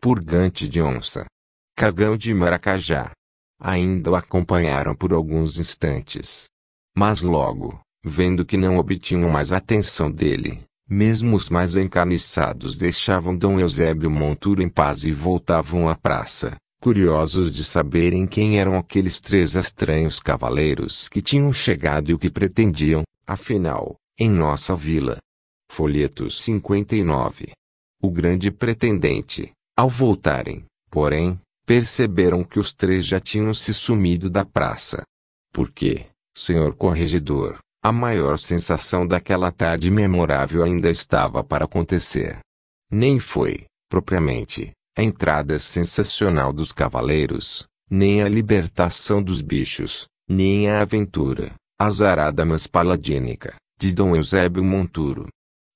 purgante de onça, cagão de maracajá. Ainda o acompanharam por alguns instantes. Mas logo, vendo que não obtinham mais atenção dele, mesmo os mais encarniçados deixavam Dom Eusébio Monturo em paz e voltavam à praça, curiosos de saberem quem eram aqueles três estranhos cavaleiros que tinham chegado e o que pretendiam, afinal, em nossa vila. Folheto 59. O grande pretendente, ao voltarem, porém, perceberam que os três já tinham se sumido da praça. Porque, senhor corregedor, a maior sensação daquela tarde memorável ainda estava para acontecer. Nem foi, propriamente, a entrada sensacional dos cavaleiros, nem a libertação dos bichos, nem a aventura, azarada mas paladínica, de Dom Eusébio Monturo.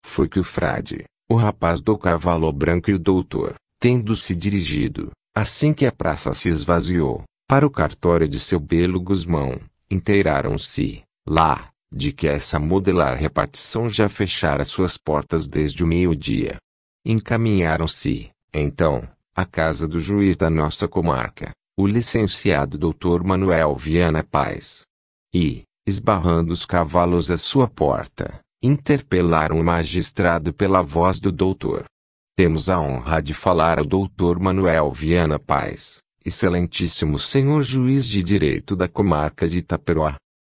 Foi que o frade, o rapaz do cavalo branco e o doutor, tendo se dirigido, assim que a praça se esvaziou, para o cartório de seu belo Guzmão, inteiraram-se, lá, de que essa modelar repartição já fechara suas portas desde o meio-dia. Encaminharam-se, então, à casa do juiz da nossa comarca, o licenciado Dr. Manuel Viana Paz. E, esbarrando os cavalos à sua porta, interpelaram o magistrado pela voz do doutor. Temos a honra de falar ao doutor Manuel Viana Paz, excelentíssimo senhor juiz de direito da comarca de Itaperoá.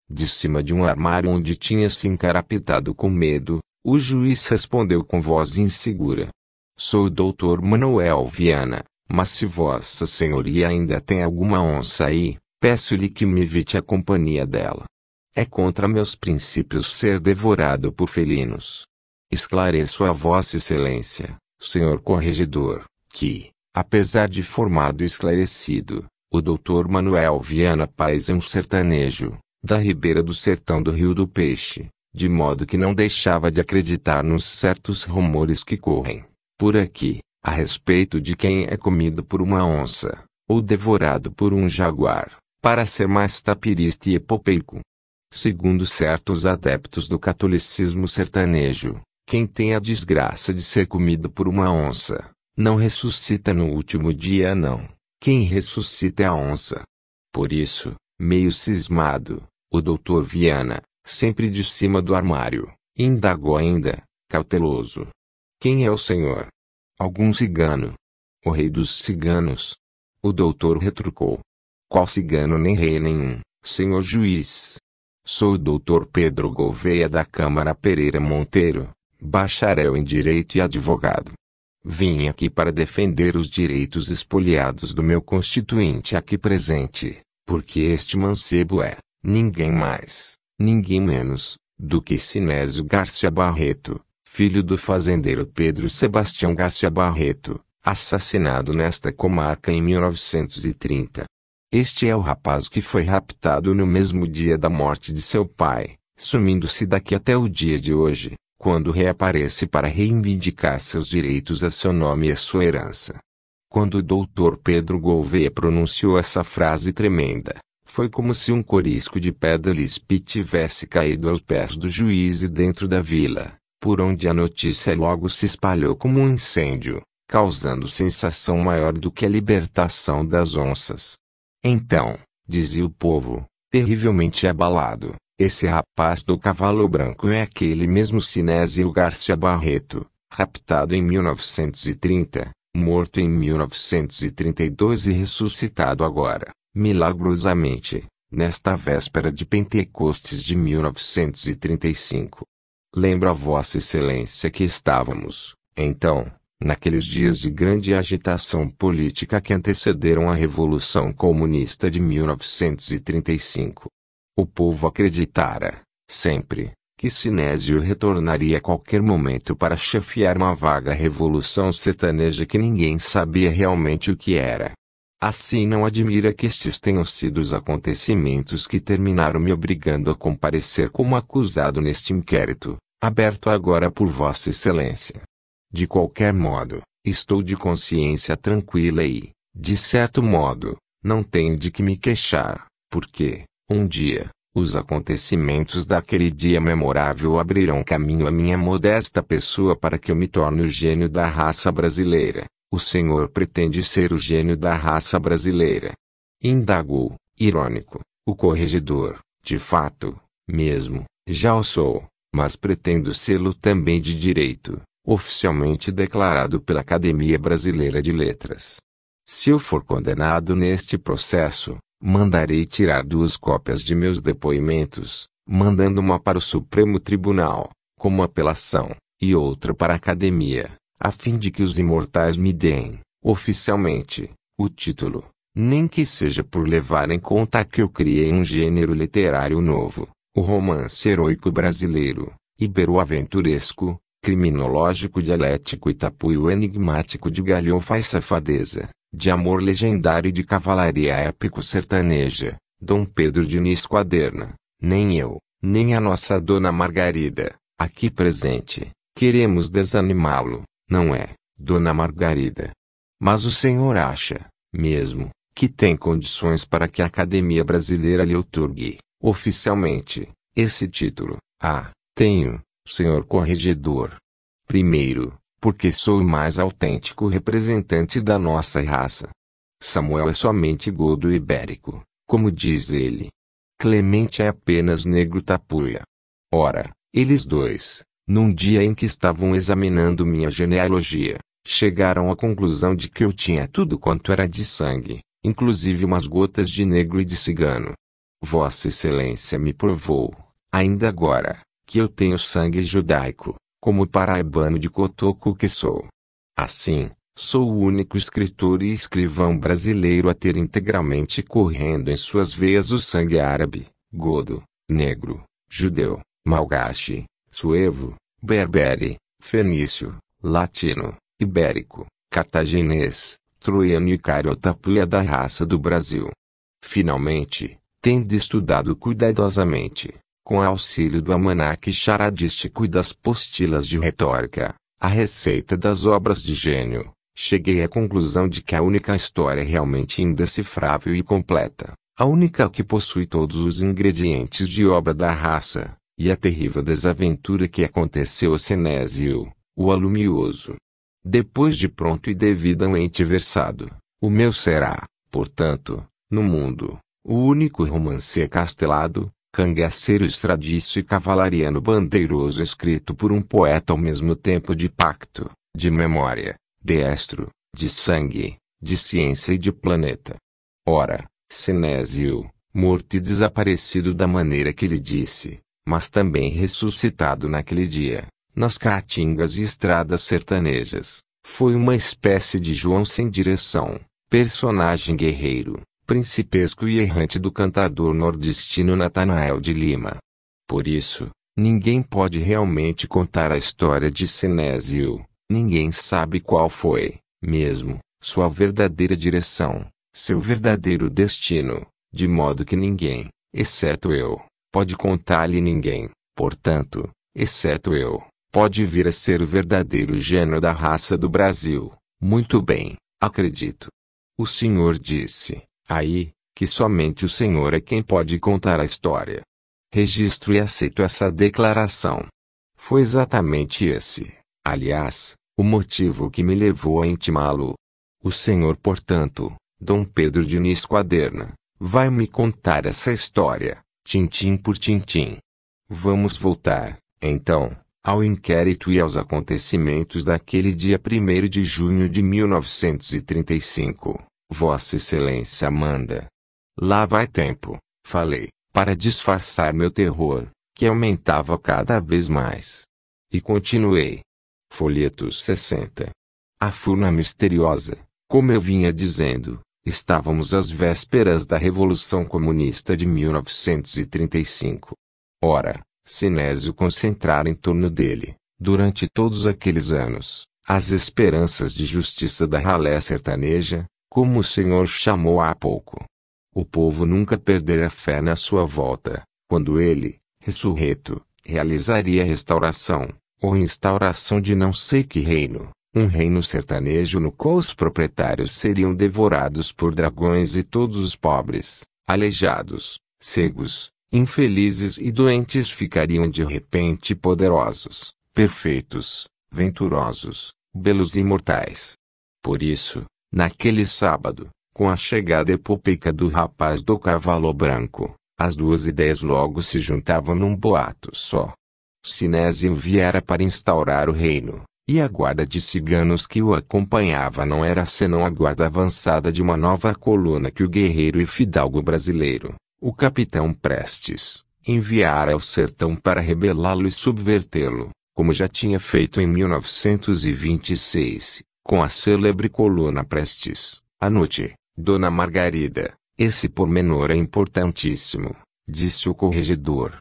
De cima de um armário onde tinha se encarapitado com medo, o juiz respondeu com voz insegura. Sou o doutor Manuel Viana, mas se vossa senhoria ainda tem alguma onça aí, peço-lhe que me evite a companhia dela. É contra meus princípios ser devorado por felinos. Esclareço a Vossa Excelência, senhor corregedor, que, apesar de formado e esclarecido, o doutor Manuel Viana Paz é um sertanejo, da ribeira do sertão do Rio do Peixe, de modo que não deixava de acreditar nos certos rumores que correm, por aqui, a respeito de quem é comido por uma onça, ou devorado por um jaguar, para ser mais tapirista e epopeico. Segundo certos adeptos do catolicismo sertanejo, quem tem a desgraça de ser comido por uma onça, não ressuscita no último dia não. Quem ressuscita é a onça. Por isso, meio cismado, o doutor Viana, sempre de cima do armário, indagou ainda, cauteloso. Quem é o senhor? Algum cigano. O rei dos ciganos. O doutor retrucou. Qual cigano nem rei nenhum, senhor juiz. Sou o doutor Pedro Gouveia da Câmara Pereira Monteiro, bacharel em Direito e advogado. Vim aqui para defender os direitos expoliados do meu constituinte aqui presente, porque este mancebo é, ninguém mais, ninguém menos, do que Sinésio Garcia Barreto, filho do fazendeiro Pedro Sebastião Garcia Barreto, assassinado nesta comarca em 1930. Este é o rapaz que foi raptado no mesmo dia da morte de seu pai, sumindo-se daqui até o dia de hoje, quando reaparece para reivindicar seus direitos a seu nome e a sua herança. Quando o doutor Pedro Gouveia pronunciou essa frase tremenda, foi como se um corisco de pedra lispe tivesse caído aos pés do juiz e dentro da vila, por onde a notícia logo se espalhou como um incêndio, causando sensação maior do que a libertação das onças. Então, dizia o povo, terrivelmente abalado, esse rapaz do cavalo branco é aquele mesmo Sinésio Garcia Barreto, raptado em 1930, morto em 1932 e ressuscitado agora, milagrosamente, nesta véspera de Pentecostes de 1935. Lembro a Vossa Excelência que estávamos, então, naqueles dias de grande agitação política que antecederam a Revolução Comunista de 1935. O povo acreditara, sempre, que Sinésio retornaria a qualquer momento para chefiar uma vaga revolução sertaneja que ninguém sabia realmente o que era. Assim não admira que estes tenham sido os acontecimentos que terminaram me obrigando a comparecer como acusado neste inquérito, aberto agora por Vossa Excelência. De qualquer modo, estou de consciência tranquila e, de certo modo, não tenho de que me queixar, porque, um dia, os acontecimentos daquele dia memorável abrirão caminho à minha modesta pessoa para que eu me torne o gênio da raça brasileira, O senhor pretende ser o gênio da raça brasileira. Indagou, irônico, o corregedor. De fato, mesmo, já o sou, mas pretendo sê-lo também de direito, oficialmente declarado pela Academia Brasileira de Letras. Se eu for condenado neste processo, mandarei tirar duas cópias de meus depoimentos, mandando uma para o Supremo Tribunal, como apelação, e outra para a Academia, a fim de que os imortais me deem, oficialmente, o título, nem que seja por levar em conta que eu criei um gênero literário novo, o romance heróico brasileiro, ibero-aventuresco, criminológico dialético e tapuio enigmático de galhofa e safadeza, de amor legendário e de cavalaria épico sertaneja, Dom Pedro Diniz Quaderna, nem eu, nem a nossa Dona Margarida, aqui presente, queremos desanimá-lo, não é, Dona Margarida? Mas o senhor acha, mesmo, que tem condições para que a Academia Brasileira lhe outorgue, oficialmente, esse título? Ah, tenho, senhor corregedor. Primeiro, porque sou o mais autêntico representante da nossa raça. Samuel é somente godo ibérico, como diz ele. Clemente é apenas negro tapuia. Ora, eles dois, num dia em que estavam examinando minha genealogia, chegaram à conclusão de que eu tinha tudo quanto era de sangue, inclusive umas gotas de negro e de cigano. Vossa Excelência me provou, ainda agora, que eu tenho sangue judaico, como paraibano de cotoco que sou. Assim, sou o único escritor e escrivão brasileiro a ter integralmente correndo em suas veias o sangue árabe, godo, negro, judeu, malgache, suevo, berbere, fenício, latino, ibérico, cartaginês, troiano e cariotapuia da raça do Brasil. Finalmente, tendo estudado cuidadosamente, com auxílio do almanaque charadístico e das postilas de retórica, a receita das obras de gênio, cheguei à conclusão de que a única história realmente indecifrável e completa, a única que possui todos os ingredientes de obra da raça, e a terrível desaventura que aconteceu a Senésio, o alumioso. Depois de pronto e devidamente versado, o meu será, portanto, no mundo, o único romance castelado, cangaceiro estradício e cavalariano bandeiroso escrito por um poeta ao mesmo tempo de pacto, de memória, destro, de sangue, de ciência e de planeta. Ora, Sinésio, morto e desaparecido da maneira que lhe disse, mas também ressuscitado naquele dia, nas caatingas e estradas sertanejas, foi uma espécie de João sem direção, personagem guerreiro, principesco e errante do cantador nordestino Natanael de Lima. Por isso, ninguém pode realmente contar a história de Sinésio, ninguém sabe qual foi, mesmo, sua verdadeira direção, seu verdadeiro destino, de modo que ninguém, exceto eu, pode contar-lhe ninguém, portanto, exceto eu, pode vir a ser o verdadeiro gênio da raça do Brasil. Muito bem, acredito. O senhor disse, Aí, que somente o Senhor é quem pode contar a história. Registro e aceito essa declaração. Foi exatamente esse, aliás, o motivo que me levou a intimá-lo. O Senhor, portanto, Dom Pedro Diniz Quaderna, vai me contar essa história, tintim por tintim. Vamos voltar, então, ao inquérito e aos acontecimentos daquele dia 1 de junho de 1935. Vossa Excelência manda. Lá vai tempo, falei, para disfarçar meu terror, que aumentava cada vez mais. E continuei. Folhetos 60. A furna misteriosa, como eu vinha dizendo, estávamos às vésperas da Revolução Comunista de 1935. Ora, Sinésio concentrara em torno dele, durante todos aqueles anos, as esperanças de justiça da ralé sertaneja, como o Senhor chamou há pouco. O povo nunca perdera fé na sua volta, quando ele, ressurreto, realizaria a restauração, ou instauração de não sei que reino, um reino sertanejo no qual os proprietários seriam devorados por dragões e todos os pobres, aleijados, cegos, infelizes e doentes ficariam de repente poderosos, perfeitos, venturosos, belos e imortais. Por isso, naquele sábado, com a chegada epopeica do rapaz do cavalo branco, as duas ideias logo se juntavam num boato só. Sinésio viera para instaurar o reino, e a guarda de ciganos que o acompanhava não era senão a guarda avançada de uma nova coluna que o guerreiro e fidalgo brasileiro, o capitão Prestes, enviara ao sertão para rebelá-lo e subvertê-lo, como já tinha feito em 1926, com a célebre coluna Prestes, a noite. Dona Margarida, esse pormenor é importantíssimo, disse o corregedor.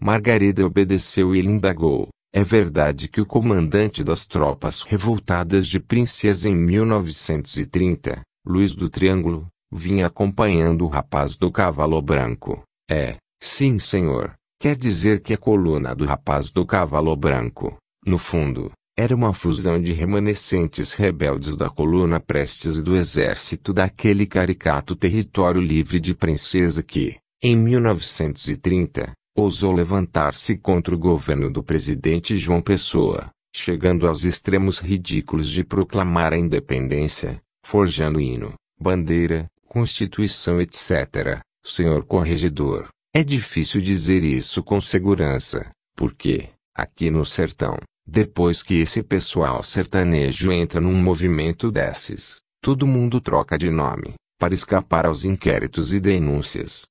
Margarida obedeceu e lhe indagou. É verdade que o comandante das tropas revoltadas de Princesa em 1930, Luiz do Triângulo, vinha acompanhando o rapaz do cavalo branco. É, sim senhor, quer dizer que a coluna do rapaz do cavalo branco, no fundo, era uma fusão de remanescentes rebeldes da coluna Prestes e do exército daquele caricato território livre de princesa que, em 1930, ousou levantar-se contra o governo do presidente João Pessoa, chegando aos extremos ridículos de proclamar a independência, forjando hino, bandeira, constituição etc. Senhor corregedor, é difícil dizer isso com segurança, porque, aqui no sertão, depois que esse pessoal sertanejo entra num movimento desses, todo mundo troca de nome, para escapar aos inquéritos e denúncias.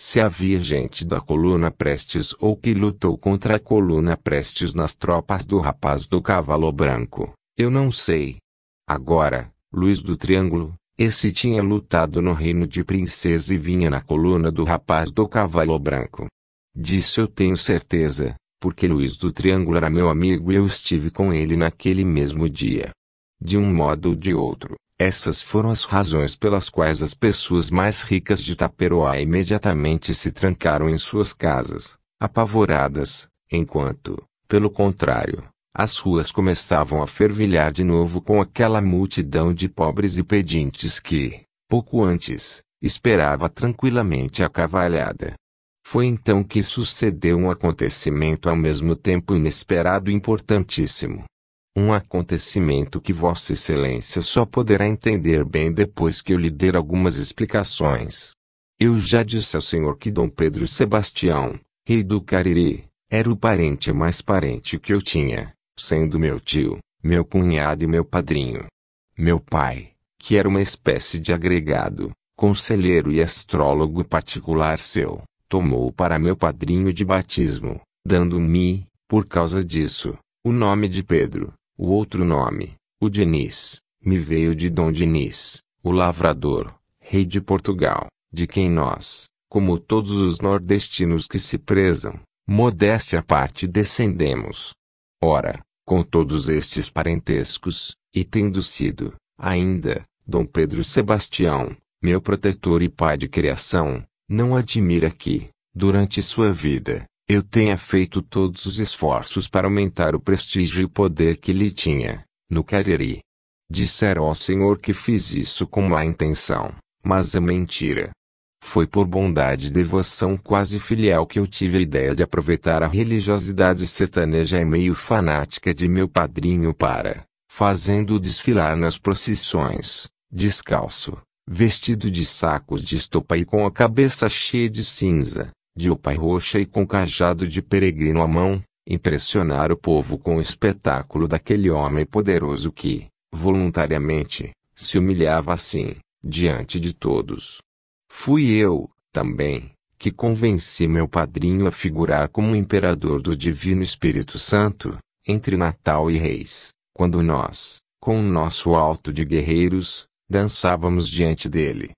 Se havia gente da coluna Prestes ou que lutou contra a coluna Prestes nas tropas do rapaz do cavalo branco, eu não sei. Agora, Luiz do Triângulo, esse tinha lutado no reino de princesa e vinha na coluna do rapaz do cavalo branco. Disso eu tenho certeza, porque Luiz do Triângulo era meu amigo e eu estive com ele naquele mesmo dia. De um modo ou de outro, essas foram as razões pelas quais as pessoas mais ricas de Taperoá imediatamente se trancaram em suas casas, apavoradas, enquanto, pelo contrário, as ruas começavam a fervilhar de novo com aquela multidão de pobres e pedintes que, pouco antes, esperava tranquilamente a cavalhada. Foi então que sucedeu um acontecimento ao mesmo tempo inesperado e importantíssimo. Um acontecimento que Vossa Excelência só poderá entender bem depois que eu lhe der algumas explicações. Eu já disse ao senhor que Dom Pedro Sebastião, rei do Cariri, era o parente mais parente que eu tinha, sendo meu tio, meu cunhado e meu padrinho. Meu pai, que era uma espécie de agregado, conselheiro e astrólogo particular seu, tomou para meu padrinho de batismo, dando-me, por causa disso, o nome de Pedro. O outro nome, o Diniz, me veio de Dom Diniz, o lavrador, rei de Portugal, de quem nós, como todos os nordestinos que se prezam, modéstia à parte descendemos. Ora, com todos estes parentescos, e tendo sido, ainda, Dom Pedro Sebastião, meu protetor e pai de criação, não admira que, durante sua vida, eu tenha feito todos os esforços para aumentar o prestígio e poder que lhe tinha, no Cariri. Disseram ao Senhor que fiz isso com má intenção, mas é mentira. Foi por bondade e devoção quase filial que eu tive a ideia de aproveitar a religiosidade sertaneja e meio fanática de meu padrinho para, fazendo-o desfilar nas procissões, descalço, vestido de sacos de estopa e com a cabeça cheia de cinza, de opa roxa e com cajado de peregrino à mão, impressionar o povo com o espetáculo daquele homem poderoso que, voluntariamente, se humilhava assim, diante de todos. Fui eu, também, que convenci meu padrinho a figurar como imperador do Divino Espírito Santo, entre Natal e Reis, quando nós, com o nosso alto de guerreiros, dançávamos diante dele.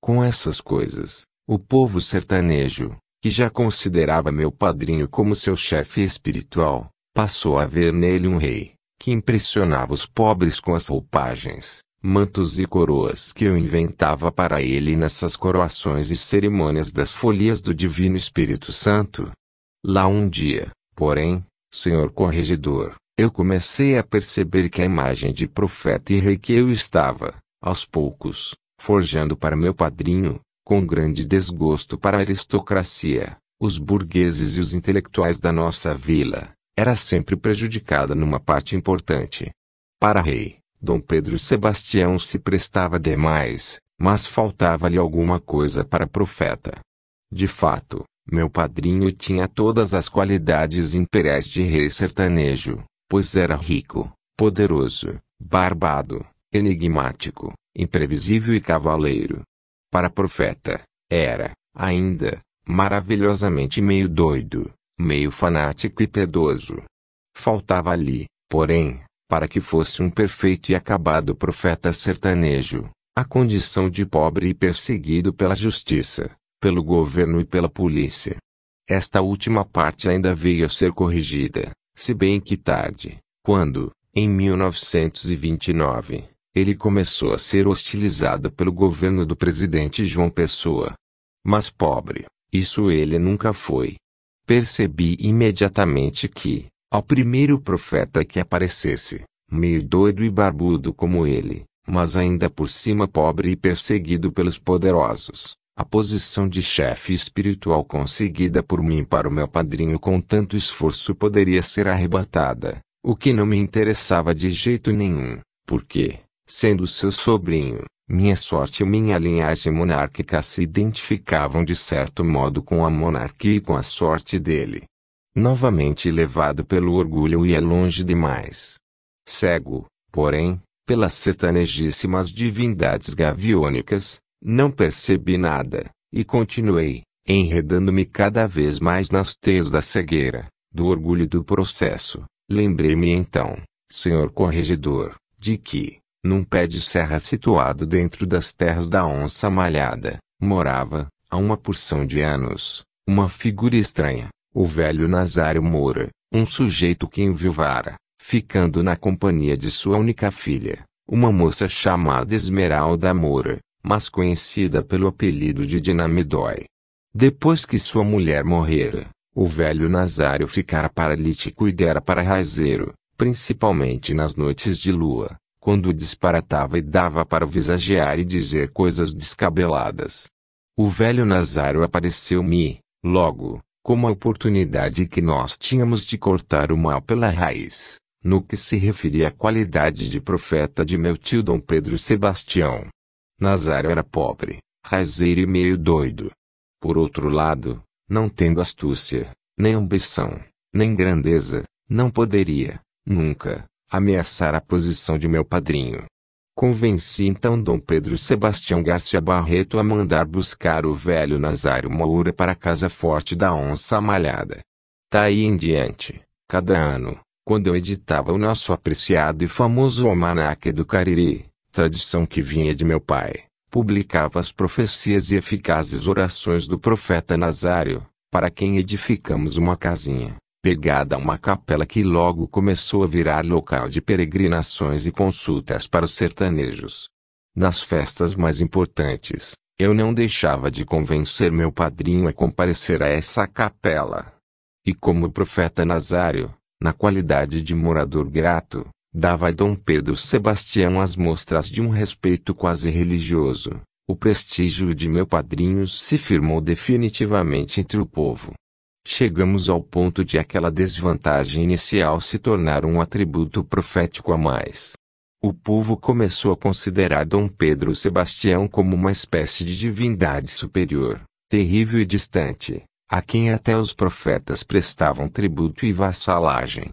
Com essas coisas, o povo sertanejo, que já considerava meu padrinho como seu chefe espiritual, passou a ver nele um rei, que impressionava os pobres com as roupagens, mantos e coroas que eu inventava para ele nessas coroações e cerimônias das folias do Divino Espírito Santo. Lá um dia, porém, senhor corregedor, eu comecei a perceber que a imagem de profeta e rei que eu estava, aos poucos, forjando para meu padrinho, com grande desgosto para a aristocracia, os burgueses e os intelectuais da nossa vila, era sempre prejudicada numa parte importante. Para rei, Dom Pedro Sebastião se prestava demais, mas faltava-lhe alguma coisa para profeta. De fato, meu padrinho tinha todas as qualidades imperiais de rei sertanejo, pois era rico, poderoso, barbado, enigmático, imprevisível e cavaleiro. Para profeta, era, ainda, maravilhosamente meio doido, meio fanático e piedoso. Faltava ali, porém, para que fosse um perfeito e acabado profeta sertanejo, a condição de pobre e perseguido pela justiça, pelo governo e pela polícia. Esta última parte ainda veio a ser corrigida, se bem que tarde, quando, em 1929, ele começou a ser hostilizado pelo governo do presidente João Pessoa. Mas pobre, isso ele nunca foi. Percebi imediatamente que, ao primeiro profeta que aparecesse, meio doido e barbudo como ele, mas ainda por cima pobre e perseguido pelos poderosos, a posição de chefe espiritual conseguida por mim para o meu padrinho com tanto esforço poderia ser arrebatada, o que não me interessava de jeito nenhum, porque, sendo seu sobrinho, minha sorte e minha linhagem monárquica se identificavam de certo modo com a monarquia e com a sorte dele. Novamente levado pelo orgulho ia longe demais. Cego, porém, pelas sertanejíssimas divindades gaviônicas, não percebi nada, e continuei, enredando-me cada vez mais nas teias da cegueira, do orgulho do processo. Lembrei-me então, senhor corregedor, de que, num pé de serra situado dentro das terras da onça malhada, morava, há uma porção de anos, uma figura estranha, o velho Nazário Moura, um sujeito que enviuvara, ficando na companhia de sua única filha, uma moça chamada Esmeralda Moura, mas conhecida pelo apelido de Dinamidói. Depois que sua mulher morrera, o velho Nazário ficara paralítico e dera para raizeiro, principalmente nas noites de lua, quando disparatava e dava para visagear e dizer coisas descabeladas. O velho Nazário apareceu-me, logo, como a oportunidade que nós tínhamos de cortar o mal pela raiz. No que se referia à qualidade de profeta de meu tio Dom Pedro Sebastião. Nazário era pobre, raizeiro e meio doido. Por outro lado, não tendo astúcia, nem ambição, nem grandeza, não poderia, nunca, ameaçar a posição de meu padrinho. Convenci então Dom Pedro Sebastião Garcia Barreto a mandar buscar o velho Nazário Moura para a casa forte da onça malhada. Daí em diante, cada ano, quando eu editava o nosso apreciado e famoso Almanaque do Cariri, tradição que vinha de meu pai, publicava as profecias e eficazes orações do profeta Nazário, para quem edificamos uma casinha, pegada a uma capela que logo começou a virar local de peregrinações e consultas para os sertanejos. Nas festas mais importantes, eu não deixava de convencer meu padrinho a comparecer a essa capela. E como o profeta Nazário, na qualidade de morador grato, dava a Dom Pedro Sebastião as mostras de um respeito quase religioso. O prestígio de meu padrinho se firmou definitivamente entre o povo. Chegamos ao ponto de aquela desvantagem inicial se tornar um atributo profético a mais. O povo começou a considerar Dom Pedro Sebastião como uma espécie de divindade superior, terrível e distante, a quem até os profetas prestavam tributo e vassalagem.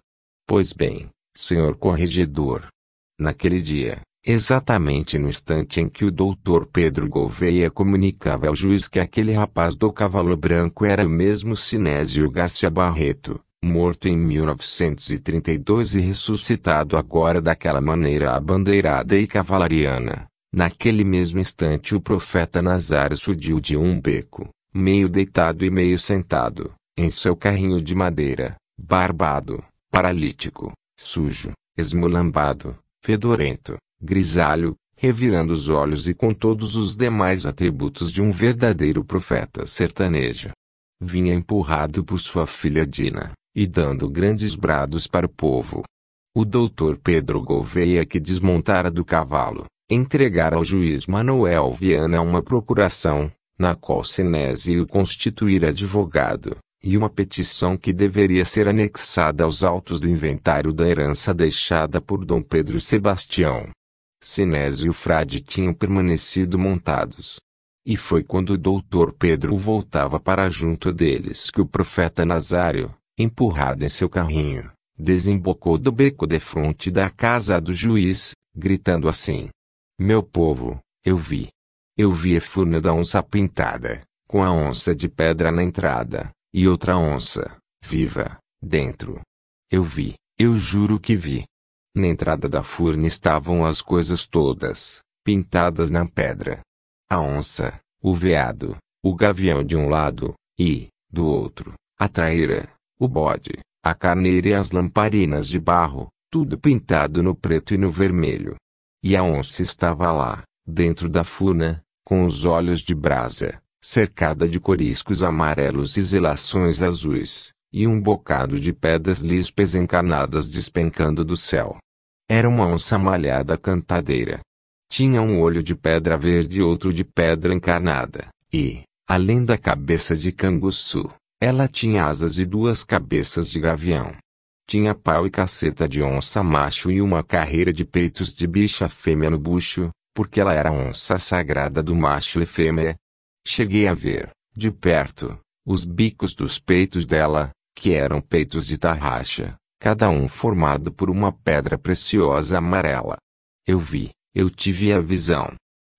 Pois bem, senhor corregedor, naquele dia, exatamente no instante em que o doutor Pedro Gouveia comunicava ao juiz que aquele rapaz do cavalo branco era o mesmo Sinésio Garcia Barreto, morto em 1932 e ressuscitado agora daquela maneira abandeirada e cavalariana, naquele mesmo instante o profeta Nazário surgiu de um beco, meio deitado e meio sentado, em seu carrinho de madeira, barbado, paralítico, sujo, esmulambado, fedorento, grisalho, revirando os olhos e com todos os demais atributos de um verdadeiro profeta sertanejo. Vinha empurrado por sua filha Dina, e dando grandes brados para o povo. O doutor Pedro Gouveia que desmontara do cavalo, entregara ao juiz Manuel Viana uma procuração, na qual Sinésio constituir advogado, e uma petição que deveria ser anexada aos autos do inventário da herança deixada por Dom Pedro Sebastião, Sinésio e o frade tinham permanecido montados. E foi quando o doutor Pedro voltava para junto deles que o profeta Nazário, empurrado em seu carrinho, desembocou do beco de fronte da casa do juiz, gritando assim: Meu povo, eu vi. Eu vi a furna da onça pintada, com a onça de pedra na entrada, e outra onça, viva, dentro. Eu vi, eu juro que vi. Na entrada da furna estavam as coisas todas, pintadas na pedra. A onça, o veado, o gavião de um lado, e, do outro, a traíra, o bode, a carneira e as lamparinas de barro, tudo pintado no preto e no vermelho. E a onça estava lá, dentro da furna, com os olhos de brasa, cercada de coriscos amarelos e zelações azuis, e um bocado de pedras lispas encarnadas despencando do céu. Era uma onça malhada cantadeira. Tinha um olho de pedra verde e outro de pedra encarnada, e, além da cabeça de canguçu, ela tinha asas e duas cabeças de gavião. Tinha pau e caceta de onça macho e uma carreira de peitos de bicha fêmea no bucho, porque ela era onça sagrada do macho e fêmea. Cheguei a ver, de perto, os bicos dos peitos dela, que eram peitos de tarraxa, cada um formado por uma pedra preciosa amarela. Eu vi, eu tive a visão.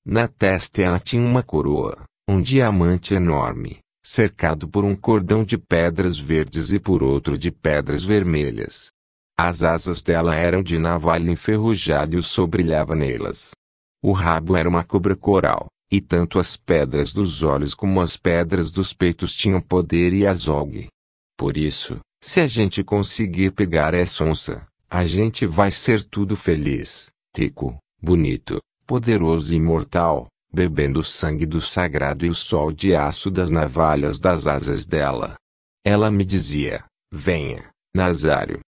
Na testa ela tinha uma coroa, um diamante enorme, cercado por um cordão de pedras verdes e por outro de pedras vermelhas. As asas dela eram de navalha enferrujada e o sol brilhava nelas. O rabo era uma cobra coral, e tanto as pedras dos olhos como as pedras dos peitos tinham poder e azougue. Por isso, se a gente conseguir pegar essa onça, a gente vai ser tudo feliz, rico, bonito, poderoso e imortal bebendo o sangue do sagrado e o sol de aço das navalhas das asas dela. Ela me dizia: Venha, Nazário.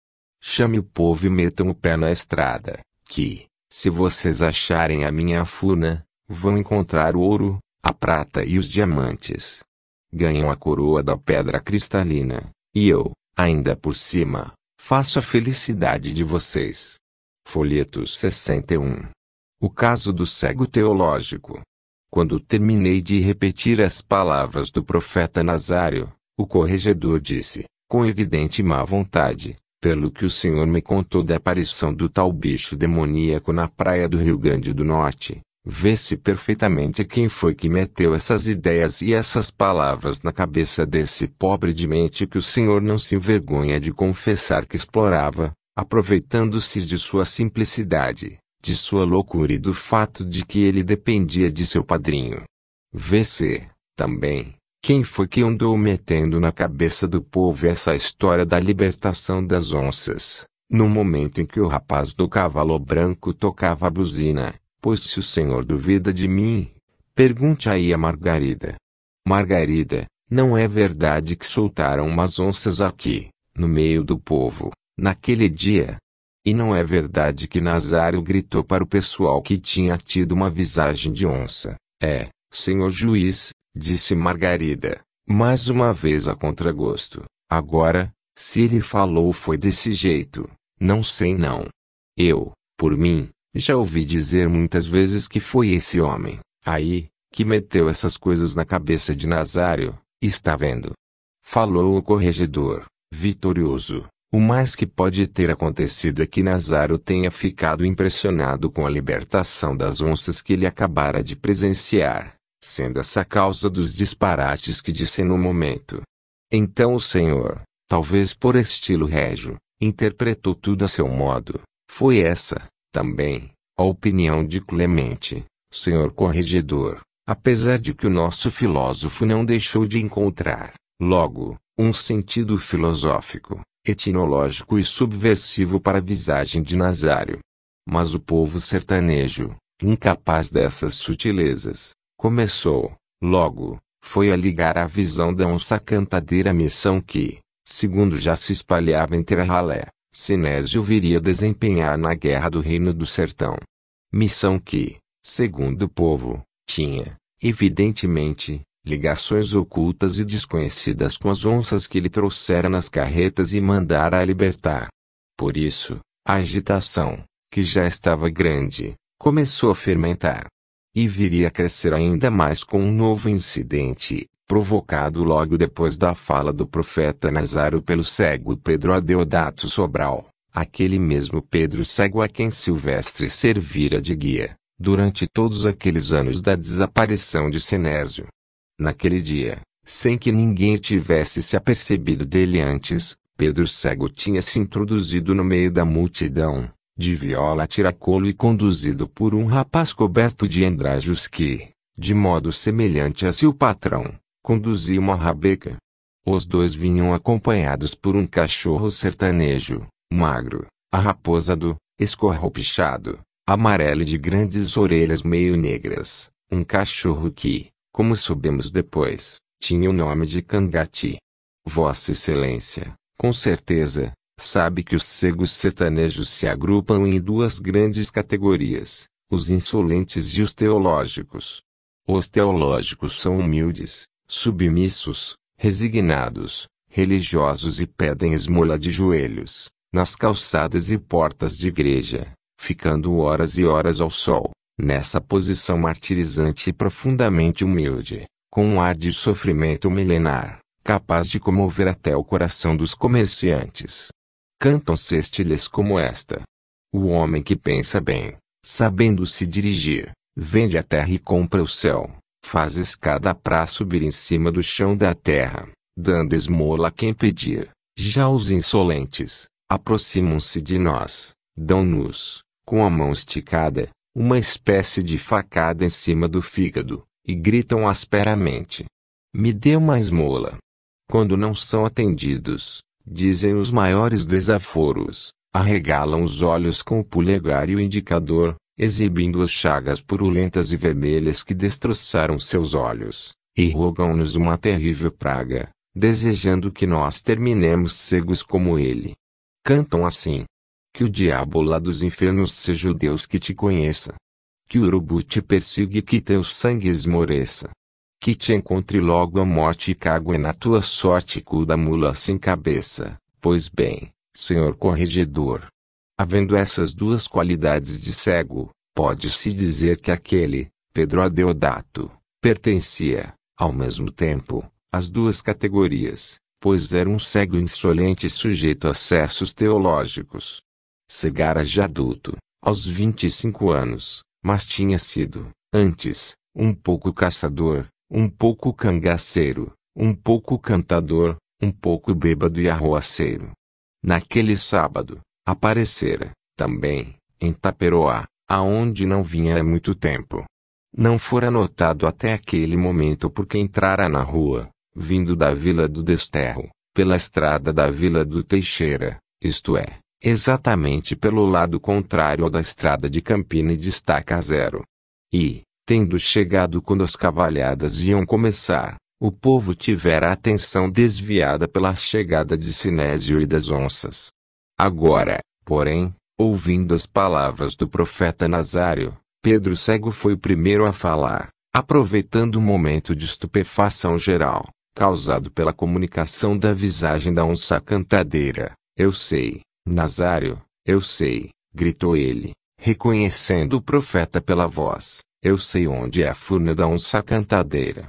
Chame o povo e metam o pé na estrada, que, se vocês acharem a minha funa, vão encontrar o ouro, a prata e os diamantes. Ganham a coroa da pedra cristalina, e eu, ainda por cima, faço a felicidade de vocês. Folhetos 61. O caso do cego teológico. Quando terminei de repetir as palavras do profeta Nazário, o corregedor disse, com evidente má vontade, pelo que o senhor me contou da aparição do tal bicho demoníaco na praia do Rio Grande do Norte, vê-se perfeitamente quem foi que meteu essas ideias e essas palavras na cabeça desse pobre de mente que o senhor não se envergonha de confessar que explorava, aproveitando-se de sua simplicidade de sua loucura e do fato de que ele dependia de seu padrinho. Vê-se, também, quem foi que andou metendo na cabeça do povo essa história da libertação das onças, no momento em que o rapaz do cavalo branco tocava a buzina, pois se o senhor duvida de mim, pergunte aí a Margarida. Margarida, não é verdade que soltaram umas onças aqui, no meio do povo, naquele dia? E não é verdade que Nazário gritou para o pessoal que tinha tido uma visagem de onça. É, senhor juiz, disse Margarida, mais uma vez a contragosto. Agora, se ele falou foi desse jeito, não sei não. Eu, por mim, já ouvi dizer muitas vezes que foi esse homem, aí, que meteu essas coisas na cabeça de Nazário, está vendo? Falou o corregedor, vitorioso. O mais que pode ter acontecido é que Nazaro tenha ficado impressionado com a libertação das onças que ele acabara de presenciar, sendo essa causa dos disparates que disse no momento. Então o senhor, talvez por estilo régio, interpretou tudo a seu modo. Foi essa, também, a opinião de Clemente, senhor corregedor, apesar de que o nosso filósofo não deixou de encontrar, logo, um sentido filosófico etnológico e subversivo para a visagem de Nazário. Mas o povo sertanejo, incapaz dessas sutilezas, começou, logo, foi a ligar a visão da onça cantadeira missão que, segundo já se espalhava entre a ralé, Sinésio viria desempenhar na Guerra do Reino do Sertão. Missão que, segundo o povo, tinha, evidentemente, ligações ocultas e desconhecidas com as onças que ele trouxera nas carretas e mandara a libertar. Por isso, a agitação, que já estava grande, começou a fermentar. E viria a crescer ainda mais com um novo incidente, provocado logo depois da fala do profeta Nazário pelo cego Pedro Adeodato Sobral, aquele mesmo Pedro cego a quem Silvestre servira de guia, durante todos aqueles anos da desaparição de Sinésio. Naquele dia, sem que ninguém tivesse se apercebido dele antes, Pedro cego tinha se introduzido no meio da multidão, de viola tiracolo e conduzido por um rapaz coberto de andrajos que, de modo semelhante a seu patrão, conduzia uma rabeca. Os dois vinham acompanhados por um cachorro sertanejo, magro, arraposado, escorropichado, amarelo e de grandes orelhas meio negras, um cachorro que, como soubemos depois, tinha o nome de Cangati. Vossa Excelência, com certeza, sabe que os cegos sertanejos se agrupam em duas grandes categorias, os insolentes e os teológicos. Os teológicos são humildes, submissos, resignados, religiosos e pedem esmola de joelhos, nas calçadas e portas de igreja, ficando horas e horas ao sol, nessa posição martirizante e profundamente humilde, com um ar de sofrimento milenar, capaz de comover até o coração dos comerciantes. Cantam cestilhas como esta. O homem que pensa bem, sabendo se dirigir, vende a terra e compra o céu. Faz escada para subir em cima do chão da terra, dando esmola a quem pedir. Já os insolentes, aproximam-se de nós, dão-nos, com a mão esticada, uma espécie de facada em cima do fígado, e gritam asperamente. Me dê uma esmola. Quando não são atendidos, dizem os maiores desaforos, arregalam os olhos com o polegar e o indicador, exibindo as chagas purulentas e vermelhas que destroçaram seus olhos, e rogam-nos uma terrível praga, desejando que nós terminemos cegos como ele. Cantam assim. Que o diabo lá dos infernos seja o Deus que te conheça. Que o urubu te persiga e que teu sangue esmoreça. Que te encontre logo a morte e cague na tua sorte cu da mula sem cabeça. Pois bem, senhor corregedor, Havendo essas duas qualidades de cego, pode-se dizer que aquele, Pedro Adeodato, pertencia, ao mesmo tempo, às duas categorias, pois era um cego insolente sujeito a acessos teológicos. Cegara já adulto, aos 25 anos, mas tinha sido, antes, um pouco caçador, um pouco cangaceiro, um pouco cantador, um pouco bêbado e arroaceiro. Naquele sábado, aparecera, também, em Taperoá, aonde não vinha há muito tempo. Não fora notado até aquele momento porque entrara na rua, vindo da Vila do Desterro, pela estrada da Vila do Teixeira, isto é, exatamente pelo lado contrário ao da estrada de Campina e de Estaca Zero. E, tendo chegado quando as cavalhadas iam começar, o povo tivera a atenção desviada pela chegada de Sinésio e das onças. Agora, porém, ouvindo as palavras do profeta Nazário, Pedro Cego foi o primeiro a falar, aproveitando o momento de estupefação geral, causado pela comunicação da visagem da onça cantadeira. Eu sei, Nazário, eu sei, gritou ele, reconhecendo o profeta pela voz. Eu sei onde é a furna da onça cantadeira.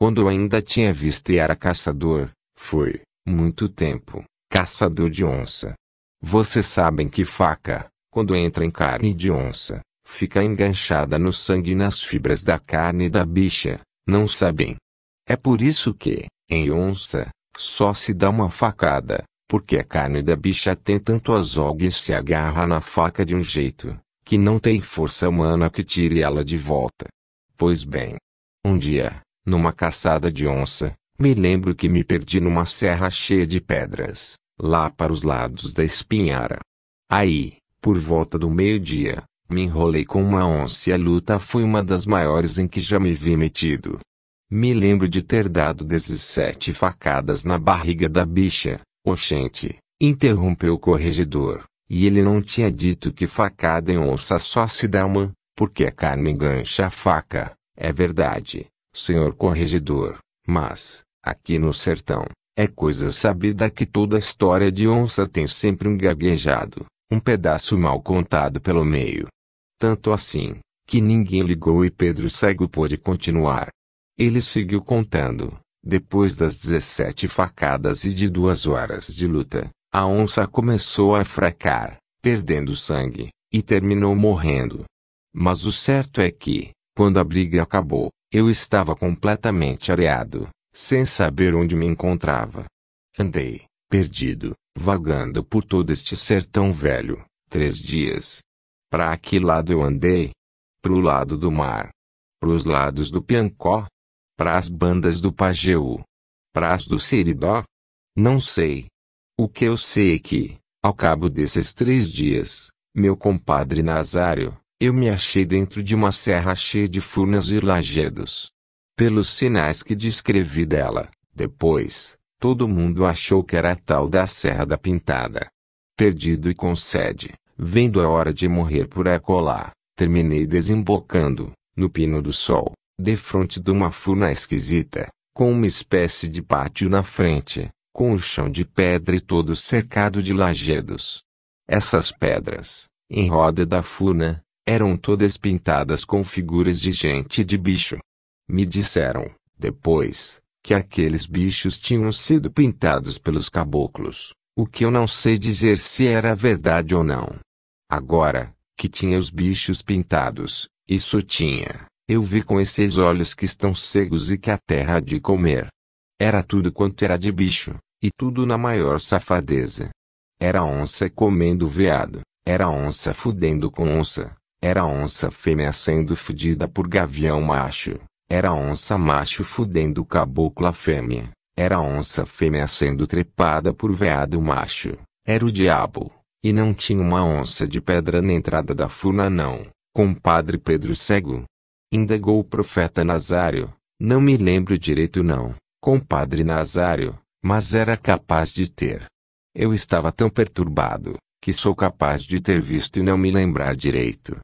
Quando eu ainda tinha visto e era caçador, fui, muito tempo, caçador de onça. Vocês sabem que faca, quando entra em carne de onça, fica enganchada no sangue e nas fibras da carne da bicha, não sabem? É por isso que, em onça, só se dá uma facada, porque a carne da bicha tem tanto azogue e se agarra na faca de um jeito, que não tem força humana que tire ela de volta. Pois bem, um dia, numa caçada de onça, me lembro que me perdi numa serra cheia de pedras lá para os lados da espinhara. Aí, por volta do meio-dia, me enrolei com uma onça e a luta foi uma das maiores em que já me vi metido. Me lembro de ter dado 17 facadas na barriga da bicha. Oxente, interrompeu o corregedor, e ele não tinha dito que facada em onça só se dá uma, porque a carne engancha a faca. É verdade, senhor corregedor, mas, aqui no sertão, é coisa sabida que toda história de onça tem sempre um gaguejado, um pedaço mal contado pelo meio. Tanto assim, que ninguém ligou e Pedro Cego pôde continuar. Ele seguiu contando. Depois das 17 facadas e de duas horas de luta, a onça começou a fracar, perdendo sangue, e terminou morrendo. Mas o certo é que, quando a briga acabou, eu estava completamente areado, sem saber onde me encontrava. Andei, perdido, vagando por todo este sertão velho, três dias. Para que lado eu andei? Pro lado do mar. Pros lados do Piancó? Para as bandas do Pajeú? Para as do Seridó? Não sei. O que eu sei é que, ao cabo desses três dias, meu compadre Nazário, eu me achei dentro de uma serra cheia de furnas e lajedos. Pelos sinais que descrevi dela, depois, todo mundo achou que era a tal da Serra da Pintada. Perdido e com sede, vendo a hora de morrer por acolá, terminei desembocando, no Pino do Sol, defronte de uma furna esquisita, com uma espécie de pátio na frente, com o chão de pedra e todo cercado de lajedos. Essas pedras, em roda da furna, eram todas pintadas com figuras de gente e de bicho. Me disseram, depois, que aqueles bichos tinham sido pintados pelos caboclos, o que eu não sei dizer se era verdade ou não. Agora, que tinha os bichos pintados, isso tinha, eu vi com esses olhos que estão cegos e que a terra há de comer. Era tudo quanto era de bicho, e tudo na maior safadeza. Era onça comendo veado, era onça fudendo com onça, era onça fêmea sendo fudida por gavião macho, era onça macho fudendo cabocla fêmea, era onça fêmea sendo trepada por veado macho, era o diabo, e não tinha uma onça de pedra na entrada da furna não, compadre Pedro Cego. Indagou o profeta Nazário, não me lembro direito não compadre Nazário, mas era capaz de ter. Eu estava tão perturbado, que sou capaz de ter visto e não me lembrar direito.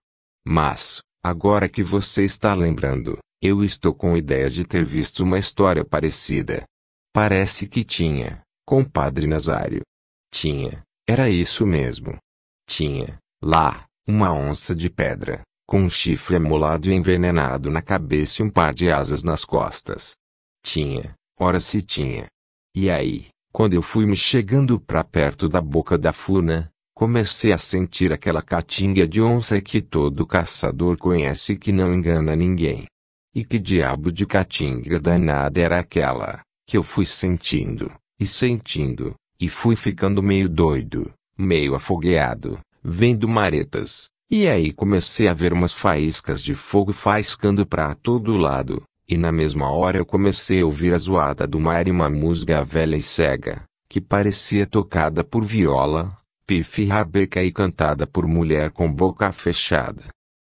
Mas, agora que você está lembrando, eu estou com ideia de ter visto uma história parecida. Parece que tinha, compadre Nazário. Tinha, era isso mesmo. Tinha, lá, uma onça de pedra, com um chifre amolado e envenenado na cabeça e um par de asas nas costas. Tinha, Ora se tinha. E aí, quando eu fui me chegando para perto da boca da furna, comecei a sentir aquela catinga de onça que todo caçador conhece que não engana ninguém. E que diabo de catinga danada era aquela, que eu fui sentindo, e sentindo, e fui ficando meio doido, meio afogueado, vendo maretas, e aí comecei a ver umas faíscas de fogo faiscando para todo lado, e na mesma hora eu comecei a ouvir a zoada do mar e uma música velha e cega, que parecia tocada por viola, pife rabeca e cantada por mulher com boca fechada.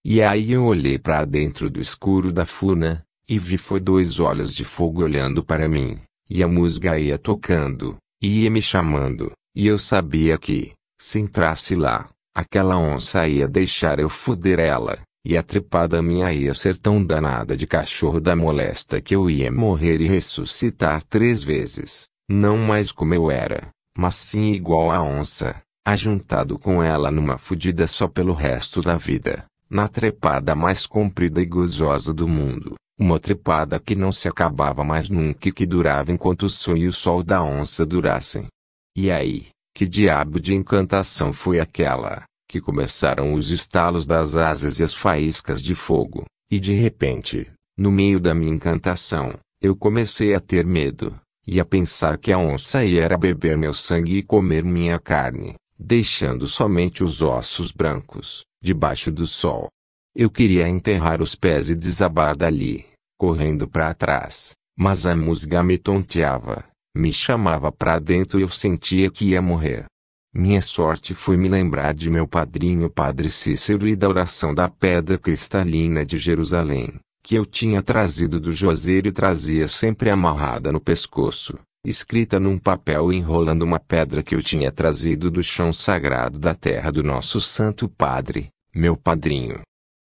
E aí eu olhei para dentro do escuro da funa, e vi foi dois olhos de fogo olhando para mim, e a música ia tocando, ia me chamando, e eu sabia que, se entrasse lá, aquela onça ia deixar eu foder ela, e a trepada minha ia ser tão danada de cachorro da molesta que eu ia morrer e ressuscitar três vezes, não mais como eu era, mas sim igual a onça, ajuntado com ela numa fudida só pelo resto da vida, na trepada mais comprida e gozosa do mundo, uma trepada que não se acabava mais nunca e que durava enquanto o sol e o sol da onça durassem. E aí, que diabo de encantação foi aquela? que começaram os estalos das asas e as faíscas de fogo, e de repente, no meio da minha encantação, eu comecei a ter medo, e a pensar que a onça ia beber meu sangue e comer minha carne, deixando somente os ossos brancos, debaixo do sol. Eu queria enterrar os pés e desabar dali, correndo para trás, mas a música me tonteava, me chamava para dentro e eu sentia que ia morrer. Minha sorte foi me lembrar de meu padrinho Padre Cícero e da oração da pedra cristalina de Jerusalém, que eu tinha trazido do Joseiro e trazia sempre amarrada no pescoço, escrita num papel enrolando uma pedra que eu tinha trazido do chão sagrado da terra do nosso Santo Padre, meu padrinho.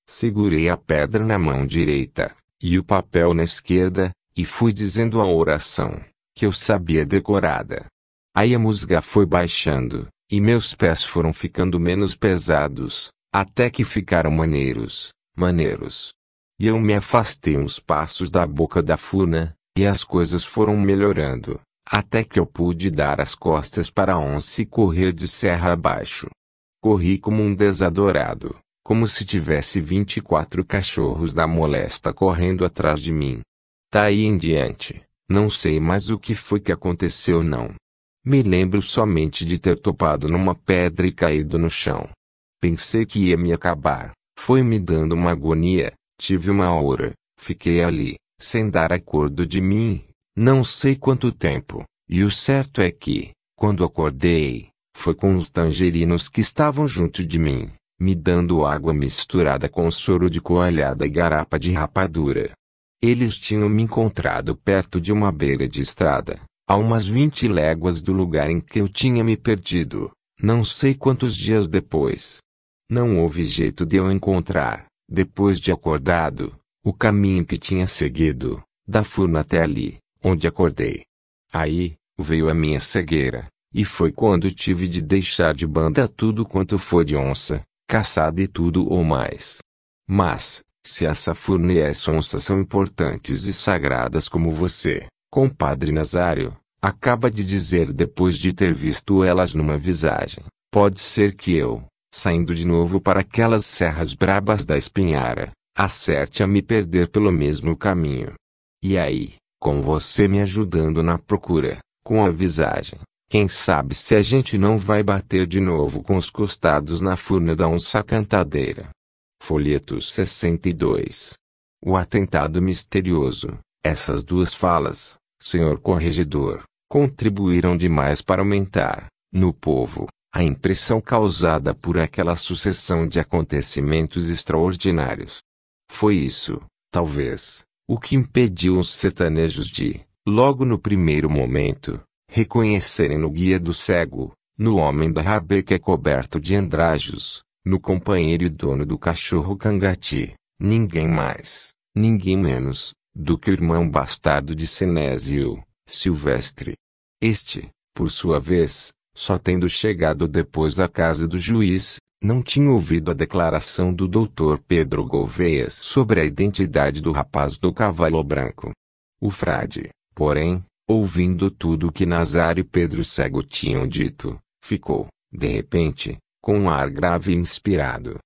Segurei a pedra na mão direita, e o papel na esquerda, e fui dizendo a oração, que eu sabia decorada. Aí a música foi baixando, e meus pés foram ficando menos pesados, Até que ficaram maneiros, maneiros. E eu me afastei uns passos da boca da furna, e as coisas foram melhorando, até que eu pude dar as costas para onça e correr de serra abaixo. Corri como um desadorado, como se tivesse 24 cachorros da molesta correndo atrás de mim. Daí em diante, não sei mais o que foi que aconteceu não. Me lembro somente de ter topado numa pedra e caído no chão. Pensei que ia me acabar, foi me dando uma agonia, tive uma aura, fiquei ali, sem dar acordo de mim, não sei quanto tempo, e o certo é que, quando acordei, foi com os tangerinos que estavam junto de mim, me dando água misturada com soro de coalhada e garapa de rapadura. Eles tinham me encontrado perto de uma beira de estrada, a umas vinte léguas do lugar em que eu tinha me perdido, não sei quantos dias depois. Não houve jeito de eu encontrar, depois de acordado, o caminho que tinha seguido, da furna até ali, onde acordei. Aí, veio a minha cegueira, e foi quando tive de deixar de banda tudo quanto foi de onça, caçada e tudo ou mais. Mas, se essa furna e essa onça são importantes e sagradas como você, compadre Nazário, acaba de dizer depois de ter visto elas numa visagem, pode ser que eu, saindo de novo para aquelas serras brabas da Espinhara, acerte a me perder pelo mesmo caminho. E aí, com você me ajudando na procura, com a visagem, quem sabe se a gente não vai bater de novo com os costados na furna da onça cantadeira. Folheto 62. O atentado misterioso. Essas duas falas, senhor corregedor, contribuíram demais para aumentar, no povo, a impressão causada por aquela sucessão de acontecimentos extraordinários. Foi isso, talvez, o que impediu os sertanejos de, logo no primeiro momento, reconhecerem no guia do cego, no homem da rabeca coberto de andrajos, no companheiro e dono do cachorro Cangati, ninguém mais, ninguém menos, do que o irmão bastardo de Sinésio, Silvestre. Este, por sua vez, só tendo chegado depois à casa do juiz, não tinha ouvido a declaração do doutor Pedro Gouveia sobre a identidade do rapaz do cavalo branco. O frade, porém, ouvindo tudo o que Nazário e Pedro Cego tinham dito, ficou, de repente, com um ar grave e inspirado.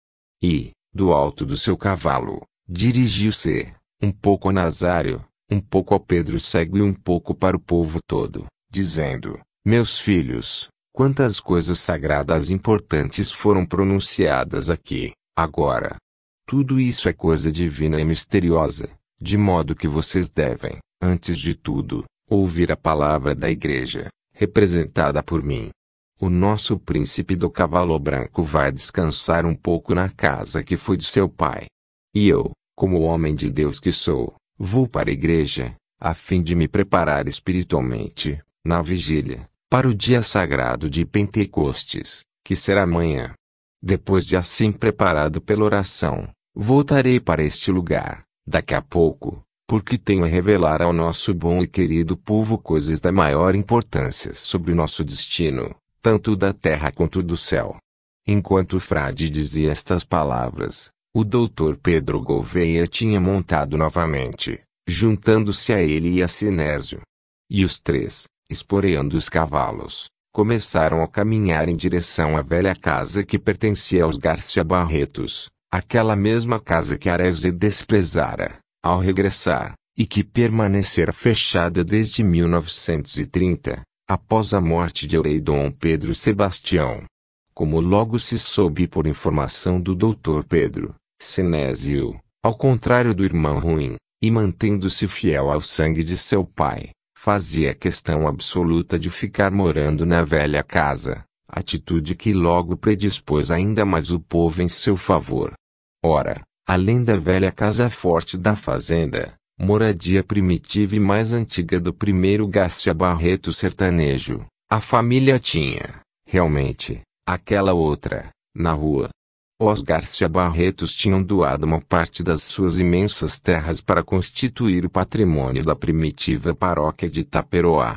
E, do alto do seu cavalo, dirigiu-se, um pouco a Nazário, um pouco ao Pedro Cego e um pouco para o povo todo, dizendo: Meus filhos, quantas coisas sagradas importantes foram pronunciadas aqui, agora. Tudo isso é coisa divina e misteriosa, de modo que vocês devem, antes de tudo, ouvir a palavra da igreja, representada por mim, o nosso príncipe do cavalo branco vai descansar um pouco na casa que foi de seu pai. E eu, como homem de Deus que sou, vou para a igreja, a fim de me preparar espiritualmente, na vigília, para o dia sagrado de Pentecostes, que será amanhã. Depois de assim preparado pela oração, voltarei para este lugar, daqui a pouco, porque tenho a revelar ao nosso bom e querido povo coisas da maior importância sobre o nosso destino, tanto da terra quanto do céu. Enquanto o frade dizia estas palavras, o doutor Pedro Gouveia tinha montado novamente, juntando-se a ele e a Sinésio. E os três, esporeando os cavalos, começaram a caminhar em direção à velha casa que pertencia aos Garcia Barretos, aquela mesma casa que Arese desprezara, ao regressar, e que permanecera fechada desde 1930, após a morte de Rei Dom Pedro Sebastião. Como logo se soube por informação do Dr. Pedro, Sinésio, ao contrário do irmão ruim, e mantendo-se fiel ao sangue de seu pai, fazia questão absoluta de ficar morando na velha casa, atitude que logo predispôs ainda mais o povo em seu favor. Ora, além da velha casa forte da fazenda, moradia primitiva e mais antiga do primeiro Garcia Barreto sertanejo, a família tinha, realmente, aquela outra, na rua. Os Garcia Barretos tinham doado uma parte das suas imensas terras para constituir o patrimônio da primitiva paróquia de Taperoá.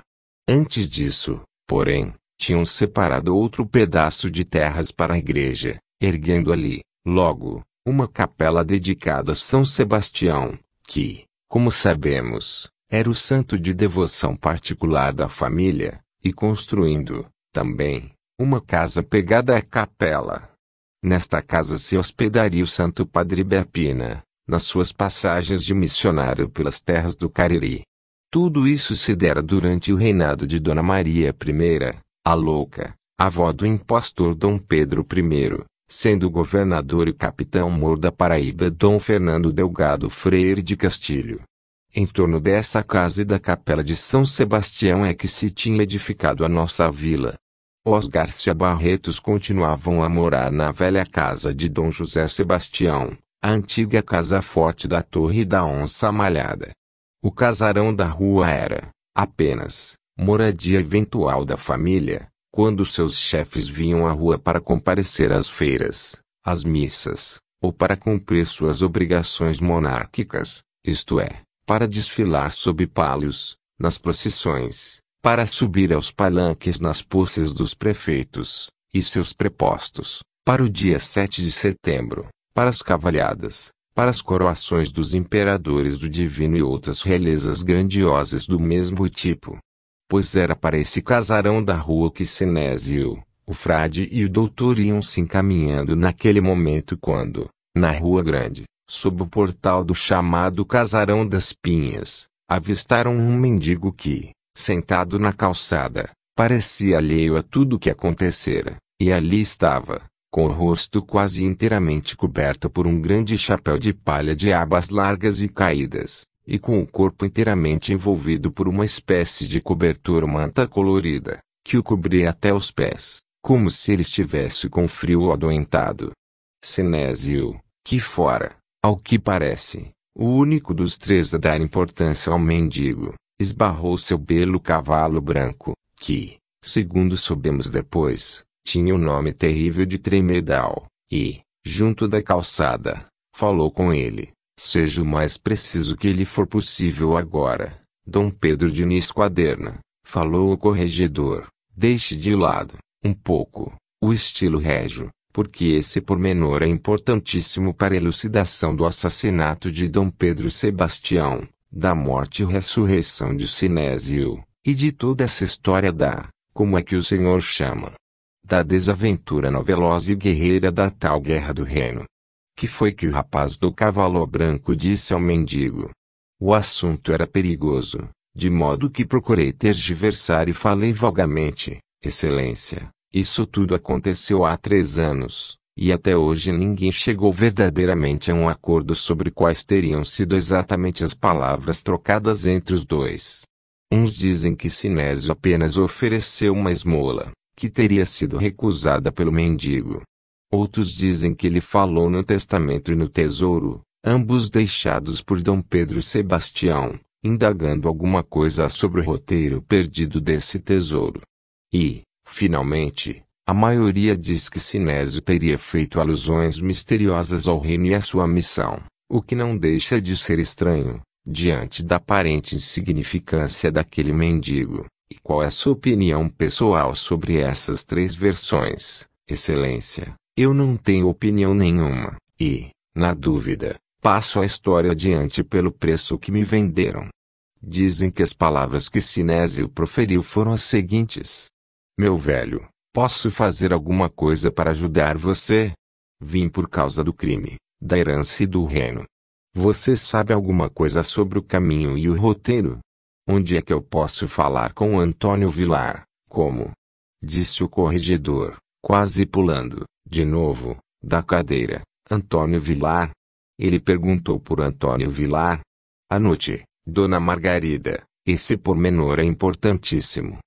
Antes disso, porém, tinham separado outro pedaço de terras para a igreja, erguendo ali, Logo, uma capela dedicada a São Sebastião, que, como sabemos, era o santo de devoção particular da família, e construindo, também, uma casa pegada à capela. Nesta casa se hospedaria o Santo Padre Beapina, nas suas passagens de missionário pelas terras do Cariri. Tudo isso se dera durante o reinado de Dona Maria I, a louca, avó do impostor Dom Pedro I, sendo governador e capitão-mor da Paraíba Dom Fernando Delgado Freire de Castilho. Em torno dessa casa e da capela de São Sebastião é que se tinha edificado a nossa vila. Os Garcia Barretos continuavam a morar na velha casa de Dom José Sebastião, a antiga casa forte da Torre da Onça Malhada. O casarão da rua era, apenas, moradia eventual da família, quando seus chefes vinham à rua para comparecer às feiras, às missas, ou para cumprir suas obrigações monárquicas, isto é, para desfilar sob palos, nas procissões, para subir aos palanques nas posses dos prefeitos, e seus prepostos, para o dia 7 de setembro, para as cavalhadas, para as coroações dos imperadores do divino e outras realezas grandiosas do mesmo tipo. Pois era para esse casarão da rua que Sinésio, o frade e o doutor iam se encaminhando naquele momento quando, na rua grande, sob o portal do chamado Casarão das Pinhas, avistaram um mendigo que, sentado na calçada, parecia alheio a tudo o que acontecera, e ali estava, com o rosto quase inteiramente coberto por um grande chapéu de palha de abas largas e caídas, e com o corpo inteiramente envolvido por uma espécie de cobertura manta colorida, que o cobria até os pés, como se ele estivesse com frio adoentado. Sinésio, que fora, ao que parece, o único dos três a dar importância ao mendigo, esbarrou seu belo cavalo branco, que, segundo soubemos depois, tinha o nome terrível de Tremedal, e, junto da calçada, falou com ele, seja o mais preciso que lhe for possível agora. Dom Pedro Diniz Quaderna, falou o corregedor, deixe de lado, um pouco, o estilo régio, porque esse pormenor é importantíssimo para a elucidação do assassinato de Dom Pedro Sebastião, da morte e ressurreição de Sinésio, e de toda essa história da, como é que o senhor chama? Da desaventura novelosa e guerreira da tal Guerra do Reino. Que foi que o rapaz do cavalo branco disse ao mendigo? O assunto era perigoso, de modo que procurei tergiversar e falei vagamente, Excelência, isso tudo aconteceu há três anos, e até hoje ninguém chegou verdadeiramente a um acordo sobre quais teriam sido exatamente as palavras trocadas entre os dois. Uns dizem que Sinésio apenas ofereceu uma esmola, que teria sido recusada pelo mendigo. Outros dizem que ele falou no testamento e no tesouro, ambos deixados por Dom Pedro Sebastião, indagando alguma coisa sobre o roteiro perdido desse tesouro. E, finalmente, a maioria diz que Sinésio teria feito alusões misteriosas ao reino e à sua missão, o que não deixa de ser estranho, diante da aparente insignificância daquele mendigo. E qual é a sua opinião pessoal sobre essas três versões, Excelência? Eu não tenho opinião nenhuma, e, na dúvida, passo a história adiante pelo preço que me venderam. Dizem que as palavras que Sinésio proferiu foram as seguintes: Meu velho, Posso fazer alguma coisa para ajudar você? Vim por causa do crime, da herança e do reino. Você sabe alguma coisa sobre o caminho e o roteiro? Onde é que eu posso falar com Antônio Vilar? Como? Disse o corregedor, quase pulando, de novo, da cadeira. Antônio Vilar? Ele perguntou por Antônio Vilar. Anote, Dona Margarida, esse pormenor é importantíssimo.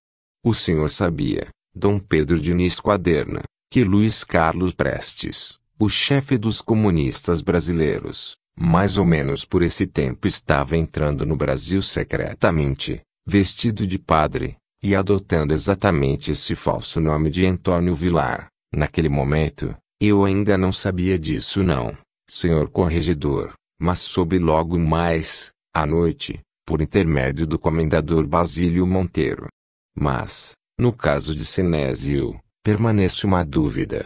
O senhor sabia, Dom Pedro Diniz Quaderna, que Luiz Carlos Prestes, o chefe dos comunistas brasileiros, mais ou menos por esse tempo estava entrando no Brasil secretamente, vestido de padre, e adotando exatamente esse falso nome de Antônio Vilar. Naquele momento, eu ainda não sabia disso não, senhor corregedor, mas soube logo mais, à noite, por intermédio do comendador Basílio Monteiro. Mas, no caso de Sinésio, permanece uma dúvida.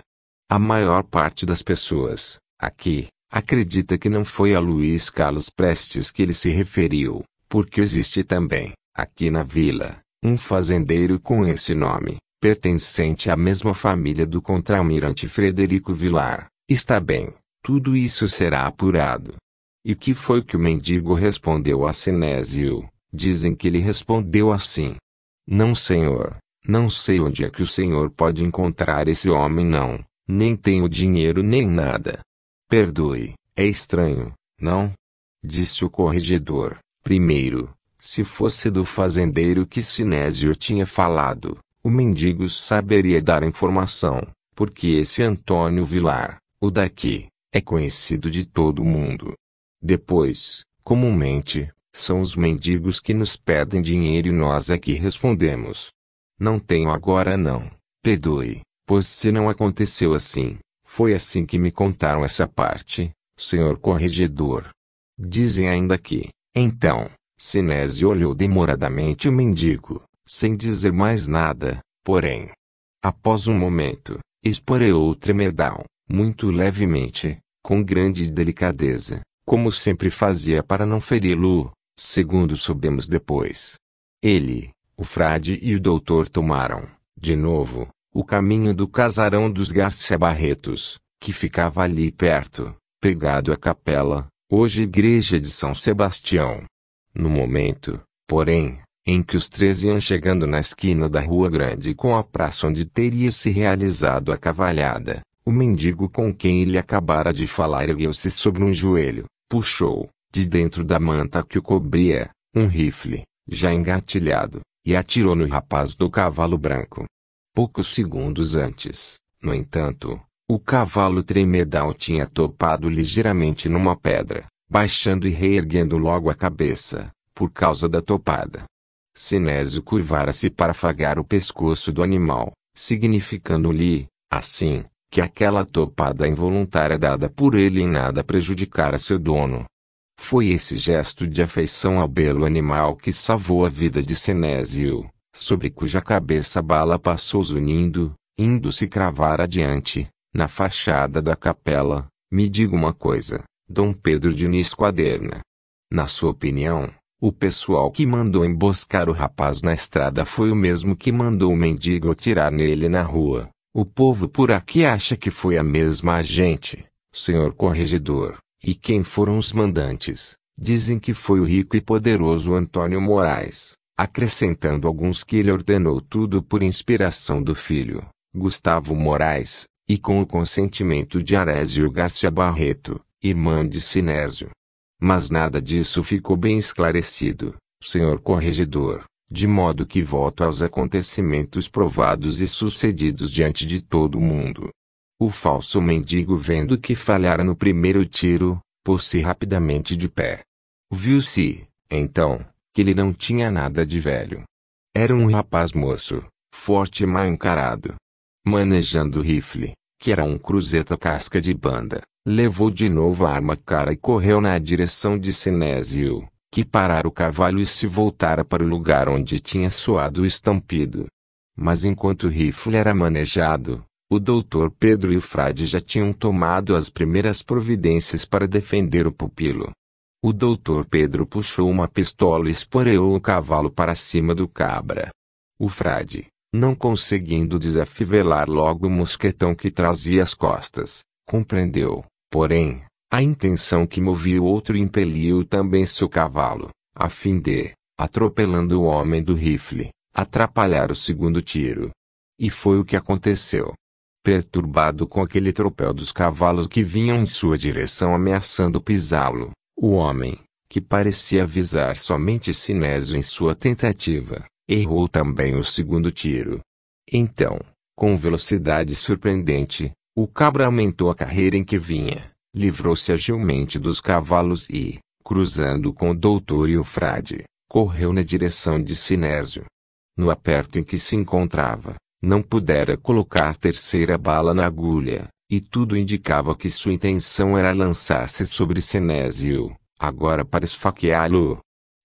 A maior parte das pessoas, Aqui, acredita que não foi a Luiz Carlos Prestes que ele se referiu, porque existe também, aqui na vila, um fazendeiro com esse nome, pertencente à mesma família do contra-almirante Frederico Vilar. Está bem, tudo isso será apurado. E que foi que o mendigo respondeu a Sinésio? Dizem que ele respondeu assim: Não, senhor, não sei onde é que o senhor pode encontrar esse homem, não, nem tenho dinheiro nem nada. Perdoe, é estranho, não? Disse o corregedor. Primeiro, se fosse do fazendeiro que Sinésio tinha falado, o mendigo saberia dar informação, porque esse Antônio Vilar, o daqui, é conhecido de todo mundo. Depois, comumente, são os mendigos que nos pedem dinheiro e nós aqui respondemos. Não tenho agora não, perdoe, pois se não aconteceu assim, foi assim que me contaram essa parte, senhor corregedor. Dizem ainda que, então, Sinésio olhou demoradamente o mendigo, sem dizer mais nada, porém. Após um momento, esporeou o tremedal, muito levemente, com grande delicadeza, como sempre fazia para não feri-lo, segundo soubemos depois. Ele, o frade e o doutor tomaram, de novo, o caminho do casarão dos Garcia Barretos, que ficava ali perto, pegado à capela, hoje igreja de São Sebastião. No momento, porém, em que os três iam chegando na esquina da Rua Grande com a praça onde teria se realizado a cavalhada, o mendigo com quem ele acabara de falar ergueu-se sobre um joelho, puxou, de dentro da manta que o cobria, um rifle, já engatilhado, e atirou no rapaz do cavalo branco. Poucos segundos antes, no entanto, o cavalo tremedal tinha topado ligeiramente numa pedra, baixando e reerguendo logo a cabeça, por causa da topada. Sinésio curvara-se para afagar o pescoço do animal, significando-lhe, assim, que aquela topada involuntária dada por ele em nada prejudicara seu dono. Foi esse gesto de afeição ao belo animal que salvou a vida de Sinésio sobre cuja cabeça a bala passou zunindo, indo se cravar adiante, na fachada da capela. Me diga uma coisa, Dom Pedro Diniz Quaderna. Na sua opinião, o pessoal que mandou emboscar o rapaz na estrada foi o mesmo que mandou o mendigo atirar nele na rua. O povo por aqui acha que foi a mesma gente, senhor corregedor. E quem foram os mandantes? Dizem que foi o rico e poderoso Antônio Moraes acrescentando alguns que ele ordenou tudo por inspiração do filho, Gustavo Moraes, e com o consentimento de Arésio Garcia Barreto, irmã de Sinésio. Mas nada disso ficou bem esclarecido, senhor corregedor, de modo que volto aos acontecimentos provados e sucedidos diante de todo mundo. O falso mendigo vendo que falhara no primeiro tiro, pôs-se rapidamente de pé. Viu-se, então, que ele não tinha nada de velho. Era um rapaz moço, forte e mal encarado. Manejando o rifle, que era um cruzeta casca de banda, levou de novo a arma cara e correu na direção de Sinésio, que parara o cavalo e se voltara para o lugar onde tinha soado o estampido. Mas enquanto o rifle era manejado, o doutor Pedro e o frade já tinham tomado as primeiras providências para defender o pupilo. O doutor Pedro puxou uma pistola e esporeou o cavalo para cima do cabra. O frade, não conseguindo desafivelar logo o mosquetão que trazia às costas, compreendeu, porém, a intenção que movia o outro impeliu também seu cavalo, a fim de, atropelando o homem do rifle, atrapalhar o segundo tiro. E foi o que aconteceu. Perturbado com aquele tropel dos cavalos que vinham em sua direção ameaçando pisá-lo, o homem, que parecia avisar somente Sinésio em sua tentativa, errou também o segundo tiro. Então, com velocidade surpreendente, o cabra aumentou a carreira em que vinha, livrou-se agilmente dos cavalos e, cruzando com o doutor e o frade, correu na direção de Sinésio. No aperto em que se encontrava, não pudera colocar terceira bala na agulha, e tudo indicava que sua intenção era lançar-se sobre Sinésio, agora para esfaqueá-lo.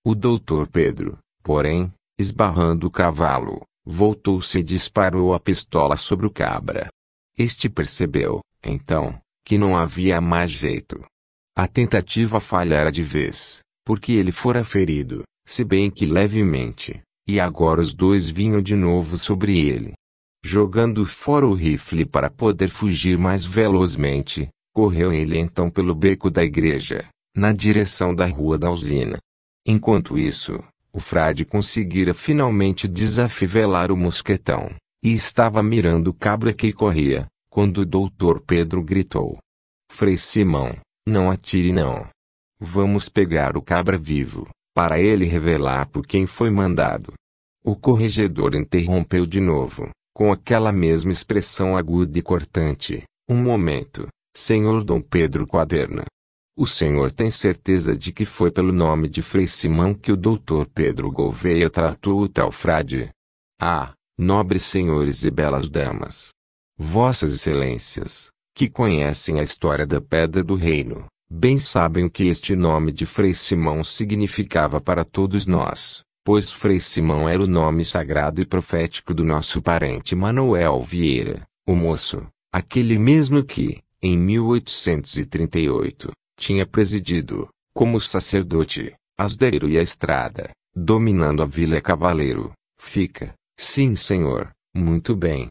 O doutor Pedro, porém, esbarrando o cavalo, voltou-se e disparou a pistola sobre o cabra. Este percebeu, então, que não havia mais jeito. A tentativa falhara de vez, porque ele fora ferido, se bem que levemente, e agora os dois vinham de novo sobre ele. Jogando fora o rifle para poder fugir mais velozmente, correu ele então pelo beco da igreja, na direção da rua da usina. Enquanto isso, o frade conseguira finalmente desafivelar o mosquetão, e estava mirando o cabra que corria, quando o doutor Pedro gritou. Frei Simão, não atire não. Vamos pegar o cabra vivo, para ele revelar por quem foi mandado. O corregedor interrompeu de novo, com aquela mesma expressão aguda e cortante. Um momento, senhor Dom Pedro Quaderna. O senhor tem certeza de que foi pelo nome de Frei Simão que o doutor Pedro Gouveia tratou o tal frade? Ah, nobres senhores e belas damas. Vossas excelências, que conhecem a história da Pedra do Reino, bem sabem o que este nome de Frei Simão significava para todos nós, pois Frei Simão era o nome sagrado e profético do nosso parente Manuel Vieira, o moço, aquele mesmo que, em 1838, tinha presidido, como sacerdote, asdeiro e a estrada, dominando a Vila Cavaleiro. Fica, sim senhor, muito bem.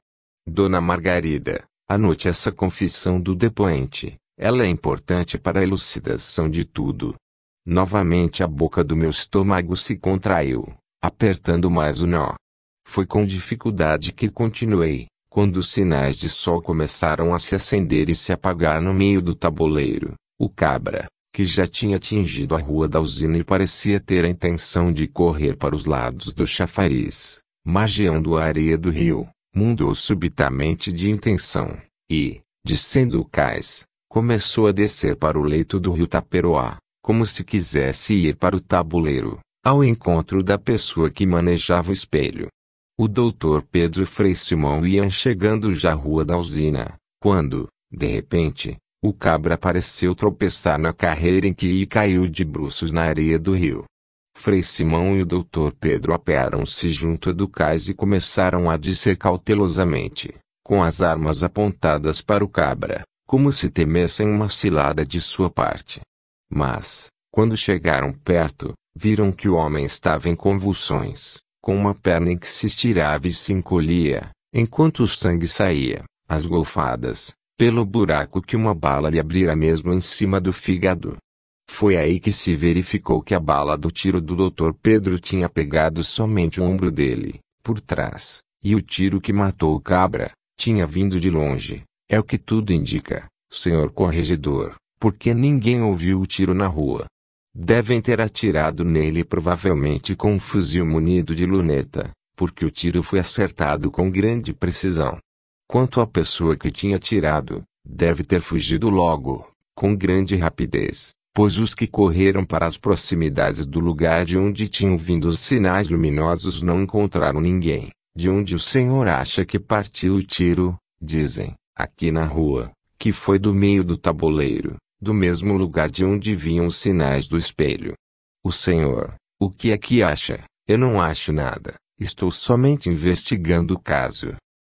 Dona Margarida, anote essa confissão do depoente, ela é importante para a elucidação de tudo. Novamente a boca do meu estômago se contraiu, apertando mais o nó. Foi com dificuldade que continuei, quando os sinais de sol começaram a se acender e se apagar no meio do tabuleiro. O cabra, que já tinha atingido a rua da usina e parecia ter a intenção de correr para os lados do chafariz, margeando a areia do rio, mudou subitamente de intenção, e, descendo o cais, começou a descer para o leito do rio Taperoá, como se quisesse ir para o tabuleiro, ao encontro da pessoa que manejava o espelho. O doutor Pedro Frei Simão iam chegando já à rua da usina, quando, de repente, o cabra pareceu tropeçar na carreira em que ia e caiu de bruços na areia do rio. Frei Simão e o doutor Pedro apearam-se junto do cais e começaram a descer cautelosamente, com as armas apontadas para o cabra, como se temessem uma cilada de sua parte. Mas, quando chegaram perto, viram que o homem estava em convulsões, com uma perna em que se estirava e se encolhia, enquanto o sangue saía, as golfadas, pelo buraco que uma bala lhe abrira mesmo em cima do fígado. Foi aí que se verificou que a bala do tiro do Dr. Pedro tinha pegado somente o ombro dele, por trás, e o tiro que matou o cabra, tinha vindo de longe. É o que tudo indica, senhor corregedor, porque ninguém ouviu o tiro na rua. Devem ter atirado nele provavelmente com um fuzil munido de luneta, porque o tiro foi acertado com grande precisão. Quanto à pessoa que tinha tirado, deve ter fugido logo, com grande rapidez, pois os que correram para as proximidades do lugar de onde tinham vindo os sinais luminosos não encontraram ninguém. De onde o senhor acha que partiu o tiro, dizem, aqui na rua, que foi do meio do tabuleiro, do mesmo lugar de onde vinham os sinais do espelho. O senhor, o que é que acha? Eu não acho nada, estou somente investigando o caso.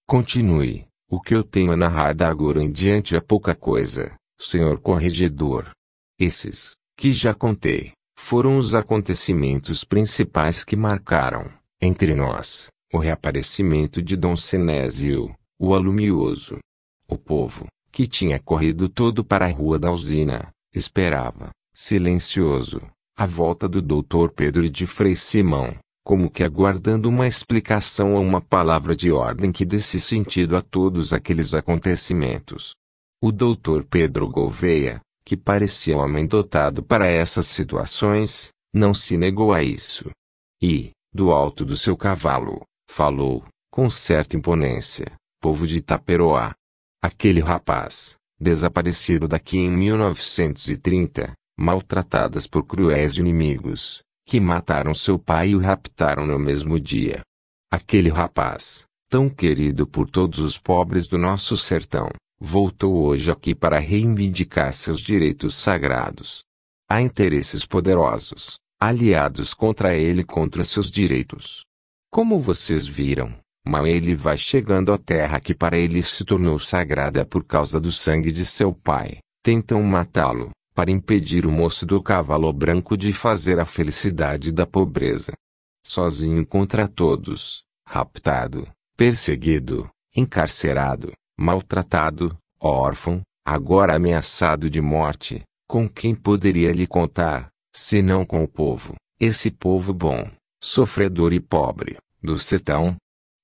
Continue. O que eu tenho a narrar da agora em diante é pouca coisa, senhor corregedor. Esses, que já contei, foram os acontecimentos principais que marcaram, entre nós, o reaparecimento de Dom Senésio, o alumioso. O povo, que tinha corrido todo para a rua da usina, esperava, silencioso, a volta do doutor Pedro de Frei Simão, como que aguardando uma explicação ou uma palavra de ordem que desse sentido a todos aqueles acontecimentos. O doutor Pedro Gouveia, que parecia homem dotado para essas situações, não se negou a isso. E, do alto do seu cavalo, falou, com certa imponência, povo de Itaperoá. Aquele rapaz, desaparecido daqui em 1930, maltratadas por cruéis inimigos, que mataram seu pai e o raptaram no mesmo dia. Aquele rapaz, tão querido por todos os pobres do nosso sertão, voltou hoje aqui para reivindicar seus direitos sagrados. Há interesses poderosos, aliados contra ele e contra seus direitos. Como vocês viram, Mas ele vai chegando à terra que para ele se tornou sagrada por causa do sangue de seu pai. Tentam matá-lo, para impedir o moço do cavalo branco de fazer a felicidade da pobreza. Sozinho contra todos, raptado, perseguido, encarcerado, maltratado, órfão, agora ameaçado de morte, com quem poderia lhe contar, senão com o povo, esse povo bom, sofredor e pobre, do sertão?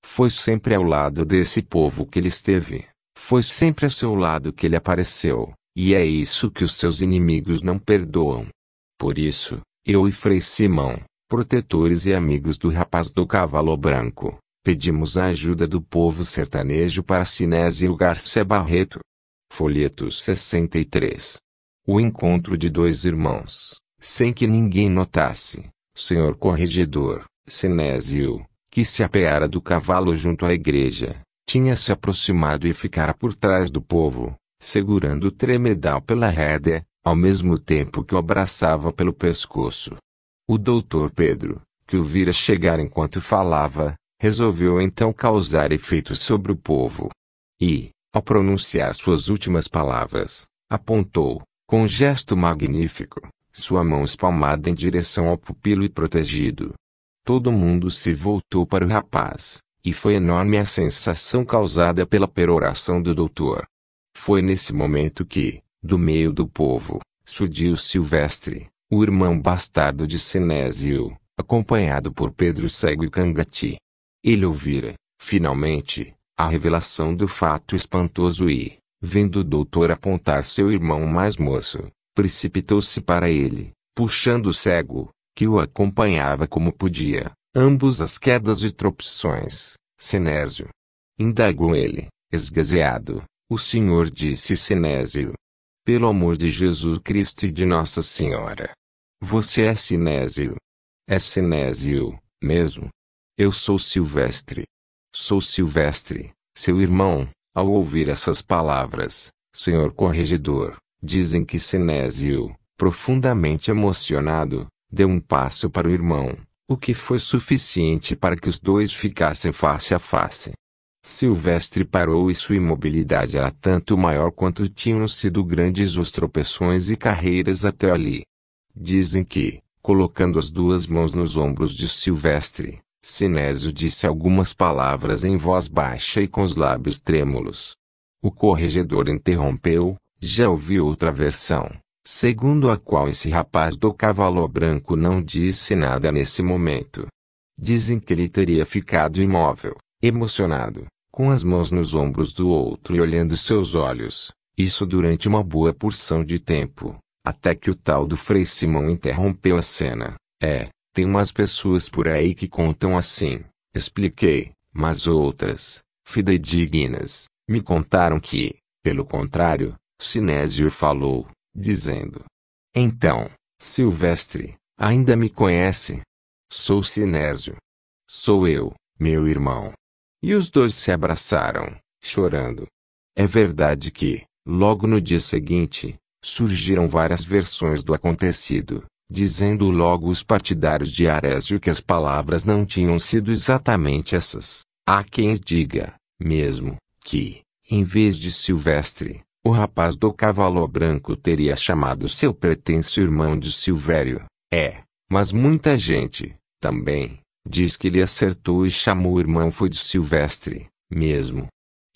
Foi sempre ao lado desse povo que ele esteve, foi sempre ao seu lado que ele apareceu, e é isso que os seus inimigos não perdoam. Por isso, eu e Frei Simão, protetores e amigos do rapaz do cavalo branco, pedimos a ajuda do povo sertanejo para Sinésio Garcia Barreto. Folheto 63. O encontro de dois irmãos, sem que ninguém notasse. Senhor corregedor, Sinésio, que se apeara do cavalo junto à igreja, tinha se aproximado e ficara por trás do povo, segurando o tremedal pela rédea, ao mesmo tempo que o abraçava pelo pescoço. O doutor Pedro, que o vira chegar enquanto falava, resolveu então causar efeito sobre o povo. E, ao pronunciar suas últimas palavras, apontou, com um gesto magnífico, sua mão espalmada em direção ao pupilo e protegido. Todo mundo se voltou para o rapaz, e foi enorme a sensação causada pela peroração do doutor. Foi nesse momento que, do meio do povo, surgiu Silvestre, o irmão bastardo de Sinésio, acompanhado por Pedro Cego e Cangati. Ele ouvira, finalmente, a revelação do fato espantoso e, vendo o doutor apontar seu irmão mais moço, precipitou-se para ele, puxando o cego, que o acompanhava como podia, ambos as quedas e tropeções. Sinésio. Indagou ele, esgazeado. O Senhor disse Sinésio, pelo amor de Jesus Cristo e de Nossa Senhora. Você é Sinésio. É Sinésio, mesmo. Eu sou Silvestre. Sou Silvestre, seu irmão. Ao ouvir essas palavras, senhor corregedor, dizem que Sinésio, profundamente emocionado, deu um passo para o irmão, o que foi suficiente para que os dois ficassem face a face. Silvestre parou e sua imobilidade era tanto maior quanto tinham sido grandes os tropeções e carreiras até ali. Dizem que, colocando as duas mãos nos ombros de Silvestre, Sinésio disse algumas palavras em voz baixa e com os lábios trêmulos. O corregedor interrompeu, já ouvi outra versão, segundo a qual esse rapaz do cavalo branco não disse nada nesse momento. Dizem que ele teria ficado imóvel, emocionado, com as mãos nos ombros do outro e olhando seus olhos, isso durante uma boa porção de tempo, até que o tal do Frei Simão interrompeu a cena. É, tem umas pessoas por aí que contam assim, expliquei, mas outras, fidedignas, me contaram que, pelo contrário, Sinésio falou, dizendo: Então, Silvestre, ainda me conhece? Sou Sinésio. Sou eu, meu irmão. E os dois se abraçaram, chorando. É verdade que, logo no dia seguinte, surgiram várias versões do acontecido, dizendo logo os partidários de Arésio que as palavras não tinham sido exatamente essas. Há quem diga, mesmo, que, em vez de Silvestre, o rapaz do cavalo branco teria chamado seu pretenso irmão de Silvério. É, mas muita gente, também, Diz que ele acertou e chamou o irmão foi de Silvestre, mesmo.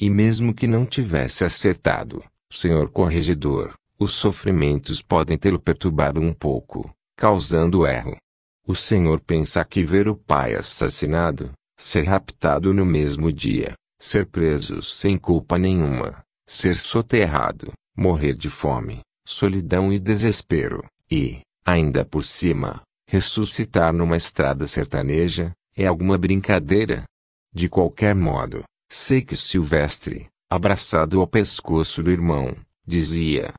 E mesmo que não tivesse acertado, senhor corregedor, os sofrimentos podem tê-lo perturbado um pouco, causando erro. O senhor pensa que ver o pai assassinado, ser raptado no mesmo dia, ser preso sem culpa nenhuma, ser soterrado, morrer de fome, solidão e desespero, e, ainda por cima, ressuscitar numa estrada sertaneja, é alguma brincadeira? De qualquer modo, sei que Silvestre, abraçado ao pescoço do irmão, dizia: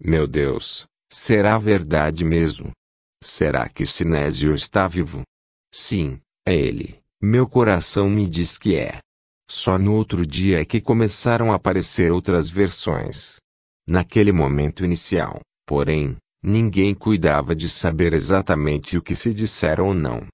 Meu Deus, será verdade mesmo? Será que Sinésio está vivo? Sim, é ele, meu coração me diz que é. Só no outro dia é que começaram a aparecer outras versões. Naquele momento inicial, porém, Ninguém cuidava de saber exatamente o que se dissera ou não.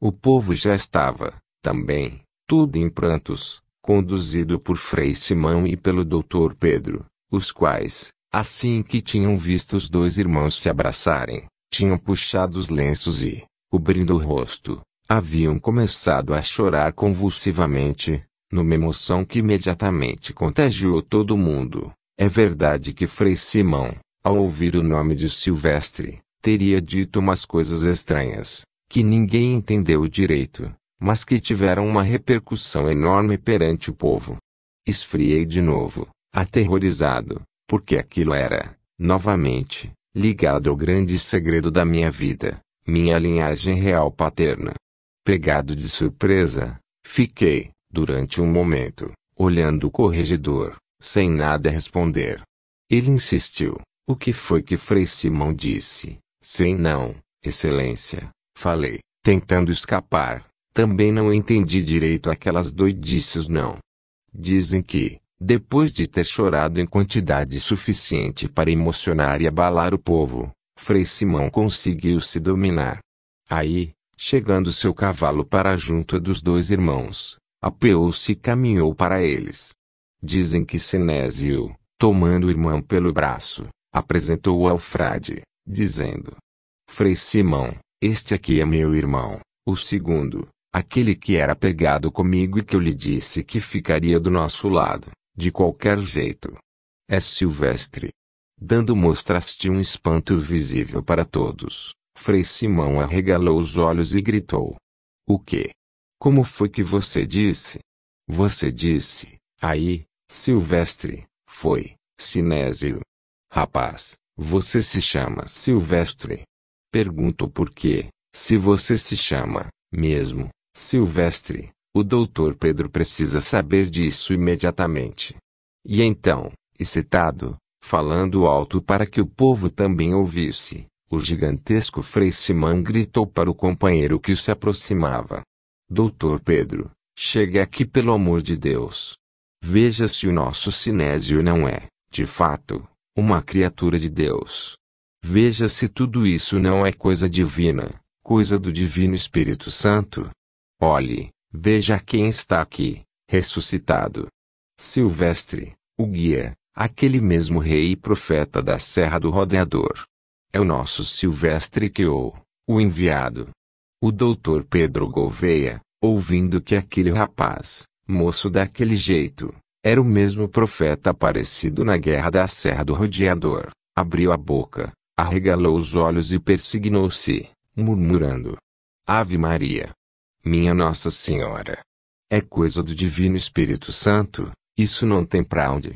O povo já estava, também, tudo em prantos, conduzido por Frei Simão e pelo doutor Pedro, os quais, assim que tinham visto os dois irmãos se abraçarem, tinham puxado os lenços e, cobrindo o rosto, haviam começado a chorar convulsivamente, numa emoção que imediatamente contagiou todo mundo. É verdade que Frei Simão, ao ouvir o nome de Silvestre, teria dito umas coisas estranhas, que ninguém entendeu direito, mas que tiveram uma repercussão enorme perante o povo. Esfriei de novo, aterrorizado, porque aquilo era, novamente, ligado ao grande segredo da minha vida, minha linhagem real paterna. Pegado de surpresa, fiquei, durante um momento, olhando o corregedor, sem nada responder. Ele insistiu. O que foi que Frei Simão disse? Sim, não, Excelência, falei, tentando escapar. Também não entendi direito aquelas doidices não. Dizem que, depois de ter chorado em quantidade suficiente para emocionar e abalar o povo, Frei Simão conseguiu se dominar. Aí, chegando seu cavalo para junto dos dois irmãos, apeou-se e caminhou para eles. Dizem que Sinésio, tomando o irmão pelo braço, apresentou-o ao frade, dizendo: Frei Simão, este aqui é meu irmão, o segundo, aquele que era pegado comigo e que eu lhe disse que ficaria do nosso lado, de qualquer jeito. É Silvestre. Dando mostras de um espanto visível para todos, Frei Simão arregalou os olhos e gritou: O que? Como foi que você disse? Você disse, aí, Silvestre, foi, Sinésio. Rapaz, você se chama Silvestre. Pergunto por quê, se você se chama, mesmo, Silvestre, o doutor Pedro precisa saber disso imediatamente. E então, excitado, falando alto para que o povo também ouvisse, o gigantesco Frei Simão gritou para o companheiro que se aproximava. Doutor Pedro, chegue aqui pelo amor de Deus. Veja se o nosso Sinésio não é, de fato, uma criatura de Deus. Veja se tudo isso não é coisa divina, coisa do Divino Espírito Santo. Olhe, veja quem está aqui, ressuscitado. Silvestre, o guia, aquele mesmo rei e profeta da Serra do Rodeador. É o nosso Silvestre que o, o enviado. O doutor Pedro Gouveia, ouvindo que aquele rapaz, moço daquele jeito, era o mesmo profeta aparecido na guerra da Serra do Rodeador. Abriu a boca, arregalou os olhos e persignou-se, murmurando: Ave Maria! Minha Nossa Senhora! É coisa do Divino Espírito Santo, isso não tem pra onde.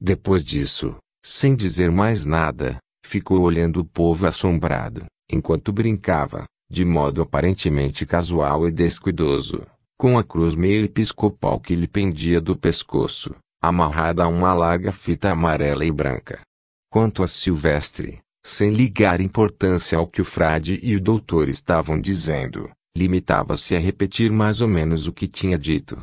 Depois disso, sem dizer mais nada, ficou olhando o povo assombrado, enquanto brincava, de modo aparentemente casual e descuidoso, com a cruz meio episcopal que lhe pendia do pescoço, amarrada a uma larga fita amarela e branca. Quanto a Silvestre, sem ligar importância ao que o frade e o doutor estavam dizendo, limitava-se a repetir mais ou menos o que tinha dito.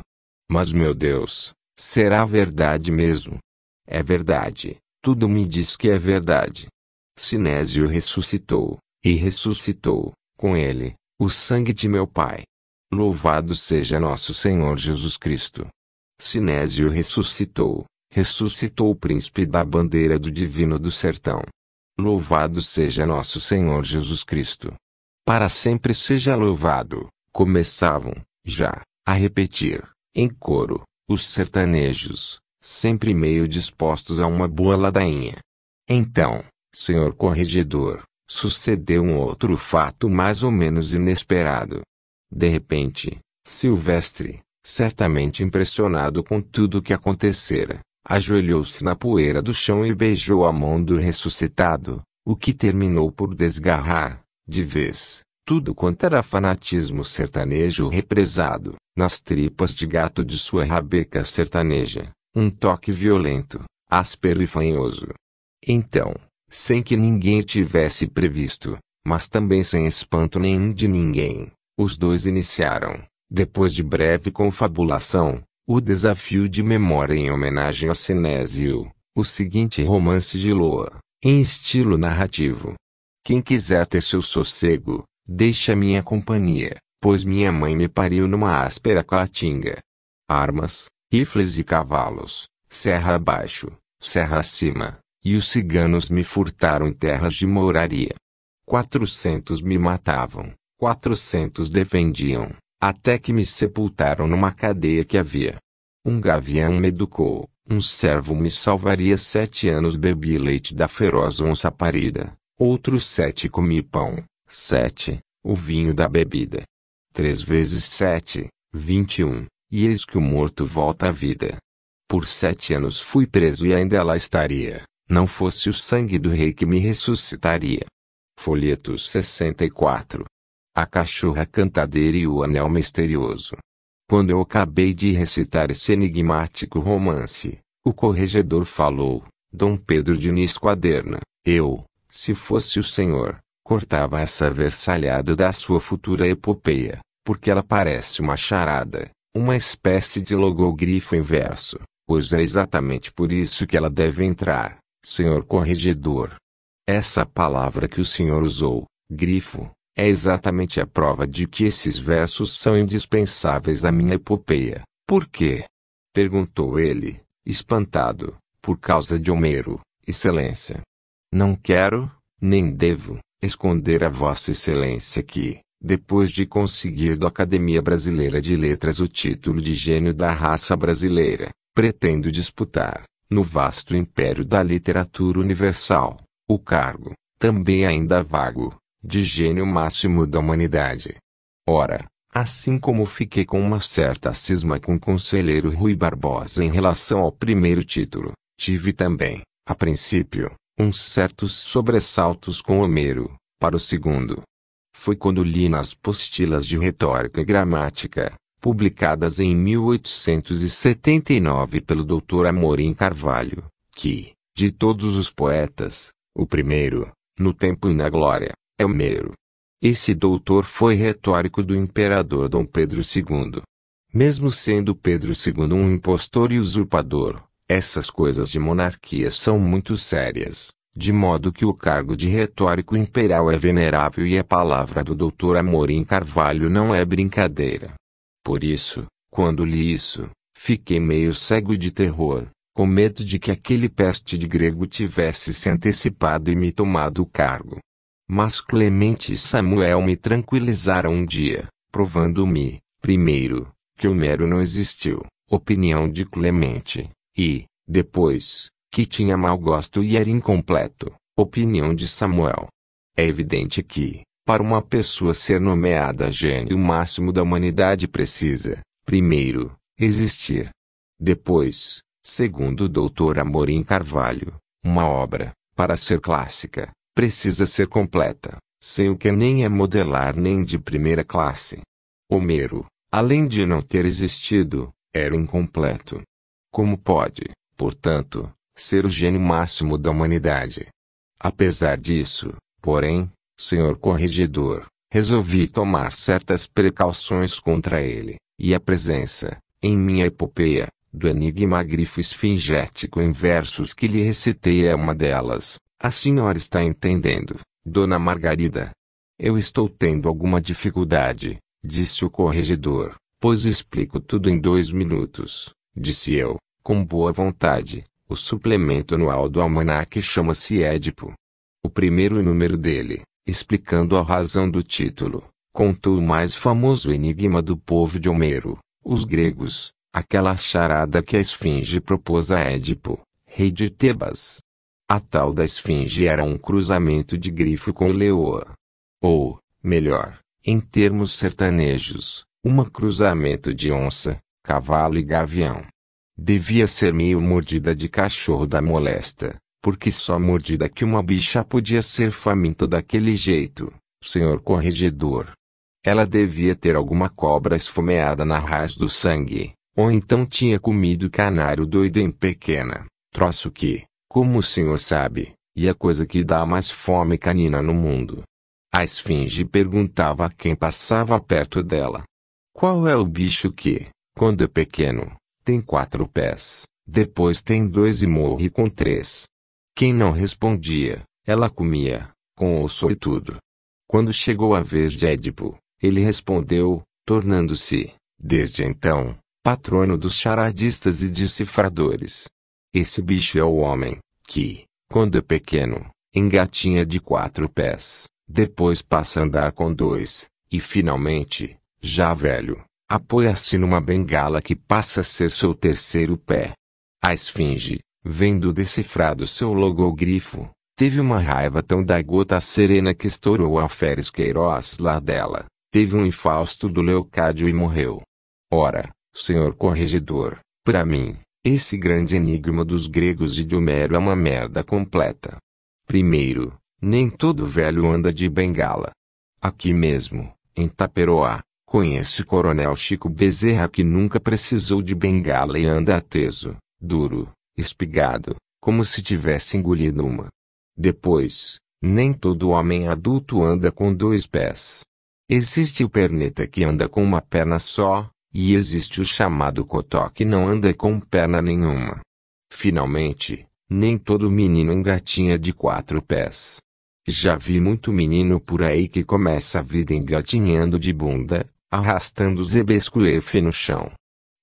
Mas meu Deus, será verdade mesmo? É verdade, tudo me diz que é verdade. Sinésio ressuscitou, e ressuscitou, com ele, o sangue de meu Pai. Louvado seja nosso Senhor Jesus Cristo. Sinésio ressuscitou, ressuscitou o príncipe da bandeira do divino do sertão. Louvado seja nosso Senhor Jesus Cristo. Para sempre seja louvado, começavam, já, a repetir, em coro, os sertanejos, sempre meio dispostos a uma boa ladainha. Então, senhor corregedor, sucedeu um outro fato mais ou menos inesperado. De repente, Silvestre, certamente impressionado com tudo o que acontecera, ajoelhou-se na poeira do chão e beijou a mão do ressuscitado, o que terminou por desgarrar, de vez, tudo quanto era fanatismo sertanejo represado, nas tripas de gato de sua rabeca sertaneja, um toque violento, áspero e fanhoso. Então, sem que ninguém tivesse previsto, mas também sem espanto nenhum de ninguém, os dois iniciaram, depois de breve confabulação, o desafio de memória em homenagem a Sinésio, o seguinte romance de Loa, em estilo narrativo. Quem quiser ter seu sossego, deixe a minha companhia, pois minha mãe me pariu numa áspera caatinga. armas, rifles e cavalos, serra abaixo, serra acima, e os ciganos me furtaram terras de moraria. Quatrocentos me matavam, quatrocentos defendiam, até que me sepultaram numa cadeia que havia. Um gavião me educou, um servo me salvaria sete anos bebi leite da feroz onça parida, outros sete comi pão, sete, o vinho da bebida. Três vezes sete, vinte e um, e eis que o morto volta à vida. Por sete anos fui preso e ainda lá estaria, não fosse o sangue do rei que me ressuscitaria. Folheto 64. A cachorra cantadeira e o anel misterioso. Quando eu acabei de recitar esse enigmático romance, o corregedor falou, Dom Pedro Diniz Quaderna, eu, se fosse o senhor, cortava essa versalhada da sua futura epopeia, porque ela parece uma charada, uma espécie de logogrifo em verso, pois é exatamente por isso que ela deve entrar, senhor corregedor. Essa palavra que o senhor usou, grifo, é exatamente a prova de que esses versos são indispensáveis à minha epopeia. Por quê? Perguntou ele, espantado, por causa de Homero, Excelência. Não quero, nem devo, esconder a Vossa Excelência que, depois de conseguir da Academia Brasileira de Letras o título de gênio da raça brasileira, pretendo disputar, no vasto império da literatura universal, o cargo, também ainda vago, de gênio máximo da humanidade. Ora, assim como fiquei com uma certa cisma com o conselheiro Rui Barbosa em relação ao primeiro título, tive também, a princípio, uns certos sobressaltos com Homero, para o segundo. Foi quando li nas postilas de retórica e gramática, publicadas em 1879 pelo Dr. Amorim Carvalho, que, de todos os poetas, o primeiro, no tempo e na glória, é Homero. Esse doutor foi retórico do imperador Dom Pedro II. Mesmo sendo Pedro II um impostor e usurpador, essas coisas de monarquia são muito sérias, de modo que o cargo de retórico imperial é venerável e a palavra do doutor Amorim Carvalho não é brincadeira. Por isso, quando li isso, fiquei meio cego de terror, com medo de que aquele peste de grego tivesse se antecipado e me tomado o cargo. Mas Clemente e Samuel me tranquilizaram um dia, provando-me, primeiro, que Homero não existiu, opinião de Clemente, e, depois, que tinha mau gosto e era incompleto, opinião de Samuel. É evidente que, para uma pessoa ser nomeada gênio máximo da humanidade precisa, primeiro, existir. Depois, Segundo o Dr. Amorim Carvalho, uma obra, para ser clássica, precisa ser completa, sem o que nem é modelar nem de primeira classe. Homero, além de não ter existido, era incompleto. Como pode, portanto, ser o gênio máximo da humanidade? Apesar disso, porém, senhor corregedor, resolvi tomar certas precauções contra ele, e a presença, em minha epopeia, do enigma grifo esfingético em versos que lhe recitei é uma delas. A senhora está entendendo, dona Margarida? Eu estou tendo alguma dificuldade, disse o corregedor, pois explico tudo em dois minutos, disse eu, com boa vontade. O suplemento anual do almanaque chama-se Édipo. O primeiro número dele, explicando a razão do título, contou o mais famoso enigma do povo de Homero, os gregos, aquela charada que a esfinge propôs a Édipo, rei de Tebas. A tal da esfinge era um cruzamento de grifo com leoa. Ou, melhor, em termos sertanejos, um cruzamento de onça, cavalo e gavião. Devia ser meio mordida de cachorro da molesta, porque só mordida que uma bicha podia ser faminto daquele jeito, senhor corregedor. Ela devia ter alguma cobra esfomeada na raiz do sangue, ou então tinha comido canário doido em pequena, troço que, como o senhor sabe, é a coisa que dá mais fome canina no mundo. A esfinge perguntava a quem passava perto dela. Qual é o bicho que, quando é pequeno, tem quatro pés, depois tem dois e morre com três? Quem não respondia, ela comia, com osso e tudo. Quando chegou a vez de Édipo, ele respondeu, tornando-se, desde então, patrono dos charadistas e decifradores. Esse bicho é o homem, que, quando é pequeno, engatinha de quatro pés, depois passa a andar com dois, e finalmente, já velho, apoia-se numa bengala que passa a ser seu terceiro pé. A esfinge, vendo decifrado seu logogrifo, teve uma raiva tão da gota serena que estourou alferes Queiroz lá dela, teve um infausto do Leocádio e morreu. Ora, senhor corregedor, para mim, esse grande enigma dos gregos e de Homero é uma merda completa. Primeiro, nem todo velho anda de bengala. Aqui mesmo, em Taperoá, conheço Coronel Chico Bezerra que nunca precisou de bengala e anda ateso, duro, espigado, como se tivesse engolido uma. Depois, nem todo homem adulto anda com dois pés. Existe o perneta que anda com uma perna só, e existe o chamado cotó que não anda com perna nenhuma. Finalmente, nem todo menino engatinha de quatro pés. Já vi muito menino por aí que começa a vida engatinhando de bunda, arrastando zebescuefe no chão.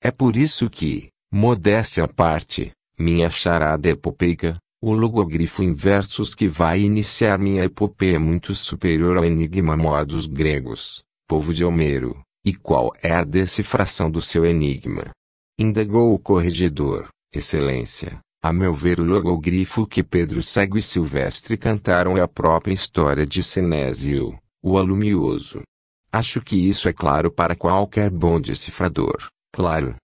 É por isso que, modéstia à parte, minha charada epopeica, o logogrifo inversos que vai iniciar minha epopeia é muito superior ao enigma mor dos gregos, povo de Homero, e qual é a decifração do seu enigma? Indagou o corregedor, Excelência. A meu ver o logogrifo que Pedro Cego e Silvestre cantaram é a própria história de Sinésio, o alumioso. Acho que isso é claro para qualquer bom decifrador, claro.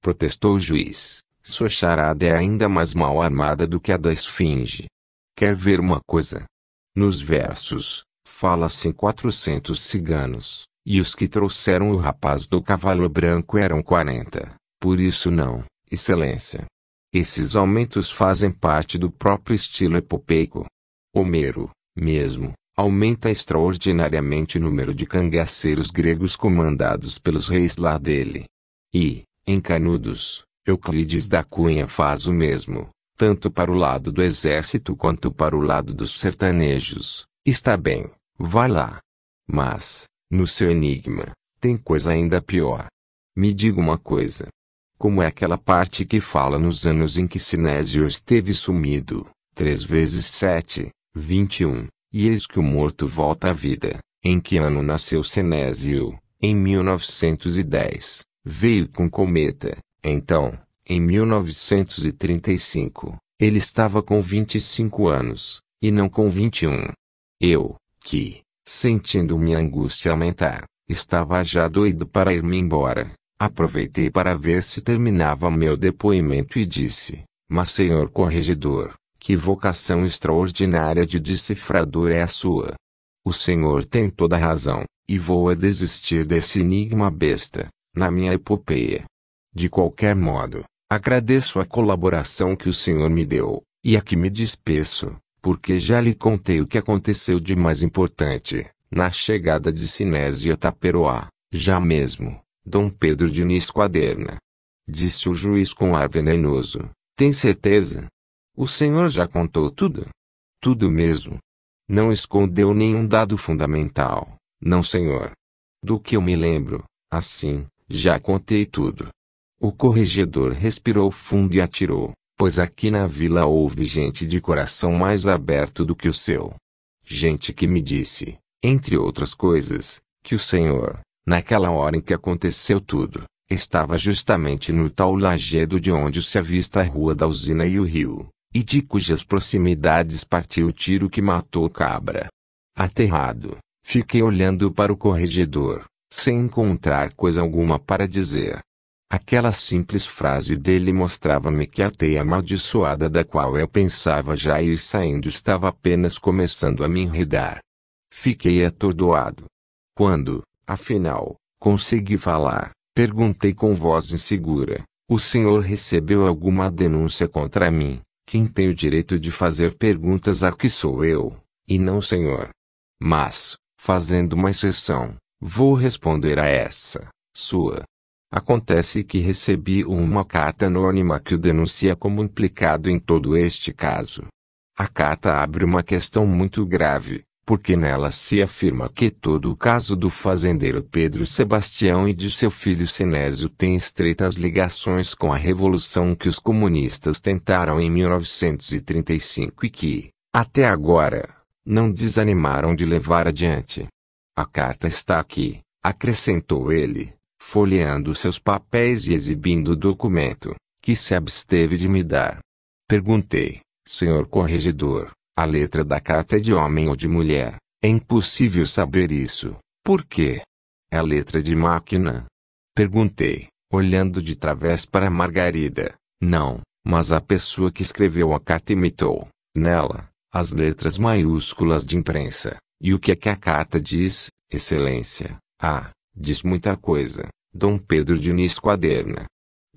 Protestou o juiz. Sua charada é ainda mais mal armada do que a da esfinge. Quer ver uma coisa? Nos versos, fala-se em quatrocentos ciganos, e os que trouxeram o rapaz do cavalo branco eram quarenta. Por isso não, excelência. Esses aumentos fazem parte do próprio estilo epopeico. Homero, mesmo, aumenta extraordinariamente o número de cangaceiros gregos comandados pelos reis lá dele. E, em Canudos, Euclides da Cunha faz o mesmo, tanto para o lado do exército quanto para o lado dos sertanejos. Está bem, vai lá. Mas, no seu enigma, tem coisa ainda pior. Me diga uma coisa. Como é aquela parte que fala nos anos em que Sinésio esteve sumido, três vezes sete, vinte e eis que o morto volta à vida. Em que ano nasceu Sinésio? Em 1910. Veio com cometa. Então, em 1935, ele estava com 25 anos, e não com 21. Eu, que, Sentindo minha angústia aumentar, estava já doido para ir-me embora. Aproveitei para ver se terminava meu depoimento e disse: Mas, senhor corregedor, que vocação extraordinária de decifrador é a sua? O senhor tem toda a razão, e vou a desistir desse enigma besta, na minha epopeia. De qualquer modo, agradeço a colaboração que o senhor me deu, e aqui me despeço, porque já lhe contei o que aconteceu de mais importante, na chegada de Sinésio a Taperoá, já mesmo, Dom Pedro Diniz Quaderna. Disse o juiz com ar venenoso, tem certeza? O senhor já contou tudo? Tudo mesmo. Não escondeu nenhum dado fundamental, não senhor. Do que eu me lembro, assim, já contei tudo. O corregedor respirou fundo e atirou pois aqui na vila houve gente de coração mais aberto do que o seu. Gente que me disse, entre outras coisas, que o Senhor, naquela hora em que aconteceu tudo, estava justamente no tal lajedo de onde se avista a rua da usina e o rio, e de cujas proximidades partiu o tiro que matou o cabra. Aterrado, fiquei olhando para o corregedor, sem encontrar coisa alguma para dizer. Aquela simples frase dele mostrava-me que a teia amaldiçoada da qual eu pensava já ir saindo estava apenas começando a me enredar. Fiquei atordoado. Quando, afinal, consegui falar, perguntei com voz insegura: O senhor recebeu alguma denúncia contra mim? Quem tem o direito de fazer perguntas aqui sou eu, e não o senhor. Mas, fazendo uma exceção, vou responder a essa, sua Acontece que recebi uma carta anônima que o denuncia como implicado em todo este caso. A carta abre uma questão muito grave, porque nela se afirma que todo o caso do fazendeiro Pedro Sebastião e de seu filho Sinésio tem estreitas ligações com a revolução que os comunistas tentaram em 1935 e que, até agora, não desanimaram de levar adiante. A carta está aqui, acrescentou ele, folheando seus papéis e exibindo o documento, que se absteve de me dar. Perguntei, senhor corregedor, a letra da carta é de homem ou de mulher. É impossível saber isso. Por quê? É letra de máquina? Perguntei, olhando de través para Margarida. Não, mas a pessoa que escreveu a carta imitou, nela, as letras maiúsculas de imprensa. E o que é que a carta diz, Excelência? Ah, diz muita coisa, Dom Pedro Diniz Quaderna.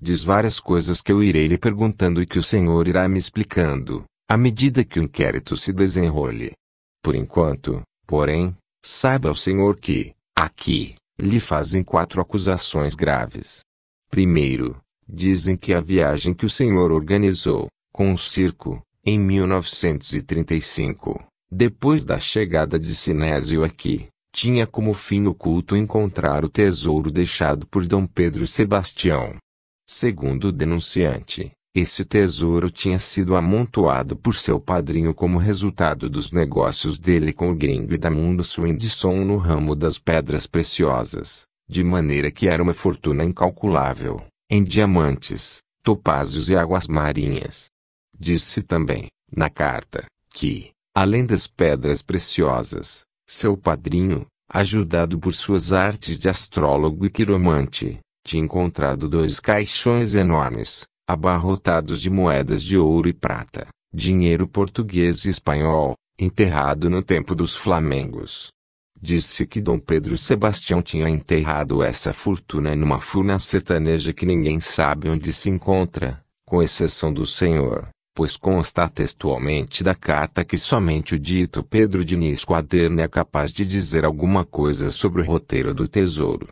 Diz várias coisas que eu irei lhe perguntando e que o senhor irá me explicando à medida que o inquérito se desenrole. Por enquanto, porém, saiba o senhor que, aqui, lhe fazem quatro acusações graves. Primeiro, dizem que a viagem que o senhor organizou, com o circo, em 1935, depois da chegada de Sinésio aqui, tinha como fim oculto encontrar o tesouro deixado por Dom Pedro Sebastião. Segundo o denunciante, esse tesouro tinha sido amontoado por seu padrinho como resultado dos negócios dele com o gringo da Mundo Swindson no ramo das pedras preciosas, de maneira que era uma fortuna incalculável, em diamantes, topázios e águas marinhas. Disse também, na carta, que, além das pedras preciosas, seu padrinho, ajudado por suas artes de astrólogo e quiromante, tinha encontrado dois caixões enormes, abarrotados de moedas de ouro e prata, dinheiro português e espanhol, enterrado no tempo dos Flamengos. Disse que Dom Pedro Sebastião tinha enterrado essa fortuna numa furna sertaneja que ninguém sabe onde se encontra, com exceção do senhor, pois consta textualmente da carta que somente o dito Pedro Diniz Quaderno é capaz de dizer alguma coisa sobre o roteiro do tesouro.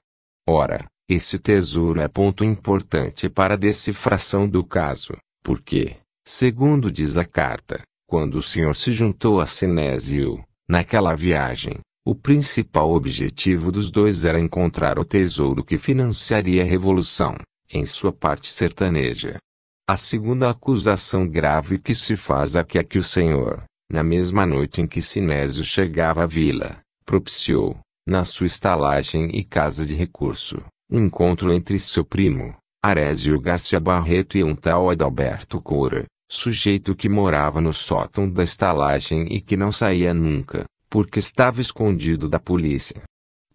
Ora, esse tesouro é ponto importante para a decifração do caso, porque, segundo diz a carta, quando o senhor se juntou a Sinésio, naquela viagem, o principal objetivo dos dois era encontrar o tesouro que financiaria a revolução, em sua parte sertaneja. A segunda acusação grave que se faz aqui é que o senhor, na mesma noite em que Sinésio chegava à vila, propiciou, na sua estalagem e casa de recurso, encontro entre seu primo, Arésio Garcia Barreto e um tal Adalberto Coura, sujeito que morava no sótão da estalagem e que não saía nunca, porque estava escondido da polícia.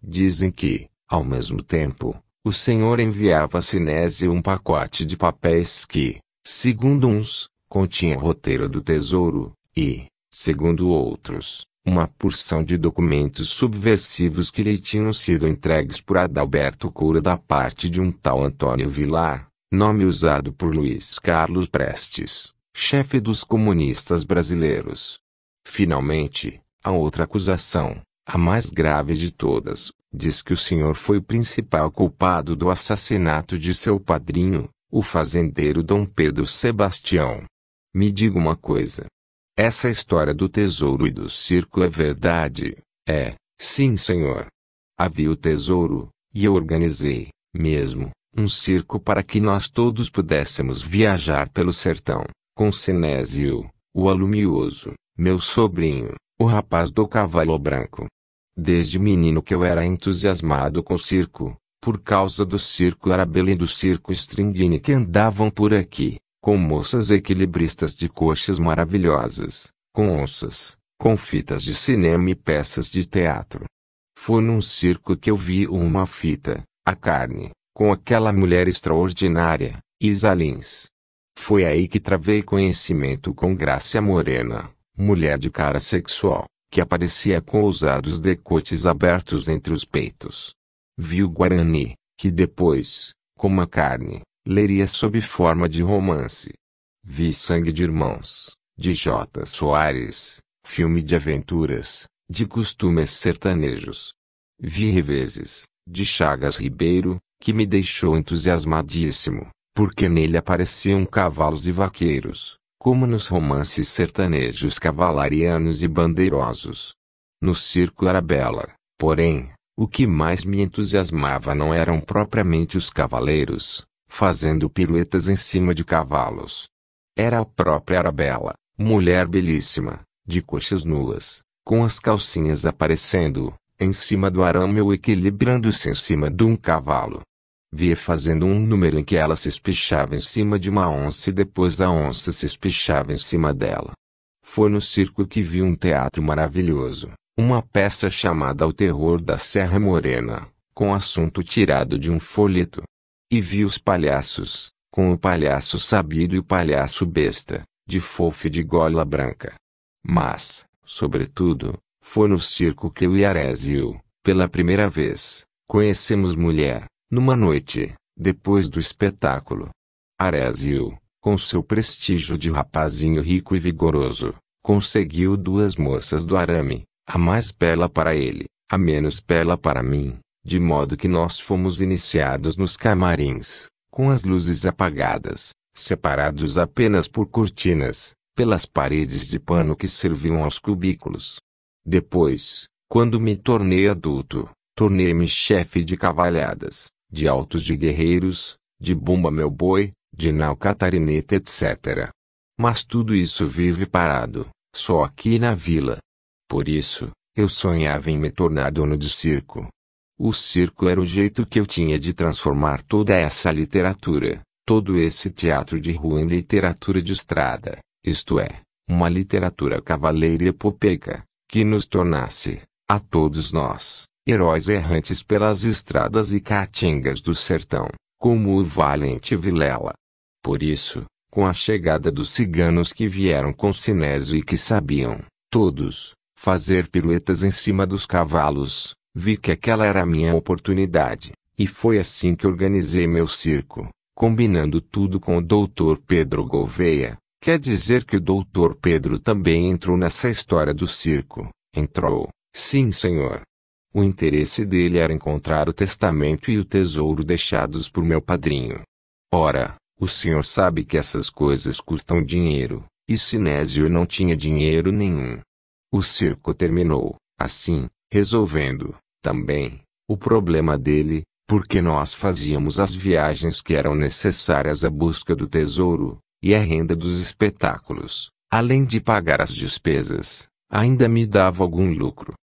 Dizem que, ao mesmo tempo, o senhor enviava a Sinésio um pacote de papéis que, segundo uns, continha roteiro do tesouro, e, segundo outros, uma porção de documentos subversivos que lhe tinham sido entregues por Adalberto Coura da parte de um tal Antônio Vilar, nome usado por Luiz Carlos Prestes, chefe dos comunistas brasileiros. Finalmente, a outra acusação, a mais grave de todas, diz que o senhor foi o principal culpado do assassinato de seu padrinho, o fazendeiro Dom Pedro Sebastião. Me diga uma coisa, essa história do tesouro e do circo é verdade. É, sim, senhor. Havia o tesouro, e eu organizei, mesmo, um circo para que nós todos pudéssemos viajar pelo sertão, com Sinésio, o alumioso, meu sobrinho, o rapaz do cavalo branco. Desde menino que eu era entusiasmado com o circo, por causa do circo Arabella e do circo Stringini que andavam por aqui, com moças equilibristas de coxas maravilhosas, com onças, com fitas de cinema e peças de teatro. Foi num circo que eu vi uma fita, a carne, com aquela mulher extraordinária, Isa Lins. Foi aí que travei conhecimento com Grácia Morena, mulher de cara sexual, que aparecia com ousados decotes abertos entre os peitos. Vi o Guarani, que depois, como a carne, leria sob forma de romance. Vi Sangue de Irmãos, de J. Soares, filme de aventuras, de costumes sertanejos. Vi Reveses, de Chagas Ribeiro, que me deixou entusiasmadíssimo, porque nele apareciam cavalos e vaqueiros, como nos romances sertanejos cavalarianos e bandeirosos. No circo Arabella, porém, o que mais me entusiasmava não eram propriamente os cavaleiros, fazendo piruetas em cima de cavalos. Era a própria Arabella, mulher belíssima, de coxas nuas, com as calcinhas aparecendo, em cima do arame ou equilibrando-se em cima de um cavalo. Via fazendo um número em que ela se espichava em cima de uma onça e depois a onça se espichava em cima dela. Foi no circo que vi um teatro maravilhoso, uma peça chamada O Terror da Serra Morena, com assunto tirado de um folheto. E vi os palhaços, com o palhaço sabido e o palhaço besta, de fofo e de gola branca. Mas, sobretudo, foi no circo que eu e Arésio, pela primeira vez, conhecemos mulher, numa noite, depois do espetáculo. Arésio, com seu prestígio de rapazinho rico e vigoroso, conseguiu duas moças do arame, a mais bela para ele, a menos bela para mim, de modo que nós fomos iniciados nos camarins, com as luzes apagadas, separados apenas por cortinas, pelas paredes de pano que serviam aos cubículos. Depois, quando me tornei adulto, tornei-me chefe de cavalhadas, de autos de guerreiros, de bomba meu boi, de nau catarineta etc. Mas tudo isso vive parado, só aqui na vila, por isso, eu sonhava em me tornar dono de circo. O circo era o jeito que eu tinha de transformar toda essa literatura, todo esse teatro de rua em literatura de estrada, isto é, uma literatura cavaleira e epopeica, que nos tornasse, a todos nós, heróis errantes pelas estradas e caatingas do sertão, como o valente Vilela. Por isso, com a chegada dos ciganos que vieram com Sinésio e que sabiam, todos, fazer piruetas em cima dos cavalos, vi que aquela era a minha oportunidade, e foi assim que organizei meu circo, combinando tudo com o Dr. Pedro Gouveia. Quer dizer que o Dr. Pedro também entrou nessa história do circo. Entrou, sim senhor. O interesse dele era encontrar o testamento e o tesouro deixados por meu padrinho. Ora, o senhor sabe que essas coisas custam dinheiro, e Sinésio não tinha dinheiro nenhum. O circo terminou, assim, resolvendo, também, o problema dele, porque nós fazíamos as viagens que eram necessárias à busca do tesouro, e a renda dos espetáculos, além de pagar as despesas, ainda me dava algum lucro.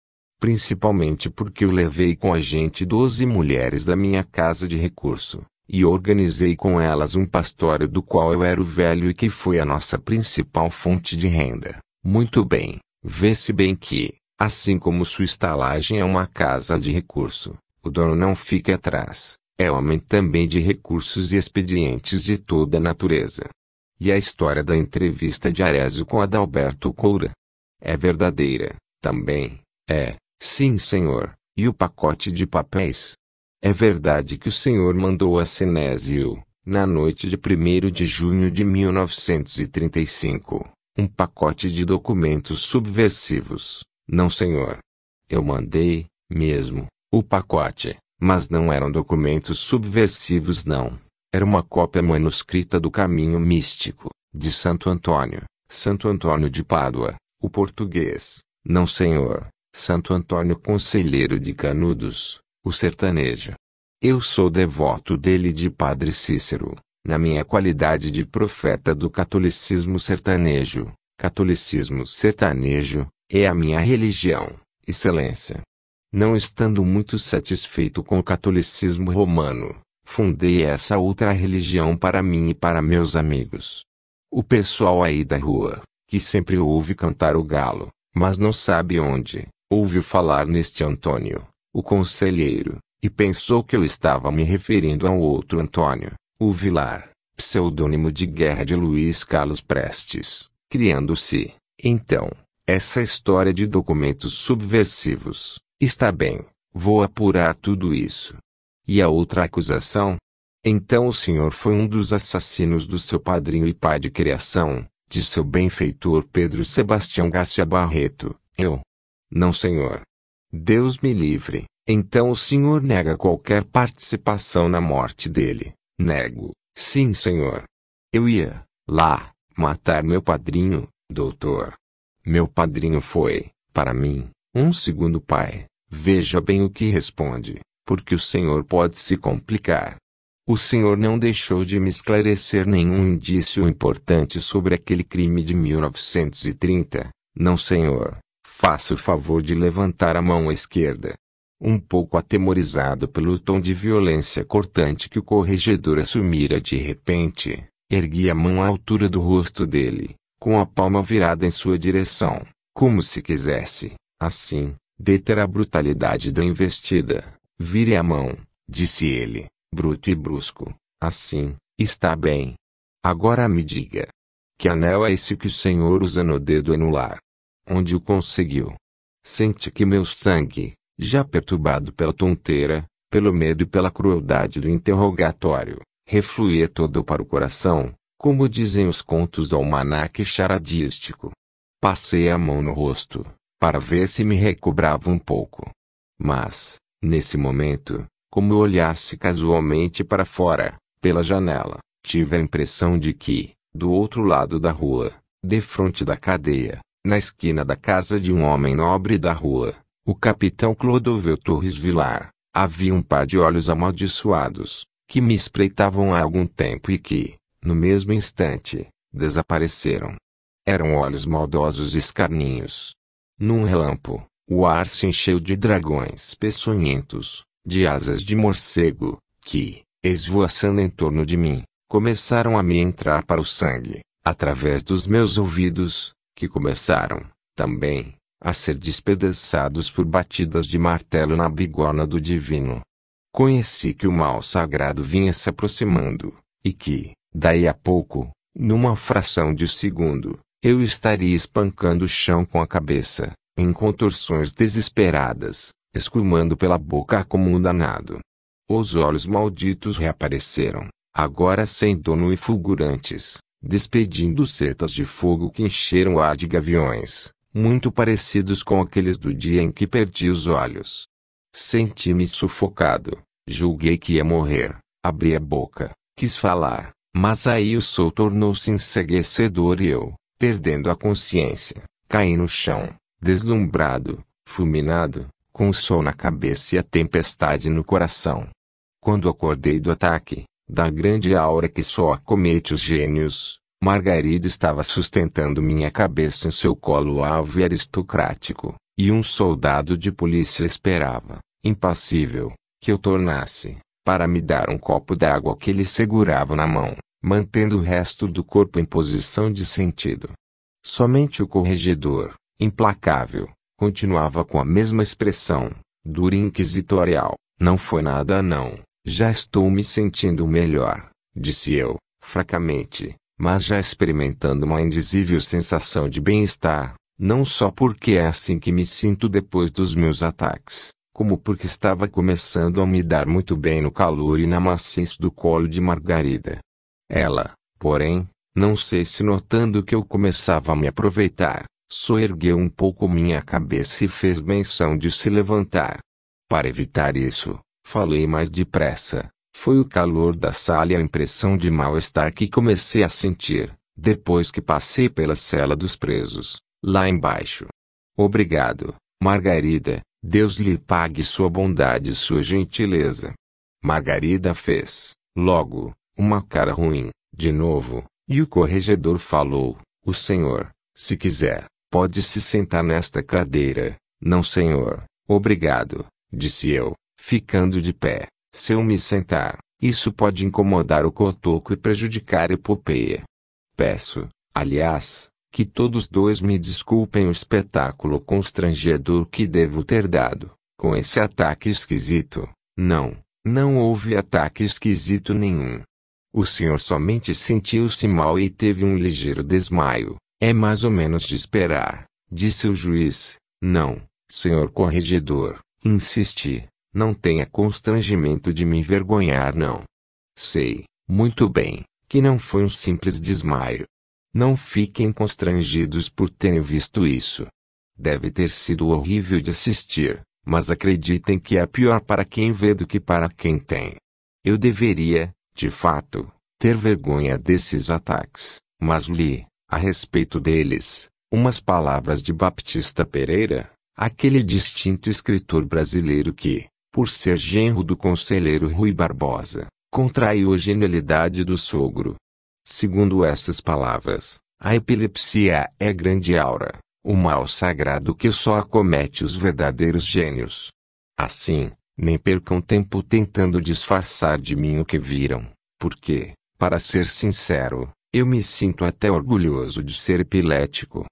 Principalmente porque eu levei com a gente doze mulheres da minha casa de recurso, e organizei com elas um pastório do qual eu era o velho e que foi a nossa principal fonte de renda. Muito bem, Vê-se bem que, assim como sua estalagem é uma casa de recurso, o dono não fica atrás, é homem também de recursos e expedientes de toda natureza. E a história da entrevista de Arésio com Adalberto Coura é verdadeira, também, é, sim senhor, e o pacote de papéis. É verdade que o senhor mandou a Sinésio, na noite de 1 de junho de 1935, um pacote de documentos subversivos. Não, senhor. Eu mandei, mesmo, o pacote, mas não eram documentos subversivos, não. Era uma cópia manuscrita do Caminho Místico, de Santo Antônio, Santo Antônio de Pádua, o português. Não, senhor. Santo Antônio Conselheiro de Canudos, o sertanejo. Eu sou devoto dele de Padre Cícero, na minha qualidade de profeta do catolicismo sertanejo, catolicismo sertanejo, é a minha religião, excelência. Não estando muito satisfeito com o catolicismo romano, fundei essa outra religião para mim e para meus amigos. O pessoal aí da rua, que sempre ouve cantar o galo, mas não sabe onde, ouviu falar neste Antônio, o conselheiro, e pensou que eu estava me referindo ao outro Antônio, o Vilar, pseudônimo de guerra de Luiz Carlos Prestes, criando-se, então, essa história de documentos subversivos. Está bem, vou apurar tudo isso. E a outra acusação? Então o senhor foi um dos assassinos do seu padrinho e pai de criação, de seu benfeitor Pedro Sebastião Garcia Barreto. Eu? Não, senhor. Deus me livre. Então o senhor nega qualquer participação na morte dele. Nego. Sim, senhor. Eu ia, lá, matar meu padrinho, doutor. Meu padrinho foi, para mim, Um segundo pai, veja bem o que responde, porque o Senhor pode se complicar. O Senhor não deixou de me esclarecer nenhum indício importante sobre aquele crime de 1930. Não, Senhor. Faça o favor de levantar a mão esquerda. Um pouco atemorizado pelo tom de violência cortante que o corregedor assumira de repente, ergui a mão à altura do rosto dele, com a palma virada em sua direção, como se quisesse, assim, deter a brutalidade da investida. Vire a mão, disse ele, bruto e brusco. Assim, está bem. Agora me diga. Que anel é esse que o Senhor usa no dedo anular? Onde o conseguiu? Sente que meu sangue, já perturbado pela tonteira, pelo medo e pela crueldade do interrogatório, refluía todo para o coração, como dizem os contos do almanaque charadístico. Passei a mão no rosto, para ver se me recobrava um pouco. Mas, nesse momento, como eu olhasse casualmente para fora, pela janela, tive a impressão de que, do outro lado da rua, defronte da cadeia, na esquina da casa de um homem nobre da rua, o capitão Clodoveu Torres Vilar, havia um par de olhos amaldiçoados, que me espreitavam há algum tempo e que, no mesmo instante, desapareceram. Eram olhos maldosos e escarninhos. Num relampo, o ar se encheu de dragões peçonhentos, de asas de morcego, que, esvoaçando em torno de mim, começaram a me entrar para o sangue, através dos meus ouvidos, que começaram, também, a ser despedaçados por batidas de martelo na bigorna do divino. Conheci que o mal sagrado vinha se aproximando, e que, daí a pouco, numa fração de segundo, eu estaria espancando o chão com a cabeça, em contorções desesperadas, escumando pela boca como um danado. Os olhos malditos reapareceram, agora sem dono e fulgurantes, despedindo setas de fogo que encheram o ar de gaviões, muito parecidos com aqueles do dia em que perdi os olhos. Senti-me sufocado, julguei que ia morrer, abri a boca, quis falar, mas aí o sol tornou-se enseguecedor e eu, perdendo a consciência, caí no chão, deslumbrado, fulminado, com o sol na cabeça e a tempestade no coração. Quando acordei do ataque, da grande aura que só acomete os gênios, Margarida estava sustentando minha cabeça em seu colo alvo e aristocrático, e um soldado de polícia esperava, impassível, que eu tornasse, para me dar um copo d'água que ele segurava na mão, mantendo o resto do corpo em posição de sentido. Somente o corregedor, implacável, continuava com a mesma expressão, dura e inquisitorial. Não foi nada não, já estou me sentindo melhor, disse eu, fracamente, mas já experimentando uma indizível sensação de bem-estar, não só porque é assim que me sinto depois dos meus ataques, como porque estava começando a me dar muito bem no calor e na maciez do colo de Margarida. Ela, porém, não sei se notando que eu começava a me aproveitar, soergueu um pouco minha cabeça e fez menção de se levantar. Para evitar isso, falei mais depressa, foi o calor da sala e a impressão de mal-estar que comecei a sentir, depois que passei pela cela dos presos, lá embaixo. Obrigado, Margarida, Deus lhe pague sua bondade e sua gentileza. Margarida fez, logo, uma cara ruim, de novo, e o corregedor falou: O senhor, se quiser, pode se sentar nesta cadeira. Não, senhor, obrigado, disse eu, ficando de pé. Se eu me sentar, isso pode incomodar o cotoco e prejudicar a epopeia. Peço, aliás, que todos dois me desculpem o espetáculo constrangedor que devo ter dado, com esse ataque esquisito. Não, não houve ataque esquisito nenhum. O senhor somente sentiu-se mal e teve um ligeiro desmaio. É mais ou menos de esperar, disse o juiz. Não, senhor corregedor, insisti. Não tenha constrangimento de me envergonhar não. Sei, muito bem, que não foi um simples desmaio. Não fiquem constrangidos por terem visto isso. Deve ter sido horrível de assistir, mas acreditem que é pior para quem vê do que para quem tem. Eu deveria, de fato, ter vergonha desses ataques, mas li, a respeito deles, umas palavras de Baptista Pereira, aquele distinto escritor brasileiro que, por ser genro do conselheiro Rui Barbosa, contraiu a genialidade do sogro. Segundo essas palavras, a epilepsia é grande aura, o mal sagrado que só acomete os verdadeiros gênios. Assim, nem percam tempo tentando disfarçar de mim o que viram, porque, para ser sincero, eu me sinto até orgulhoso de ser epilético.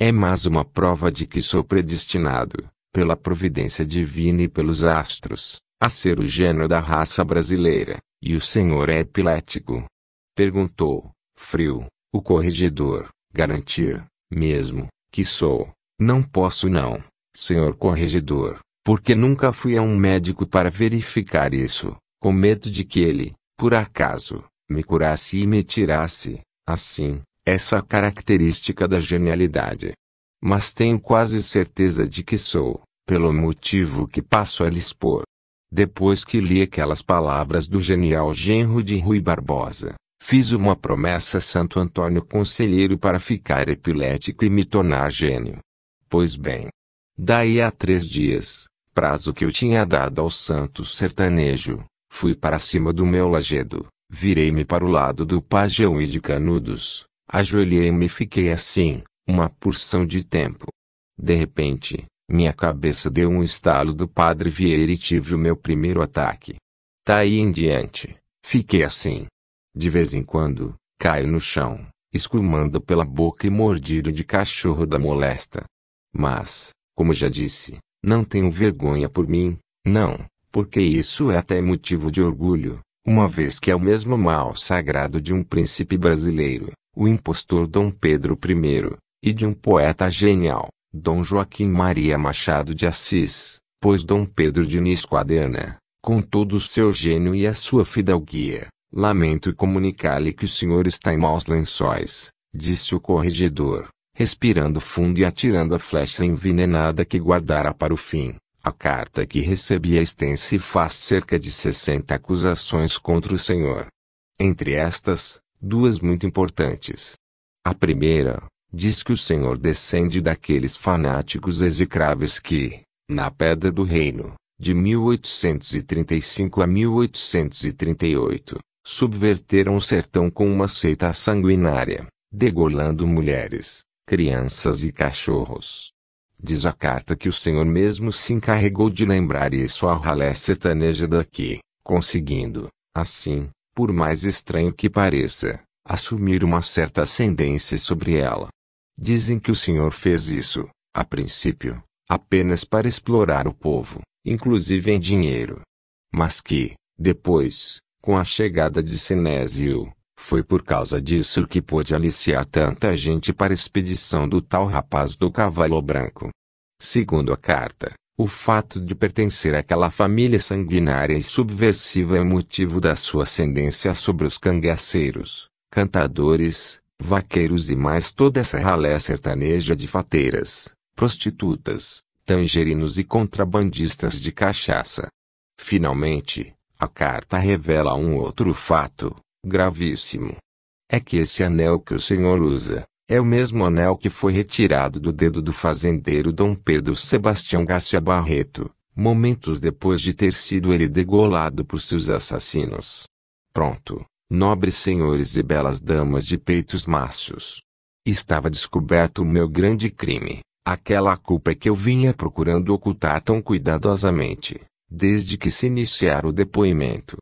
É mais uma prova de que sou predestinado, pela providência divina e pelos astros, a ser o gênio da raça brasileira, e o senhor é epilético. Perguntou, frio, o corregedor, garantir, mesmo, que sou. Não posso não, senhor corregedor, porque nunca fui a um médico para verificar isso, com medo de que ele, por acaso, me curasse e me tirasse, assim, essa característica da genialidade. Mas tenho quase certeza de que sou, pelo motivo que passo a lhe expor. Depois que li aquelas palavras do genial genro de Rui Barbosa, fiz uma promessa a Santo Antônio Conselheiro para ficar epilético e me tornar gênio. Pois bem, daí a três dias, prazo que eu tinha dado ao santo sertanejo, fui para cima do meu lajedo, virei-me para o lado do Pajeú e de Canudos, ajoelhei-me e fiquei assim, uma porção de tempo. De repente, minha cabeça deu um estalo do padre Vieira e tive o meu primeiro ataque. Daí em diante, fiquei assim, de vez em quando, caio no chão, escumando pela boca e mordido de cachorro da molesta. Mas, como já disse, não tenho vergonha por mim, não, porque isso é até motivo de orgulho, uma vez que é o mesmo mal sagrado de um príncipe brasileiro, o impostor Dom Pedro I, e de um poeta genial, Dom Joaquim Maria Machado de Assis, pois Dom Pedro Diniz Quaderna, com todo o seu gênio e a sua fidalguia, Lamento comunicar-lhe que o senhor está em maus lençóis, disse o corregedor, respirando fundo e atirando a flecha envenenada que guardara para o fim. A carta que recebi é extensa e faz cerca de 60 acusações contra o senhor. Entre estas, duas muito importantes. A primeira, diz que o senhor descende daqueles fanáticos execráveis que, na Pedra do Reino, de 1835 a 1838, subverteram o sertão com uma seita sanguinária, degolando mulheres, crianças e cachorros. Diz a carta que o Senhor mesmo se encarregou de lembrar isso à ralé sertaneja daqui, conseguindo, assim, por mais estranho que pareça, assumir uma certa ascendência sobre ela. Dizem que o Senhor fez isso, a princípio, apenas para explorar o povo, inclusive em dinheiro. Mas que, depois, com a chegada de Sinésio, foi por causa disso que pôde aliciar tanta gente para a expedição do tal rapaz do cavalo branco. Segundo a carta, o fato de pertencer àquela família sanguinária e subversiva é motivo da sua ascendência sobre os cangaceiros, cantadores, vaqueiros e mais toda essa ralé sertaneja de fateiras, prostitutas, tangerinos e contrabandistas de cachaça. Finalmente, a carta revela um outro fato, gravíssimo. É que esse anel que o senhor usa, é o mesmo anel que foi retirado do dedo do fazendeiro Dom Pedro Sebastião Garcia Barreto, momentos depois de ter sido ele degolado por seus assassinos. Pronto, nobres senhores e belas damas de peitos macios. Estava descoberto o meu grande crime, aquela culpa que eu vinha procurando ocultar tão cuidadosamente desde que se iniciara o depoimento.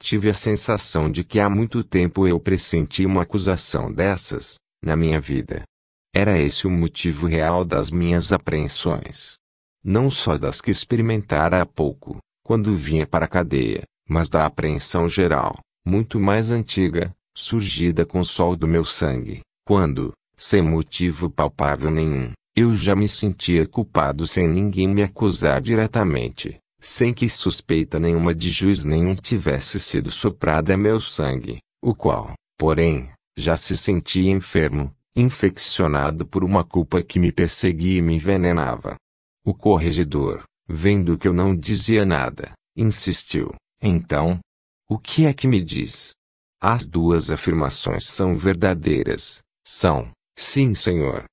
Tive a sensação de que há muito tempo eu pressenti uma acusação dessas, na minha vida. Era esse o motivo real das minhas apreensões. Não só das que experimentara há pouco, quando vinha para a cadeia, mas da apreensão geral, muito mais antiga, surgida com o sol do meu sangue, quando, sem motivo palpável nenhum, eu já me sentia culpado sem ninguém me acusar diretamente sem que suspeita nenhuma de juiz nenhum tivesse sido soprada a meu sangue, o qual, porém, já se sentia enfermo, infeccionado por uma culpa que me perseguia e me envenenava. O corregedor, vendo que eu não dizia nada, insistiu. Então, o que é que me diz? As duas afirmações são verdadeiras. São, sim, senhor.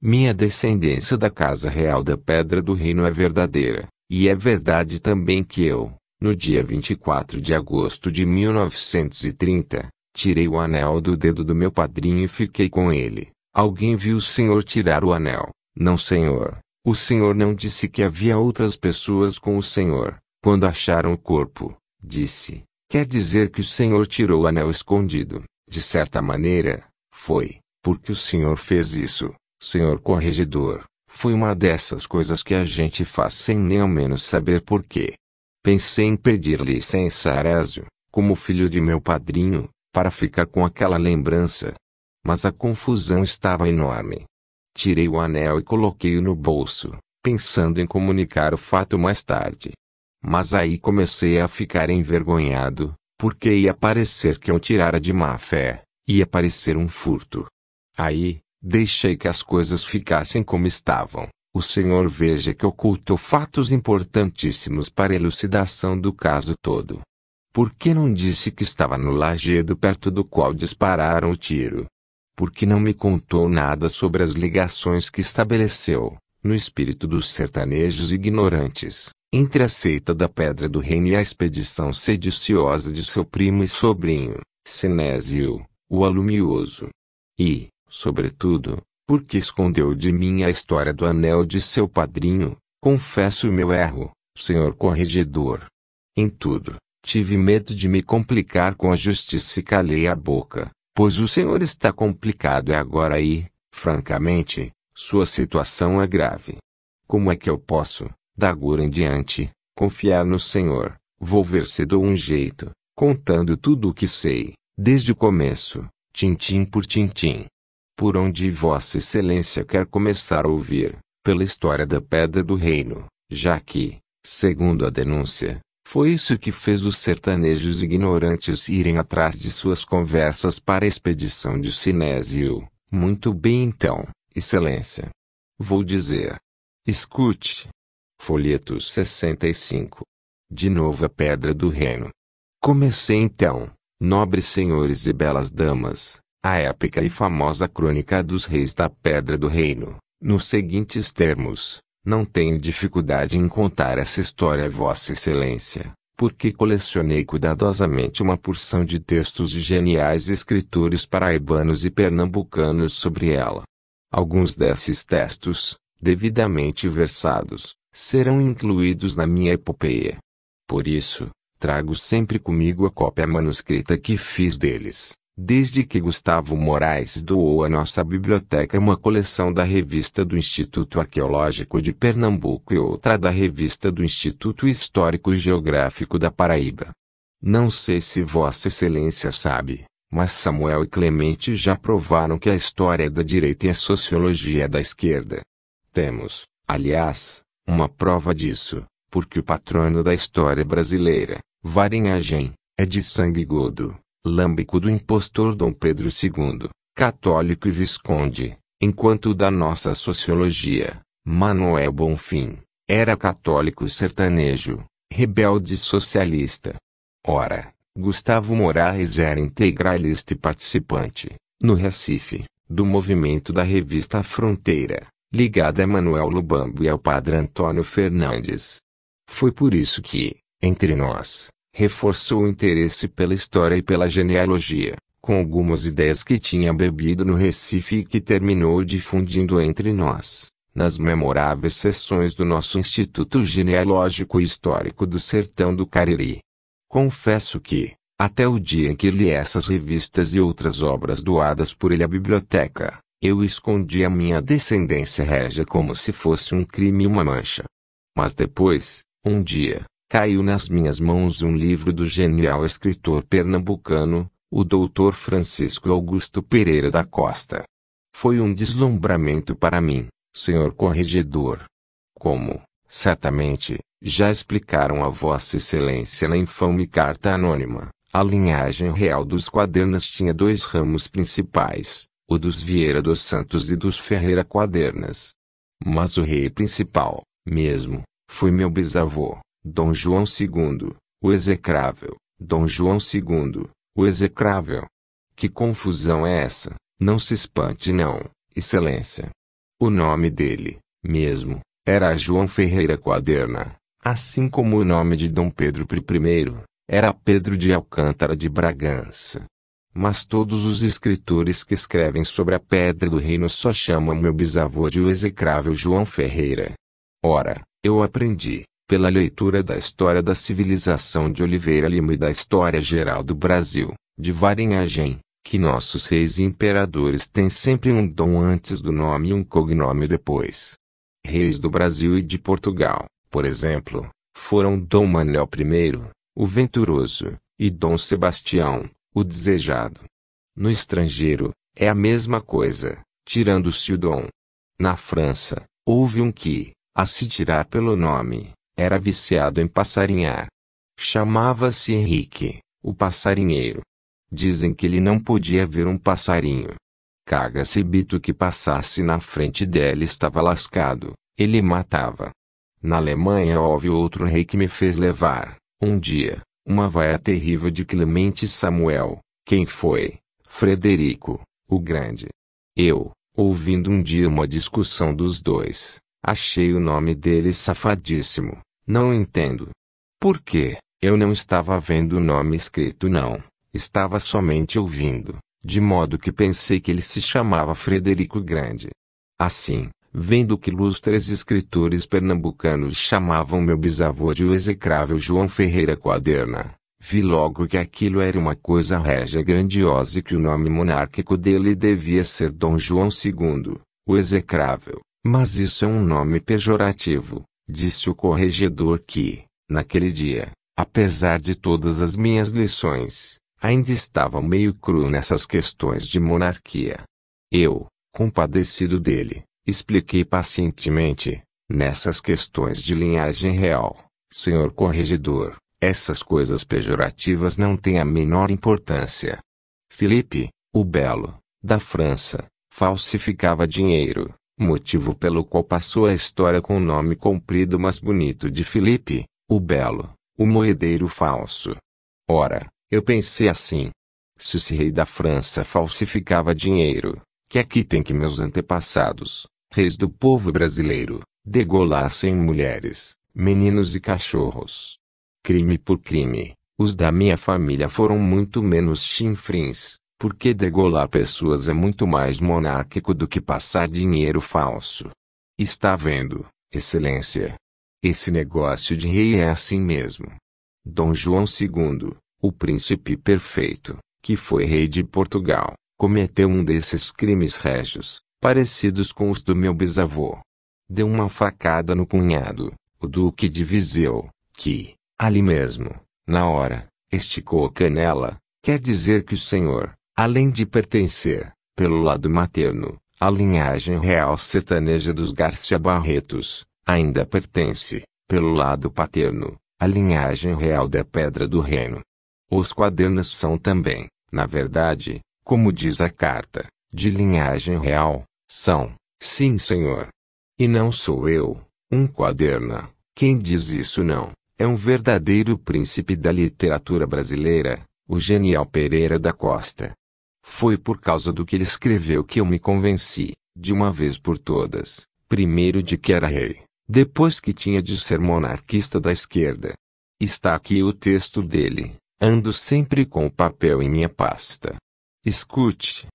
Minha descendência da casa real da Pedra do Reino é verdadeira, e é verdade também que eu, no dia 24 de agosto de 1930, tirei o anel do dedo do meu padrinho e fiquei com ele. Alguém viu o senhor tirar o anel? Não, senhor. O senhor não disse que havia outras pessoas com o senhor. Quando acharam o corpo, disse. Quer dizer que o senhor tirou o anel escondido. De certa maneira, foi, porque o senhor fez isso senhor corregedor, foi uma dessas coisas que a gente faz sem nem ao menos saber por quê. Pensei em pedir licença a Arésio, como filho de meu padrinho, para ficar com aquela lembrança. Mas a confusão estava enorme. Tirei o anel e coloquei-o no bolso, pensando em comunicar o fato mais tarde. Mas aí comecei a ficar envergonhado, porque ia parecer que eu tirara de má fé, ia parecer um furto. Aí, Deixei que as coisas ficassem como estavam. O senhor veja que ocultou fatos importantíssimos para a elucidação do caso todo. Por que não disse que estava no lajedo perto do qual dispararam o tiro? Por que não me contou nada sobre as ligações que estabeleceu, no espírito dos sertanejos ignorantes, entre a seita da Pedra do Reino e a expedição sediciosa de seu primo e sobrinho, Sinésio, o alumioso? E, sobretudo, porque escondeu de mim a história do anel de seu padrinho, confesso o meu erro, senhor corregedor. Em tudo, tive medo de me complicar com a justiça e calei a boca, pois o senhor está complicado e agora aí, francamente, sua situação é grave. Como é que eu posso, da agora em diante, confiar no senhor? Vou ver se dou um jeito, contando tudo o que sei, desde o começo, tintim por tintim por onde Vossa Excelência quer começar a ouvir, pela história da Pedra do Reino, já que, segundo a denúncia, foi isso que fez os sertanejos ignorantes irem atrás de suas conversas para a expedição de Sinésio. Muito bem então, Excelência. Vou dizer. Escute. Folheto 65. De novo a Pedra do Reino. Comecei então, nobres senhores e belas damas, a épica e famosa Crônica dos Reis da Pedra do Reino, nos seguintes termos. Não tenho dificuldade em contar essa história a Vossa Excelência, porque colecionei cuidadosamente uma porção de textos de geniais escritores paraibanos e pernambucanos sobre ela. Alguns desses textos, devidamente versados, serão incluídos na minha epopeia. Por isso, trago sempre comigo a cópia manuscrita que fiz deles Desde que Gustavo Moraes doou à nossa biblioteca uma coleção da revista do Instituto Arqueológico de Pernambuco e outra da revista do Instituto Histórico Geográfico da Paraíba. Não sei se Vossa Excelência sabe, mas Samuel e Clemente já provaram que a história é da direita e a sociologia é da esquerda. Temos, aliás, uma prova disso, porque o patrono da história brasileira, Varinhagem, é de sangue godo lâmbico do impostor Dom Pedro II, católico e visconde, enquanto o da nossa sociologia, Manuel Bonfim, era católico sertanejo, rebelde socialista. Ora, Gustavo Moraes era integralista e participante, no Recife, do movimento da revista Fronteira, ligado a Manuel Lubambo e ao padre Antônio Fernandes. Foi por isso que, entre nós, reforçou o interesse pela história e pela genealogia, com algumas ideias que tinha bebido no Recife e que terminou difundindo entre nós, nas memoráveis sessões do nosso Instituto Genealógico e Histórico do Sertão do Cariri. Confesso que, até o dia em que li essas revistas e outras obras doadas por ele à biblioteca, eu escondi a minha descendência régia como se fosse um crime e uma mancha. Mas depois, um dia, caiu nas minhas mãos um livro do genial escritor pernambucano, o Dr. Francisco Augusto Pereira da Costa. Foi um deslumbramento para mim, senhor corregedor. Como, certamente, já explicaram a Vossa Excelência na infame carta anônima, a linhagem real dos Quadernas tinha dois ramos principais, o dos Vieira dos Santos e dos Ferreira Quadernas. Mas o rei principal, mesmo, foi meu bisavô, Dom João II, o execrável, Dom João II, o execrável. Que confusão é essa? Não se espante não, excelência. O nome dele, mesmo, era João Ferreira Quaderna, assim como o nome de Dom Pedro I, era Pedro de Alcântara de Bragança. Mas todos os escritores que escrevem sobre a Pedra do Reino só chamam meu bisavô de o execrável João Ferreira. Ora, eu aprendi, pela leitura da história da civilização de Oliveira Lima e da história geral do Brasil, de Varinhagem, que nossos reis e imperadores têm sempre um dom antes do nome e um cognome depois. Reis do Brasil e de Portugal, por exemplo, foram Dom Manuel I, o Venturoso, e Dom Sebastião, o Desejado. No estrangeiro, é a mesma coisa, tirando-se o dom. Na França, houve um que, a se tirar pelo nome, era viciado em passarinhar. Chamava-se Henrique, o passarinheiro. Dizem que ele não podia ver um passarinho. Caga-se bito que passasse na frente dele estava lascado, ele matava. Na Alemanha houve outro rei que me fez levar, um dia, uma vaia terrível de Clemente Samuel. Quem foi? Frederico, o Grande. Eu, ouvindo um dia uma discussão dos dois, achei o nome dele safadíssimo. Não entendo. Por quê? Eu não estava vendo o nome escrito não. Estava somente ouvindo, de modo que pensei que ele se chamava Frederico Grande. Assim, vendo que ilustres escritores pernambucanos chamavam meu bisavô de o execrável João Ferreira Quaderna, vi logo que aquilo era uma coisa régia grandiosa e que o nome monárquico dele devia ser Dom João II, o execrável. Mas isso é um nome pejorativo, disse o corregedor que, naquele dia, apesar de todas as minhas lições, ainda estava meio cru nessas questões de monarquia. Eu, compadecido dele, expliquei pacientemente, nessas questões de linhagem real, senhor corregedor, essas coisas pejorativas não têm a menor importância. Felipe, o Belo, da França, falsificava dinheiro, motivo pelo qual passou a história com o nome comprido mas bonito de Felipe, o Belo, o moedeiro falso. Ora, eu pensei assim. Se esse rei da França falsificava dinheiro, que aqui tem que meus antepassados, reis do povo brasileiro, degolassem mulheres, meninos e cachorros. Crime por crime, os da minha família foram muito menos chinfrins, porque degolar pessoas é muito mais monárquico do que passar dinheiro falso. Está vendo, Excelência? Esse negócio de rei é assim mesmo. Dom João II, o príncipe perfeito, que foi rei de Portugal, cometeu um desses crimes régios, parecidos com os do meu bisavô. Deu uma facada no cunhado, o duque de Viseu, que, ali mesmo, na hora, esticou a canela, quer dizer que o senhor, além de pertencer, pelo lado materno, à linhagem real sertaneja dos Garcia Barretos, ainda pertence, pelo lado paterno, à linhagem real da Pedra do Reino. Os quadernos são também, na verdade, como diz a carta, de linhagem real, são, sim senhor. E não sou eu, um quaderna, quem diz isso não, é um verdadeiro príncipe da literatura brasileira, o genial Pereira da Costa. Foi por causa do que ele escreveu que eu me convenci, de uma vez por todas, primeiro de que era rei, depois que tinha de ser monarquista da esquerda. Está aqui o texto dele. Ando sempre com o papel em minha pasta. Escute.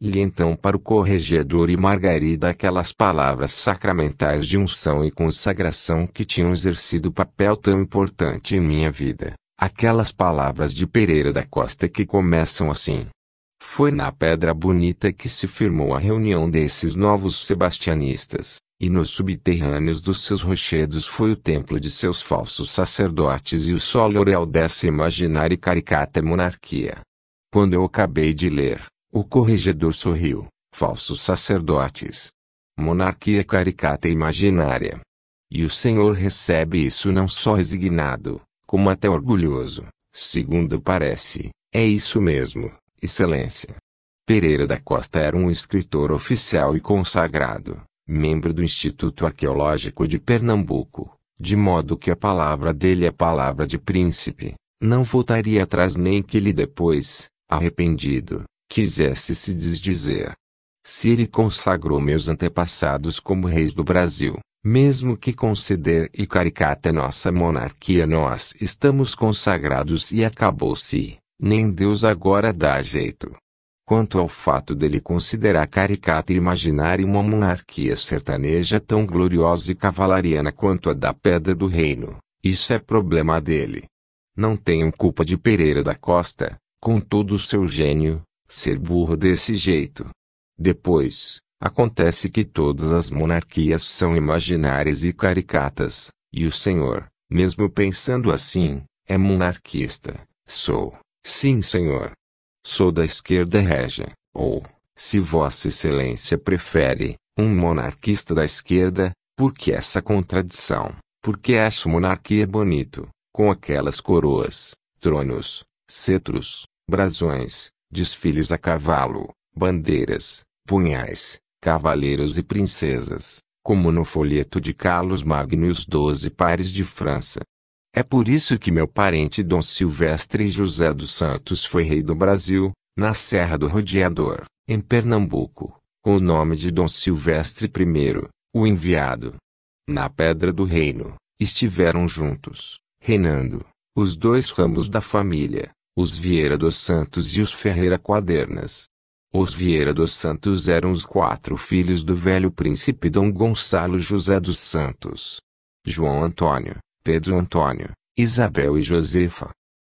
Li então para o corregedor e Margarida aquelas palavras sacramentais de unção e consagração que tinham exercido papel tão importante em minha vida. Aquelas palavras de Pereira da Costa que começam assim. Foi na Pedra Bonita que se firmou a reunião desses novos sebastianistas, e nos subterrâneos dos seus rochedos foi o templo de seus falsos sacerdotes e o solo real dessa imaginária e caricata monarquia. Quando eu acabei de ler, o corregedor sorriu. Falsos sacerdotes. Monarquia caricata imaginária. E o Senhor recebe isso não só resignado, como até orgulhoso, segundo parece. É isso mesmo, Excelência. Pereira da Costa era um escritor oficial e consagrado, membro do Instituto Arqueológico de Pernambuco, de modo que a palavra dele é palavra de príncipe, não voltaria atrás nem que ele depois, arrependido, quisesse se desdizer. Se ele consagrou meus antepassados como reis do Brasil, mesmo que conceder e caricata nossa monarquia nós estamos consagrados e acabou-se, nem Deus agora dá jeito. Quanto ao fato dele considerar caricata e imaginar uma monarquia sertaneja tão gloriosa e cavalariana quanto a da Pedra do Reino, isso é problema dele. Não tenho culpa de Pereira da Costa, com todo o seu gênio, ser burro desse jeito. Depois, acontece que todas as monarquias são imaginárias e caricatas, e o senhor, mesmo pensando assim, é monarquista. Sou, sim senhor. Sou da esquerda régia, ou, se Vossa Excelência prefere, um monarquista da esquerda, porque essa contradição, porque acho monarquia bonito, com aquelas coroas, tronos, cetros, brasões, desfiles a cavalo, bandeiras, punhais, cavaleiros e princesas, como no folheto de Carlos Magno e os doze pares de França. É por isso que meu parente Dom Silvestre José dos Santos foi rei do Brasil, na Serra do Rodeador, em Pernambuco, com o nome de Dom Silvestre I, o enviado. Na Pedra do Reino, estiveram juntos, reinando, os dois ramos da família, os Vieira dos Santos e os Ferreira Quadernas. Os Vieira dos Santos eram os quatro filhos do velho príncipe Dom Gonçalo José dos Santos. João Antônio, Pedro Antônio, Isabel e Josefa.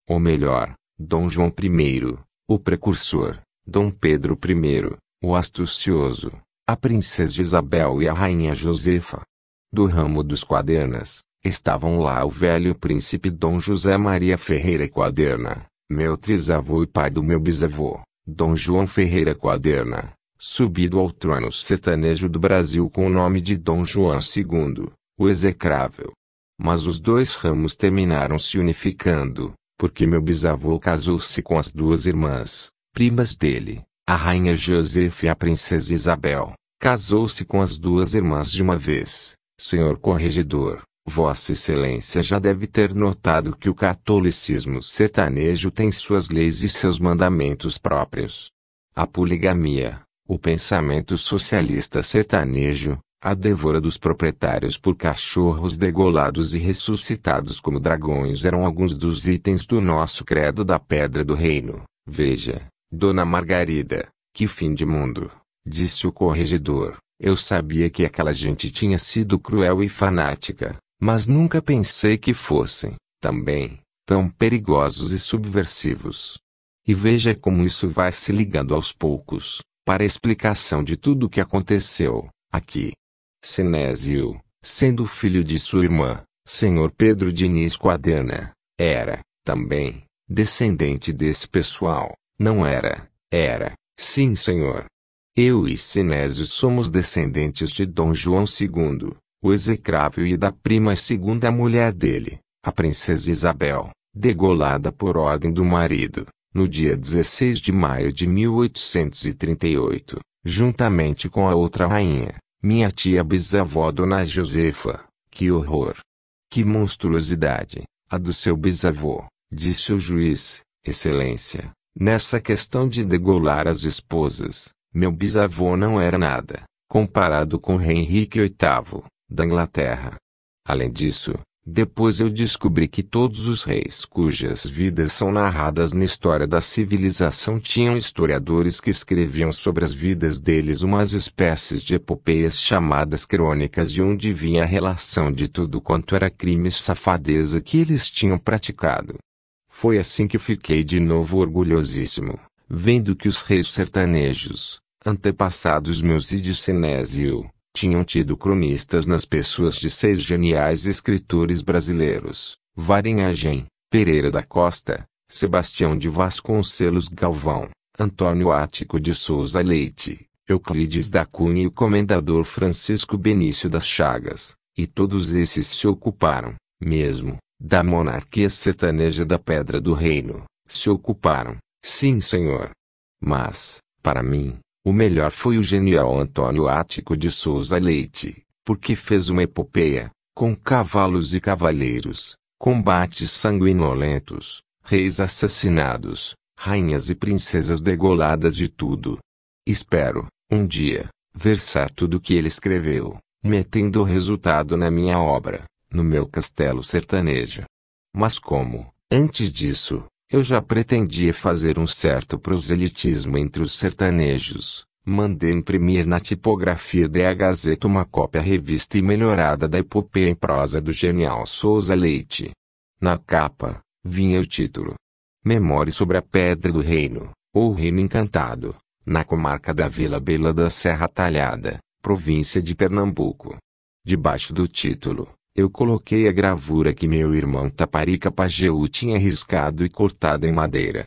Ou melhor, Dom João I, o precursor, Dom Pedro I, o astucioso, a princesa Isabel e a rainha Josefa. Do ramo dos Quadernas, estavam lá o velho príncipe Dom José Maria Ferreira Quaderna, meu trisavô e pai do meu bisavô, Dom João Ferreira Quaderna, subido ao trono sertanejo do Brasil com o nome de Dom João II, o execrável. Mas os dois ramos terminaram se unificando, porque meu bisavô casou-se com as duas irmãs, primas dele, a rainha Josefa e a princesa Isabel. Casou-se com as duas irmãs de uma vez, senhor corregedor. Vossa Excelência já deve ter notado que o catolicismo sertanejo tem suas leis e seus mandamentos próprios. A poligamia, o pensamento socialista sertanejo, a devora dos proprietários por cachorros degolados e ressuscitados como dragões eram alguns dos itens do nosso credo da Pedra do Reino. Veja, Dona Margarida, que fim de mundo, disse o corregedor. Eu sabia que aquela gente tinha sido cruel e fanática, mas nunca pensei que fossem, também, tão perigosos e subversivos. E veja como isso vai se ligando aos poucos, para a explicação de tudo o que aconteceu, aqui. Sinésio, sendo filho de sua irmã, senhor Pedro Diniz Quaderna, era, também, descendente desse pessoal, não era, era, sim senhor. Eu e Sinésio somos descendentes de Dom João II, o execrável e da prima segunda mulher dele, a princesa Isabel, degolada por ordem do marido, no dia 16 de maio de 1838, juntamente com a outra rainha, minha tia bisavó Dona Josefa. Que horror! Que monstruosidade, a do seu bisavô, disse o juiz, excelência. Nessa questão de degolar as esposas, meu bisavô não era nada, comparado com Henrique VIII, da Inglaterra. Além disso, depois eu descobri que todos os reis cujas vidas são narradas na história da civilização tinham historiadores que escreviam sobre as vidas deles umas espécies de epopeias chamadas crônicas de onde vinha a relação de tudo quanto era crime e safadeza que eles tinham praticado. Foi assim que fiquei de novo orgulhosíssimo, vendo que os reis sertanejos, antepassados meus e de Sinésio, tinham tido cronistas nas pessoas de seis geniais escritores brasileiros, Varinhagem, Pereira da Costa, Sebastião de Vasconcelos Galvão, Antônio Ático de Souza Leite, Euclides da Cunha e o comendador Francisco Benício das Chagas, e todos esses se ocuparam, mesmo, da monarquia sertaneja da Pedra do Reino, se ocuparam, sim senhor. Mas, para mim, o melhor foi o genial Antônio Ático de Souza Leite, porque fez uma epopeia, com cavalos e cavaleiros, combates sanguinolentos, reis assassinados, rainhas e princesas degoladas de tudo. Espero, Um dia, versar tudo o que ele escreveu, metendo o resultado na minha obra, no meu castelo sertanejo. Mas como, antes disso, eu já pretendia fazer um certo proselitismo entre os sertanejos, mandei imprimir na tipografia da Gazeta uma cópia revista e melhorada da epopeia em prosa do genial Souza Leite. Na capa, vinha o título. Memória sobre a Pedra do Reino, ou Reino Encantado, na comarca da Vila Bela da Serra Talhada, província de Pernambuco. Debaixo do título, eu coloquei a gravura que meu irmão Taparica Pajeú tinha riscado e cortado em madeira.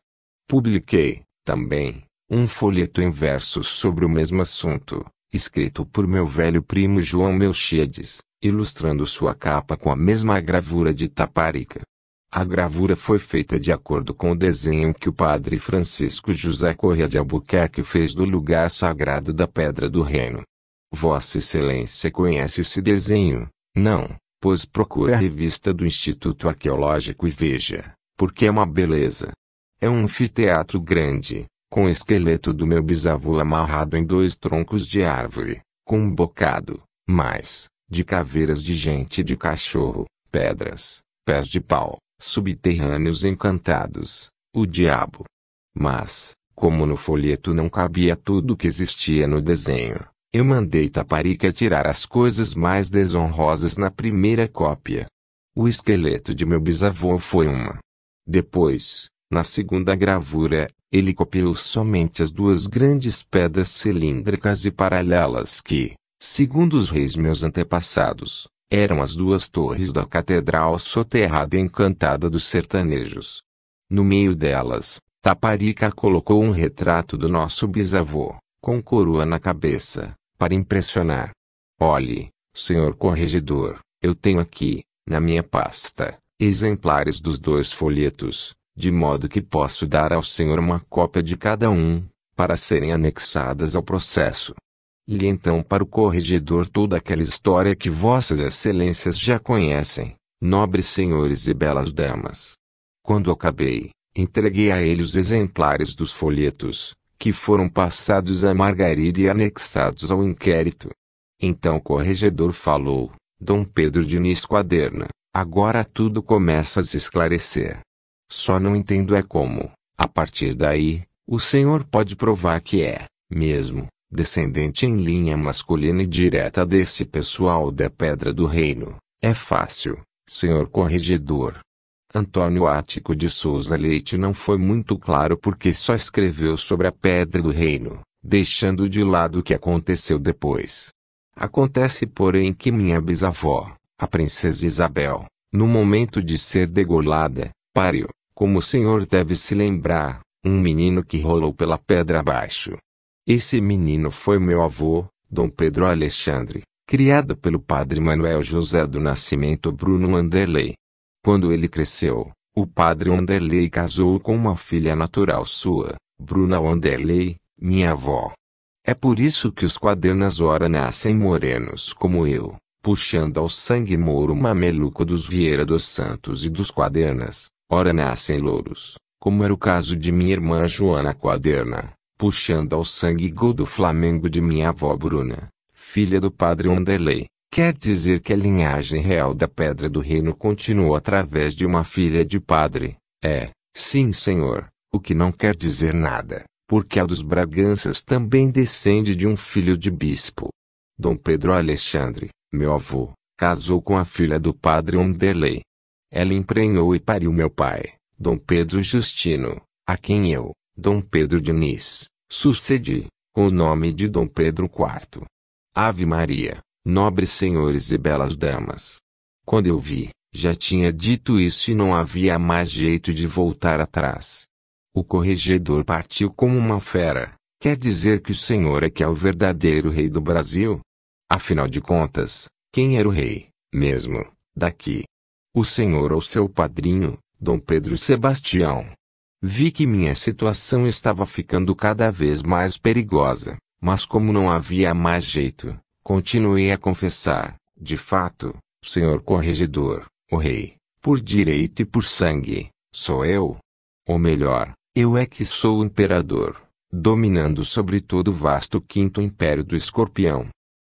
Publiquei, também, um folheto em versos sobre o mesmo assunto, escrito por meu velho primo João Melchiades, ilustrando sua capa com a mesma gravura de Taparica. A gravura foi feita de acordo com o desenho que o padre Francisco José Corrêa de Albuquerque fez do lugar sagrado da Pedra do Reino. Vossa Excelência conhece esse desenho? Não, pois procure a revista do Instituto Arqueológico e veja, porque é uma beleza. É um anfiteatro grande, com o esqueleto do meu bisavô amarrado em dois troncos de árvore, com um bocado, mais, de caveiras de gente de cachorro, pedras, pés de pau, subterrâneos encantados, o diabo. Mas, como no folheto não cabia tudo o que existia no desenho, eu mandei Taparica tirar as coisas mais desonrosas na primeira cópia. O esqueleto de meu bisavô foi uma. Depois, na segunda gravura, ele copiou somente as duas grandes pedras cilíndricas e paralelas que, segundo os reis meus antepassados, eram as duas torres da catedral soterrada encantada dos sertanejos. No meio delas, Taparica colocou um retrato do nosso bisavô, com coroa na cabeça, para impressionar. Olhe, senhor corregedor, eu tenho aqui, na minha pasta, exemplares dos dois folhetos, de modo que posso dar ao senhor uma cópia de cada um, para serem anexadas ao processo. Li então para o corregedor toda aquela história que vossas excelências já conhecem, nobres senhores e belas damas. Quando acabei, entreguei a ele os exemplares dos folhetos, que foram passados a Margarida e anexados ao inquérito. Então o corregedor falou, Dom Pedro Diniz Quaderna, agora tudo começa a se esclarecer. Só não entendo é como, a partir daí, o senhor pode provar que é, mesmo, descendente em linha masculina e direta desse pessoal da Pedra do Reino. É fácil, senhor corregedor. Antônio Ático de Souza Leite não foi muito claro porque só escreveu sobre a Pedra do Reino, deixando de lado o que aconteceu depois. Acontece porém que minha bisavó, a princesa Isabel, no momento de ser degolada, pariu, como o senhor deve se lembrar, um menino que rolou pela pedra abaixo. Esse menino foi meu avô, Dom Pedro Alexandre, criado pelo padre Manuel José do Nascimento Bruno Anderley. Quando ele cresceu, o padre Anderley casou com uma filha natural sua, Bruna Anderley, minha avó. É por isso que os quadernas ora nascem morenos como eu, puxando ao sangue mouro mameluco dos Vieira dos Santos e dos quadernas, ora nascem louros, como era o caso de minha irmã Joana Quaderna, puxando ao sangue gol do Flamengo de minha avó Bruna, filha do padre Onderley. Quer dizer que a linhagem real da Pedra do Reino continuou através de uma filha de padre. É, sim senhor, o que não quer dizer nada, porque a dos Braganças também descende de um filho de bispo. Dom Pedro Alexandre, meu avô, casou com a filha do padre Onderley, ela emprenhou e pariu meu pai, Dom Pedro Justino, a quem eu, Dom Pedro Diniz, sucedi, com o nome de Dom Pedro IV. Ave Maria, nobres senhores e belas damas. Quando eu vi, já tinha dito isso e não havia mais jeito de voltar atrás. O corregedor partiu como uma fera. Quer dizer que o senhor é que é o verdadeiro rei do Brasil? Afinal de contas, quem era o rei, mesmo, daqui? o senhor ou seu padrinho, Dom Pedro Sebastião. Vi que minha situação estava ficando cada vez mais perigosa, mas como não havia mais jeito, continuei a confessar, de fato, senhor corregedor, o rei, por direito e por sangue, sou eu. Ou melhor, eu é que sou o imperador, dominando sobre todo o vasto quinto império do escorpião.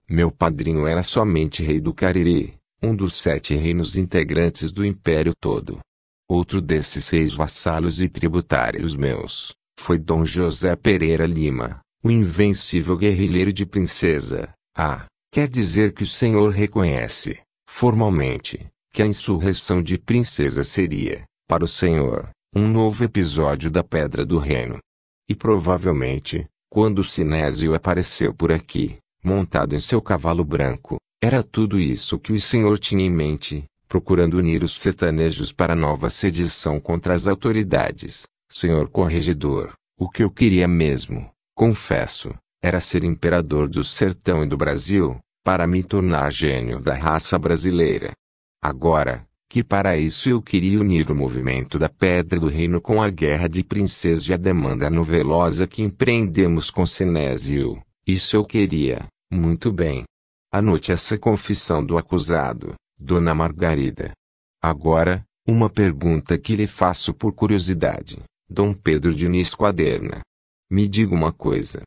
Meu padrinho era somente rei do Cariri, um dos sete reinos integrantes do império todo. Outro desses reis vassalos e tributários meus, foi Dom José Pereira Lima, o invencível guerrilheiro de princesa. Ah, quer dizer que o senhor reconhece, formalmente, que a insurreição de princesa seria, para o senhor, um novo episódio da Pedra do Reino. E provavelmente, quando Sinésio apareceu por aqui, montado em seu cavalo branco, era tudo isso que o senhor tinha em mente, procurando unir os sertanejos para nova sedição contra as autoridades. Senhor corregedor, o que eu queria mesmo, confesso, era ser imperador do sertão e do Brasil, para me tornar gênio da raça brasileira. Agora, que para isso eu queria unir o movimento da Pedra do Reino com a guerra de princesa e a demanda novelosa que empreendemos com Sinésio, isso eu queria, muito bem. Anote essa confissão do acusado, Dona Margarida. Agora, uma pergunta que lhe faço por curiosidade, Dom Pedro Diniz Quaderna. Me diga uma coisa.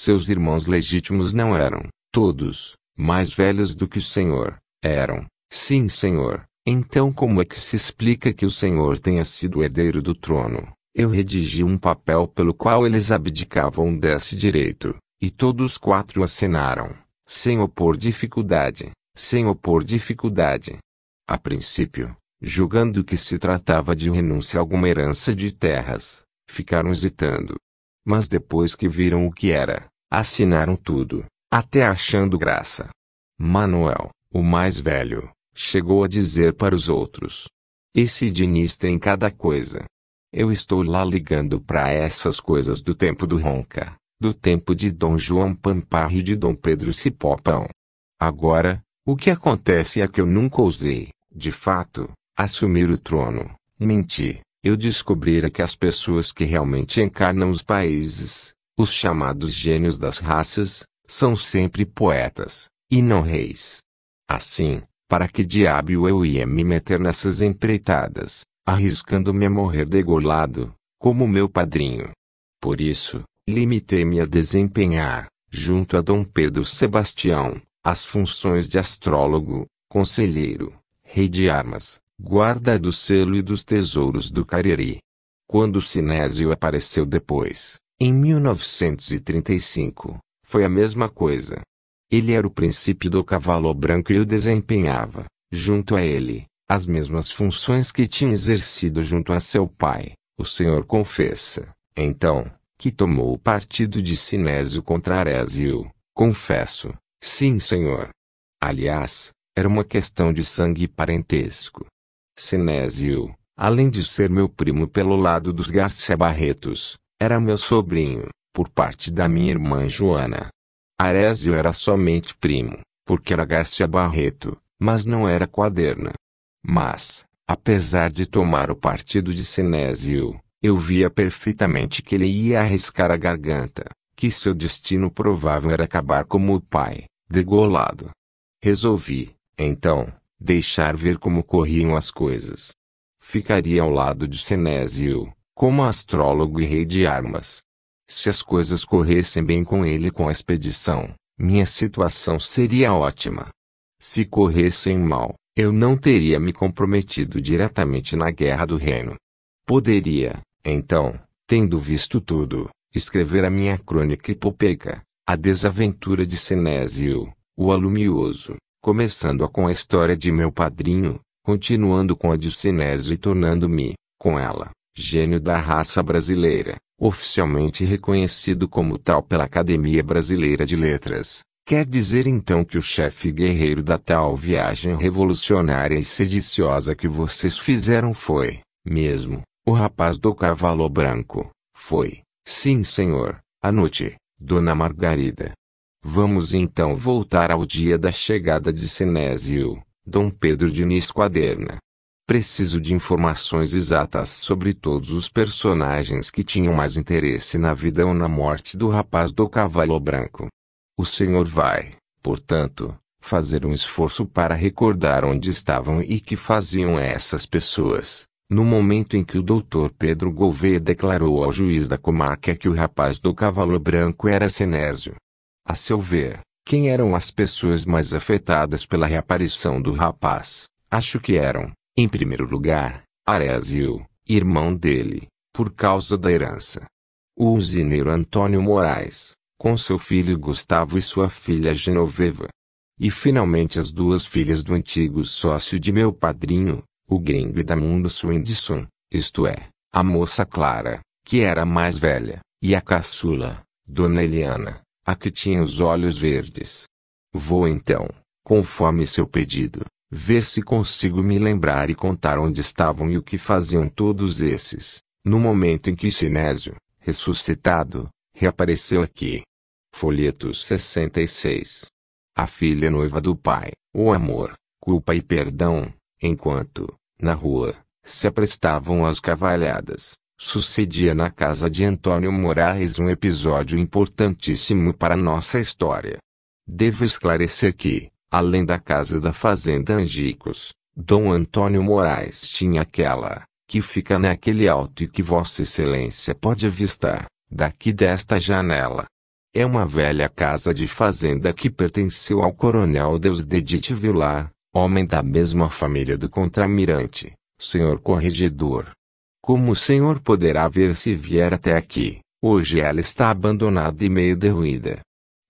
Seus irmãos legítimos não eram, todos, mais velhos do que o senhor. Eram, sim senhor. Então como é que se explica que o senhor tenha sido herdeiro do trono? Eu redigi um papel pelo qual eles abdicavam desse direito, e todos quatro assinaram, sem opor dificuldade sem opor dificuldade. A princípio, julgando que se tratava de renúncia a alguma herança de terras, ficaram hesitando. Mas depois que viram o que era, assinaram tudo, até achando graça. Manuel, o mais velho, chegou a dizer para os outros: Esse Diniz tem cada coisa. Eu estou lá ligando para essas coisas do tempo do Ronca, do tempo de Dom João Pamparro e de Dom Pedro Cipopão. Agora, o que acontece é que eu nunca ousei, de fato, assumir o trono. Menti. Eu descobrira que as pessoas que realmente encarnam os países, os chamados gênios das raças, são sempre poetas, e não reis. Assim, para que diabo eu ia me meter nessas empreitadas, arriscando-me a morrer degolado, como meu padrinho? Por isso, limitei-me a desempenhar, junto a Dom Pedro Sebastião, as funções de astrólogo, conselheiro, rei de armas, guarda do selo e dos tesouros do Cariri. Quando Sinésio apareceu depois, em 1935, foi a mesma coisa. Ele era o princípio do cavalo branco e eu desempenhava, junto a ele, as mesmas funções que tinha exercido junto a seu pai, o senhor confessa, então, que tomou o partido de Sinésio contra Arésio, confesso, Sim, senhor. Aliás, era uma questão de sangue e parentesco. Sinésio, além de ser meu primo pelo lado dos Garcia Barretos, era meu sobrinho, por parte da minha irmã Joana. Arésio era somente primo, porque era Garcia Barreto, mas não era quaderna. Mas, apesar de tomar o partido de Sinésio, eu via perfeitamente que ele ia arriscar a garganta, que seu destino provável era acabar como o pai, degolado. Resolvi, então, deixar ver como corriam as coisas. Ficaria ao lado de Senésio, como astrólogo e rei de armas. Se as coisas corressem bem com ele com a expedição, minha situação seria ótima. Se corressem mal, eu não teria me comprometido diretamente na guerra do reino. Poderia, então, tendo visto tudo, escrever a minha crônica hipopeica, a desaventura de Sinésio, o alumioso, começando -a com a história de meu padrinho, continuando com a de Sinésio e tornando-me, com ela, gênio da raça brasileira, oficialmente reconhecido como tal pela Academia Brasileira de Letras. Quer dizer então que o chefe guerreiro da tal viagem revolucionária e sediciosa que vocês fizeram foi, mesmo, o rapaz do cavalo branco. Foi, sim senhor, anote, Dona Margarida. Vamos então voltar ao dia da chegada de Sinésio, Dom Pedro Diniz Quaderna. Preciso de informações exatas sobre todos os personagens que tinham mais interesse na vida ou na morte do rapaz do cavalo branco. O senhor vai, portanto, fazer um esforço para recordar onde estavam e que faziam essas pessoas, No momento em que o doutor Pedro Gouveia declarou ao juiz da comarca que o rapaz do cavalo branco era Sinésio. A seu ver, quem eram as pessoas mais afetadas pela reaparição do rapaz? Acho que eram, em primeiro lugar, Arésio, irmão dele, por causa da herança. O usineiro Antônio Moraes, com seu filho Gustavo e sua filha Genoveva. E finalmente as duas filhas do antigo sócio de meu padrinho, o gringo da Mundo Swindson, isto é, a moça Clara, que era a mais velha, e a caçula, Dona Eliana, a que tinha os olhos verdes. Vou então, conforme seu pedido, ver se consigo me lembrar e contar onde estavam e o que faziam todos esses, no momento em que Sinésio, ressuscitado, reapareceu aqui. Folheto 66. A filha noiva do pai, o amor, culpa e perdão, enquanto, na rua, se aprestavam às cavalhadas. Sucedia na casa de Antônio Moraes um episódio importantíssimo para nossa história. Devo esclarecer que, além da casa da fazenda Angicos, Dom Antônio Moraes tinha aquela, que fica naquele alto e que Vossa Excelência pode avistar, daqui desta janela. É uma velha casa de fazenda que pertenceu ao coronel Deus Dedite Vilar, homem da mesma família do contramirante, senhor corregedor. Como o senhor poderá ver se vier até aqui, hoje ela está abandonada e meio derruída.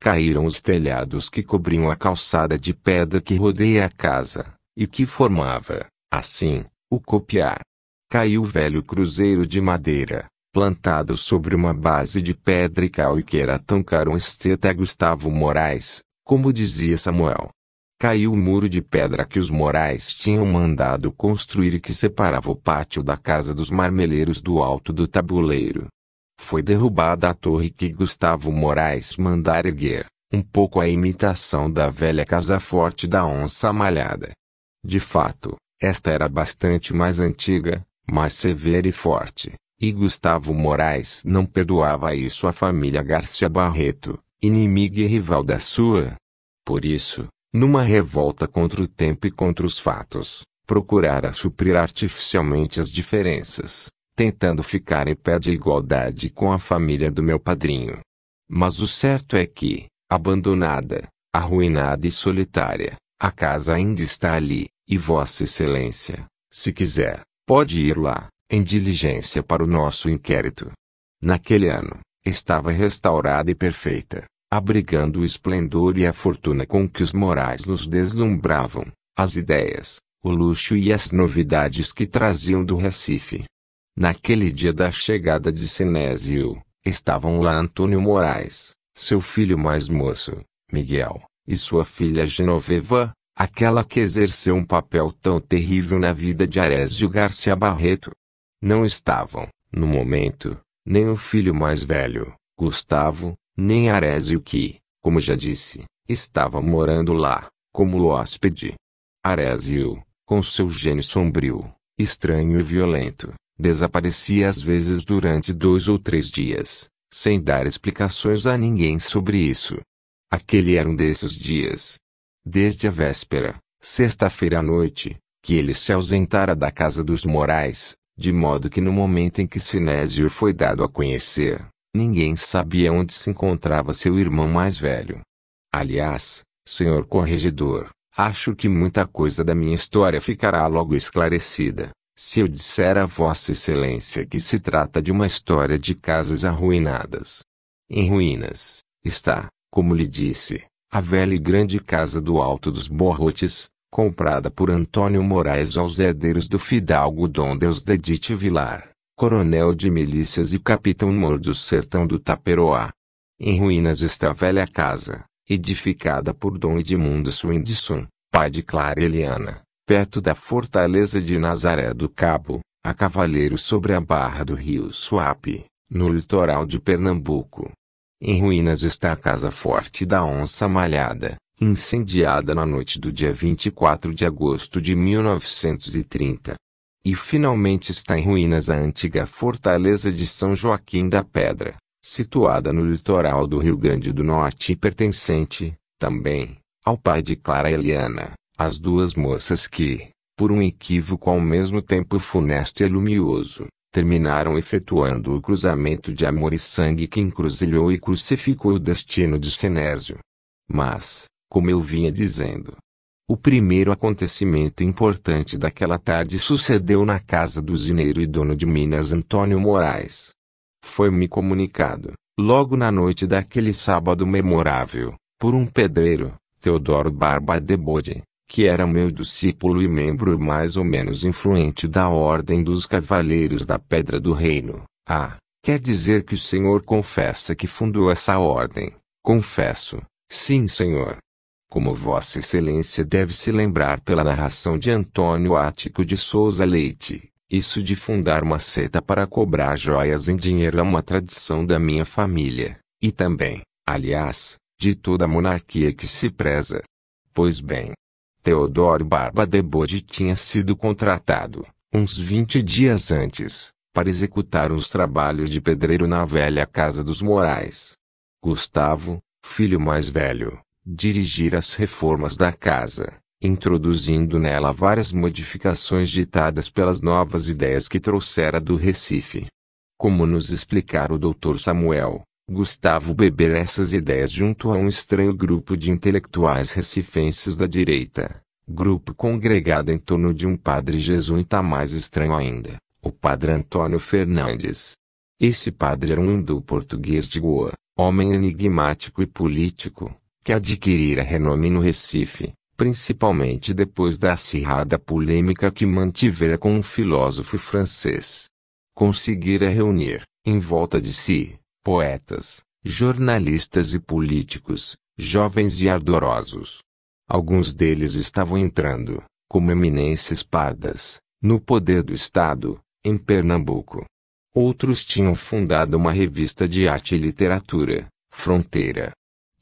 Caíram os telhados que cobriam a calçada de pedra que rodeia a casa, e que formava, assim, o copiar. Caiu o velho cruzeiro de madeira, plantado sobre uma base de pedra e cal e que era tão caro um esteta Gustavo Moraes, como dizia Samuel. Caiu o muro de pedra que os Morais tinham mandado construir e que separava o pátio da casa dos marmeleiros do alto do tabuleiro. Foi derrubada a torre que Gustavo Moraes mandara erguer, um pouco a imitação da velha casa forte da onça malhada. De fato, esta era bastante mais antiga, mais severa e forte, e Gustavo Moraes não perdoava isso à família Garcia Barreto, inimiga e rival da sua. Por isso, numa revolta contra o tempo e contra os fatos, procurara suprir artificialmente as diferenças, tentando ficar em pé de igualdade com a família do meu padrinho. Mas o certo é que, abandonada, arruinada e solitária, a casa ainda está ali, e Vossa Excelência, se quiser, pode ir lá, em diligência para o nosso inquérito. Naquele ano, estava restaurada e perfeita, abrigando o esplendor e a fortuna com que os morais nos deslumbravam, as ideias, o luxo e as novidades que traziam do Recife. Naquele dia da chegada de Sinésio, estavam lá Antônio Moraes, seu filho mais moço, Miguel, e sua filha Genoveva, aquela que exerceu um papel tão terrível na vida de Arésio Garcia Barreto. Não estavam, no momento, nem o filho mais velho, Gustavo, nem Arésio que, como já disse, estava morando lá, como hóspede. Arésio, com seu gênio sombrio, estranho e violento, desaparecia às vezes durante dois ou três dias, sem dar explicações a ninguém sobre isso. Aquele era um desses dias. Desde a véspera, sexta-feira à noite, que ele se ausentara da casa dos Morais, de modo que no momento em que Sinésio foi dado a conhecer, Ninguém sabia onde se encontrava seu irmão mais velho. Aliás, senhor corregedor, acho que muita coisa da minha história ficará logo esclarecida, se eu disser a Vossa Excelência que se trata de uma história de casas arruinadas. Em ruínas, está, como lhe disse, a velha e grande casa do Alto dos Borrotes, comprada por Antônio Moraes aos herdeiros do fidalgo Dom Deus Dedite Vilar coronel de milícias e capitão-mor do sertão do Taperoá. Em ruínas está a velha casa, edificada por Dom Edmundo Swindson, pai de Clara Eliana, perto da fortaleza de Nazaré do Cabo, a cavaleiro sobre a barra do rio Suape, no litoral de Pernambuco. Em ruínas está a casa forte da Onça Malhada, incendiada na noite do dia 24 de agosto de 1930. E finalmente está em ruínas a antiga fortaleza de São Joaquim da Pedra, situada no litoral do Rio Grande do Norte e pertencente, também, ao pai de Clara Eliana, as duas moças que, por um equívoco ao mesmo tempo funesto e lumioso, terminaram efetuando o cruzamento de amor e sangue que encruzilhou e crucificou o destino de Senésio. Mas, como eu vinha dizendo, o primeiro acontecimento importante daquela tarde sucedeu na casa do zineiro e dono de Minas Antônio Moraes. Foi-me comunicado, logo na noite daquele sábado memorável, por um pedreiro, Teodoro Barba de Bode, que era meu discípulo e membro mais ou menos influente da Ordem dos Cavaleiros da Pedra do Reino. Ah, quer dizer que o senhor confessa que fundou essa ordem. Confesso. Sim, senhor. Como Vossa Excelência deve se lembrar pela narração de Antônio Ático de Souza Leite, isso de fundar uma seta para cobrar joias em dinheiro é uma tradição da minha família, e também, aliás, de toda a monarquia que se preza. Pois bem, Teodoro Barba de Bode tinha sido contratado, uns 20 dias antes, para executar os trabalhos de pedreiro na velha casa dos Morais. Gustavo, filho mais velho, dirigir as reformas da casa, introduzindo nela várias modificações ditadas pelas novas ideias que trouxera do Recife. Como nos explicara o Dr. Samuel, Gustavo beber essas ideias junto a um estranho grupo de intelectuais recifenses da direita, grupo congregado em torno de um padre jesuíta mais estranho ainda, o padre Antônio Fernandes. Esse padre era um hindu português de Goa, homem enigmático e político, que adquirira renome no Recife, principalmente depois da acirrada polêmica que mantivera com um filósofo francês. Conseguira reunir, em volta de si, poetas, jornalistas e políticos, jovens e ardorosos. Alguns deles estavam entrando, como eminências pardas, no poder do Estado, em Pernambuco. Outros tinham fundado uma revista de arte e literatura, Fronteira,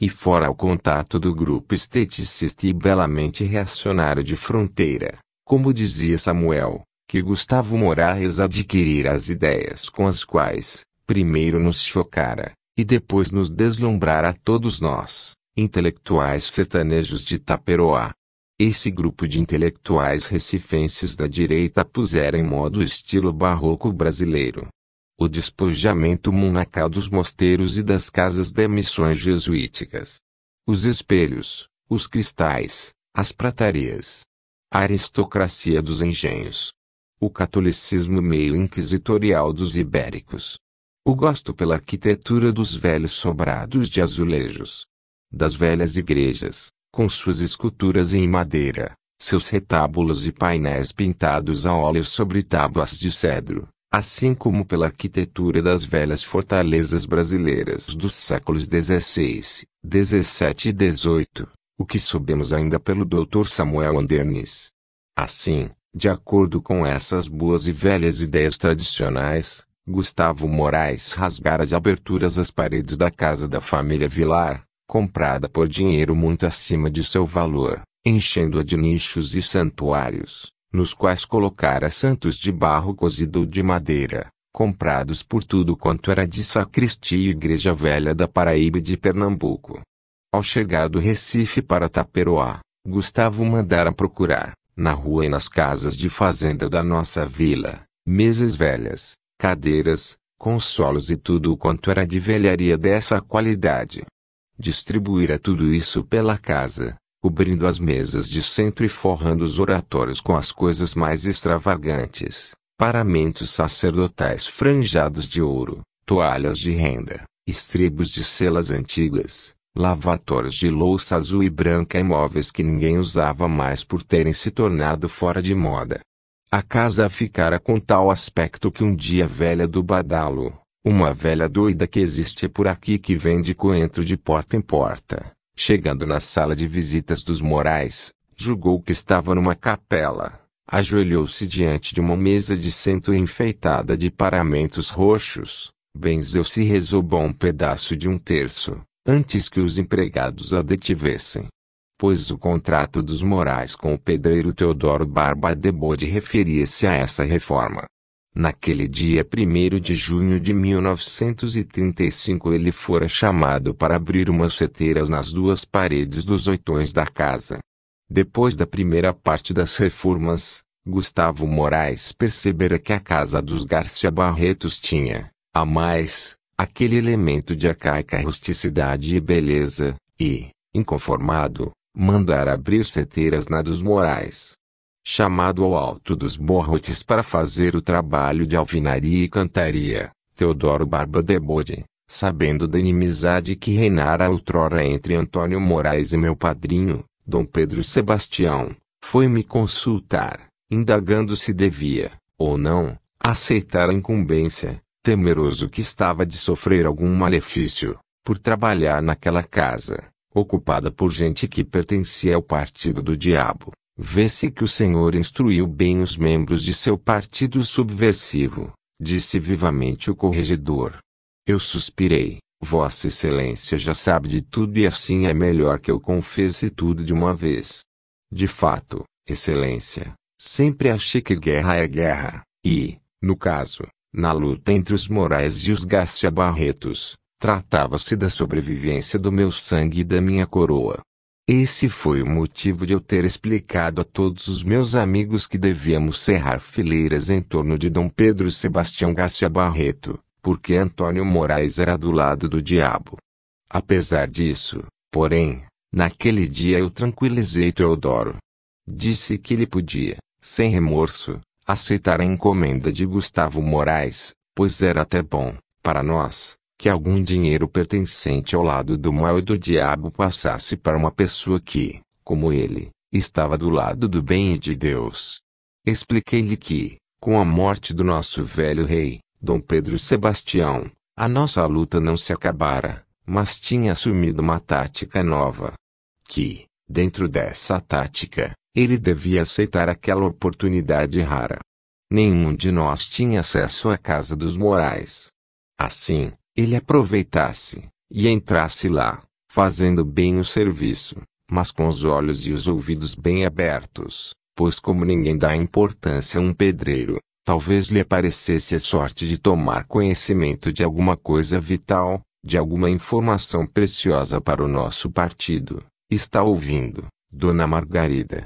e fora o contato do grupo esteticista e belamente reacionário de fronteira, como dizia Samuel, que Gustavo Moraes adquirira as ideias com as quais, primeiro nos chocara, e depois nos deslumbrara a todos nós, intelectuais sertanejos de Taperoá. Esse grupo de intelectuais recifenses da direita pusera em modo estilo barroco brasileiro, o despojamento monacal dos mosteiros e das casas de missões jesuíticas. Os espelhos, os cristais, as pratarias. A aristocracia dos engenhos. O catolicismo meio inquisitorial dos ibéricos. O gosto pela arquitetura dos velhos sobrados de azulejos. Das velhas igrejas, com suas esculturas em madeira, seus retábulos e painéis pintados a óleo sobre tábuas de cedro assim como pela arquitetura das velhas fortalezas brasileiras dos séculos XVI, XVII e XVIII, o que sabemos ainda pelo Dr. Samuel Andernes. Assim, de acordo com essas boas e velhas ideias tradicionais, Gustavo Moraes rasgara de aberturas as paredes da casa da família Vilar, comprada por dinheiro muito acima de seu valor, enchendo-a de nichos e santuários nos quais colocara santos de barro cozido ou de madeira, comprados por tudo quanto era de sacristia e igreja velha da Paraíba e de Pernambuco. Ao chegar do Recife para Taperoá, Gustavo mandara procurar, na rua e nas casas de fazenda da nossa vila, mesas velhas, cadeiras, consolos e tudo quanto era de velharia dessa qualidade. Distribuíra tudo isso pela casa, cobrindo as mesas de centro e forrando os oratórios com as coisas mais extravagantes, paramentos sacerdotais franjados de ouro, toalhas de renda, estribos de celas antigas, lavatórios de louça azul e branca e móveis que ninguém usava mais por terem se tornado fora de moda. A casa ficara com tal aspecto que um dia velha do badalo, uma velha doida que existe por aqui que vende coentro de porta em porta, Chegando na sala de visitas dos Morais, julgou que estava numa capela. Ajoelhou-se diante de uma mesa de centro enfeitada de paramentos roxos. Benzeu-se e rezou bom pedaço de um terço, antes que os empregados a detivessem. Pois o contrato dos Morais com o pedreiro Teodoro Barba de Bode referia-se a essa reforma. Naquele dia 1 de junho de 1935 ele fora chamado para abrir umas seteiras nas duas paredes dos oitões da casa. Depois da primeira parte das reformas, Gustavo Moraes percebera que a casa dos Garcia Barretos tinha, a mais, aquele elemento de arcaica rusticidade e beleza, e, inconformado, mandara abrir seteiras na dos Moraes. Chamado ao alto dos borrotes para fazer o trabalho de alvinaria e cantaria, Teodoro Barba de Bode, sabendo da inimizade que reinara outrora entre Antônio Moraes e meu padrinho, Dom Pedro Sebastião, foi me consultar, indagando se devia, ou não, aceitar a incumbência, temeroso que estava de sofrer algum malefício, por trabalhar naquela casa, ocupada por gente que pertencia ao partido do diabo. Vê-se que o Senhor instruiu bem os membros de seu partido subversivo, disse vivamente o corregedor. Eu suspirei, Vossa Excelência já sabe de tudo e assim é melhor que eu confesse tudo de uma vez. De fato, Excelência, sempre achei que guerra é guerra, e, no caso, na luta entre os Moraes e os Garcia Barretos, tratava-se da sobrevivência do meu sangue e da minha coroa. Esse foi o motivo de eu ter explicado a todos os meus amigos que devíamos cerrar fileiras em torno de Dom Pedro Sebastião Garcia Barreto, porque Antônio Moraes era do lado do diabo. Apesar disso, porém, naquele dia eu tranquilizei Teodoro. Disse que ele podia, sem remorso, aceitar a encomenda de Gustavo Moraes, pois era até bom, para nós, que algum dinheiro pertencente ao lado do mal e do diabo passasse para uma pessoa que, como ele, estava do lado do bem e de Deus. Expliquei-lhe que, com a morte do nosso velho rei, Dom Pedro Sebastião, a nossa luta não se acabara, mas tinha assumido uma tática nova. Que, dentro dessa tática, ele devia aceitar aquela oportunidade rara. Nenhum de nós tinha acesso à casa dos Morais. Assim, ele aproveitasse, e entrasse lá, fazendo bem o serviço, mas com os olhos e os ouvidos bem abertos, pois como ninguém dá importância a um pedreiro, talvez lhe aparecesse a sorte de tomar conhecimento de alguma coisa vital, de alguma informação preciosa para o nosso partido. Está ouvindo, Dona Margarida?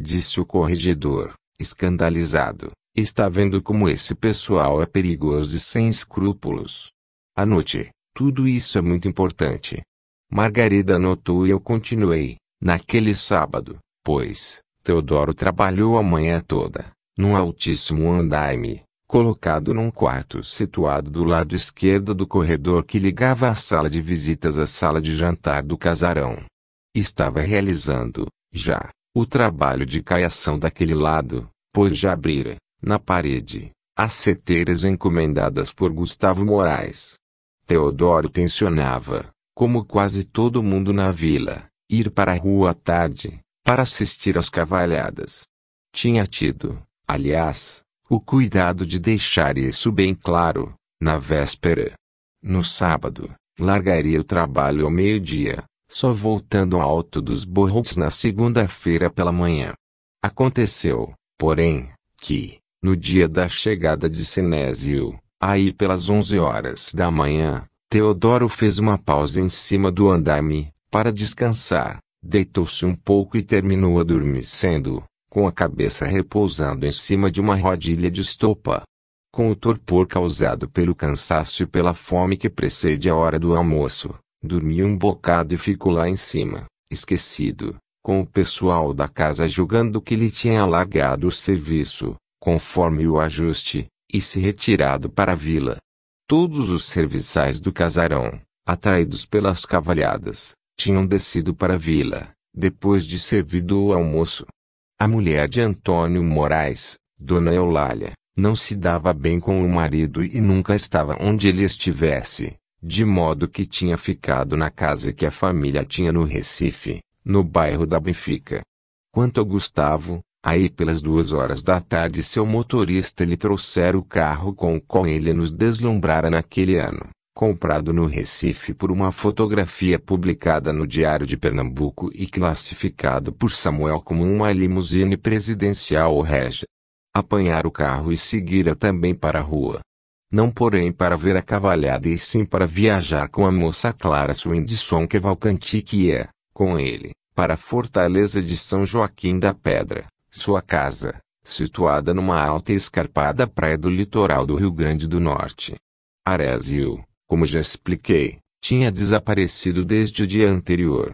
disse o corregedor, escandalizado. Está vendo como esse pessoal é perigoso e sem escrúpulos. Anote, tudo isso é muito importante. Margarida anotou e eu continuei. Naquele sábado, pois, Teodoro trabalhou a manhã toda, num altíssimo andaime, colocado num quarto situado do lado esquerdo do corredor que ligava a sala de visitas à sala de jantar do casarão. Estava realizando, já, o trabalho de caiação daquele lado, pois já abrira, na parede, as seteiras encomendadas por Gustavo Moraes. Teodoro tensionava, como quase todo mundo na vila, ir para a rua à tarde, para assistir às cavalhadas. Tinha tido, aliás, o cuidado de deixar isso bem claro, na véspera. No sábado, largaria o trabalho ao meio-dia, só voltando ao alto dos borros na segunda-feira pela manhã. Aconteceu, porém, que, no dia da chegada de Sinésio, aí pelas onze horas da manhã, Teodoro fez uma pausa em cima do andaime, para descansar, deitou-se um pouco e terminou adormecendo, com a cabeça repousando em cima de uma rodilha de estopa. Com o torpor causado pelo cansaço e pela fome que precede a hora do almoço, Dormiu um bocado e ficou lá em cima, esquecido, com o pessoal da casa julgando que lhe tinha alargado o serviço, conforme o ajuste, e se retirado para a vila. Todos os serviçais do casarão, atraídos pelas cavalhadas, tinham descido para a vila, depois de servido o almoço. A mulher de Antônio Moraes, Dona Eulália, não se dava bem com o marido e nunca estava onde ele estivesse, de modo que tinha ficado na casa que a família tinha no Recife, no bairro da Benfica. Quanto a Gustavo, aí pelas duas horas da tarde seu motorista lhe trouxera o carro com o qual ele nos deslumbrara naquele ano, comprado no Recife por uma fotografia publicada no Diário de Pernambuco e classificado por Samuel como uma limusine presidencial ou régia. Apanhar o carro e seguira também para a rua não porém para ver a cavalhada e sim para viajar com a moça Clara Swindson Cavalcanti que ia, com ele, para a fortaleza de São Joaquim da Pedra, sua casa, situada numa alta e escarpada praia do litoral do Rio Grande do Norte. Arésio, como já expliquei, tinha desaparecido desde o dia anterior.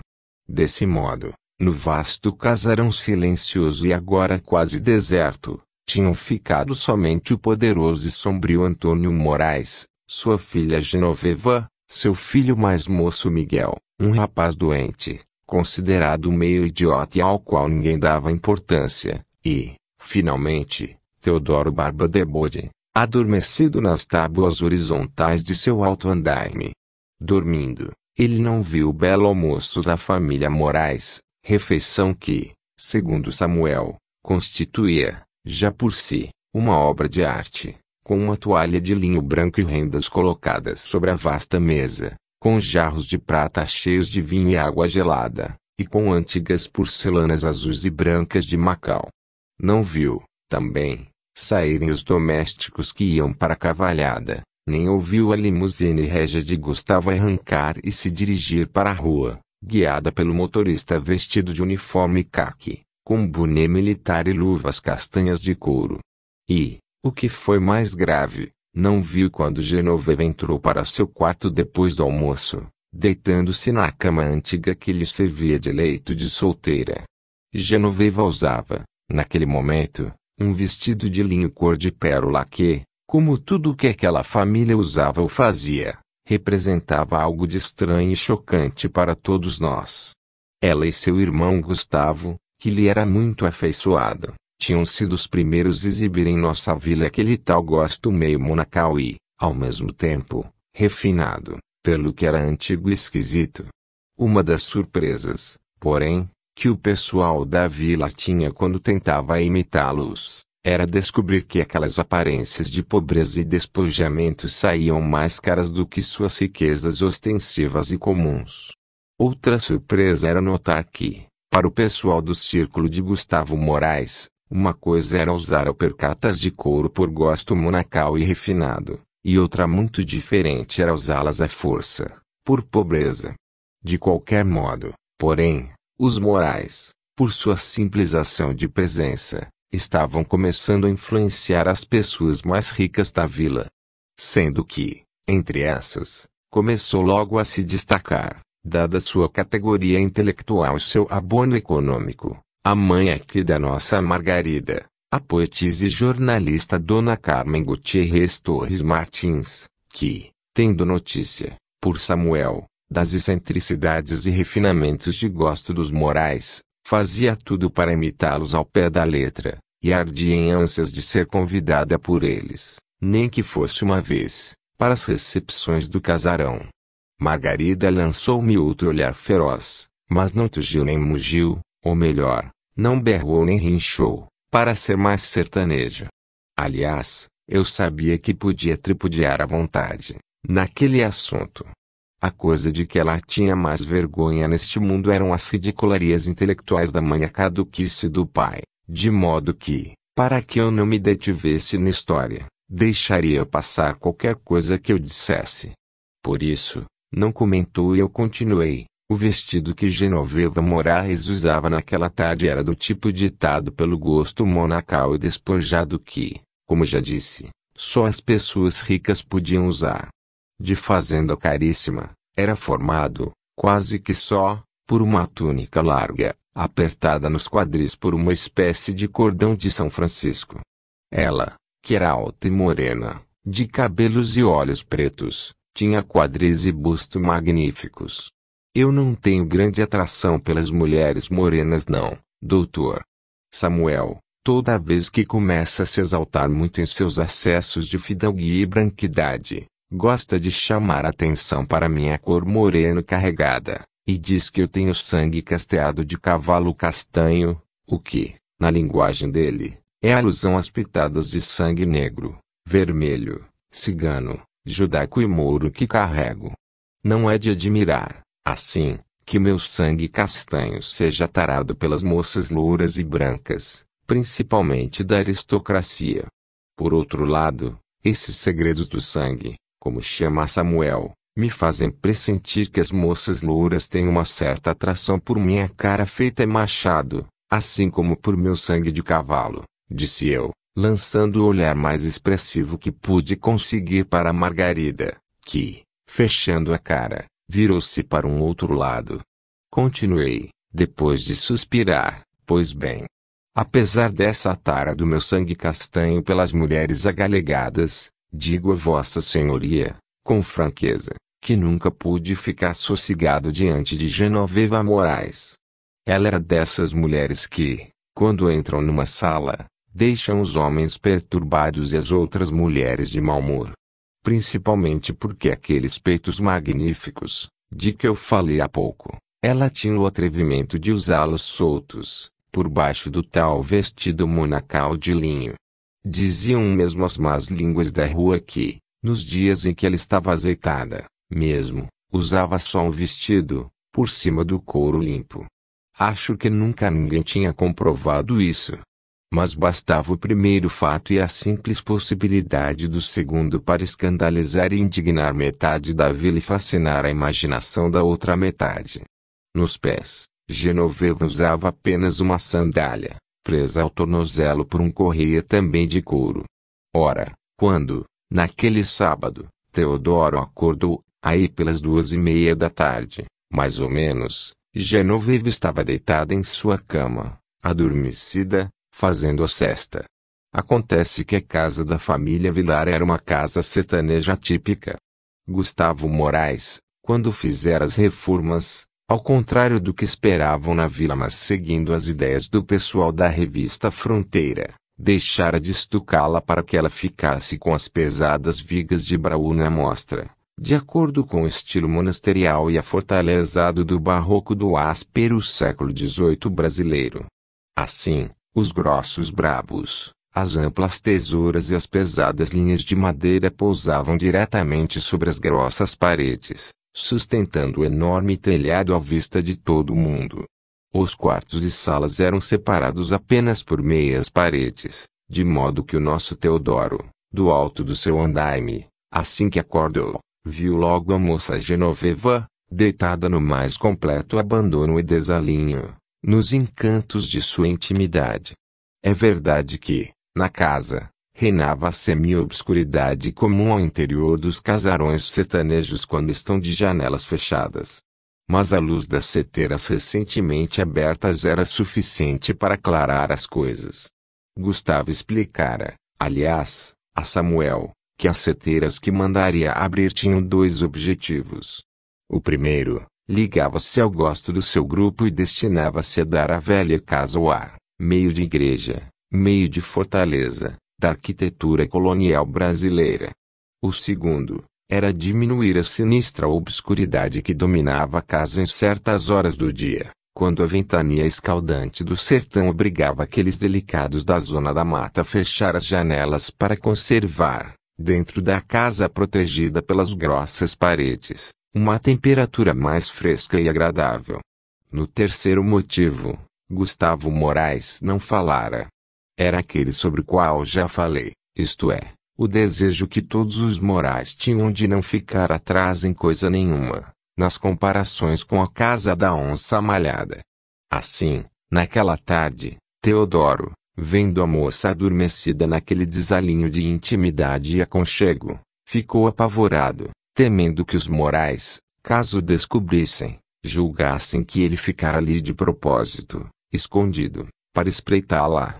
Desse modo, no vasto casarão silencioso e agora quase deserto, tinham ficado somente o poderoso e sombrio Antônio Moraes, sua filha Genoveva, seu filho mais moço Miguel, um rapaz doente, considerado meio idiota e ao qual ninguém dava importância, e, finalmente, Teodoro Barba de Bode, adormecido nas tábuas horizontais de seu alto andaime. Dormindo, ele não viu o belo almoço da família Moraes, refeição que, segundo Samuel, constituía, já por si, uma obra de arte, com uma toalha de linho branco e rendas colocadas sobre a vasta mesa, com jarros de prata cheios de vinho e água gelada, e com antigas porcelanas azuis e brancas de Macau. Não viu, também, saírem os domésticos que iam para a cavalhada, nem ouviu a limusine régia de Gustavo arrancar e se dirigir para a rua, guiada pelo motorista vestido de uniforme caque, com boné militar e luvas castanhas de couro. E, o que foi mais grave, não viu quando Genoveva entrou para seu quarto depois do almoço, deitando-se na cama antiga que lhe servia de leito de solteira. Genoveva usava, naquele momento, um vestido de linho cor de pérola que, como tudo o que aquela família usava ou fazia, representava algo de estranho e chocante para todos nós. Ela e seu irmão Gustavo, que lhe era muito afeiçoado, tinham sido os primeiros a exibir em nossa vila aquele tal gosto meio monacal e, ao mesmo tempo, refinado, pelo que era antigo e esquisito. Uma das surpresas, porém, que o pessoal da vila tinha quando tentava imitá-los, era descobrir que aquelas aparências de pobreza e despojamento saíam mais caras do que suas riquezas ostensivas e comuns. Outra surpresa era notar que, para o pessoal do círculo de Gustavo Moraes, uma coisa era usar alpercatas de couro por gosto monacal e refinado, e outra muito diferente era usá-las à força, por pobreza. De qualquer modo, porém, os Morais, por sua simples ação de presença, estavam começando a influenciar as pessoas mais ricas da vila. Sendo que, entre essas, começou logo a se destacar, dada sua categoria intelectual e seu abono econômico, a mãe aqui da nossa Margarida, a poetisa e jornalista Dona Carmen Gutierrez Torres Martins, que, tendo notícia, por Samuel, das excentricidades e refinamentos de gosto dos morais, Fazia tudo para imitá-los ao pé da letra, e ardia em ânsias de ser convidada por eles, nem que fosse uma vez, para as recepções do casarão. Margarida lançou-me outro olhar feroz, mas não tugiu nem mugiu, ou melhor, não berrou nem rinchou, para ser mais sertanejo. Aliás, eu sabia que podia tripudiar à vontade, naquele assunto, a coisa de que ela tinha mais vergonha neste mundo eram as ridicularias intelectuais da mãe a caduquice do pai, de modo que, para que eu não me detivesse na história, deixaria passar qualquer coisa que eu dissesse. Por isso, não comentou e eu continuei. O vestido que Genoveva Moraes usava naquela tarde era do tipo ditado pelo gosto monacal e despojado que, como já disse, só as pessoas ricas podiam usar de fazenda caríssima, era formado, quase que só, por uma túnica larga, apertada nos quadris por uma espécie de cordão de São Francisco. Ela, que era alta e morena, de cabelos e olhos pretos, tinha quadris e busto magníficos. Eu não tenho grande atração pelas mulheres morenas não, doutor. Samuel, toda vez que começa a se exaltar muito em seus acessos de fidalguia e branquidade, Gosta de chamar atenção para minha cor moreno carregada, e diz que eu tenho sangue casteado de cavalo castanho, o que, na linguagem dele, é alusão às pitadas de sangue negro, vermelho, cigano, judaico e mouro que carrego. Não é de admirar, assim, que meu sangue castanho seja tarado pelas moças louras e brancas, principalmente da aristocracia. Por outro lado, esses segredos do sangue, como chama Samuel, me fazem pressentir que as moças louras têm uma certa atração por minha cara feita machado, assim como por meu sangue de cavalo, disse eu, lançando o olhar mais expressivo que pude conseguir para Margarida, que, fechando a cara, virou-se para um outro lado. Continuei, depois de suspirar, pois bem. Apesar dessa tara do meu sangue castanho pelas mulheres agalegadas, digo a vossa senhoria, com franqueza, que nunca pude ficar sossegado diante de Genoveva Moraes. Ela era dessas mulheres que, quando entram numa sala, deixam os homens perturbados e as outras mulheres de mau humor. Principalmente porque aqueles peitos magníficos, de que eu falei há pouco, ela tinha o atrevimento de usá-los soltos, por baixo do tal vestido monacal de linho. Diziam mesmo as más línguas da rua que, nos dias em que ela estava azeitada, mesmo, usava só um vestido, por cima do couro limpo. Acho que nunca ninguém tinha comprovado isso. Mas bastava o primeiro fato e a simples possibilidade do segundo para escandalizar e indignar metade da vila e fascinar a imaginação da outra metade. Nos pés, Genoveva usava apenas uma sandália, presa ao tornozelo por um correia também de couro. Ora, quando, naquele sábado, Teodoro acordou, aí pelas duas e meia da tarde, mais ou menos, Genoveva estava deitada em sua cama, adormecida, fazendo a cesta. Acontece que a casa da família Vilar era uma casa sertaneja típica. Gustavo Moraes, quando fizera as reformas, ao contrário do que esperavam na vila mas seguindo as ideias do pessoal da revista Fronteira, deixara de estucá-la para que ela ficasse com as pesadas vigas de braú na mostra, de acordo com o estilo monasterial e afortalezado do barroco do áspero século XVIII brasileiro. Assim, os grossos brabos, as amplas tesouras e as pesadas linhas de madeira pousavam diretamente sobre as grossas paredes, sustentando o enorme telhado à vista de todo o mundo. Os quartos e salas eram separados apenas por meias paredes, de modo que o nosso Teodoro, do alto do seu andaime, assim que acordou, viu logo a moça Genoveva, deitada no mais completo abandono e desalinho, nos encantos de sua intimidade. É verdade que, na casa, reinava a semi-obscuridade comum ao interior dos casarões sertanejos quando estão de janelas fechadas. Mas a luz das seteiras recentemente abertas era suficiente para aclarar as coisas. Gustavo explicara, aliás, a Samuel, que as seteiras que mandaria abrir tinham dois objetivos. O primeiro, ligava-se ao gosto do seu grupo e destinava-se a dar à velha casa o ar, meio de igreja, meio de fortaleza, da arquitetura colonial brasileira. O segundo, era diminuir a sinistra obscuridade que dominava a casa em certas horas do dia, quando a ventania escaldante do sertão obrigava aqueles delicados da zona da mata a fechar as janelas para conservar, dentro da casa protegida pelas grossas paredes, uma temperatura mais fresca e agradável. No terceiro motivo, Gustavo Moraes não falara, era aquele sobre o qual já falei, isto é, o desejo que todos os morais tinham de não ficar atrás em coisa nenhuma, nas comparações com a casa da onça malhada. Assim, naquela tarde, Teodoro, vendo a moça adormecida naquele desalinho de intimidade e aconchego, ficou apavorado, temendo que os morais, caso descobrissem, julgassem que ele ficara ali de propósito, escondido, para espreitá-la.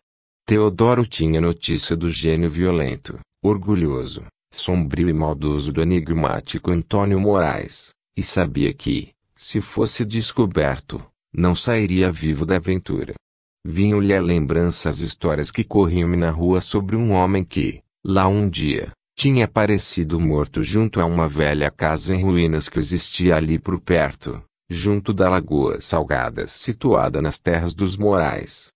Teodoro tinha notícia do gênio violento, orgulhoso, sombrio e maldoso do enigmático Antônio Moraes, e sabia que, se fosse descoberto, não sairia vivo da aventura. Vinham-lhe à lembrança as histórias que corriam-me na rua sobre um homem que, lá um dia, tinha aparecido morto junto a uma velha casa em ruínas que existia ali por perto, junto da Lagoa Salgada situada nas terras dos Morais.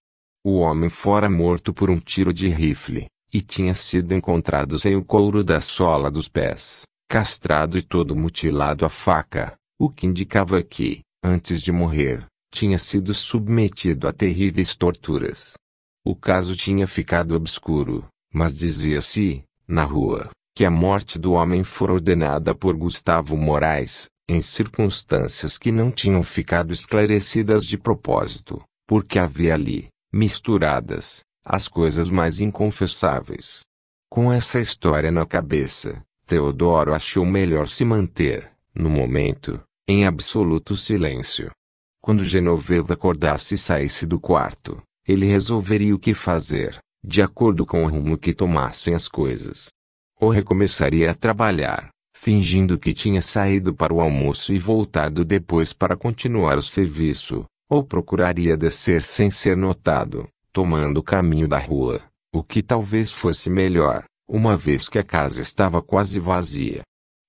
O homem fora morto por um tiro de rifle, e tinha sido encontrado sem o couro da sola dos pés, castrado e todo mutilado à faca, o que indicava que, antes de morrer, tinha sido submetido a terríveis torturas. O caso tinha ficado obscuro, mas dizia-se, na rua, que a morte do homem fora ordenada por Gustavo Moraes, em circunstâncias que não tinham ficado esclarecidas de propósito, porque havia ali, misturadas, as coisas mais inconfessáveis. Com essa história na cabeça, Teodoro achou melhor se manter, no momento, em absoluto silêncio. Quando Genoveva acordasse e saísse do quarto, ele resolveria o que fazer, de acordo com o rumo que tomassem as coisas. Ou recomeçaria a trabalhar, fingindo que tinha saído para o almoço e voltado depois para continuar o serviço, ou procuraria descer sem ser notado, tomando o caminho da rua, o que talvez fosse melhor, uma vez que a casa estava quase vazia.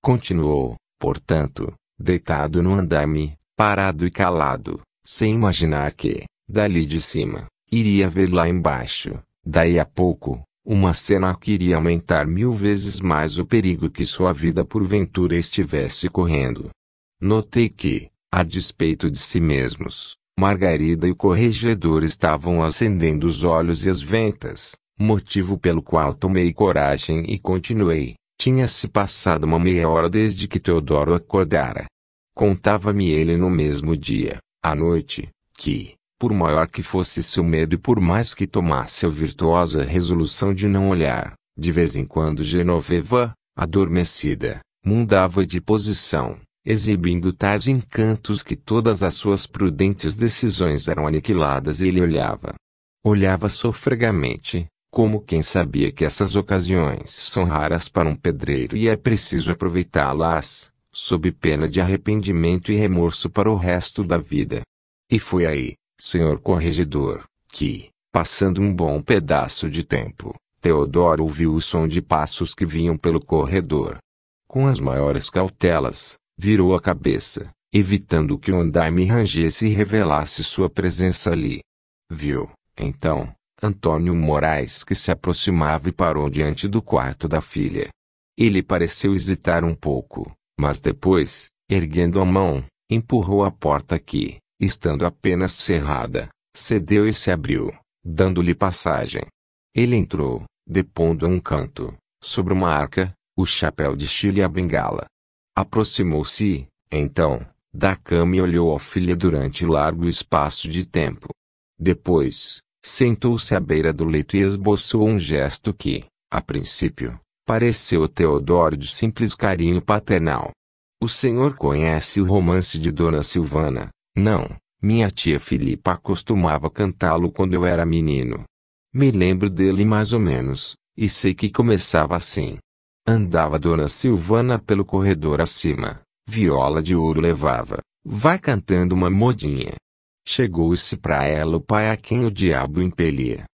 Continuou, portanto, deitado no andame, parado e calado, sem imaginar que, dali de cima, iria ver lá embaixo, daí a pouco, uma cena que iria aumentar mil vezes mais o perigo que sua vida porventura estivesse correndo. Notei que, a despeito de si mesmos, Margarida e o corregedor estavam acendendo os olhos e as ventas, motivo pelo qual tomei coragem e continuei. Tinha-se passado uma meia hora desde que Teodoro acordara. Contava-me ele no mesmo dia, à noite, que, por maior que fosse seu medo e por mais que tomasse a virtuosa resolução de não olhar, de vez em quando Genoveva, adormecida, mudava de posição, exibindo tais encantos que todas as suas prudentes decisões eram aniquiladas e ele olhava. Olhava sofregamente, como quem sabia que essas ocasiões são raras para um pedreiro e é preciso aproveitá-las, sob pena de arrependimento e remorso para o resto da vida. E foi aí, senhor corregedor, que, passando um bom pedaço de tempo, Teodoro ouviu o som de passos que vinham pelo corredor. Com as maiores cautelas, virou a cabeça, evitando que o andaime rangesse e revelasse sua presença ali. Viu, então, Antônio Moraes que se aproximava e parou diante do quarto da filha. Ele pareceu hesitar um pouco, mas depois, erguendo a mão, empurrou a porta que, estando apenas cerrada, cedeu e se abriu, dando-lhe passagem. Ele entrou, depondo a um canto, sobre uma arca, o chapéu de Chile e a bengala. Aproximou-se, então, da cama e olhou a filha durante largo espaço de tempo. Depois, sentou-se à beira do leito e esboçou um gesto que, a princípio, pareceu Teodoro de simples carinho paternal. O senhor conhece o romance de Dona Silvana, não, minha tia Filipa costumava cantá-lo quando eu era menino. Me lembro dele mais ou menos, e sei que começava assim. Andava Dona Silvana pelo corredor acima, viola de ouro levava, vai cantando uma modinha. Chegou-se para ela o pai a quem o diabo impelia.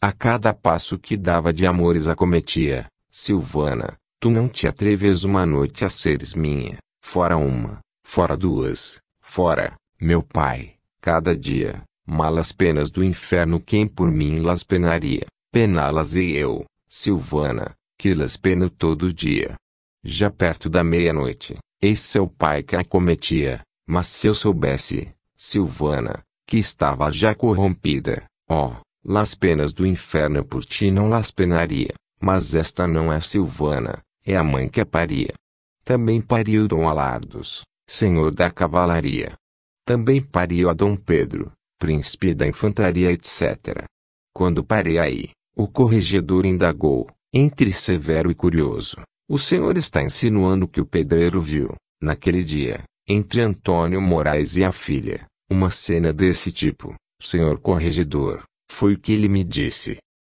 A cada passo que dava de amores acometia, Silvana, tu não te atreves uma noite a seres minha, fora uma, fora duas, fora, meu pai, cada dia, malas penas do inferno quem por mim las penaria, pená-las e eu, Silvana, que las peno todo dia. Já perto da meia-noite, eis seu pai que a cometia, mas se eu soubesse, Silvana, que estava já corrompida, ó, oh, las penas do inferno por ti não las penaria, mas esta não é Silvana, é a mãe que a paria. Também pariu Dom Alardos, senhor da cavalaria, também pariu a Dom Pedro, príncipe da infantaria etc. Quando parei aí, o corregedor indagou, entre severo e curioso, o senhor está insinuando que o pedreiro viu, naquele dia, entre Antônio Moraes e a filha, uma cena desse tipo, senhor corregedor, foi o que ele me disse.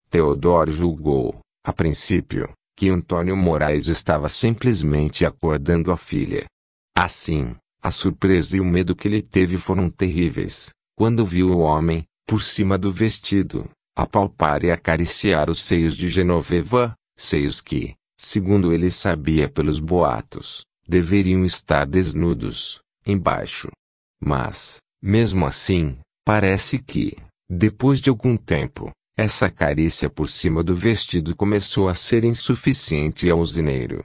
Teodoro julgou, a princípio, que Antônio Moraes estava simplesmente acordando a filha. Assim, a surpresa e o medo que ele teve foram terríveis, quando viu o homem, por cima do vestido, apalpar e acariciar os seios de Genoveva, seios que, segundo ele sabia pelos boatos, deveriam estar desnudos, embaixo. Mas, mesmo assim, parece que, depois de algum tempo, essa carícia por cima do vestido começou a ser insuficiente ao usineiro.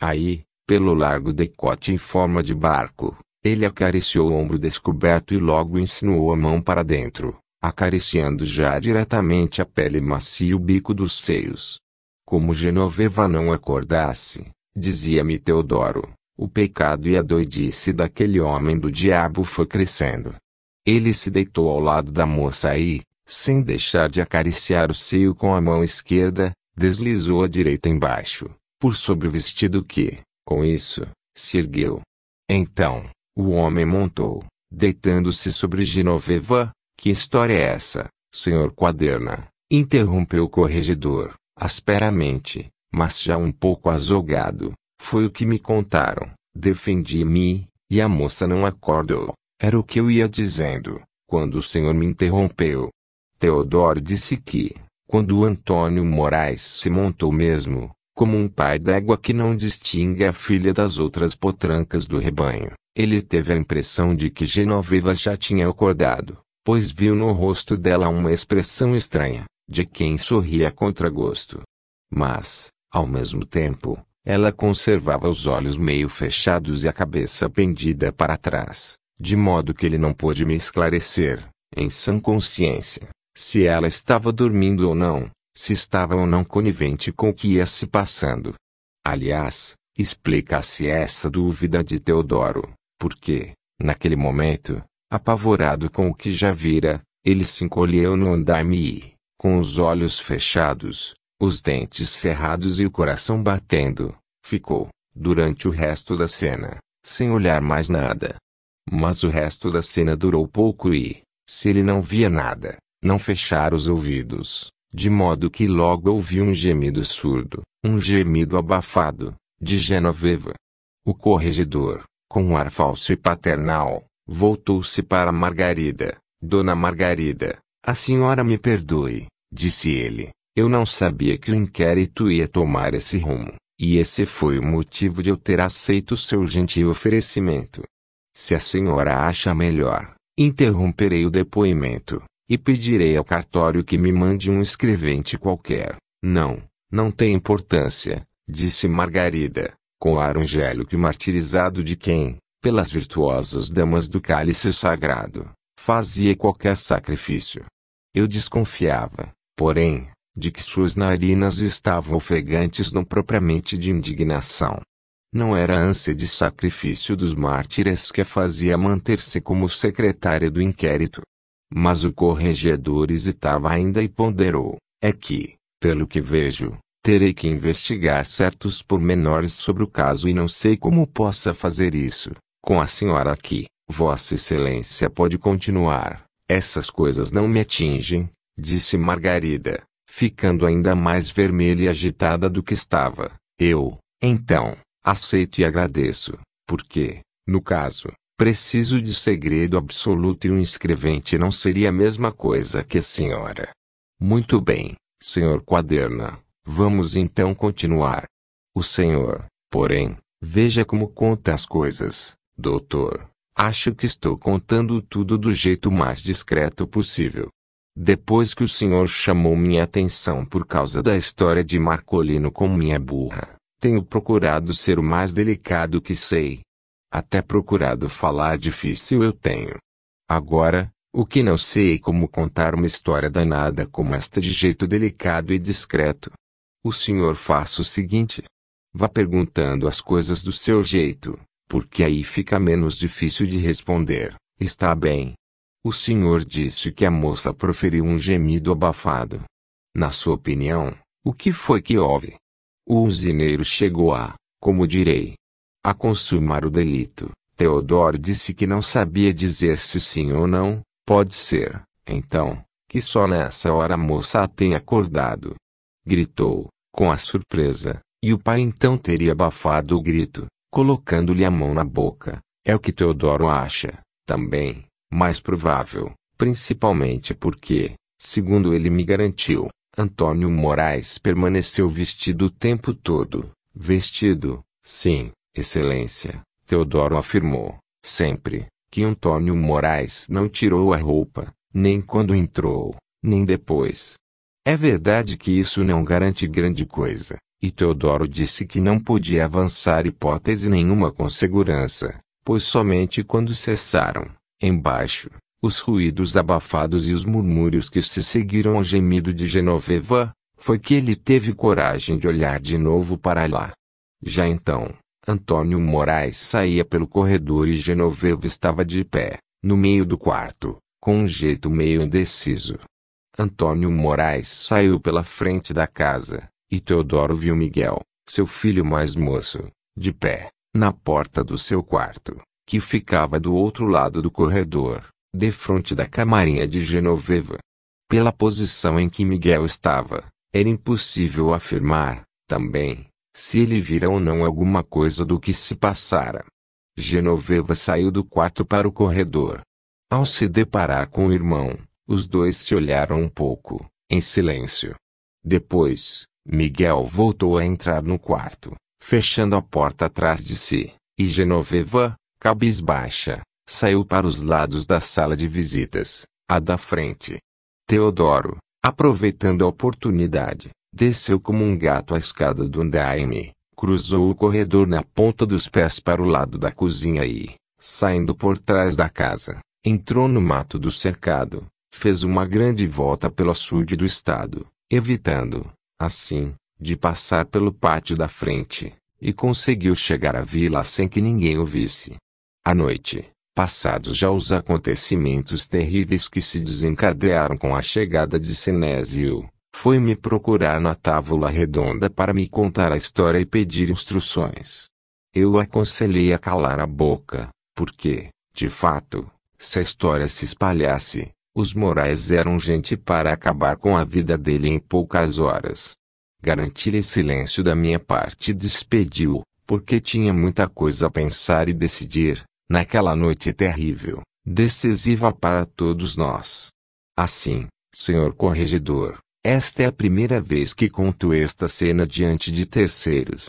Aí, pelo largo decote em forma de barco, ele acariciou o ombro descoberto e logo insinuou a mão para dentro, acariciando já diretamente a pele macia e o bico dos seios. Como Genoveva não acordasse, dizia-me Teodoro, o pecado e a doidice daquele homem do diabo foi crescendo. Ele se deitou ao lado da moça e, sem deixar de acariciar o seio com a mão esquerda, deslizou a direita embaixo, por sobre o vestido que, com isso, se ergueu. Então, o homem montou, deitando-se sobre Genoveva. Que história é essa, senhor Quaderna? Interrompeu o corregedor, asperamente, mas já um pouco azogado. Foi o que me contaram. Defendi-me, e a moça não acordou. Era o que eu ia dizendo, quando o senhor me interrompeu. Teodoro disse que, quando Antônio Moraes se montou mesmo, como um pai d'égua que não distingue a filha das outras potrancas do rebanho, ele teve a impressão de que Genoveva já tinha acordado, pois viu no rosto dela uma expressão estranha, de quem sorria contra gosto. Mas, ao mesmo tempo, ela conservava os olhos meio fechados e a cabeça pendida para trás, de modo que ele não pôde me esclarecer, em sã consciência, se ela estava dormindo ou não, se estava ou não conivente com o que ia se passando. Aliás, explica-se essa dúvida de Teodoro, porque, naquele momento, apavorado com o que já vira, ele se encolheu no andaime e, com os olhos fechados, os dentes cerrados e o coração batendo, ficou, durante o resto da cena, sem olhar mais nada. Mas o resto da cena durou pouco e, se ele não via nada, não fechara os ouvidos, de modo que logo ouviu um gemido surdo, um gemido abafado, de Genoveva. O corregedor, com um ar falso e paternal, voltou-se para Margarida. Dona Margarida, a senhora me perdoe, disse ele. Eu não sabia que o inquérito ia tomar esse rumo, e esse foi o motivo de eu ter aceito seu gentil oferecimento. Se a senhora acha melhor, interromperei o depoimento, e pedirei ao cartório que me mande um escrevente qualquer. Não, não tem importância, disse Margarida, com ar angélico e martirizado de quem, pelas virtuosas damas do cálice sagrado, fazia qualquer sacrifício. Eu desconfiava, porém, de que suas narinas estavam ofegantes não propriamente de indignação. Não era a ânsia de sacrifício dos mártires que a fazia manter-se como secretária do inquérito. Mas o corregedor hesitava ainda e ponderou, é que, pelo que vejo, Terei que investigar certos pormenores sobre o caso e não sei como possa fazer isso. Com a senhora aqui, Vossa Excelência pode continuar. Essas coisas não me atingem, disse Margarida, ficando ainda mais vermelha e agitada do que estava. Eu, então, aceito e agradeço, porque, no caso, preciso de segredo absoluto e um escrevente não seria a mesma coisa que senhora. Muito bem, senhor Quaderna. Vamos então continuar. O senhor, porém, veja como conta as coisas, doutor. Acho que estou contando tudo do jeito mais discreto possível. Depois que o senhor chamou minha atenção por causa da história de Marcolino com minha burra, tenho procurado ser o mais delicado que sei. Até procurado falar difícil eu tenho. Agora, o que não sei é como contar uma história danada como esta de jeito delicado e discreto. O senhor faça o seguinte. Vá perguntando as coisas do seu jeito, porque aí fica menos difícil de responder. Está bem. O senhor disse que a moça proferiu um gemido abafado. Na sua opinião, o que foi que houve? O usineiro chegou a, como direi, a consumar o delito. Teodoro disse que não sabia dizer se sim ou não, pode ser, então, que só nessa hora a moça a tenha acordado. Gritou com a surpresa, e o pai então teria abafado o grito, colocando-lhe a mão na boca. É o que Teodoro acha, também, mais provável, principalmente porque, segundo ele me garantiu, Antônio Moraes permaneceu vestido o tempo todo. Vestido, sim, excelência, Teodoro afirmou, sempre, que Antônio Moraes não tirou a roupa, nem quando entrou, nem depois. É verdade que isso não garante grande coisa, e Teodoro disse que não podia avançar hipótese nenhuma com segurança, pois somente quando cessaram, embaixo, os ruídos abafados e os murmúrios que se seguiram ao gemido de Genoveva, foi que ele teve coragem de olhar de novo para lá. Já então, Antônio Moraes saía pelo corredor e Genoveva estava de pé, no meio do quarto, com um jeito meio indeciso. Antônio Moraes saiu pela frente da casa, e Teodoro viu Miguel, seu filho mais moço, de pé, na porta do seu quarto, que ficava do outro lado do corredor, defronte da camarinha de Genoveva. Pela posição em que Miguel estava, era impossível afirmar, também, se ele vira ou não alguma coisa do que se passara. Genoveva saiu do quarto para o corredor. Ao se deparar com o irmão, os dois se olharam um pouco, em silêncio. Depois, Miguel voltou a entrar no quarto, fechando a porta atrás de si, e Genoveva, cabisbaixa, saiu para os lados da sala de visitas, a da frente. Teodoro, aproveitando a oportunidade, desceu como um gato a escada do andaime, cruzou o corredor na ponta dos pés para o lado da cozinha e, saindo por trás da casa, entrou no mato do cercado, fez uma grande volta pelo açude do estado, evitando, assim, de passar pelo pátio da frente, e conseguiu chegar à vila sem que ninguém o visse. À noite, passados já os acontecimentos terríveis que se desencadearam com a chegada de Sinésio, foi me procurar na tábua redonda para me contar a história e pedir instruções. Eu o aconselhei a calar a boca, porque, de fato, se a história se espalhasse, os Moraes eram gente para acabar com a vida dele em poucas horas. Garanti-lhe silêncio da minha parte e despedi-o, porque tinha muita coisa a pensar e decidir, naquela noite terrível, decisiva para todos nós. Assim, senhor corregedor, esta é a primeira vez que conto esta cena diante de terceiros.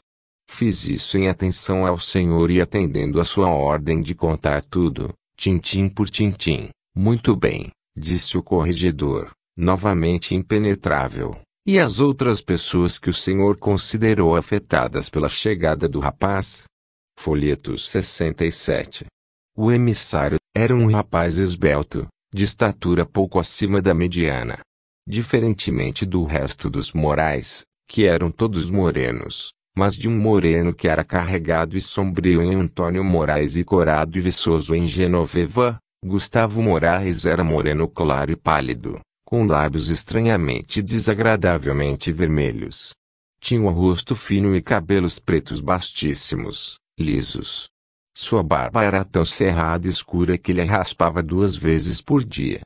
Fiz isso em atenção ao senhor e atendendo a sua ordem de contar tudo, tintim por tintim. Muito bem, disse o corregedor, novamente impenetrável. E as outras pessoas que o senhor considerou afetadas pela chegada do rapaz? Folheto 67. O emissário era um rapaz esbelto, de estatura pouco acima da mediana. Diferentemente do resto dos morais, que eram todos morenos, mas de um moreno que era carregado e sombrio em Antônio Moraes e corado e viçoso em Genoveva, Gustavo Moraes era moreno claro e pálido, com lábios estranhamente e desagradavelmente vermelhos. Tinha o um rosto fino e cabelos pretos bastíssimos, lisos. Sua barba era tão cerrada e escura que ele raspava duas vezes por dia.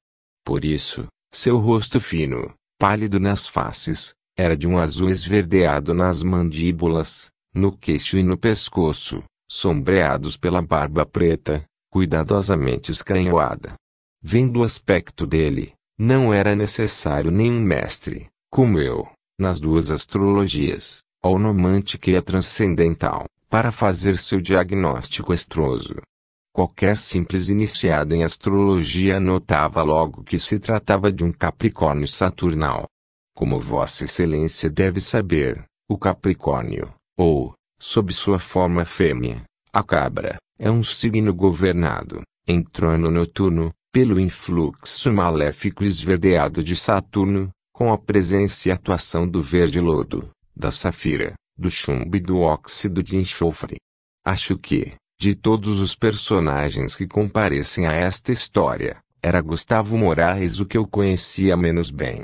Por isso, seu rosto fino, pálido nas faces, era de um azul esverdeado nas mandíbulas, no queixo e no pescoço, sombreados pela barba preta, cuidadosamente escanhoada. Vendo o aspecto dele, não era necessário nenhum mestre, como eu, nas duas astrologias, a onomântica e a transcendental, para fazer seu diagnóstico estroso. Qualquer simples iniciado em astrologia notava logo que se tratava de um Capricórnio saturnal. Como Vossa Excelência deve saber, o Capricórnio, ou, sob sua forma fêmea, a cabra, é um signo governado, em trono noturno, pelo influxo maléfico esverdeado de Saturno, com a presença e atuação do verde lodo, da safira, do chumbo e do óxido de enxofre. Acho que, de todos os personagens que comparecem a esta história, era Gustavo Moraes o que eu conhecia menos bem.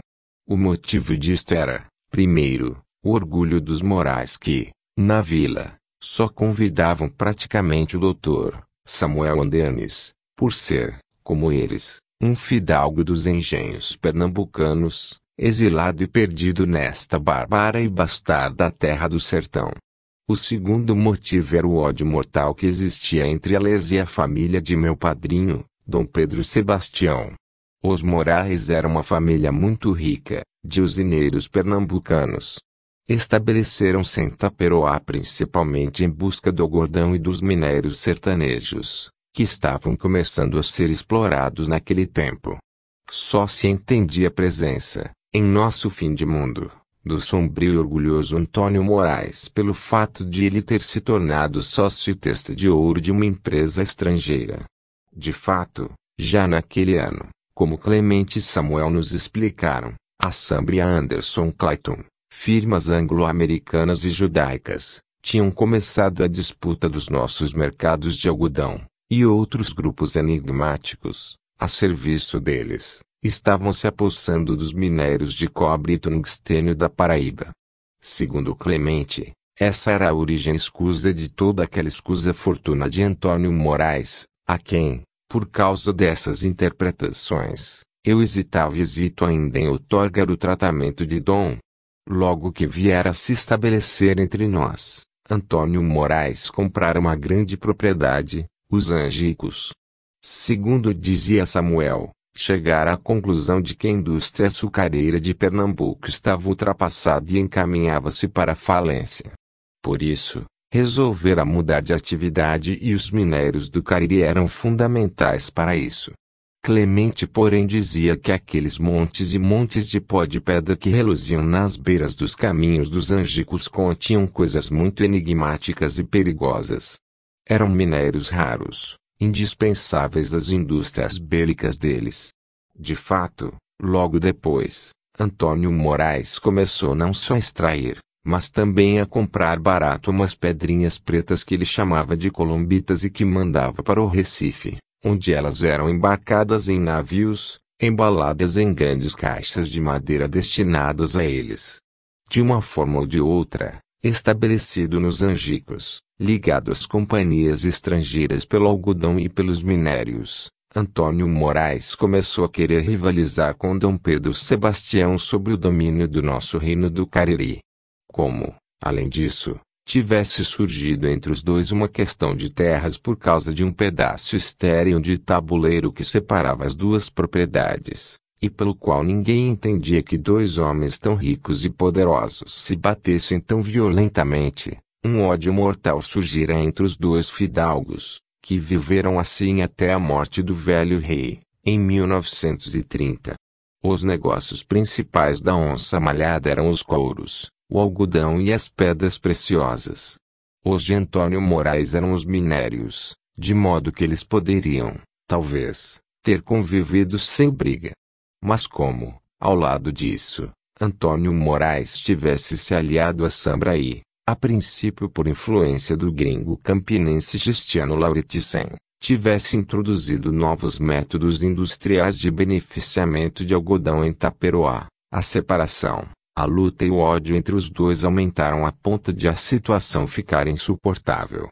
O motivo disto era, primeiro, o orgulho dos Moraes que, na vila, só convidavam praticamente o doutor Samuel Andenes, por ser, como eles, um fidalgo dos engenhos pernambucanos, exilado e perdido nesta bárbara e bastarda terra do sertão. O segundo motivo era o ódio mortal que existia entre a Les e a família de meu padrinho, Dom Pedro Sebastião. Os Moraes eram uma família muito rica, de usineiros pernambucanos, Estabeleceram-se em Taperoá principalmente em busca do gordão e dos minérios sertanejos, que estavam começando a ser explorados naquele tempo. Só se entendia a presença, em nosso fim de mundo, do sombrio e orgulhoso Antônio Moraes pelo fato de ele ter se tornado sócio testa de ouro de uma empresa estrangeira. De fato, já naquele ano, como Clemente e Samuel nos explicaram, a Sambria Anderson Clayton, firmas anglo-americanas e judaicas, tinham começado a disputa dos nossos mercados de algodão, e outros grupos enigmáticos, a serviço deles, estavam se apossando dos minérios de cobre e tungstênio da Paraíba. Segundo Clemente, essa era a origem escusa de toda aquela escusa fortuna de Antônio Moraes, a quem, por causa dessas interpretações, eu hesitava e hesito ainda em outorgar o tratamento de dom. Logo que viera se estabelecer entre nós, Antônio Moraes comprara uma grande propriedade, os Angicos. Segundo dizia Samuel, chegara à conclusão de que a indústria açucareira de Pernambuco estava ultrapassada e encaminhava-se para a falência. Por isso, resolvera mudar de atividade e os minérios do Cariri eram fundamentais para isso. Clemente porém dizia que aqueles montes e montes de pó de pedra que reluziam nas beiras dos caminhos dos angicos continham coisas muito enigmáticas e perigosas. Eram minérios raros, indispensáveis às indústrias bélicas deles. De fato, logo depois, Antônio Moraes começou não só a extrair, mas também a comprar barato umas pedrinhas pretas que ele chamava de colombitas e que mandava para o Recife, onde elas eram embarcadas em navios, embaladas em grandes caixas de madeira destinadas a eles. De uma forma ou de outra, estabelecido nos Angicos, ligado às companhias estrangeiras pelo algodão e pelos minérios, Antônio Moraes começou a querer rivalizar com Dom Pedro Sebastião sobre o domínio do nosso reino do Cariri. Como, além disso, tivesse surgido entre os dois uma questão de terras por causa de um pedaço estéril de tabuleiro que separava as duas propriedades, e pelo qual ninguém entendia que dois homens tão ricos e poderosos se batessem tão violentamente, um ódio mortal surgira entre os dois fidalgos, que viveram assim até a morte do velho rei, em 1930. Os negócios principais da onça malhada eram os couros, o algodão e as pedras preciosas. Os de Antônio Moraes eram os minérios, de modo que eles poderiam, talvez, ter convivido sem briga. Mas como, ao lado disso, Antônio Moraes tivesse se aliado a Sambraí, a princípio por influência do gringo campinense Cristiano Lauritsen, tivesse introduzido novos métodos industriais de beneficiamento de algodão em Taperoá, a separação, a luta e o ódio entre os dois aumentaram a ponto de a situação ficar insuportável.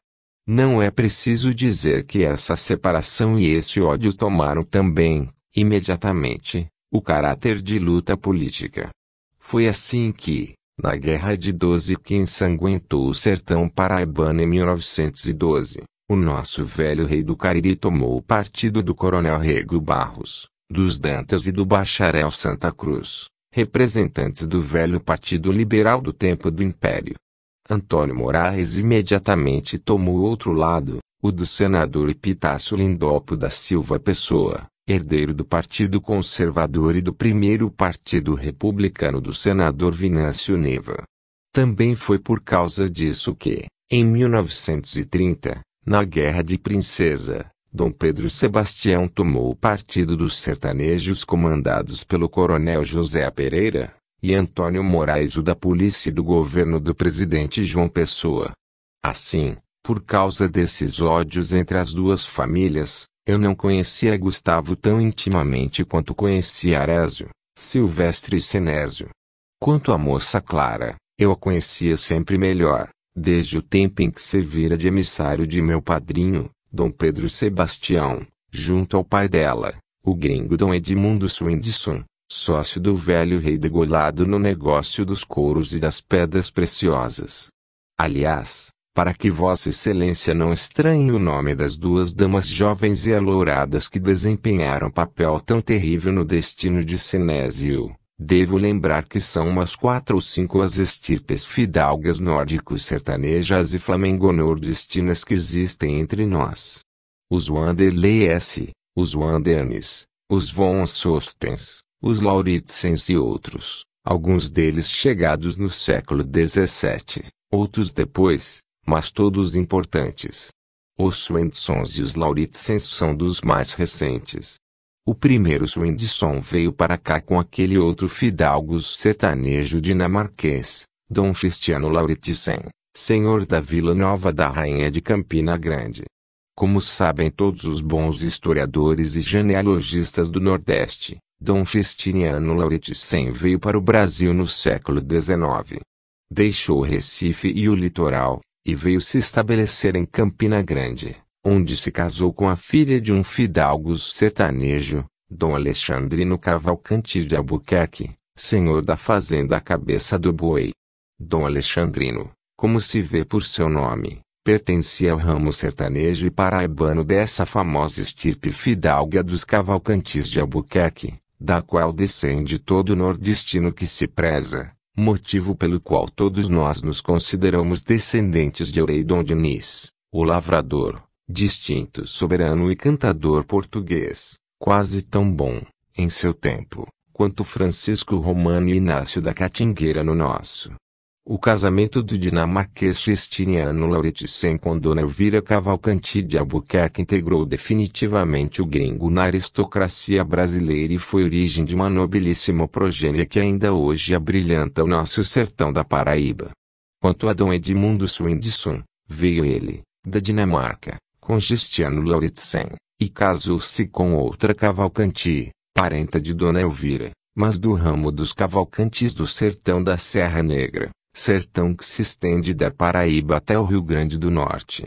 Não é preciso dizer que essa separação e esse ódio tomaram também, imediatamente, o caráter de luta política. Foi assim que, na Guerra de 12 que ensanguentou o sertão paraibano em 1912, o nosso velho rei do Cariri tomou o partido do coronel Rego Barros, dos Dantas e do bacharel Santa Cruz, representantes do velho Partido Liberal do tempo do Império. Antônio Moraes imediatamente tomou outro lado, o do senador Epitácio Lindópo da Silva Pessoa, herdeiro do Partido Conservador e do primeiro Partido Republicano do senador Vinâncio Neva. Também foi por causa disso que, em 1930, na Guerra de Princesa, Dom Pedro Sebastião tomou o partido dos sertanejos comandados pelo coronel José Pereira, e Antônio Moraes o da polícia e do governo do presidente João Pessoa. Assim, por causa desses ódios entre as duas famílias, eu não conhecia Gustavo tão intimamente quanto conhecia Arésio, Silvestre e Senésio. Quanto à moça Clara, eu a conhecia sempre melhor, desde o tempo em que servira de emissário de meu padrinho, Dom Pedro Sebastião, junto ao pai dela, o gringo Dom Edmundo Swindson, sócio do velho rei degolado no negócio dos couros e das pedras preciosas. Aliás, para que Vossa Excelência não estranhe o nome das duas damas jovens e alouradas que desempenharam papel tão terrível no destino de Sinésio. Devo lembrar que são umas quatro ou cinco as estirpes fidalgas nórdicos sertanejas e flamengo-nordestinas que existem entre nós. Os Wanderlei S., os Wandernes, os Von Sostens, os Lauritsens e outros, alguns deles chegados no século XVII, outros depois, mas todos importantes. Os Swendsons e os Lauritsens são dos mais recentes. O primeiro Swendson veio para cá com aquele outro fidalgo sertanejo dinamarquês, Dom Cristiano Lauritsen, senhor da Vila Nova da Rainha de Campina Grande. Como sabem todos os bons historiadores e genealogistas do Nordeste, Dom Justiniano Laureticem veio para o Brasil no século XIX. Deixou Recife e o litoral, e veio se estabelecer em Campina Grande, onde se casou com a filha de um fidalgo sertanejo, Dom Alexandrino Cavalcanti de Albuquerque, senhor da fazenda Cabeça do Boi. Dom Alexandrino, como se vê por seu nome, pertencia ao ramo sertanejo e paraibano dessa famosa estirpe fidalga dos Cavalcantis de Albuquerque, da qual descende todo o nordestino que se preza, motivo pelo qual todos nós nos consideramos descendentes de Oreidon Diniz, o lavrador, distinto soberano e cantador português, quase tão bom, em seu tempo, quanto Francisco Romano e Inácio da Catingueira no nosso. O casamento do dinamarquês Justiniano Laureticem com Dona Elvira Cavalcanti de Albuquerque integrou definitivamente o gringo na aristocracia brasileira e foi origem de uma nobilíssima progênie que ainda hoje abrilhanta o nosso sertão da Paraíba. Quanto a Dom Edmundo Swindson, veio ele, da Dinamarca, com Justiano Laureticem, e casou-se com outra Cavalcanti, parenta de Dona Elvira, mas do ramo dos Cavalcantes do sertão da Serra Negra sertão que se estende da Paraíba até o Rio Grande do Norte.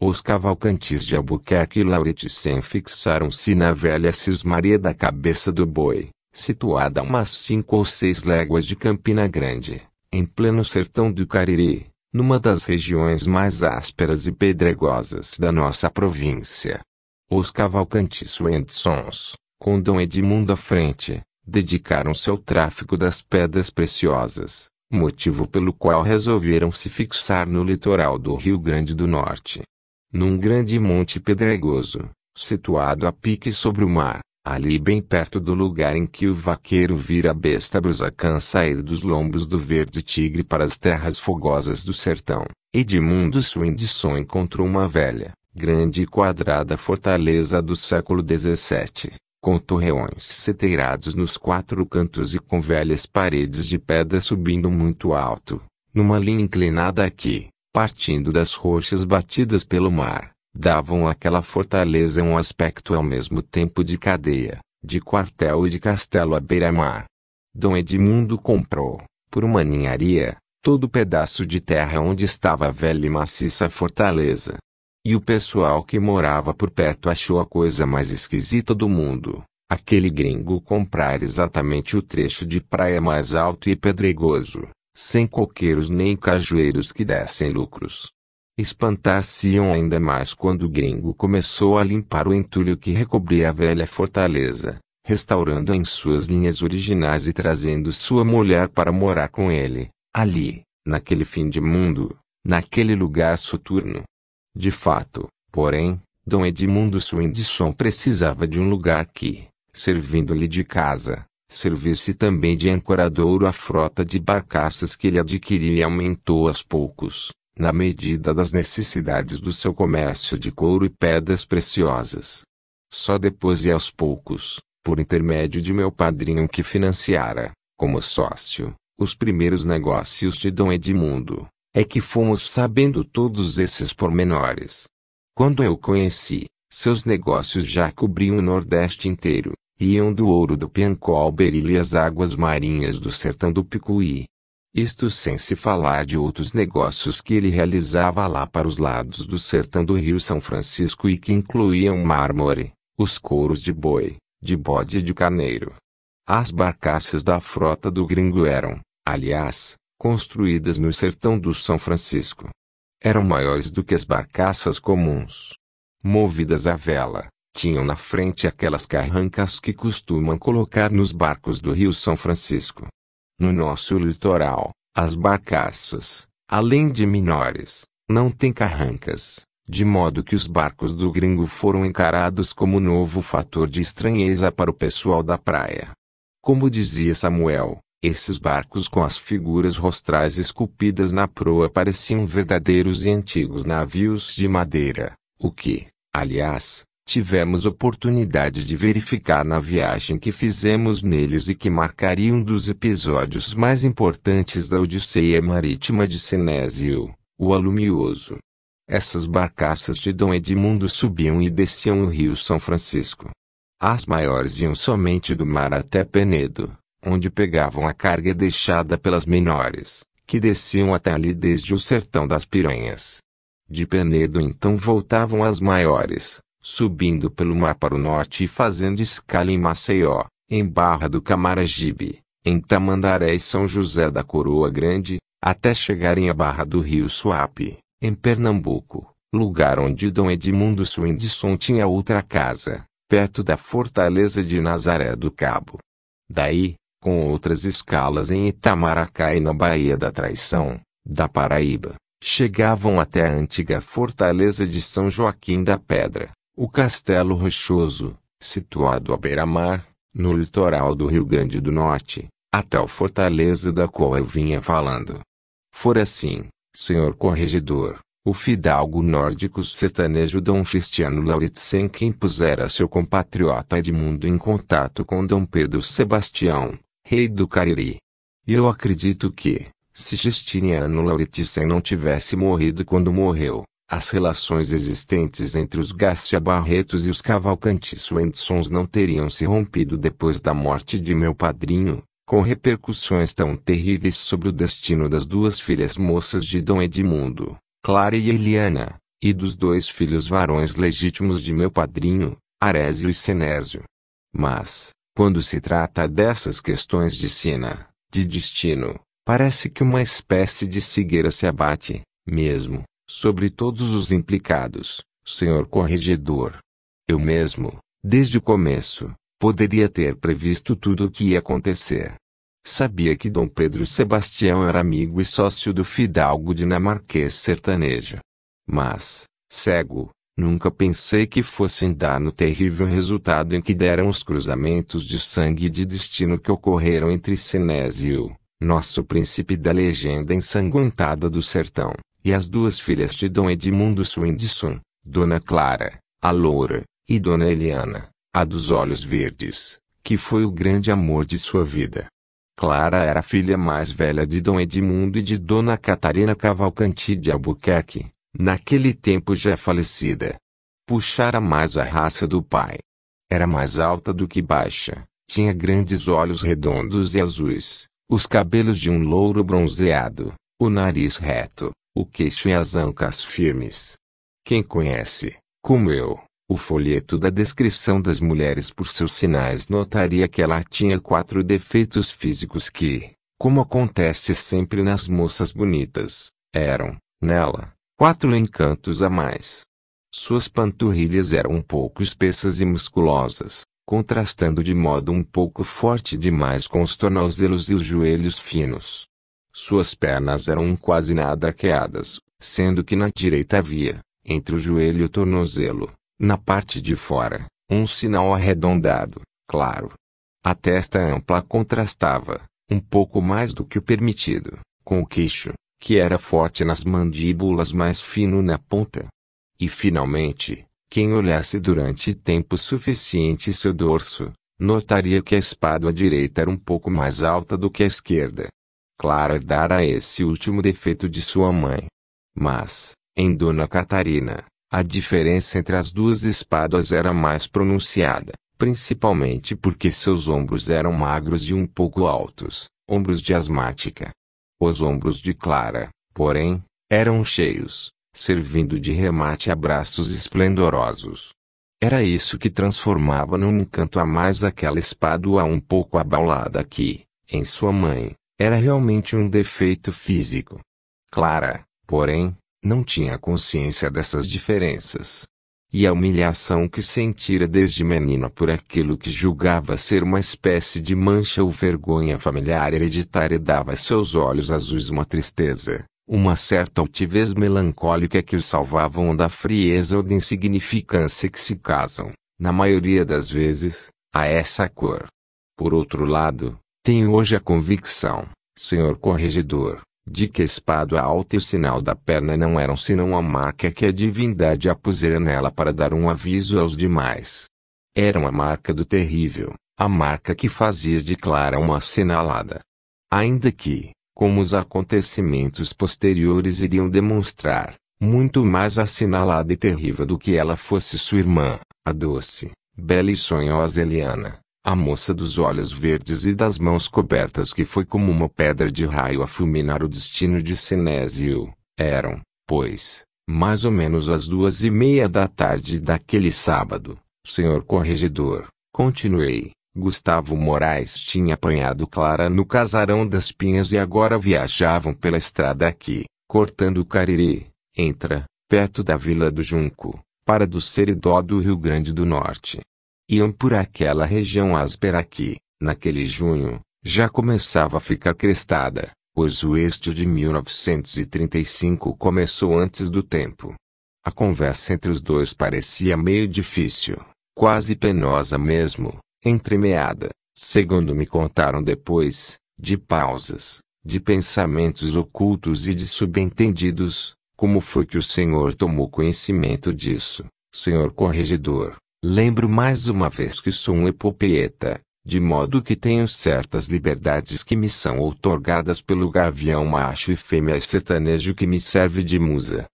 Os cavalcantes de Albuquerque e Laureticem fixaram-se na velha cismaria da Cabeça do Boi, situada a umas cinco ou seis léguas de Campina Grande, em pleno sertão do Cariri, numa das regiões mais ásperas e pedregosas da nossa província. Os cavalcantes Wendsons, com Dom Edmundo à frente, dedicaram-se ao tráfico das pedras preciosas, motivo pelo qual resolveram se fixar no litoral do Rio Grande do Norte. Num grande monte pedregoso, situado a pique sobre o mar, ali bem perto do lugar em que o vaqueiro vira a besta brusacã sair dos lombos do verde tigre para as terras fogosas do sertão, Edmundo Swindson encontrou uma velha, grande e quadrada fortaleza do século XVII, com torreões seteirados nos quatro cantos e com velhas paredes de pedra subindo muito alto, numa linha inclinada que, partindo das rochas batidas pelo mar, davam àquela fortaleza um aspecto ao mesmo tempo de cadeia, de quartel e de castelo à beira-mar. Dom Edmundo comprou, por uma ninharia, todo o pedaço de terra onde estava a velha e maciça fortaleza, e o pessoal que morava por perto achou a coisa mais esquisita do mundo. Aquele gringo comprar exatamente o trecho de praia mais alto e pedregoso, sem coqueiros nem cajueiros que dessem lucros. Espantar-se-iam ainda mais quando o gringo começou a limpar o entulho que recobria a velha fortaleza, restaurando em suas linhas originais e trazendo sua mulher para morar com ele, ali, naquele fim de mundo, naquele lugar soturno, de fato, porém, Dom Edmundo Swindson precisava de um lugar que, servindo-lhe de casa, servisse também de ancoradouro à frota de barcaças que ele adquiriu e aumentou aos poucos, na medida das necessidades do seu comércio de couro e pedras preciosas. Só depois e aos poucos, por intermédio de meu padrinho que financiara, como sócio, os primeiros negócios de Dom Edmundo, é que fomos sabendo todos esses pormenores. Quando eu conheci, seus negócios já cobriam o Nordeste inteiro, iam do ouro do Piancó ao Berilo e as águas marinhas do sertão do Picuí. Isto sem se falar de outros negócios que ele realizava lá para os lados do sertão do Rio São Francisco e que incluíam mármore, os couros de boi, de bode e de carneiro. As barcaças da frota do gringo eram, aliás, construídas no sertão do São Francisco. Eram maiores do que as barcaças comuns. Movidas à vela, tinham na frente aquelas carrancas que costumam colocar nos barcos do Rio São Francisco. No nosso litoral, as barcaças, além de menores, não têm carrancas, de modo que os barcos do gringo foram encarados como novo fator de estranheza para o pessoal da praia. Como dizia Samuel, esses barcos com as figuras rostrais esculpidas na proa pareciam verdadeiros e antigos navios de madeira, o que, aliás, tivemos oportunidade de verificar na viagem que fizemos neles e que marcaria um dos episódios mais importantes da Odisseia Marítima de Senésio, o Alumioso. Essas barcaças de Dom Edmundo subiam e desciam o rio São Francisco. As maiores iam somente do mar até Penedo, onde pegavam a carga deixada pelas menores, que desciam até ali desde o sertão das piranhas. De Penedo então voltavam as maiores, subindo pelo mar para o norte e fazendo escala em Maceió, em Barra do Camaragibe, em Tamandaré e São José da Coroa Grande, até chegarem à Barra do Rio Suape, em Pernambuco, lugar onde Dom Edmundo Swindson tinha outra casa, perto da fortaleza de Nazaré do Cabo. Daí, com outras escalas em Itamaracá e na Baía da Traição, da Paraíba, chegavam até a antiga fortaleza de São Joaquim da Pedra, o Castelo Rochoso, situado à beira-mar, no litoral do Rio Grande do Norte, até a fortaleza da qual eu vinha falando. For assim, senhor corregedor, o fidalgo nórdico sertanejo Dom Cristiano Lauritzen quem pusera seu compatriota Edmundo em contato com Dom Pedro Sebastião, rei do Cariri. Eu acredito que, se Justiniano Lauritzen não tivesse morrido quando morreu, as relações existentes entre os Garcia Barretos e os Cavalcanti Swendsons não teriam se rompido depois da morte de meu padrinho, com repercussões tão terríveis sobre o destino das duas filhas moças de Dom Edmundo, Clara e Eliana, e dos dois filhos varões legítimos de meu padrinho, Arésio e Senésio. Mas, quando se trata dessas questões de sina, de destino, parece que uma espécie de cegueira se abate, mesmo, sobre todos os implicados, senhor corregedor. Eu mesmo, desde o começo, poderia ter previsto tudo o que ia acontecer. Sabia que Dom Pedro Sebastião era amigo e sócio do fidalgo dinamarquês sertanejo. Mas, cego, nunca pensei que fossem dar no terrível resultado em que deram os cruzamentos de sangue e de destino que ocorreram entre Sinésio, nosso príncipe da legenda ensanguentada do sertão, e as duas filhas de Dom Edmundo Swindson, Dona Clara, a loura, e Dona Eliana, a dos olhos verdes, que foi o grande amor de sua vida. Clara era a filha mais velha de Dom Edmundo e de Dona Catarina Cavalcanti de Albuquerque, naquele tempo já falecida. Puxara mais a raça do pai. Era mais alta do que baixa, tinha grandes olhos redondos e azuis, os cabelos de um louro bronzeado, o nariz reto, o queixo e as ancas firmes. Quem conhece, como eu, o folheto da descrição das mulheres por seus sinais notaria que ela tinha quatro defeitos físicos que, como acontece sempre nas moças bonitas, eram, nela, quatro encantos a mais. Suas panturrilhas eram um pouco espessas e musculosas, contrastando de modo um pouco forte demais com os tornozelos e os joelhos finos. Suas pernas eram quase nada arqueadas, sendo que na direita havia, entre o joelho e o tornozelo, na parte de fora, um sinal arredondado, claro. A testa ampla contrastava, um pouco mais do que o permitido, com o queixo, que era forte nas mandíbulas mais fino na ponta. E finalmente, quem olhasse durante tempo suficiente seu dorso, notaria que a espádua direita era um pouco mais alta do que a esquerda, Clara dara esse último defeito de sua mãe. Mas, em Dona Catarina, a diferença entre as duas espadas era mais pronunciada, principalmente porque seus ombros eram magros e um pouco altos, ombros de asmática. Os ombros de Clara, porém, eram cheios, servindo de remate a braços esplendorosos. Era isso que transformava num encanto a mais aquela espádua um pouco abaulada que, em sua mãe, era realmente um defeito físico. Clara, porém, não tinha consciência dessas diferenças. E a humilhação que sentira desde menina por aquilo que julgava ser uma espécie de mancha ou vergonha familiar hereditária dava a seus olhos azuis uma tristeza, uma certa altivez melancólica que os salvavam da frieza ou da insignificância que se casam, na maioria das vezes, a essa cor. Por outro lado, tenho hoje a convicção, senhor corregedor, de que a espada alta e o sinal da perna não eram senão a marca que a divindade a pusera nela para dar um aviso aos demais. Eram a marca do terrível, a marca que fazia de Clara uma assinalada. Ainda que, como os acontecimentos posteriores iriam demonstrar, muito mais assinalada e terrível do que ela fosse sua irmã, a doce, bela e sonhosa Eliana, a moça dos olhos verdes e das mãos cobertas que foi como uma pedra de raio a fulminar o destino de Sinésio, eram, pois, mais ou menos às duas e meia da tarde daquele sábado, senhor corregedor, continuei, Gustavo Moraes tinha apanhado Clara no casarão das Pinhas e agora viajavam pela estrada aqui, cortando o Cariri, entra, perto da Vila do Junco, para do Seridó do Rio Grande do Norte. Iam por aquela região áspera que, naquele junho, já começava a ficar crestada, pois o êxito de 1935 começou antes do tempo. A conversa entre os dois parecia meio difícil, quase penosa mesmo, entremeada, segundo me contaram depois, de pausas, de pensamentos ocultos e de subentendidos, como foi que o senhor tomou conhecimento disso, senhor corregedor? Lembro mais uma vez que sou um epopeeta, de modo que tenho certas liberdades que me são outorgadas pelo gavião macho e fêmea sertanejo que me serve de musa.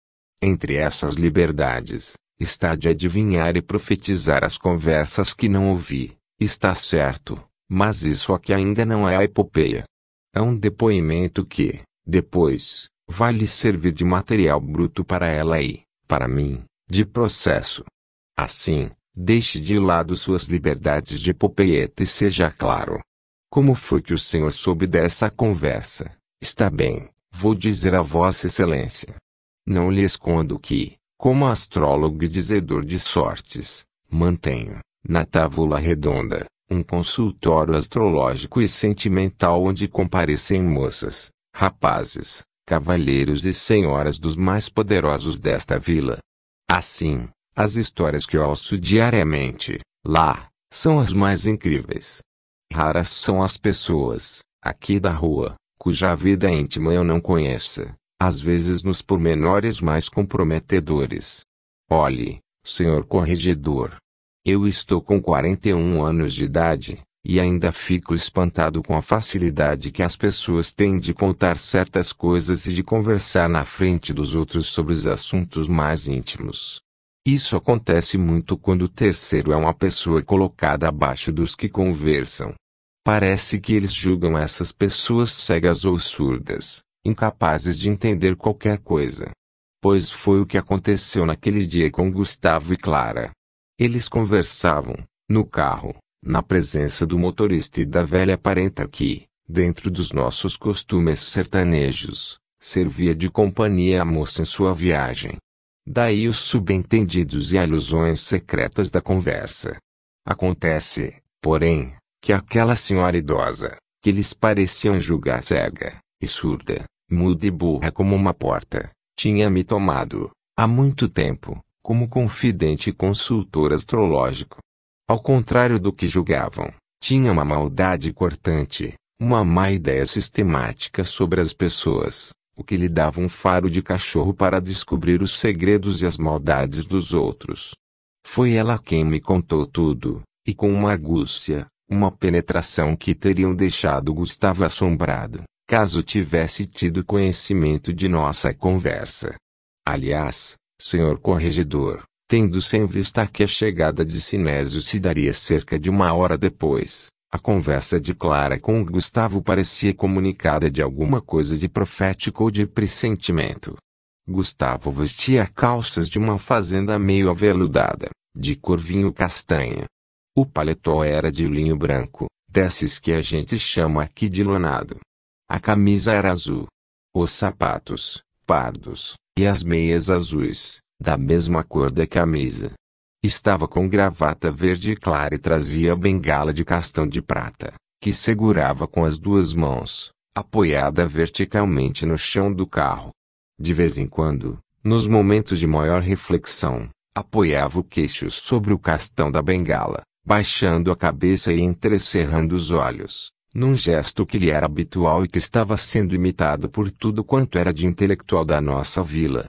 Entre essas liberdades, está de adivinhar e profetizar as conversas que não ouvi, está certo, mas isso aqui ainda não é a epopeia. É um depoimento que, depois, vai lhe servir de material bruto para ela e, para mim, de processo. Assim, deixe de lado suas liberdades de epopeeta e seja claro. Como foi que o senhor soube dessa conversa? Está bem, vou dizer a Vossa Excelência. Não lhe escondo que, como astrólogo e dizedor de sortes, mantenho, na tábula redonda, um consultório astrológico e sentimental onde comparecem moças, rapazes, cavalheiros e senhoras dos mais poderosos desta vila. Assim, as histórias que ouço diariamente, lá, são as mais incríveis. Raras são as pessoas, aqui da rua, cuja vida íntima eu não conheça, às vezes nos pormenores mais comprometedores. Olhe, senhor corregedor, eu estou com 41 anos de idade, e ainda fico espantado com a facilidade que as pessoas têm de contar certas coisas e de conversar na frente dos outros sobre os assuntos mais íntimos. Isso acontece muito quando o terceiro é uma pessoa colocada abaixo dos que conversam. Parece que eles julgam essas pessoas cegas ou surdas, incapazes de entender qualquer coisa. Pois foi o que aconteceu naquele dia com Gustavo e Clara. Eles conversavam, no carro, na presença do motorista e da velha parenta que, dentro dos nossos costumes sertanejos, servia de companhia à moça em sua viagem. Daí os subentendidos e alusões secretas da conversa. Acontece, porém, que aquela senhora idosa, que lhes pareciam julgar cega, e surda, muda e burra como uma porta, tinha me tomado, há muito tempo, como confidente e consultor astrológico. Ao contrário do que julgavam, tinha uma maldade cortante, uma má ideia sistemática sobre as pessoas, o que lhe dava um faro de cachorro para descobrir os segredos e as maldades dos outros. Foi ela quem me contou tudo, e com uma argúcia, uma penetração que teriam deixado Gustavo assombrado, caso tivesse tido conhecimento de nossa conversa. Aliás, senhor corregedor, tendo-se em vista que a chegada de Sinésio se daria cerca de uma hora depois, a conversa de Clara com Gustavo parecia comunicada de alguma coisa de profético ou de pressentimento. Gustavo vestia calças de uma fazenda meio aveludada, de cor vinho castanha. O paletó era de linho branco, desses que a gente chama aqui de lonado. A camisa era azul. Os sapatos, pardos, e as meias azuis, da mesma cor da camisa. Estava com gravata verde clara e trazia bengala de castão de prata, que segurava com as duas mãos, apoiada verticalmente no chão do carro. De vez em quando, nos momentos de maior reflexão, apoiava o queixo sobre o castão da bengala, baixando a cabeça e entrecerrando os olhos, num gesto que lhe era habitual e que estava sendo imitado por tudo quanto era de intelectual da nossa vila.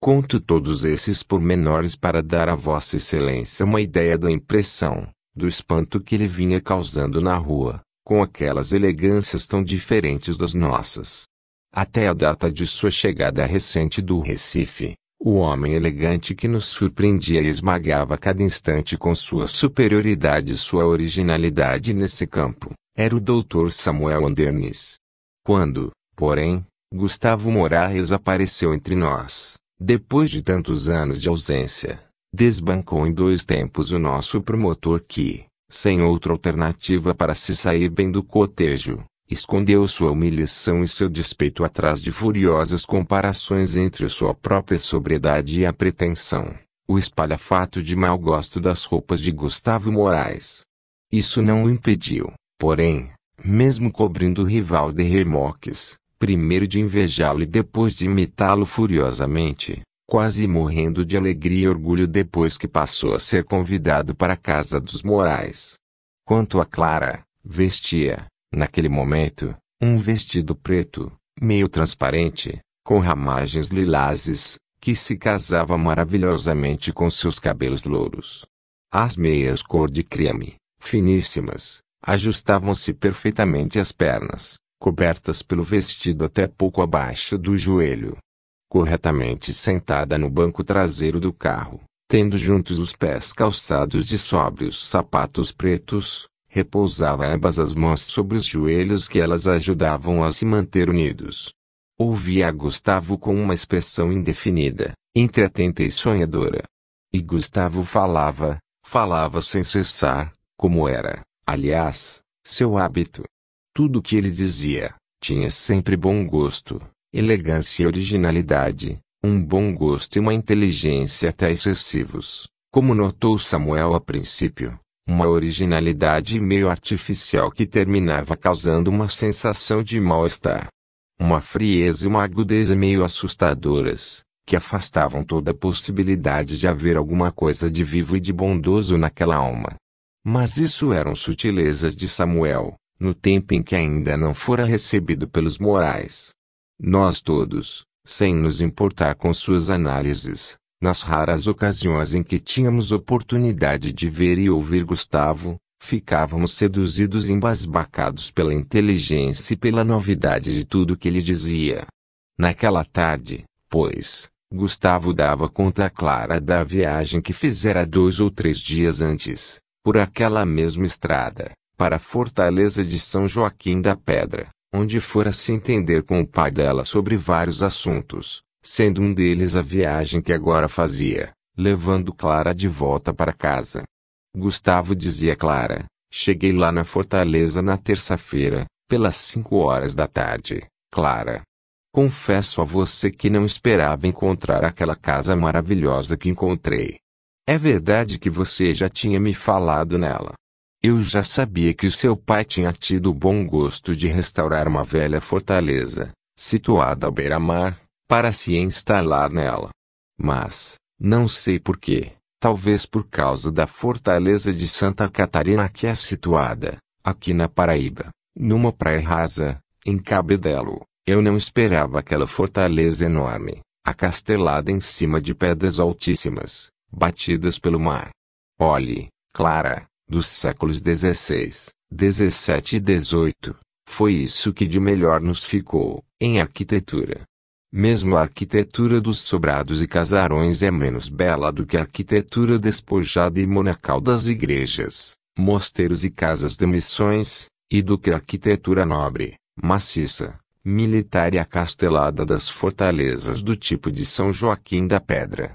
Conto todos esses pormenores para dar a Vossa Excelência uma ideia da impressão, do espanto que ele vinha causando na rua, com aquelas elegâncias tão diferentes das nossas. Até a data de sua chegada recente do Recife, O homem elegante que nos surpreendia e esmagava a cada instante com sua superioridade e sua originalidade nesse campo, era o Dr. Samuel Andernes. Quando, porém, Gustavo Moraes apareceu entre nós, depois de tantos anos de ausência, desbancou em dois tempos o nosso promotor que, sem outra alternativa para se sair bem do cotejo, escondeu sua humilhação e seu despeito atrás de furiosas comparações entre sua própria sobriedade e a pretensão, o espalhafato de mau gosto das roupas de Gustavo Moraes. Isso não o impediu, porém, mesmo cobrindo o rival de remoques, primeiro de invejá-lo e depois de imitá-lo furiosamente, quase morrendo de alegria e orgulho depois que passou a ser convidado para a casa dos Morais. Quanto a Clara, vestia, naquele momento, um vestido preto, meio transparente, com ramagens lilazes, que se casava maravilhosamente com seus cabelos louros. As meias cor de creme, finíssimas, ajustavam-se perfeitamente às pernas, cobertas pelo vestido até pouco abaixo do joelho corretamente sentada no banco traseiro do carro, tendo juntos os pés calçados de sóbrios sapatos pretos, repousava ambas as mãos sobre os joelhos que elas ajudavam a se manter unidos. Ouvia Gustavo com uma expressão indefinida, entre atenta e sonhadora. E Gustavo falava, falava sem cessar, como era, aliás, seu hábito. Tudo o que ele dizia, tinha sempre bom gosto, elegância e originalidade, um bom gosto e uma inteligência até excessivos, como notou Samuel a princípio, uma originalidade meio artificial que terminava causando uma sensação de mal-estar. Uma frieza e uma agudeza meio assustadoras, que afastavam toda a possibilidade de haver alguma coisa de vivo e de bondoso naquela alma. Mas isso eram sutilezas de Samuel, no tempo em que ainda não fora recebido pelos morais. Nós todos, sem nos importar com suas análises, nas raras ocasiões em que tínhamos oportunidade de ver e ouvir Gustavo, ficávamos seduzidos e embasbacados pela inteligência e pela novidade de tudo que ele dizia. Naquela tarde, pois, Gustavo dava conta clara da viagem que fizera dois ou três dias antes, por aquela mesma estrada, para a fortaleza de São Joaquim da Pedra onde fora se entender com o pai dela sobre vários assuntos, sendo um deles a viagem que agora fazia, levando Clara de volta para casa. Gustavo dizia Clara, cheguei lá na fortaleza na terça-feira, pelas cinco horas da tarde, Clara. Confesso a você que não esperava encontrar aquela casa maravilhosa que encontrei. É verdade que você já tinha me falado nela, eu já sabia que seu pai tinha tido o bom gosto de restaurar uma velha fortaleza, situada à beira-mar, para se instalar nela. Mas, não sei porquê, talvez por causa da fortaleza de Santa Catarina que é situada, aqui na Paraíba, numa praia rasa, em Cabedelo, eu não esperava aquela fortaleza enorme, acastelada em cima de pedras altíssimas, batidas pelo mar. Olhe, Clara, dos séculos XVI, XVII e XVIII, foi isso que de melhor nos ficou, em arquitetura. Mesmo a arquitetura dos sobrados e casarões é menos bela do que a arquitetura despojada e monacal das igrejas, mosteiros e casas de missões, e do que a arquitetura nobre, maciça, militar e acastelada das fortalezas do tipo de São Joaquim da Pedra.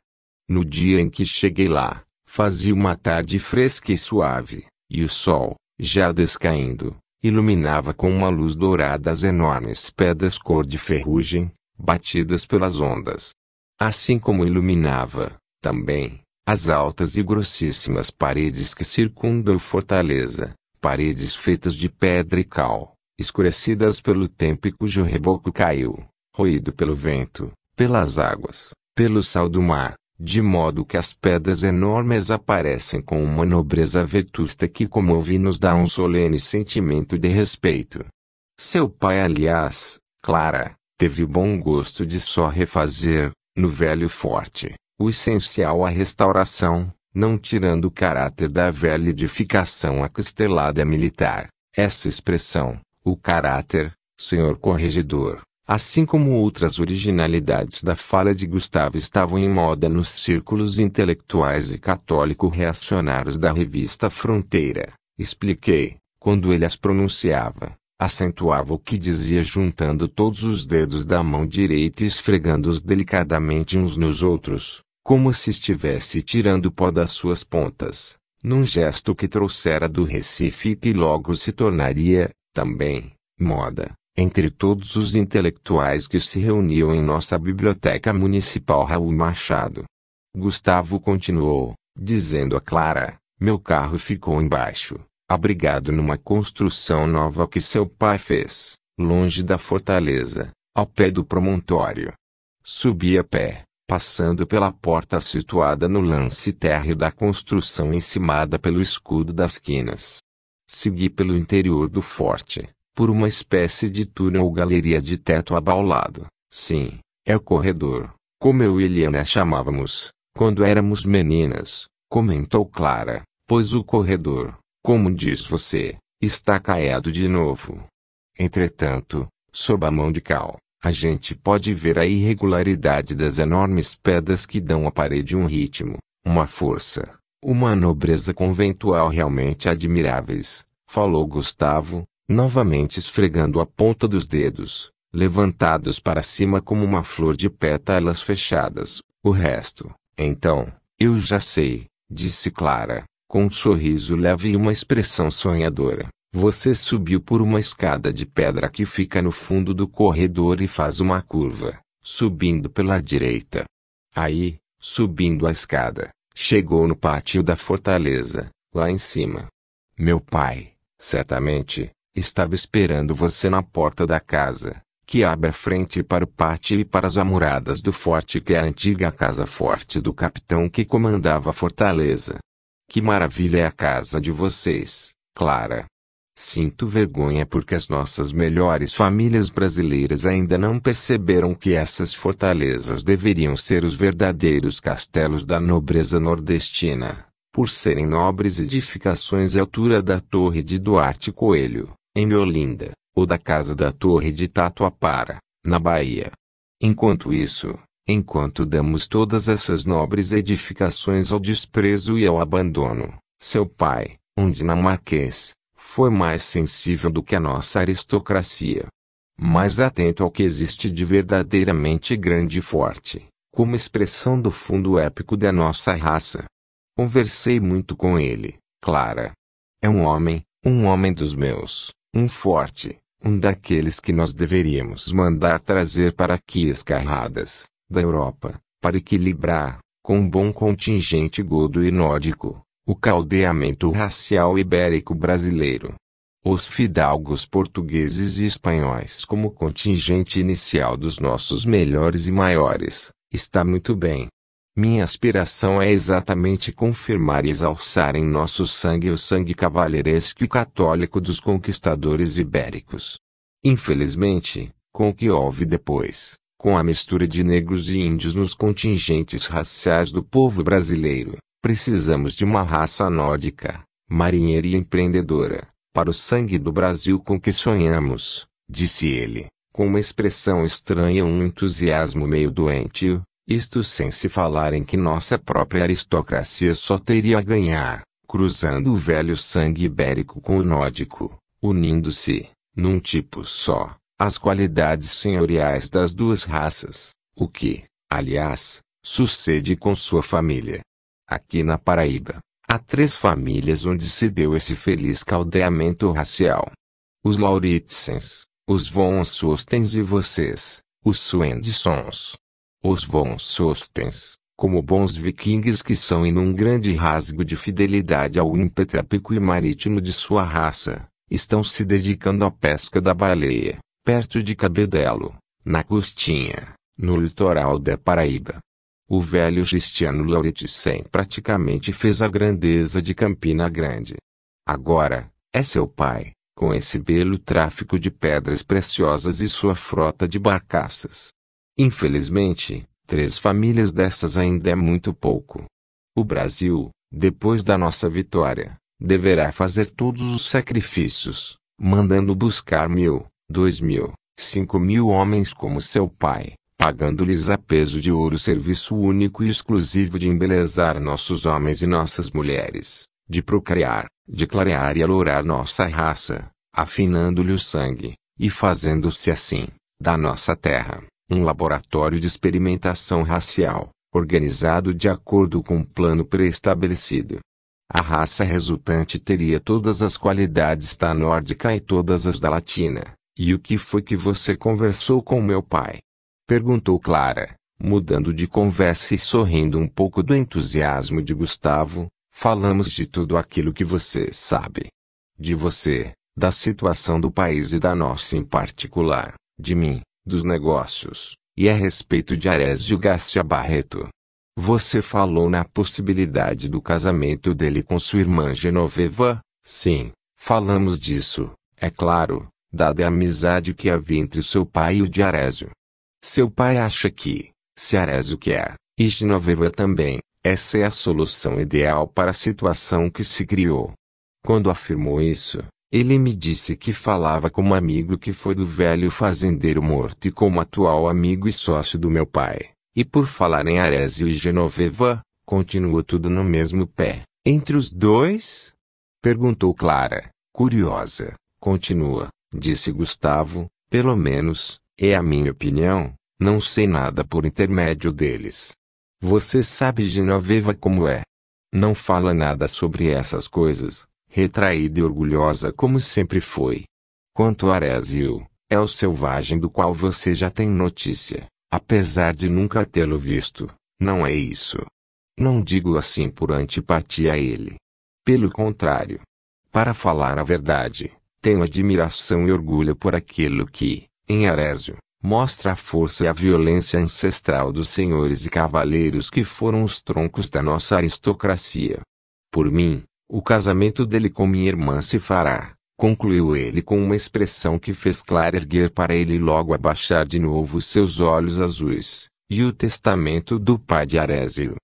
No dia em que cheguei lá, Fazia uma tarde fresca e suave, e o sol, já descaindo, iluminava com uma luz dourada as enormes pedras cor de ferrugem, batidas pelas ondas. Assim como iluminava, também, as altas e grossíssimas paredes que circundam a fortaleza, paredes feitas de pedra e cal, escurecidas pelo tempo e cujo reboco caiu, roído pelo vento, pelas águas, pelo sal do mar, de modo que as pedras enormes aparecem com uma nobreza vetusta que comove e nos dá um solene sentimento de respeito. Seu pai, aliás, Clara, teve o bom gosto de só refazer, no velho forte, o essencial à restauração, não tirando o caráter da velha edificação acostelada militar. Essa expressão, o caráter, senhor corregedor, Assim como outras originalidades da fala de Gustavo estavam em moda nos círculos intelectuais e católico-reacionários da revista Fronteira, expliquei, quando ele as pronunciava, acentuava o que dizia juntando todos os dedos da mão direita e esfregando-os delicadamente uns nos outros, como se estivesse tirando pó das suas pontas, num gesto que trouxera do Recife e que logo se tornaria, também, moda entre todos os intelectuais que se reuniam em nossa biblioteca municipal Raul Machado. Gustavo continuou, dizendo a Clara, meu carro ficou embaixo, abrigado numa construção nova que seu pai fez, longe da fortaleza, ao pé do promontório. Subi a pé, passando pela porta situada no lance térreo da construção encimada pelo escudo das quinas. Segui pelo interior do forte, por uma espécie de túnel ou galeria de teto abaulado. Sim, é o corredor, como eu e Eliana chamávamos, quando éramos meninas, comentou Clara, pois o corredor, como diz você, está caído de novo. Entretanto, sob a mão de Cal, a gente pode ver a irregularidade das enormes pedras que dão à parede um ritmo, uma força, uma nobreza conventual realmente admiráveis, falou Gustavo, novamente esfregando a ponta dos dedos, levantados para cima como uma flor de pétalas fechadas. O resto, então, eu já sei, disse Clara, com um sorriso leve e uma expressão sonhadora. Você subiu por uma escada de pedra que fica no fundo do corredor e faz uma curva, subindo pela direita. Aí, subindo a escada, chegou no pátio da fortaleza, lá em cima. Meu pai, certamente, Estava esperando você na porta da casa, que abre a frente para o pátio e para as amoradas do forte que é a antiga casa forte do capitão que comandava a fortaleza. Que maravilha é a casa de vocês, Clara. Sinto vergonha porque as nossas melhores famílias brasileiras ainda não perceberam que essas fortalezas deveriam ser os verdadeiros castelos da nobreza nordestina, por serem nobres edificações à altura da Torre de Duarte Coelho, em Olinda, ou da casa da Torre de Tatuapara, na Bahia. Enquanto isso, enquanto damos todas essas nobres edificações ao desprezo e ao abandono, seu pai, um dinamarquês, foi mais sensível do que a nossa aristocracia. Mais atento ao que existe de verdadeiramente grande e forte, como expressão do fundo épico da nossa raça. Conversei muito com ele, Clara. É um homem, um homem dos meus, um forte, um daqueles que nós deveríamos mandar trazer para aqui escarradas, da Europa, para equilibrar, com um bom contingente godo e nórdico, o caldeamento racial ibérico brasileiro. Os fidalgos portugueses e espanhóis como contingente inicial dos nossos melhores e maiores, está muito bem, minha aspiração é exatamente confirmar e exalçar em nosso sangue o sangue cavalheiresco e católico dos conquistadores ibéricos. Infelizmente, com o que houve depois, com a mistura de negros e índios nos contingentes raciais do povo brasileiro, precisamos de uma raça nórdica, marinheira e empreendedora, para o sangue do Brasil com que sonhamos, disse ele, com uma expressão estranha e um entusiasmo meio doente, isto sem se falar em que nossa própria aristocracia só teria a ganhar, cruzando o velho sangue ibérico com o nórdico, unindo-se, num tipo só, as qualidades senhoriais das duas raças, o que, aliás, sucede com sua família. Aqui na Paraíba, há três famílias onde se deu esse feliz caldeamento racial. Os Lauritsens, os von Sostens e vocês, os Swendissons. Os von Sostens, como bons vikings que são em um grande rasgo de fidelidade ao ímpeto épico e marítimo de sua raça, estão se dedicando à pesca da baleia, perto de Cabedelo, na costinha, no litoral da Paraíba. O velho Cristiano Lauritsen praticamente fez a grandeza de Campina Grande. Agora, é seu pai, com esse belo tráfico de pedras preciosas e sua frota de barcaças, Infelizmente, três famílias dessas ainda é muito pouco. O Brasil, depois da nossa vitória, deverá fazer todos os sacrifícios, mandando buscar mil, dois mil, Cinco mil homens como seu pai, pagando-lhes a peso de ouro serviço único e exclusivo de embelezar nossos homens e nossas mulheres, de procriar, de clarear e alourar nossa raça, afinando-lhe o sangue, e fazendo-se assim, da nossa terra, um laboratório de experimentação racial, organizado de acordo com um plano pré-estabelecido. A raça resultante teria todas as qualidades da nórdica e todas as da latina. E o que foi que você conversou com meu pai? Perguntou Clara, mudando de conversa e sorrindo um pouco do entusiasmo de Gustavo. Falamos de tudo aquilo que você sabe. De você, da situação do país e da nossa em particular, de mim, dos negócios, e a respeito de Arésio Garcia Barreto. Você falou na possibilidade do casamento dele com sua irmã Genoveva? Sim, falamos disso, é claro, dada a amizade que havia entre seu pai e o de Arésio. Seu pai acha que, se Arésio quer, e Genoveva também, essa é a solução ideal para a situação que se criou. Quando afirmou isso, ele me disse que falava como amigo que foi do velho fazendeiro morto e como atual amigo e sócio do meu pai. E por falar em Arésio e Genoveva, continuou tudo no mesmo pé. Entre os dois? Perguntou Clara, curiosa. Continua, disse Gustavo, pelo menos, é a minha opinião, não sei nada por intermédio deles. Você sabe Genoveva como é. Não fala nada sobre essas coisas, retraída e orgulhosa como sempre foi. Quanto a Arésio, é o selvagem do qual você já tem notícia, apesar de nunca tê-lo visto, não é isso. Não digo assim por antipatia a ele. Pelo contrário. Para falar a verdade, tenho admiração e orgulho por aquilo que, em Arésio, mostra a força e a violência ancestral dos senhores e cavaleiros que foram os troncos da nossa aristocracia. Por mim, o casamento dele com minha irmã se fará, concluiu ele com uma expressão que fez Clara erguer para ele e logo abaixar de novo seus olhos azuis. E o testamento do pai de Arésio?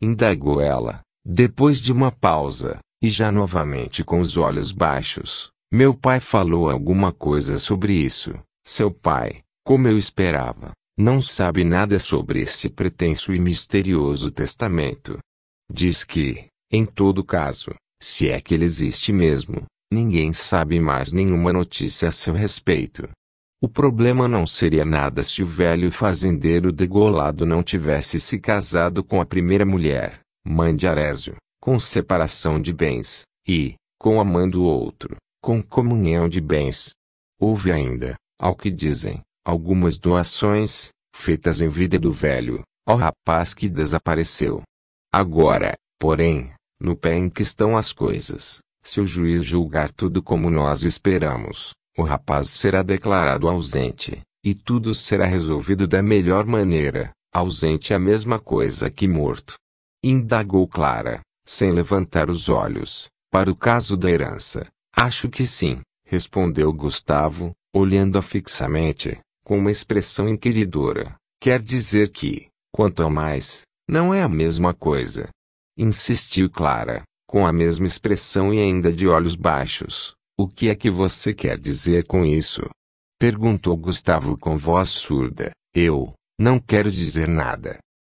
Indagou ela, depois de uma pausa, e já novamente com os olhos baixos. Meu pai falou alguma coisa sobre isso. Seu pai, como eu esperava, não sabe nada sobre esse pretenso e misterioso testamento. Diz que, em todo caso, se é que ele existe mesmo, ninguém sabe mais nenhuma notícia a seu respeito. O problema não seria nada se o velho fazendeiro degolado não tivesse se casado com a primeira mulher, mãe de Arésio, com separação de bens, e, com a mãe do outro, com comunhão de bens. Houve ainda, ao que dizem, algumas doações, feitas em vida do velho, ao rapaz que desapareceu. Agora, porém, no pé em que estão as coisas, se o juiz julgar tudo como nós esperamos, o rapaz será declarado ausente, e tudo será resolvido da melhor maneira. Ausente é a mesma coisa que morto. Indagou Clara, sem levantar os olhos, para o caso da herança. Acho que sim, respondeu Gustavo, olhando-a fixamente, com uma expressão inquiridora. Quer dizer que, quanto a mais, não é a mesma coisa. Insistiu Clara, com a mesma expressão e ainda de olhos baixos. O que é que você quer dizer com isso? Perguntou Gustavo com voz surda. Eu, não quero dizer nada.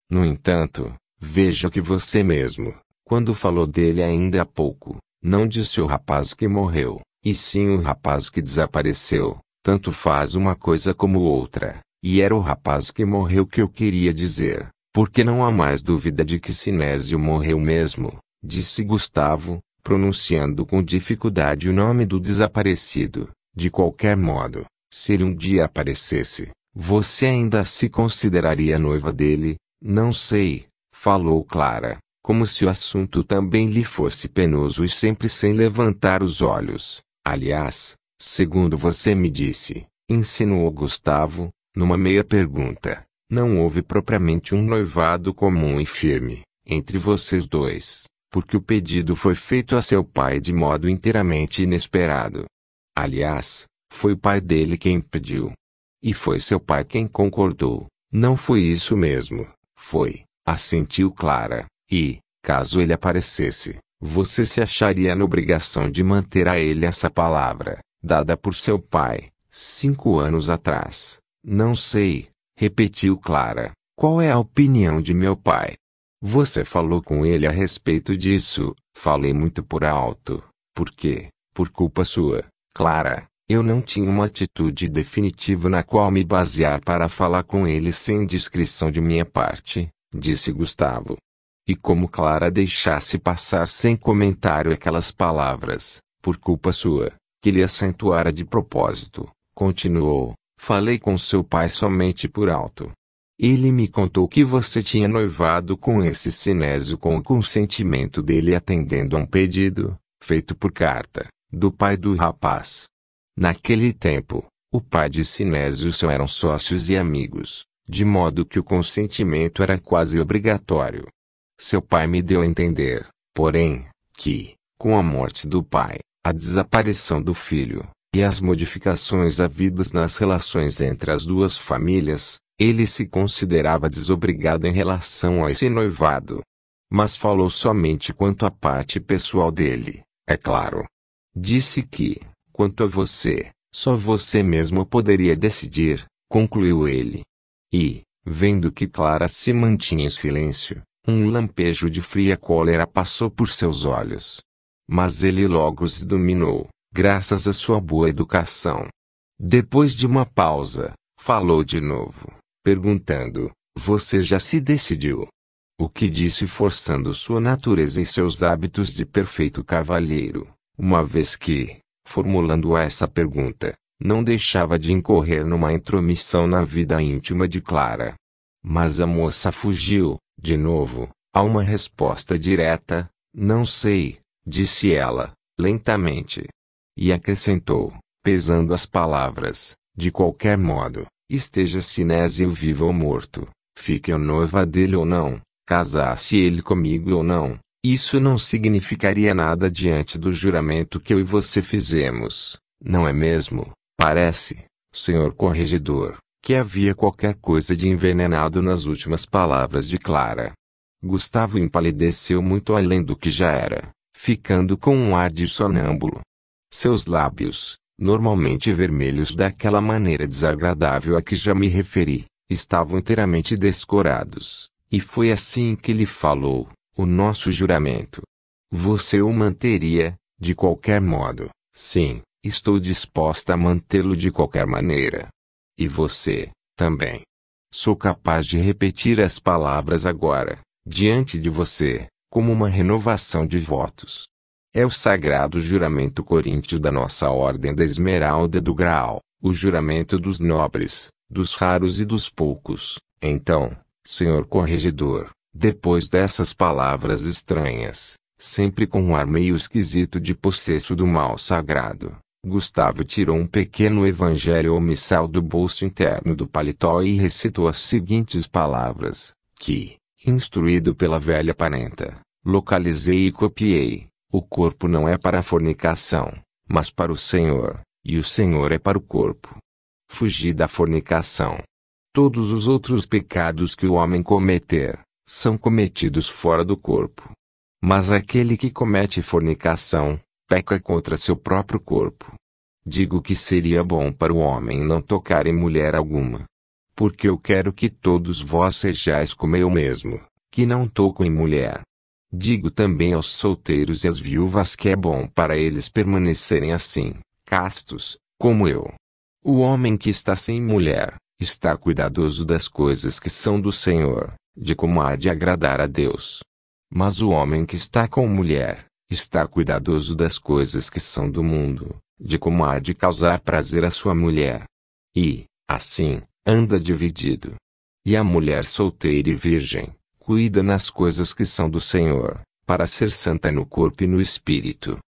No entanto, veja que você mesmo, quando falou dele ainda há pouco, não disse o rapaz que morreu, e sim o rapaz que desapareceu. Tanto faz uma coisa como outra, e era o rapaz que morreu que eu queria dizer. Porque não há mais dúvida de que Sinésio morreu mesmo, disse Gustavo, pronunciando com dificuldade o nome do desaparecido. De qualquer modo, se ele um dia aparecesse, você ainda se consideraria noiva dele? Não sei, falou Clara, como se o assunto também lhe fosse penoso e sempre sem levantar os olhos. Aliás, segundo você me disse, insinuou Gustavo, numa meia pergunta, não houve propriamente um noivado comum e firme, entre vocês dois, porque o pedido foi feito a seu pai de modo inteiramente inesperado. Aliás, foi o pai dele quem pediu. E foi seu pai quem concordou. Não foi isso mesmo, foi, assentiu Clara, e, caso ele aparecesse, você se acharia na obrigação de manter a ele essa palavra, dada por seu pai, Cinco anos atrás. Não sei, repetiu Clara. Qual é a opinião de meu pai? Você falou com ele a respeito disso. Falei muito por alto. Por quê? Por culpa sua, Clara. Eu não tinha uma atitude definitiva na qual me basear para falar com ele sem descrição de minha parte, disse Gustavo. E como Clara deixasse passar sem comentário aquelas palavras, por culpa sua, que lhe acentuara de propósito, continuou, falei com seu pai somente por alto. Ele me contou que você tinha noivado com esse Sinésio com o consentimento dele atendendo a um pedido, feito por carta, do pai do rapaz. Naquele tempo, o pai de Sinésio só eram sócios e amigos, de modo que o consentimento era quase obrigatório. Seu pai me deu a entender, porém, que, com a morte do pai, a desaparição do filho, e as modificações havidas nas relações entre as duas famílias, ele se considerava desobrigado em relação a esse noivado. Mas falou somente quanto à parte pessoal dele, é claro. Disse que, Quanto a você, só você mesmo poderia decidir, concluiu ele. E, vendo que Clara se mantinha em silêncio, um lampejo de fria cólera passou por seus olhos. Mas ele logo se dominou, graças à sua boa educação. Depois de uma pausa, falou de novo, perguntando: Você já se decidiu? O que disse forçando sua natureza e seus hábitos de perfeito cavalheiro, uma vez que, formulando essa pergunta, não deixava de incorrer numa intromissão na vida íntima de Clara. Mas a moça fugiu, de novo, a uma resposta direta, não sei, disse ela, lentamente. E acrescentou, pesando as palavras, de qualquer modo, esteja Sinésio vivo ou morto, fique eu noiva dele ou não, casasse ele comigo ou não, isso não significaria nada diante do juramento que eu e você fizemos, não é mesmo? Parece, senhor corregedor, que havia qualquer coisa de envenenado nas últimas palavras de Clara. Gustavo empalideceu muito além do que já era, ficando com um ar de sonâmbulo. Seus lábios, normalmente vermelhos daquela maneira desagradável a que já me referi, estavam inteiramente descorados, e foi assim que lhe falou, o nosso juramento. Você o manteria, de qualquer modo. Sim, estou disposta a mantê-lo de qualquer maneira. E você, também. Sou capaz de repetir as palavras agora, diante de você, como uma renovação de votos. É o sagrado juramento coríntio da nossa Ordem da Esmeralda do Graal, o juramento dos nobres, dos raros e dos poucos. Então, senhor corregedor, depois dessas palavras estranhas, sempre com um ar meio esquisito de possesso do mal sagrado, Gustavo tirou um pequeno evangelho ou missal do bolso interno do paletó e recitou as seguintes palavras, que, instruído pela velha parenta, localizei e copiei. O corpo não é para a fornicação, mas para o Senhor, e o Senhor é para o corpo. Fugi da fornicação. Todos os outros pecados que o homem cometer, são cometidos fora do corpo. Mas aquele que comete fornicação, peca contra seu próprio corpo. Digo que seria bom para o homem não tocar em mulher alguma. Porque eu quero que todos vós sejais como eu mesmo, que não toco em mulher. Digo também aos solteiros e às viúvas que é bom para eles permanecerem assim, castos, como eu. O homem que está sem mulher, está cuidadoso das coisas que são do Senhor, de como há de agradar a Deus. Mas o homem que está com mulher, está cuidadoso das coisas que são do mundo, de como há de causar prazer à sua mulher. E, assim, anda dividido. E a mulher solteira e virgem, cuida nas coisas que são do Senhor, para ser santa no corpo e no espírito.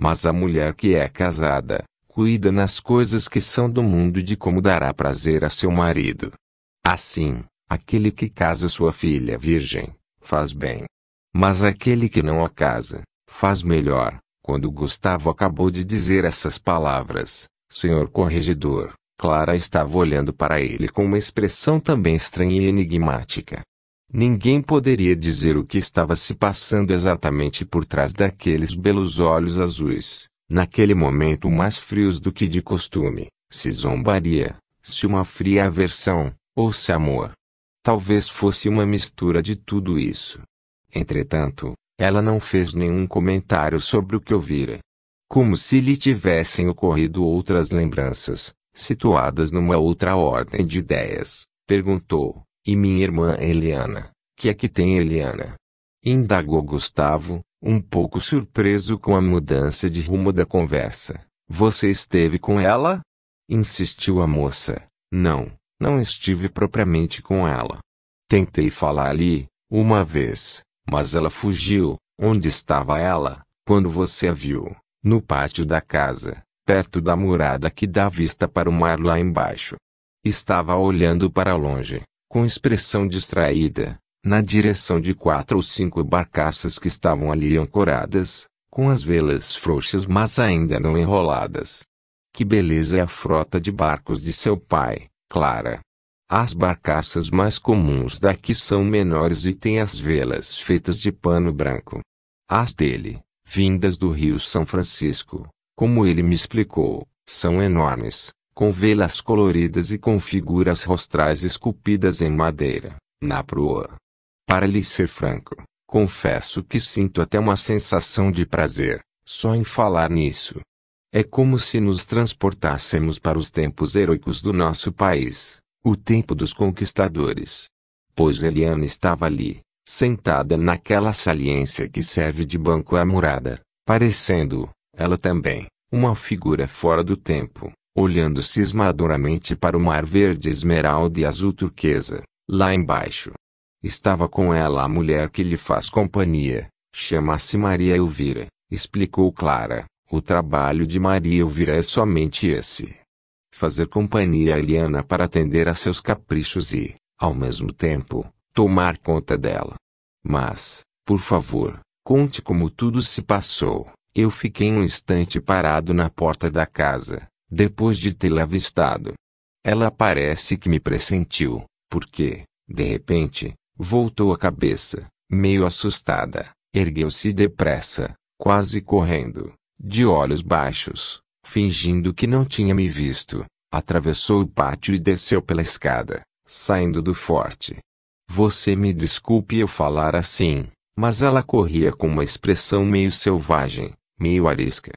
Mas a mulher que é casada, cuida nas coisas que são do mundo e de como dará prazer a seu marido. Assim, Aquele que casa sua filha virgem, faz bem. Mas aquele que não a casa, faz melhor. Quando Gustavo acabou de dizer essas palavras, senhor corregedor, Clara estava olhando para ele com uma expressão também estranha e enigmática. Ninguém poderia dizer o que estava se passando exatamente por trás daqueles belos olhos azuis, naquele momento mais frios do que de costume, se zombaria, se uma fria aversão, ou se amor. Talvez fosse uma mistura de tudo isso. Entretanto, ela não fez nenhum comentário sobre o que ouvira. Como se lhe tivessem ocorrido outras lembranças, situadas numa outra ordem de ideias, perguntou, e minha irmã Eliana, que é que tem Eliana? Indagou Gustavo, um pouco surpreso com a mudança de rumo da conversa. Você esteve com ela? Insistiu a moça. Não, não estive propriamente com ela. Tentei falar-lhe, uma vez, mas ela fugiu. Onde estava ela, quando você a viu? No pátio da casa, perto da murada que dá vista para o mar lá embaixo. Estava olhando para longe, com expressão distraída, na direção de quatro ou cinco barcaças que estavam ali ancoradas, com as velas frouxas mas ainda não enroladas. Que beleza é a frota de barcos de seu pai, Clara. As barcaças mais comuns daqui são menores e têm as velas feitas de pano branco. As dele, vindas do Rio São Francisco, como ele me explicou, são enormes, com velas coloridas e com figuras rostrais esculpidas em madeira, na proa. Para lhe ser franco, confesso que sinto até uma sensação de prazer, só em falar nisso. É como se nos transportássemos para os tempos heróicos do nosso país, o tempo dos conquistadores. Pois Eliana estava ali, sentada naquela saliência que serve de banco à murada, parecendo, ela também, uma figura fora do tempo, olhando cismadoramente para o mar verde esmeralda e azul turquesa, lá embaixo. Estava com ela a mulher que lhe faz companhia, chama-se Maria Elvira, explicou Clara. O trabalho de Maria Elvira é somente esse. Fazer companhia a Eliana para atender a seus caprichos e, ao mesmo tempo, tomar conta dela. Mas, por favor, conte como tudo se passou. Eu fiquei um instante parado na porta da casa, depois de tê-la avistado. Ela parece que me pressentiu, porque, de repente, voltou a cabeça, meio assustada, ergueu-se depressa, quase correndo, de olhos baixos, fingindo que não tinha me visto, atravessou o pátio e desceu pela escada, saindo do forte. Você me desculpe eu falar assim, mas ela corria com uma expressão meio selvagem, meio arisca.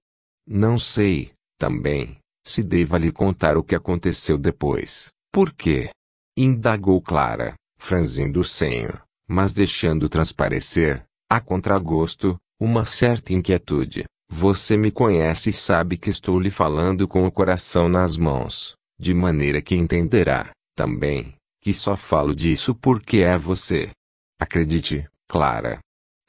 Não sei, também, se deva lhe contar o que aconteceu depois. Por quê? Indagou Clara, franzindo o senho, mas deixando transparecer, a contragosto, uma certa inquietude. Você me conhece e sabe que estou lhe falando com o coração nas mãos, de maneira que entenderá, também, que só falo disso porque é você. Acredite, Clara.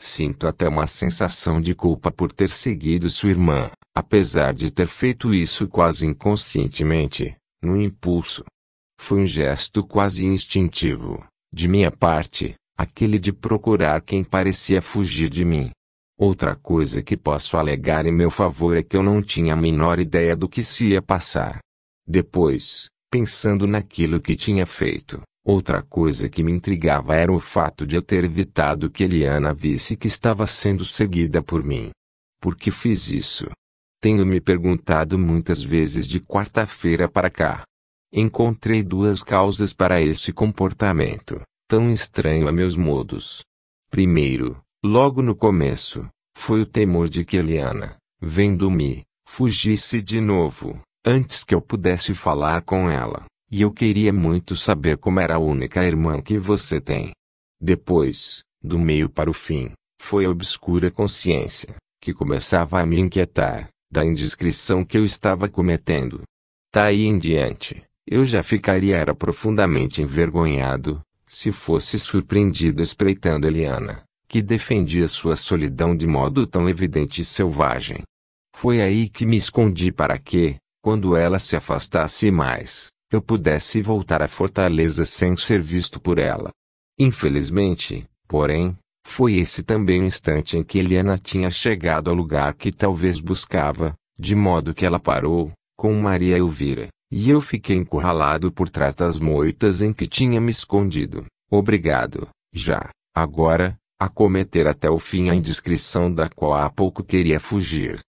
Sinto até uma sensação de culpa por ter seguido sua irmã, apesar de ter feito isso quase inconscientemente, no impulso. Foi um gesto quase instintivo, de minha parte, aquele de procurar quem parecia fugir de mim. Outra coisa que posso alegar em meu favor é que eu não tinha a menor ideia do que se ia passar. Depois, Pensando naquilo que tinha feito, outra coisa que me intrigava era o fato de eu ter evitado que Eliana visse que estava sendo seguida por mim. Por que fiz isso? Tenho me perguntado muitas vezes de quarta-feira para cá. Encontrei duas causas para esse comportamento, tão estranho a meus modos. Primeiro, logo no começo, foi o temor de que Eliana, vendo-me, fugisse de novo, antes que eu pudesse falar com ela, e eu queria muito saber como era a única irmã que você tem. Depois, do meio para o fim, foi a obscura consciência, que começava a me inquietar, da indiscrição que eu estava cometendo. Daí em diante, eu já ficaria era profundamente envergonhado, se fosse surpreendido espreitando Eliana, que defendia sua solidão de modo tão evidente e selvagem. Foi aí que me escondi para que, quando ela se afastasse mais, eu pudesse voltar à fortaleza sem ser visto por ela. Infelizmente, porém, foi esse também o instante em que Eliana tinha chegado ao lugar que talvez buscava, de modo que ela parou, com Maria Elvira, e eu fiquei encurralado por trás das moitas em que tinha me escondido. Obrigado, já, agora, a cometer até o fim a indiscrição da qual há pouco queria fugir.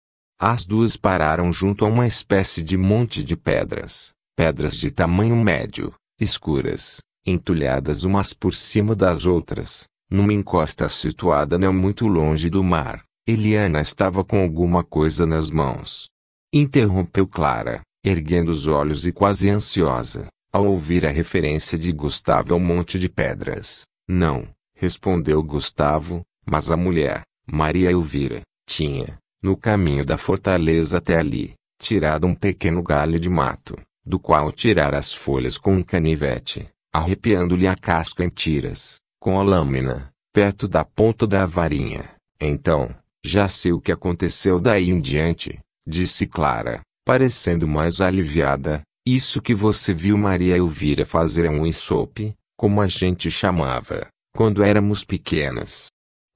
As duas pararam junto a uma espécie de monte de pedras, pedras de tamanho médio, escuras, entulhadas umas por cima das outras, numa encosta situada não muito longe do mar. Eliana estava com alguma coisa nas mãos. Interrompeu Clara, erguendo os olhos e quase ansiosa, ao ouvir a referência de Gustavo ao monte de pedras. Não, respondeu Gustavo, mas a mulher, Maria Elvira, tinha, no caminho da fortaleza até ali, tirado um pequeno galho de mato, do qual tirara as folhas com um canivete, arrepiando-lhe a casca em tiras, com a lâmina, perto da ponta da varinha. Então, já sei o que aconteceu daí em diante, disse Clara, parecendo mais aliviada. Isso que você viu Maria Elvira fazer é um isope, como a gente chamava, quando éramos pequenas.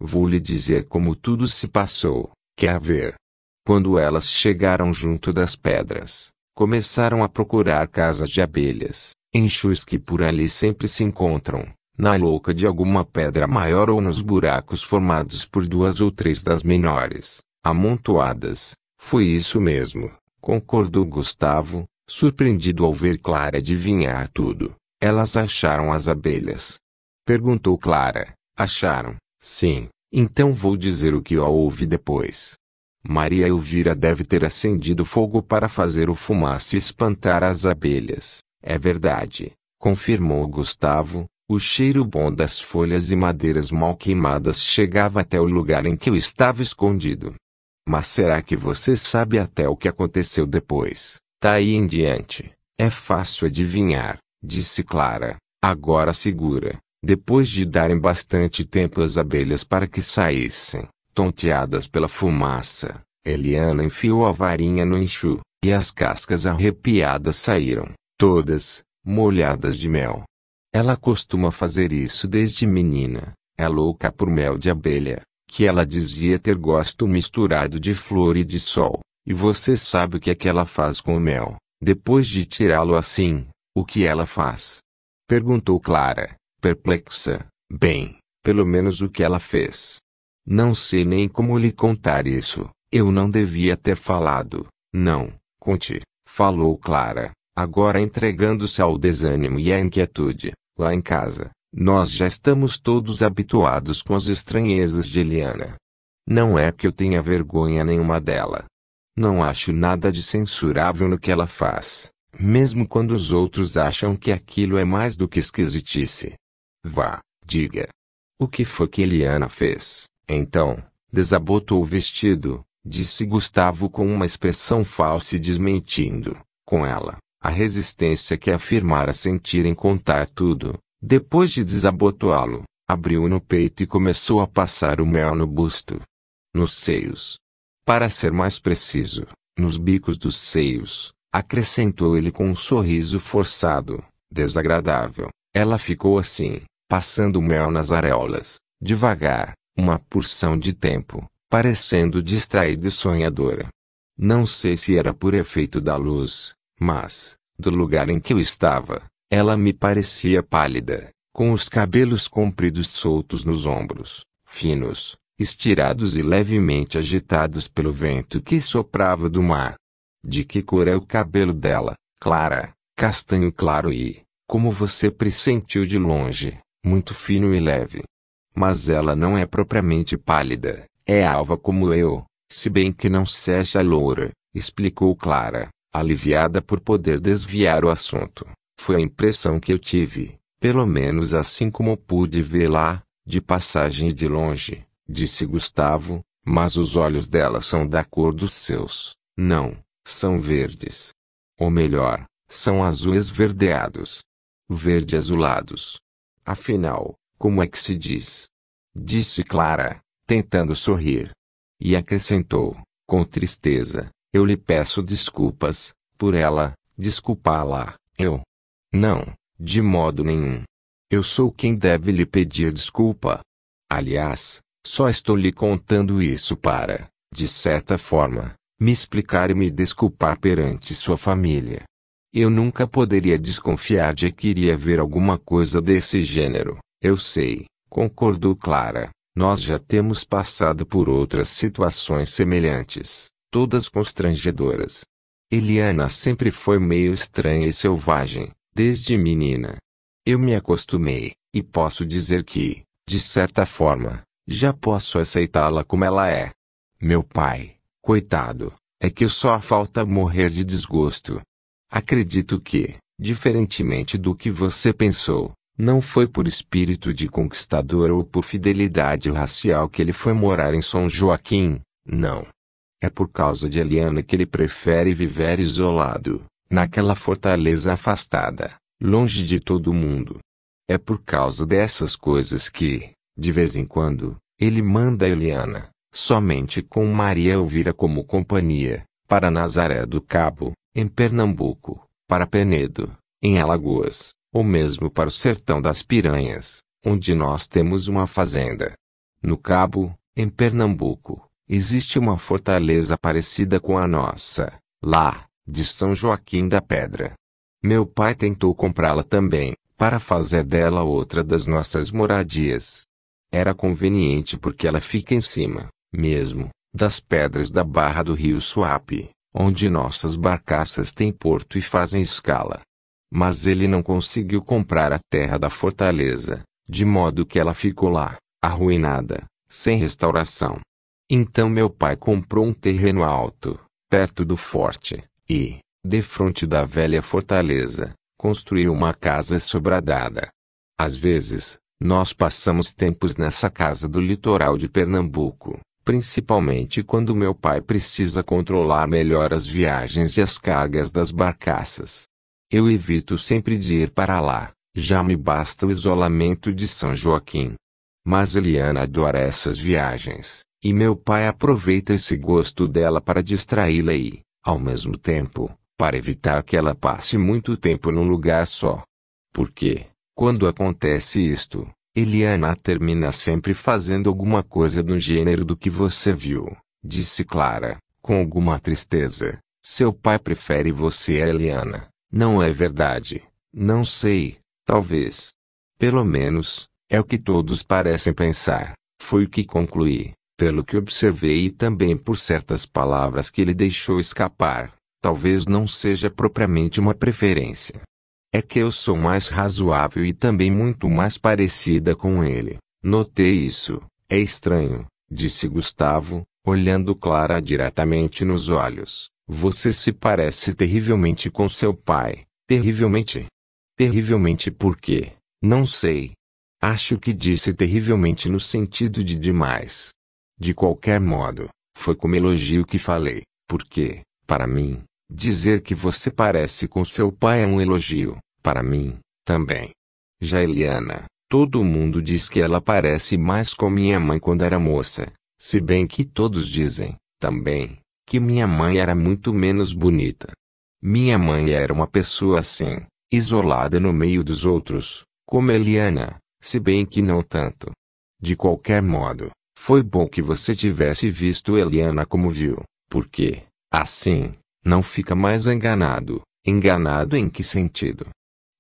Vou lhe dizer como tudo se passou, quer ver? Quando elas chegaram junto das pedras, começaram a procurar casas de abelhas, enxus que por ali sempre se encontram, na louca de alguma pedra maior ou nos buracos formados por duas ou três das menores, amontoadas. Foi isso mesmo, concordou Gustavo, surpreendido ao ver Clara adivinhar tudo. Elas acharam as abelhas. Perguntou Clara. Acharam? Sim. Então vou dizer o que houve depois. Maria Elvira deve ter acendido fogo para fazer o fumaça espantar as abelhas. É verdade, confirmou Gustavo, o cheiro bom das folhas e madeiras mal queimadas chegava até o lugar em que eu estava escondido. Mas será que você sabe até o que aconteceu depois? Daí em diante, é fácil adivinhar, disse Clara. Agora segura. Depois de darem bastante tempo às abelhas para que saíssem, tonteadas pela fumaça, Eliana enfiou a varinha no enxu, e as cascas arrepiadas saíram, todas, molhadas de mel. Ela costuma fazer isso desde menina. É louca por mel de abelha, que ela dizia ter gosto misturado de flor e de sol. E você sabe o que é que ela faz com o mel, depois de tirá-lo assim? O que ela faz? Perguntou Clara, perplexa. Bem, pelo menos o que ela fez. Não sei nem como lhe contar isso. Eu não devia ter falado. Não, conte, falou Clara, agora entregando-se ao desânimo e à inquietude. Lá em casa, nós já estamos todos habituados com as estranhezas de Eliana. Não é que eu tenha vergonha nenhuma dela. Não acho nada de censurável no que ela faz, mesmo quando os outros acham que aquilo é mais do que esquisitice. Vá, diga. O que foi que Eliana fez? Então, desabotou o vestido, disse Gustavo com uma expressão falsa e desmentindo, com ela, a resistência que afirmara sentir em contar tudo, depois de desabotoá-lo, abriu no peito e começou a passar o mel no busto. Nos seios. Para ser mais preciso, nos bicos dos seios, acrescentou ele com um sorriso forçado, desagradável. Ela ficou assim, passando o mel nas areolas, devagar, uma porção de tempo, parecendo distraída e sonhadora. Não sei se era por efeito da luz, mas, do lugar em que eu estava, ela me parecia pálida, com os cabelos compridos soltos nos ombros, finos, estirados e levemente agitados pelo vento que soprava do mar. De que cor é o cabelo dela? Clara, castanho claro e, como você pressentiu de longe, muito fino e leve. Mas ela não é propriamente pálida, é alva como eu, se bem que não seja loura, explicou Clara aliviada por poder desviar o assunto. Foi a impressão que eu tive, pelo menos assim como pude vê lá, de passagem e de longe, disse Gustavo, mas os olhos dela são da cor dos seus. Não, são verdes. Ou melhor, são azuis verdeados. Verde azulados. Afinal, como é que se diz? Disse Clara, tentando sorrir. E acrescentou, com tristeza, eu lhe peço desculpas, por ela, desculpá-la, eu. Não, de modo nenhum. Eu sou quem deve lhe pedir desculpa. Aliás, só estou lhe contando isso para, de certa forma, me explicar e me desculpar perante sua família. Eu nunca poderia desconfiar de que iria ver alguma coisa desse gênero. Eu sei, concordou Clara. Nós já temos passado por outras situações semelhantes. Todas constrangedoras. Eliana sempre foi meio estranha e selvagem, desde menina. Eu me acostumei, e posso dizer que, de certa forma, já posso aceitá-la como ela é. Meu pai, coitado, é que só falta morrer de desgosto. Acredito que, diferentemente do que você pensou, não foi por espírito de conquistador ou por fidelidade racial que ele foi morar em São Joaquim, não. É por causa de Eliana que ele prefere viver isolado, naquela fortaleza afastada, longe de todo mundo. É por causa dessas coisas que, de vez em quando, ele manda Eliana, somente com Maria Elvira como companhia, para Nazaré do Cabo, em Pernambuco, para Penedo, em Alagoas, ou mesmo para o sertão das Piranhas, onde nós temos uma fazenda. No Cabo, em Pernambuco, existe uma fortaleza parecida com a nossa, lá, de São Joaquim da Pedra. Meu pai tentou comprá-la também, para fazer dela outra das nossas moradias. Era conveniente porque ela fica em cima, mesmo, das pedras da barra do rio Suape, onde nossas barcaças têm porto e fazem escala. Mas ele não conseguiu comprar a terra da fortaleza, de modo que ela ficou lá, arruinada, sem restauração. Então meu pai comprou um terreno alto, perto do forte, e, defronte da velha fortaleza, construiu uma casa sobradada. Às vezes, nós passamos tempos nessa casa do litoral de Pernambuco, principalmente quando meu pai precisa controlar melhor as viagens e as cargas das barcaças. Eu evito sempre de ir para lá, já me basta o isolamento de São Joaquim. Mas Eliana adora essas viagens, e meu pai aproveita esse gosto dela para distraí-la e, ao mesmo tempo, para evitar que ela passe muito tempo num lugar só. Porque, quando acontece isto, Eliana termina sempre fazendo alguma coisa do gênero do que você viu, disse Clara, com alguma tristeza. Seu pai prefere você a Eliana. Não é verdade. Não sei. Talvez. Pelo menos, é o que todos parecem pensar. Foi o que concluí, pelo que observei e também por certas palavras que ele deixou escapar. Talvez não seja propriamente uma preferência. É que eu sou mais razoável e também muito mais parecida com ele. Notei isso. É estranho, disse Gustavo, olhando Clara diretamente nos olhos. Você se parece terrivelmente com seu pai. Terrivelmente? Terrivelmente por quê? Não sei. Acho que disse terrivelmente no sentido de demais. De qualquer modo, foi como elogio que falei, porque, para mim, dizer que você parece com seu pai é um elogio, para mim, também. Já Eliana, todo mundo diz que ela parece mais com minha mãe quando era moça, se bem que todos dizem, também, que minha mãe era muito menos bonita. Minha mãe era uma pessoa assim, isolada no meio dos outros, como Eliana, se bem que não tanto. De qualquer modo, foi bom que você tivesse visto Eliana como viu, porque, assim, não fica mais enganado. Enganado em que sentido?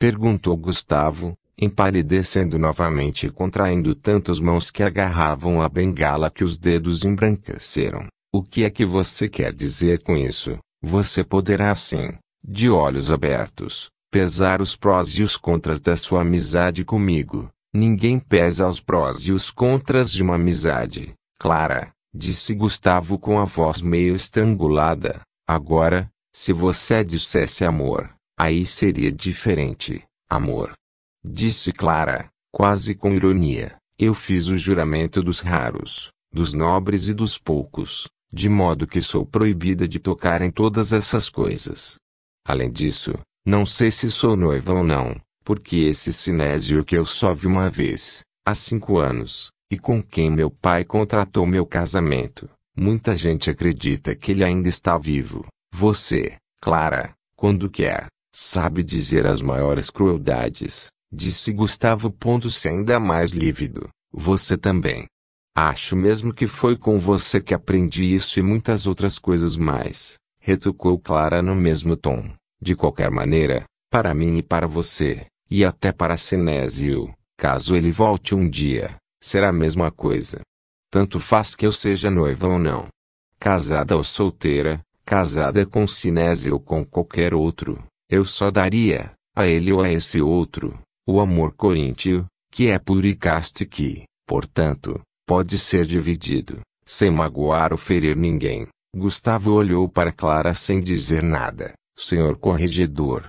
Perguntou Gustavo, empalidecendo novamente e contraindo tanto as mãos que agarravam a bengala que os dedos embranqueceram. O que é que você quer dizer com isso? Você poderá assim, de olhos abertos, pesar os prós e os contras da sua amizade comigo. Ninguém pesa os prós e os contras de uma amizade, Clara, disse Gustavo com a voz meio estrangulada. Agora, se você dissesse amor, aí seria diferente, amor. Disse Clara, quase com ironia. Eu fiz o juramento dos raros, dos nobres e dos poucos de modo que sou proibida de tocar em todas essas coisas. Além disso, não sei se sou noiva ou não, porque esse Sinésio que eu só vi uma vez, há cinco anos, e com quem meu pai contratou meu casamento, muita gente acredita que ele ainda está vivo. Você, Clara, quando quer, sabe dizer as maiores crueldades, disse Gustavo pondo-se ainda mais lívido. Você também. Acho mesmo que foi com você que aprendi isso e muitas outras coisas mais, retrucou Clara no mesmo tom. De qualquer maneira, para mim e para você, e até para Sinésio, caso ele volte um dia, será a mesma coisa. Tanto faz que eu seja noiva ou não. casada ou solteira, casada com Sinésio ou com qualquer outro, eu só daria, a ele ou a esse outro, o amor coríntio, que é puro e casto e que, portanto, pode ser dividido, sem magoar ou ferir ninguém. Gustavo olhou para Clara sem dizer nada. Senhor corregedor.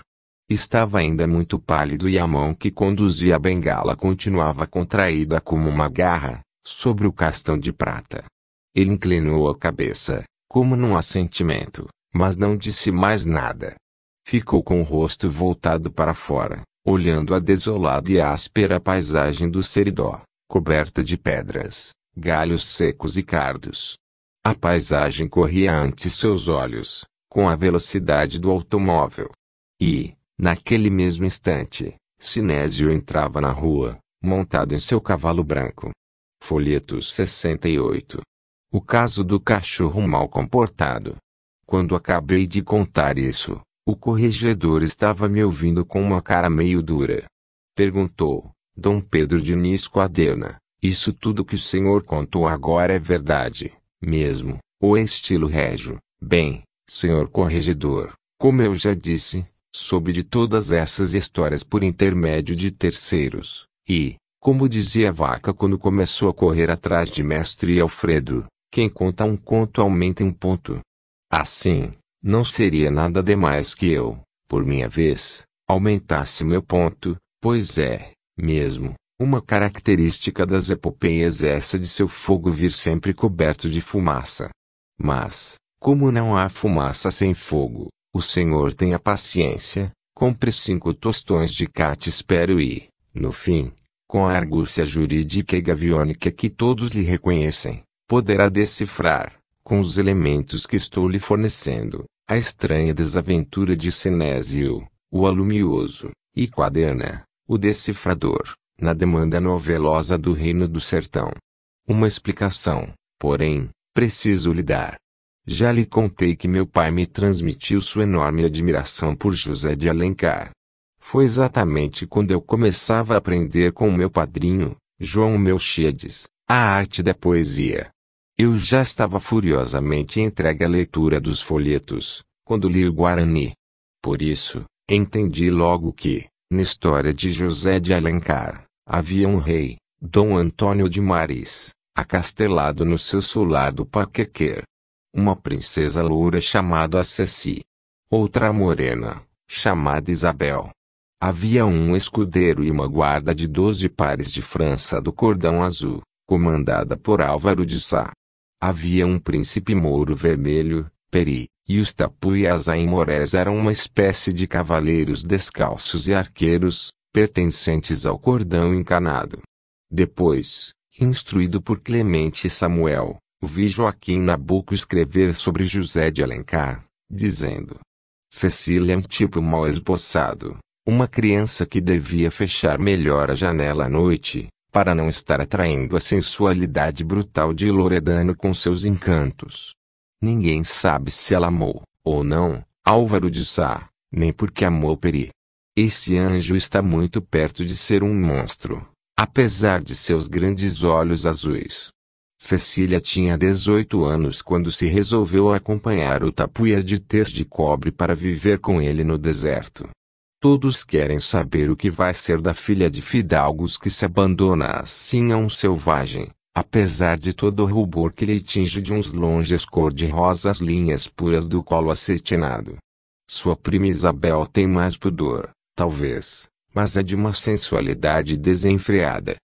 Estava ainda muito pálido e a mão que conduzia a bengala continuava contraída como uma garra, sobre o castão de prata. Ele inclinou a cabeça, como num assentimento, mas não disse mais nada. Ficou com o rosto voltado para fora, olhando a desolada e áspera paisagem do Seridó, coberta de pedras, galhos secos e cardos. A paisagem corria ante seus olhos, com a velocidade do automóvel. E, naquele mesmo instante, Sinésio entrava na rua, montado em seu cavalo branco. Folhetos 68 o caso do cachorro mal comportado. Quando acabei de contar isso, o corregedor estava me ouvindo com uma cara meio dura. Perguntou, Dom Pedro Diniz Quaderna, isso tudo que o senhor contou agora é verdade, mesmo, ou é estilo régio? Bem, senhor corregedor, como eu já disse, soube de todas essas histórias por intermédio de terceiros, e, como dizia a vaca quando começou a correr atrás de mestre Alfredo, quem conta um conto aumenta um ponto. Assim, não seria nada demais que eu, por minha vez, aumentasse meu ponto, pois é, mesmo, uma característica das epopeias essa de seu fogo vir sempre coberto de fumaça. Mas, como não há fumaça sem fogo, o senhor tenha paciência, compre cinco tostões de espero e, no fim, com a argúcia jurídica e gaviônica que todos lhe reconhecem, poderá decifrar, com os elementos que estou lhe fornecendo, a estranha desaventura de Sinésio, o alumioso, e Quaderna, o decifrador, na demanda novelosa do reino do sertão. Uma explicação, porém, preciso lhe dar. Já lhe contei que meu pai me transmitiu sua enorme admiração por José de Alencar. Foi exatamente quando eu começava a aprender com meu padrinho, João Melchiades, a arte da poesia. Eu já estava furiosamente entregue à leitura dos folhetos, quando li o Guarani. Por isso, entendi logo que, na história de José de Alencar, havia um rei, Dom Antônio de Maris, acastelado no seu solar do Paquequer. Uma princesa loura chamada Ceci. Outra morena, chamada Isabel. Havia um escudeiro e uma guarda de doze pares de França do cordão azul, comandada por Álvaro de Sá. Havia um príncipe mouro vermelho, Peri, e os tapuias aimorés eram uma espécie de cavaleiros descalços e arqueiros, pertencentes ao cordão encanado. Depois, instruído por Clemente Samuel, vi Joaquim Nabuco escrever sobre José de Alencar, dizendo: Cecília é um tipo mal esboçado, uma criança que devia fechar melhor a janela à noite, para não estar atraindo a sensualidade brutal de Loredano com seus encantos. Ninguém sabe se ela amou, ou não, Álvaro de Sá, nem porque amou Peri. Esse anjo está muito perto de ser um monstro, apesar de seus grandes olhos azuis. Cecília tinha 18 anos quando se resolveu acompanhar o tapuia de tez de cobre para viver com ele no deserto. Todos querem saber o que vai ser da filha de fidalgos que se abandona assim a um selvagem, apesar de todo o rubor que lhe tinge de uns longes cor-de-rosas linhas puras do colo acetinado. Sua prima Isabel tem mais pudor, talvez, mas é de uma sensualidade desenfreada.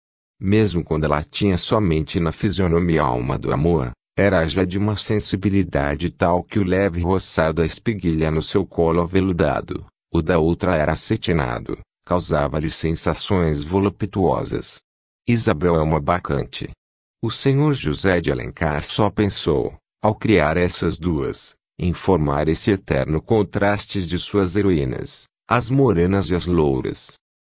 Mesmo quando ela tinha somente na fisionomia a alma do amor, era já de uma sensibilidade tal que o leve roçar da espiguilha no seu colo aveludado, o da outra era acetinado, causava-lhe sensações voluptuosas. Isabel é uma bacante. O senhor José de Alencar só pensou, ao criar essas duas, em formar esse eterno contraste de suas heroínas, as morenas e as louras.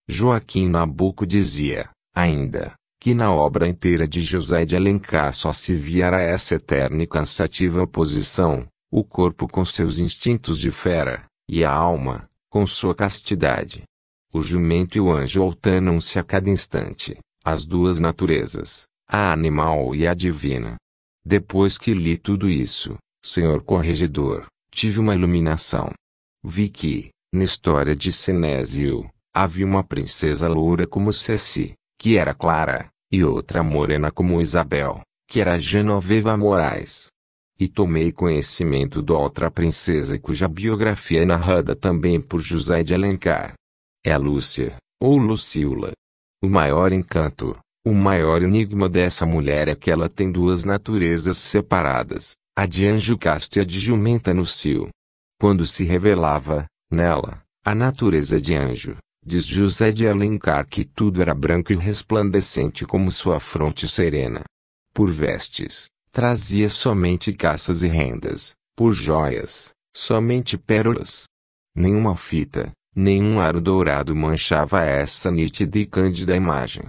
Joaquim Nabuco dizia, ainda, que na obra inteira de José de Alencar só se via essa eterna e cansativa oposição, o corpo com seus instintos de fera, e a alma, com sua castidade. O jumento e o anjo alternam-se a cada instante, as duas naturezas, a animal e a divina. Depois que li tudo isso, senhor corregedor, tive uma iluminação. Vi que, na história de Sinésio, havia uma princesa loura como Ceci, que era Clara, e outra morena como Isabel, que era Genoveva Moraes. E tomei conhecimento da outra princesa cuja biografia é narrada também por José de Alencar. É a Lúcia, ou Lucila. O maior encanto, o maior enigma dessa mulher é que ela tem duas naturezas separadas, a de anjo casto e a de jumenta no cio. Quando se revelava, nela, a natureza de anjo, diz José de Alencar que tudo era branco e resplandecente como sua fronte serena. Por vestes, trazia somente caças e rendas, por joias, somente pérolas. Nenhuma fita, nenhum aro dourado manchava essa nítida e cândida imagem.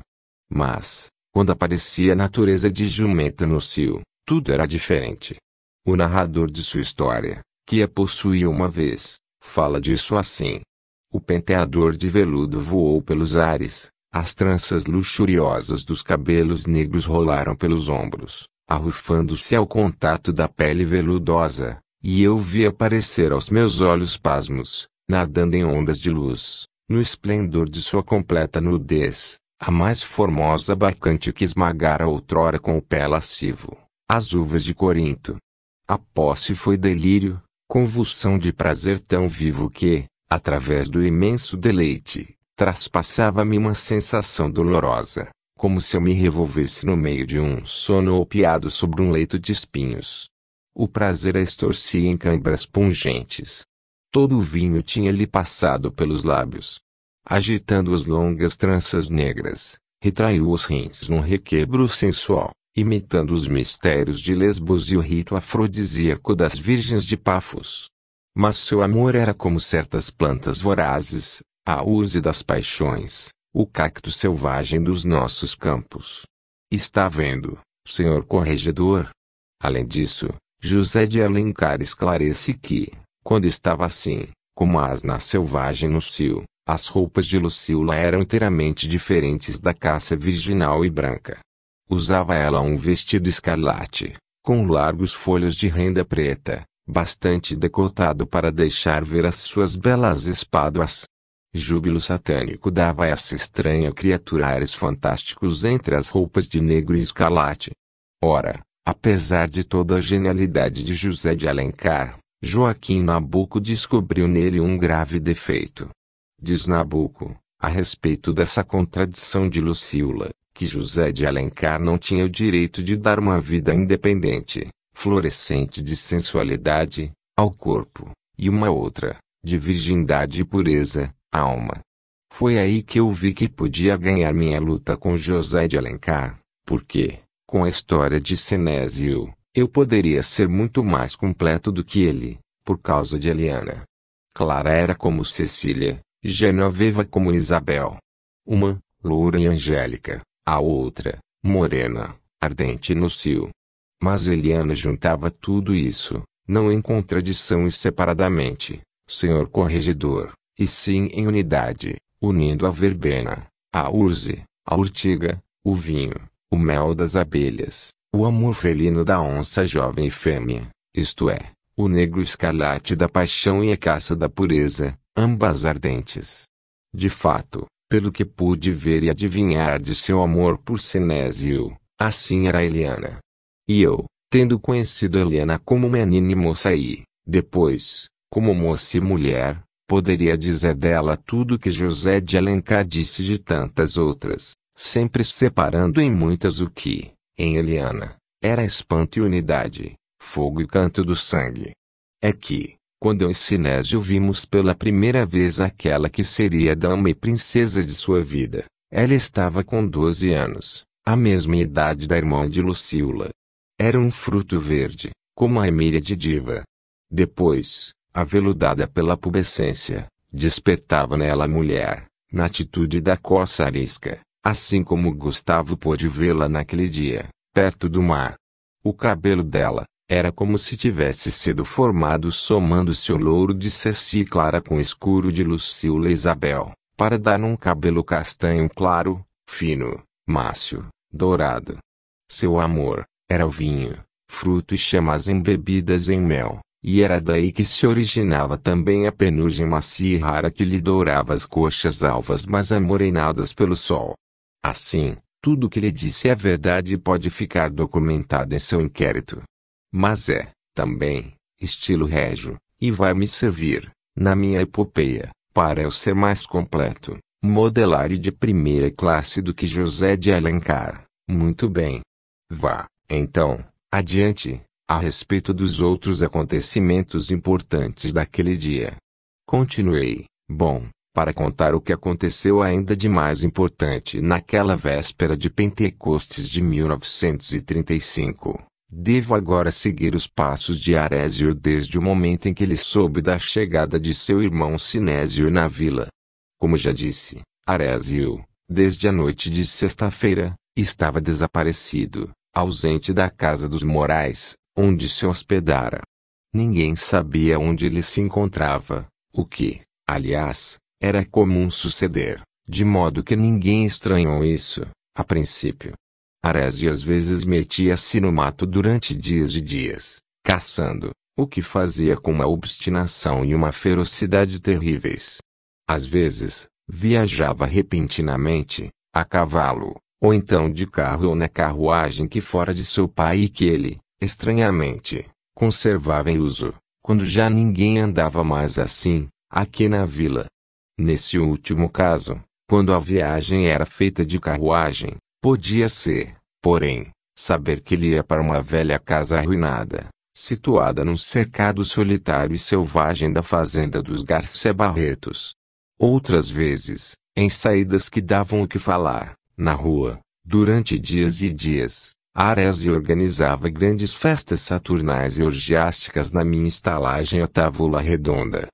Mas, quando aparecia a natureza de jumenta no cio, tudo era diferente. O narrador de sua história, que a possuía uma vez, fala disso assim. O penteador de veludo voou pelos ares, as tranças luxuriosas dos cabelos negros rolaram pelos ombros, arrufando-se ao contato da pele veludosa, e eu vi aparecer aos meus olhos pasmos, nadando em ondas de luz, no esplendor de sua completa nudez, a mais formosa bacante que esmagara outrora com o pé lascivo, as uvas de Corinto. A posse foi delírio, convulsão de prazer tão vivo que, através do imenso deleite, traspassava-me uma sensação dolorosa, como se eu me revolvesse no meio de um sono opiado sobre um leito de espinhos. O prazer a extorcia em câimbras pungentes. Todo o vinho tinha-lhe passado pelos lábios, agitando as longas tranças negras, retraiu os rins num requebro sensual, imitando os mistérios de Lesbos e o rito afrodisíaco das virgens de Pafos. Mas seu amor era como certas plantas vorazes, a urze das paixões, o cacto selvagem dos nossos campos. Está vendo, senhor corregedor? Além disso, José de Alencar esclarece que, quando estava assim, como a asna selvagem no cio, as roupas de Lucila eram inteiramente diferentes da caça virginal e branca. Usava ela um vestido escarlate, com largos folhos de renda preta, bastante decotado para deixar ver as suas belas espáduas. Júbilo satânico dava a essa estranha criatura ares fantásticos entre as roupas de negro e escarlate. Ora, apesar de toda a genialidade de José de Alencar, Joaquim Nabuco descobriu nele um grave defeito diz Nabucco, a respeito dessa contradição de Lucila, que José de Alencar não tinha o direito de dar uma vida independente, florescente de sensualidade, ao corpo, e uma outra, de virgindade e pureza, à alma. Foi aí que eu vi que podia ganhar minha luta com José de Alencar, porque, com a história de Senésio, eu poderia ser muito mais completo do que ele, por causa de Eliana. Clara era como Cecília, Genoveva como Isabel. Uma, loura e angélica, a outra, morena, ardente no cio. Mas Eliana juntava tudo isso, não em contradição e separadamente, senhor corregedor, e sim em unidade, unindo a verbena, a urze, a urtiga, o vinho, o mel das abelhas, o amor felino da onça jovem e fêmea, isto é, o negro escarlate da paixão e a caça da pureza, ambas ardentes. De fato, pelo que pude ver e adivinhar de seu amor por Sinésio, assim era Eliana. E eu, tendo conhecido Eliana como menina e moça e, depois, como moça e mulher, poderia dizer dela tudo que José de Alencar disse de tantas outras, sempre separando em muitas o que, em Eliana, era espanto e unidade, fogo e canto do sangue. É que, quando eu e Sinésio vimos pela primeira vez aquela que seria dama e princesa de sua vida, ela estava com 12 anos, a mesma idade da irmã de Lucila. Era um fruto verde, como a Emília de Diva. Depois, aveludada pela pubescência, despertava nela a mulher, na atitude da coça arisca, assim como Gustavo pôde vê-la naquele dia, perto do mar. O cabelo dela, era como se tivesse sido formado somando-se o louro de Ceci Clara com o escuro de Lucila Isabel, para dar um cabelo castanho claro, fino, mácio, dourado. Seu amor, era o vinho, fruto e chamas embebidas em mel, e era daí que se originava também a penugem macia e rara que lhe dourava as coxas alvas mas amorenadas pelo sol. Assim, tudo o que lhe disse é verdade e pode ficar documentado em seu inquérito. Mas é, também, estilo régio, e vai me servir, na minha epopeia, para eu ser mais completo, modelário de primeira classe do que José de Alencar. Muito bem. Vá, então, adiante, a respeito dos outros acontecimentos importantes daquele dia. Continuei. Bom, para contar o que aconteceu ainda de mais importante naquela véspera de Pentecostes de 1935. Devo agora seguir os passos de Arésio desde o momento em que ele soube da chegada de seu irmão Sinésio na vila. Como já disse, Arésio, desde a noite de sexta-feira, estava desaparecido, ausente da casa dos Morais, onde se hospedara. Ninguém sabia onde ele se encontrava, o que, aliás, era comum suceder, de modo que ninguém estranhou isso, a princípio. Arésio às vezes metia-se no mato durante dias e dias, caçando, o que fazia com uma obstinação e uma ferocidade terríveis. Às vezes, viajava repentinamente, a cavalo, ou então de carro ou na carruagem que fora de seu pai e que ele, estranhamente, conservava em uso, quando já ninguém andava mais assim, aqui na vila. Nesse último caso, quando a viagem era feita de carruagem, Podia ser, porém, saber que ele ia para uma velha casa arruinada, situada num cercado solitário e selvagem da fazenda dos Garcia Barretos. Outras vezes, em saídas que davam o que falar, na rua, durante dias e dias, Aresi organizava grandes festas saturnais e orgiásticas na minha estalagem Otávula Redonda.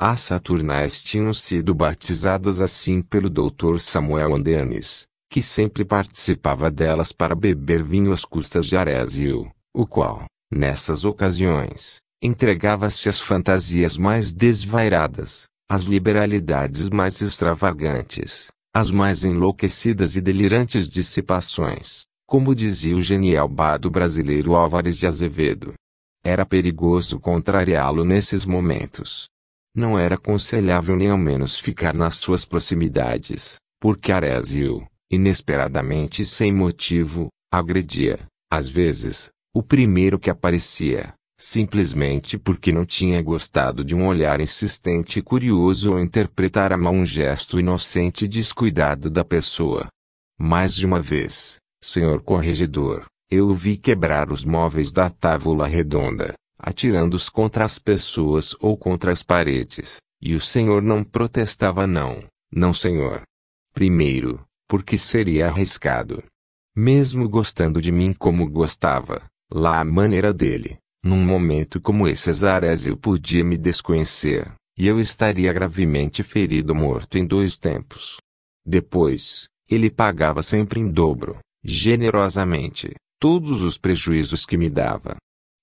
As saturnais tinham sido batizadas assim pelo Dr. Samuel Andenes, que sempre participava delas para beber vinho às custas de Arésio, o qual, nessas ocasiões, entregava-se às fantasias mais desvairadas, às liberalidades mais extravagantes, às mais enlouquecidas e delirantes dissipações, como dizia o genial bardo brasileiro Álvares de Azevedo. Era perigoso contrariá-lo nesses momentos. Não era aconselhável nem ao menos ficar nas suas proximidades, porque Arésio, inesperadamente e sem motivo, agredia, às vezes, o primeiro que aparecia, simplesmente porque não tinha gostado de um olhar insistente e curioso ou interpretar a mal um gesto inocente e descuidado da pessoa. Mais de uma vez, senhor corregedor, eu vi quebrar os móveis da tábua redonda, atirando-os contra as pessoas ou contra as paredes, e o senhor não protestava não, não senhor. Primeiro, porque seria arriscado. Mesmo gostando de mim como gostava, lá a maneira dele, num momento como esse eu podia me desconhecer, e eu estaria gravemente ferido morto em dois tempos. Depois, ele pagava sempre em dobro, generosamente, todos os prejuízos que me dava.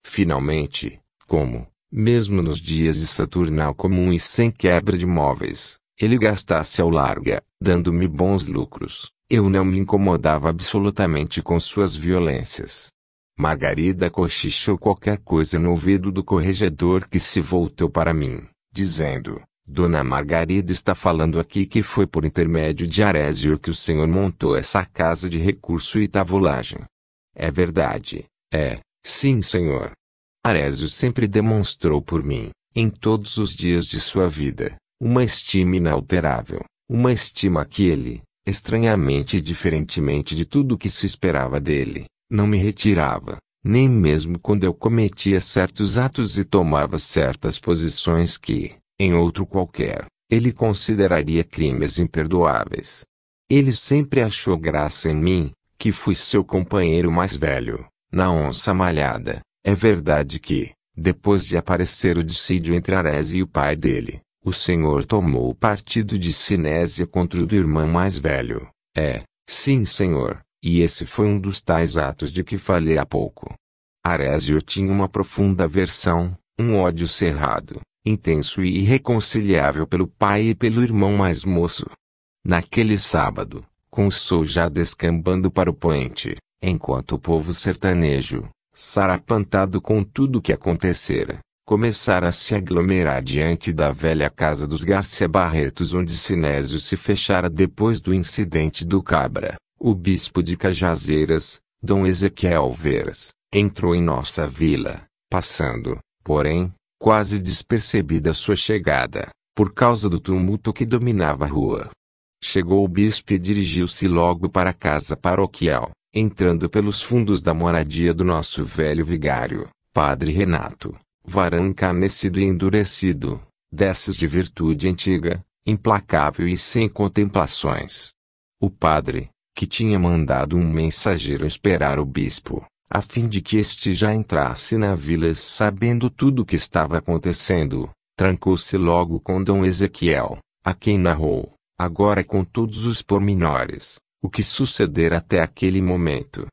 Finalmente, como, mesmo nos dias de Saturnal comum e sem quebra de móveis, ele gastasse ao larga, dando-me bons lucros. Eu não me incomodava absolutamente com suas violências. Margarida cochichou qualquer coisa no ouvido do corregedor que se voltou para mim, dizendo: Dona Margarida está falando aqui que foi por intermédio de Arésio que o senhor montou essa casa de recurso e tavulagem. É verdade. É, sim, senhor. Arésio sempre demonstrou por mim, em todos os dias de sua vida, uma estima inalterável, uma estima que ele, estranhamente e diferentemente de tudo o que se esperava dele, não me retirava, nem mesmo quando eu cometia certos atos e tomava certas posições que, em outro qualquer, ele consideraria crimes imperdoáveis. Ele sempre achou graça em mim, que fui seu companheiro mais velho, na onça malhada. É verdade que, depois de aparecer o dissídio entre Ares e o pai dele, o Senhor tomou o partido de Sinésia contra o do irmão mais velho. É, sim, Senhor, e esse foi um dos tais atos de que falei há pouco. Arésio tinha uma profunda aversão, um ódio cerrado, intenso e irreconciliável pelo pai e pelo irmão mais moço. Naquele sábado, com o sol já descambando para o poente, enquanto o povo sertanejo, sarapantado com tudo o que acontecera, começara a se aglomerar diante da velha casa dos Garcia Barretos onde Sinésio se fechara depois do incidente do Cabra. O bispo de Cajazeiras, Dom Ezequiel Veras, entrou em nossa vila, passando, porém, quase despercebida sua chegada, por causa do tumulto que dominava a rua. Chegou o bispo e dirigiu-se logo para a casa paroquial, entrando pelos fundos da moradia do nosso velho vigário, Padre Renato, varão encarnecido e endurecido, desses de virtude antiga, implacável e sem contemplações. O padre, que tinha mandado um mensageiro esperar o bispo, a fim de que este já entrasse na vila sabendo tudo o que estava acontecendo, trancou-se logo com Dom Ezequiel, a quem narrou, agora com todos os pormenores, o que sucedera até aquele momento.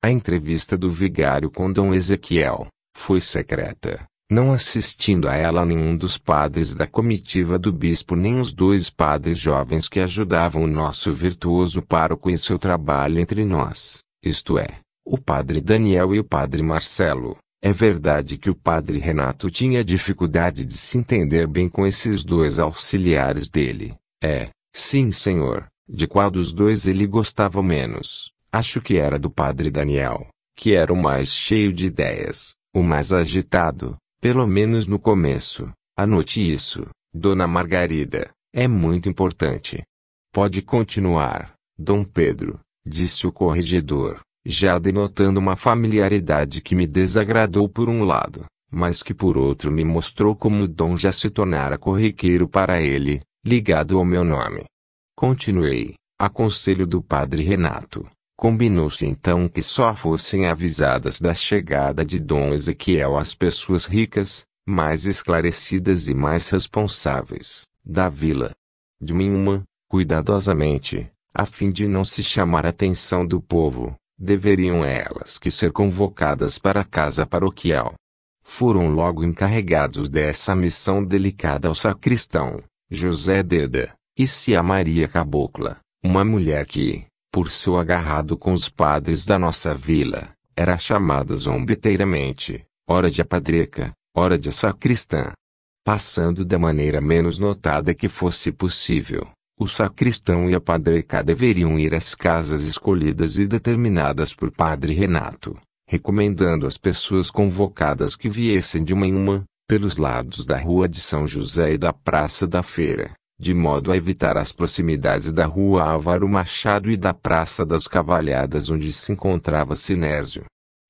A entrevista do vigário com Dom Ezequiel foi secreta, não assistindo a ela nenhum dos padres da comitiva do bispo nem os dois padres jovens que ajudavam o nosso virtuoso pároco em seu trabalho entre nós, isto é, o padre Daniel e o padre Marcelo. É verdade que o padre Renato tinha dificuldade de se entender bem com esses dois auxiliares dele. É, sim senhor, de qual dos dois ele gostava menos? Acho que era do padre Daniel, que era o mais cheio de ideias, o mais agitado, pelo menos no começo. Anote isso, Dona Margarida, é muito importante. Pode continuar, Dom Pedro, disse o corregedor, já denotando uma familiaridade que me desagradou por um lado, mas que por outro me mostrou como o Dom já se tornara corriqueiro para ele, ligado ao meu nome. Continuei, a conselho do padre Renato, Combinou-se então que só fossem avisadas da chegada de Dom Ezequiel as pessoas ricas, mais esclarecidas e mais responsáveis, da vila. De nenhuma, cuidadosamente, a fim de não se chamar a atenção do povo, deveriam elas que ser convocadas para a casa paroquial. Foram logo encarregados dessa missão delicada ao sacristão, José Deda, e Cia Maria Cabocla, uma mulher que, por seu agarrado com os padres da nossa vila, era chamada zombeteiramente, hora de apadreca, hora de sacristã. Passando da maneira menos notada que fosse possível, o sacristão e a padreca deveriam ir às casas escolhidas e determinadas por Padre Renato, recomendando às pessoas convocadas que viessem de uma em uma, pelos lados da Rua de São José e da Praça da Feira, de modo a evitar as proximidades da rua Álvaro Machado e da Praça das Cavalhadas onde se encontrava Sinésio.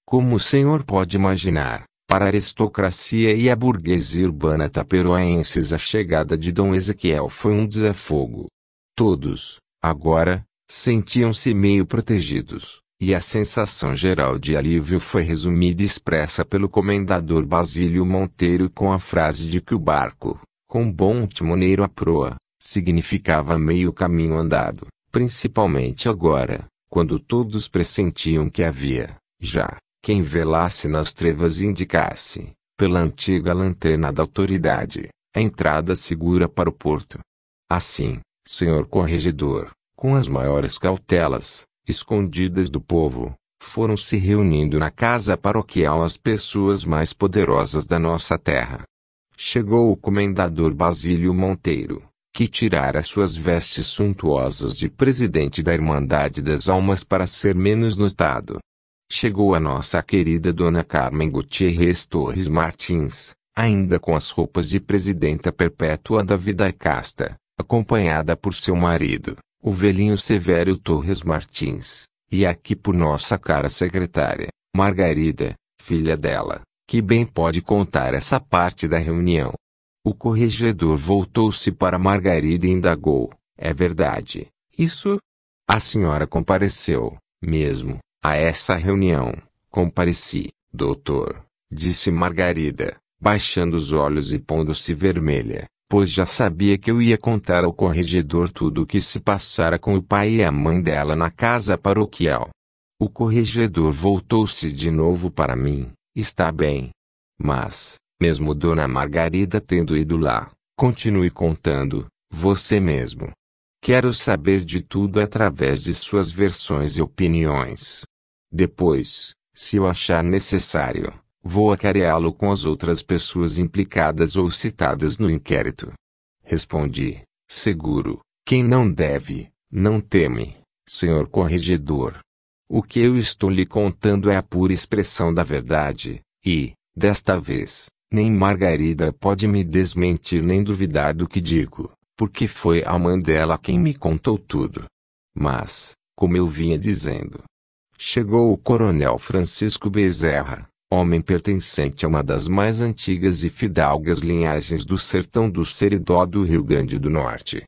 Como o senhor pode imaginar, para a aristocracia e a burguesia urbana taperoenses a chegada de Dom Ezequiel foi um desafogo. Todos, agora, sentiam-se meio protegidos, e a sensação geral de alívio foi resumida e expressa pelo comendador Basílio Monteiro com a frase de que o barco, com bom timoneiro à proa, significava meio caminho andado, principalmente agora, quando todos pressentiam que havia, já, quem velasse nas trevas e indicasse, pela antiga lanterna da autoridade, a entrada segura para o porto. Assim, senhor corregedor, com as maiores cautelas, escondidas do povo, foram se reunindo na casa paroquial as pessoas mais poderosas da nossa terra, chegou o comendador Basílio Monteiro, que tirara suas vestes suntuosas de presidente da Irmandade das Almas para ser menos notado. Chegou a nossa querida Dona Carmen Gutierrez Torres Martins, ainda com as roupas de presidenta perpétua da vida casta, acompanhada por seu marido, o velhinho Severo Torres Martins, e aqui por nossa cara secretária, Margarida, filha dela, que bem pode contar essa parte da reunião. O corregedor voltou-se para Margarida e indagou: É verdade, isso? A senhora compareceu, mesmo, a essa reunião. Compareci, doutor, disse Margarida, baixando os olhos e pondo-se vermelha, pois já sabia que eu ia contar ao corregedor tudo o que se passara com o pai e a mãe dela na casa paroquial. O corregedor voltou-se de novo para mim, Está bem. Mas, mesmo Dona Margarida tendo ido lá, continue contando, você mesmo. Quero saber de tudo através de suas versões e opiniões. Depois, Se eu achar necessário, vou acareá-lo com as outras pessoas implicadas ou citadas no inquérito. Respondi, seguro, quem não deve, não teme, senhor corregedor. O que eu estou lhe contando é a pura expressão da verdade, e, desta vez, nem Margarida pode me desmentir nem duvidar do que digo, porque foi a mãe dela quem me contou tudo. Mas, como eu vinha dizendo, chegou o coronel Francisco Bezerra, homem pertencente a uma das mais antigas e fidalgas linhagens do sertão do Seridó do Rio Grande do Norte.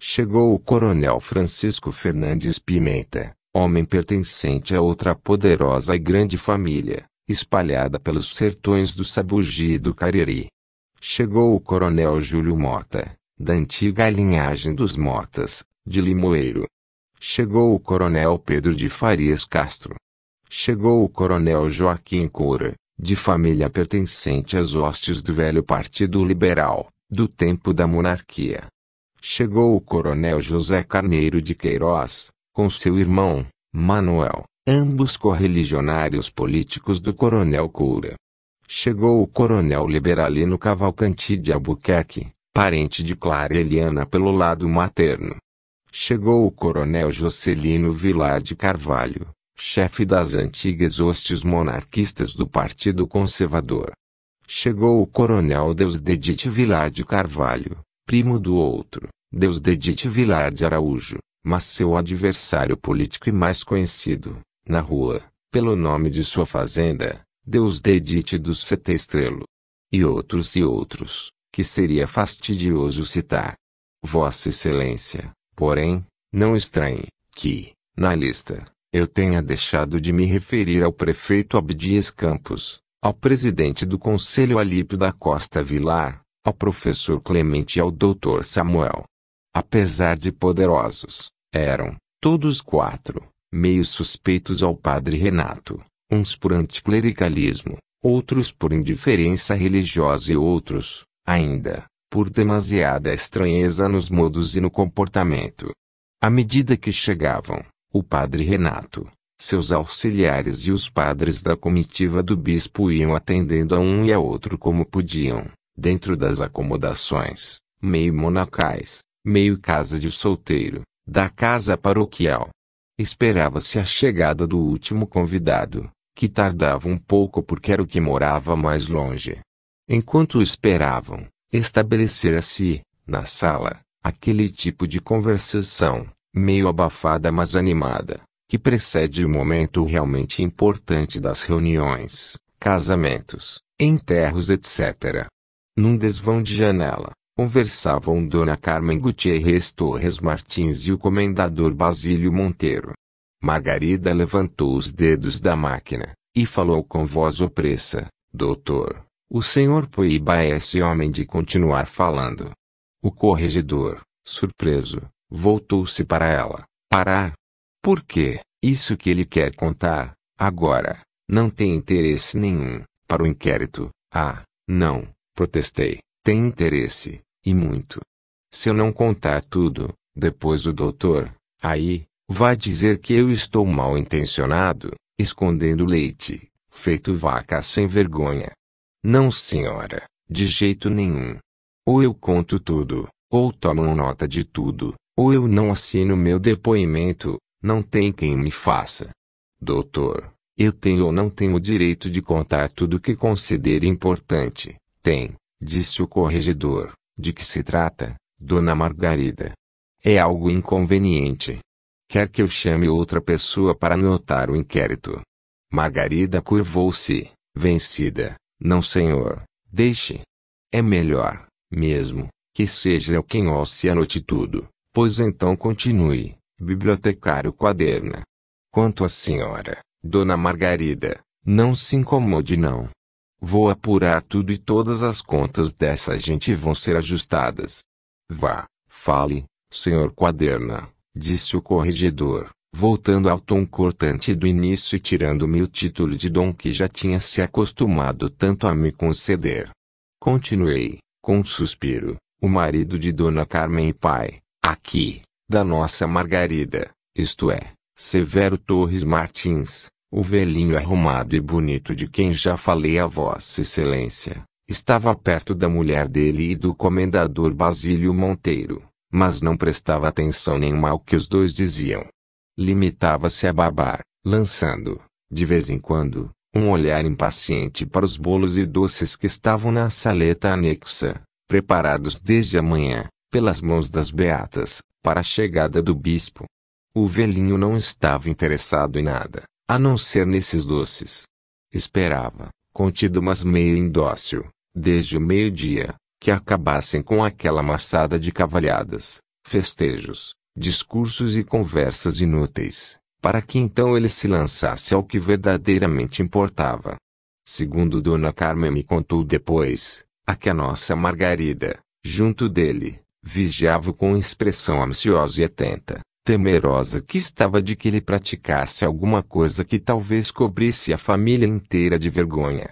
Chegou o coronel Francisco Fernandes Pimenta, homem pertencente a outra poderosa e grande família, espalhada pelos sertões do Sabugi e do Cariri. Chegou o coronel Júlio Mota, da antiga linhagem dos Motas, de Limoeiro. Chegou o coronel Pedro de Farias Castro, chegou o coronel Joaquim Coura, de família pertencente às hostes do velho Partido Liberal, do tempo da monarquia. Chegou o coronel José Carneiro de Queiroz, com seu irmão, Manuel, ambos correligionários políticos do coronel Coura. Chegou o coronel Liberalino Cavalcanti de Albuquerque, parente de Clara Eliana pelo lado materno. Chegou o coronel Jocelino Vilar de Carvalho, chefe das antigas hostes monarquistas do Partido Conservador. Chegou o coronel Deusdedite Vilar de Carvalho, primo do outro, Deusdedite Vilar de Araújo, mas seu adversário político e mais conhecido, na rua, pelo nome de sua fazenda, Deusdedite do Setestrelo. E outros e outros, que seria fastidioso citar. Vossa Excelência, porém, não estranhe, que, na lista, eu tenha deixado de me referir ao prefeito Abdias Campos, ao presidente do Conselho Alípio da Costa Vilar, ao professor Clemente e ao doutor Samuel. Apesar de poderosos, eram, todos quatro, meio suspeitos ao padre Renato, uns por anticlericalismo, outros por indiferença religiosa e outros, ainda, por demasiada estranheza nos modos e no comportamento. À medida que chegavam, o padre Renato, seus auxiliares e os padres da comitiva do bispo iam atendendo a um e a outro como podiam, dentro das acomodações, meio monacais, meio casa de solteiro, da casa paroquial. Esperava-se a chegada do último convidado, que tardava um pouco porque era o que morava mais longe. Enquanto esperavam, estabelecera-se, na sala, aquele tipo de conversação, meio abafada mas animada, que precede o momento realmente importante das reuniões, casamentos, enterros etc. Num desvão de janela, conversavam Dona Carmen Gutierrez Torres Martins e o comendador Basílio Monteiro. Margarida levantou os dedos da máquina, e falou com voz opressa, Doutor, o senhor Poiba é esse homem de continuar falando. O corregedor, surpreso, Voltou-se para ela. Parar. Por quê? Isso que ele quer contar, agora, não tem interesse nenhum, para o inquérito. Ah, não, protestei. Tem interesse, e muito. Se eu não contar tudo, depois o doutor, aí, vai dizer que eu estou mal intencionado, escondendo leite, feito vaca sem vergonha. Não, senhora, de jeito nenhum. Ou eu conto tudo, ou tomam nota de tudo, ou eu não assino meu depoimento, não tem quem me faça. Doutor, eu tenho ou não tenho o direito de contar tudo que considere importante. Tem, disse o corregedor. De que se trata, dona Margarida? É algo inconveniente. Quer que eu chame outra pessoa para anotar o inquérito? Margarida curvou-se, vencida. Não, senhor, deixe. É melhor, mesmo, que seja eu quem ouça e anote tudo. Pois então continue, bibliotecário Quaderna. Quanto à senhora, Dona Margarida, não se incomode não. Vou apurar tudo e todas as contas dessa gente vão ser ajustadas. Vá, fale, senhor Quaderna, disse o corregedor, voltando ao tom cortante do início e tirando-me o título de dom que já tinha se acostumado tanto a me conceder. Continuei, com um suspiro, o marido de Dona Carmen e pai, Aqui, da nossa Margarida, isto é, Severo Torres Martins, O velhinho arrumado e bonito de quem já falei a vossa excelência, estava perto da mulher dele e do comendador Basílio Monteiro, mas não prestava atenção nenhuma ao que os dois diziam. Limitava-se a babar, lançando, de vez em quando, um olhar impaciente para os bolos e doces que estavam na saleta anexa, preparados desde a manhã, pelas mãos das beatas, para a chegada do bispo. O velhinho não estava interessado em nada, a não ser nesses doces. Esperava, contido mas meio indócil, desde o meio-dia, que acabassem com aquela massada de cavalhadas, festejos, discursos e conversas inúteis, para que então ele se lançasse ao que verdadeiramente importava. Segundo Dona Carmen me contou depois, a que a nossa Margarida, junto dele, vigiava com expressão ansiosa e atenta, temerosa que estava de que ele praticasse alguma coisa que talvez cobrisse a família inteira de vergonha.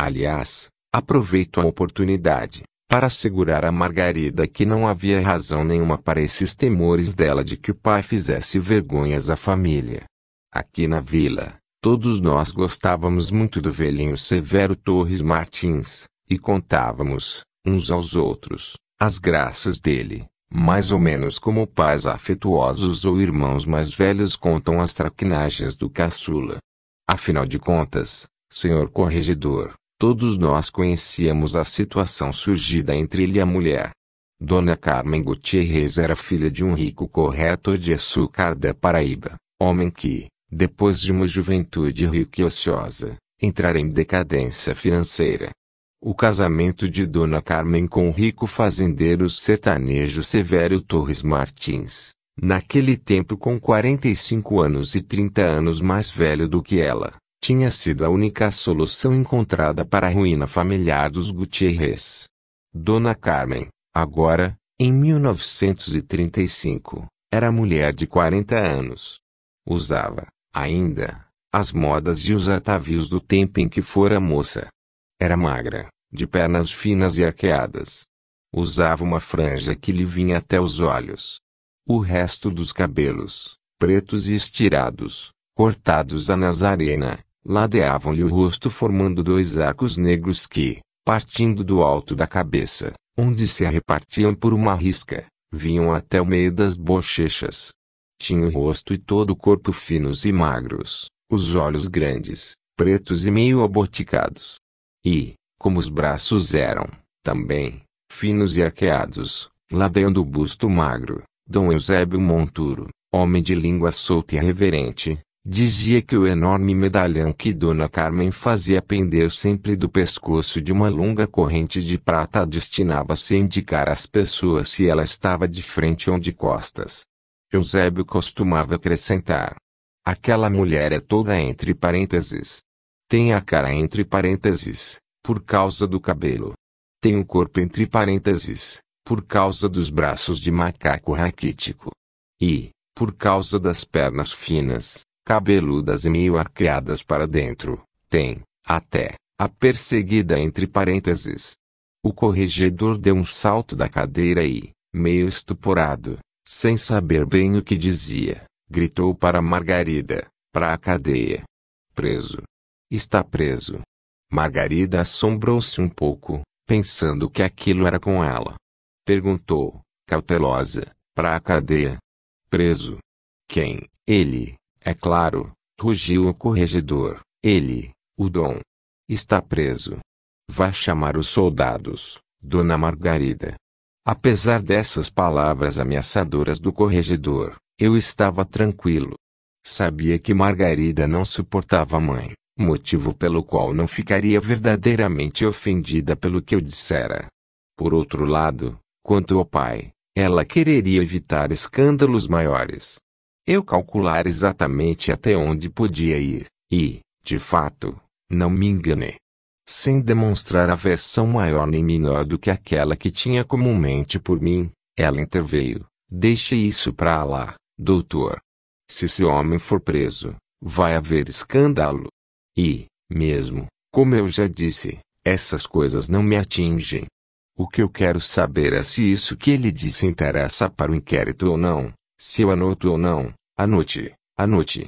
Aliás, aproveito a oportunidade, para assegurar a Margarida que não havia razão nenhuma para esses temores dela de que o pai fizesse vergonhas à família. Aqui na vila, todos nós gostávamos muito do velhinho Severo Torres Martins, e contávamos, uns aos outros, as graças dele, mais ou menos como pais afetuosos ou irmãos mais velhos contam as traquinagens do caçula. Afinal de contas, senhor corregedor, Todos nós conhecíamos a situação surgida entre ele e a mulher. Dona Carmen Gutierrez era filha de um rico corretor de açúcar da Paraíba, homem que, depois de uma juventude rica e ociosa, entrara em decadência financeira. O casamento de Dona Carmen com o rico fazendeiro sertanejo Severo Torres Martins, naquele tempo com 45 anos e 30 anos mais velho do que ela, tinha sido a única solução encontrada para a ruína familiar dos Gutierrez. Dona Carmen, agora, em 1935, era mulher de 40 anos. Usava, ainda, as modas e os atavios do tempo em que fora moça. Era magra, de pernas finas e arqueadas. Usava uma franja que lhe vinha até os olhos. O resto dos cabelos, pretos e estirados, cortados a nazarena, ladeavam-lhe o rosto formando dois arcos negros que, partindo do alto da cabeça, onde se repartiam por uma risca, vinham até o meio das bochechas. Tinha o rosto e todo o corpo finos e magros, os olhos grandes, pretos e meio aboticados. E, como os braços eram, também, finos e arqueados, ladeando o busto magro, Dom Eusébio Monturo, homem de língua solta e reverente, Dizia que o enorme medalhão que Dona Carmen fazia pender sempre do pescoço de uma longa corrente de prata destinava-se a indicar às pessoas se ela estava de frente ou de costas. Eusébio costumava acrescentar. Aquela mulher é toda entre parênteses. Tem a cara entre parênteses, por causa do cabelo. Tem o corpo entre parênteses, por causa dos braços de macaco raquítico. E, por causa das pernas finas, cabeludas e meio arqueadas para dentro, tem, até, a perseguida entre parênteses. O corregedor deu um salto da cadeira e, meio estuporado, sem saber bem o que dizia, gritou para Margarida, para a cadeia. Preso. Está preso. Margarida assombrou-se um pouco, pensando que aquilo era com ela. Perguntou, cautelosa, para a cadeia. Preso. Quem? Ele. É claro, rugiu o corregedor. Ele, o Dom, está preso. Vá chamar os soldados, Dona Margarida. Apesar dessas palavras ameaçadoras do corregedor, eu estava tranquilo. Sabia que Margarida não suportava a mãe, motivo pelo qual não ficaria verdadeiramente ofendida pelo que eu dissera. Por outro lado, quanto ao pai, ela quereria evitar escândalos maiores. Eu calcular exatamente até onde podia ir, e, de fato, não me enganei. Sem demonstrar aversão maior nem menor do que aquela que tinha comumente por mim, ela interveio. Deixe isso para lá, doutor. Se esse homem for preso, vai haver escândalo. E, mesmo, como eu já disse, essas coisas não me atingem. O que eu quero saber é se isso que ele disse interessa para o inquérito ou não. Se eu anoto ou não, anote, anote.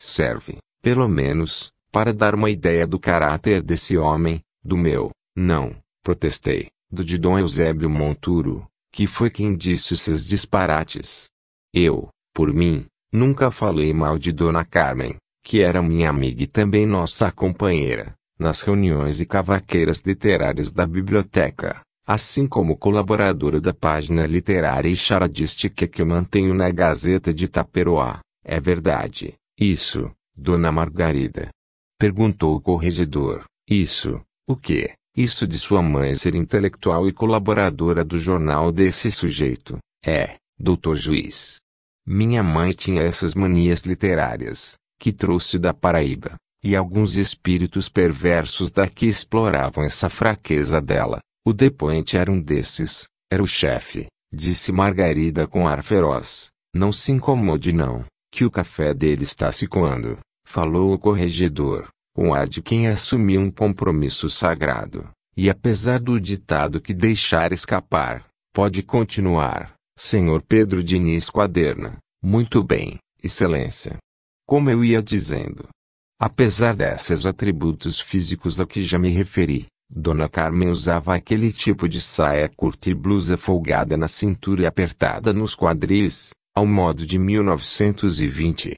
Serve, Pelo menos, para dar uma ideia do caráter desse homem, do meu, não, protestei, do de Dom Eusébio Monturo, que foi quem disse esses disparates. Eu, por mim, nunca falei mal de Dona Carmen, que era minha amiga e também nossa companheira, nas reuniões e cavaqueiras literárias da biblioteca, assim como colaboradora da página literária e charadística que eu mantenho na Gazeta de Taperoá. É verdade, isso, Dona Margarida. Perguntou o corregedor. Isso, o quê? Isso de sua mãe ser intelectual e colaboradora do jornal desse sujeito. É, doutor juiz. Minha mãe tinha essas manias literárias, que trouxe da Paraíba, e alguns espíritos perversos daqui exploravam essa fraqueza dela. O depoente era um desses, era o chefe, disse Margarida com ar feroz. Não se incomode não, que o café dele está se coando, falou o corregedor com ar de quem assumiu um compromisso sagrado. E apesar do ditado que deixar escapar, pode continuar, senhor Pedro Diniz Quaderna. Muito bem, excelência. Como eu ia dizendo. Apesar desses atributos físicos a que já me referi, Dona Carmen usava aquele tipo de saia curta e blusa folgada na cintura e apertada nos quadris, ao modo de 1920.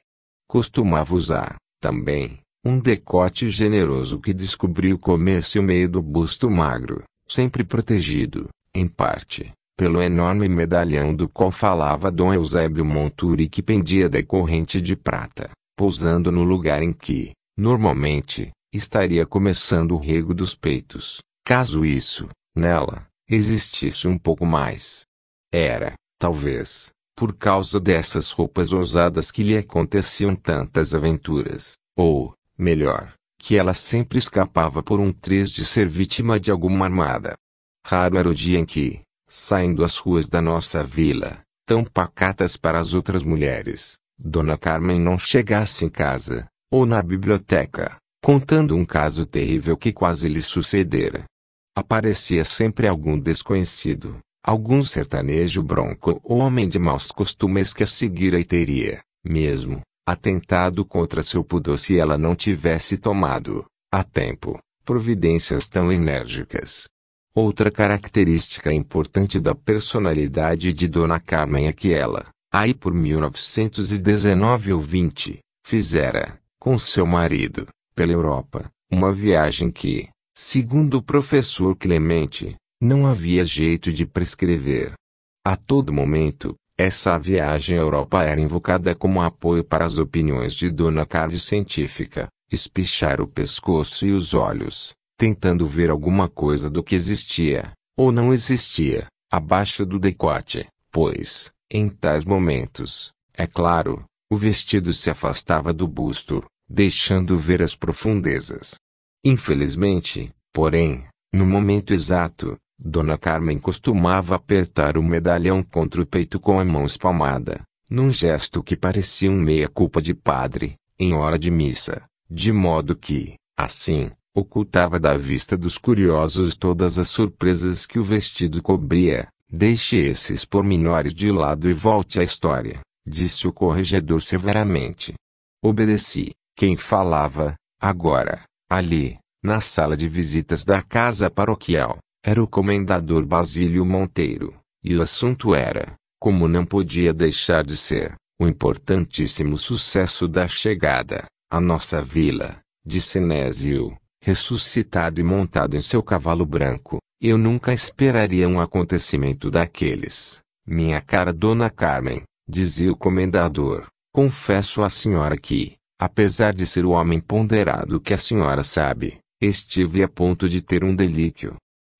Costumava usar, também, um decote generoso que descobria o começo e o meio do busto magro, sempre protegido, em parte, pelo enorme medalhão do qual falava Dom Eusébio Monturi que pendia da corrente de prata, pousando no lugar em que, normalmente, estaria começando o rego dos peitos, caso isso, nela, existisse um pouco mais. Era, talvez, por causa dessas roupas ousadas que lhe aconteciam tantas aventuras, ou, Melhor, que ela sempre escapava por um triz de ser vítima de alguma armada. Raro era o dia em que, saindo às ruas da nossa vila, tão pacatas para as outras mulheres, Dona Carmen não chegasse em casa, ou na biblioteca, contando um caso terrível que quase lhe sucedera. Aparecia sempre algum desconhecido, algum sertanejo bronco ou homem de maus costumes que a seguira e teria, mesmo, atentado contra seu pudor se ela não tivesse tomado, a tempo, providências tão enérgicas. Outra característica importante da personalidade de Dona Carmen é que ela, aí por 1919 ou 20, fizera, com seu marido, pela Europa, uma viagem que, segundo o professor Clemente, não havia jeito de prescrever. A todo momento, essa viagem à Europa era invocada como apoio para as opiniões de Dona Carde científica, espichar o pescoço e os olhos, tentando ver alguma coisa do que existia, ou não existia, abaixo do decote, pois, em tais momentos, é claro, o vestido se afastava do busto, deixando ver as profundezas. Infelizmente, porém, no momento exato, Dona Carmen costumava apertar o medalhão contra o peito com a mão espalmada, num gesto que parecia um meia-culpa de padre, em hora de missa, de modo que, assim, ocultava da vista dos curiosos todas as surpresas que o vestido cobria. Deixe esses pormenores de lado e volte à história, disse o corregedor severamente. Obedeci. Quem falava, agora, ali, na sala de visitas da casa paroquial, era o comendador Basílio Monteiro, e o assunto era, como não podia deixar de ser, o importantíssimo sucesso da chegada, à nossa vila, de Sinésio, ressuscitado e montado em seu cavalo branco. Eu nunca esperaria um acontecimento daqueles. Minha cara Dona Carmen, dizia o comendador, confesso à senhora que, apesar de ser o homem ponderado que a senhora sabe, estive a ponto de ter um delíquio.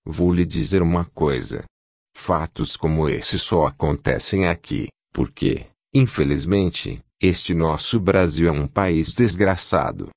Vou lhe dizer uma coisa. Fatos como esse só acontecem aqui, porque, infelizmente, este nosso Brasil é um país desgraçado.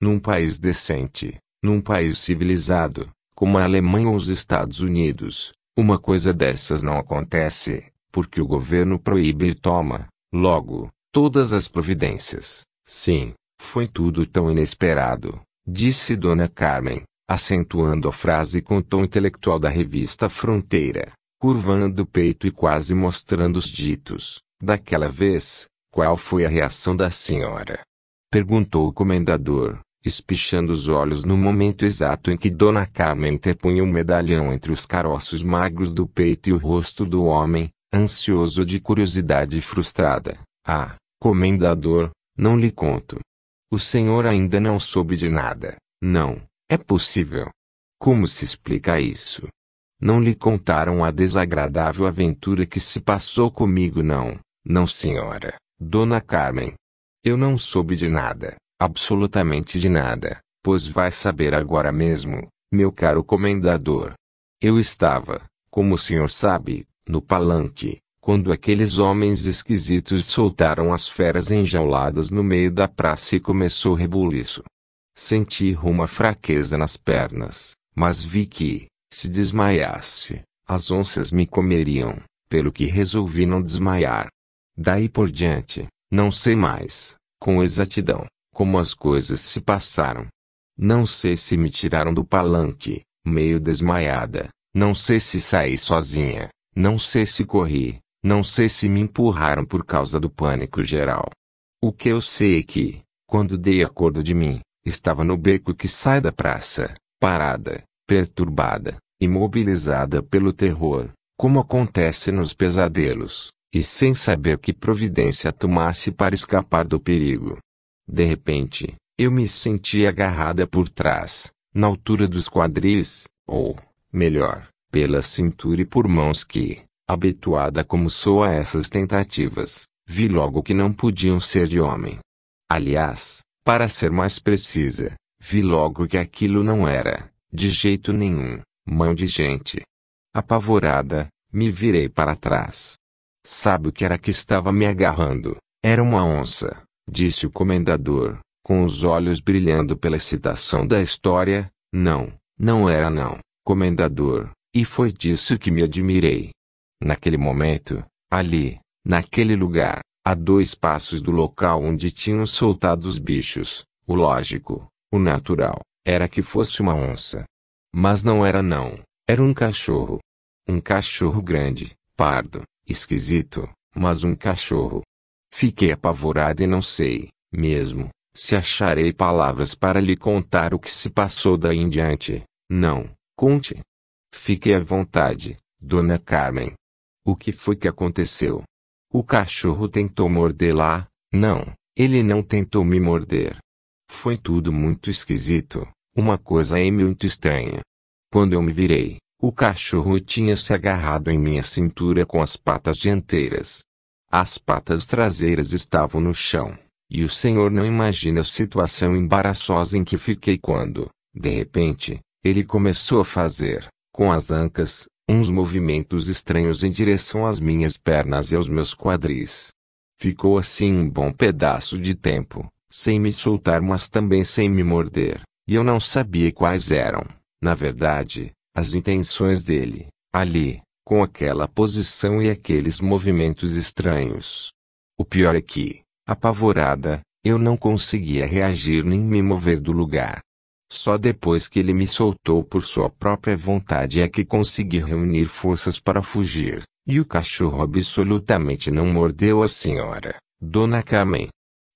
Num país decente, num país civilizado, como a Alemanha ou os Estados Unidos, uma coisa dessas não acontece, porque o governo proíbe e toma, logo, todas as providências. Sim, foi tudo tão inesperado, disse Dona Carmen, acentuando a frase com tom intelectual da revista Fronteira, curvando o peito e quase mostrando os ditos. Daquela vez, qual foi a reação da senhora? Perguntou o comendador, espichando os olhos no momento exato em que Dona Carmen interpunha um medalhão entre os caroços magros do peito e o rosto do homem, ansioso de curiosidade frustrada. Ah, comendador, não lhe conto. O senhor ainda não soube de nada. Não, é possível. Como se explica isso? Não lhe contaram a desagradável aventura que se passou comigo, não, não, senhora, Dona Carmen. Eu não soube de nada, absolutamente de nada, pois vai saber agora mesmo, meu caro comendador. Eu estava, como o senhor sabe, no palanque, quando aqueles homens esquisitos soltaram as feras enjauladas no meio da praça e começou o rebuliço. Senti uma fraqueza nas pernas, mas vi que, se desmaiasse, as onças me comeriam, pelo que resolvi não desmaiar. Daí por diante, não sei mais, com exatidão, como as coisas se passaram. Não sei se me tiraram do palanque, meio desmaiada, não sei se saí sozinha, não sei se corri, não sei se me empurraram por causa do pânico geral. O que eu sei é que, quando dei acordo de mim, estava no beco que sai da praça, parada, perturbada, imobilizada pelo terror, como acontece nos pesadelos, e sem saber que providência tomasse para escapar do perigo. De repente, eu me senti agarrada por trás, na altura dos quadris, ou, melhor, pela cintura e por mãos que, habituada como sou a essas tentativas, vi logo que não podiam ser de homem. Aliás, para ser mais precisa, vi logo que aquilo não era, de jeito nenhum, mão de gente. Apavorada, me virei para trás. Sabe o que era que estava me agarrando? Era uma onça, disse o comendador, com os olhos brilhando pela excitação da história. Não, não era não, comendador, e foi disso que me admirei. Naquele momento, ali, naquele lugar, a dois passos do local onde tinham soltado os bichos, o lógico, o natural, era que fosse uma onça. Mas não era não, era um cachorro. Um cachorro grande, pardo, esquisito, mas um cachorro. Fiquei apavorado e não sei, mesmo, se acharei palavras para lhe contar o que se passou daí em diante. Não, conte. Fiquei à vontade, dona Carmen. O que foi que aconteceu? O cachorro tentou morder lá? Não, ele não tentou me morder. Foi tudo muito esquisito, uma coisa aí muito estranha. Quando eu me virei, o cachorro tinha se agarrado em minha cintura com as patas dianteiras. As patas traseiras estavam no chão, e o senhor não imagina a situação embaraçosa em que fiquei quando, de repente, ele começou a fazer, com as ancas, uns movimentos estranhos em direção às minhas pernas e aos meus quadris. Ficou assim um bom pedaço de tempo, sem me soltar mas também sem me morder, e eu não sabia quais eram, na verdade, as intenções dele, ali, com aquela posição e aqueles movimentos estranhos. O pior é que, apavorada, eu não conseguia reagir nem me mover do lugar. Só depois que ele me soltou por sua própria vontade é que consegui reunir forças para fugir, e o cachorro absolutamente não mordeu a senhora, Dona Carmen.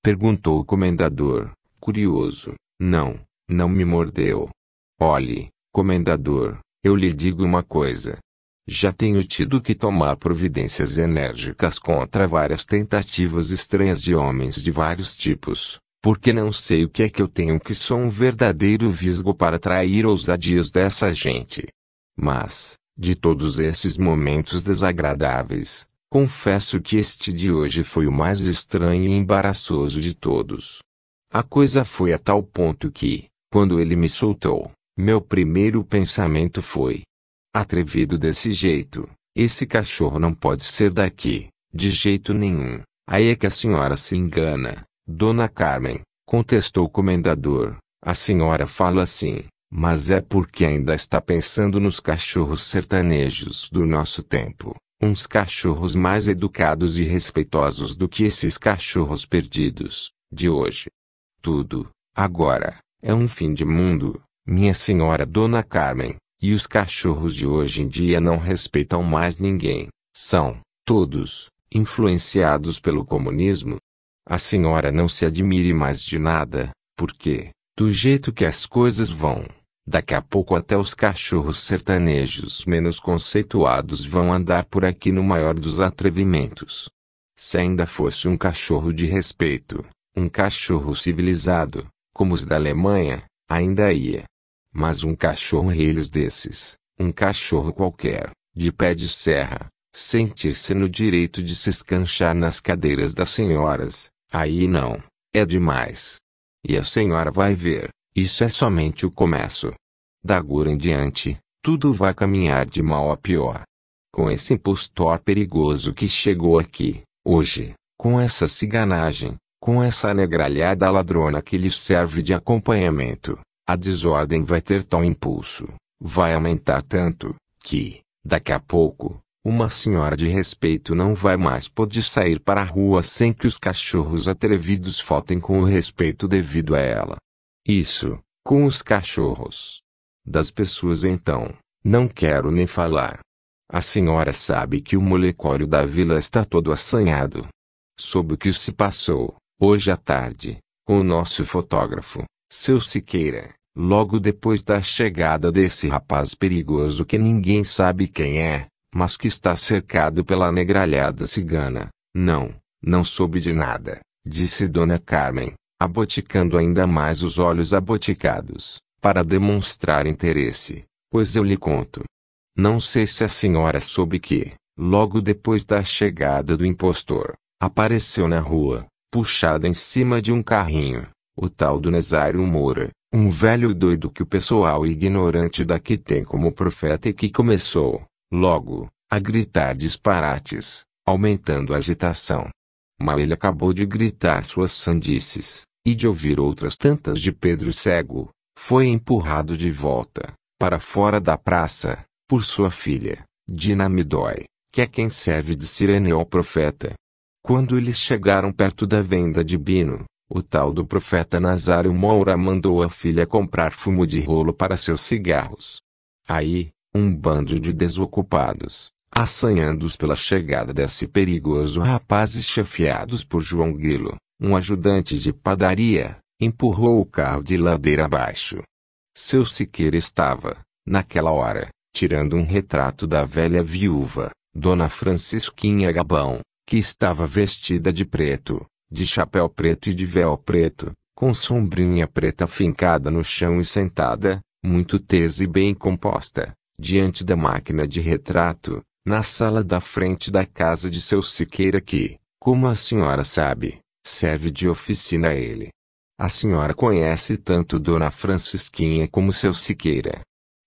Perguntou o comendador, curioso. Não, não me mordeu. Olhe, comendador, eu lhe digo uma coisa. Já tenho tido que tomar providências enérgicas contra várias tentativas estranhas de homens de vários tipos, porque não sei o que é que eu tenho que sou um verdadeiro visgo para atrair ousadias dessa gente. Mas, de todos esses momentos desagradáveis, Confesso que este de hoje foi o mais estranho e embaraçoso de todos. A coisa foi a tal ponto que, quando ele me soltou, meu primeiro pensamento foi: atrevido desse jeito, esse cachorro não pode ser daqui, de jeito nenhum. Aí é que a senhora se engana, dona Carmen, contestou o comendador. A senhora fala assim, mas é porque ainda está pensando nos cachorros sertanejos do nosso tempo. Uns cachorros mais educados e respeitosos do que esses cachorros perdidos, de hoje. Tudo, agora, é um fim de mundo, minha senhora Dona Carmen, e os cachorros de hoje em dia não respeitam mais ninguém, são, todos, influenciados pelo comunismo. A senhora não se admire mais de nada, porque, do jeito que as coisas vão, daqui a pouco até os cachorros sertanejos menos conceituados vão andar por aqui no maior dos atrevimentos. Se ainda fosse um cachorro de respeito, um cachorro civilizado, como os da Alemanha, ainda ia. Mas um cachorro reles desses, um cachorro qualquer, de pé de serra, sentir-se no direito de se escanchar nas cadeiras das senhoras, aí não, é demais. E a senhora vai ver, isso é somente o começo. Da agora em diante, tudo vai caminhar de mal a pior. Com esse impostor perigoso que chegou aqui, hoje, com essa ciganagem, com essa negralhada ladrona que lhe serve de acompanhamento, a desordem vai ter tal impulso, vai aumentar tanto, que, daqui a pouco, uma senhora de respeito não vai mais poder sair para a rua sem que os cachorros atrevidos faltem com o respeito devido a ela. Isso, com os cachorros. Das pessoas então, não quero nem falar. A senhora sabe que o molecório da vila está todo assanhado. Soube o que se passou, hoje à tarde, com o nosso fotógrafo, seu Siqueira, logo depois da chegada desse rapaz perigoso que ninguém sabe quem é, mas que está cercado pela negralhada cigana. Não, não soube de nada, disse Dona Carmen, aboticando ainda mais os olhos aboticados, para demonstrar interesse, pois eu lhe conto. Não sei se a senhora soube que, logo depois da chegada do impostor, apareceu na rua, puxado em cima de um carrinho, o tal do Nazário Moura, um velho doido que o pessoal ignorante daqui tem como profeta e que começou, logo, a gritar disparates, aumentando a agitação. Mas ele acabou de gritar suas sandices, e de ouvir outras tantas de Pedro Cego, foi empurrado de volta, para fora da praça, por sua filha, Dinamidói, que é quem serve de sirene ao profeta. Quando eles chegaram perto da venda de Bino, o tal do profeta Nazário Moura mandou a filha comprar fumo de rolo para seus cigarros. Aí, um bando de desocupados, assanhando-os pela chegada desse perigoso rapaz e chefiados por João Grilo, um ajudante de padaria, empurrou o carro de ladeira abaixo. Seu Siqueira estava, naquela hora, tirando um retrato da velha viúva, Dona Francisquinha Gabão, que estava vestida de preto, de chapéu preto e de véu preto, com sombrinha preta fincada no chão e sentada, muito tesa e bem composta, diante da máquina de retrato, na sala da frente da casa de seu Siqueira que, como a senhora sabe, serve de oficina a ele. A senhora conhece tanto Dona Francisquinha como seu Siqueira.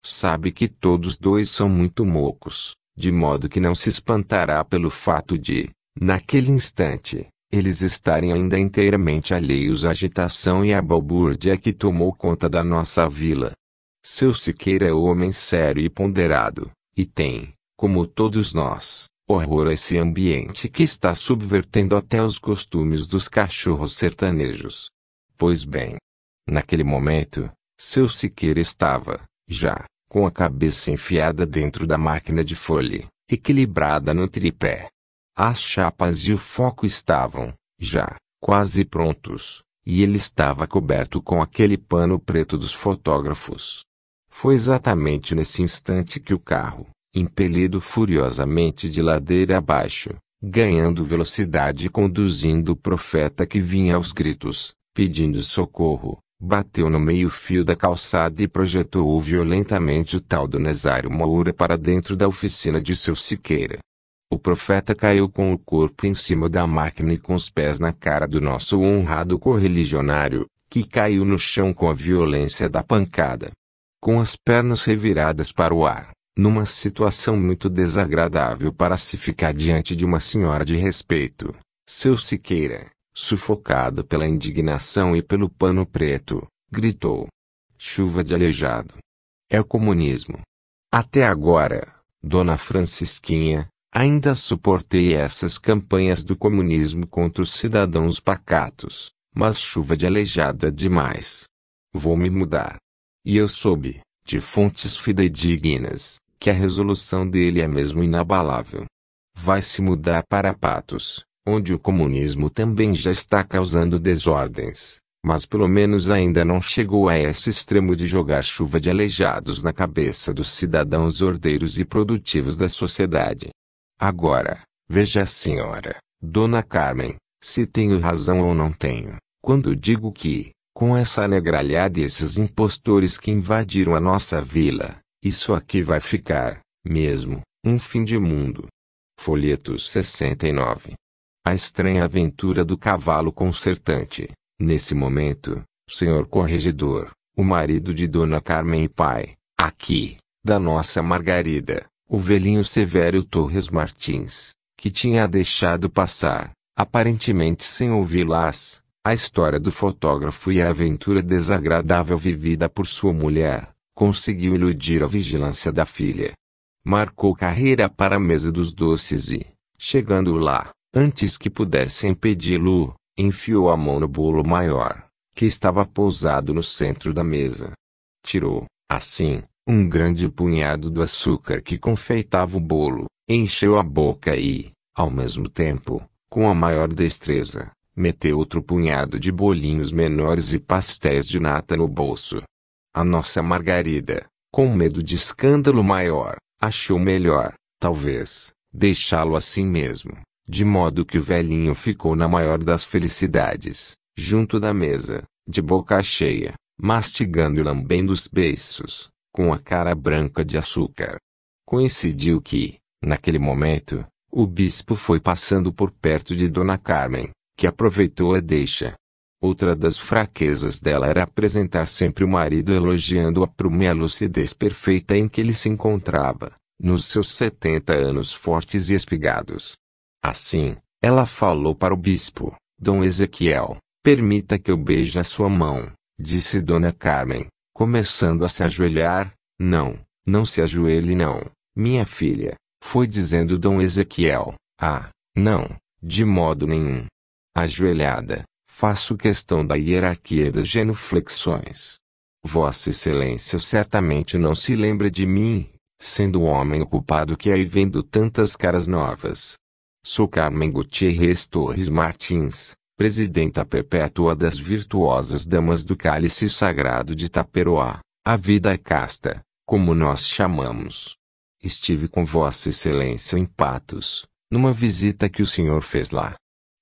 Sabe que todos dois são muito mocos, de modo que não se espantará pelo fato de, naquele instante, eles estarem ainda inteiramente alheios à agitação e à balbúrdia que tomou conta da nossa vila. Seu Siqueira é homem sério e ponderado, e tem, como todos nós, horror a esse ambiente que está subvertendo até os costumes dos cachorros sertanejos. Pois bem, naquele momento, seu Siqueira estava, já, com a cabeça enfiada dentro da máquina de folha, equilibrada no tripé. As chapas e o foco estavam, já, quase prontos, e ele estava coberto com aquele pano preto dos fotógrafos. Foi exatamente nesse instante que o carro, impelido furiosamente de ladeira abaixo, ganhando velocidade e conduzindo o profeta que vinha aos gritos, pedindo socorro, bateu no meio-fio da calçada e projetou violentamente o tal do Nazário Moura para dentro da oficina de seu Siqueira. O profeta caiu com o corpo em cima da máquina e com os pés na cara do nosso honrado correligionário, que caiu no chão com a violência da pancada com as pernas reviradas para o ar, numa situação muito desagradável para se ficar diante de uma senhora de respeito. Seu Siqueira, sufocado pela indignação e pelo pano preto, gritou: Chuva de aleijado. É o comunismo. Até agora, Dona Francisquinha, ainda suportei essas campanhas do comunismo contra os cidadãos pacatos, mas chuva de aleijado é demais. Vou me mudar. E eu soube, de fontes fidedignas, que a resolução dele é mesmo inabalável. Vai se mudar para Patos, onde o comunismo também já está causando desordens, mas pelo menos ainda não chegou a esse extremo de jogar chuva de aleijados na cabeça dos cidadãos ordeiros e produtivos da sociedade. Agora, veja senhora, Dona Carmen, se tenho razão ou não tenho, quando digo que, com essa negralhada e esses impostores que invadiram a nossa vila, isso aqui vai ficar, mesmo, um fim de mundo. Folheto 69 A estranha aventura do cavalo consertante. Nesse momento, senhor corregedor, o marido de Dona Carmen e pai, aqui, da nossa Margarida, o velhinho Severo Torres Martins, que tinha deixado passar, aparentemente sem ouvi-las, a história do fotógrafo e a aventura desagradável vivida por sua mulher, conseguiu iludir a vigilância da filha. Marcou carreira para a mesa dos doces e, chegando lá, antes que pudesse impedi-lo, enfiou a mão no bolo maior, que estava pousado no centro da mesa. Tirou, assim, um grande punhado do açúcar que confeitava o bolo, encheu a boca e, ao mesmo tempo, com a maior destreza, meteu outro punhado de bolinhos menores e pastéis de nata no bolso. A nossa Margarida, com medo de escândalo maior, achou melhor, talvez, deixá-lo assim mesmo, de modo que o velhinho ficou na maior das felicidades, junto da mesa, de boca cheia, mastigando e lambendo os beiços, com a cara branca de açúcar. Coincidiu que, naquele momento, o bispo foi passando por perto de Dona Carmen, que aproveitou a deixa. Outra das fraquezas dela era apresentar sempre o marido elogiando-a por uma lucidez perfeita em que ele se encontrava, nos seus setenta anos fortes e espigados. Assim, ela falou para o bispo, Dom Ezequiel, permita que eu beije a sua mão, disse Dona Carmen, começando a se ajoelhar, não, não se ajoelhe não, minha filha, foi dizendo Dom Ezequiel, ah, não, de modo nenhum, ajoelhada, faço questão da hierarquia das genuflexões. Vossa Excelência certamente não se lembra de mim, sendo o homem ocupado que aí vendo tantas caras novas. Sou Carmen Gutierrez Torres Martins, presidenta perpétua das virtuosas damas do cálice sagrado de Taperoá, a vida é casta, como nós chamamos. Estive com Vossa Excelência em Patos, numa visita que o senhor fez lá.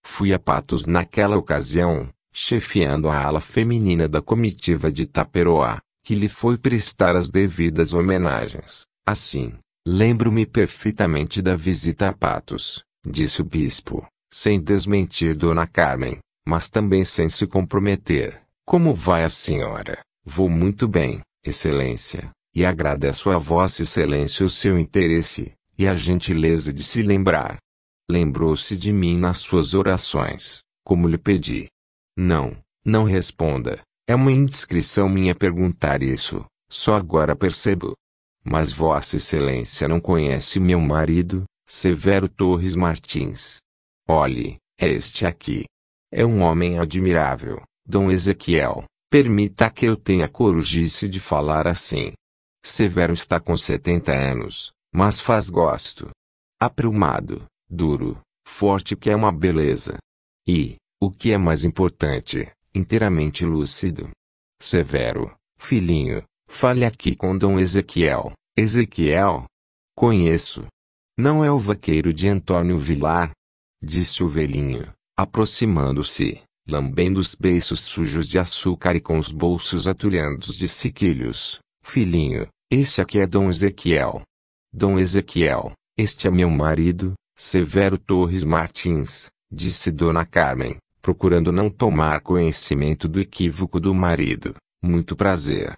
Fui a Patos naquela ocasião, chefiando a ala feminina da comitiva de Taperoá, que lhe foi prestar as devidas homenagens. Assim, lembro-me perfeitamente da visita a Patos, disse o bispo, sem desmentir Dona Carmen, mas também sem se comprometer. Como vai a senhora? Vou muito bem, excelência, e agradeço a vossa excelência o seu interesse, e a gentileza de se lembrar, Lembrou-se de mim nas suas orações, como lhe pedi. Não, não responda. É uma indiscrição minha perguntar isso, só agora percebo. Mas Vossa Excelência não conhece meu marido, Severo Torres Martins. Olhe, é este aqui. É um homem admirável, Dom Ezequiel. Permita que eu tenha corujice de falar assim. Severo está com 70 anos, mas faz gosto. Aprumado, duro, forte que é uma beleza. E, o que é mais importante, inteiramente lúcido. Severo, filhinho, fale aqui com Dom Ezequiel. Ezequiel? Conheço. Não é o vaqueiro de Antônio Vilar? Disse o velhinho, aproximando-se, lambendo os beiços sujos de açúcar e com os bolsos atulhandos de siquilhos. Filhinho, esse aqui é Dom Ezequiel. Dom Ezequiel, este é meu marido, Severo Torres Martins, disse Dona Carmen, procurando não tomar conhecimento do equívoco do marido. Muito prazer.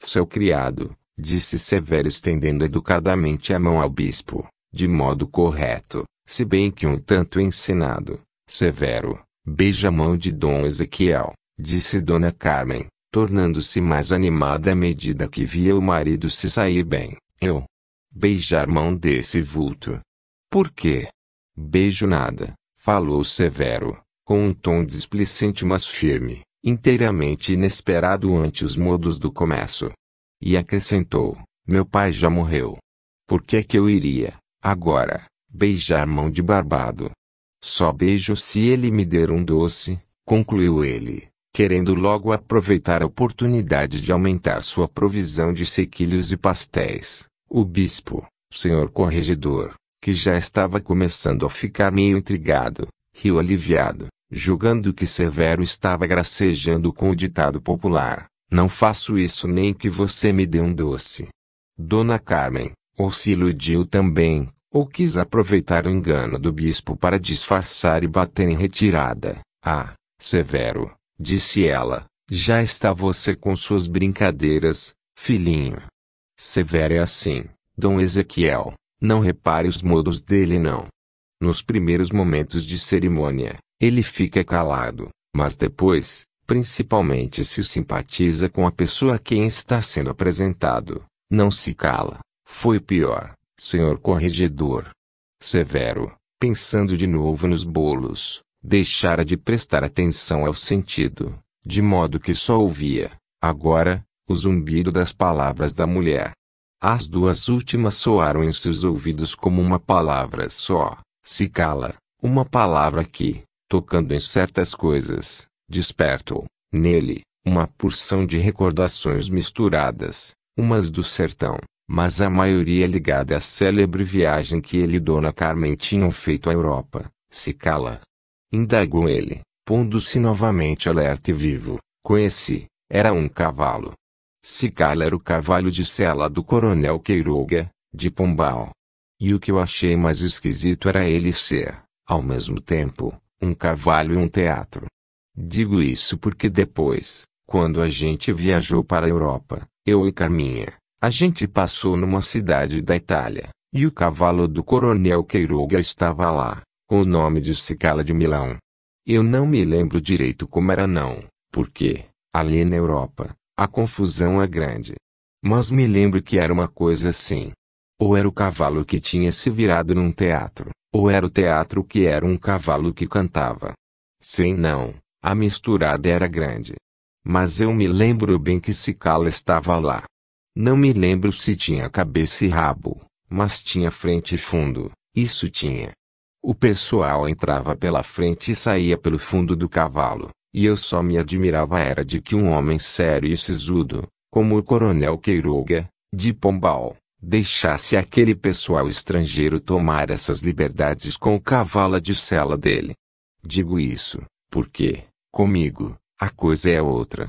Seu criado, disse Severo estendendo educadamente a mão ao bispo, de modo correto, se bem que um tanto ensinado. Severo, beija a mão de Dom Ezequiel, disse Dona Carmen, tornando-se mais animada à medida que via o marido se sair bem. Eu. Beijar mão desse vulto, por quê? Beijo nada, falou Severo, com um tom displicente mas firme, inteiramente inesperado ante os modos do comércio. E acrescentou: Meu pai já morreu. Por que é que eu iria, agora, beijar mão de barbado? Só beijo se ele me der um doce, concluiu ele, querendo logo aproveitar a oportunidade de aumentar sua provisão de sequilhos e pastéis. O bispo, senhor corregedor, que já estava começando a ficar meio intrigado, riu aliviado, julgando que Severo estava gracejando com o ditado popular: Não faço isso nem que você me dê um doce. Dona Carmen, ou se iludiu também, ou quis aproveitar o engano do bispo para disfarçar e bater em retirada. Ah, Severo, disse ela, já está você com suas brincadeiras, filhinho. Severo é assim, Dom Ezequiel, não repare os modos dele não. Nos primeiros momentos de cerimônia, ele fica calado, mas depois, principalmente se simpatiza com a pessoa a quem está sendo apresentado, não se cala. Foi pior, senhor corregedor. Severo, pensando de novo nos bolos, deixara de prestar atenção ao sentido, de modo que só ouvia, agora, o zumbido das palavras da mulher. As duas últimas soaram em seus ouvidos como uma palavra só, se cala, uma palavra que, tocando em certas coisas, despertou, nele, uma porção de recordações misturadas, umas do sertão, mas a maioria ligada à célebre viagem que ele e Dona Carmen tinham feito à Europa. Se cala. Indagou ele, pondo-se novamente alerta e vivo. Conheci, era um cavalo. Se cala era o cavalo de sela do coronel Queiroga, de Pombal. E o que eu achei mais esquisito era ele ser, ao mesmo tempo, um cavalo e um teatro. Digo isso porque depois, quando a gente viajou para a Europa, eu e Carminha, a gente passou numa cidade da Itália, e o cavalo do coronel Queiroga estava lá, com o nome de Cicala de Milão. Eu não me lembro direito como era não, porque, ali na Europa, a confusão é grande. Mas me lembro que era uma coisa assim. Ou era o cavalo que tinha se virado num teatro, ou era o teatro que era um cavalo que cantava. Sim não, a misturada era grande. Mas eu me lembro bem que Cicala estava lá. Não me lembro se tinha cabeça e rabo, mas tinha frente e fundo, isso tinha. O pessoal entrava pela frente e saía pelo fundo do cavalo, e eu só me admirava era de que um homem sério e sisudo, como o coronel Queiroga, de Pombal, deixasse aquele pessoal estrangeiro tomar essas liberdades com o cavalo de sela dele. Digo isso, porque, comigo, a coisa é outra.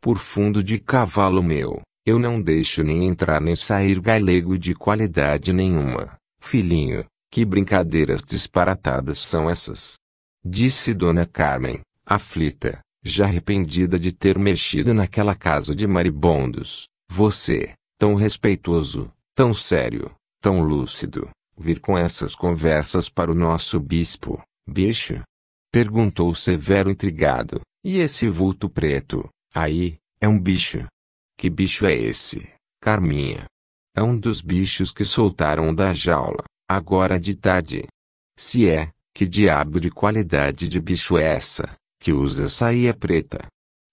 Por fundo de cavalo meu, eu não deixo nem entrar nem sair galego de qualidade nenhuma. Filhinho, que brincadeiras disparatadas são essas? Disse Dona Carmen, aflita, já arrependida de ter mexido naquela casa de maribondos. Você, tão respeitoso, tão sério, tão lúcido, vir com essas conversas para o nosso bispo, bicho? Perguntou Severo intrigado. E esse vulto preto, aí, é um bicho. Que bicho é esse, Carminha? É um dos bichos que soltaram da jaula, agora de tarde. Se é, que diabo de qualidade de bicho é essa, que usa saia preta?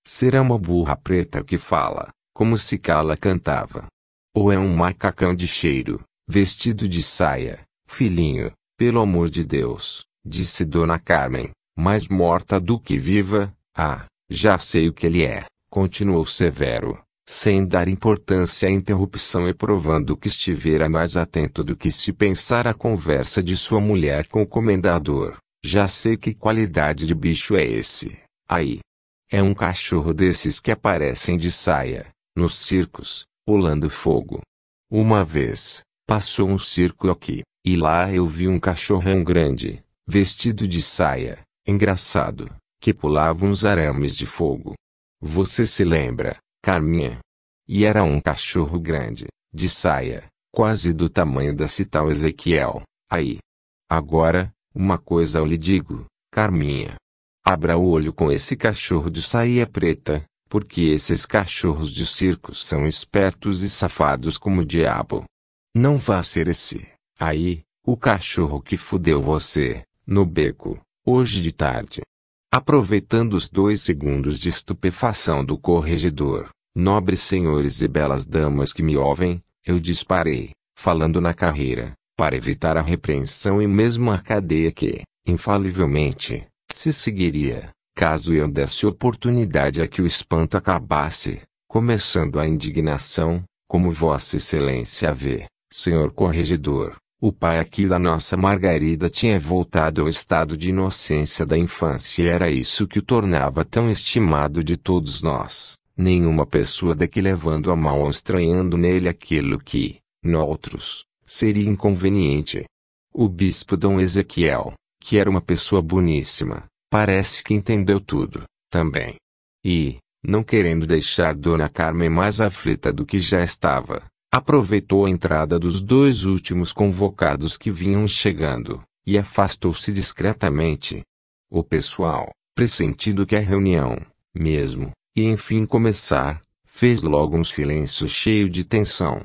Será uma burra preta que fala, como se Cala cantava? Ou é um macacão de cheiro, vestido de saia? Filhinho, pelo amor de Deus, disse Dona Carmen, mais morta do que viva, ah, já sei o que ele é, continuou Severo, sem dar importância à interrupção e provando que estivera mais atento do que se pensar a conversa de sua mulher com o comendador. Já sei que qualidade de bicho é esse. Aí. É um cachorro desses que aparecem de saia, nos circos, pulando fogo. Uma vez, passou um circo aqui, e lá eu vi um cachorrão grande, vestido de saia, engraçado, que pulava uns arames de fogo. Você se lembra, Carminha? E era um cachorro grande, de saia, quase do tamanho da cital Ezequiel. Aí. Agora, uma coisa eu lhe digo, Carminha. Abra o olho com esse cachorro de saia preta, porque esses cachorros de circo são espertos e safados como o diabo. Não vá ser esse, aí, o cachorro que fudeu você, no beco, hoje de tarde. Aproveitando os dois segundos de estupefação do corregedor, nobres senhores e belas damas que me ouvem, eu disparei, falando na carreira, para evitar a repreensão e mesmo a cadeia que, Infalivelmente, se seguiria, caso eu desse oportunidade a que o espanto acabasse, começando a indignação, como Vossa Excelência vê, senhor corregedor, o pai aqui da nossa Margarida tinha voltado ao estado de inocência da infância e era isso que o tornava tão estimado de todos nós. Nenhuma pessoa daqui levando a mal ou estranhando nele aquilo que, noutros, seria inconveniente. O bispo Dom Ezequiel, que era uma pessoa boníssima, parece que entendeu tudo, também. E, não querendo deixar Dona Carmen mais aflita do que já estava, aproveitou a entrada dos dois últimos convocados que vinham chegando, e afastou-se discretamente. O pessoal, pressentindo que a reunião, mesmo, e enfim começar, fez logo um silêncio cheio de tensão.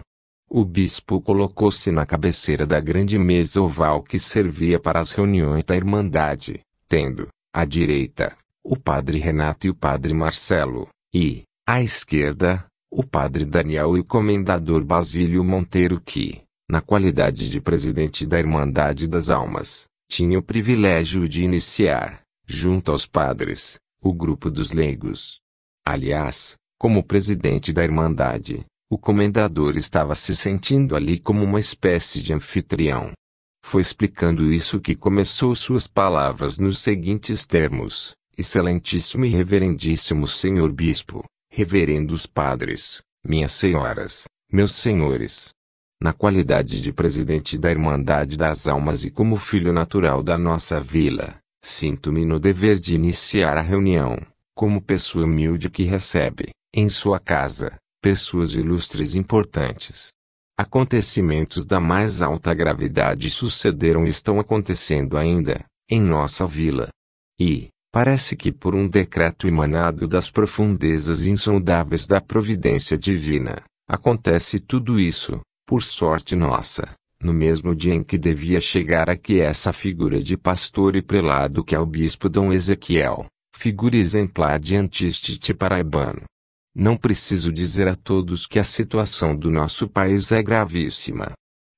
O bispo colocou-se na cabeceira da grande mesa oval que servia para as reuniões da Irmandade, tendo, à direita, o padre Renato e o padre Marcelo, e, à esquerda, o padre Daniel e o comendador Basílio Monteiro que, na qualidade de presidente da Irmandade das Almas, tinha o privilégio de iniciar, junto aos padres, o grupo dos leigos. Aliás, como presidente da Irmandade, o comendador estava se sentindo ali como uma espécie de anfitrião. Foi explicando isso que começou suas palavras nos seguintes termos: Excelentíssimo e Reverendíssimo Senhor Bispo, Reverendos Padres, Minhas Senhoras, Meus Senhores. Na qualidade de presidente da Irmandade das Almas e como filho natural da nossa vila, sinto-me no dever de iniciar a reunião como pessoa humilde que recebe, em sua casa, pessoas ilustres e importantes. Acontecimentos da mais alta gravidade sucederam e estão acontecendo ainda, em nossa vila. E, parece que por um decreto emanado das profundezas insondáveis da providência divina, acontece tudo isso, por sorte nossa, no mesmo dia em que devia chegar aqui essa figura de pastor e prelado que é o bispo Dom Ezequiel, figura exemplar de antistite paraibano. Não preciso dizer a todos que a situação do nosso país é gravíssima.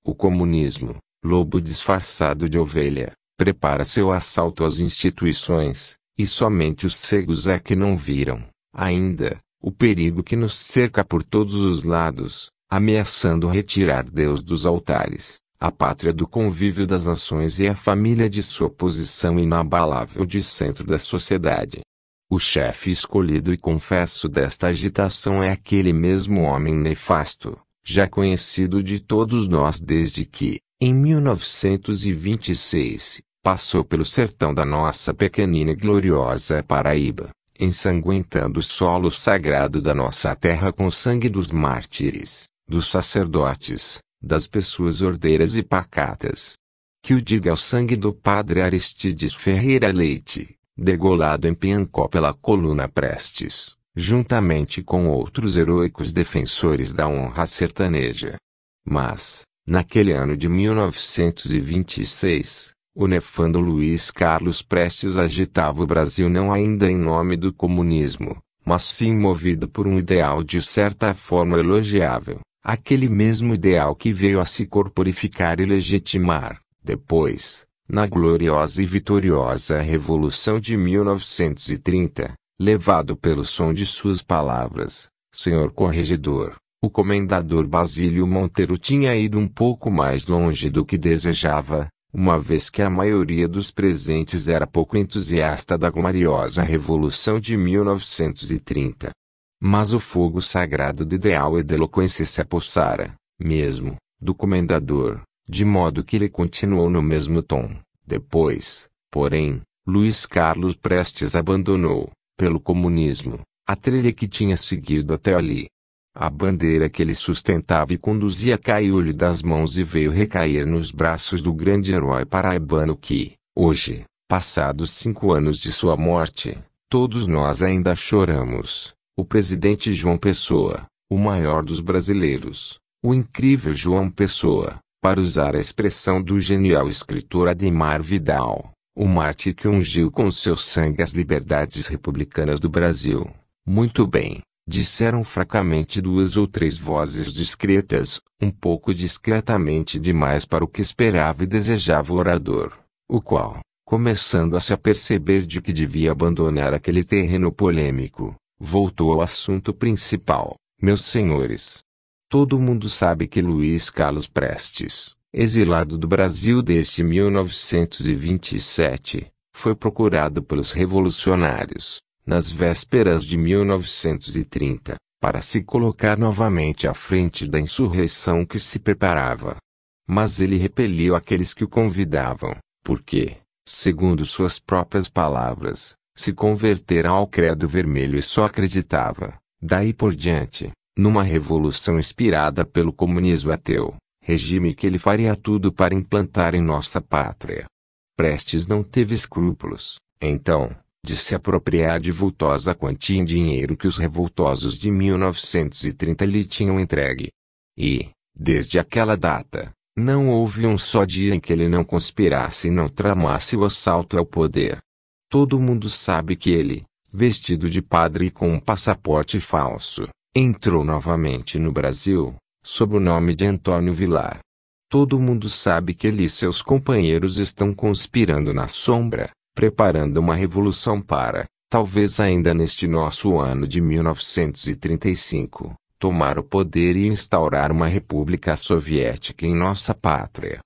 O comunismo, lobo disfarçado de ovelha, prepara seu assalto às instituições, e somente os cegos é que não viram, ainda, o perigo que nos cerca por todos os lados, ameaçando retirar Deus dos altares a pátria do convívio das nações e a família de sua posição inabalável de centro da sociedade. O chefe escolhido e confesso desta agitação é aquele mesmo homem nefasto, já conhecido de todos nós desde que, em 1926, passou pelo sertão da nossa pequenina e gloriosa Paraíba, ensanguentando o solo sagrado da nossa terra com o sangue dos mártires, dos sacerdotes, das pessoas ordeiras e pacatas. Que o diga ao sangue do padre Aristides Ferreira Leite, degolado em Piancó pela coluna Prestes, juntamente com outros heróicos defensores da honra sertaneja. Mas, naquele ano de 1926, o nefando Luiz Carlos Prestes agitava o Brasil não ainda em nome do comunismo, mas sim movido por um ideal de certa forma elogiável, aquele mesmo ideal que veio a se corporificar e legitimar, depois, na gloriosa e vitoriosa Revolução de 1930, levado pelo som de suas palavras, senhor corregedor, o comendador Basílio Monteiro tinha ido um pouco mais longe do que desejava, uma vez que a maioria dos presentes era pouco entusiasta da gloriosa Revolução de 1930. Mas o fogo sagrado de ideal e de eloquência se apossara, mesmo, do comendador, de modo que ele continuou no mesmo tom. Depois, porém, Luiz Carlos Prestes abandonou, pelo comunismo, a trilha que tinha seguido até ali. A bandeira que ele sustentava e conduzia caiu-lhe das mãos e veio recair nos braços do grande herói paraibano que, hoje, passados cinco anos de sua morte, todos nós ainda choramos o presidente João Pessoa, o maior dos brasileiros, o incrível João Pessoa, para usar a expressão do genial escritor Ademar Vidal, o mártir que ungiu com seu sangue as liberdades republicanas do Brasil. Muito bem, disseram fracamente duas ou três vozes discretas, um pouco discretamente demais para o que esperava e desejava o orador, o qual, Começando a se aperceber de que devia abandonar aquele terreno polêmico, voltou ao assunto principal, meus senhores. Todo mundo sabe que Luiz Carlos Prestes, exilado do Brasil desde 1927, foi procurado pelos revolucionários, nas vésperas de 1930, para se colocar novamente à frente da insurreição que se preparava. Mas ele repeliu aqueles que o convidavam, porque, segundo suas próprias palavras, se convertera ao credo vermelho e só acreditava, daí por diante, numa revolução inspirada pelo comunismo ateu, regime que ele faria tudo para implantar em nossa pátria. Prestes não teve escrúpulos, então, de se apropriar de vultosa quantia em dinheiro que os revoltosos de 1930 lhe tinham entregue. E, desde aquela data, não houve um só dia em que ele não conspirasse e não tramasse o assalto ao poder. Todo mundo sabe que ele, vestido de padre e com um passaporte falso, entrou novamente no Brasil, sob o nome de Antônio Vilar. Todo mundo sabe que ele e seus companheiros estão conspirando na sombra, preparando uma revolução para, talvez ainda neste nosso ano de 1935, tomar o poder e instaurar uma república soviética em nossa pátria.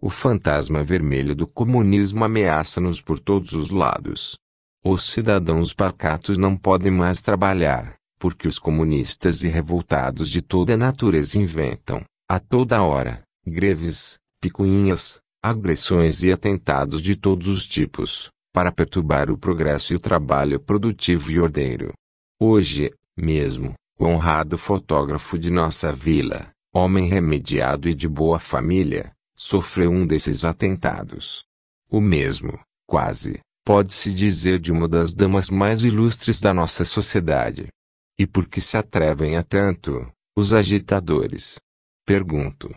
O fantasma vermelho do comunismo ameaça-nos por todos os lados. Os cidadãos pacatos não podem mais trabalhar, porque os comunistas e revoltados de toda natureza inventam, a toda hora, greves, picuinhas, agressões e atentados de todos os tipos, para perturbar o progresso e o trabalho produtivo e ordeiro. Hoje, mesmo, o honrado fotógrafo de nossa vila, homem remediado e de boa família, sofreu um desses atentados. O mesmo, quase, pode-se dizer de uma das damas mais ilustres da nossa sociedade. E por que se atrevem a tanto, os agitadores? Pergunto.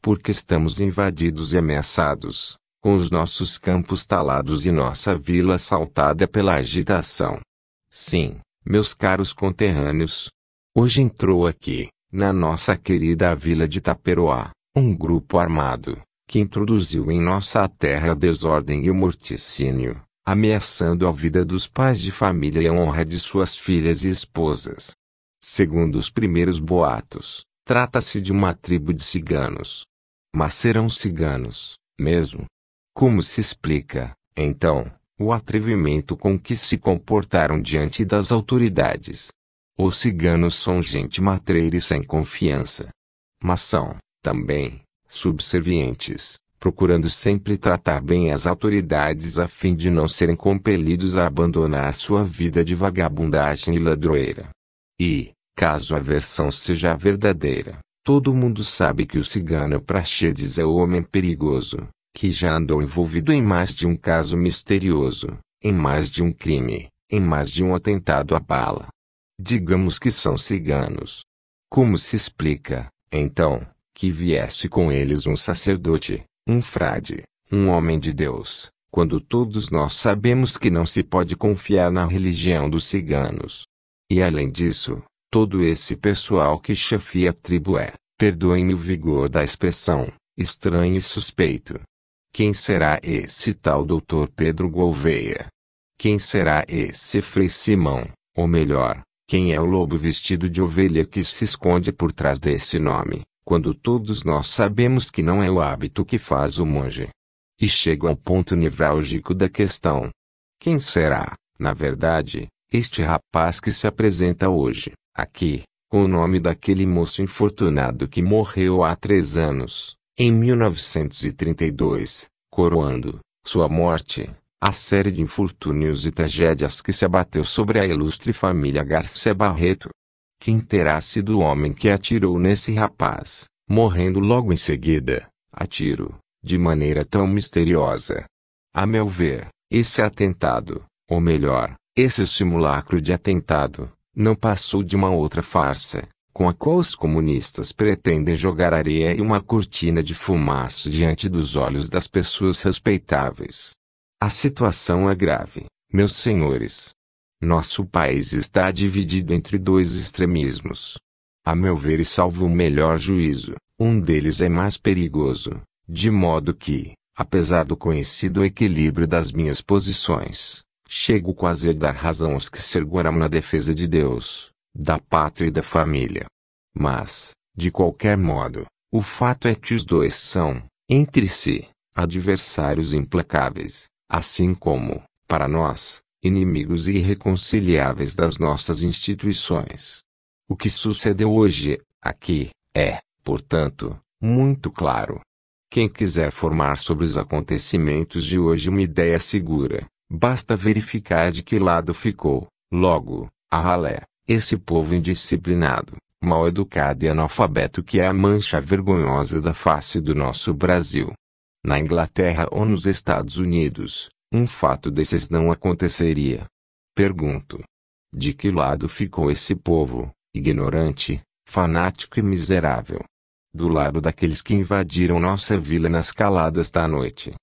Porque estamos invadidos e ameaçados, com os nossos campos talados e nossa vila assaltada pela agitação. Sim, meus caros conterrâneos, Hoje entrou aqui, na nossa querida vila de Taperoá, um grupo armado, que introduziu em nossa terra a desordem e o morticínio, ameaçando a vida dos pais de família e a honra de suas filhas e esposas. Segundo os primeiros boatos, trata-se de uma tribo de ciganos. Mas serão ciganos, mesmo? Como se explica, então, o atrevimento com que se comportaram diante das autoridades? Os ciganos são gente matreira e sem confiança. Mas são, também, subservientes, procurando sempre tratar bem as autoridades a fim de não serem compelidos a abandonar sua vida de vagabundagem e ladroeira. E, caso a versão seja verdadeira, todo mundo sabe que o cigano Praxedes é o homem perigoso, que já andou envolvido em mais de um caso misterioso, em mais de um crime, em mais de um atentado à bala. Digamos que são ciganos. Como se explica, então, que viesse com eles um sacerdote, um frade, um homem de Deus, quando todos nós sabemos que não se pode confiar na religião dos ciganos? E além disso, todo esse pessoal que chefia a tribo é, perdoem-me o vigor da expressão, estranho e suspeito. Quem será esse tal doutor Pedro Gouveia? Quem será esse Frei Simão, ou melhor, quem é o lobo vestido de ovelha que se esconde por trás desse nome, quando todos nós sabemos que não é o hábito que faz o monge? E chego ao ponto nevrálgico da questão. Quem será, na verdade, este rapaz que se apresenta hoje, aqui, com o nome daquele moço infortunado que morreu há três anos, em 1932, coroando sua morte, a série de infortúnios e tragédias que se abateu sobre a ilustre família Garcia Barreto. Quem terá sido o homem que atirou nesse rapaz, morrendo logo em seguida, a tiro, de maneira tão misteriosa? A meu ver, esse atentado, ou melhor, esse simulacro de atentado, não passou de uma outra farsa, com a qual os comunistas pretendem jogar areia e uma cortina de fumaça diante dos olhos das pessoas respeitáveis. A situação é grave, meus senhores. Nosso país está dividido entre dois extremismos. A meu ver e salvo o melhor juízo, um deles é mais perigoso, de modo que, apesar do conhecido equilíbrio das minhas posições, chego quase a dar razão aos que seguram na defesa de Deus, da pátria e da família. Mas, de qualquer modo, o fato é que os dois são, entre si, adversários implacáveis, assim como, para nós, inimigos irreconciliáveis das nossas instituições. O que sucedeu hoje, aqui, é, portanto, muito claro. Quem quiser formar sobre os acontecimentos de hoje uma ideia segura, basta verificar de que lado ficou, logo, a ralé, esse povo indisciplinado, mal educado e analfabeto que é a mancha vergonhosa da face do nosso Brasil. Na Inglaterra ou nos Estados Unidos, um fato desses não aconteceria. Pergunto: de que lado ficou esse povo, ignorante, fanático e miserável? Do lado daqueles que invadiram nossa vila nas caladas da noite.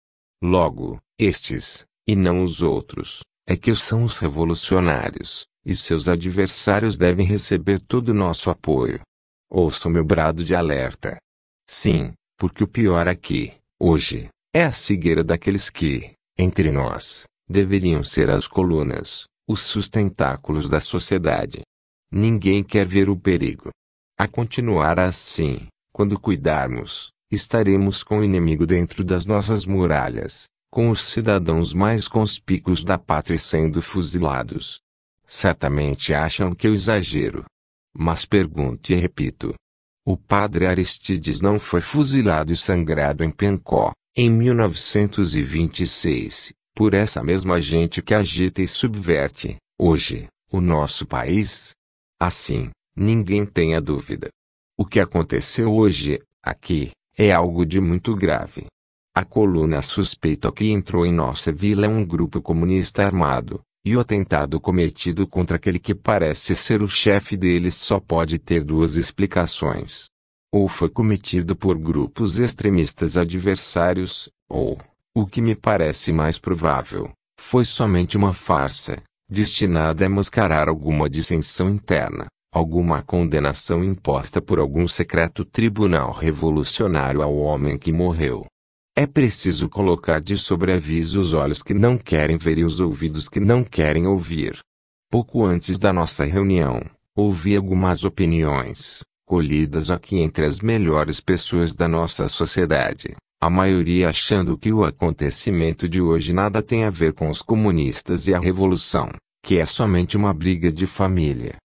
Logo, estes, e não os outros, é que são os revolucionários, e seus adversários devem receber todo o nosso apoio. Ouço meu brado de alerta. Sim, porque o pior aqui, hoje, é a cegueira daqueles que, entre nós, deveriam ser as colunas, os sustentáculos da sociedade. Ninguém quer ver o perigo. A continuar assim, quando cuidarmos, estaremos com o inimigo dentro das nossas muralhas, com os cidadãos mais conspícuos da pátria sendo fuzilados. Certamente acham que eu exagero. Mas pergunto e repito. O padre Aristides não foi fuzilado e sangrado em Pencó, em 1926, por essa mesma gente que agita e subverte, hoje, o nosso país? Assim, ninguém tenha dúvida. O que aconteceu hoje, aqui, é algo de muito grave. A coluna suspeita que entrou em nossa vila é um grupo comunista armado, e o atentado cometido contra aquele que parece ser o chefe deles só pode ter duas explicações ou foi cometido por grupos extremistas adversários, ou, o que me parece mais provável, foi somente uma farsa, destinada a mascarar alguma dissensão interna, alguma condenação imposta por algum secreto tribunal revolucionário ao homem que morreu. É preciso colocar de sobreaviso os olhos que não querem ver e os ouvidos que não querem ouvir. Pouco antes da nossa reunião, ouvi algumas opiniões, colhidas aqui entre as melhores pessoas da nossa sociedade, a maioria achando que o acontecimento de hoje nada tem a ver com os comunistas e a revolução, que é somente uma briga de família.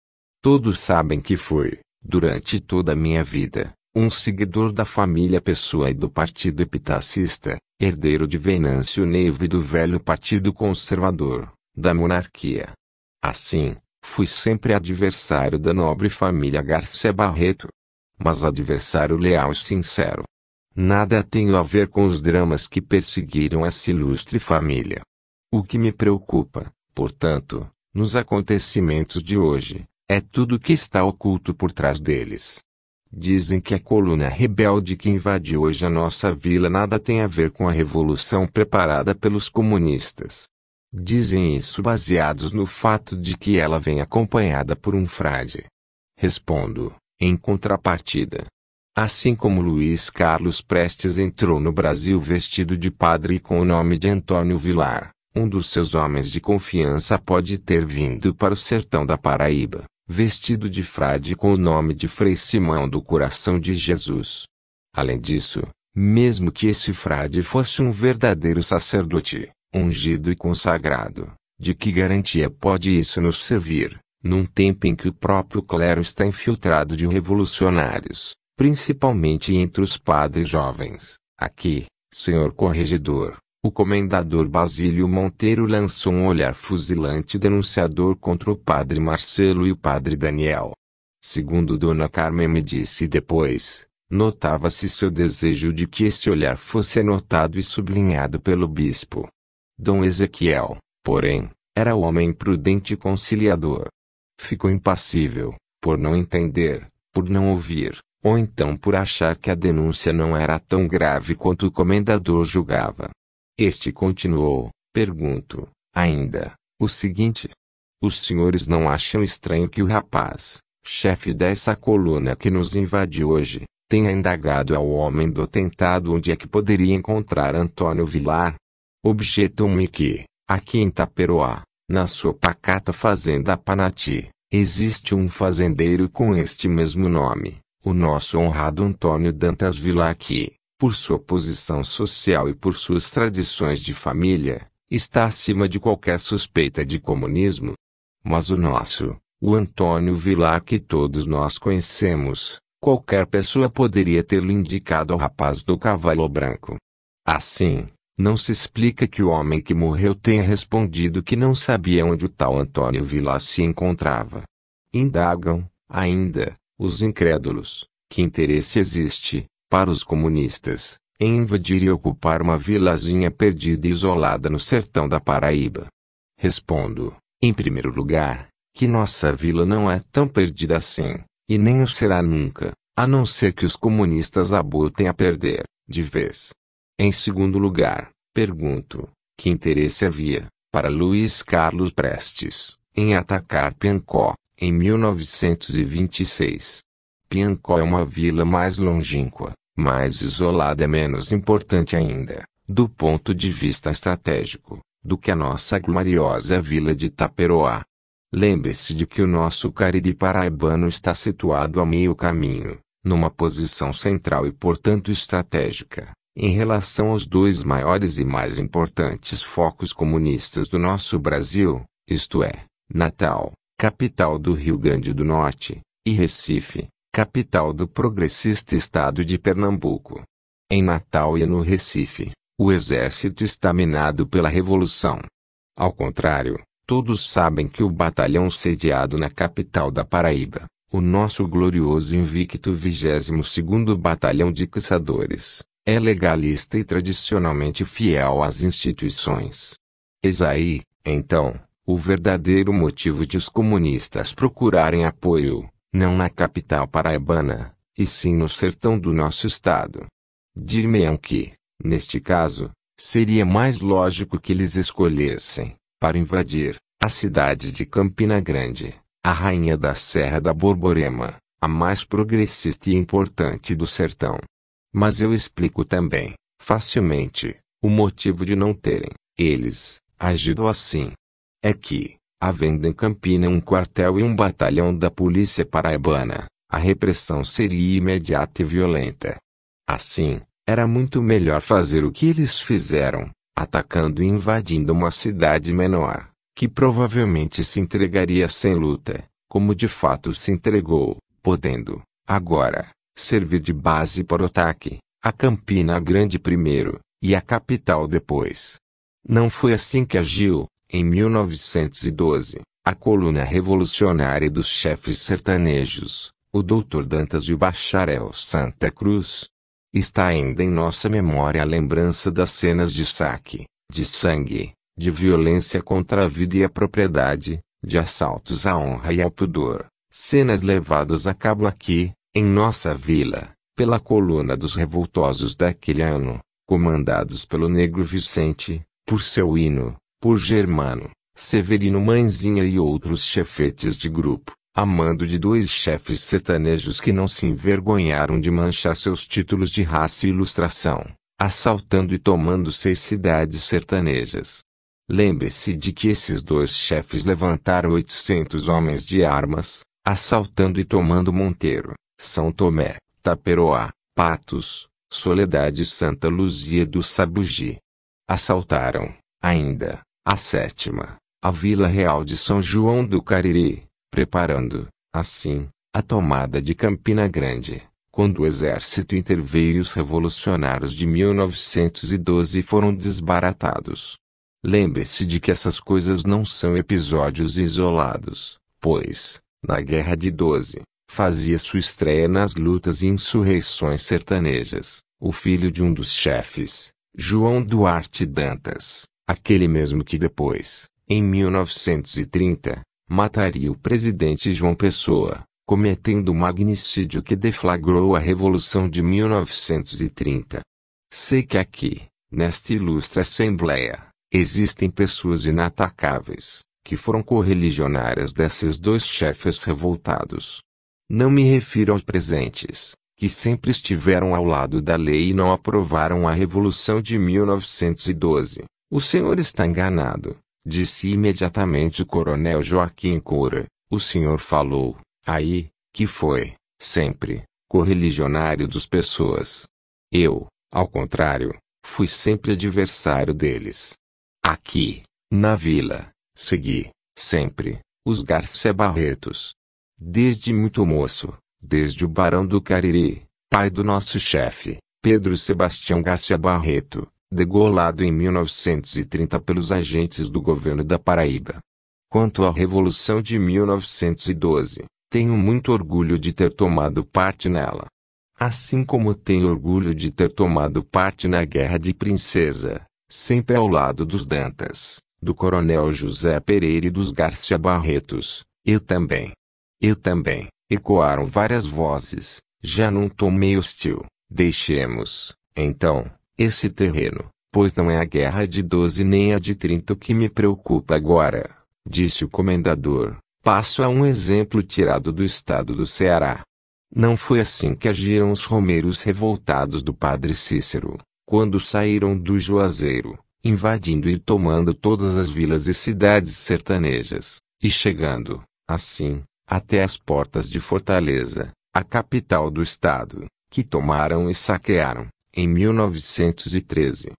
Todos sabem que foi, durante toda a minha vida, um seguidor da família Pessoa e do Partido Epitacista, herdeiro de Venâncio Neiva e do velho Partido Conservador, da monarquia. Assim, Fui sempre adversário da nobre família Garcia Barreto. Mas adversário leal e sincero. Nada tenho a ver com os dramas que perseguiram essa ilustre família. O que me preocupa, portanto, nos acontecimentos de hoje, é tudo que está oculto por trás deles. Dizem que a coluna rebelde que invadiu hoje a nossa vila nada tem a ver com a revolução preparada pelos comunistas. Dizem isso baseados no fato de que ela vem acompanhada por um frade. Respondo, em contrapartida. Assim como Luiz Carlos Prestes entrou no Brasil vestido de padre e com o nome de Antônio Vilar, um dos seus homens de confiança pode ter vindo para o sertão da Paraíba, vestido de frade com o nome de Frei Simão do Coração de Jesus. Além disso, mesmo que esse frade fosse um verdadeiro sacerdote, ungido e consagrado, de que garantia pode isso nos servir, num tempo em que o próprio clero está infiltrado de revolucionários, principalmente entre os padres jovens? Aqui, senhor corregedor, o comendador Basílio Monteiro lançou um olhar fuzilante denunciador contra o padre Marcelo e o padre Daniel. Segundo Dona Carmen me disse depois, notava-se seu desejo de que esse olhar fosse anotado e sublinhado pelo bispo. Dom Ezequiel, porém, era homem prudente e conciliador. Ficou impassível, por não entender, por não ouvir, ou então por achar que a denúncia não era tão grave quanto o comendador julgava. Este continuou, pergunto, ainda, o seguinte: Os senhores não acham estranho que o rapaz, chefe dessa coluna que nos invadiu hoje, tenha indagado ao homem do atentado onde é que poderia encontrar Antônio Vilar. Objetam-me que, aqui em Taperoá, na sua pacata fazenda Panati, existe um fazendeiro com este mesmo nome, o nosso honrado Antônio Dantas Vilar que, por sua posição social e por suas tradições de família, está acima de qualquer suspeita de comunismo. Mas o nosso, o Antônio Vilar que todos nós conhecemos, qualquer pessoa poderia tê-lo indicado ao rapaz do cavalo branco. Assim, não se explica que o homem que morreu tenha respondido que não sabia onde o tal Antônio Vilar se encontrava. Indagam, ainda, os incrédulos, que interesse existe, para os comunistas, em invadir e ocupar uma vilazinha perdida e isolada no sertão da Paraíba. Respondo, em primeiro lugar, que nossa vila não é tão perdida assim, e nem o será nunca, a não ser que os comunistas a botem a perder, de vez. Em segundo lugar, pergunto, que interesse havia, para Luiz Carlos Prestes, em atacar Piancó, em 1926. Piancó é uma vila mais longínqua, mais isolada e menos importante ainda, do ponto de vista estratégico, do que a nossa gloriosa vila de Taperoá. Lembre-se de que o nosso Cariri paraibano está situado a meio caminho, numa posição central e portanto estratégica, em relação aos dois maiores e mais importantes focos comunistas do nosso Brasil, isto é, Natal, capital do Rio Grande do Norte, e Recife, capital do progressista estado de Pernambuco. Em Natal e no Recife, o exército está minado pela revolução. Ao contrário, todos sabem que o batalhão sediado na capital da Paraíba, o nosso glorioso invicto 22º Batalhão de Caçadores, é legalista e tradicionalmente fiel às instituições. Eis aí, então, o verdadeiro motivo de os comunistas procurarem apoio, não na capital paraibana, e sim no sertão do nosso estado. Dir-me-ão que, neste caso, seria mais lógico que eles escolhessem, para invadir, a cidade de Campina Grande, a rainha da Serra da Borborema, a mais progressista e importante do sertão. Mas eu explico também, facilmente, o motivo de não terem, eles, agido assim. É que, havendo em Campina um quartel e um batalhão da polícia paraibana, a repressão seria imediata e violenta. Assim, era muito melhor fazer o que eles fizeram, atacando e invadindo uma cidade menor, que provavelmente se entregaria sem luta, como de fato se entregou, podendo, agora, servir de base para o ataque, a Campina Grande primeiro, e a capital depois. Não foi assim que agiu, em 1912, a coluna revolucionária dos chefes sertanejos, o Dr. Dantas e o bacharel Santa Cruz. Está ainda em nossa memória a lembrança das cenas de saque, de sangue, de violência contra a vida e a propriedade, de assaltos à honra e ao pudor, cenas levadas a cabo aqui, em nossa vila, pela coluna dos revoltosos daquele ano, comandados pelo negro Vicente, por seu hino, por Germano, Severino Mãezinha e outros chefetes de grupo, a mando de dois chefes sertanejos que não se envergonharam de manchar seus títulos de raça e ilustração, assaltando e tomando seis cidades sertanejas. Lembre-se de que esses dois chefes levantaram 800 homens de armas, assaltando e tomando Monteiro, São Tomé, Taperoá, Patos, Soledade e Santa Luzia do Sabugi. Assaltaram, ainda, a sétima, a Vila Real de São João do Cariri, preparando, assim, a tomada de Campina Grande, quando o exército interveio e os revolucionários de 1912 foram desbaratados. Lembre-se de que essas coisas não são episódios isolados, pois, na Guerra de 12, fazia sua estreia nas lutas e insurreições sertanejas, o filho de um dos chefes, João Duarte Dantas, Aquele mesmo que depois, em 1930, mataria o presidente João Pessoa, cometendo o magnicídio que deflagrou a Revolução de 1930. Sei que aqui, nesta ilustre Assembleia, existem pessoas inatacáveis, que foram correligionárias desses dois chefes revoltados. Não me refiro aos presentes, que sempre estiveram ao lado da lei e não aprovaram a Revolução de 1912. O senhor está enganado, disse imediatamente o coronel Joaquim Coura. O senhor falou, aí, que foi, sempre, correligionário dos pessoas. Eu, ao contrário, fui sempre adversário deles. Aqui, na vila, segui, sempre, os Garcia Barretos. Desde muito moço, desde o Barão do Cariri, pai do nosso chefe, Pedro Sebastião Garcia Barreto, degolado em 1930 pelos agentes do governo da Paraíba. Quanto à Revolução de 1912, tenho muito orgulho de ter tomado parte nela. Assim como tenho orgulho de ter tomado parte na Guerra de Princesa, sempre ao lado dos Dantas, do Coronel José Pereira e dos Garcia Barretos, eu também. Eu também, ecoaram várias vozes, já num tom meio hostil. Deixemos, então, esse terreno, pois não é a guerra de 12 nem a de 30 que me preocupa agora, disse o comendador. Passo a um exemplo tirado do estado do Ceará. Não foi assim que agiram os romeiros revoltados do padre Cícero, quando saíram do Juazeiro, invadindo e tomando todas as vilas e cidades sertanejas, e chegando, assim, até as portas de Fortaleza, a capital do estado, que tomaram e saquearam, em 1913.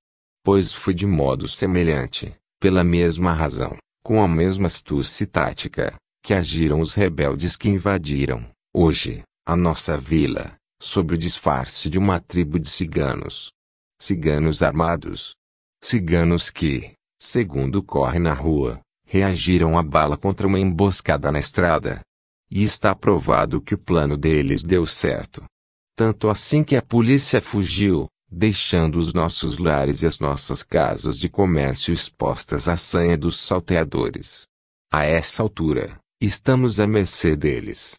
Pois foi de modo semelhante, pela mesma razão, com a mesma astúcia tática, que agiram os rebeldes que invadiram, hoje, a nossa vila, sob o disfarce de uma tribo de ciganos. Ciganos armados. Ciganos que, segundo corre na rua, reagiram à bala contra uma emboscada na estrada. E está provado que o plano deles deu certo. Tanto assim que a polícia fugiu, deixando os nossos lares e as nossas casas de comércio expostas à sanha dos salteadores. A essa altura, estamos à mercê deles.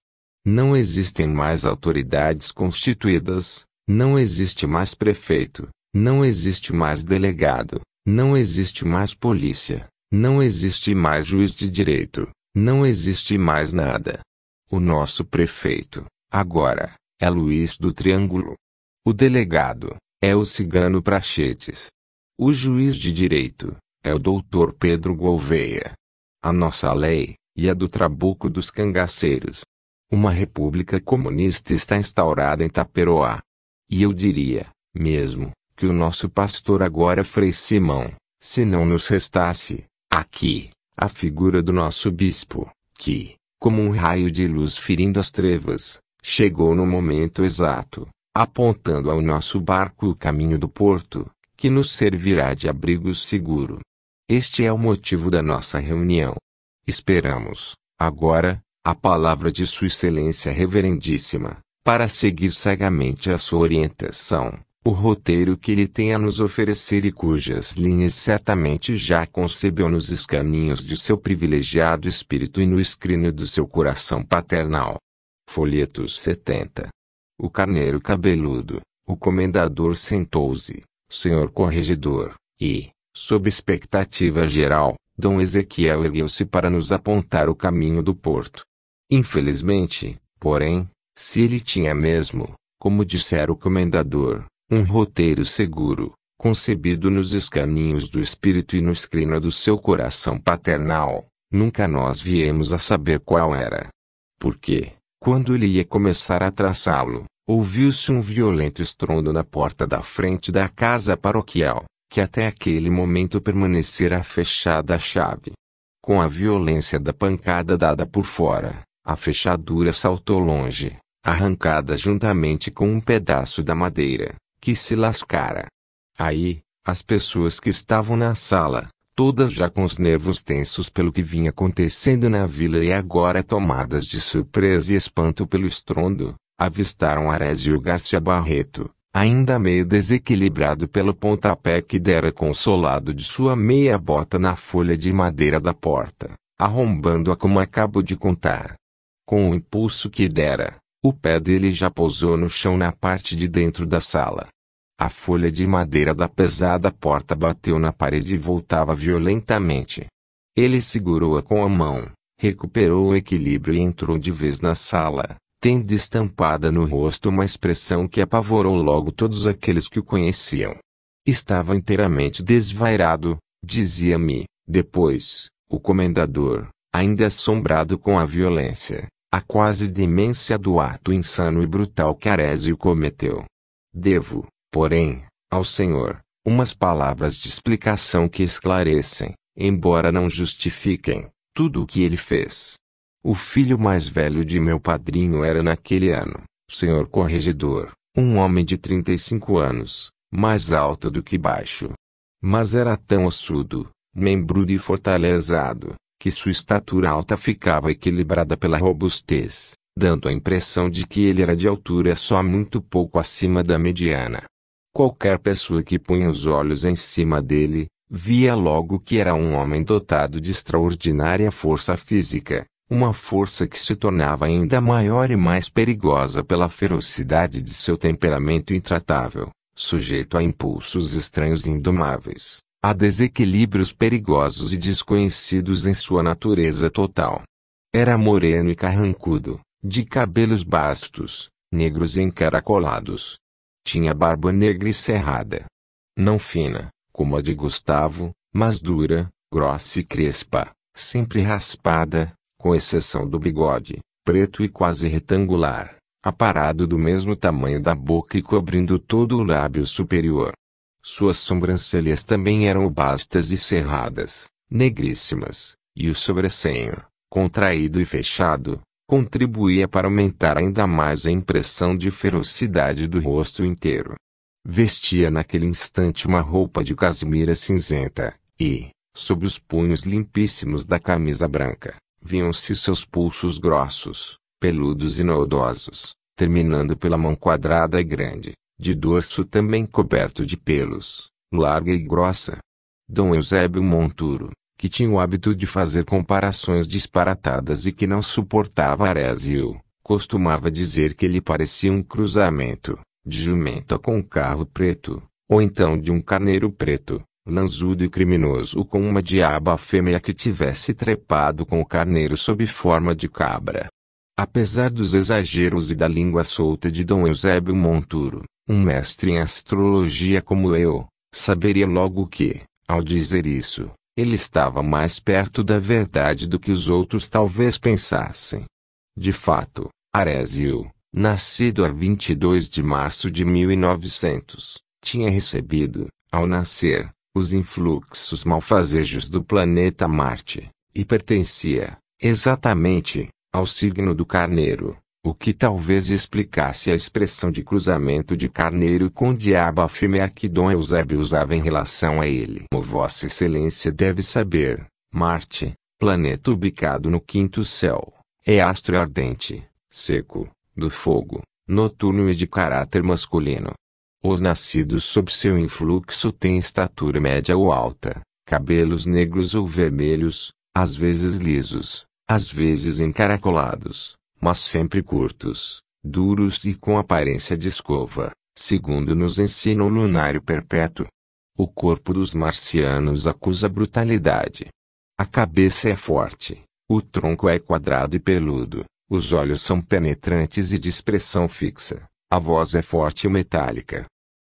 Não existem mais autoridades constituídas, não existe mais prefeito, não existe mais delegado, não existe mais polícia, não existe mais juiz de direito, não existe mais nada. O nosso prefeito, agora, é Luiz do Triângulo. O delegado, é o cigano Prachetes. O juiz de direito, é o doutor Pedro Gouveia. A nossa lei, e a do Trabuco dos Cangaceiros, uma república comunista está instaurada em Taperoá. E eu diria, mesmo, que o nosso pastor agora Frei Simão, se não nos restasse, aqui, a figura do nosso bispo, que, como um raio de luz ferindo as trevas, chegou no momento exato, apontando ao nosso barco o caminho do porto, que nos servirá de abrigo seguro. Este é o motivo da nossa reunião. Esperamos, agora, a palavra de Sua Excelência Reverendíssima, para seguir cegamente a sua orientação, o roteiro que ele tem a nos oferecer e cujas linhas certamente já concebeu nos escaninhos de seu privilegiado espírito e no escrínio do seu coração paternal. Folhetos 70. O carneiro cabeludo, o comendador sentou-se, senhor corregedor, e, sob expectativa geral, Dom Ezequiel ergueu-se para nos apontar o caminho do porto. Infelizmente, porém, se ele tinha mesmo, como dissera o comendador, um roteiro seguro, concebido nos escaninhos do espírito e no escrino do seu coração paternal, nunca nós viemos a saber qual era. Porque, quando ele ia começar a traçá-lo, ouviu-se um violento estrondo na porta da frente da casa paroquial, que até aquele momento permanecera fechada a chave. Com a violência da pancada dada por fora, a fechadura saltou longe, arrancada juntamente com um pedaço da madeira, que se lascara. Aí, as pessoas que estavam na sala, todas já com os nervos tensos pelo que vinha acontecendo na vila e agora tomadas de surpresa e espanto pelo estrondo, avistaram Arésio Garcia Barreto, ainda meio desequilibrado pelo pontapé que dera consolado de sua meia bota na folha de madeira da porta, arrombando-a como acabo de contar. Com o impulso que dera, o pé dele já pousou no chão na parte de dentro da sala. A folha de madeira da pesada porta bateu na parede e voltava violentamente. Ele segurou-a com a mão, recuperou o equilíbrio e entrou de vez na sala, tendo estampada no rosto uma expressão que apavorou logo todos aqueles que o conheciam. Estava inteiramente desvairado, dizia-me, depois, o comendador, ainda assombrado com a violência, a quase demência do ato insano e brutal que Arésio cometeu. Devo, porém, ao Senhor, umas palavras de explicação que esclarecem, embora não justifiquem, tudo o que ele fez. O filho mais velho de meu padrinho era naquele ano, senhor corregedor, um homem de 35 anos, mais alto do que baixo. Mas era tão ossudo, membrudo e fortalezado, que sua estatura alta ficava equilibrada pela robustez, dando a impressão de que ele era de altura só muito pouco acima da mediana. Qualquer pessoa que punha os olhos em cima dele, via logo que era um homem dotado de extraordinária força física, uma força que se tornava ainda maior e mais perigosa pela ferocidade de seu temperamento intratável, sujeito a impulsos estranhos e indomáveis, a desequilíbrios perigosos e desconhecidos em sua natureza total. Era moreno e carrancudo, de cabelos bastos, negros e encaracolados. Tinha barba negra e cerrada. Não fina, como a de Gustavo, mas dura, grossa e crespa, sempre raspada, com exceção do bigode, preto e quase retangular, aparado do mesmo tamanho da boca e cobrindo todo o lábio superior. Suas sobrancelhas também eram bastas e cerradas, negríssimas, e o sobrecenho, contraído e fechado, contribuía para aumentar ainda mais a impressão de ferocidade do rosto inteiro. Vestia naquele instante uma roupa de casimira cinzenta, e, sob os punhos limpíssimos da camisa branca, viam-se seus pulsos grossos, peludos e nodosos, terminando pela mão quadrada e grande, de dorso também coberto de pelos, larga e grossa. Dom Eusébio Monturo, que tinha o hábito de fazer comparações disparatadas e que não suportava Arésio, costumava dizer que ele parecia um cruzamento, de jumenta com um carro preto, ou então de um carneiro preto, lanzudo e criminoso com uma diaba fêmea que tivesse trepado com o carneiro sob forma de cabra. Apesar dos exageros e da língua solta de Dom Eusébio Monturo, um mestre em astrologia como eu, saberia logo que, ao dizer isso, ele estava mais perto da verdade do que os outros talvez pensassem. De fato, Arésio, nascido a 22 de março de 1900, tinha recebido, ao nascer, os influxos malfazejos do planeta Marte, e pertencia, exatamente, ao signo do carneiro, o que talvez explicasse a expressão de cruzamento de carneiro com diaba fêmea que Dom Eusébio usava em relação a ele. Vossa Excelência deve saber, Marte, planeta ubicado no quinto céu, é astro ardente, seco, do fogo, noturno e de caráter masculino. Os nascidos sob seu influxo têm estatura média ou alta, cabelos negros ou vermelhos, às vezes lisos, às vezes encaracolados, mas sempre curtos, duros e com aparência de escova, segundo nos ensina o lunário perpétuo. O corpo dos marcianos acusa brutalidade. A cabeça é forte, o tronco é quadrado e peludo, os olhos são penetrantes e de expressão fixa. A voz é forte e metálica.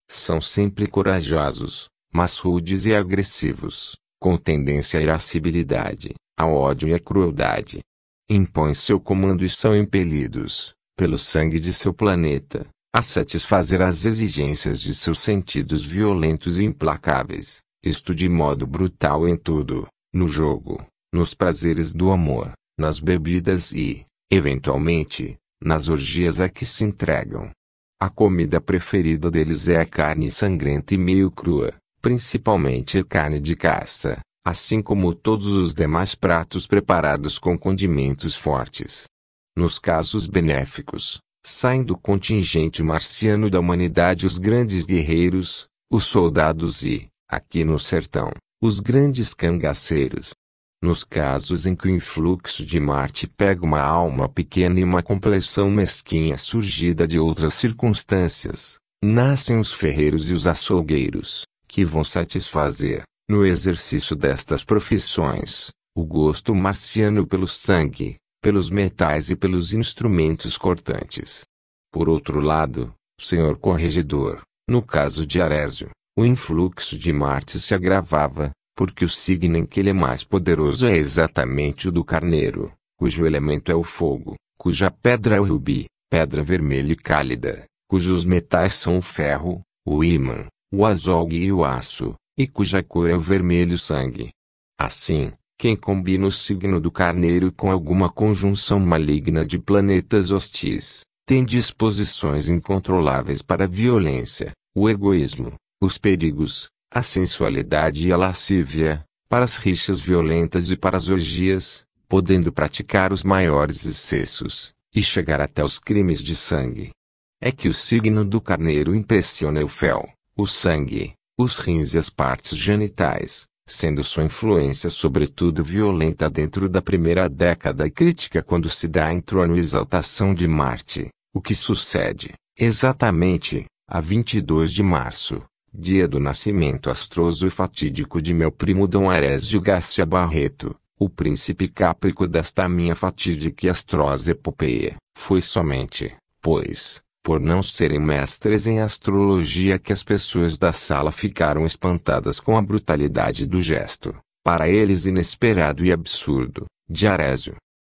São sempre corajosos, mas rudes e agressivos, com tendência à irascibilidade, ao ódio e à crueldade. Impõem seu comando e são impelidos, pelo sangue de seu planeta, a satisfazer as exigências de seus sentidos violentos e implacáveis, isto de modo brutal em tudo, no jogo, nos prazeres do amor, nas bebidas e, Eventualmente, nas orgias a que se entregam. A comida preferida deles é a carne sangrenta e meio crua, principalmente a carne de caça, assim como todos os demais pratos preparados com condimentos fortes. Nos casos benéficos, saem do contingente marciano da humanidade os grandes guerreiros, os soldados e, aqui no sertão, os grandes cangaceiros. Nos casos em que o influxo de Marte pega uma alma pequena e uma complexão mesquinha surgida de outras circunstâncias, nascem os ferreiros e os açougueiros, que vão satisfazer, no exercício destas profissões, o gosto marciano pelo sangue, pelos metais e pelos instrumentos cortantes. Por outro lado, senhor corregedor, no caso de Arésio, o influxo de Marte se agravava, porque o signo em que ele é mais poderoso é exatamente o do carneiro, cujo elemento é o fogo, cuja pedra é o rubi, pedra vermelha e cálida, cujos metais são o ferro, o ímã, o azougue e o aço, e cuja cor é o vermelho sangue. Assim, quem combina o signo do carneiro com alguma conjunção maligna de planetas hostis, tem disposições incontroláveis para a violência, o egoísmo, os perigos, a sensualidade e a lascívia, para as rixas violentas e para as orgias, podendo praticar os maiores excessos, e chegar até os crimes de sangue. É que o signo do carneiro impressiona o fel, o sangue, os rins e as partes genitais, sendo sua influência sobretudo violenta dentro da primeira década e crítica quando se dá em trono exaltação de Marte, o que sucede, exatamente, a 22 de março, dia do nascimento astroso e fatídico de meu primo Dom Arésio Garcia Barreto, o príncipe cáprico desta minha fatídica e astrosa epopeia, foi somente, pois, por não serem mestres em astrologia que as pessoas da sala ficaram espantadas com a brutalidade do gesto, para eles inesperado e absurdo, de Arésio.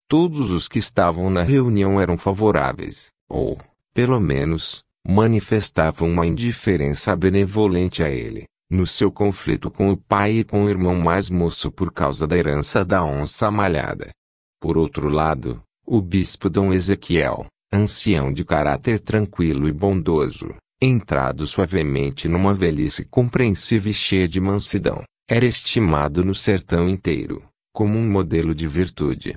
Todos os que estavam na reunião eram favoráveis, ou, pelo menos, manifestavam uma indiferença benevolente a ele, no seu conflito com o pai e com o irmão mais moço por causa da herança da onça malhada. Por outro lado, o bispo Dom Ezequiel, ancião de caráter tranquilo e bondoso, entrado suavemente numa velhice compreensiva e cheia de mansidão, era estimado no sertão inteiro, como um modelo de virtude.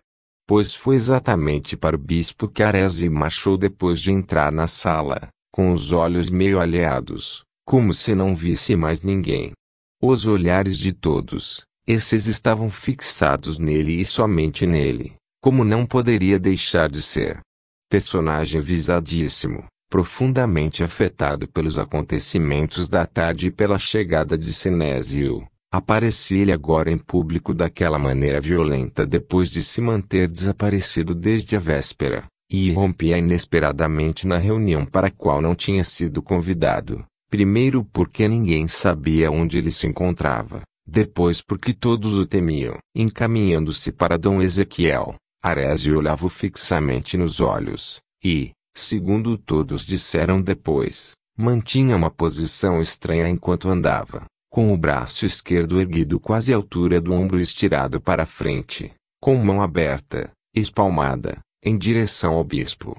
Pois foi exatamente para o bispo que Arese marchou depois de entrar na sala, com os olhos meio alheados, como se não visse mais ninguém. Os olhares de todos, esses estavam fixados nele e somente nele, como não poderia deixar de ser. Personagem visadíssimo, profundamente afetado pelos acontecimentos da tarde e pela chegada de Sinésio, aparecia-lhe agora em público daquela maneira violenta depois de se manter desaparecido desde a véspera e rompia inesperadamente na reunião para a qual não tinha sido convidado, primeiro porque ninguém sabia onde ele se encontrava, depois porque todos o temiam. Encaminhando-se para Dom Ezequiel, Arésio olhava-o fixamente nos olhos, e, segundo todos disseram depois, mantinha uma posição estranha enquanto andava, com o braço esquerdo erguido quase à altura do ombro estirado para frente, com mão aberta, espalmada, em direção ao bispo.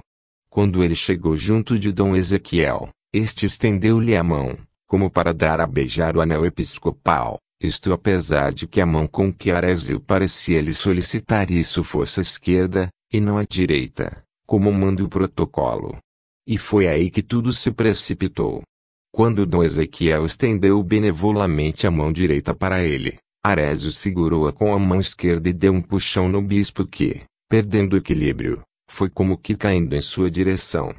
Quando ele chegou junto de Dom Ezequiel, este estendeu-lhe a mão, como para dar a beijar o anel episcopal, isto apesar de que a mão com que Arésio parecia lhe solicitar isso fosse a esquerda, e não a direita, como manda o protocolo. E foi aí que tudo se precipitou. Quando Dom Ezequiel estendeu benevolamente a mão direita para ele, Arésio segurou-a com a mão esquerda e deu um puxão no bispo que, perdendo o equilíbrio, foi como que caindo em sua direção.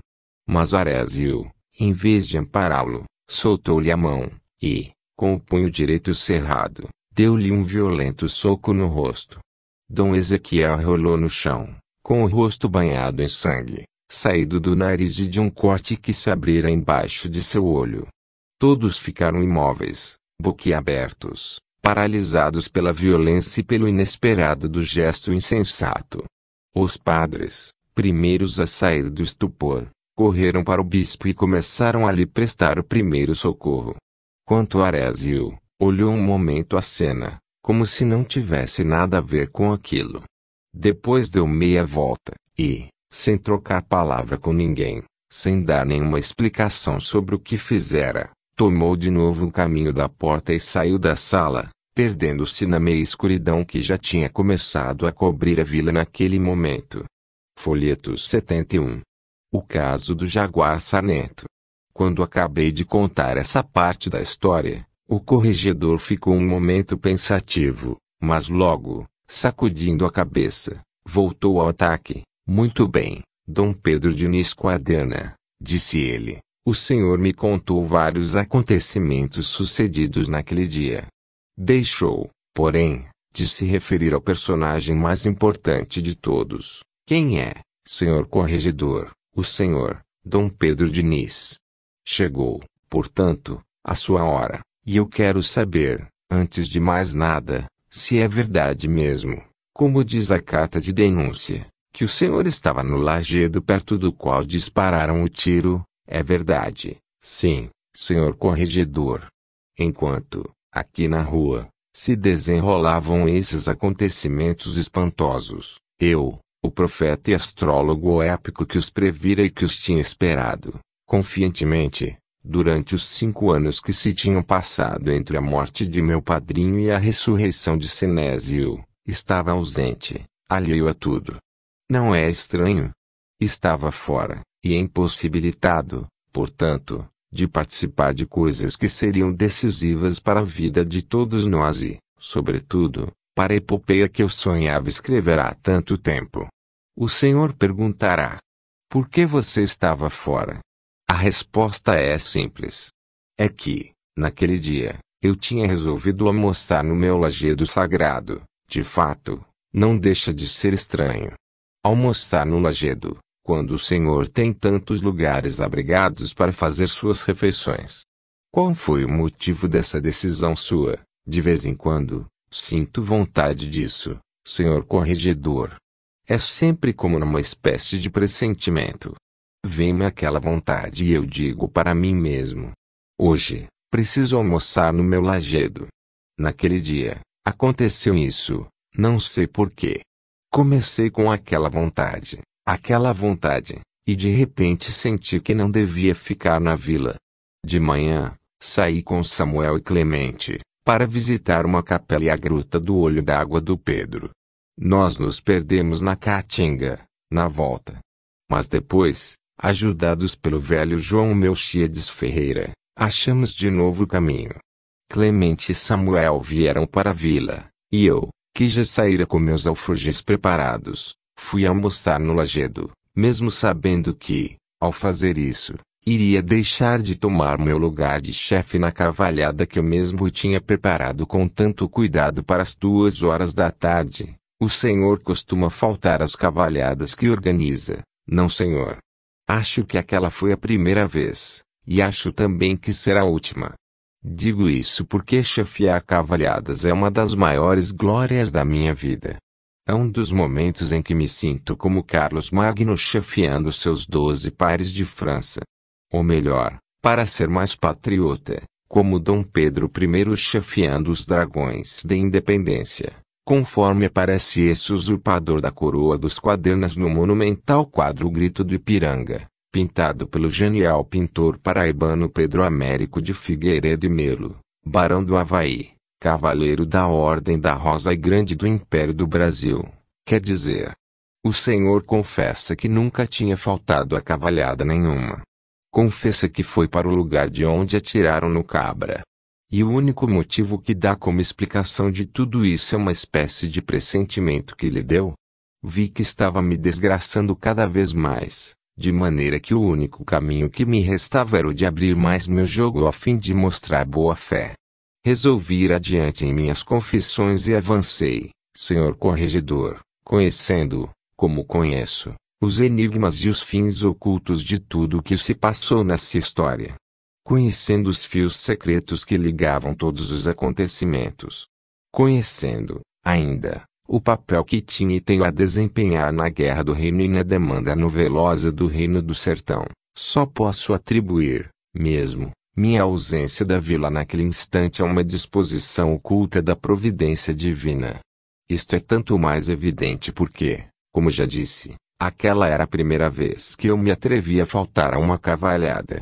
Mas Arésio, em vez de ampará-lo, soltou-lhe a mão, e, com o punho direito cerrado, deu-lhe um violento soco no rosto. Dom Ezequiel rolou no chão, com o rosto banhado em sangue, saído do nariz e de um corte que se abrira embaixo de seu olho. Todos ficaram imóveis, boquiabertos, paralisados pela violência e pelo inesperado do gesto insensato. Os padres, primeiros a sair do estupor, correram para o bispo e começaram a lhe prestar o primeiro socorro. Quanto a Arésio, olhou um momento a cena, como se não tivesse nada a ver com aquilo. Depois deu meia volta, e, sem trocar palavra com ninguém, sem dar nenhuma explicação sobre o que fizera, tomou de novo o caminho da porta e saiu da sala, perdendo-se na meia escuridão que já tinha começado a cobrir a vila naquele momento. Folheto 71 O caso do jaguar sarnento. Quando acabei de contar essa parte da história, o corregedor ficou um momento pensativo, mas logo, sacudindo a cabeça, voltou ao ataque. Muito bem, Dom Pedro Diniz Quadana, disse ele. O senhor me contou vários acontecimentos sucedidos naquele dia. Deixou, porém, de se referir ao personagem mais importante de todos, Quem é, senhor corregedor? O senhor, Dom Pedro Diniz. Chegou, portanto, a sua hora, e eu quero saber, antes de mais nada, se é verdade mesmo, como diz a carta de denúncia, que o senhor estava no lajedo perto do qual dispararam o tiro, é verdade, sim, senhor corregedor. Enquanto, aqui na rua, se desenrolavam esses acontecimentos espantosos, eu, o profeta e astrólogo épico que os previra e que os tinha esperado, confiantemente, durante os cinco anos que se tinham passado entre a morte de meu padrinho e a ressurreição de Sinésio, estava ausente, alheio a tudo. Não é estranho? Estava fora, e impossibilitado, portanto, de participar de coisas que seriam decisivas para a vida de todos nós e, sobretudo, para a epopeia que eu sonhava escrever há tanto tempo. O Senhor perguntará: Por que você estava fora? A resposta é simples. É que, naquele dia, eu tinha resolvido almoçar no meu lajedo sagrado. De fato, não deixa de ser estranho. Almoçar no lajedo, quando o Senhor tem tantos lugares abrigados para fazer suas refeições. Qual foi o motivo dessa decisão sua? De vez em quando, sinto vontade disso, Senhor Corregedor. É sempre como numa espécie de pressentimento. Vem-me aquela vontade e eu digo para mim mesmo: Hoje, preciso almoçar no meu lajedo. Naquele dia, aconteceu isso, não sei porquê. Comecei com aquela vontade, aquela vontade, e de repente senti que não devia ficar na vila. De manhã, saí com Samuel e Clemente, para visitar uma capela e a gruta do olho d'água do Pedro. Nós nos perdemos na Caatinga, na volta. Mas depois, ajudados pelo velho João Melchiades Ferreira, achamos de novo o caminho. Clemente e Samuel vieram para a vila, e eu, que já saíra com meus alforjes preparados, Fui almoçar no lajedo, mesmo sabendo que, ao fazer isso, iria deixar de tomar meu lugar de chefe na cavalhada que eu mesmo tinha preparado com tanto cuidado para as duas horas da tarde. O senhor costuma faltar às cavalhadas que organiza, não senhor. Acho que aquela foi a primeira vez, e acho também que será a última. Digo isso porque chefiar cavalhadas é uma das maiores glórias da minha vida. É um dos momentos em que me sinto como Carlos Magno chefiando seus doze pares de França. Ou melhor, para ser mais patriota, como Dom Pedro I chefiando os dragões da independência, conforme aparece esse usurpador da coroa dos quadernas no monumental quadro Grito do Ipiranga, pintado pelo genial pintor paraibano Pedro Américo de Figueiredo e Melo, barão do Havaí. Cavaleiro da Ordem da Rosa e Grande do Império do Brasil, quer dizer. O senhor confessa que nunca tinha faltado a cavalhada nenhuma. Confessa que foi para o lugar de onde atiraram no cabra. E o único motivo que dá como explicação de tudo isso é uma espécie de pressentimento que lhe deu. Vi que estava me desgraçando cada vez mais, de maneira que o único caminho que me restava era o de abrir mais meu jogo a fim de mostrar boa fé. Resolvi ir adiante em minhas confissões e avancei, senhor corregedor, conhecendo, como conheço, os enigmas e os fins ocultos de tudo o que se passou nessa história. Conhecendo os fios secretos que ligavam todos os acontecimentos. Conhecendo, ainda, o papel que tinha e tenho a desempenhar na guerra do reino e na demanda novelosa do reino do sertão, só posso atribuir, mesmo, minha ausência da vila naquele instante é uma disposição oculta da providência divina. Isto é tanto mais evidente porque, como já disse, aquela era a primeira vez que eu me atrevi a faltar a uma cavalhada.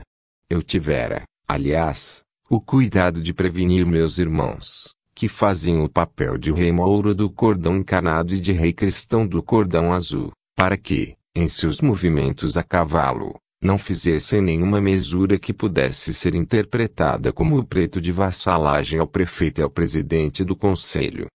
Eu tivera, aliás, o cuidado de prevenir meus irmãos, que faziam o papel de rei mouro do cordão encanado e de rei cristão do cordão azul, para que, em seus movimentos a cavalo, não fizessem nenhuma mesura que pudesse ser interpretada como o preto de vassalagem ao prefeito e ao presidente do conselho.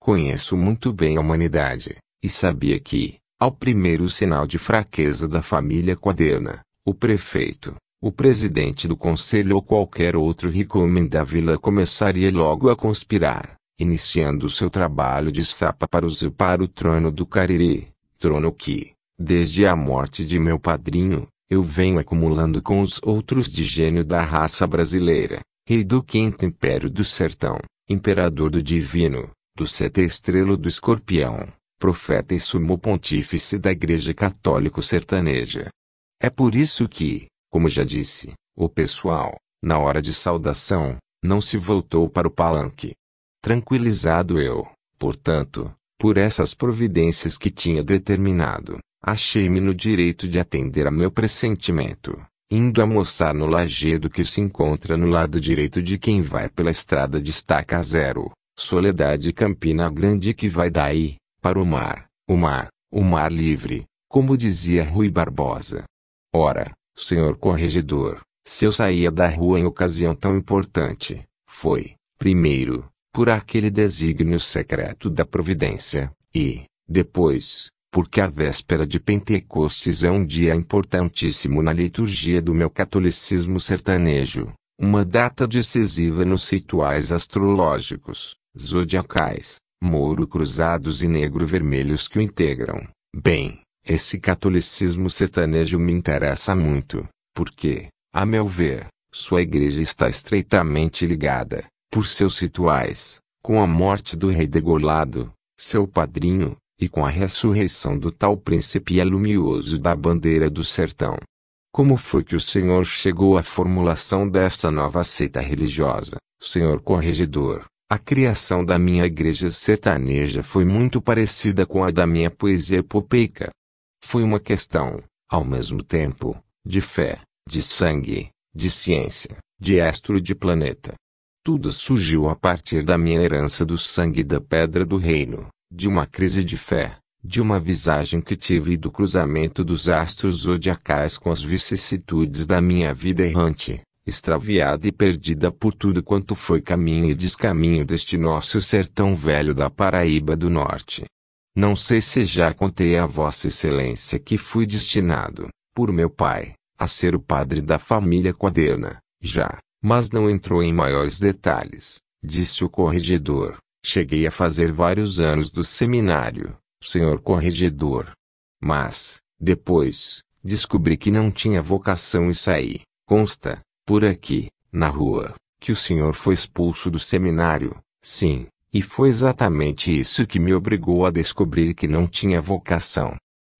Conheço muito bem a humanidade, e sabia que, ao primeiro sinal de fraqueza da família quaderna, o prefeito, o presidente do conselho ou qualquer outro rico homem da vila começaria logo a conspirar, iniciando seu trabalho de sapa para usurpar o trono do Cariri, trono que, Desde a morte de meu padrinho, eu venho acumulando com os outros de gênio da raça brasileira, rei do quinto império do sertão, imperador do divino, do sete estrelo do escorpião, profeta e sumo pontífice da igreja católico sertaneja. É por isso que, como já disse, o pessoal, na hora de saudação, não se voltou para o palanque. Tranquilizado eu, portanto, por essas providências que tinha determinado, achei-me no direito de atender a meu pressentimento, indo almoçar no lajedo que se encontra no lado direito de quem vai pela estrada de estaca zero, Soledade Campina Grande que vai daí, para o mar, o mar, o mar livre, como dizia Rui Barbosa. Ora, senhor corregedor, se eu saía da rua em ocasião tão importante, foi, primeiro, por aquele desígnio secreto da providência, e, depois, porque a véspera de Pentecostes é um dia importantíssimo na liturgia do meu catolicismo sertanejo, uma data decisiva nos rituais astrológicos, zodiacais, mouro cruzados e negro-vermelhos que o integram. Bem, esse catolicismo sertanejo me interessa muito, porque, a meu ver, sua igreja está estreitamente ligada, por seus rituais, com a morte do rei degolado, seu padrinho, e com a ressurreição do tal príncipe alumioso da bandeira do sertão. Como foi que o Senhor chegou à formulação dessa nova seita religiosa, Senhor Corregedor? A criação da minha igreja sertaneja foi muito parecida com a da minha poesia epopeica. Foi uma questão, ao mesmo tempo, de fé, de sangue, de ciência, de estro e de planeta. Tudo surgiu a partir da minha herança do sangue da pedra do reino, de uma crise de fé, de uma visagem que tive do cruzamento dos astros zodiacais com as vicissitudes da minha vida errante, extraviada e perdida por tudo quanto foi caminho e descaminho deste nosso sertão velho da Paraíba do Norte. Não sei se já contei a Vossa Excelência que fui destinado, por meu pai, a ser o padre da família Quaderna, já, mas não entrou em maiores detalhes, disse o corregedor, Cheguei a fazer vários anos do seminário, senhor corregedor. Mas, depois, descobri que não tinha vocação e saí. Consta, por aqui, na rua, que o senhor foi expulso do seminário, sim, e foi exatamente isso que me obrigou a descobrir que não tinha vocação.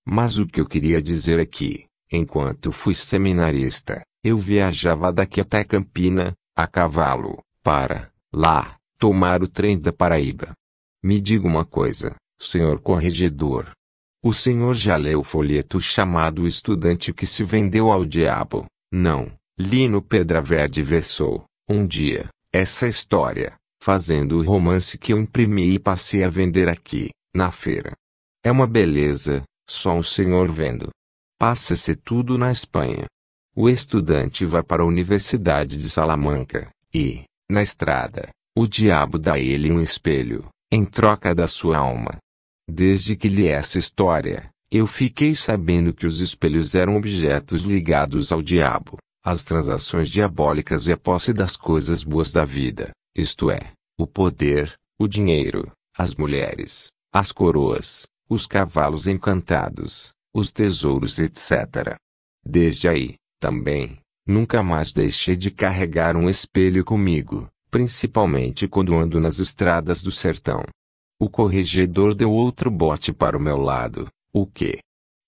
Mas o que eu queria dizer é que, enquanto fui seminarista, eu viajava daqui até Campina, a cavalo, para, lá, tomar o trem da Paraíba. Me diga uma coisa, senhor corregedor. O senhor já leu o folheto chamado Estudante que se vendeu ao diabo? Não. Lino Pedra Verde versou, um dia, essa história, fazendo o romance que eu imprimi e passei a vender aqui, na feira. É uma beleza, só o senhor vendo. Passa-se tudo na Espanha. O estudante vai para a Universidade de Salamanca, e, na estrada, o diabo dá ele um espelho, em troca da sua alma. Desde que li essa história, eu fiquei sabendo que os espelhos eram objetos ligados ao diabo, às transações diabólicas e à posse das coisas boas da vida, isto é, o poder, o dinheiro, as mulheres, as coroas, os cavalos encantados, os tesouros etc. Desde aí, também, nunca mais deixei de carregar um espelho comigo, principalmente quando ando nas estradas do sertão. O corregedor deu outro bote para o meu lado. O que?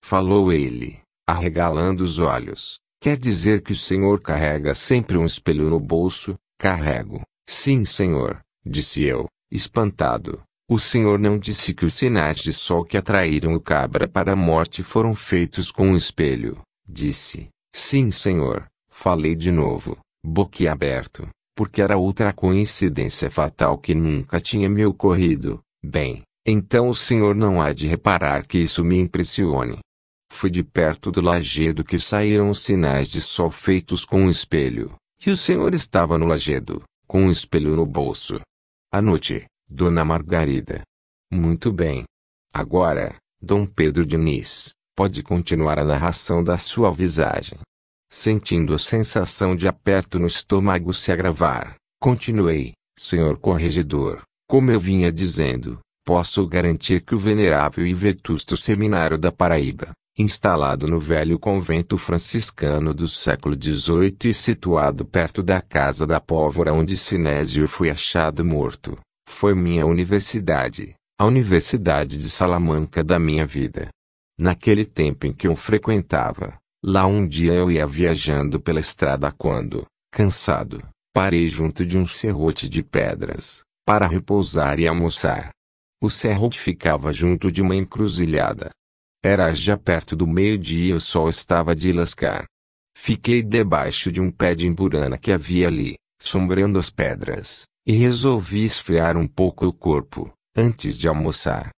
Falou ele, arregalando os olhos. Quer dizer que o senhor carrega sempre um espelho no bolso? Carrego. Sim, senhor, disse eu, espantado. O senhor não disse que os sinais de sol que atraíram o cabra para a morte foram feitos com um espelho? Disse. Sim, senhor. Falei de novo, boquiaberto porque era outra coincidência fatal que nunca tinha me ocorrido. Bem, então o senhor não há de reparar que isso me impressione. Fui de perto do lajedo que saíram os sinais de sol feitos com um espelho, e o senhor estava no lajedo, com um espelho no bolso. Anote, dona Margarida. Muito bem. Agora, Dom Pedro Diniz, pode continuar a narração da sua visagem. Sentindo a sensação de aperto no estômago se agravar, continuei, senhor corregedor, como eu vinha dizendo, posso garantir que o venerável e vetusto seminário da Paraíba, instalado no velho convento franciscano do século XVIII e situado perto da casa da pólvora onde Sinésio foi achado morto, foi minha universidade, a Universidade de Salamanca da minha vida. Naquele tempo em que eu frequentava, lá um dia eu ia viajando pela estrada quando, cansado, parei junto de um serrote de pedras, para repousar e almoçar. O serrote ficava junto de uma encruzilhada, era já perto do meio-dia e o sol estava de lascar. Fiquei debaixo de um pé de imburana que havia ali, sombreando as pedras, e resolvi esfriar um pouco o corpo, antes de almoçar.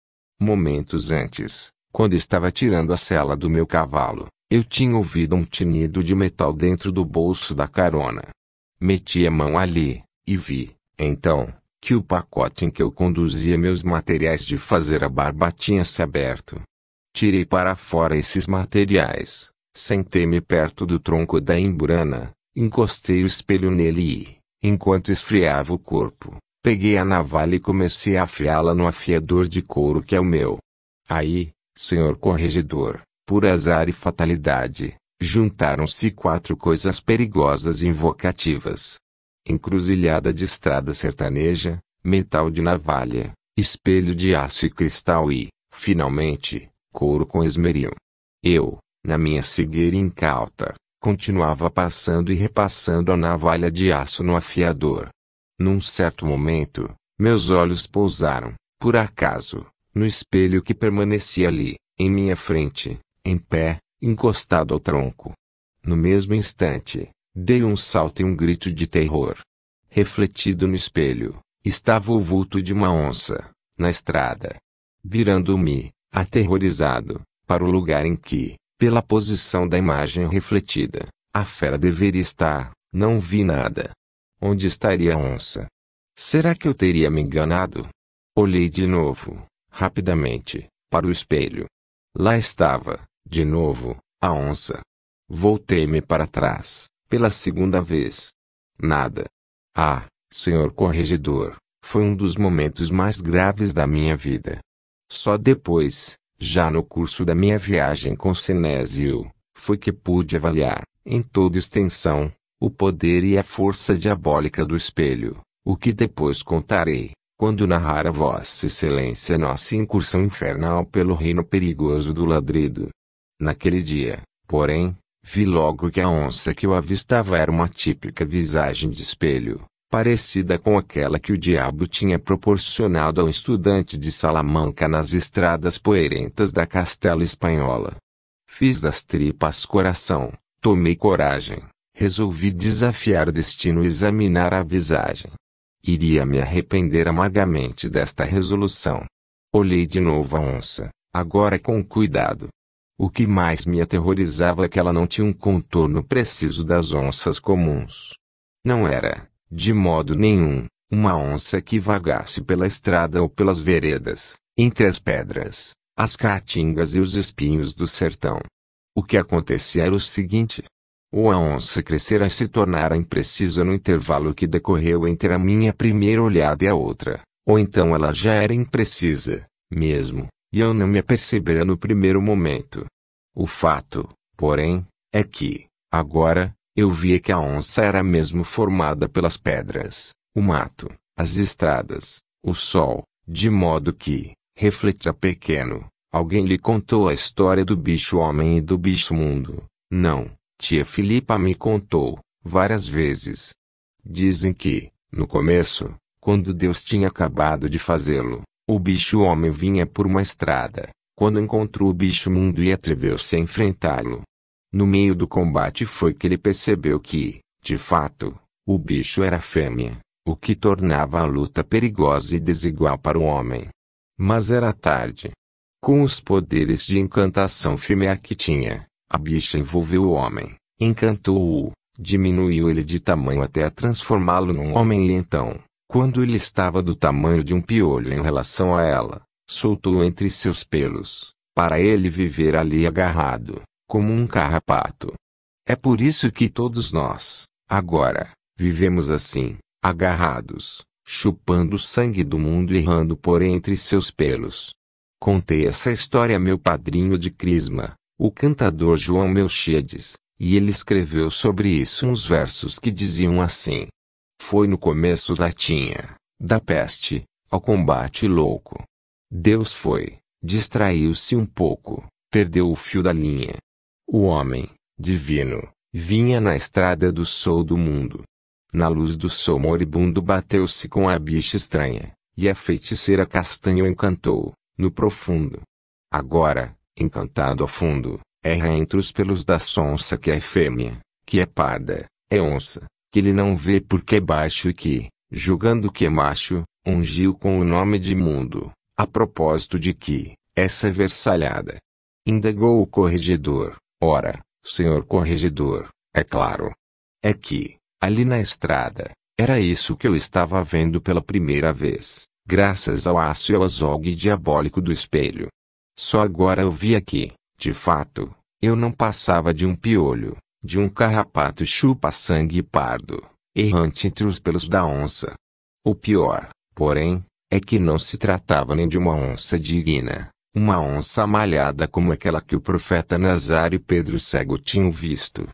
Momentos antes, quando estava tirando a sela do meu cavalo, eu tinha ouvido um tinido de metal dentro do bolso da carona. Meti a mão ali, e vi, então, que o pacote em que eu conduzia meus materiais de fazer a barba tinha se aberto. Tirei para fora esses materiais, sentei-me perto do tronco da imburana, encostei o espelho nele e, enquanto esfriava o corpo, peguei a navalha e comecei a afiá-la no afiador de couro que é o meu. Aí, senhor corregedor, por azar e fatalidade, juntaram-se quatro coisas perigosas e invocativas. Encruzilhada de estrada sertaneja, metal de navalha, espelho de aço e cristal e, finalmente, couro com esmeril. Eu, na minha cegueira incauta, continuava passando e repassando a navalha de aço no afiador. Num certo momento, meus olhos pousaram, por acaso, no espelho que permanecia ali, em minha frente, em pé, encostado ao tronco. No mesmo instante, dei um salto e um grito de terror. Refletido no espelho, estava o vulto de uma onça, na estrada. Virando-me, aterrorizado, para o lugar em que, pela posição da imagem refletida, a fera deveria estar, não vi nada. Onde estaria a onça? Será que eu teria me enganado? Olhei de novo, rapidamente, para o espelho. Lá estava, de novo, a onça. Voltei-me para trás, pela segunda vez. Nada. Ah, senhor corregedor, foi um dos momentos mais graves da minha vida. Só depois, já no curso da minha viagem com Sinésio, foi que pude avaliar, em toda extensão, o poder e a força diabólica do espelho, o que depois contarei, quando narrar a Vossa Excelência nossa incursão infernal pelo reino perigoso do ladrido. Naquele dia, porém, vi logo que a onça que eu avistava era uma típica visagem de espelho, parecida com aquela que o diabo tinha proporcionado ao estudante de Salamanca nas estradas poeirentas da Castela Espanhola. Fiz das tripas coração, tomei coragem, resolvi desafiar o destino e examinar a visagem. Iria me arrepender amargamente desta resolução. Olhei de novo a onça, agora com cuidado. O que mais me aterrorizava é que ela não tinha um contorno preciso das onças comuns. Não era, de modo nenhum, uma onça que vagasse pela estrada ou pelas veredas, entre as pedras, as caatingas e os espinhos do sertão. O que acontecia era o seguinte. Ou a onça crescera e se tornara imprecisa no intervalo que decorreu entre a minha primeira olhada e a outra, ou então ela já era imprecisa, mesmo, e eu não me apercebera no primeiro momento. O fato, porém, é que, agora, eu via que a onça era mesmo formada pelas pedras, o mato, as estradas, o sol, de modo que, refletia pequeno, alguém lhe contou a história do bicho-homem e do bicho-mundo. Não, tia Filipa me contou, várias vezes. Dizem que, no começo, quando Deus tinha acabado de fazê-lo, o bicho-homem vinha por uma estrada, quando encontrou o bicho-mundo e atreveu-se a enfrentá-lo, no meio do combate foi que ele percebeu que, de fato, o bicho era fêmea, o que tornava a luta perigosa e desigual para o homem. Mas era tarde. Com os poderes de encantação fêmea que tinha, a bicha envolveu o homem, encantou-o, diminuiu ele de tamanho até transformá-lo num homem e então, quando ele estava do tamanho de um piolho em relação a ela, soltou entre seus pelos, para ele viver ali agarrado, como um carrapato. É por isso que todos nós, agora, vivemos assim, agarrados, chupando o sangue do mundo e errando por entre seus pelos. Contei essa história a meu padrinho de crisma, o cantador João Melchiades, e ele escreveu sobre isso uns versos que diziam assim. Foi no começo da tinha, da peste, ao combate louco. Deus foi, distraiu-se um pouco, perdeu o fio da linha. O homem, divino, vinha na estrada do sol do mundo. Na luz do sol moribundo bateu-se com a bicha estranha, e a feiticeira castanho encantou, no profundo. Agora, encantado ao fundo, erra entre os pelos da sonsa que é fêmea, que é parda, é onça, que ele não vê porque é baixo e que, julgando que é macho, ungiu com o nome de mundo, a propósito de que, essa versalhada. Indagou o corregedor, ora, senhor corregedor, é claro. É que, ali na estrada, era isso que eu estava vendo pela primeira vez, graças ao aço e ao azogue diabólico do espelho. Só agora eu vi aqui, de fato, eu não passava de um piolho, de um carrapato chupa-sangue pardo, errante entre os pelos da onça. O pior, porém, é que não se tratava nem de uma onça digna, uma onça malhada como aquela que o profeta Nazário e Pedro Cego tinham visto.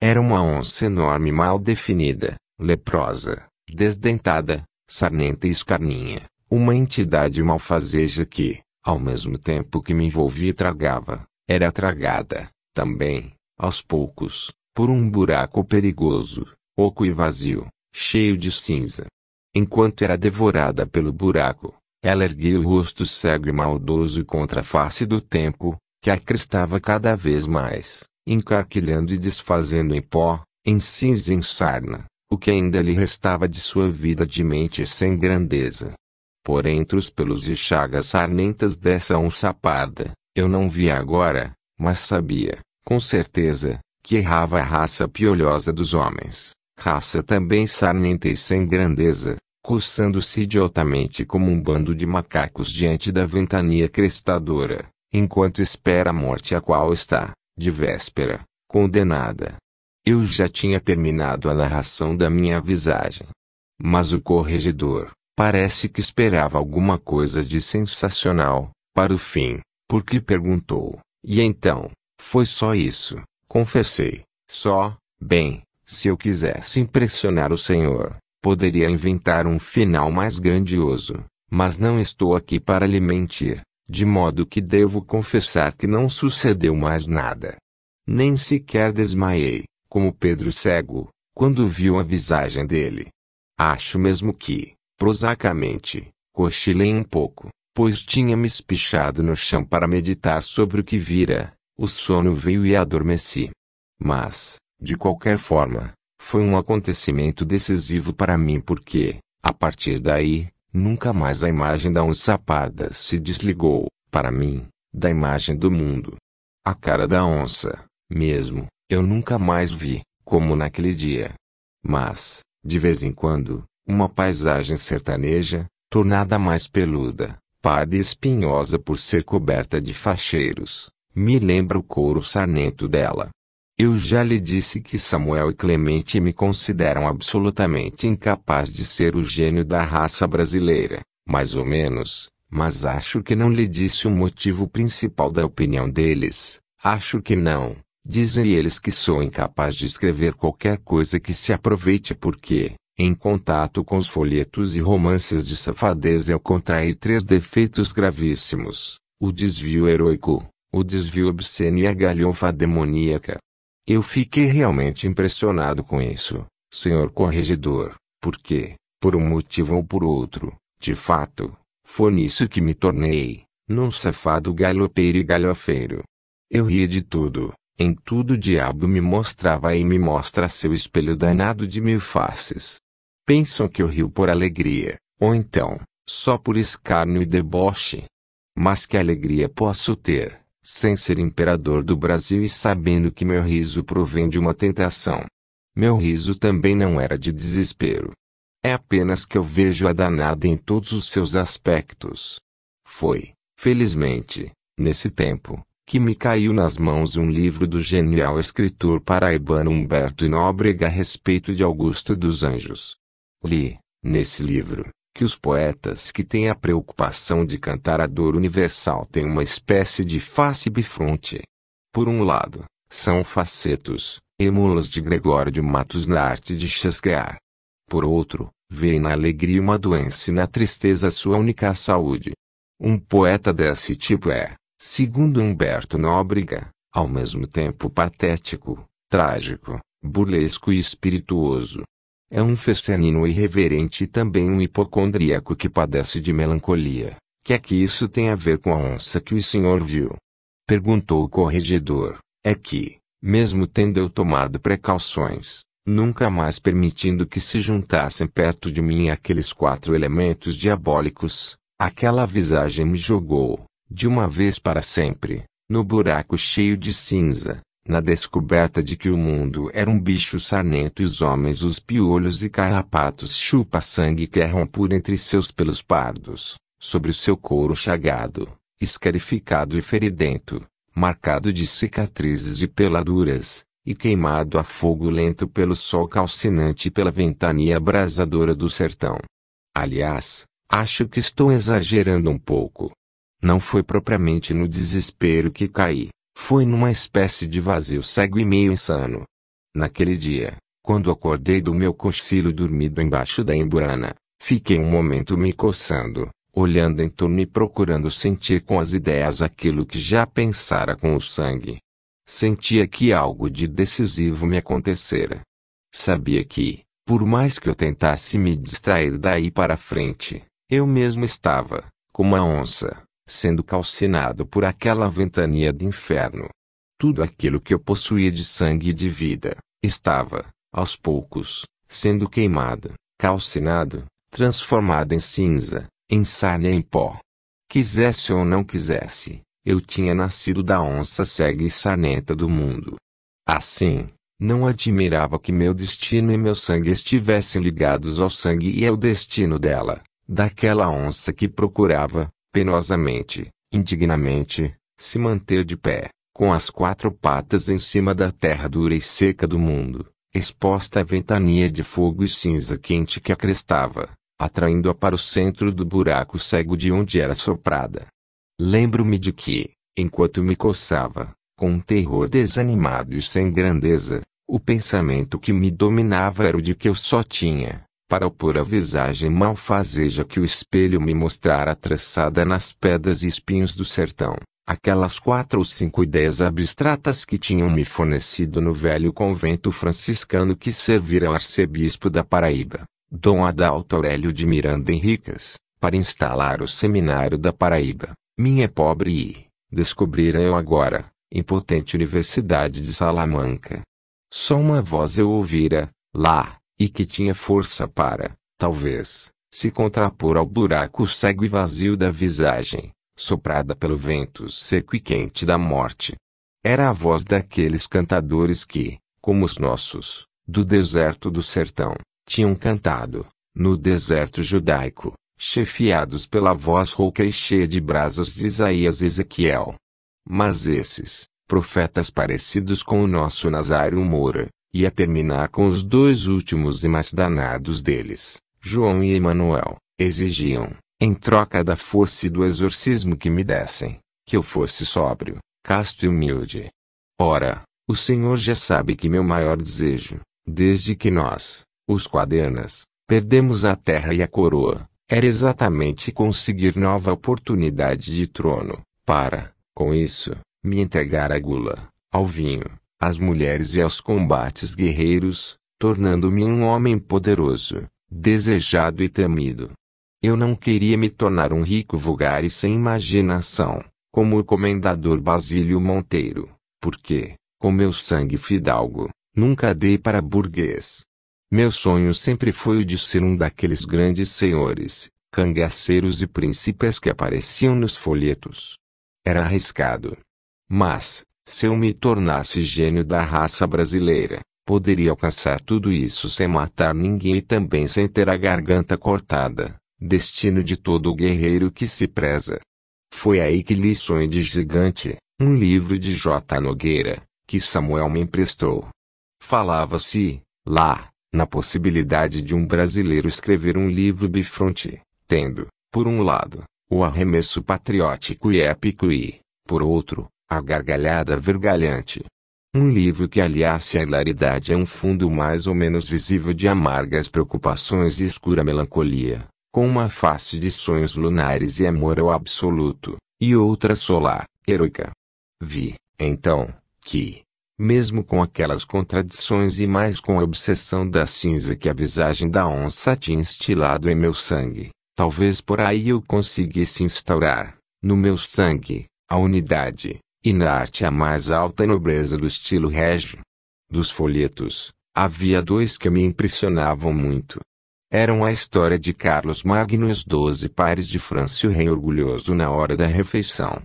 Era uma onça enorme mal definida, leprosa, desdentada, sarnenta e escarninha, uma entidade malfazeja que, ao mesmo tempo que me envolvia e tragava, era tragada, também, aos poucos, por um buraco perigoso, oco e vazio, cheio de cinza. Enquanto era devorada pelo buraco, ela erguia o rosto cego e maldoso contra a face do tempo, que a cristava cada vez mais, encarquilhando e desfazendo em pó, em cinza e em sarna, o que ainda lhe restava de sua vida de mente sem grandeza. Por entre os pelos e chagas sarnentas dessa onça parda, eu não via agora, mas sabia, com certeza, que errava a raça piolhosa dos homens, raça também sarnenta e sem grandeza, coçando-se idiotamente como um bando de macacos diante da ventania crestadora, enquanto espera a morte a qual está, de véspera, condenada. Eu já tinha terminado a narração da minha visagem. Mas o corregedor, parece que esperava alguma coisa de sensacional, para o fim, porque perguntou, e então, foi só isso, confessei, só, bem, se eu quisesse impressionar o Senhor, poderia inventar um final mais grandioso, mas não estou aqui para lhe mentir, de modo que devo confessar que não sucedeu mais nada. Nem sequer desmaiei, como Pedro cego, quando viu a visagem dele. Acho mesmo que, prosaicamente, cochilei um pouco, pois tinha me espichado no chão para meditar sobre o que vira, o sono veio e adormeci. Mas, de qualquer forma, foi um acontecimento decisivo para mim porque, a partir daí, nunca mais a imagem da onça parda se desligou, para mim, da imagem do mundo. A cara da onça, mesmo, eu nunca mais vi, como naquele dia. Mas, de vez em quando, uma paisagem sertaneja, tornada mais peluda, parda e espinhosa por ser coberta de facheiros, me lembra o couro sarnento dela, eu já lhe disse que Samuel e Clemente me consideram absolutamente incapaz de ser o gênio da raça brasileira, mais ou menos, mas acho que não lhe disse o motivo principal da opinião deles. Acho que não. Dizem eles que sou incapaz de escrever qualquer coisa que se aproveite porque, em contato com os folhetos e romances de safadeza eu contraí três defeitos gravíssimos: o desvio heróico, o desvio obsceno e a galhofa demoníaca. Eu fiquei realmente impressionado com isso, senhor corregedor, porque, por um motivo ou por outro, de fato, foi nisso que me tornei, num safado galopeiro e galhofeiro. Eu ria de tudo, em tudo o diabo me mostrava e me mostra seu espelho danado de mil faces. Pensam que eu rio por alegria, ou então, só por escárnio e deboche. Mas que alegria posso ter, sem ser imperador do Brasil e sabendo que meu riso provém de uma tentação. Meu riso também não era de desespero. É apenas que eu vejo a danada em todos os seus aspectos. Foi, felizmente, nesse tempo, que me caiu nas mãos um livro do genial escritor paraibano Humberto Nóbrega a respeito de Augusto dos Anjos. Li, nesse livro, que os poetas que têm a preocupação de cantar a dor universal têm uma espécie de face bifronte. Por um lado, são facetos, emulas de Gregório de Matos na arte de chasquear. Por outro, vê na alegria uma doença e na tristeza sua única saúde. Um poeta desse tipo é, segundo Humberto Nóbrega, ao mesmo tempo patético, trágico, burlesco e espirituoso. É um fecenino irreverente e também um hipocondríaco que padece de melancolia. Que é que isso tem a ver com a onça que o senhor viu? Perguntou o corregedor. É que, mesmo tendo eu tomado precauções, nunca mais permitindo que se juntassem perto de mim aqueles quatro elementos diabólicos, aquela visagem me jogou, de uma vez para sempre, no buraco cheio de cinza, na descoberta de que o mundo era um bicho sarnento e os homens os piolhos e carrapatos chupa-sangue que erram por entre seus pelos pardos, sobre o seu couro chagado, escarificado e feridento, marcado de cicatrizes e peladuras, e queimado a fogo lento pelo sol calcinante e pela ventania abrasadora do sertão. Aliás, acho que estou exagerando um pouco. Não foi propriamente no desespero que caí, foi numa espécie de vazio cego e meio insano. Naquele dia, quando acordei do meu cochilo dormido embaixo da emburana, fiquei um momento me coçando, olhando em torno e procurando sentir com as ideias aquilo que já pensara com o sangue. Sentia que algo de decisivo me acontecera. Sabia que, por mais que eu tentasse me distrair daí para frente, eu mesmo estava, como a onça, sendo calcinado por aquela ventania de inferno. Tudo aquilo que eu possuía de sangue e de vida, estava, aos poucos, sendo queimado, calcinado, transformado em cinza, em sarna e em pó. Quisesse ou não quisesse, eu tinha nascido da onça cega e sarnenta do mundo. Assim, não admirava que meu destino e meu sangue estivessem ligados ao sangue e ao destino dela, daquela onça que procurava, penosamente, indignamente, se manter de pé, com as quatro patas em cima da terra dura e seca do mundo, exposta à ventania de fogo e cinza quente que a crestava, atraindo-a para o centro do buraco cego de onde era soprada. Lembro-me de que, enquanto me coçava, com um terror desanimado e sem grandeza, o pensamento que me dominava era o de que eu só tinha, para opor a visagem malfazeja que o espelho me mostrara traçada nas pedras e espinhos do sertão, aquelas quatro ou cinco ideias abstratas que tinham me fornecido no velho convento franciscano que servira ao arcebispo da Paraíba, Dom Adalto Aurélio de Miranda Henriques, para instalar o seminário da Paraíba, minha pobre e, descobrira eu agora, impotente Universidade de Salamanca. Só uma voz eu ouvira, lá, e que tinha força para, talvez, se contrapor ao buraco cego e vazio da visagem, soprada pelo vento seco e quente da morte. Era a voz daqueles cantadores que, como os nossos, do deserto do sertão, tinham cantado, no deserto judaico, chefiados pela voz rouca e cheia de brasas de Isaías e Ezequiel. Mas esses, profetas parecidos com o nosso Nazário Moura, e a terminar com os dois últimos e mais danados deles, João e Emanuel, exigiam, em troca da força e do exorcismo que me dessem, que eu fosse sóbrio, casto e humilde. Ora, o Senhor já sabe que meu maior desejo, desde que nós, os quadernas, perdemos a terra e a coroa, era exatamente conseguir nova oportunidade de trono, para, com isso, me entregar à gula, ao vinho, às mulheres e aos combates guerreiros, tornando-me um homem poderoso, desejado e temido. Eu não queria me tornar um rico vulgar e sem imaginação, como o comendador Basílio Monteiro, porque, com meu sangue fidalgo, nunca dei para burguês. Meu sonho sempre foi o de ser um daqueles grandes senhores, cangaceiros e príncipes que apareciam nos folhetos. Era arriscado. Mas, se eu me tornasse gênio da raça brasileira, poderia alcançar tudo isso sem matar ninguém e também sem ter a garganta cortada, destino de todo guerreiro que se preza. Foi aí que li Sonho de Gigante, um livro de J. Nogueira, que Samuel me emprestou. Falava-se, lá, na possibilidade de um brasileiro escrever um livro bifronte, tendo, por um lado, o arremesso patriótico e épico e, por outro, A gargalhada vergalhante. Um livro que aliás a hilaridade é um fundo mais ou menos visível de amargas preocupações e escura melancolia, com uma face de sonhos lunares e amor ao absoluto, e outra solar, heroica. Vi, então, que, mesmo com aquelas contradições e mais com a obsessão da cinza que a visagem da onça tinha instilado em meu sangue, talvez por aí eu conseguisse instaurar, no meu sangue, a unidade, e na arte a mais alta nobreza do estilo régio. Dos folhetos, havia dois que me impressionavam muito. Eram a história de Carlos Magno e os doze pares de Francio Rei orgulhoso na hora da refeição.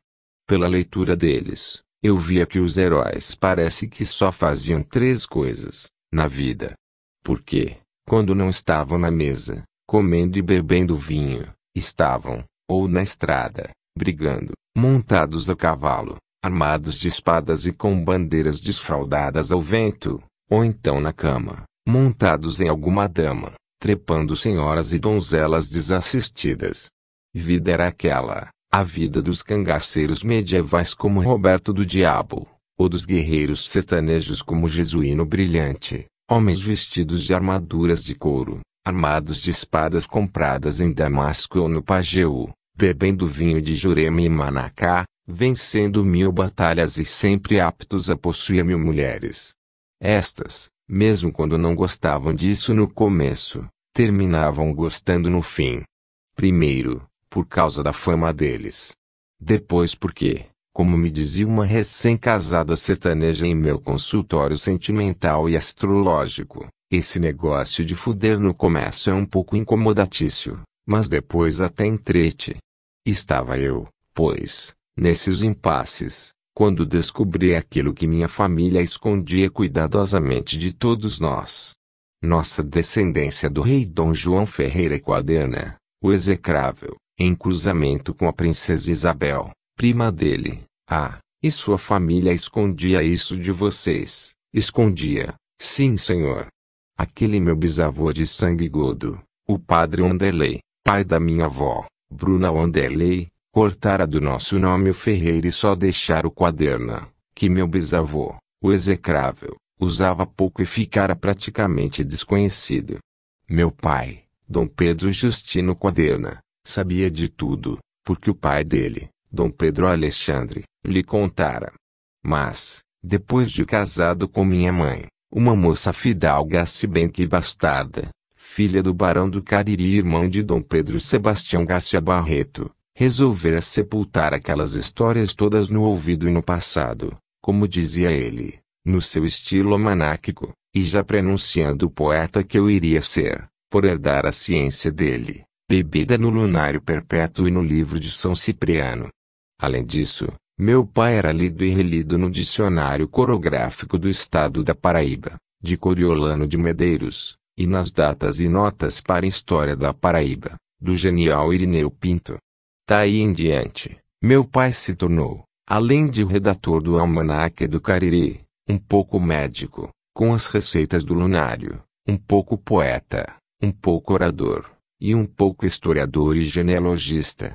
Pela leitura deles, eu via que os heróis parece que só faziam três coisas, na vida. Porque, quando não estavam na mesa, comendo e bebendo vinho, estavam, ou na estrada, brigando, montados a cavalo, armados de espadas e com bandeiras desfraldadas ao vento, ou então na cama, montados em alguma dama, trepando senhoras e donzelas desassistidas. Vida era aquela, a vida dos cangaceiros medievais como Roberto do Diabo, ou dos guerreiros sertanejos como Jesuíno Brilhante, homens vestidos de armaduras de couro, armados de espadas compradas em Damasco ou no Pajeú, bebendo vinho de Jurema e Manacá, vencendo mil batalhas e sempre aptos a possuir mil mulheres. Estas, mesmo quando não gostavam disso no começo, terminavam gostando no fim. Primeiro, por causa da fama deles. Depois porque, como me dizia uma recém-casada sertaneja em meu consultório sentimental e astrológico, esse negócio de fuder no comércio é um pouco incomodatício, mas depois até entrete. Estava eu, pois, Nesses impasses, quando descobri aquilo que minha família escondia cuidadosamente de todos nós. Nossa descendência do rei Dom João Ferreira Quaderna, o execrável, em cruzamento com a princesa Isabel, prima dele, ah, e sua família escondia isso de vocês, escondia, sim senhor. Aquele meu bisavô de sangue godo, o padre Wanderley, pai da minha avó, Bruna Wanderley, cortara do nosso nome o Ferreira e só deixar o quaderna, que meu bisavô, o execrável, usava pouco e ficara praticamente desconhecido. Meu pai, Dom Pedro Justino Quaderna, sabia de tudo, porque o pai dele, Dom Pedro Alexandre, lhe contara. Mas, depois de casado com minha mãe, uma moça fidalga se bem que bastarda, filha do barão do Cariri e irmão de Dom Pedro Sebastião Garcia Barreto, resolvera sepultar aquelas histórias todas no ouvido e no passado, como dizia ele, no seu estilo monárquico, e já prenunciando o poeta que eu iria ser, por herdar a ciência dele, bebida no lunário perpétuo e no livro de São Cipriano. Além disso, meu pai era lido e relido no dicionário corográfico do estado da Paraíba, de Coriolano de Medeiros, e nas datas e notas para a história da Paraíba, do genial Irineu Pinto. Daí em diante, meu pai se tornou, além de redator do Almanaque do Cariri, um pouco médico, com as receitas do lunário, um pouco poeta, um pouco orador, e um pouco historiador e genealogista.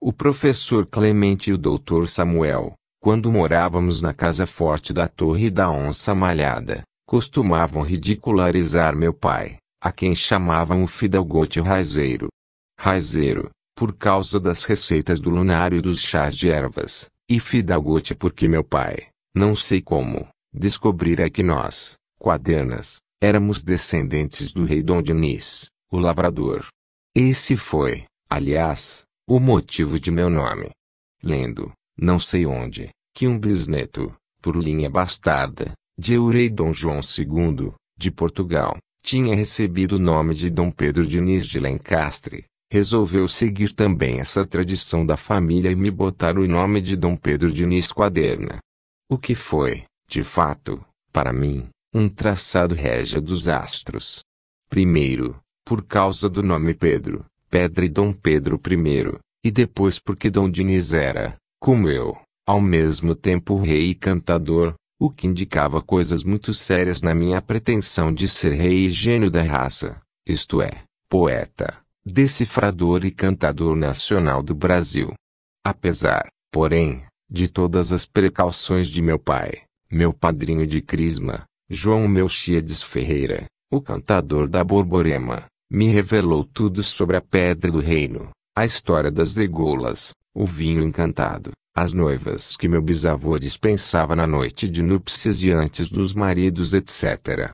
O professor Clemente e o doutor Samuel, quando morávamos na casa forte da Torre da Onça Malhada, costumavam ridicularizar meu pai, a quem chamavam o fidalgote raizeiro. Raizeiro, por causa das receitas do lunário dos chás de ervas, e fidalgote porque meu pai, não sei como, descobrira que nós, quadernas, éramos descendentes do rei Dom Diniz, o lavrador. Esse foi, aliás, o motivo de meu nome. Lendo, não sei onde, que um bisneto, por linha bastarda, de Eurei Dom João II, de Portugal, tinha recebido o nome de Dom Pedro Diniz de Lencastre, resolveu seguir também essa tradição da família e me botar o nome de Dom Pedro Diniz Quaderna. O que foi, de fato, para mim, um traçado régia dos astros. Primeiro, por causa do nome Pedro, Pedra e Dom Pedro I, e depois porque Dom Diniz era, como eu, ao mesmo tempo rei e cantador, o que indicava coisas muito sérias na minha pretensão de ser rei e gênio da raça, isto é, poeta decifrador e cantador nacional do Brasil. Apesar, porém, de todas as precauções de meu pai, meu padrinho de crisma, João Melchiades Ferreira, o cantador da Borborema, me revelou tudo sobre a Pedra do Reino, a história das degoulas, o vinho encantado, as noivas que meu bisavô dispensava na noite de núpcias e antes dos maridos etc.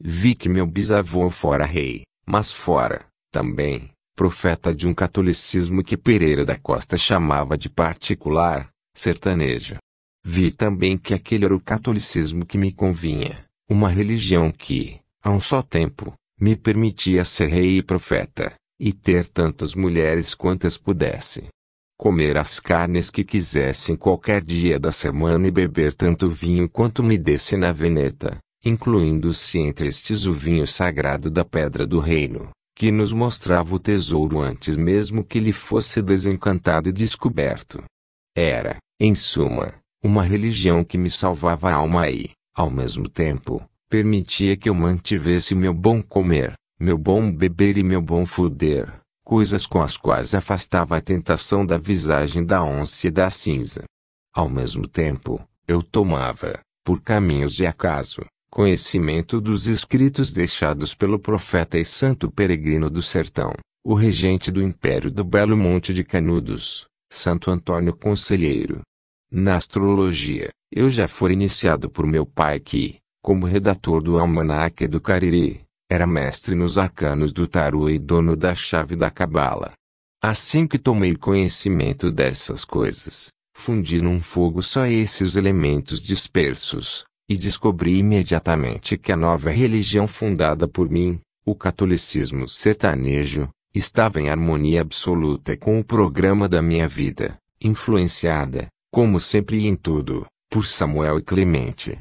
Vi que meu bisavô fora rei, mas fora, também, profeta de um catolicismo que Pereira da Costa chamava de particular, sertanejo. Vi também que aquele era o catolicismo que me convinha, uma religião que, a um só tempo, me permitia ser rei e profeta, e ter tantas mulheres quantas pudesse. Comer as carnes que quisesse em qualquer dia da semana e beber tanto vinho quanto me desse na veneta, incluindo-se entre estes o vinho sagrado da Pedra do Reino, que nos mostrava o tesouro antes mesmo que lhe fosse desencantado e descoberto. Era, em suma, uma religião que me salvava a alma e, ao mesmo tempo, permitia que eu mantivesse meu bom comer, meu bom beber e meu bom fuder, coisas com as quais afastava a tentação da visagem da onça e da cinza. Ao mesmo tempo, eu tomava, por caminhos de acaso, conhecimento dos escritos deixados pelo profeta e santo peregrino do sertão, o regente do império do Belo Monte de Canudos, Santo Antônio Conselheiro. Na astrologia, eu já fui iniciado por meu pai que, como redator do Almanaque do Cariri, era mestre nos arcanos do tarô e dono da chave da cabala. Assim que tomei conhecimento dessas coisas, fundi num fogo só esses elementos dispersos, e descobri imediatamente que a nova religião fundada por mim, o catolicismo sertanejo, estava em harmonia absoluta com o programa da minha vida, influenciada, como sempre e em tudo, por Samuel e Clemente.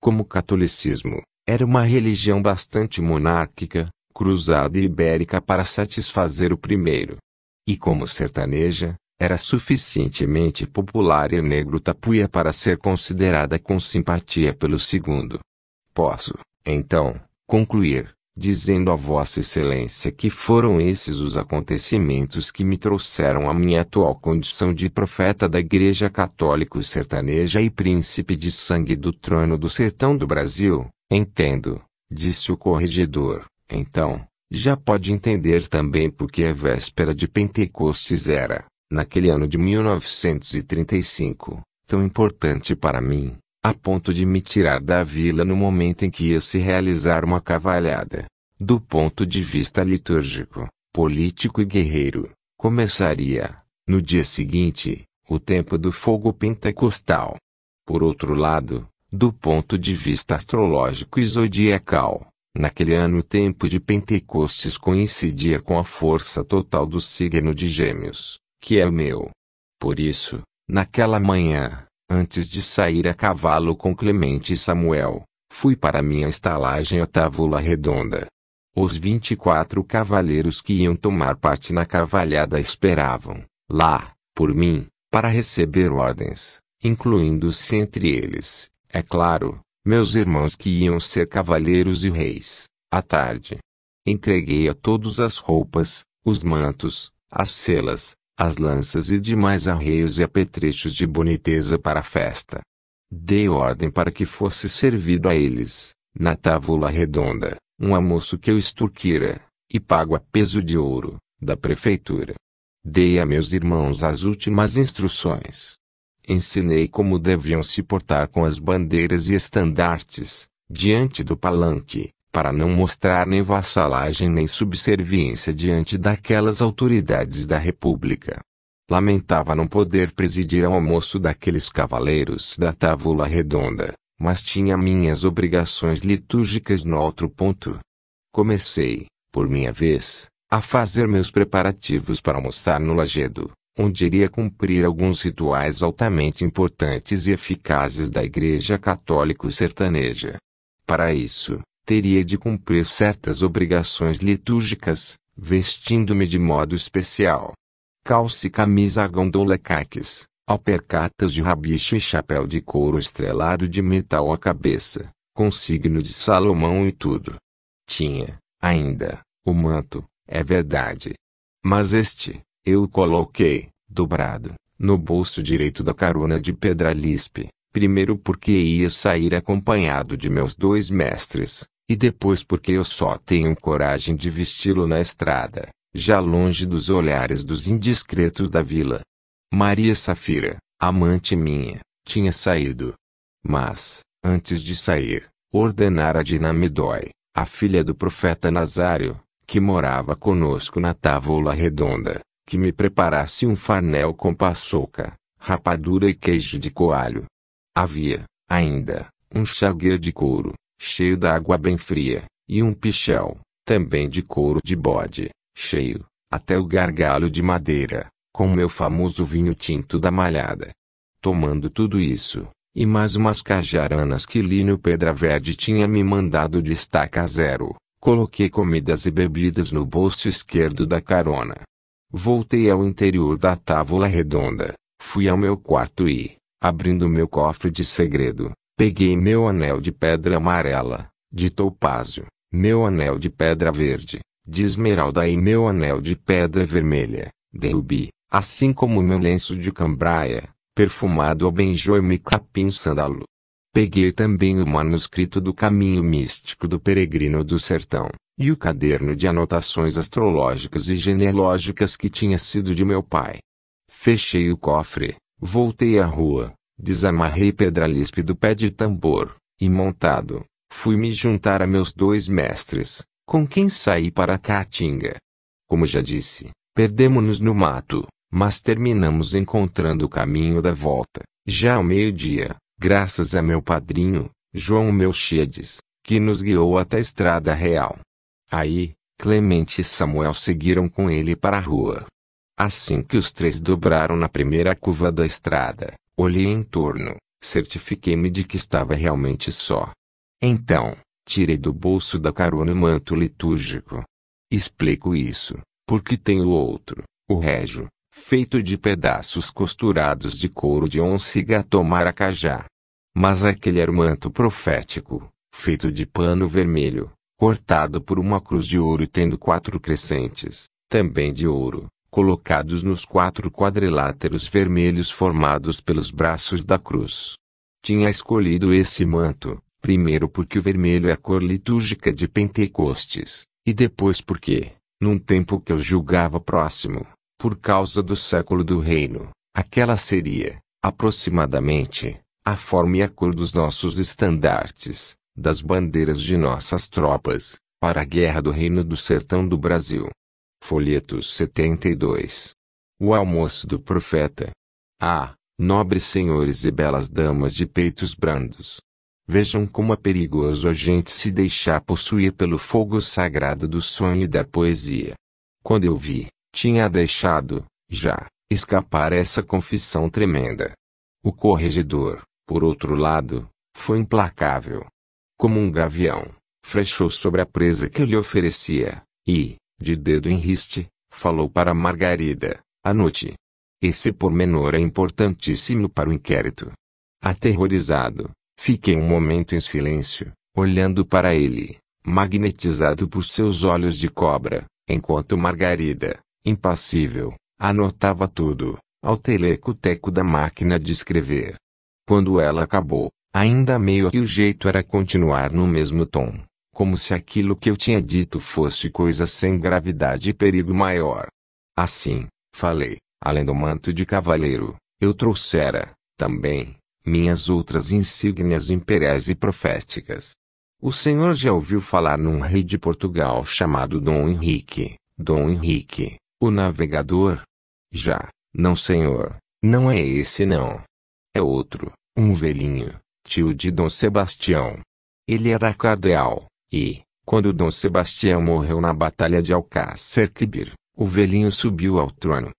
Como o catolicismo era uma religião bastante monárquica, cruzada ibérica para satisfazer o primeiro. E como sertaneja, era suficientemente popular e negro tapuia para ser considerada com simpatia pelo segundo. Posso, então, concluir, dizendo a Vossa Excelência que foram esses os acontecimentos que me trouxeram à minha atual condição de profeta da Igreja Católica Sertaneja e príncipe de sangue do trono do sertão do Brasil. Entendo, disse o corregedor. Então, já pode entender também porque a véspera de Pentecostes era, naquele ano de 1935, tão importante para mim, a ponto de me tirar da vila no momento em que ia se realizar uma cavalhada. Do ponto de vista litúrgico, político e guerreiro, começaria, no dia seguinte, o tempo do fogo pentecostal. Por outro lado, do ponto de vista astrológico e zodiacal, naquele ano o tempo de Pentecostes coincidia com a força total do signo de Gêmeos que é o meu. Por isso, naquela manhã, antes de sair a cavalo com Clemente e Samuel, fui para minha estalagem Otávula Redonda. Os vinte e quatro cavaleiros que iam tomar parte na cavalhada esperavam, lá, por mim, para receber ordens, incluindo-se entre eles, é claro, meus irmãos que iam ser cavaleiros e reis. À tarde, entreguei a todos as roupas, os mantos, as celas, as lanças e demais arreios e apetrechos de boniteza para a festa. Dei ordem para que fosse servido a eles, na tábua redonda, um almoço que eu extorquira, e pago a peso de ouro, da prefeitura. Dei a meus irmãos as últimas instruções. Ensinei como deviam se portar com as bandeiras e estandartes, diante do palanque, para não mostrar nem vassalagem nem subserviência diante daquelas autoridades da República. Lamentava não poder presidir ao almoço daqueles cavaleiros da tábua redonda, mas tinha minhas obrigações litúrgicas no outro ponto. Comecei, por minha vez, a fazer meus preparativos para almoçar no lajedo, onde iria cumprir alguns rituais altamente importantes e eficazes da Igreja Católica Sertaneja. Para isso, teria de cumprir certas obrigações litúrgicas, vestindo-me de modo especial. Calce camisa gondola caques, alpercatas de rabicho e chapéu de couro estrelado de metal à cabeça, com signo de Salomão e tudo. Tinha, ainda, o manto, é verdade. Mas este, eu coloquei, dobrado, no bolso direito da carona de Pedralispe, primeiro porque ia sair acompanhado de meus dois mestres, e depois porque eu só tenho coragem de vesti-lo na estrada, já longe dos olhares dos indiscretos da vila. Maria Safira, amante minha, tinha saído. Mas, antes de sair, ordenara a Dinamidói, a filha do profeta Nazário, que morava conosco na távola redonda, que me preparasse um farnel com paçoca, rapadura e queijo de coalho. Havia, ainda, um chagueiro de couro, cheio da água bem fria, e um pichel, também de couro de bode, cheio, até o gargalo de madeira, com meu famoso vinho tinto da malhada. Tomando tudo isso, e mais umas cajaranas que Lino Pedra Verde tinha me mandado de estaca zero, coloquei comidas e bebidas no bolso esquerdo da carona, Voltei ao interior da távola redonda, fui ao meu quarto e, abrindo meu cofre de segredo, peguei meu anel de pedra amarela, de topázio, meu anel de pedra verde, de esmeralda e meu anel de pedra vermelha, de rubi, assim como meu lenço de cambraia, perfumado ao benjoim e capim sandalo. Peguei também o manuscrito do caminho místico do peregrino do sertão, e o caderno de anotações astrológicas e genealógicas que tinha sido de meu pai. Fechei o cofre, voltei à rua, desamarrei Pedralispe do pé de tambor, e montado, fui me juntar a meus dois mestres, com quem saí para Caatinga. Como já disse, perdemos-nos no mato, mas terminamos encontrando o caminho da volta, já ao meio-dia, graças a meu padrinho, João Melchedes, que nos guiou até a estrada real. Aí, Clemente e Samuel seguiram com ele para a rua. Assim que os três dobraram na primeira curva da estrada, olhei em torno, certifiquei-me de que estava realmente só. Então, tirei do bolso da carona o manto litúrgico. Explico isso, porque tenho outro, o régio, feito de pedaços costurados de couro de onça gato maracajá. Mas aquele era o manto profético, feito de pano vermelho, cortado por uma cruz de ouro e tendo quatro crescentes, também de ouro, colocados nos quatro quadriláteros vermelhos formados pelos braços da cruz. Tinha escolhido esse manto, primeiro porque o vermelho é a cor litúrgica de Pentecostes, e depois porque, num tempo que eu julgava próximo, por causa do século do reino, aquela seria, aproximadamente, a forma e a cor dos nossos estandartes, das bandeiras de nossas tropas, para a Guerra do Reino do Sertão do Brasil. Folhetos 72. O almoço do profeta. Ah, nobres senhores e belas damas de peitos brandos. Vejam como é perigoso a gente se deixar possuir pelo fogo sagrado do sonho e da poesia. Quando eu vi, tinha deixado, já, escapar essa confissão tremenda. O corregedor, por outro lado, foi implacável como um gavião, frechou sobre a presa que lhe oferecia, e, de dedo em riste, falou para Margarida, Anute. Esse pormenor é importantíssimo para o inquérito. Aterrorizado, fiquei um momento em silêncio, olhando para ele, magnetizado por seus olhos de cobra, enquanto Margarida, impassível, anotava tudo, ao telecoteco da máquina de escrever. Quando ela acabou, Ainda meio que o jeito era continuar no mesmo tom, como se aquilo que eu tinha dito fosse coisa sem gravidade e perigo maior. Assim, falei, além do manto de cavaleiro, eu trouxera, também, minhas outras insígnias imperiais e proféticas. O senhor já ouviu falar num rei de Portugal chamado Dom Henrique, Dom Henrique, o navegador? Já, não senhor, não é esse não. É outro, um velhinho, tio de Dom Sebastião. Ele era cardeal, e, quando Dom Sebastião morreu na Batalha de Alcácer Quibir, o velhinho subiu ao trono.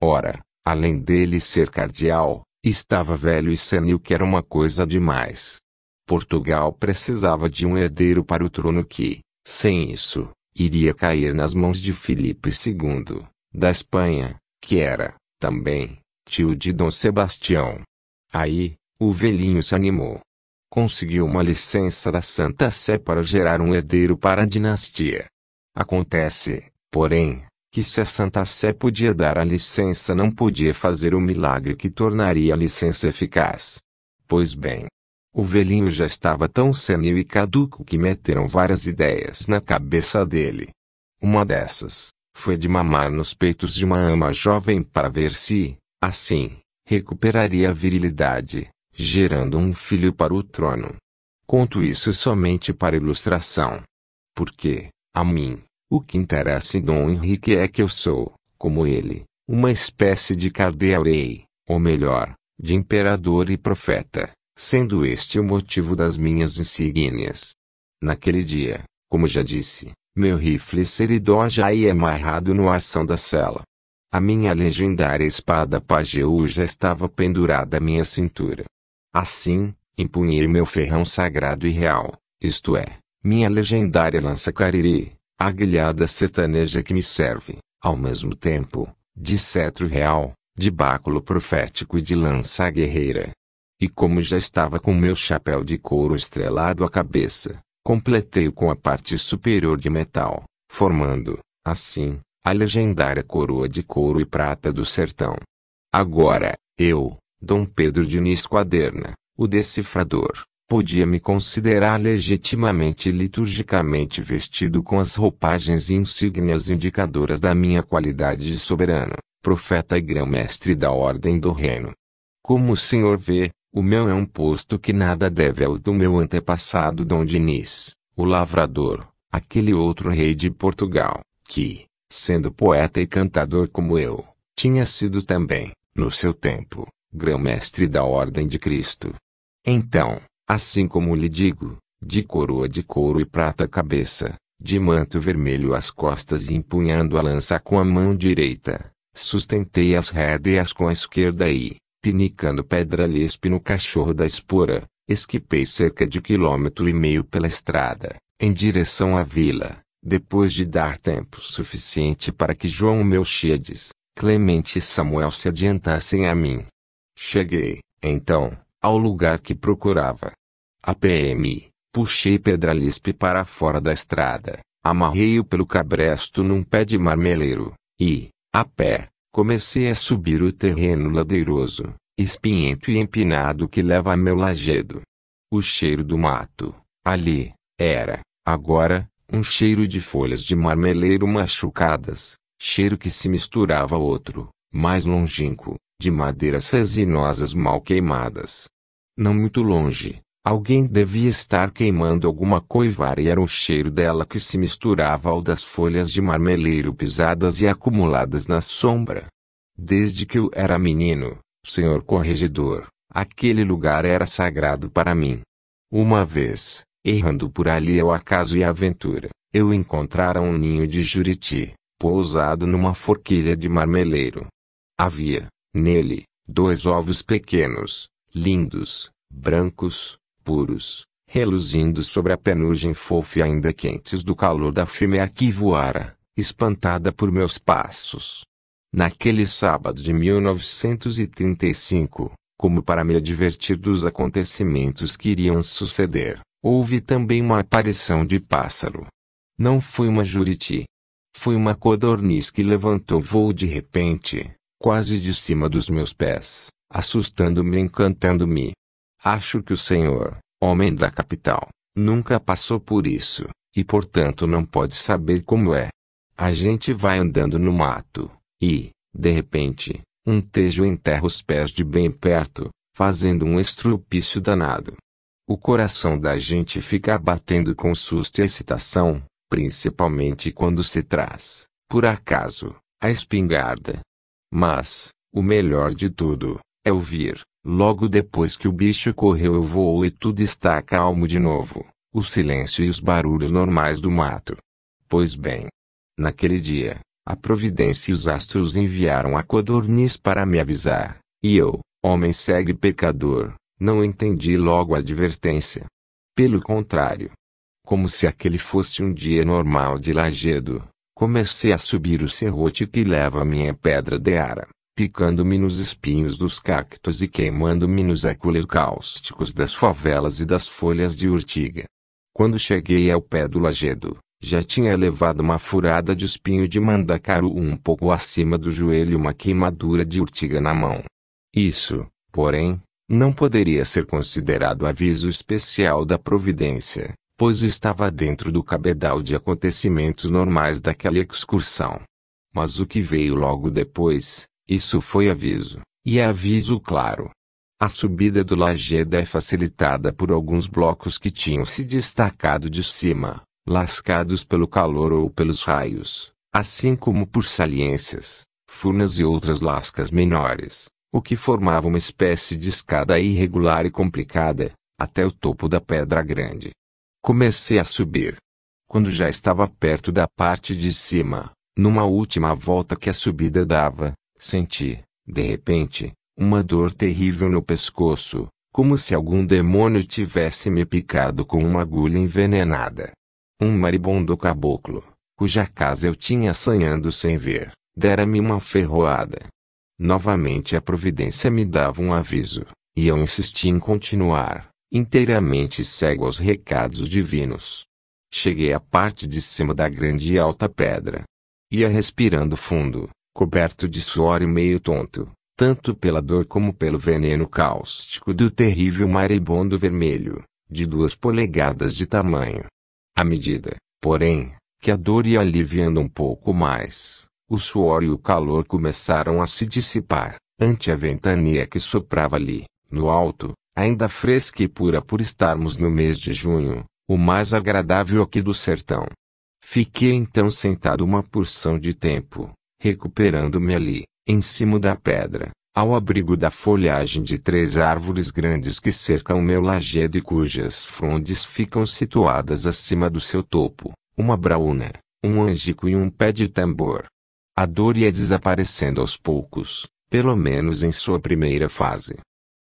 Ora, além dele ser cardeal, estava velho e senil que era uma coisa demais. Portugal precisava de um herdeiro para o trono que, sem isso, iria cair nas mãos de Filipe II, da Espanha, que era, também, tio de Dom Sebastião. Aí, o velhinho se animou. Conseguiu uma licença da Santa Sé para gerar um herdeiro para a dinastia. Acontece, porém, Que se a Santa Sé podia dar a licença não podia fazer o milagre que tornaria a licença eficaz. Pois bem, o velhinho já estava tão senil e caduco que meteram várias ideias na cabeça dele. Uma dessas foi de mamar nos peitos de uma ama jovem para ver se, assim, recuperaria a virilidade, gerando um filho para o trono. Conto isso somente para ilustração. Porque, a mim, o que interessa em Dom Henrique é que eu sou, como ele, uma espécie de cardeal-rei, ou melhor, de imperador e profeta, sendo este o motivo das minhas insígnias. Naquele dia, como já disse, meu rifle seridó já ia amarrado no ação da cela. A minha legendária espada Pageu já estava pendurada à minha cintura. Assim, empunhei meu ferrão sagrado e real, isto é, minha legendária lança cariri, aguilhada sertaneja que me serve, ao mesmo tempo, de cetro real, de báculo profético e de lança guerreira. E como já estava com meu chapéu de couro estrelado à cabeça, completei-o com a parte superior de metal, formando, assim, a legendária coroa de couro e prata do sertão. Agora, eu, Dom Pedro Diniz Quaderna, o decifrador, podia me considerar legitimamente e liturgicamente vestido com as roupagens e insígnias indicadoras da minha qualidade de soberano, profeta e grão-mestre da Ordem do Reino. Como o senhor vê, o meu é um posto que nada deve ao do meu antepassado Dom Diniz, o lavrador, aquele outro rei de Portugal, que, sendo poeta e cantador como eu, tinha sido também, no seu tempo, grão-mestre da Ordem de Cristo. Então, assim como lhe digo, de coroa de couro e prata cabeça, de manto vermelho às costas e empunhando a lança com a mão direita, sustentei as rédeas com a esquerda e, pinicando pedra lespe no cachorro da espora, esquipei cerca de quilômetro e meio pela estrada, em direção à vila, depois de dar tempo suficiente para que João Melchiades, Clemente e Samuel se adiantassem a mim. Cheguei, então, ao lugar que procurava. A PM, puxei Pedralispe para fora da estrada, amarrei-o pelo cabresto num pé de marmeleiro, e, a pé, Comecei a subir o terreno ladeiroso, espinhento e empinado que leva a meu lajedo. O cheiro do mato, ali, era, agora, um cheiro de folhas de marmeleiro machucadas, cheiro que se misturava a outro, mais longínquo, de madeiras resinosas mal queimadas. Não muito longe, alguém devia estar queimando alguma coivar e era o cheiro dela que se misturava ao das folhas de marmeleiro pisadas e acumuladas na sombra. Desde que eu era menino, senhor corregedor, aquele lugar era sagrado para mim. Uma vez, errando por ali ao acaso e aventura, eu encontrara um ninho de juriti, pousado numa forquilha de marmeleiro. Havia, nele, dois ovos pequenos, lindos, brancos, puros, reluzindo sobre a penugem fofa e ainda quentes do calor da fêmea que voara, espantada por meus passos. Naquele sábado de 1935, como para me advertir dos acontecimentos que iriam suceder, houve também uma aparição de pássaro. Não foi uma juriti. Foi uma codorniz que levantou voo de repente, quase de cima dos meus pés, assustando-me e encantando-me. Acho que o senhor, homem da capital, nunca passou por isso, e portanto não pode saber como é. A gente vai andando no mato, e, de repente, um tejo enterra os pés de bem perto, fazendo um estrupício danado. O coração da gente fica batendo com susto e excitação, principalmente quando se traz, por acaso, a espingarda. Mas, o melhor de tudo, é ouvir, Logo depois que o bicho correu eu voo e tudo está calmo de novo, o silêncio e os barulhos normais do mato. Pois bem, naquele dia, a providência e os astros enviaram a codorniz para me avisar, e eu, homem cego e pecador, não entendi logo a advertência. Pelo contrário, como se aquele fosse um dia normal de lajedo, comecei a subir o serrote que leva a minha pedra de ara picando-me nos espinhos dos cactos e queimando-me nos acúleos cáusticos das favelas e das folhas de urtiga. Quando cheguei ao pé do lajedo, Já tinha levado uma furada de espinho de mandacaru um pouco acima do joelho e uma queimadura de urtiga na mão. Isso, porém, não poderia ser considerado aviso especial da providência, pois estava dentro do cabedal de acontecimentos normais daquela excursão. Mas o que veio logo depois, isso foi aviso, e é aviso claro. A subida do lajedo é facilitada por alguns blocos que tinham se destacado de cima, lascados pelo calor ou pelos raios, assim como por saliências, furnas e outras lascas menores, o que formava uma espécie de escada irregular e complicada, até o topo da pedra grande. Comecei a subir. Quando já estava perto da parte de cima, numa última volta que a subida dava, senti, de repente, uma dor terrível no pescoço, como se algum demônio tivesse me picado com uma agulha envenenada. Um maribondo caboclo, cuja casa eu tinha assanhando sem ver, dera-me uma ferroada. Novamente a providência me dava um aviso, e eu insisti em continuar, inteiramente cego aos recados divinos. Cheguei à parte de cima da grande e alta pedra. Ia respirando fundo, coberto de suor e meio tonto, tanto pela dor como pelo veneno cáustico do terrível maribondo vermelho, de duas polegadas de tamanho. À medida, porém, que a dor ia aliviando um pouco mais, o suor e o calor começaram a se dissipar, ante a ventania que soprava ali, no alto, ainda fresca e pura por estarmos no mês de junho, o mais agradável aqui do sertão. Fiquei então sentado uma porção de tempo, recuperando-me ali, em cima da pedra, ao abrigo da folhagem de três árvores grandes que cercam o meu lajedo e cujas frondes ficam situadas acima do seu topo, uma braúna, um angico e um pé de tambor. A dor ia desaparecendo aos poucos, pelo menos em sua primeira fase.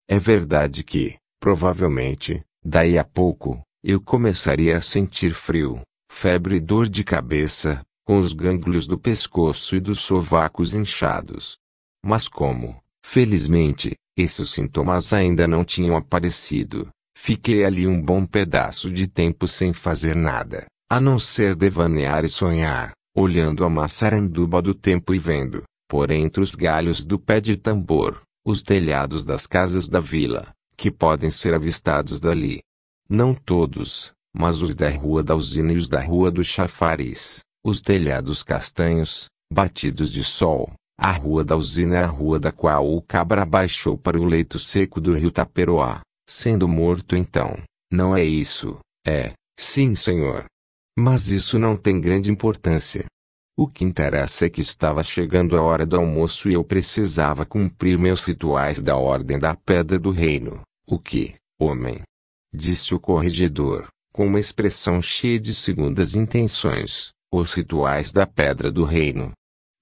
É verdade que, provavelmente, daí a pouco, eu começaria a sentir frio, febre e dor de cabeça, com os gânglios do pescoço e dos sovacos inchados. Mas como, Felizmente, esses sintomas ainda não tinham aparecido. Fiquei ali um bom pedaço de tempo sem fazer nada, a não ser devanear e sonhar, olhando a maçaranduba do tempo e vendo, por entre os galhos do pé de tambor, os telhados das casas da vila, que podem ser avistados dali. Não todos, mas os da Rua da Usina e os da Rua do Chafariz, os telhados castanhos, batidos de sol, a rua da usina é a rua da qual o cabra baixou para o leito seco do rio Taperoá, sendo morto então. Não é isso, é, sim senhor. Mas isso não tem grande importância. O que interessa é que estava chegando a hora do almoço e eu precisava cumprir meus rituais da Ordem da Pedra do Reino. O que, homem? Disse o corregedor, com uma expressão cheia de segundas intenções. Os rituais da Pedra do Reino,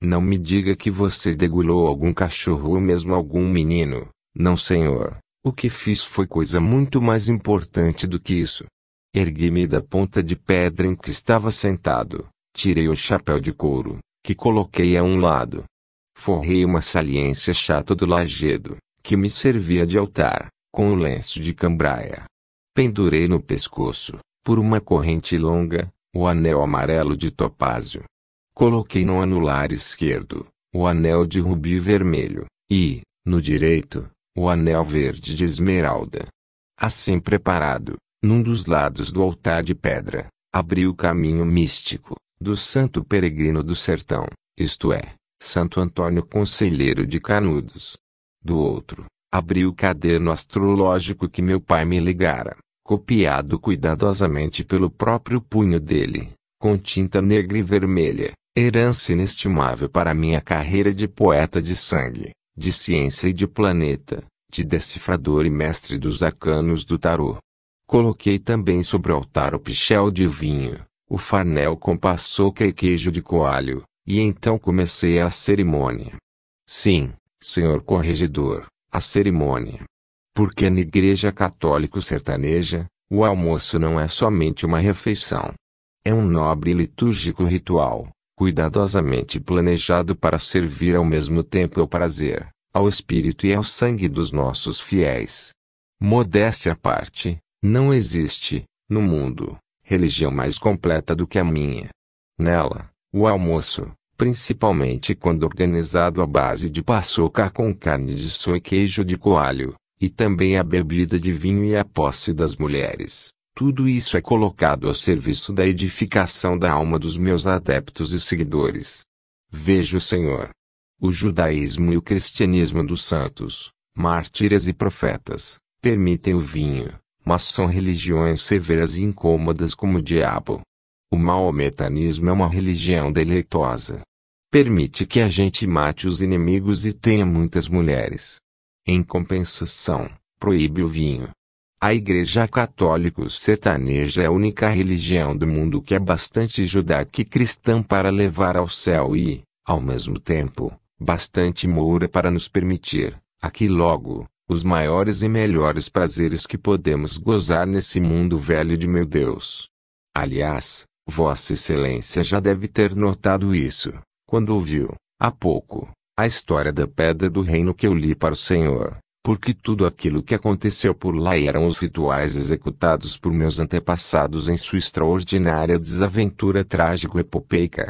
não me diga que você degulou algum cachorro ou mesmo algum menino. Não, senhor. O que fiz foi coisa muito mais importante do que isso. Ergui-me da ponta de pedra em que estava sentado, tirei o chapéu de couro, que coloquei a um lado. Forrei uma saliência chata do lajedo, que me servia de altar, com o lenço de cambraia. Pendurei no pescoço, por uma corrente longa, o anel amarelo de topázio, Coloquei no anular esquerdo, o anel de rubi vermelho, e, no direito, o anel verde de esmeralda. Assim preparado, num dos lados do altar de pedra, abri o caminho místico, do santo peregrino do sertão, isto é, Santo Antônio Conselheiro de Canudos. Do outro, abri o caderno astrológico que meu pai me ligara, copiado cuidadosamente pelo próprio punho dele, com tinta negra e vermelha, Herança inestimável para minha carreira de poeta de sangue, de ciência e de planeta, de decifrador e mestre dos arcanos do tarô. Coloquei também sobre o altar o pichel de vinho, o farnel com paçoca e queijo de coalho, e então comecei a cerimônia. Sim, senhor corregedor, a cerimônia. Porque na igreja católico sertaneja, o almoço não é somente uma refeição. É um nobre litúrgico ritual, cuidadosamente planejado para servir ao mesmo tempo ao prazer, ao espírito e ao sangue dos nossos fiéis. Modéstia à parte, não existe, no mundo, religião mais completa do que a minha. Nela, o almoço, principalmente quando organizado à base de paçoca com carne de soja e queijo de coalho, e também a bebida de vinho e a posse das mulheres, tudo isso é colocado ao serviço da edificação da alma dos meus adeptos e seguidores. Veja o Senhor. O judaísmo e o cristianismo dos santos, mártires e profetas, permitem o vinho, mas são religiões severas e incômodas como o diabo. O maometanismo é uma religião deleitosa. Permite que a gente mate os inimigos e tenha muitas mulheres. Em compensação, proíbe o vinho, a Igreja Católica Sertaneja é a única religião do mundo que é bastante judaica e cristã para levar ao céu e, ao mesmo tempo, bastante moura para nos permitir, aqui logo, os maiores e melhores prazeres que podemos gozar nesse mundo velho de meu Deus. Aliás, Vossa Excelência já deve ter notado isso, quando ouviu, há pouco, a história da pedra do reino que eu li para o Senhor porque tudo aquilo que aconteceu por lá eram os rituais executados por meus antepassados em sua extraordinária desaventura trágico-epopeica.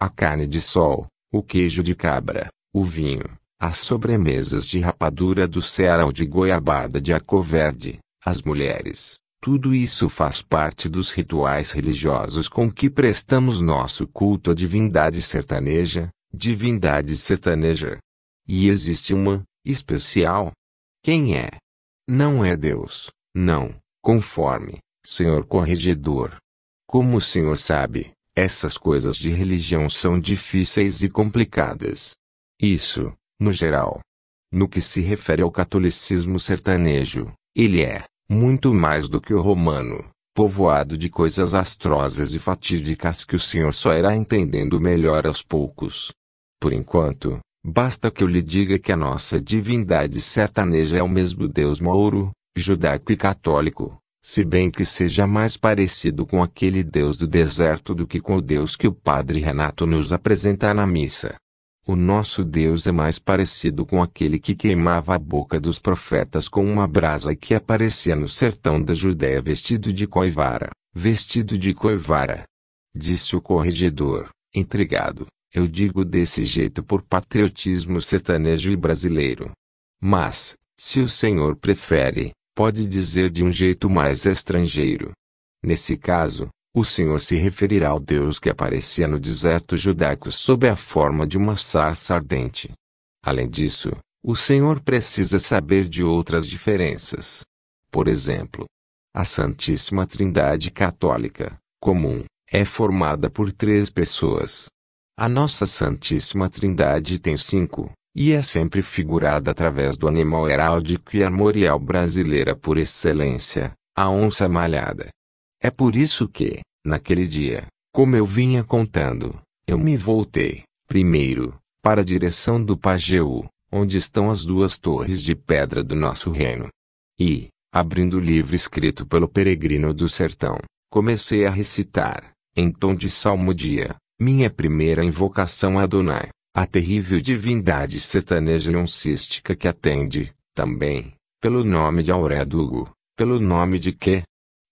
A carne de sol, o queijo de cabra, o vinho, as sobremesas de rapadura do Ceará ou de goiabada de Acoverde, as mulheres, tudo isso faz parte dos rituais religiosos com que prestamos nosso culto à divindade sertaneja, divindade sertaneja. E existe uma, especial, quem é? Não é Deus, não, conforme, Senhor Corregedor. Como o Senhor sabe, essas coisas de religião são difíceis e complicadas. Isso, no geral. No que se refere ao catolicismo sertanejo, ele é, muito mais do que o romano, povoado de coisas astrosas e fatídicas que o Senhor só irá entendendo melhor aos poucos. Por enquanto, Basta que eu lhe diga que a nossa divindade sertaneja é o mesmo Deus mouro, judaico e católico, se bem que seja mais parecido com aquele Deus do deserto do que com o Deus que o Padre Renato nos apresenta na missa. O nosso Deus é mais parecido com aquele que queimava a boca dos profetas com uma brasa e que aparecia no sertão da Judéia vestido de coivara, vestido de coivara. Disse o corregedor, intrigado. Eu digo desse jeito por patriotismo sertanejo e brasileiro. Mas, se o senhor prefere, pode dizer de um jeito mais estrangeiro. Nesse caso, o senhor se referirá ao Deus que aparecia no deserto judaico sob a forma de uma sarça ardente. Além disso, o senhor precisa saber de outras diferenças. Por exemplo, a Santíssima Trindade Católica, comum, é formada por três pessoas, a nossa Santíssima Trindade tem cinco, e é sempre figurada através do animal heráldico e armorial brasileira por excelência, a onça malhada. É por isso que, naquele dia, como eu vinha contando, eu me voltei, primeiro, para a direção do Pajeú, onde estão as duas torres de pedra do nosso reino. E, abrindo o livro escrito pelo peregrino do sertão, comecei a recitar, em tom de salmodia, minha primeira invocação a Adonai, a terrível divindade sertaneja oncística que atende, também, pelo nome de Auredugo, pelo nome de quê?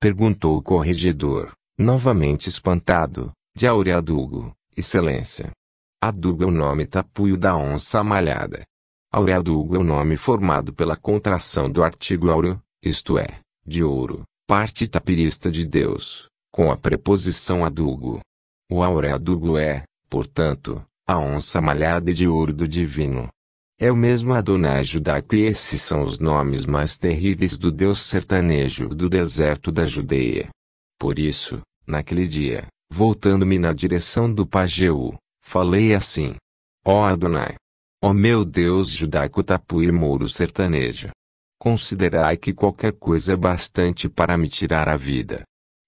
Perguntou o corregedor, novamente espantado, de Aureadugo, excelência. Adugo é o nome tapuio da onça malhada. Aureadugo é o nome formado pela contração do artigo áureo, isto é, de ouro, parte tapirista de Deus, com a preposição adugo, o aureadugo é, portanto, a onça malhada de ouro do divino. É o mesmo Adonai judaico e esses são os nomes mais terríveis do deus sertanejo do deserto da Judeia. Por isso, naquele dia, voltando-me na direção do Pajeú, falei assim. Ó oh Adonai! Ó oh meu Deus judaico tapuir mouro sertanejo! Considerai que qualquer coisa é bastante para me tirar a vida.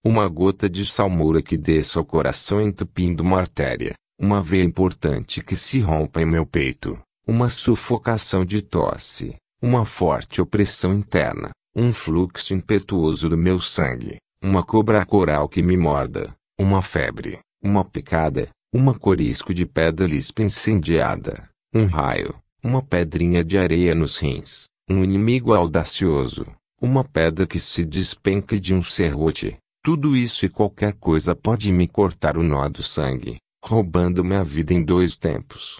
Uma gota de salmoura que desça ao coração entupindo uma artéria, uma veia importante que se rompa em meu peito, uma sufocação de tosse, uma forte opressão interna, um fluxo impetuoso do meu sangue, uma cobra coral que me morda, uma febre, uma picada, uma corisco de pedra lispa incendiada, um raio, uma pedrinha de areia nos rins, um inimigo audacioso, uma pedra que se despenca de um serrote, Tudo isso e qualquer coisa pode me cortar o nó do sangue, roubando-me a vida em dois tempos.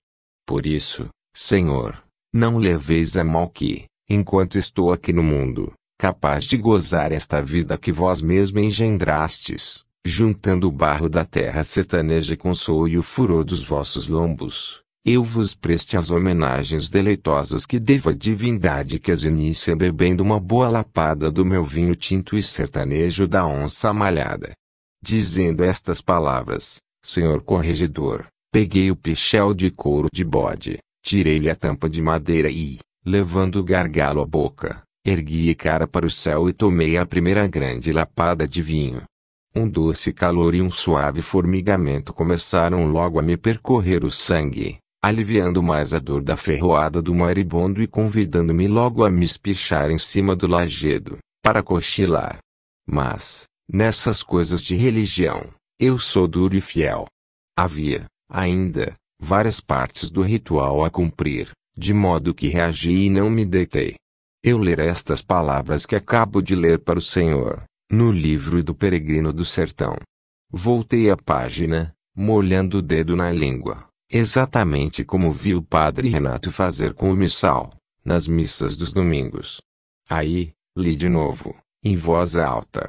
Por isso, Senhor, não leveis a mal que, enquanto estou aqui no mundo, capaz de gozar esta vida que vós mesmo engendrastes, juntando o barro da terra sertaneja com o e o furor dos vossos lombos, eu vos preste as homenagens deleitosas que devo à divindade que as inicia bebendo uma boa lapada do meu vinho tinto e sertanejo da onça malhada. Dizendo estas palavras, senhor corregedor, peguei o pichel de couro de bode, tirei-lhe a tampa de madeira e, levando o gargalo à boca, ergui cara para o céu e tomei a primeira grande lapada de vinho. Um doce calor e um suave formigamento começaram logo a me percorrer o sangue, aliviando mais a dor da ferroada do maribondo e convidando-me logo a me espichar em cima do lajedo, para cochilar. Mas, nessas coisas de religião, eu sou duro e fiel. Havia, ainda, várias partes do ritual a cumprir, de modo que reagi e não me deitei. Eu ler estas palavras que acabo de ler para o Senhor, no livro do Peregrino do Sertão. Voltei a página, molhando o dedo na língua, Exatamente como vi o padre Renato fazer com o missal, nas missas dos domingos. Aí, li de novo, em voz alta.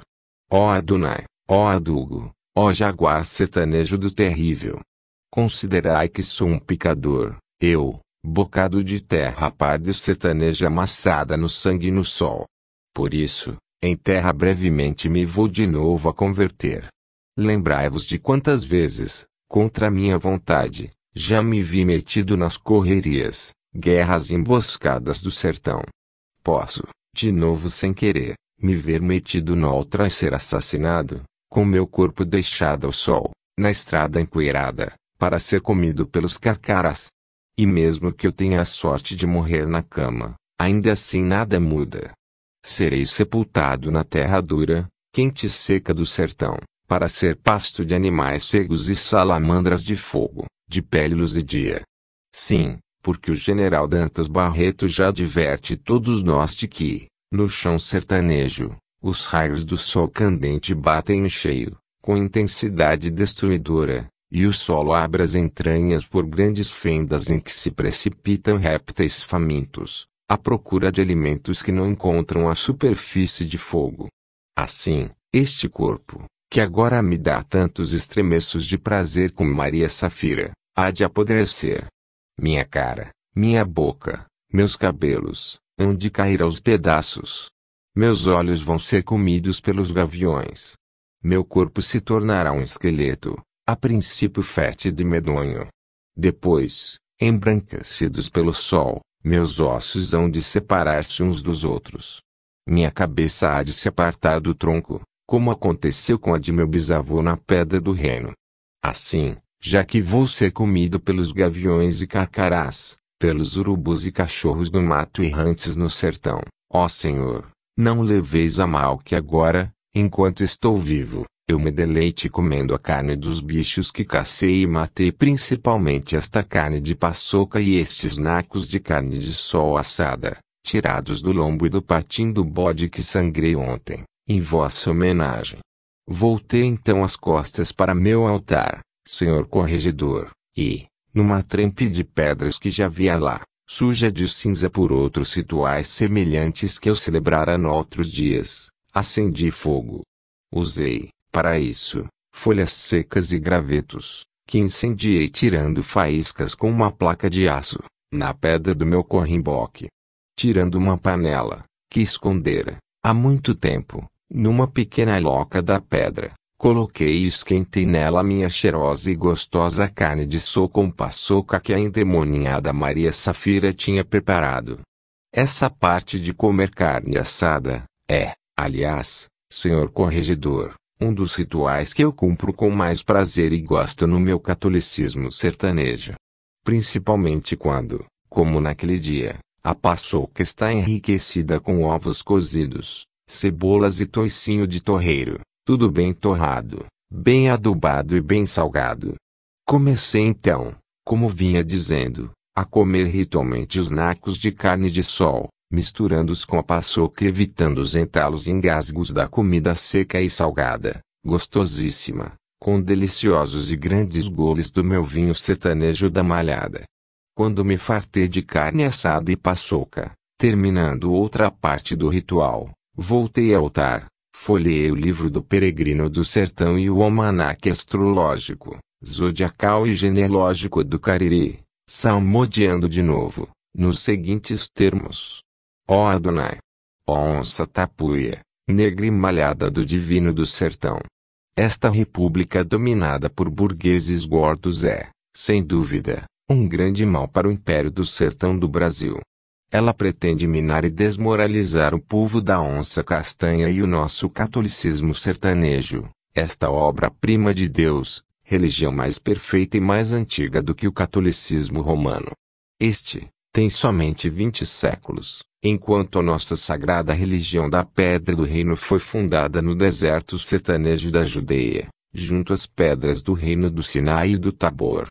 Ó Adonai, ó Adugo, ó jaguar sertanejo do terrível. Considerai que sou um picador, eu, bocado de terra parda sertaneja amassada no sangue e no sol. Por isso, em terra brevemente me vou de novo a converter. Lembrai-vos de quantas vezes, contra minha vontade, já me vi metido nas correrias, guerras e emboscadas do sertão. Posso, de novo sem querer, me ver metido no altar e ser assassinado, com meu corpo deixado ao sol, na estrada empoeirada, para ser comido pelos carcaras. E mesmo que eu tenha a sorte de morrer na cama, ainda assim nada muda. Serei sepultado na terra dura, quente e seca do sertão, para ser pasto de animais cegos e salamandras de fogo de pele luzidia. Sim, porque o general Dantas Barreto já adverte todos nós de que, no chão sertanejo, os raios do sol candente batem em cheio, com intensidade destruidora, e o solo abre as entranhas por grandes fendas em que se precipitam répteis famintos, à procura de alimentos que não encontram a superfície de fogo. Assim, este corpo, que agora me dá tantos estremeços de prazer como Maria Safira, há de apodrecer. Minha cara, minha boca, meus cabelos, hão de cair aos pedaços. Meus olhos vão ser comidos pelos gaviões. Meu corpo se tornará um esqueleto, a princípio fétido e medonho. Depois, embranquecidos pelo sol, meus ossos hão de separar-se uns dos outros. Minha cabeça há de se apartar do tronco, como aconteceu com a de meu bisavô na Pedra do Reino. Assim, já que vou ser comido pelos gaviões e carcarás, pelos urubus e cachorros do mato errantes no sertão, ó Senhor, não leveis a mal que agora, enquanto estou vivo, eu me deleite comendo a carne dos bichos que cacei e matei principalmente esta carne de paçoca e estes nacos de carne de sol assada, tirados do lombo e do patim do bode que sangrei ontem em vossa homenagem. Voltei então as costas para meu altar, senhor corregedor, e, numa trempe de pedras que já havia lá, suja de cinza por outros rituais semelhantes que eu celebrara no outros dias, acendi fogo. Usei, para isso, folhas secas e gravetos, que incendiei tirando faíscas com uma placa de aço, na pedra do meu corrimboque. Tirando uma panela, que escondera, há muito tempo, numa pequena loca da pedra, coloquei e esquentei nela minha cheirosa e gostosa carne de sol com paçoca que a endemoniada Maria Safira tinha preparado. Essa parte de comer carne assada, é, aliás, senhor corregedor, um dos rituais que eu cumpro com mais prazer e gosto no meu catolicismo sertanejo. Principalmente quando, como naquele dia, a paçoca está enriquecida com ovos cozidos, cebolas e toicinho de torreiro, tudo bem torrado, bem adubado e bem salgado. Comecei então, como vinha dizendo, a comer ritualmente os nacos de carne de sol, misturando-os com a paçoca e evitando os entalos e engasgos da comida seca e salgada, gostosíssima, com deliciosos e grandes goles do meu vinho sertanejo da malhada. Quando me fartei de carne assada e paçoca, terminando outra parte do ritual, voltei ao altar, folheei o livro do peregrino do sertão e o almanaque astrológico, zodiacal e genealógico do Cariri, salmodiando de novo, nos seguintes termos. Ó Adonai! Ó onça tapuia, negra e malhada do divino do sertão! Esta república dominada por burgueses gordos é, sem dúvida, um grande mal para o império do sertão do Brasil. Ela pretende minar e desmoralizar o povo da onça castanha e o nosso catolicismo sertanejo, esta obra-prima de Deus, religião mais perfeita e mais antiga do que o catolicismo romano. Este, tem somente vinte séculos, enquanto a nossa sagrada religião da Pedra do Reino foi fundada no deserto sertanejo da Judeia, junto às pedras do reino do Sinai e do Tabor.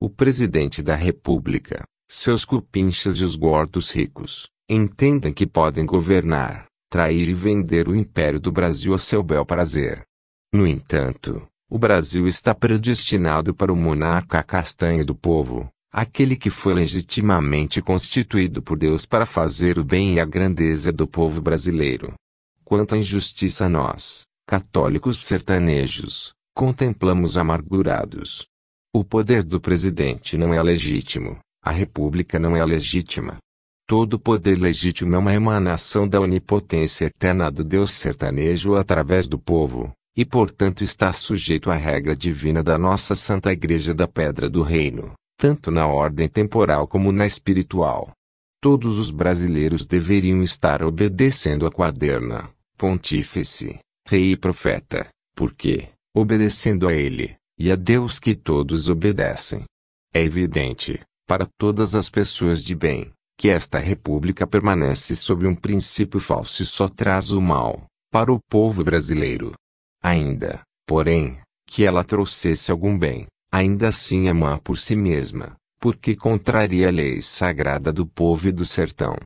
O presidente da República, seus cupinchas e os gordos ricos, entendem que podem governar, trair e vender o império do Brasil a seu bel prazer. No entanto, o Brasil está predestinado para o monarca castanho do povo, aquele que foi legitimamente constituído por Deus para fazer o bem e a grandeza do povo brasileiro. Quanto à injustiça nós, católicos sertanejos, contemplamos amargurados. O poder do presidente não é legítimo, a república não é legítima. Todo poder legítimo é uma emanação da onipotência eterna do Deus sertanejo através do povo, e portanto está sujeito à regra divina da nossa Santa Igreja da Pedra do Reino tanto na ordem temporal como na espiritual. Todos os brasileiros deveriam estar obedecendo a quaderna, pontífice, rei e profeta, porque, obedecendo a ele, e a Deus que todos obedecem. É evidente, para todas as pessoas de bem, que esta república permanece sob um princípio falso e só traz o mal, para o povo brasileiro. Ainda, porém, que ela trouxesse algum bem, ainda assim é má por si mesma, porque contraria a lei sagrada do povo e do sertão.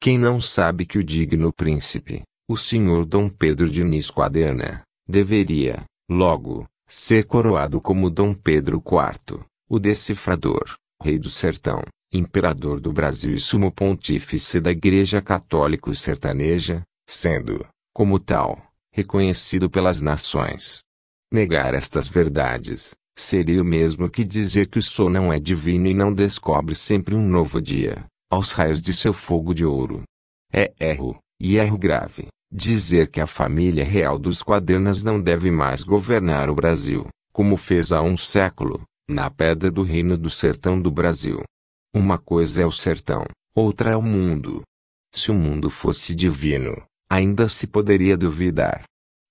Quem não sabe que o digno príncipe, o senhor Dom Pedro Diniz Quaderna, deveria, logo, ser coroado como Dom Pedro IV, o decifrador, rei do sertão, imperador do Brasil e sumo pontífice da Igreja Católica Sertaneja, sendo, como tal, reconhecido pelas nações. Negar estas verdades, Seria o mesmo que dizer que o sol não é divino e não descobre sempre um novo dia, aos raios de seu fogo de ouro. É erro, e erro grave, dizer que a família real dos quadernas não deve mais governar o Brasil, como fez há um século, na pedra do reino do sertão do Brasil. Uma coisa é o sertão, outra é o mundo. Se o mundo fosse divino, ainda se poderia duvidar.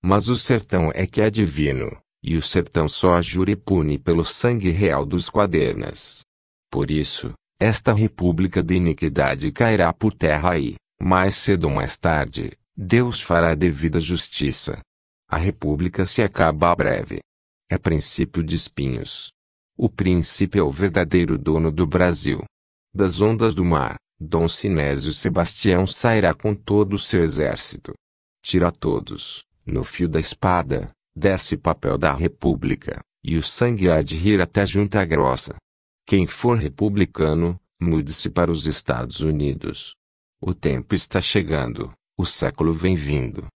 Mas o sertão é que é divino, e o sertão só jura e pune pelo sangue real dos quadernas. Por isso, esta república de iniquidade cairá por terra e, mais cedo ou mais tarde, Deus fará a devida justiça. A república se acaba a breve. É princípio de espinhos. O príncipe é o verdadeiro dono do Brasil. Das ondas do mar, Dom Sinésio Sebastião sairá com todo o seu exército. Tira todos, no fio da espada, desce papel da República, e o sangue há de rir até junta grossa. Quem for republicano, mude-se para os Estados Unidos. O tempo está chegando, o século vem vindo.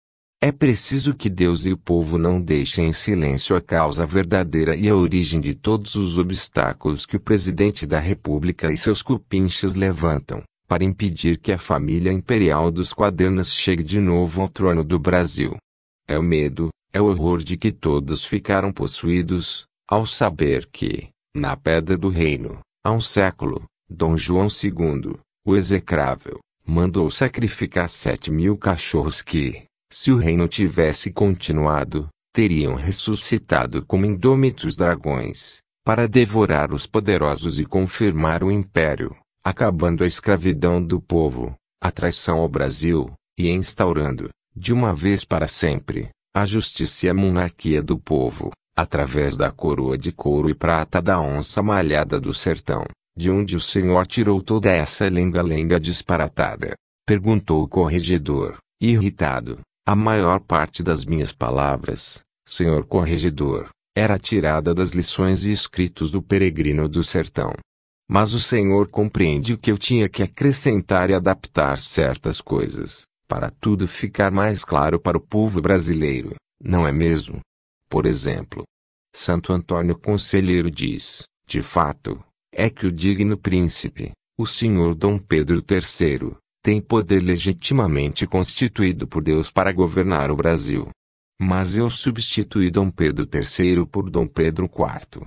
É preciso que Deus e o povo não deixem em silêncio a causa verdadeira e a origem de todos os obstáculos que o presidente da República e seus cupinchas levantam, para impedir que a família imperial dos quadernos chegue de novo ao trono do Brasil. É o medo, é o horror de que todos ficaram possuídos, ao saber que, na Pedra do Reino, há um século, Dom João II, o execrável, mandou sacrificar sete mil cachorros que, se o reino tivesse continuado, teriam ressuscitado como indômitos dragões, para devorar os poderosos e confirmar o império, acabando a escravidão do povo, a traição ao Brasil, e instaurando, de uma vez para sempre, a justiça e a monarquia do povo, através da coroa de couro e prata da onça malhada do sertão, de onde o senhor tirou toda essa lenga-lenga disparatada? Perguntou o corregedor, irritado. A maior parte das minhas palavras, senhor corregedor, era tirada das lições e escritos do peregrino do sertão. Mas o senhor compreende que eu tinha que acrescentar e adaptar certas coisas, para tudo ficar mais claro para o povo brasileiro, não é mesmo? Por exemplo, Santo Antônio Conselheiro diz, de fato, é que o digno príncipe, o senhor Dom Pedro III, tem poder legitimamente constituído por Deus para governar o Brasil. Mas eu substituí Dom Pedro III por Dom Pedro IV.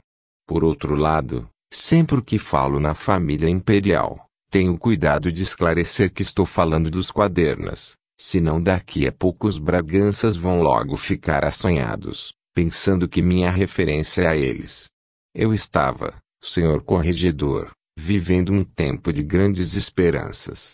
Por outro lado, sempre que falo na família imperial, tenho cuidado de esclarecer que estou falando dos quadernas, senão daqui a pouco os Braganças vão logo ficar assanhados, pensando que minha referência é a eles. Eu estava, senhor corregedor, vivendo um tempo de grandes esperanças.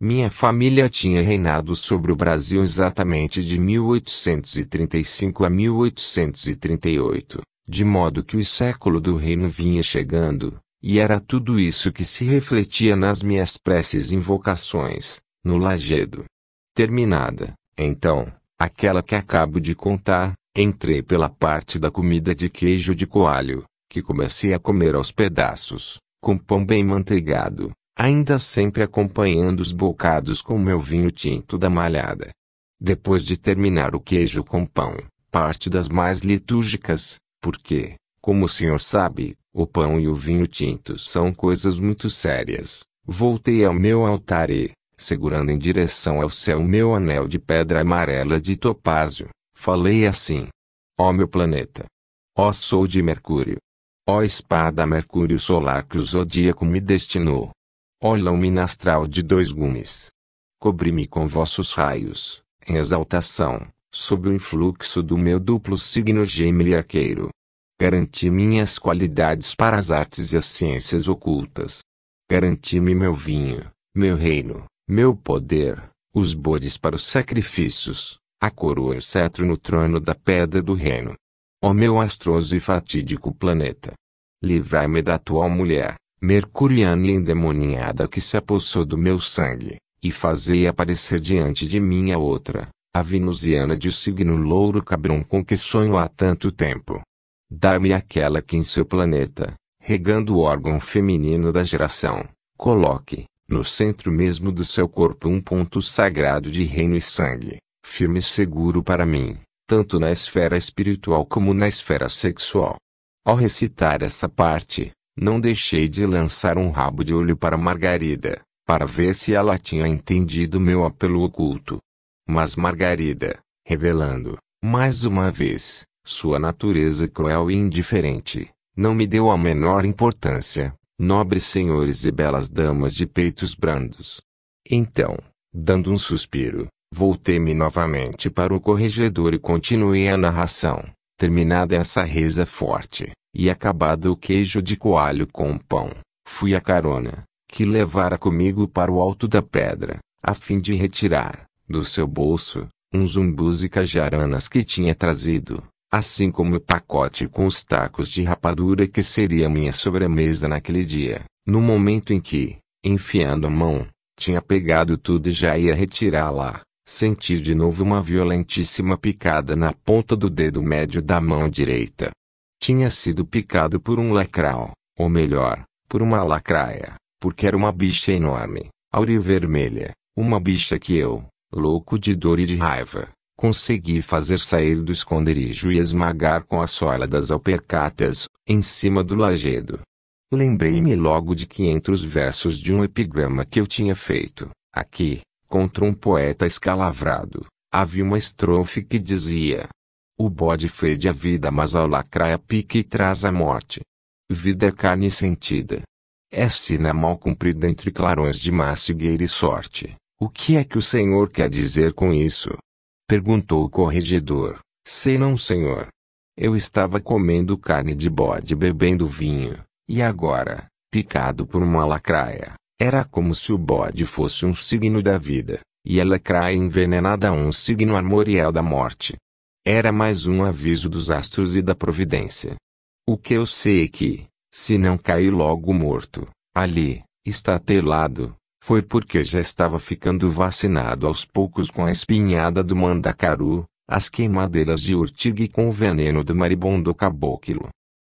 Minha família tinha reinado sobre o Brasil exatamente de 1835 a 1838, de modo que o século do reino vinha chegando, e era tudo isso que se refletia nas minhas preces e invocações, no lajedo. Terminada, então, aquela que acabo de contar, entrei pela parte da comida de queijo de coalho, que comecei a comer aos pedaços, com pão bem manteigado, ainda sempre acompanhando os bocados com meu vinho tinto da malhada. Depois de terminar o queijo com pão, parte das mais litúrgicas, porque, como o senhor sabe, o pão e o vinho tinto são coisas muito sérias, voltei ao meu altar e, segurando em direção ao céu meu anel de pedra amarela de topázio, falei assim: Ó meu planeta! Ó sol de Mercúrio! Ó espada Mercúrio solar que o zodíaco me destinou! Ó lâmina astral de dois gumes. Cobri-me com vossos raios, em exaltação, sob o influxo do meu duplo signo gêmeo e arqueiro. Garanti minhas qualidades para as artes e as ciências ocultas. Garanti-me meu vinho, meu reino, meu poder, os bodes para os sacrifícios, a coroa e cetro no trono da pedra do reino. Ó meu astroso e fatídico planeta! Livrai-me da atual mulher, mercuriana e endemoniada que se apossou do meu sangue, e fazei aparecer diante de mim a outra, a venusiana de signo louro cabrum com que sonho há tanto tempo. Dá-me aquela que em seu planeta, regando o órgão feminino da geração, coloque, no centro mesmo do seu corpo um ponto sagrado de reino e sangue, firme e seguro para mim, tanto na esfera espiritual como na esfera sexual. Ao recitar essa parte, não deixei de lançar um rabo de olho para Margarida, para ver se ela tinha entendido meu apelo oculto. Mas Margarida, revelando, mais uma vez, sua natureza cruel e indiferente, não me deu a menor importância, nobres senhores e belas damas de peitos brandos. Então, dando um suspiro, voltei-me novamente para o corregedor e continuei a narração. Terminada essa reza forte, e acabado o queijo de coalho com pão, fui a carona, que levara comigo para o alto da pedra, a fim de retirar, do seu bolso, uns umbus e cajaranas que tinha trazido, assim como o pacote com os tacos de rapadura que seria minha sobremesa naquele dia, no momento em que, enfiando a mão, tinha pegado tudo e já ia retirá-la, senti de novo uma violentíssima picada na ponta do dedo médio da mão direita. Tinha sido picado por um lacral, ou melhor, por uma lacraia, porque era uma bicha enorme, aurivermelha, uma bicha que eu, louco de dor e de raiva, consegui fazer sair do esconderijo e esmagar com a sola das alpercatas, em cima do lajedo. Lembrei-me logo de que entre os versos de um epigrama que eu tinha feito, aqui, contra um poeta escalavrado, havia uma estrofe que dizia: o bode fede a vida mas ao lacraia pique e traz a morte. Vida é carne sentida. É sina mal cumprida entre clarões de macigueira e sorte. O que é que o senhor quer dizer com isso? Perguntou o corregedor. Sei não senhor. Eu estava comendo carne de bode bebendo vinho, e agora, picado por uma lacraia, era como se o bode fosse um signo da vida, e a lacraia envenenada um signo armorial da morte. Era mais um aviso dos astros e da providência. O que eu sei é que, se não caí logo morto, ali, estatelado, foi porque já estava ficando vacinado aos poucos com a espinhada do mandacaru, as queimadeiras de urtiga com o veneno do maribondo caboclo.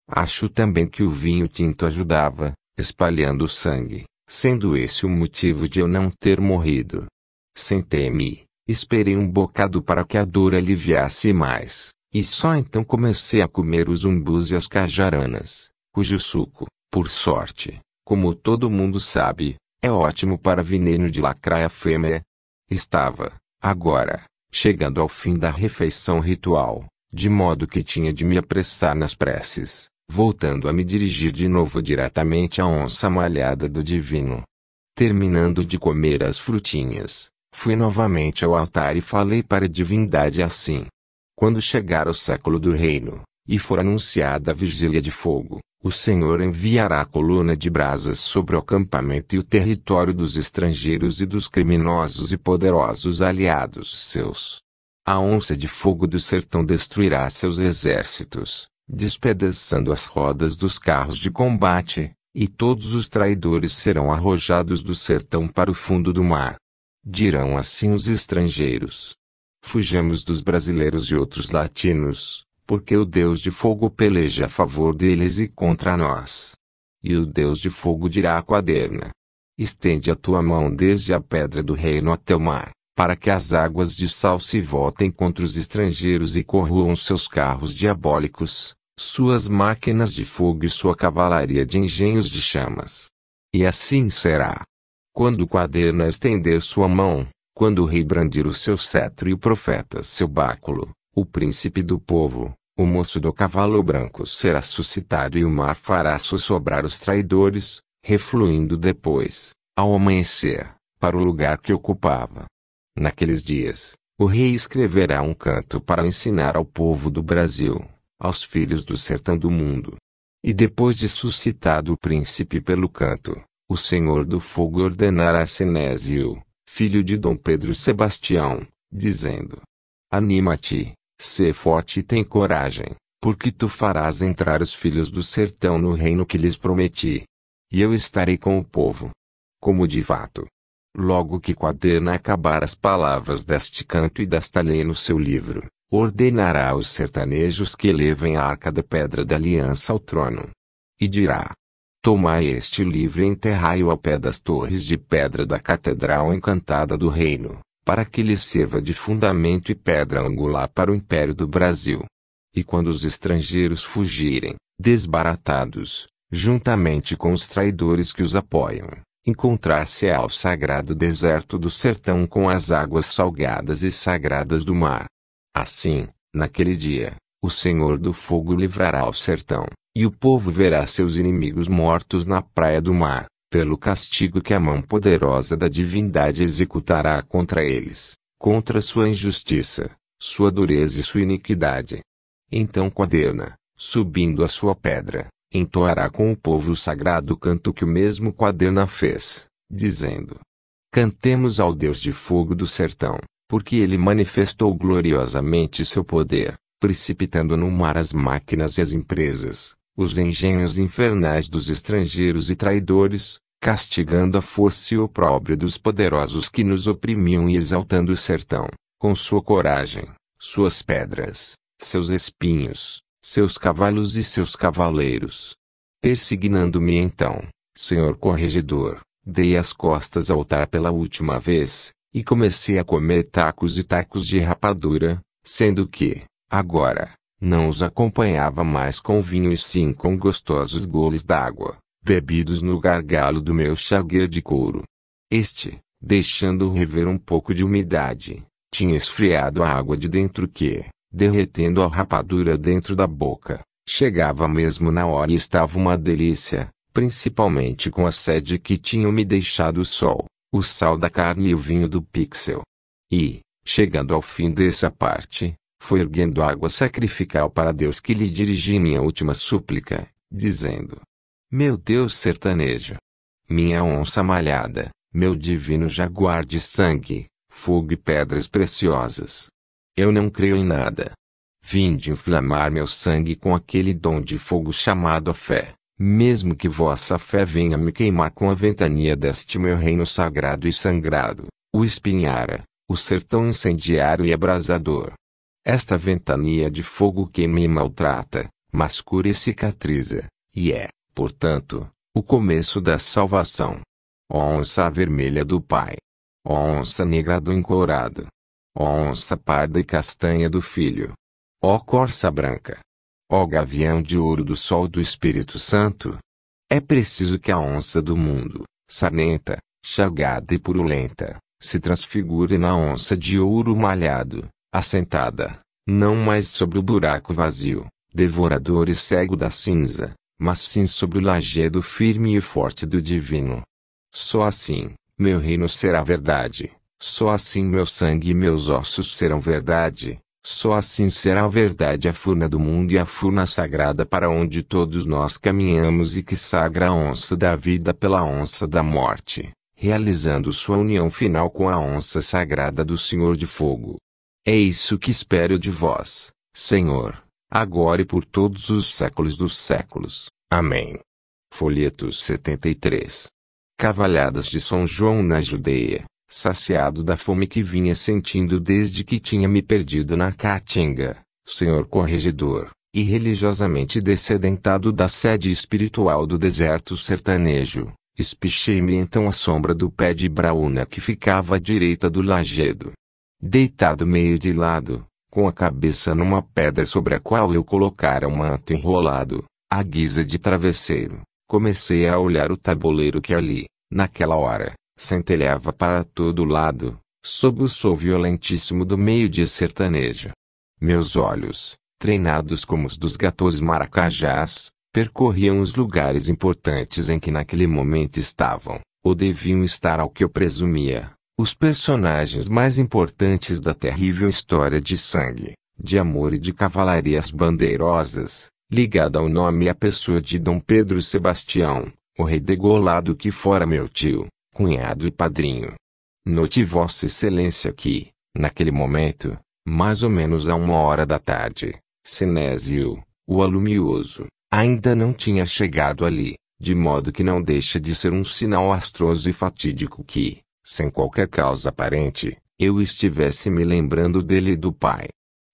Acho também que o vinho tinto ajudava, espalhando o sangue, sendo esse o motivo de eu não ter morrido. Sentei-me, esperei um bocado para que a dor aliviasse mais, e só então comecei a comer os umbus e as cajaranas, cujo suco, por sorte, como todo mundo sabe, é ótimo para veneno de lacraia fêmea. Estava, agora, chegando ao fim da refeição ritual, de modo que tinha de me apressar nas preces, voltando a me dirigir de novo diretamente à onça malhada do divino. Terminando de comer as frutinhas, fui novamente ao altar e falei para a divindade assim. Quando chegar o século do reino, e for anunciada a vigília de fogo, o Senhor enviará a coluna de brasas sobre o acampamento e o território dos estrangeiros e dos criminosos e poderosos aliados seus. A onça de fogo do sertão destruirá seus exércitos, despedaçando as rodas dos carros de combate, e todos os traidores serão arrojados do sertão para o fundo do mar. Dirão assim os estrangeiros: Fujamos dos brasileiros e outros latinos, porque o Deus de fogo peleja a favor deles e contra nós. E o Deus de fogo dirá à quaderna: Estende a tua mão desde a pedra do reino até o mar, para que as águas de sal se voltem contra os estrangeiros e corroam seus carros diabólicos, suas máquinas de fogo e sua cavalaria de engenhos de chamas. E assim será. Quando o quaderna estender sua mão, quando o rei brandir o seu cetro e o profeta seu báculo, o príncipe do povo, o moço do cavalo branco será suscitado e o mar fará sussobrar os traidores, refluindo depois, ao amanhecer, para o lugar que ocupava. Naqueles dias, o rei escreverá um canto para ensinar ao povo do Brasil, aos filhos do sertão do mundo. E depois de suscitado o príncipe pelo canto, o Senhor do Fogo ordenará a Sinésio, filho de Dom Pedro Sebastião, dizendo: Anima-te, Sê forte e tem coragem, porque tu farás entrar os filhos do sertão no reino que lhes prometi. E eu estarei com o povo. Como de fato. Logo que Quaderna acabar as palavras deste canto e desta lei no seu livro, ordenará aos sertanejos que levem a arca da pedra da aliança ao trono. E dirá: Tomai este livro e enterrai-o ao pé das torres de pedra da catedral encantada do reino, para que lhe sirva de fundamento e pedra angular para o império do Brasil. E quando os estrangeiros fugirem, desbaratados, juntamente com os traidores que os apoiam, encontrar-se ao sagrado deserto do sertão com as águas salgadas e sagradas do mar. Assim, naquele dia, o Senhor do Fogo livrará o sertão, e o povo verá seus inimigos mortos na praia do mar pelo castigo que a mão poderosa da divindade executará contra eles, contra sua injustiça, sua dureza e sua iniquidade. Então Quaderna, subindo a sua pedra, entoará com o povo o sagrado canto que o mesmo Quaderna fez, dizendo: Cantemos ao Deus de fogo do sertão, porque ele manifestou gloriosamente seu poder, precipitando no mar as máquinas e as empresas, os engenhos infernais dos estrangeiros e traidores, castigando a força e opróbrio dos poderosos que nos oprimiam e exaltando o sertão, com sua coragem, suas pedras, seus espinhos, seus cavalos e seus cavaleiros. Persignando-me então, senhor corregedor, dei as costas ao altar pela última vez, e comecei a comer tacos e tacos de rapadura, sendo que, agora, não os acompanhava mais com vinho e sim com gostosos goles d'água, bebidos no gargalo do meu chagueiro de couro. Este, deixando rever um pouco de umidade, tinha esfriado a água de dentro que, derretendo a rapadura dentro da boca, chegava mesmo na hora e estava uma delícia, principalmente com a sede que tinham me deixado o sol, o sal da carne e o vinho do pixel. E, chegando ao fim dessa parte, foi erguendo água sacrificial para Deus que lhe dirigi minha última súplica, dizendo: meu Deus sertanejo. Minha onça malhada, meu divino jaguar de sangue, fogo e pedras preciosas. Eu não creio em nada. Vim de inflamar meu sangue com aquele dom de fogo chamado a fé, mesmo que vossa fé venha me queimar com a ventania deste meu reino sagrado e sangrado, o espinhara, o sertão incendiário e abrasador. Esta ventania de fogo queima e maltrata, mas cura e cicatriza, e é, portanto, o começo da salvação. Ó onça vermelha do Pai. Ó onça negra do encorado. Ó onça parda e castanha do Filho. Ó corça branca. Ó gavião de ouro do sol do Espírito Santo. É preciso que a onça do mundo, sarnenta, chagada e purulenta, se transfigure na onça de ouro malhado, assentada, não mais sobre o buraco vazio, devorador e cego da cinza, mas sim sobre o lajedo firme e forte do divino. Só assim, meu reino será verdade, só assim meu sangue e meus ossos serão verdade, só assim será verdade a furna do mundo e a furna sagrada para onde todos nós caminhamos e que sagra a onça da vida pela onça da morte, realizando sua união final com a onça sagrada do Senhor de Fogo. É isso que espero de vós, Senhor, agora e por todos os séculos dos séculos. Amém. Folheto 73. Cavalhadas de São João na Judeia, saciado da fome que vinha sentindo desde que tinha me perdido na Caatinga, Senhor Corregedor, e religiosamente descedentado da sede espiritual do deserto sertanejo, espichei-me então à sombra do pé de braúna que ficava à direita do lajedo. Deitado meio de lado, com a cabeça numa pedra sobre a qual eu colocara um manto enrolado, à guisa de travesseiro, comecei a olhar o tabuleiro que ali, naquela hora, centelhava para todo lado, sob o sol violentíssimo do meio-dia sertanejo. Meus olhos, treinados como os dos gatos maracajás, percorriam os lugares importantes em que naquele momento estavam, ou deviam estar ao que eu presumia, os personagens mais importantes da terrível história de sangue, de amor e de cavalarias bandeirosas, ligada ao nome e à pessoa de Dom Pedro Sebastião, o rei degolado que fora meu tio, cunhado e padrinho. Note Vossa Excelência que, naquele momento, mais ou menos a uma hora da tarde, Sinésio, o alumioso, ainda não tinha chegado ali, de modo que não deixa de ser um sinal astroso e fatídico que, sem qualquer causa aparente, eu estivesse me lembrando dele e do pai.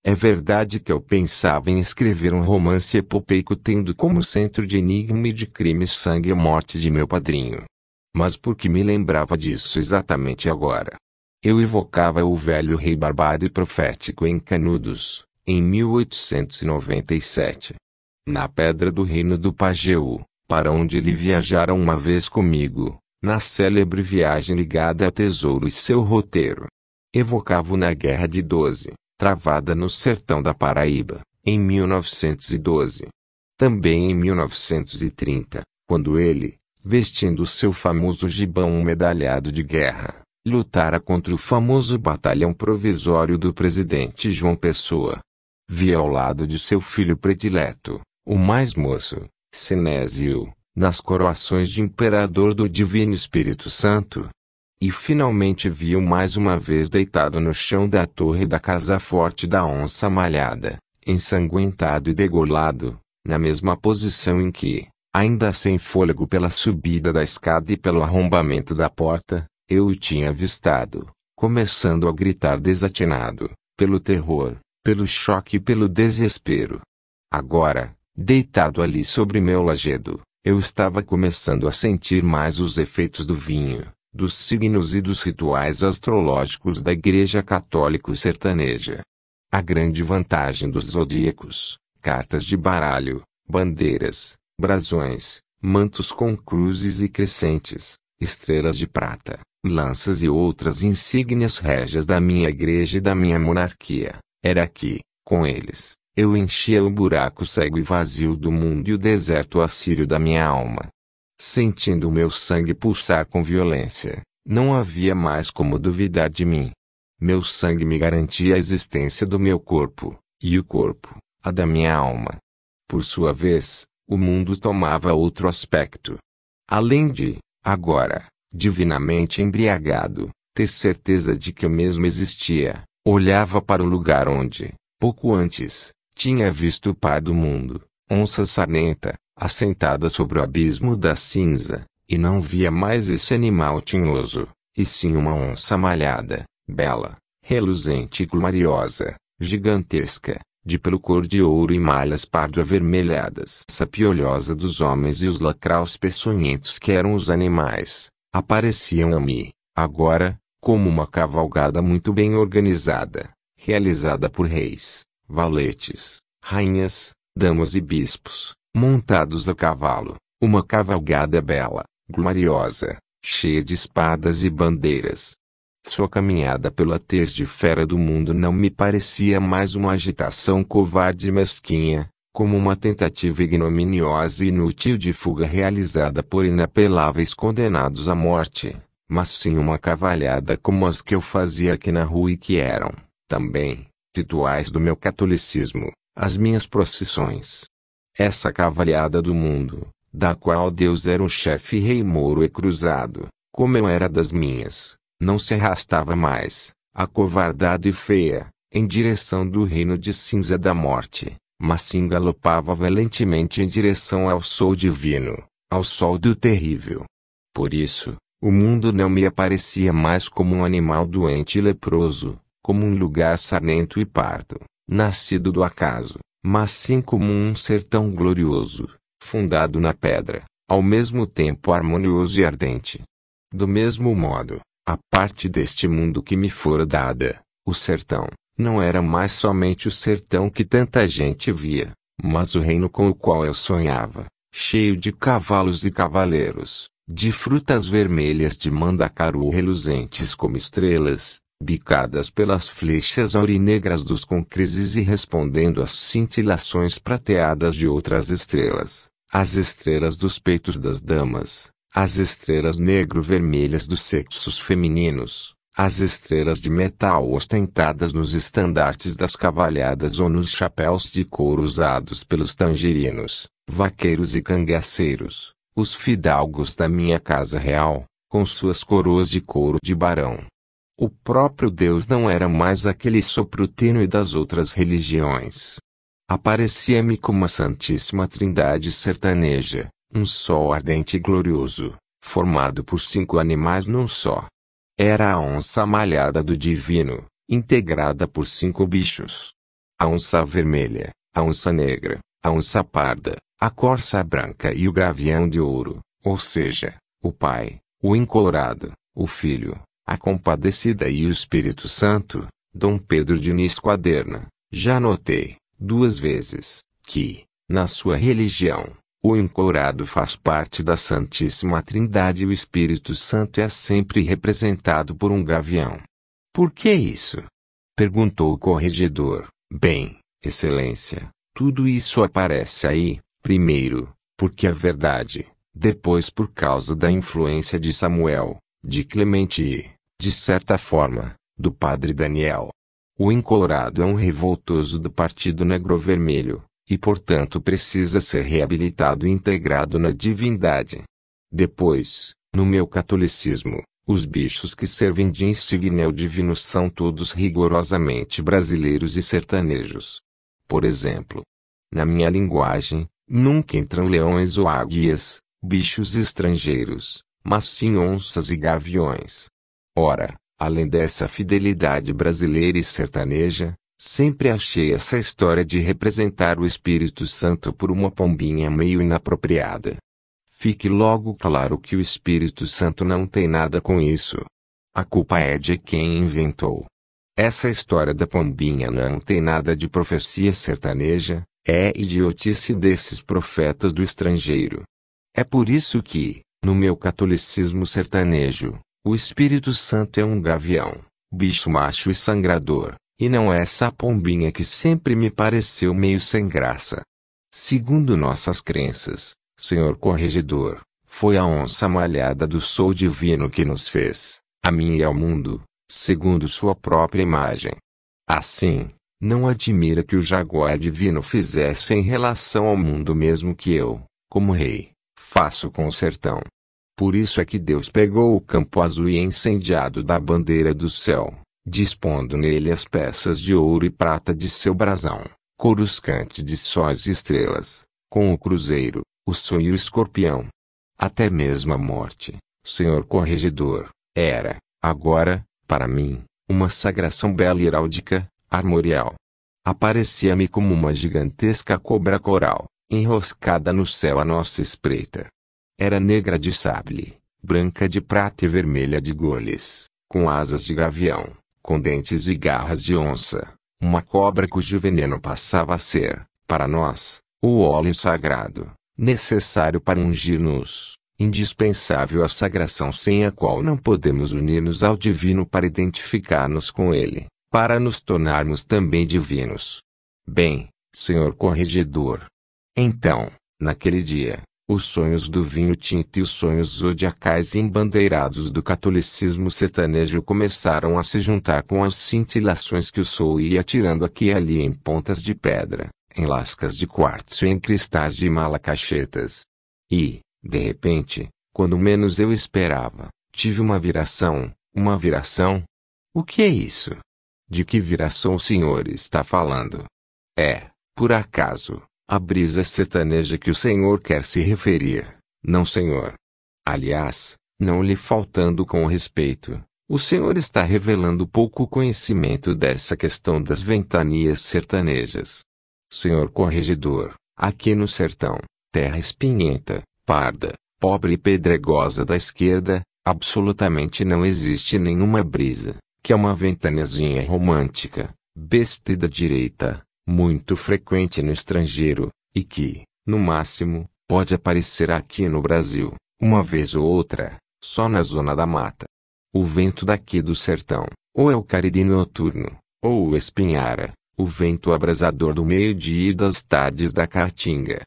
É verdade que eu pensava em escrever um romance epopeico tendo como centro de enigma e de crime sangue a morte de meu padrinho. Mas por que me lembrava disso exatamente agora? Eu evocava o velho rei barbado e profético em Canudos, em 1897. Na pedra do reino do Pajeú, para onde ele viajara uma vez comigo, na célebre viagem ligada a Tesouro e seu roteiro. Evocava-o na Guerra de 12, travada no sertão da Paraíba, em 1912. Também em 1930, quando ele, vestindo seu famoso gibão medalhado de guerra, lutara contra o famoso batalhão provisório do presidente João Pessoa. Via ao lado de seu filho predileto, o mais moço, Sinésio, nas coroações de imperador do Divino Espírito Santo. E finalmente viu mais uma vez deitado no chão da torre da casa forte da onça malhada, ensanguentado e degolado, na mesma posição em que, ainda sem fôlego pela subida da escada e pelo arrombamento da porta, eu o tinha avistado, começando a gritar desatinado, pelo terror, pelo choque e pelo desespero. Agora, deitado ali sobre meu lajedo, eu estava começando a sentir mais os efeitos do vinho, dos signos e dos rituais astrológicos da Igreja Católica Sertaneja. A grande vantagem dos zodíacos, cartas de baralho, bandeiras, brasões, mantos com cruzes e crescentes, estrelas de prata, lanças e outras insígnias régias da minha igreja e da minha monarquia, era que, com eles, eu enchia o buraco cego e vazio do mundo e o deserto assírio da minha alma. Sentindo o meu sangue pulsar com violência, não havia mais como duvidar de mim. Meu sangue me garantia a existência do meu corpo, e o corpo, a da minha alma. Por sua vez, o mundo tomava outro aspecto. Além de, agora, divinamente embriagado, ter certeza de que eu mesmo existia, olhava para o lugar onde, pouco antes, tinha visto o par do mundo, onça sarnenta, assentada sobre o abismo da cinza, e não via mais esse animal tinhoso, e sim uma onça malhada, bela, reluzente e gloriosa, gigantesca, de pelo cor de ouro e malhas pardo-avermelhadas. Essa piolhosa dos homens e os lacraus peçonhentos que eram os animais, apareciam a mim, agora, como uma cavalgada muito bem organizada, realizada por reis, valetes, rainhas, damas e bispos, montados a cavalo, uma cavalgada bela, gloriosa, cheia de espadas e bandeiras. Sua caminhada pela tez de fera do mundo não me parecia mais uma agitação covarde e mesquinha, como uma tentativa ignominiosa e inútil de fuga realizada por inapeláveis condenados à morte, mas sim uma cavalhada como as que eu fazia aqui na rua e que eram, também, rituais do meu catolicismo, as minhas procissões. Essa cavalhada do mundo, da qual Deus era o chefe rei mouro e cruzado, como eu era das minhas, não se arrastava mais, acovardado e feia, em direção do reino de cinza da morte, mas se galopava valentemente em direção ao sol divino, ao sol do terrível. Por isso, o mundo não me aparecia mais como um animal doente e leproso, como um lugar sarnento e pardo, nascido do acaso, mas sim como um sertão glorioso, fundado na pedra, ao mesmo tempo harmonioso e ardente. Do mesmo modo, a parte deste mundo que me fora dada, o sertão, não era mais somente o sertão que tanta gente via, mas o reino com o qual eu sonhava, cheio de cavalos e cavaleiros, de frutas vermelhas de mandacaru reluzentes como estrelas, bicadas pelas flechas aurinegras dos concreses e respondendo às cintilações prateadas de outras estrelas, as estrelas dos peitos das damas, as estrelas negro-vermelhas dos sexos femininos, as estrelas de metal ostentadas nos estandartes das cavalhadas ou nos chapéus de couro usados pelos tangerinos, vaqueiros e cangaceiros, os fidalgos da minha casa real, com suas coroas de couro de barão. O próprio Deus não era mais aquele sopro tênue das outras religiões. Aparecia-me como a Santíssima Trindade sertaneja, um sol ardente e glorioso, formado por cinco animais num só. Era a onça malhada do divino, integrada por cinco bichos. A onça vermelha, a onça negra, a onça parda, a corça branca e o gavião de ouro, ou seja, o Pai, o Incolorado, o Filho, a Compadecida e o Espírito Santo, Dom Pedro Diniz Quaderna, já notei, duas vezes, que, na sua religião, o encorado faz parte da Santíssima Trindade e o Espírito Santo é sempre representado por um gavião. Por que isso? Perguntou o corregedor. Bem, Excelência, tudo isso aparece aí, primeiro, porque é verdade, depois por causa da influência de Samuel, de Clemente e, de certa forma, do padre Daniel. O encolorado é um revoltoso do Partido Negro-Vermelho, e portanto precisa ser reabilitado e integrado na divindade. Depois, no meu catolicismo, os bichos que servem de insígnia ao divino são todos rigorosamente brasileiros e sertanejos. Por exemplo, na minha linguagem, nunca entram leões ou águias, bichos estrangeiros, mas sim onças e gaviões. Ora, além dessa fidelidade brasileira e sertaneja, Sempre achei essa história de representar o Espírito Santo por uma pombinha meio inapropriada. Fique logo claro que o Espírito Santo não tem nada com isso. A culpa é de quem inventou. Essa história da pombinha não tem nada de profecia sertaneja, é idiotice desses profetas do estrangeiro. É por isso que, no meu catolicismo sertanejo, o Espírito Santo é um gavião, bicho macho e sangrador. E não é essa pombinha que sempre me pareceu meio sem graça. Segundo nossas crenças, senhor corregedor, foi a onça malhada do sol divino que nos fez, a mim e ao mundo, segundo sua própria imagem. Assim, não admira que o jaguar divino fizesse em relação ao mundo mesmo que eu, como rei, faço com o sertão. Por isso é que Deus pegou o campo azul e incendiado da bandeira do céu, dispondo nele as peças de ouro e prata de seu brasão, coruscante de sóis e estrelas, com o cruzeiro, o sonho e o escorpião. Até mesmo a morte, senhor corregedor, era, agora, para mim, uma sagração bela e heráldica, armorial. Aparecia-me como uma gigantesca cobra coral, enroscada no céu à nossa espreita. Era negra de sable, branca de prata e vermelha de goles, com asas de gavião, com dentes e garras de onça, uma cobra cujo veneno passava a ser, para nós, o óleo sagrado, necessário para ungir-nos, indispensável à sagração sem a qual não podemos unir-nos ao divino para identificar-nos com ele, para nos tornarmos também divinos. Bem, senhor corregedor. Então, naquele dia, os sonhos do vinho tinto e os sonhos zodiacais embandeirados do catolicismo sertanejo começaram a se juntar com as cintilações que o sol ia tirando aqui e ali em pontas de pedra, em lascas de quartzo e em cristais de malacachetas. E, de repente, quando menos eu esperava, tive uma viração, uma viração? O que é isso? De que viração o senhor está falando? É, por acaso, a brisa sertaneja que o Senhor quer se referir. Não, Senhor. Aliás, não lhe faltando com respeito, o Senhor está revelando pouco conhecimento dessa questão das ventanias sertanejas. Senhor corregedor, aqui no sertão, terra espinhenta, parda, pobre e pedregosa da esquerda, absolutamente não existe nenhuma brisa, que é uma ventaniazinha romântica, besta da direita, muito frequente no estrangeiro, e que, no máximo, pode aparecer aqui no Brasil, uma vez ou outra, só na zona da mata. O vento daqui do sertão, ou é o cariri noturno, ou o espinhara, o vento abrasador do meio-dia e das tardes da caatinga.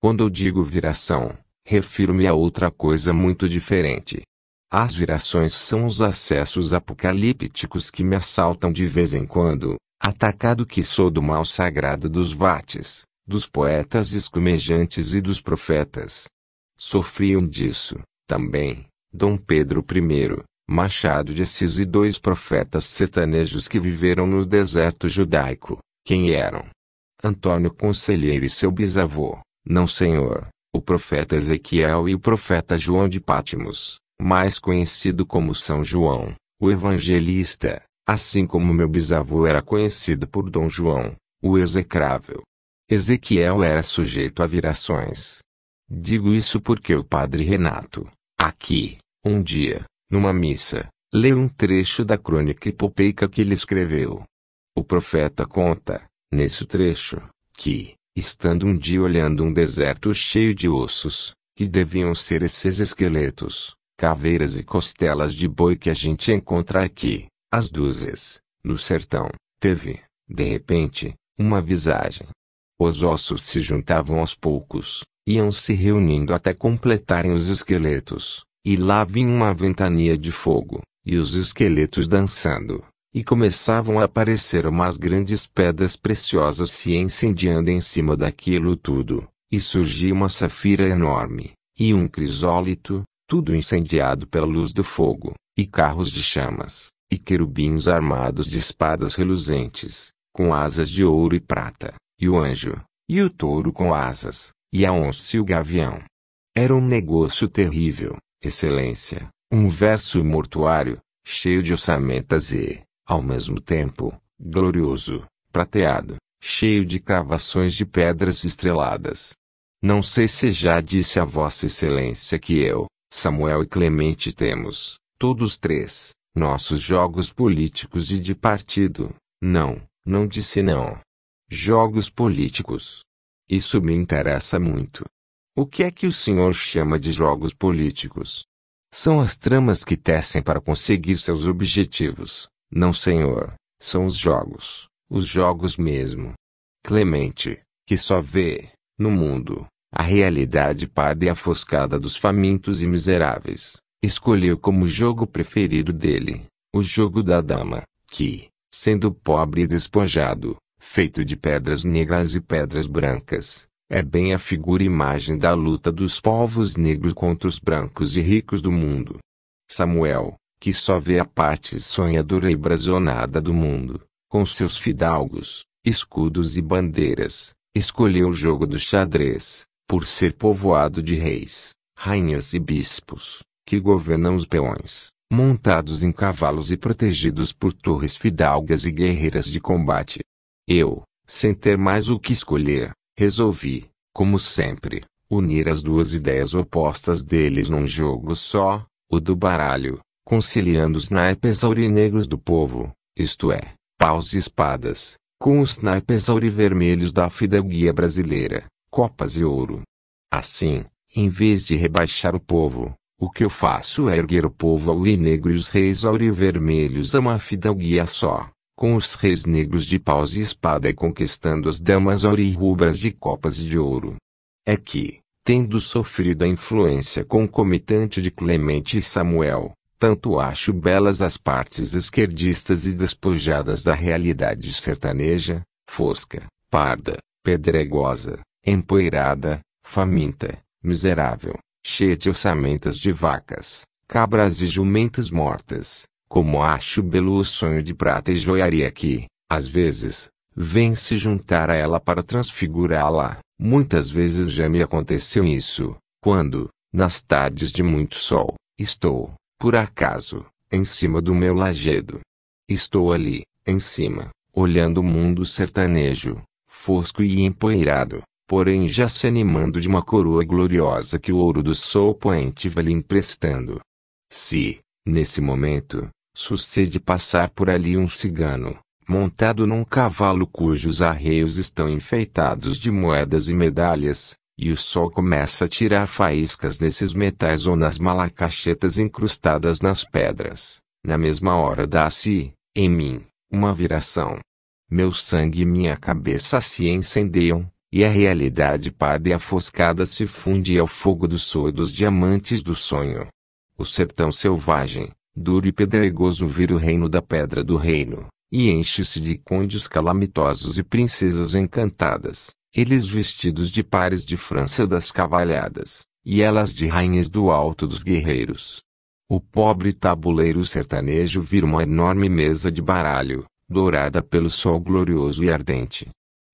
Quando eu digo viração, refiro-me a outra coisa muito diferente. As virações são os acessos apocalípticos que me assaltam de vez em quando, Atacado que sou do mal sagrado dos vates, dos poetas escumejantes e dos profetas. Sofriam disso, também, Dom Pedro I, Machado de Assis e dois profetas sertanejos que viveram no deserto judaico. Quem eram? Antônio Conselheiro e seu bisavô, não senhor, o profeta Ezequiel e o profeta João de Pátimos, mais conhecido como São João, o evangelista, assim como meu bisavô era conhecido por Dom João, o execrável. Ezequiel era sujeito a virações. Digo isso porque o padre Renato, aqui, um dia, numa missa, leu um trecho da crônica hipopeica que ele escreveu. O profeta conta, nesse trecho, que, estando um dia olhando um deserto cheio de ossos, que deviam ser esses esqueletos, caveiras e costelas de boi que a gente encontra aqui, as dúzias, no sertão, teve, de repente, uma visagem. Os ossos se juntavam aos poucos, iam se reunindo até completarem os esqueletos, e lá vinha uma ventania de fogo, e os esqueletos dançando, e começavam a aparecer umas grandes pedras preciosas se incendiando em cima daquilo tudo, e surgia uma safira enorme, e um crisólito, tudo incendiado pela luz do fogo, e carros de chamas, e querubins armados de espadas reluzentes, com asas de ouro e prata, e o anjo, e o touro com asas, e a onça e o gavião. Era um negócio terrível, excelência, um verso mortuário, cheio de ossamentas e, ao mesmo tempo, glorioso, prateado, cheio de cravações de pedras estreladas. Não sei se já disse a Vossa Excelência que eu, Samuel e Clemente temos, todos três, nossos jogos políticos e de partido. Não, não disse não. Jogos políticos. Isso me interessa muito. O que é que o senhor chama de jogos políticos? São as tramas que tecem para conseguir seus objetivos. Não, senhor. São os jogos. Os jogos mesmo. Clemente, que só vê, no mundo, a realidade parda e afoscada dos famintos e miseráveis. Escolheu como jogo preferido dele, o jogo da dama, que, sendo pobre e despojado, feito de pedras negras e pedras brancas, é bem a figura e imagem da luta dos povos negros contra os brancos e ricos do mundo. Samuel, que só vê a parte sonhadora e brazonada do mundo, com seus fidalgos, escudos e bandeiras, escolheu o jogo do xadrez, por ser povoado de reis, rainhas e bispos, que governam os peões, montados em cavalos e protegidos por torres fidalgas e guerreiras de combate. Eu, sem ter mais o que escolher, resolvi, como sempre, unir as duas ideias opostas deles num jogo só, o do baralho, conciliando os naipes aurinegros do povo, isto é, paus e espadas, com os naipes aurivermelhos da fidalguia brasileira, copas e ouro. Assim, em vez de rebaixar o povo, o que eu faço é erguer o povo aurinegro e os reis aurivermelhos a uma fidalguia só, com os reis negros de paus e espada e conquistando as damas aurirrubras de copas e de ouro. É que, tendo sofrido a influência concomitante de Clemente e Samuel, tanto acho belas as partes esquerdistas e despojadas da realidade sertaneja, fosca, parda, pedregosa, empoeirada, faminta, miserável, cheia de ossamentas de vacas, cabras e jumentas mortas, como acho belo o sonho de prata e joiaria que, às vezes, vem se juntar a ela para transfigurá-la. Muitas vezes já me aconteceu isso, quando, nas tardes de muito sol, estou, por acaso, em cima do meu lajedo. Estou ali, em cima, olhando o mundo sertanejo, fosco e empoeirado, porém já se animando de uma coroa gloriosa que o ouro do sol poente vai lhe emprestando. Se, nesse momento, sucede passar por ali um cigano, montado num cavalo cujos arreios estão enfeitados de moedas e medalhas, e o sol começa a tirar faíscas nesses metais ou nas malacachetas incrustadas nas pedras, na mesma hora dá-se, em mim, uma viração. Meu sangue e minha cabeça se incendeiam, e a realidade parda e afoscada se funde ao fogo do sol dos diamantes do sonho. O sertão selvagem, duro e pedregoso vira o reino da pedra do reino, e enche-se de condes calamitosos e princesas encantadas, eles vestidos de pares de França das cavalhadas, e elas de rainhas do alto dos guerreiros. O pobre tabuleiro sertanejo vira uma enorme mesa de baralho, dourada pelo sol glorioso e ardente.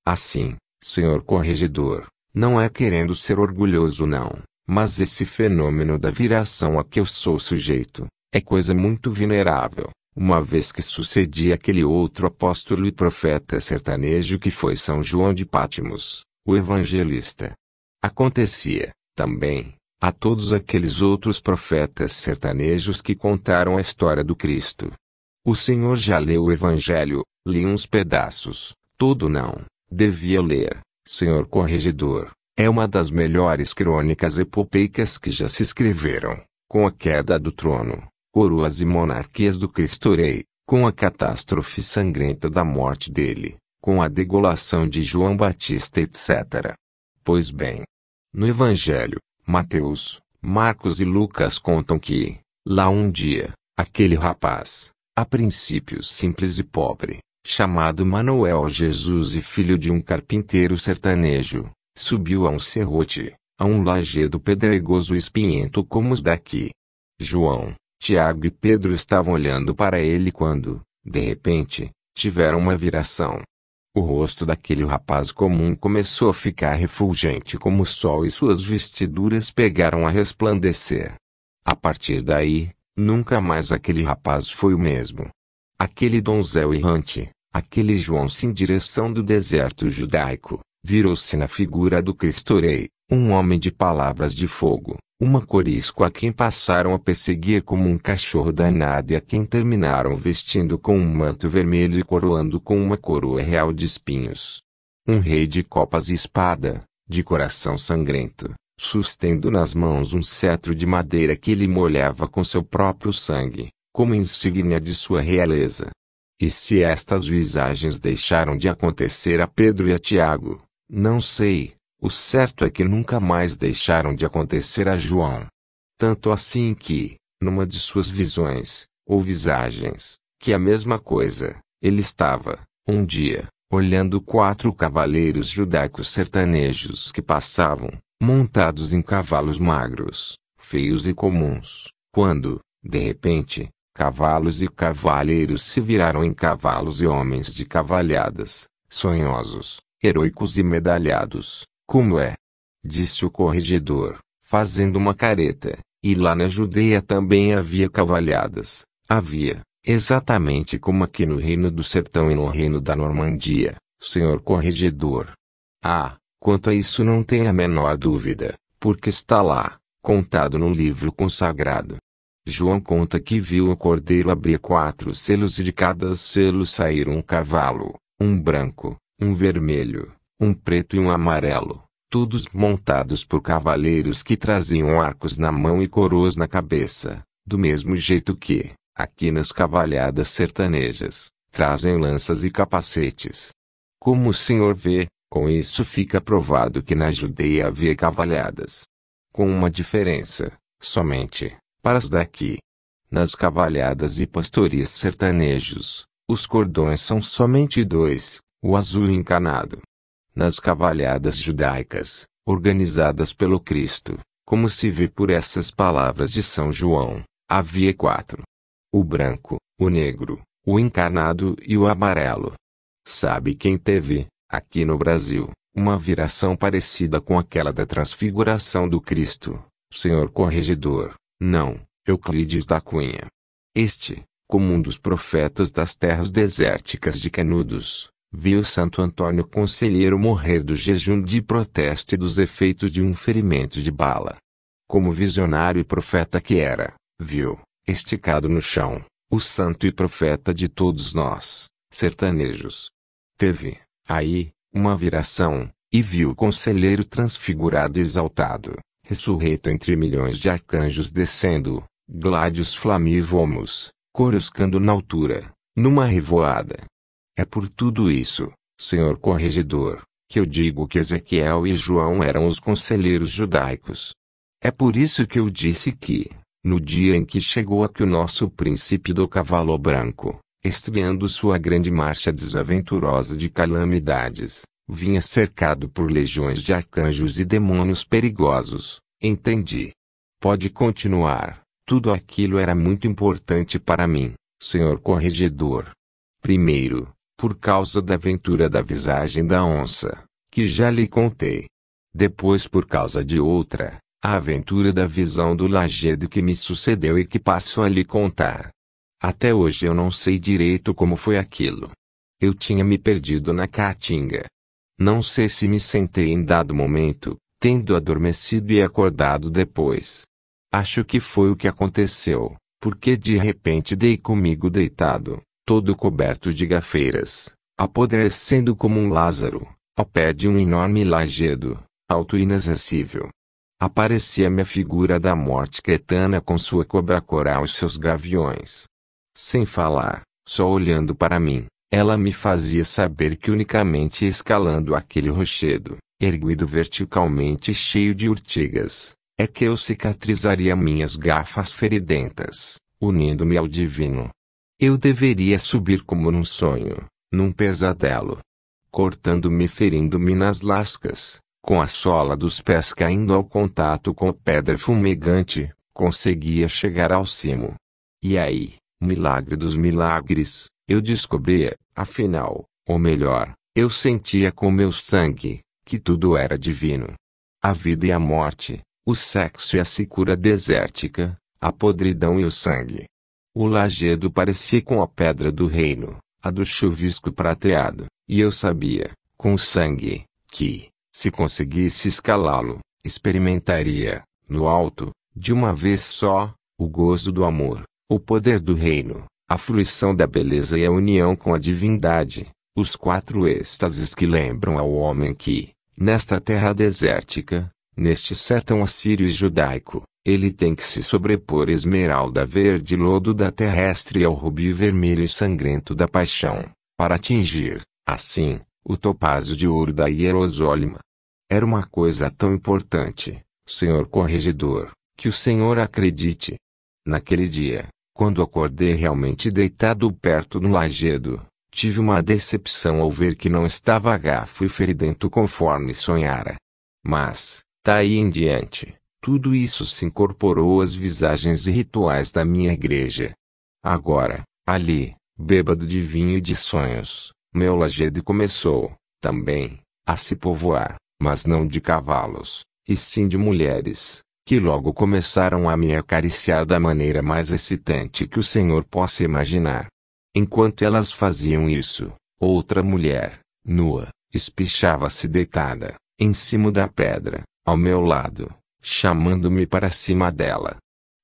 Assim, senhor corregedor, não é querendo ser orgulhoso não, mas esse fenômeno da viração a que eu sou sujeito, é coisa muito venerável, uma vez que sucedia aquele outro apóstolo e profeta sertanejo que foi São João de Pátimos, o evangelista. Acontecia, também, a todos aqueles outros profetas sertanejos que contaram a história do Cristo. O Senhor já leu o Evangelho, li uns pedaços, tudo não, devia ler, Senhor Corregedor, é uma das melhores crônicas epopeicas que já se escreveram, com a queda do trono, coroas e monarquias do Cristo Rei, com a catástrofe sangrenta da morte dele, com a degolação de João Batista etc. Pois bem, no Evangelho, Mateus, Marcos e Lucas contam que, lá um dia, aquele rapaz, a princípio simples e pobre, chamado Manuel Jesus e filho de um carpinteiro sertanejo, subiu a um serrote, a um lajedo pedregoso e espinhento como os daqui. João, Tiago e Pedro estavam olhando para ele quando, de repente, tiveram uma viração. O rosto daquele rapaz comum começou a ficar refulgente como o sol e suas vestiduras pegaram a resplandecer. A partir daí, nunca mais aquele rapaz foi o mesmo. Aquele donzel errante, aquele João sem direção do deserto judaico, virou-se na figura do Cristo Rei, um homem de palavras de fogo, uma corisco a quem passaram a perseguir como um cachorro danado e a quem terminaram vestindo com um manto vermelho e coroando com uma coroa real de espinhos. Um rei de copas e espada, de coração sangrento, sustendo nas mãos um cetro de madeira que ele molhava com seu próprio sangue, como insígnia de sua realeza. E se estas visagens deixaram de acontecer a Pedro e a Tiago, não sei, o certo é que nunca mais deixaram de acontecer a João. Tanto assim que, numa de suas visões, ou visagens, que a mesma coisa, ele estava, um dia, olhando quatro cavaleiros judaicos sertanejos que passavam, montados em cavalos magros, feios e comuns, quando, de repente, cavalos e cavaleiros se viraram em cavalos e homens de cavalhadas, sonhosos, heroicos e medalhados, como é? Disse o corregedor, fazendo uma careta. E lá na Judeia também havia cavalhadas. Havia, exatamente como aqui no Reino do Sertão e no Reino da Normandia, senhor corregedor. Ah, quanto a isso não tem a menor dúvida, porque está lá, contado no livro consagrado. João conta que viu o cordeiro abrir quatro selos e de cada selo sair um cavalo, um branco, um vermelho, um preto e um amarelo, todos montados por cavaleiros que traziam arcos na mão e coroas na cabeça, do mesmo jeito que, aqui nas cavalhadas sertanejas, trazem lanças e capacetes. Como o senhor vê, com isso fica provado que na Judeia havia cavalhadas. Com uma diferença, somente, para as daqui. Nas cavalhadas e pastorias sertanejos, os cordões são somente dois, o azul encanado. Nas cavalhadas judaicas, organizadas pelo Cristo, como se vê por essas palavras de São João, havia quatro: o branco, o negro, o encarnado e o amarelo. Sabe quem teve, aqui no Brasil, uma viração parecida com aquela da transfiguração do Cristo, Senhor Corregedor? Não, Euclides da Cunha. Este, como um dos profetas das terras desérticas de Canudos, viu Santo Antônio Conselheiro morrer do jejum de protesto e dos efeitos de um ferimento de bala. Como visionário e profeta que era, viu, esticado no chão, o santo e profeta de todos nós, sertanejos. Teve, aí, uma viração, e viu o conselheiro transfigurado e exaltado, ressurreto entre milhões de arcanjos descendo, gládios flamívomos, coruscando na altura, numa revoada. É por tudo isso, senhor corregedor, que eu digo que Ezequiel e João eram os conselheiros judaicos. É por isso que eu disse que, no dia em que chegou aqui o nosso príncipe do cavalo branco, estreando sua grande marcha desaventurosa de calamidades, vinha cercado por legiões de arcanjos e demônios perigosos. Entendi. Pode continuar. Tudo aquilo era muito importante para mim, senhor corregedor. Primeiro, por causa da aventura da visagem da onça, que já lhe contei. Depois por causa de outra, a aventura da visão do lajedo que me sucedeu e que passo a lhe contar. Até hoje eu não sei direito como foi aquilo. Eu tinha me perdido na caatinga. Não sei se me sentei em dado momento, tendo adormecido e acordado depois. Acho que foi o que aconteceu, porque de repente dei comigo deitado, todo coberto de gafeiras, apodrecendo como um Lázaro, ao pé de um enorme lajedo, alto e inacessível. Aparecia-me a figura da morte quetana com sua cobra coral e seus gaviões. Sem falar, só olhando para mim, ela me fazia saber que unicamente escalando aquele rochedo, erguido verticalmente cheio de urtigas, é que eu cicatrizaria minhas gafas feridentas, unindo-me ao divino. Eu deveria subir como num sonho, num pesadelo. Cortando-me ferindo-me nas lascas, com a sola dos pés caindo ao contato com a pedra fumegante, conseguia chegar ao cimo. E aí, milagre dos milagres, eu descobria, afinal, ou melhor, eu sentia com meu sangue, que tudo era divino. A vida e a morte, o sexo e a secura desértica, a podridão e o sangue. O lajedo parecia com a pedra do reino, a do chuvisco prateado, e eu sabia, com sangue, que, se conseguisse escalá-lo, experimentaria, no alto, de uma vez só, o gozo do amor, o poder do reino, a fruição da beleza e a união com a divindade, os quatro êxtases que lembram ao homem que, nesta terra desértica, neste sertão assírio e judaico, ele tem que se sobrepor esmeralda verde lodo da terrestre ao rubi vermelho e sangrento da paixão, para atingir, assim, o topázio de ouro da Hierosólima. Era uma coisa tão importante, senhor corregedor, que o senhor acredite. Naquele dia, quando acordei realmente deitado perto do lajedo, tive uma decepção ao ver que não estava gafo e feridento conforme sonhara. Mas, daí em diante, tudo isso se incorporou às visagens e rituais da minha igreja. Agora, ali, bêbado de vinho e de sonhos, meu lajedo começou, também, a se povoar, mas não de cavalos, e sim de mulheres, que logo começaram a me acariciar da maneira mais excitante que o Senhor possa imaginar. Enquanto elas faziam isso, outra mulher, nua, espichava-se deitada, em cima da pedra, ao meu lado, chamando-me para cima dela.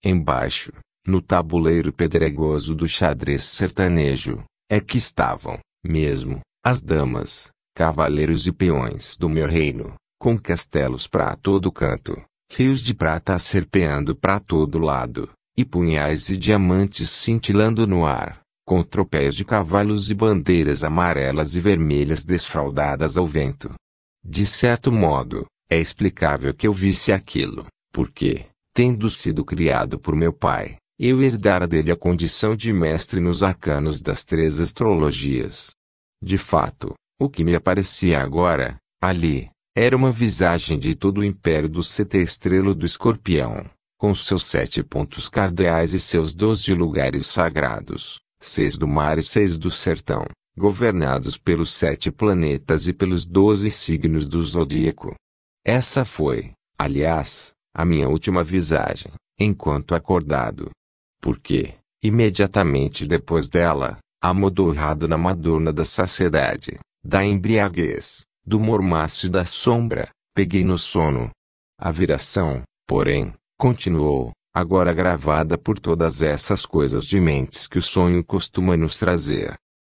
Embaixo, no tabuleiro pedregoso do xadrez sertanejo, é que estavam, mesmo, as damas, cavaleiros e peões do meu reino, com castelos para todo canto, rios de prata serpeando para todo lado, e punhais e diamantes cintilando no ar, com tropéis de cavalos e bandeiras amarelas e vermelhas desfraldadas ao vento. De certo modo, é explicável que eu visse aquilo, porque, tendo sido criado por meu pai, eu herdara dele a condição de mestre nos arcanos das três astrologias. De fato, o que me aparecia agora, ali, era uma visagem de todo o império do sete estrelo do escorpião, com seus sete pontos cardeais e seus doze lugares sagrados, seis do mar e seis do sertão, governados pelos sete planetas e pelos doze signos do zodíaco. Essa foi, aliás, a minha última visagem, enquanto acordado porque, imediatamente depois dela, amodorrado na madurna da saciedade, da embriaguez, do mormaço e da sombra, peguei no sono. A viração, porém, continuou, agora gravada por todas essas coisas de mentes que o sonho costuma nos trazer.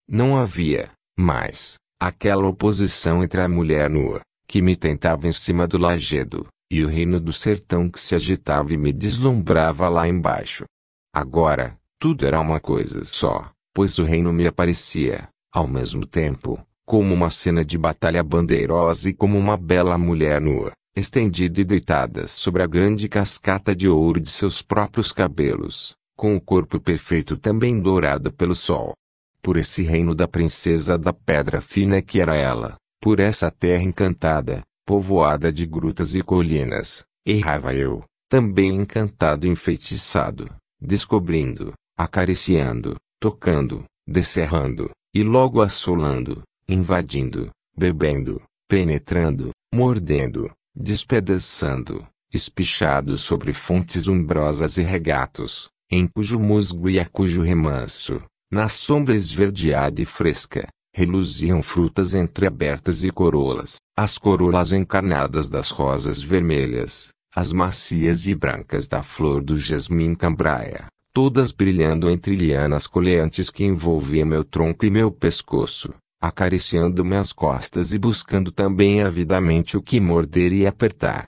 Não havia, mais, aquela oposição entre a mulher nua, que me tentava em cima do lajedo, e o reino do sertão que se agitava e me deslumbrava lá embaixo. Agora, tudo era uma coisa só, pois o reino me aparecia, ao mesmo tempo, como uma cena de batalha bandeirosa e como uma bela mulher nua, estendida e deitada sobre a grande cascata de ouro de seus próprios cabelos, com o corpo perfeito também dourado pelo sol. Por esse reino da princesa da pedra fina que era ela, por essa terra encantada, povoada de grutas e colinas, errava eu, também encantado e enfeitiçado descobrindo, acariciando, tocando, descerrando, e logo assolando, invadindo, bebendo, penetrando, mordendo, despedaçando, espichado sobre fontes umbrosas e regatos, em cujo musgo e a cujo remanso, na sombra esverdeada e fresca, reluziam frutas entreabertas e corolas, as corolas encarnadas das rosas vermelhas, as macias e brancas da flor do jasmim cambraia, todas brilhando entre lianas coleantes que envolviam meu tronco e meu pescoço, acariciando-me as costas e buscando também avidamente o que morder e apertar.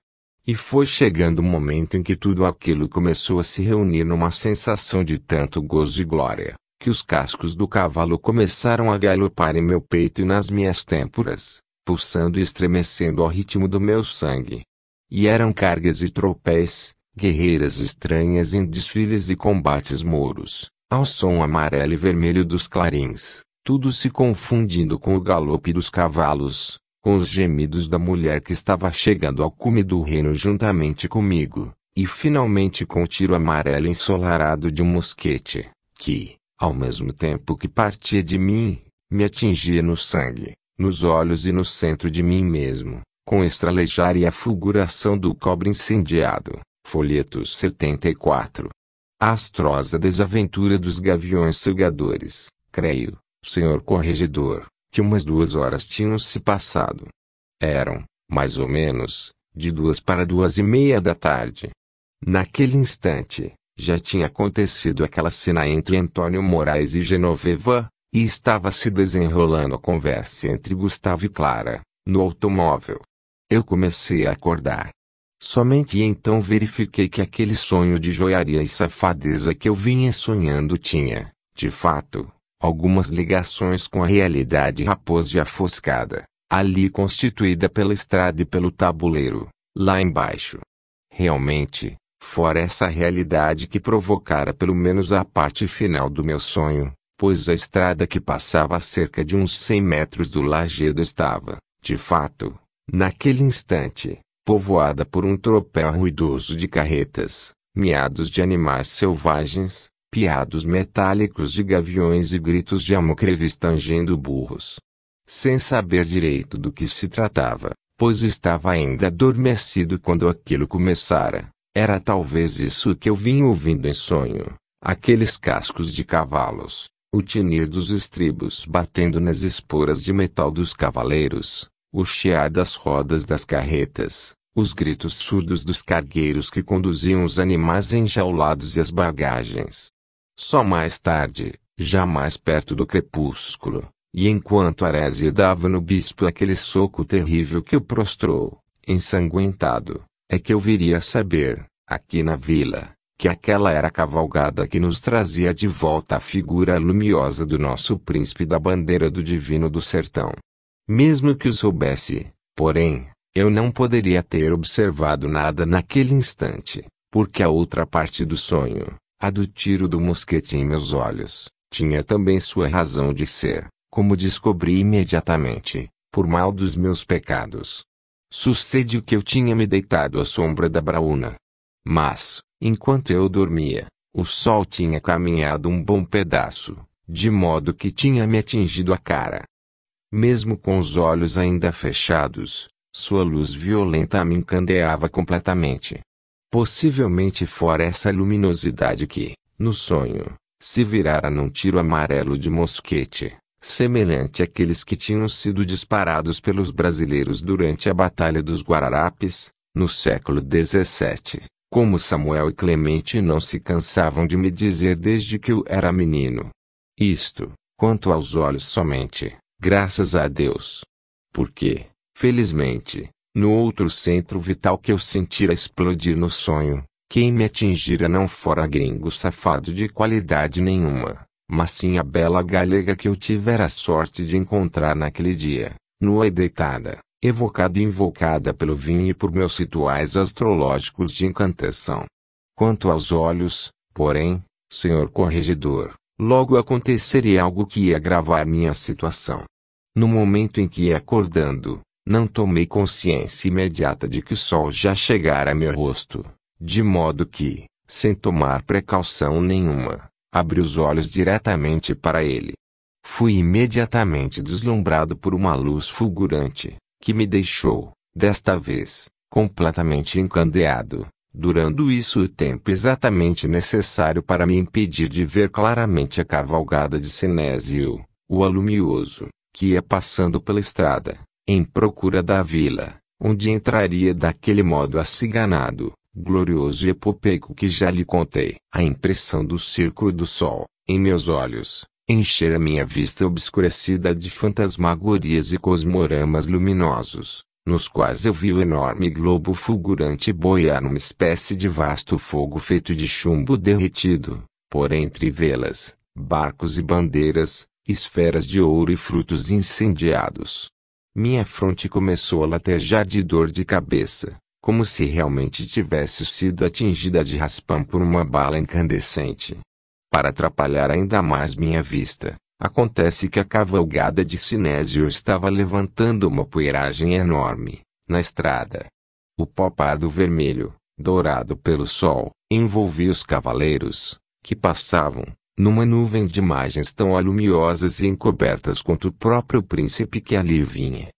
E foi chegando o momento em que tudo aquilo começou a se reunir numa sensação de tanto gozo e glória, que os cascos do cavalo começaram a galopar em meu peito e nas minhas têmporas, pulsando e estremecendo ao ritmo do meu sangue. E eram cargas e tropéis, guerreiras estranhas em desfiles e combates mouros, ao som amarelo e vermelho dos clarins, tudo se confundindo com o galope dos cavalos, com os gemidos da mulher que estava chegando ao cume do reino juntamente comigo, e finalmente com o tiro amarelo ensolarado de um mosquete, que, ao mesmo tempo que partia de mim, me atingia no sangue, nos olhos e no centro de mim mesmo, com estralejar e a fulguração do cobre incendiado. Folhetos 74. A astrosa desaventura dos gaviões sugadores. Creio, senhor corregedor, que umas duas horas tinham se passado. Eram, mais ou menos, de duas para duas e meia da tarde. Naquele instante, já tinha acontecido aquela cena entre Antônio Moraes e Genoveva, e estava se desenrolando a conversa entre Gustavo e Clara, no automóvel. Eu comecei a acordar. Somente então verifiquei que aquele sonho de joiaria e safadeza que eu vinha sonhando tinha, de fato, algumas ligações com a realidade raposa e afoscada, ali constituída pela estrada e pelo tabuleiro, lá embaixo. Realmente, fora essa realidade que provocara pelo menos a parte final do meu sonho, pois a estrada que passava a cerca de uns 100 metros do lajedo estava, de fato, Naquele instante, povoada por um tropel ruidoso de carretas, miados de animais selvagens, piados metálicos de gaviões e gritos de almocreves tangendo burros. Sem saber direito do que se tratava, pois estava ainda adormecido quando aquilo começara, era talvez isso que eu vinha ouvindo em sonho, aqueles cascos de cavalos, o tinir dos estribos batendo nas esporas de metal dos cavaleiros, o chiar das rodas das carretas, os gritos surdos dos cargueiros que conduziam os animais enjaulados e as bagagens. Só mais tarde, já mais perto do crepúsculo, e enquanto Arésia dava no bispo aquele soco terrível que o prostrou, ensanguentado, é que eu viria a saber, aqui na vila, que aquela era a cavalgada que nos trazia de volta a figura luminosa do nosso príncipe da bandeira do divino do sertão. Mesmo que o soubesse, porém, eu não poderia ter observado nada naquele instante, porque a outra parte do sonho, a do tiro do mosquete em meus olhos, tinha também sua razão de ser, como descobri imediatamente, por mal dos meus pecados. Sucede que eu tinha me deitado à sombra da braúna. Mas, Enquanto eu dormia, o sol tinha caminhado um bom pedaço, de modo que tinha me atingido a cara. Mesmo com os olhos ainda fechados, sua luz violenta me encandeava completamente. Possivelmente fora essa luminosidade que, no sonho, se virara num tiro amarelo de mosquete, semelhante àqueles que tinham sido disparados pelos brasileiros durante a Batalha dos Guararapes, no século XVII como Samuel e Clemente não se cansavam de me dizer desde que eu era menino. Isto, quanto aos olhos somente, graças a Deus. Porque, felizmente, no outro centro vital que eu sentira explodir no sonho, quem me atingira não fora gringo safado de qualidade nenhuma, mas sim a bela galega que eu tivera a sorte de encontrar naquele dia, nua e deitada, evocada e invocada pelo vinho e por meus rituais astrológicos de encantação. Quanto aos olhos, porém, senhor corregedor, logo aconteceria algo que ia agravar minha situação. No momento em que ia acordando, não tomei consciência imediata de que o sol já chegara a meu rosto, de modo que, sem tomar precaução nenhuma, abri os olhos diretamente para ele. Fui imediatamente deslumbrado por uma luz fulgurante, que me deixou, desta vez, completamente encandeado, durando isso o tempo exatamente necessário para me impedir de ver claramente a cavalgada de Sinésio, o alumioso, que ia passando pela estrada, em procura da vila, onde entraria daquele modo aciganado, glorioso e epopeico que já lhe contei. A impressão do círculo do sol, em meus olhos, encher a minha vista obscurecida de fantasmagorias e cosmoramas luminosos, nos quais eu vi o enorme globo fulgurante boiar numa espécie de vasto fogo feito de chumbo derretido, por entre velas, barcos e bandeiras, esferas de ouro e frutos incendiados. Minha fronte começou a latejar de dor de cabeça, como se realmente tivesse sido atingida de raspão por uma bala incandescente. Para atrapalhar ainda mais minha vista, acontece que a cavalgada de Sinésio estava levantando uma poeiragem enorme, na estrada. O pó pardo vermelho, dourado pelo sol, envolvia os cavaleiros, que passavam, numa nuvem de imagens tão alumiosas e encobertas quanto o próprio príncipe que ali vinha.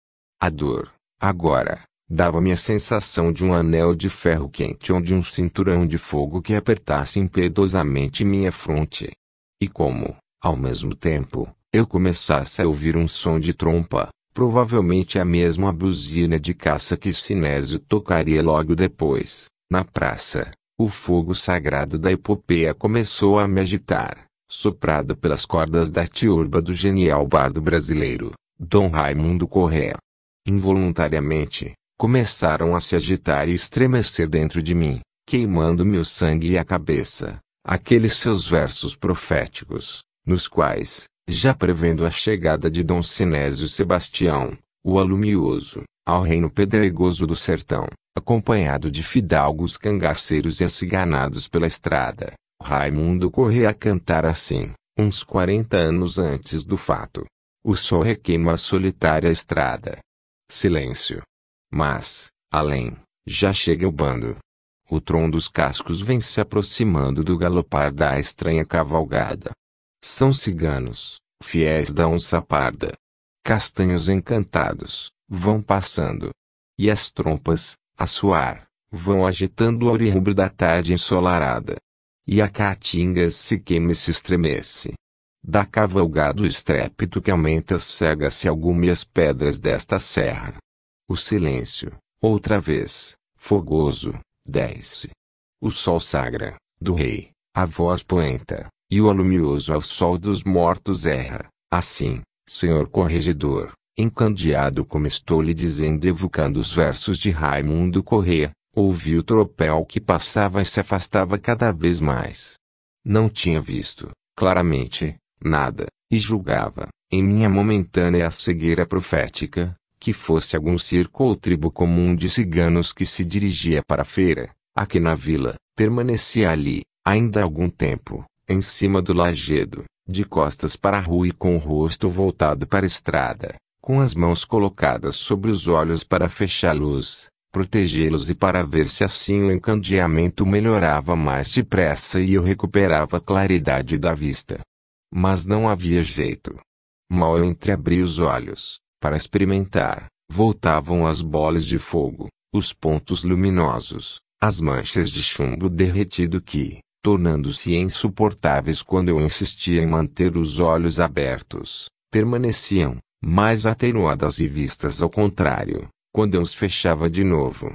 A dor, agora, Dava-me a sensação de um anel de ferro quente ou de um cinturão de fogo que apertasse impiedosamente minha fronte. E como, ao mesmo tempo, eu começasse a ouvir um som de trompa, provavelmente a mesma buzina de caça que Sinésio tocaria logo depois, na praça, o fogo sagrado da epopeia começou a me agitar, soprado pelas cordas da tiurba do genial bardo brasileiro, Dom Raimundo Correa. Involuntariamente, começaram a se agitar e estremecer dentro de mim, queimando-me o sangue e a cabeça, aqueles seus versos proféticos, nos quais, já prevendo a chegada de Dom Sinésio Sebastião, o alumioso, ao reino pedregoso do sertão, acompanhado de fidalgos cangaceiros e aciganados pela estrada, Raimundo corria a cantar assim, uns quarenta anos antes do fato. O sol requeima a solitária estrada. Silêncio. Mas, além, já chega o bando. O tron dos cascos vem se aproximando do galopar da estranha cavalgada. São ciganos, fiéis da onça parda. Castanhos encantados, vão passando. E as trompas, a suar, vão agitando o ouro da tarde ensolarada. E a caatinga se queima e se estremece. dá cavalgado estrépito que aumenta cega-se algumas pedras desta serra. O silêncio, outra vez, fogoso, desce. O sol sagra, do rei, a voz poenta, e o alumioso ao sol dos mortos erra. Assim, senhor corregedor, encandeado como estou lhe dizendo evocando os versos de Raimundo Corrêa, ouvi o tropel que passava e se afastava cada vez mais. Não tinha visto, claramente, nada, e julgava, em minha momentânea cegueira profética, que fosse algum circo ou tribo comum de ciganos que se dirigia para a feira, aqui na vila, permanecia ali, ainda algum tempo, em cima do lajedo, de costas para a rua e com o rosto voltado para a estrada, com as mãos colocadas sobre os olhos para fechar luz, protegê-los e para ver se assim o encandeamento melhorava mais depressa e eu recuperava a claridade da vista. Mas não havia jeito. Mal eu entreabri os olhos, para experimentar, voltavam as bolas de fogo, os pontos luminosos, as manchas de chumbo derretido que, tornando-se insuportáveis quando eu insistia em manter os olhos abertos, permaneciam, mais atenuadas e vistas ao contrário, quando eu os fechava de novo.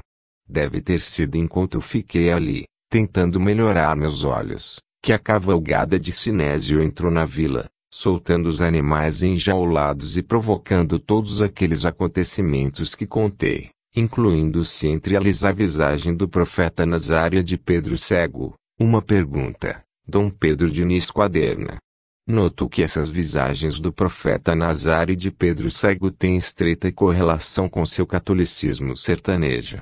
Deve ter sido enquanto eu fiquei ali, tentando melhorar meus olhos, que a cavalgada de Sinésio entrou na vila, soltando os animais enjaulados e provocando todos aqueles acontecimentos que contei, incluindo-se entre eles a visagem do profeta Nazária de Pedro Cego. Uma pergunta, Dom Pedro Diniz Quaderna, Noto que essas visagens do profeta Nazário e de Pedro Cego têm estreita correlação com seu catolicismo sertanejo.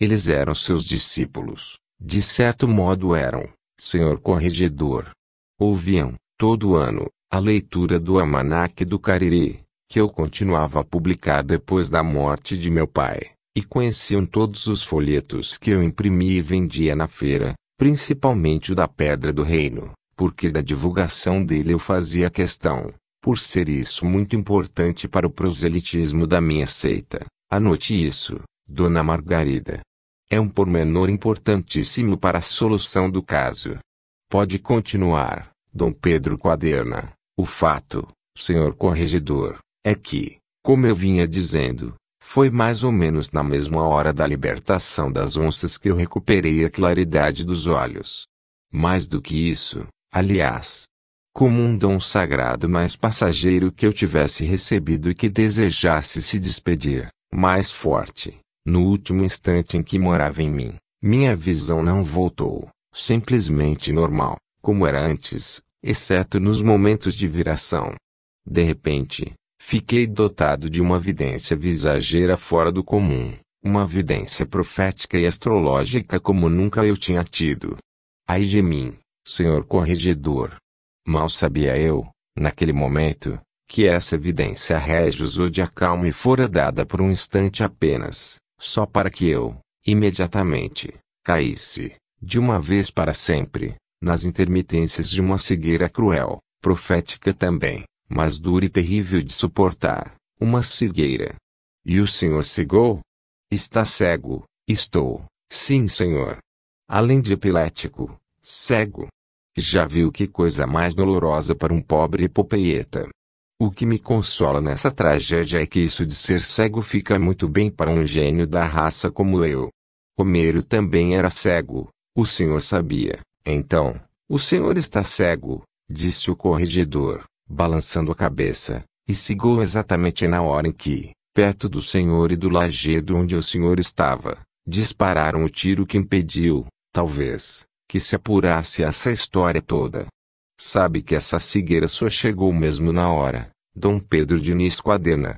Eles eram seus discípulos, de certo modo eram, senhor corregedor. Ouviam, todo ano, a leitura do Almanaque do Cariri, que eu continuava a publicar depois da morte de meu pai, e conheciam todos os folhetos que eu imprimia e vendia na feira, principalmente o da Pedra do Reino porque da divulgação dele eu fazia questão, por ser isso muito importante para o proselitismo da minha seita. Anote isso, Dona Margarida. É um pormenor importantíssimo para a solução do caso. Pode continuar, Dom Pedro Quaderna. O fato, senhor corregedor, é que, como eu vinha dizendo, foi mais ou menos na mesma hora da libertação das onças que eu recuperei a claridade dos olhos. Mais do que isso, aliás, como um dom sagrado mais passageiro que eu tivesse recebido e que desejasse se despedir, mais forte, no último instante em que morava em mim, minha visão não voltou, simplesmente normal, como era antes, exceto nos momentos de viração. De repente, fiquei dotado de uma vidência visageira fora do comum, uma vidência profética e astrológica como nunca eu tinha tido. Ai de mim, senhor corregedor. Mal sabia eu, naquele momento, que essa evidência régia zodiacal me fora dada por um instante apenas, só para que eu, imediatamente, caísse, de uma vez para sempre, nas intermitências de uma cegueira cruel, profética também, mas dura e terrível de suportar, uma cegueira. E o senhor cegou? Está cego, estou, sim senhor. Além de epilético, cego. Já viu que coisa mais dolorosa para um pobre popeieta. O que me consola nessa tragédia é que isso de ser cego fica muito bem para um gênio da raça como eu. Homero também era cego, o senhor sabia. Então, o senhor está cego, disse o corregedor, balançando a cabeça, e cegou exatamente na hora em que, perto do senhor e do lajedo onde o senhor estava, dispararam o tiro que impediu, talvez, que se apurasse essa história toda. Sabe que essa cegueira só chegou mesmo na hora, Dom Pedro Diniz Quadena.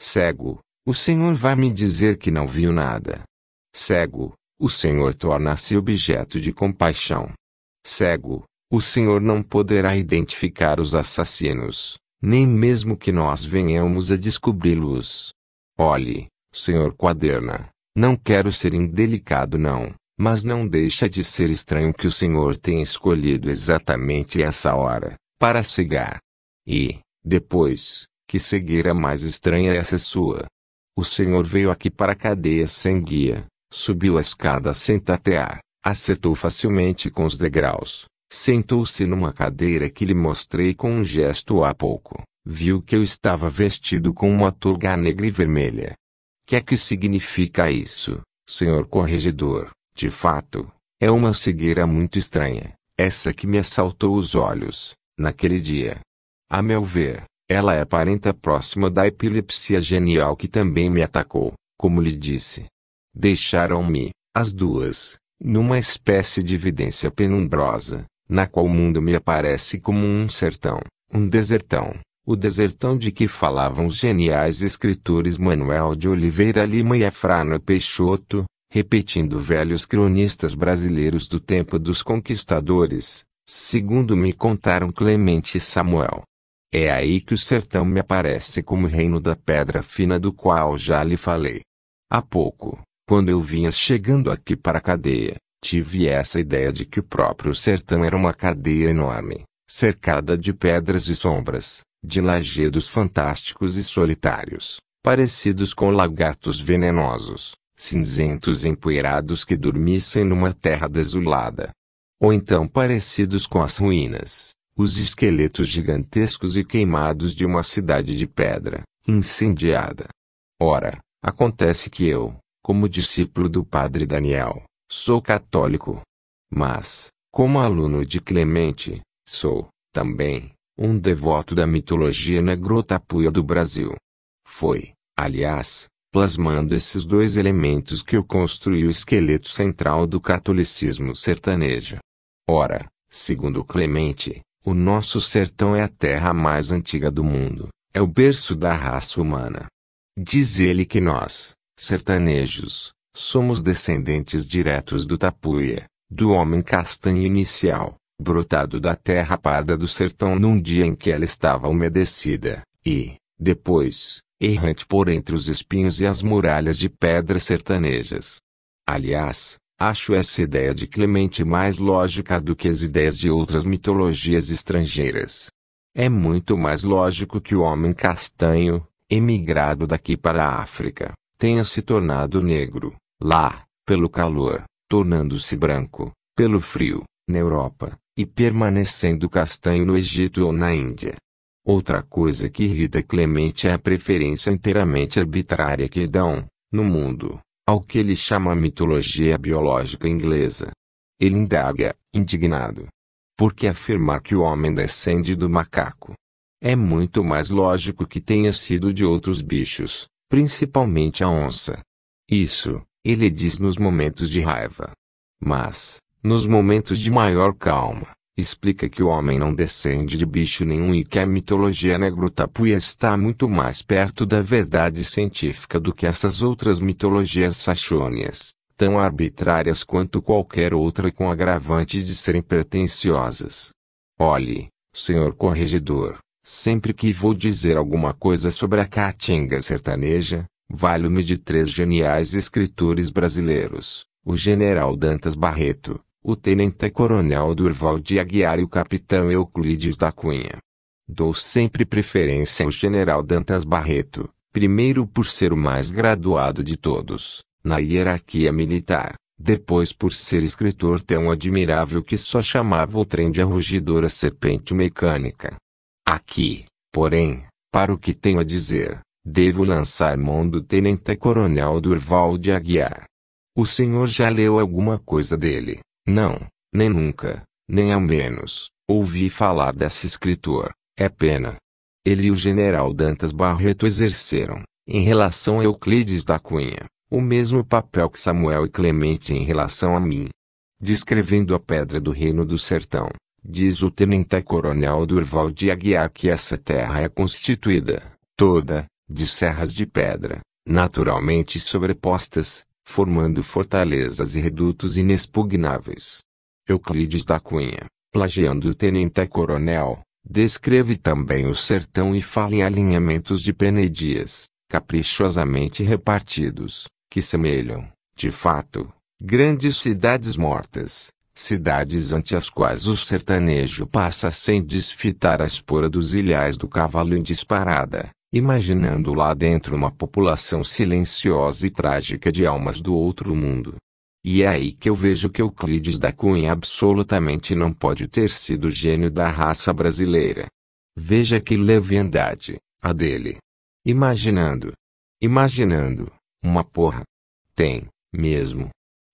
Cego, o senhor vai me dizer que não viu nada. Cego, o senhor torna-se objeto de compaixão. Cego, o senhor não poderá identificar os assassinos, nem mesmo que nós venhamos a descobri-los. Olhe, senhor Quaderna, não quero ser indelicado não, mas não deixa de ser estranho que o Senhor tenha escolhido exatamente essa hora, para cegar. E, depois, que cegueira mais estranha essa sua? O Senhor veio aqui para a cadeia sem guia, subiu a escada sem tatear, acertou facilmente com os degraus, Sentou-se numa cadeira que lhe mostrei com um gesto há pouco. Viu que eu estava vestido com uma toga negra e vermelha. Que é que significa isso, senhor corregedor? De fato, é uma cegueira muito estranha, essa que me assaltou os olhos, naquele dia. A meu ver, ela é parenta próxima da epilepsia genial que também me atacou, como lhe disse. Deixaram-me, as duas, numa espécie de evidência penumbrosa, na qual o mundo me aparece como um sertão, um desertão, o desertão de que falavam os geniais escritores Manuel de Oliveira Lima e Efrano Peixoto, repetindo velhos cronistas brasileiros do tempo dos conquistadores, segundo me contaram Clemente e Samuel. É aí que o sertão me aparece como reino da pedra fina do qual já lhe falei. Há pouco, quando eu vinha chegando aqui para a cadeia, tive essa ideia de que o próprio sertão era uma cadeia enorme, cercada de pedras e sombras, de lajedos fantásticos e solitários, parecidos com lagartos venenosos, cinzentos empoeirados que dormissem numa terra desolada. Ou então parecidos com as ruínas, os esqueletos gigantescos e queimados de uma cidade de pedra, incendiada. Ora, acontece que eu, como discípulo do padre Daniel, Sou católico. Mas, como aluno de Clemente, sou, também, um devoto da mitologia negrotapuia do Brasil. Foi, aliás, plasmando esses dois elementos que eu construí o esqueleto central do catolicismo sertanejo. Ora, segundo Clemente, o nosso sertão é a terra mais antiga do mundo, é o berço da raça humana. Diz ele que nós, sertanejos, Somos descendentes diretos do tapuia, do homem castanho inicial, brotado da terra parda do sertão num dia em que ela estava umedecida, e, depois, errante por entre os espinhos e as muralhas de pedras sertanejas. Aliás, acho essa ideia de Clemente mais lógica do que as ideias de outras mitologias estrangeiras. É muito mais lógico que o homem castanho, emigrado daqui para a África, tenha se tornado negro, lá, pelo calor, tornando-se branco, pelo frio, na Europa, e permanecendo castanho no Egito ou na Índia. Outra coisa que irrita Clemente é a preferência inteiramente arbitrária que dão, no mundo, ao que ele chama mitologia biológica inglesa. Ele indaga, indignado. Por que afirmar que o homem descende do macaco? É muito mais lógico que tenha sido de outros bichos, principalmente a onça. Isso, ele diz nos momentos de raiva. Mas, nos momentos de maior calma, explica que o homem não descende de bicho nenhum e que a mitologia negrotapuia está muito mais perto da verdade científica do que essas outras mitologias sachônias, tão arbitrárias quanto qualquer outra com agravante de serem pretensiosas. Olhe, senhor corregedor, sempre que vou dizer alguma coisa sobre a caatinga sertaneja, Valho-me de três geniais escritores brasileiros, o general Dantas Barreto, o tenente-coronel Durval de Aguiar e o capitão Euclides da Cunha. Dou sempre preferência ao general Dantas Barreto, primeiro por ser o mais graduado de todos, na hierarquia militar, depois por ser escritor tão admirável que só chamava o trem de a rugidora serpente mecânica. Aqui, porém, para o que tenho a dizer, Devo lançar mão do tenente-coronel Durval de Aguiar. O senhor já leu alguma coisa dele? Não, nem nunca, nem ao menos, ouvi falar desse escritor. É pena. Ele e o general Dantas Barreto exerceram, em relação a Euclides da Cunha, o mesmo papel que Samuel e Clemente em relação a mim. Descrevendo a pedra do reino do sertão, diz o tenente-coronel Durval de Aguiar que essa terra é constituída, toda, de serras de pedra, naturalmente sobrepostas, formando fortalezas e redutos inexpugnáveis. Euclides da Cunha, plagiando o tenente-coronel, descreve também o sertão e fala em alinhamentos de penedias, caprichosamente repartidos, que semelham, de fato, grandes cidades mortas, cidades ante as quais o sertanejo passa sem desfitar a espora dos ilhais do cavalo em disparada, imaginando lá dentro uma população silenciosa e trágica de almas do outro mundo. E é aí que eu vejo que Euclides da Cunha absolutamente não pode ter sido gênio da raça brasileira. Veja que leviandade, a dele. Imaginando. Imaginando. Uma porra. Tem, mesmo.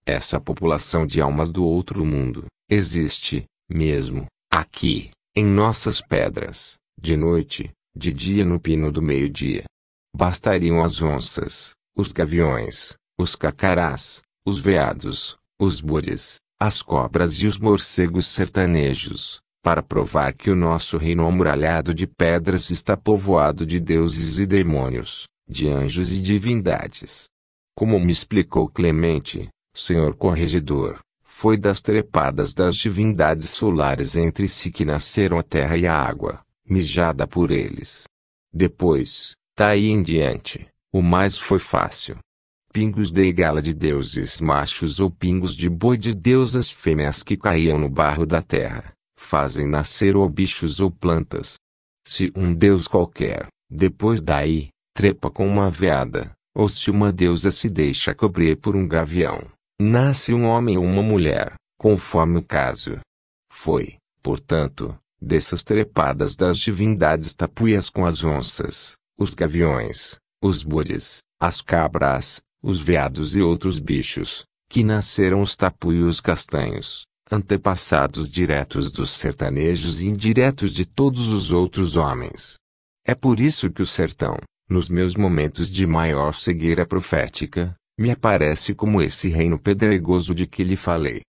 Essa população de almas do outro mundo, existe, mesmo, aqui, em nossas pedras, de noite, de dia no pino do meio-dia. Bastariam as onças, os gaviões, os cacarás, os veados, os bures, as cobras e os morcegos sertanejos, para provar que o nosso reino amuralhado de pedras está povoado de deuses e demônios, de anjos e divindades. Como me explicou Clemente, senhor corregedor, foi das trepadas das divindades solares entre si que nasceram a terra e a água, mijada por eles. Depois, daí em diante, o mais foi fácil. Pingos de gala de deuses machos ou pingos de boi de deusas fêmeas que caíam no barro da terra, fazem nascer ou bichos ou plantas. Se um deus qualquer, depois daí, trepa com uma veada, ou se uma deusa se deixa cobrir por um gavião, nasce um homem ou uma mulher, conforme o caso. Foi, portanto, dessas trepadas das divindades tapuias com as onças, os gaviões, os bures, as cabras, os veados e outros bichos, que nasceram os tapuios castanhos, antepassados diretos dos sertanejos e indiretos de todos os outros homens. É por isso que o sertão, nos meus momentos de maior cegueira profética, me aparece como esse reino pedregoso de que lhe falei.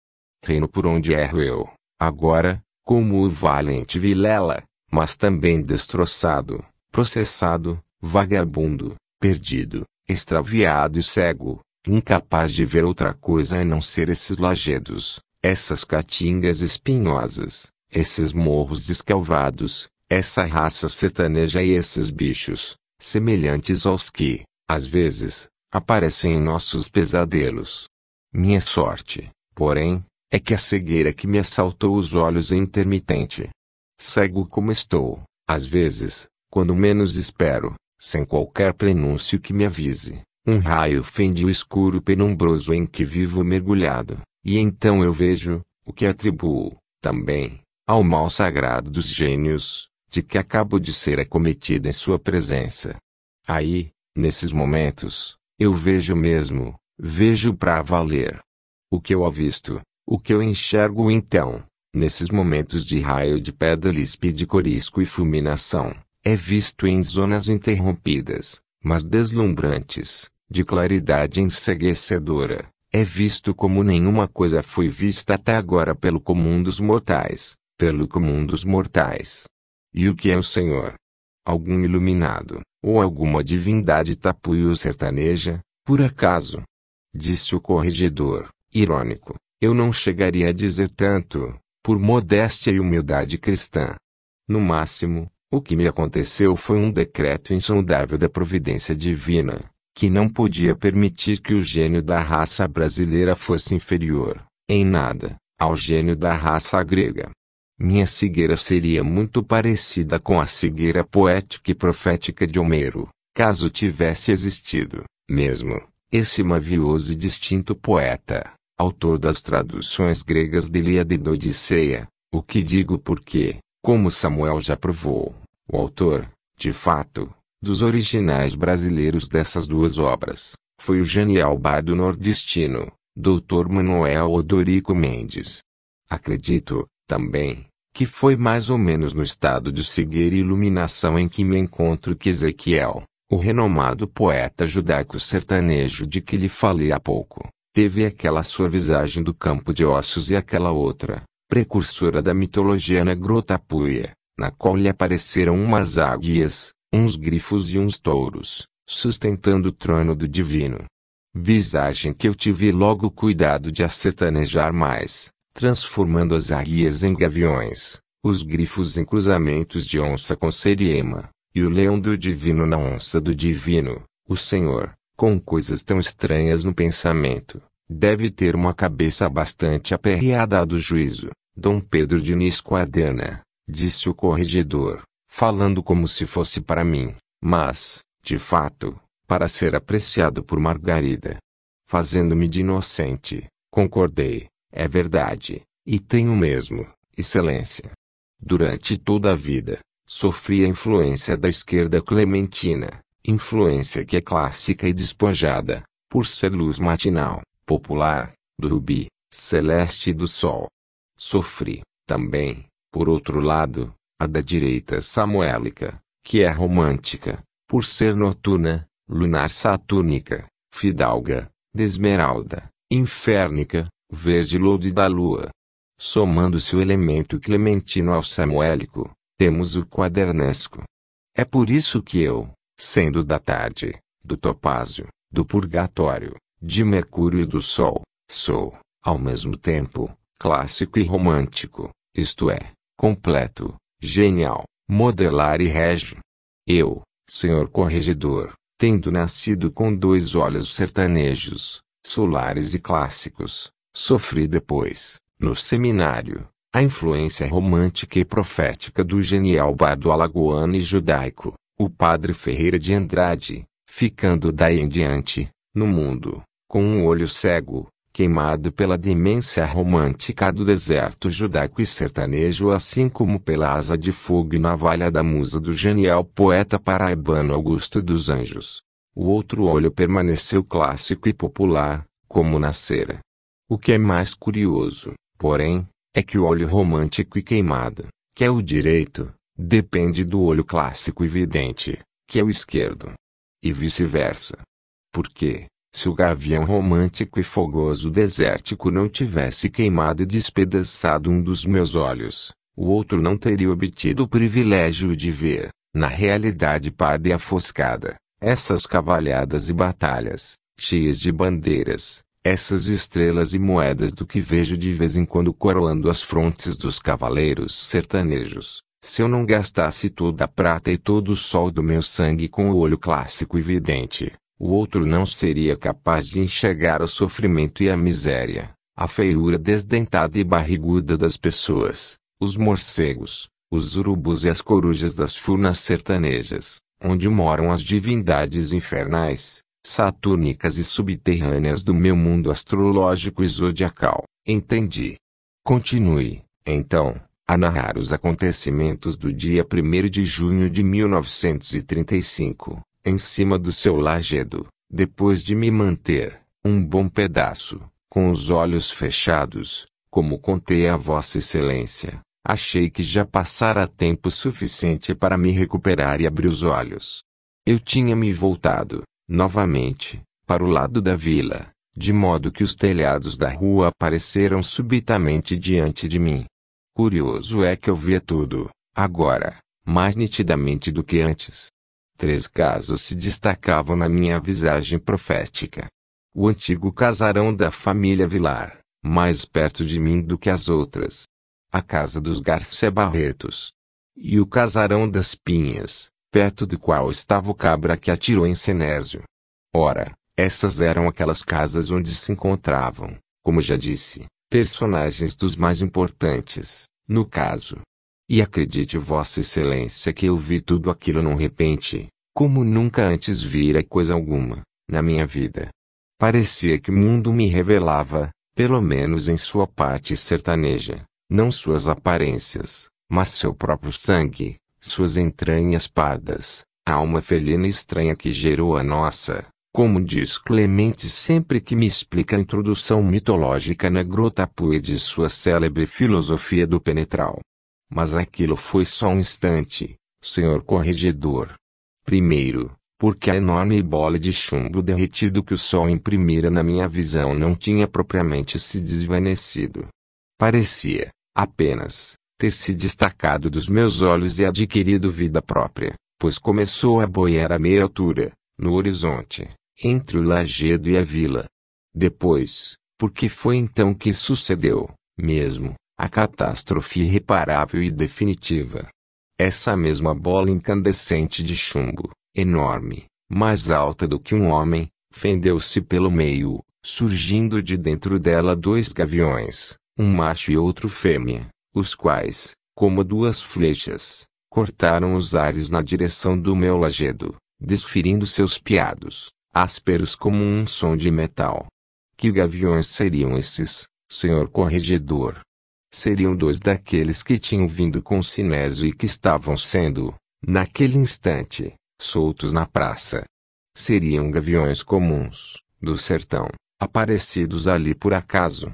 Reino por onde erro eu, agora, como o valente Vilela, mas também destroçado, processado, vagabundo, perdido, extraviado e cego, incapaz de ver outra coisa a não ser esses lajedos, essas caatingas espinhosas, esses morros escalvados, essa raça sertaneja e esses bichos, semelhantes aos que, às vezes, aparecem em nossos pesadelos. Minha sorte, porém, é que a cegueira que me assaltou os olhos é intermitente. Cego como estou, às vezes, quando menos espero, sem qualquer prenúncio que me avise, um raio fende o escuro penumbroso em que vivo mergulhado, e então eu vejo, o que atribuo, também, ao mal sagrado dos gênios, de que acabo de ser acometido em sua presença. Aí, nesses momentos, eu vejo mesmo, vejo para valer. O que eu avisto, o que eu enxergo então, nesses momentos de raio de pedra líspide corisco e fulminação, é visto em zonas interrompidas, mas deslumbrantes, de claridade enseguecedora, é visto como nenhuma coisa foi vista até agora pelo comum dos mortais, pelo comum dos mortais. E o que é o Senhor? Algum iluminado, ou alguma divindade tapuio sertaneja, por acaso? Disse o corregedor, irônico, eu não chegaria a dizer tanto, por modéstia e humildade cristã. No máximo, o que me aconteceu foi um decreto insondável da providência divina, que não podia permitir que o gênio da raça brasileira fosse inferior, em nada, ao gênio da raça grega. Minha cegueira seria muito parecida com a cegueira poética e profética de Homero, caso tivesse existido, mesmo, esse mavioso e distinto poeta, autor das traduções gregas de Ilíada e da Odisseia, o que digo porque, como Samuel já provou, o autor, de fato, dos originais brasileiros dessas duas obras, foi o genial bardo nordestino, Dr. Manuel Odorico Mendes. Acredito, também, que foi mais ou menos no estado de cegueira e iluminação em que me encontro que Ezequiel, o renomado poeta judaico sertanejo de que lhe falei há pouco, teve aquela sua visagem do campo de ossos e aquela outra, precursora da mitologia negrotapuia, na qual lhe apareceram umas águias, uns grifos e uns touros, sustentando o trono do divino. Visagem que eu tive logo cuidado de acertanejar mais, transformando as águias em gaviões, os grifos em cruzamentos de onça com seriema, e o leão do divino na onça do divino, o Senhor, com coisas tão estranhas no pensamento, deve ter uma cabeça bastante aperreada do juízo. Dom Pedro Diniz Quadana, disse o corregedor, falando como se fosse para mim, mas, de fato, para ser apreciado por Margarida. Fazendo-me de inocente, Concordei. É verdade. E tenho mesmo, excelência. Durante toda a vida, sofri a influência da esquerda clementina, influência que é clássica e despojada, por ser luz matinal, popular, do rubi, celeste do sol. Sofri, também, por outro lado, a da direita samuélica, que é romântica, por ser noturna, lunar satúrnica, fidalga, desmeralda, inférnica, verde lode da lua. Somando-se o elemento clementino ao samuélico, temos o quadernesco. É por isso que eu, sendo da tarde, do topázio, do purgatório, de Mercúrio e do Sol, sou, ao mesmo tempo, clássico e romântico, isto é, completo, genial, modelar e régio. Eu, senhor corregedor, tendo nascido com dois olhos sertanejos, solares e clássicos, sofri depois, no seminário, a influência romântica e profética do genial bardo alagoano e judaico, o padre Ferreira de Andrade, ficando daí em diante, no mundo, com um olho cego, queimado pela demência romântica do deserto judaico e sertanejo assim como pela asa de fogo e navalha da musa do genial poeta paraibano Augusto dos Anjos. O outro olho permaneceu clássico e popular, como nascera. O que é mais curioso, porém, é que o olho romântico e queimado, que é o direito, depende do olho clássico e vidente, que é o esquerdo. E vice-versa. Porque, se o gavião romântico e fogoso desértico não tivesse queimado e despedaçado um dos meus olhos, o outro não teria obtido o privilégio de ver, na realidade parda e afoscada, essas cavalhadas e batalhas, cheias de bandeiras, essas estrelas e moedas do que vejo de vez em quando coroando as frontes dos cavaleiros sertanejos, se eu não gastasse toda a prata e todo o sol do meu sangue com o olho clássico e vidente, o outro não seria capaz de enxergar o sofrimento e a miséria, a feiura desdentada e barriguda das pessoas, os morcegos, os urubus e as corujas das furnas sertanejas, onde moram as divindades infernais, satúrnicas e subterrâneas do meu mundo astrológico e zodiacal. Entendi. Continue, então, a narrar os acontecimentos do dia 1 de junho de 1935, em cima do seu lajedo, depois de me manter, um bom pedaço, com os olhos fechados, como contei a Vossa Excelência. Achei que já passara tempo suficiente para me recuperar e abrir os olhos. Eu tinha me voltado, novamente, para o lado da vila, de modo que os telhados da rua apareceram subitamente diante de mim. Curioso é que eu via tudo, agora, mais nitidamente do que antes. Três casos se destacavam na minha visagem profética. O antigo casarão da família Vilar, mais perto de mim do que as outras. A casa dos Garcia Barretos. E o casarão das Pinhas, perto do qual estava o cabra que atirou em Senésio. Ora, essas eram aquelas casas onde se encontravam, como já disse, personagens dos mais importantes, no caso. E acredite Vossa Excelência que eu vi tudo aquilo num repente, como nunca antes vira coisa alguma, na minha vida. Parecia que o mundo me revelava, pelo menos em sua parte sertaneja, não suas aparências, mas seu próprio sangue, suas entranhas pardas, a alma felina estranha que gerou a nossa, como diz Clemente sempre que me explica a introdução mitológica na Grota Pue de sua célebre filosofia do penetral. Mas aquilo foi só um instante, senhor corregedor. Primeiro, porque a enorme bola de chumbo derretido que o sol imprimira na minha visão não tinha propriamente se desvanecido. Parecia, apenas, ter se destacado dos meus olhos e adquirido vida própria, pois começou a boiar a meia altura, no horizonte, entre o lajedo e a vila. Depois, porque foi então que sucedeu, mesmo, a catástrofe irreparável e definitiva. Essa mesma bola incandescente de chumbo, enorme, mais alta do que um homem, fendeu-se pelo meio, surgindo de dentro dela dois gaviões, um macho e outro fêmea, os quais, como duas flechas, cortaram os ares na direção do meu lajedo, desferindo seus piados, ásperos como um som de metal. Que gaviões seriam esses, senhor corregedor? Seriam dois daqueles que tinham vindo com Sinésio e que estavam sendo, naquele instante, soltos na praça. Seriam gaviões comuns, do sertão, aparecidos ali por acaso.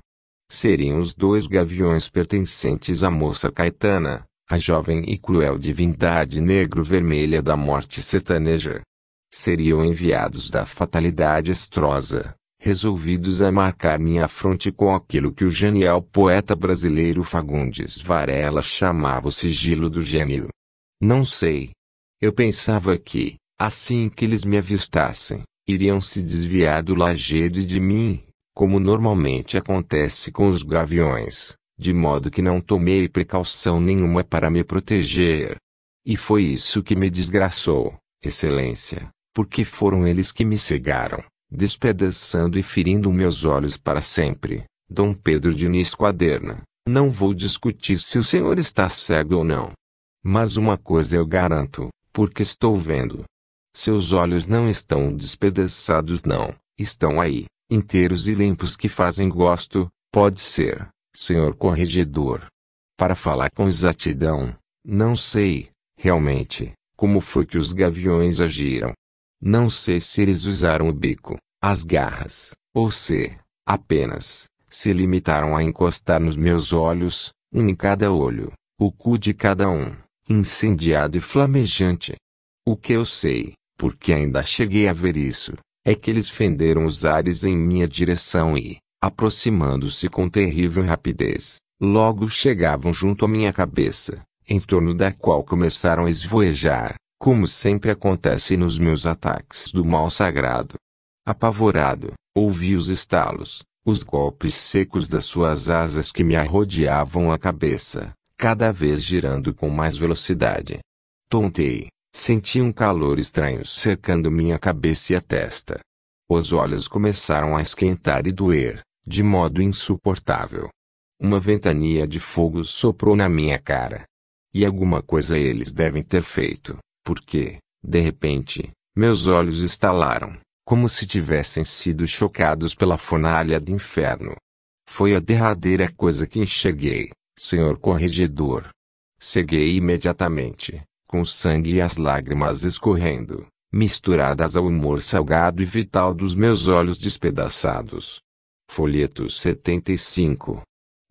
Seriam os dois gaviões pertencentes à moça Caetana, a jovem e cruel divindade negro-vermelha da morte sertaneja. Seriam enviados da fatalidade estrosa, resolvidos a marcar minha fronte com aquilo que o genial poeta brasileiro Fagundes Varela chamava o sigilo do gênio. Não sei. Eu pensava que, assim que eles me avistassem, iriam se desviar do lajedo e de mim, como normalmente acontece com os gaviões, de modo que não tomei precaução nenhuma para me proteger. E foi isso que me desgraçou, Excelência, porque foram eles que me cegaram, despedaçando e ferindo meus olhos para sempre. Dom Pedro Diniz Quaderna. Não vou discutir se o senhor está cego ou não. Mas uma coisa eu garanto, porque estou vendo. Seus olhos não estão despedaçados não, estão aí, inteiros e limpos que fazem gosto, pode ser, senhor corregedor. Para falar com exatidão, não sei, realmente, como foi que os gaviões agiram. Não sei se eles usaram o bico, as garras, ou se, apenas, se limitaram a encostar nos meus olhos, um em cada olho, o cu de cada um, incendiado e flamejante. O que eu sei, porque ainda cheguei a ver isso, é que eles fenderam os ares em minha direção e, aproximando-se com terrível rapidez, logo chegavam junto à minha cabeça, em torno da qual começaram a esvoejar, como sempre acontece nos meus ataques do mal sagrado. Apavorado, ouvi os estalos, os golpes secos das suas asas que me arrodeavam a cabeça, cada vez girando com mais velocidade. Tontei, senti um calor estranho cercando minha cabeça e a testa. Os olhos começaram a esquentar e doer, de modo insuportável. Uma ventania de fogo soprou na minha cara. E alguma coisa eles devem ter feito, porque, de repente, meus olhos estalaram como se tivessem sido chocados pela fornalha do inferno. Foi a derradeira coisa que enxerguei, senhor corregedor. Ceguei imediatamente, com o sangue e as lágrimas escorrendo, misturadas ao humor salgado e vital dos meus olhos despedaçados. Folheto 75.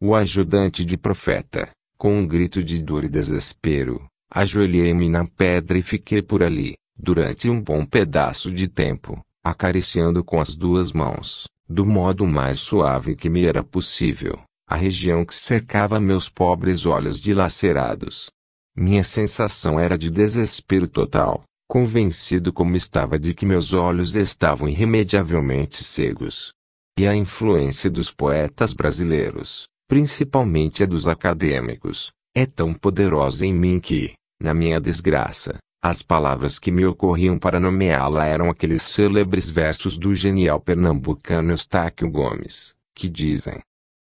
O ajudante de profeta, com um grito de dor e desespero, ajoelhei-me na pedra e fiquei por ali, durante um bom pedaço de tempo, acariciando com as duas mãos, do modo mais suave que me era possível, a região que cercava meus pobres olhos dilacerados. Minha sensação era de desespero total, convencido como estava de que meus olhos estavam irremediavelmente cegos. E a influência dos poetas brasileiros, principalmente a dos acadêmicos, é tão poderosa em mim que, na minha desgraça, as palavras que me ocorriam para nomeá-la eram aqueles célebres versos do genial pernambucano Eustáquio Gomes, que dizem: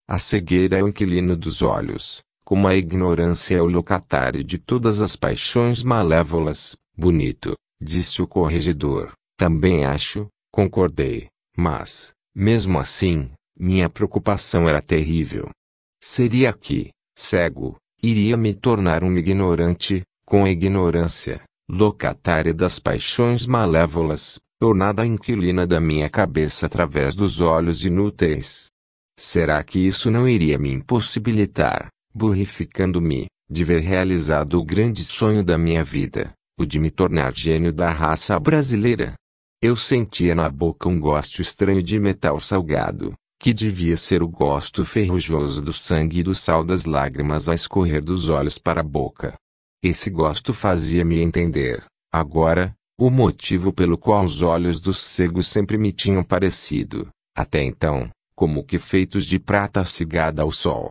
A cegueira é o inquilino dos olhos, como a ignorância é o locatário de todas as paixões malévolas. Bonito, disse o corregedor. Também acho, concordei, mas, mesmo assim, minha preocupação era terrível. Seria que, cego, iria me tornar um ignorante, com a ignorância, locatária das paixões malévolas, tornada a inquilina da minha cabeça através dos olhos inúteis. Será que isso não iria me impossibilitar, burrificando-me, de ver realizado o grande sonho da minha vida, o de me tornar gênio da raça brasileira? Eu sentia na boca um gosto estranho de metal salgado, que devia ser o gosto ferrujoso do sangue e do sal das lágrimas a escorrer dos olhos para a boca. Esse gosto fazia-me entender, agora, o motivo pelo qual os olhos dos cegos sempre me tinham parecido, até então, como que feitos de prata cigada ao sol.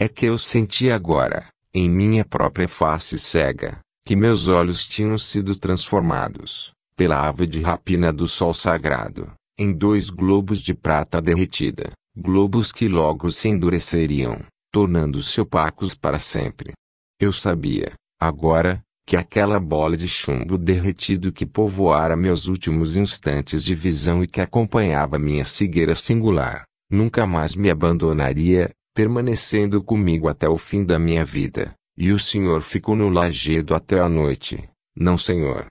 É que eu sentia agora, em minha própria face cega, que meus olhos tinham sido transformados, pela ave de rapina do sol sagrado, em dois globos de prata derretida, globos que logo se endureceriam, tornando-se opacos para sempre. Eu sabia, Agora, que aquela bola de chumbo derretido que povoara meus últimos instantes de visão e que acompanhava minha cegueira singular, nunca mais me abandonaria, permanecendo comigo até o fim da minha vida. E o senhor ficou no lajedo até a noite. Não, senhor.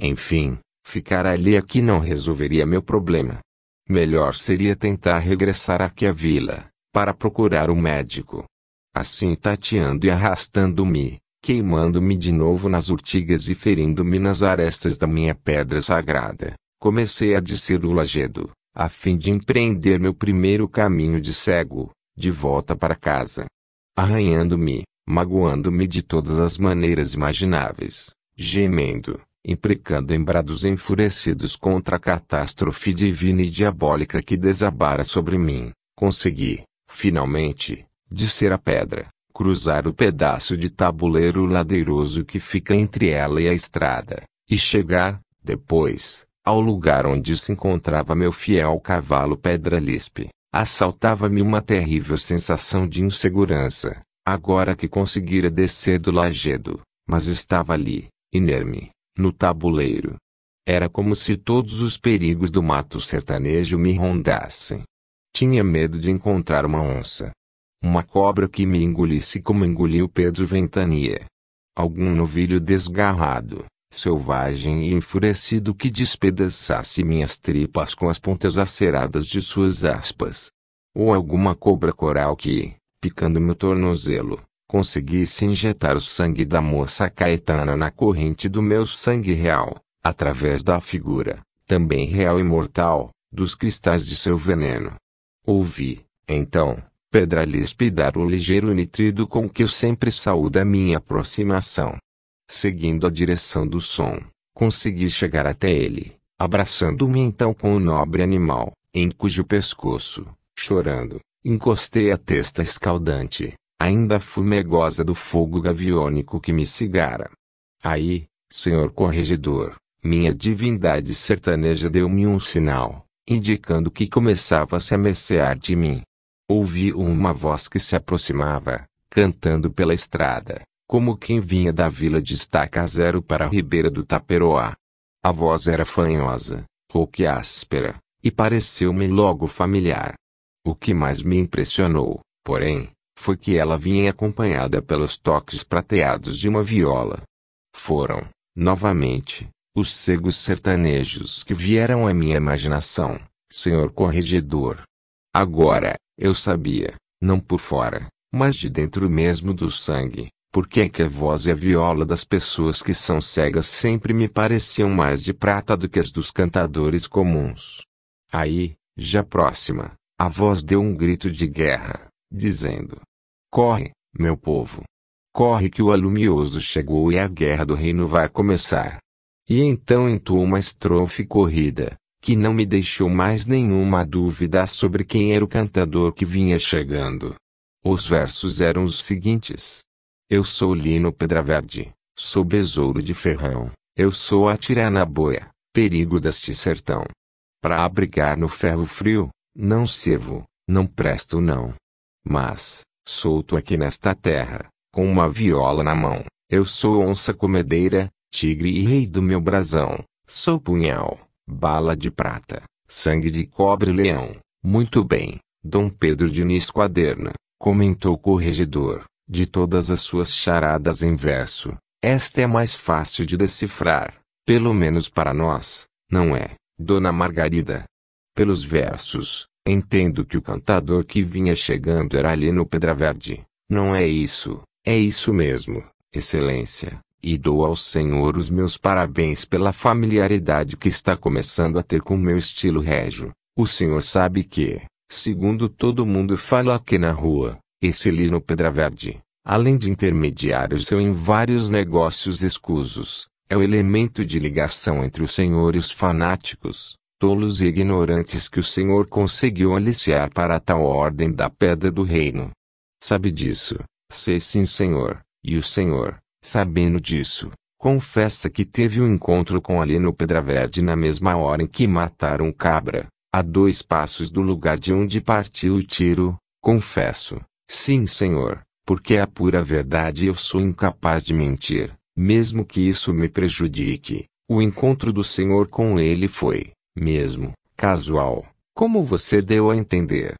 Enfim, ficar ali aqui não resolveria meu problema. Melhor seria tentar regressar aqui à vila, para procurar um médico. Assim tateando e arrastando-me, queimando-me de novo nas urtigas e ferindo-me nas arestas da minha pedra sagrada, comecei a descer o lajedo, a fim de empreender meu primeiro caminho de cego, de volta para casa. Arranhando-me, magoando-me de todas as maneiras imagináveis, gemendo, imprecando em brados enfurecidos contra a catástrofe divina e diabólica que desabara sobre mim, consegui, finalmente, descer a pedra, cruzar o pedaço de tabuleiro ladeiroso que fica entre ela e a estrada, e chegar, depois, ao lugar onde se encontrava meu fiel cavalo Pedra Lispe. Assaltava-me uma terrível sensação de insegurança, agora que conseguira descer do lajedo, mas estava ali, inerme, no tabuleiro. Era como se todos os perigos do mato sertanejo me rondassem. Tinha medo de encontrar uma onça. Uma cobra que me engolisse como engoliu Pedro Ventania. Algum novilho desgarrado, selvagem e enfurecido que despedaçasse minhas tripas com as pontas aceradas de suas aspas. Ou alguma cobra coral que, picando meu tornozelo, conseguisse injetar o sangue da moça Caetana na corrente do meu sangue real, através da figura, também real e mortal, dos cristais de seu veneno. Ouvi, então, Pedralispe dar o ligeiro nitrido com que eu sempre saúdo a minha aproximação. Seguindo a direção do som, consegui chegar até ele, abraçando-me então com o nobre animal, em cujo pescoço, chorando, encostei a testa escaldante, ainda fumegosa do fogo gaviônico que me cigara. Aí, senhor corregedor, minha divindade sertaneja deu-me um sinal, indicando que começava a se amecear de mim. Ouvi uma voz que se aproximava, cantando pela estrada, como quem vinha da vila de Estaca Zero para a ribeira do Taperoá. A voz era fanhosa, pouco áspera, e pareceu-me logo familiar. O que mais me impressionou, porém, foi que ela vinha acompanhada pelos toques prateados de uma viola. Foram, novamente, os cegos sertanejos que vieram à minha imaginação, senhor corregedor. Agora, eu sabia, não por fora, mas de dentro mesmo do sangue, porque é que a voz e a viola das pessoas que são cegas sempre me pareciam mais de prata do que as dos cantadores comuns. Aí, já próxima, a voz deu um grito de guerra, dizendo: Corre, meu povo. Corre que o alumioso chegou e a guerra do reino vai começar. E então entoou uma estrofe corrida, que não me deixou mais nenhuma dúvida sobre quem era o cantador que vinha chegando. Os versos eram os seguintes: Eu sou Lino Pedra Verde, sou besouro de ferrão, eu sou a tirana boia, perigo deste sertão. Para abrigar no ferro frio, não servo, não presto não. Mas, solto aqui nesta terra, com uma viola na mão, eu sou onça comedeira, tigre e rei do meu brasão, sou punhal, bala de prata, sangue de cobre leão. Muito bem, Dom Pedro Diniz Quaderna, comentou o corregedor, de todas as suas charadas em verso, esta é mais fácil de decifrar, pelo menos para nós, não é, Dona Margarida? Pelos versos, entendo que o cantador que vinha chegando era ali no Pedra Verde. Não é isso, é isso mesmo, Excelência, e dou ao Senhor os meus parabéns pela familiaridade que está começando a ter com meu estilo régio. O Senhor sabe que, segundo todo mundo fala aqui na rua, esse Lino Pedra Verde, além de intermediário seu em vários negócios escusos, é o elemento de ligação entre o Senhor e os fanáticos, tolos e ignorantes que o Senhor conseguiu aliciar para tal ordem da pedra do reino. Sabe disso? Sei sim, Senhor. E o Senhor, sabendo disso, confessa que teve um encontro com ali no Pedra Verde na mesma hora em que mataram cabra, a dois passos do lugar de onde partiu o tiro, confesso. Sim, Senhor, porque é a pura verdade e eu sou incapaz de mentir. Mesmo que isso me prejudique, o encontro do Senhor com ele foi, mesmo, casual, como você deu a entender.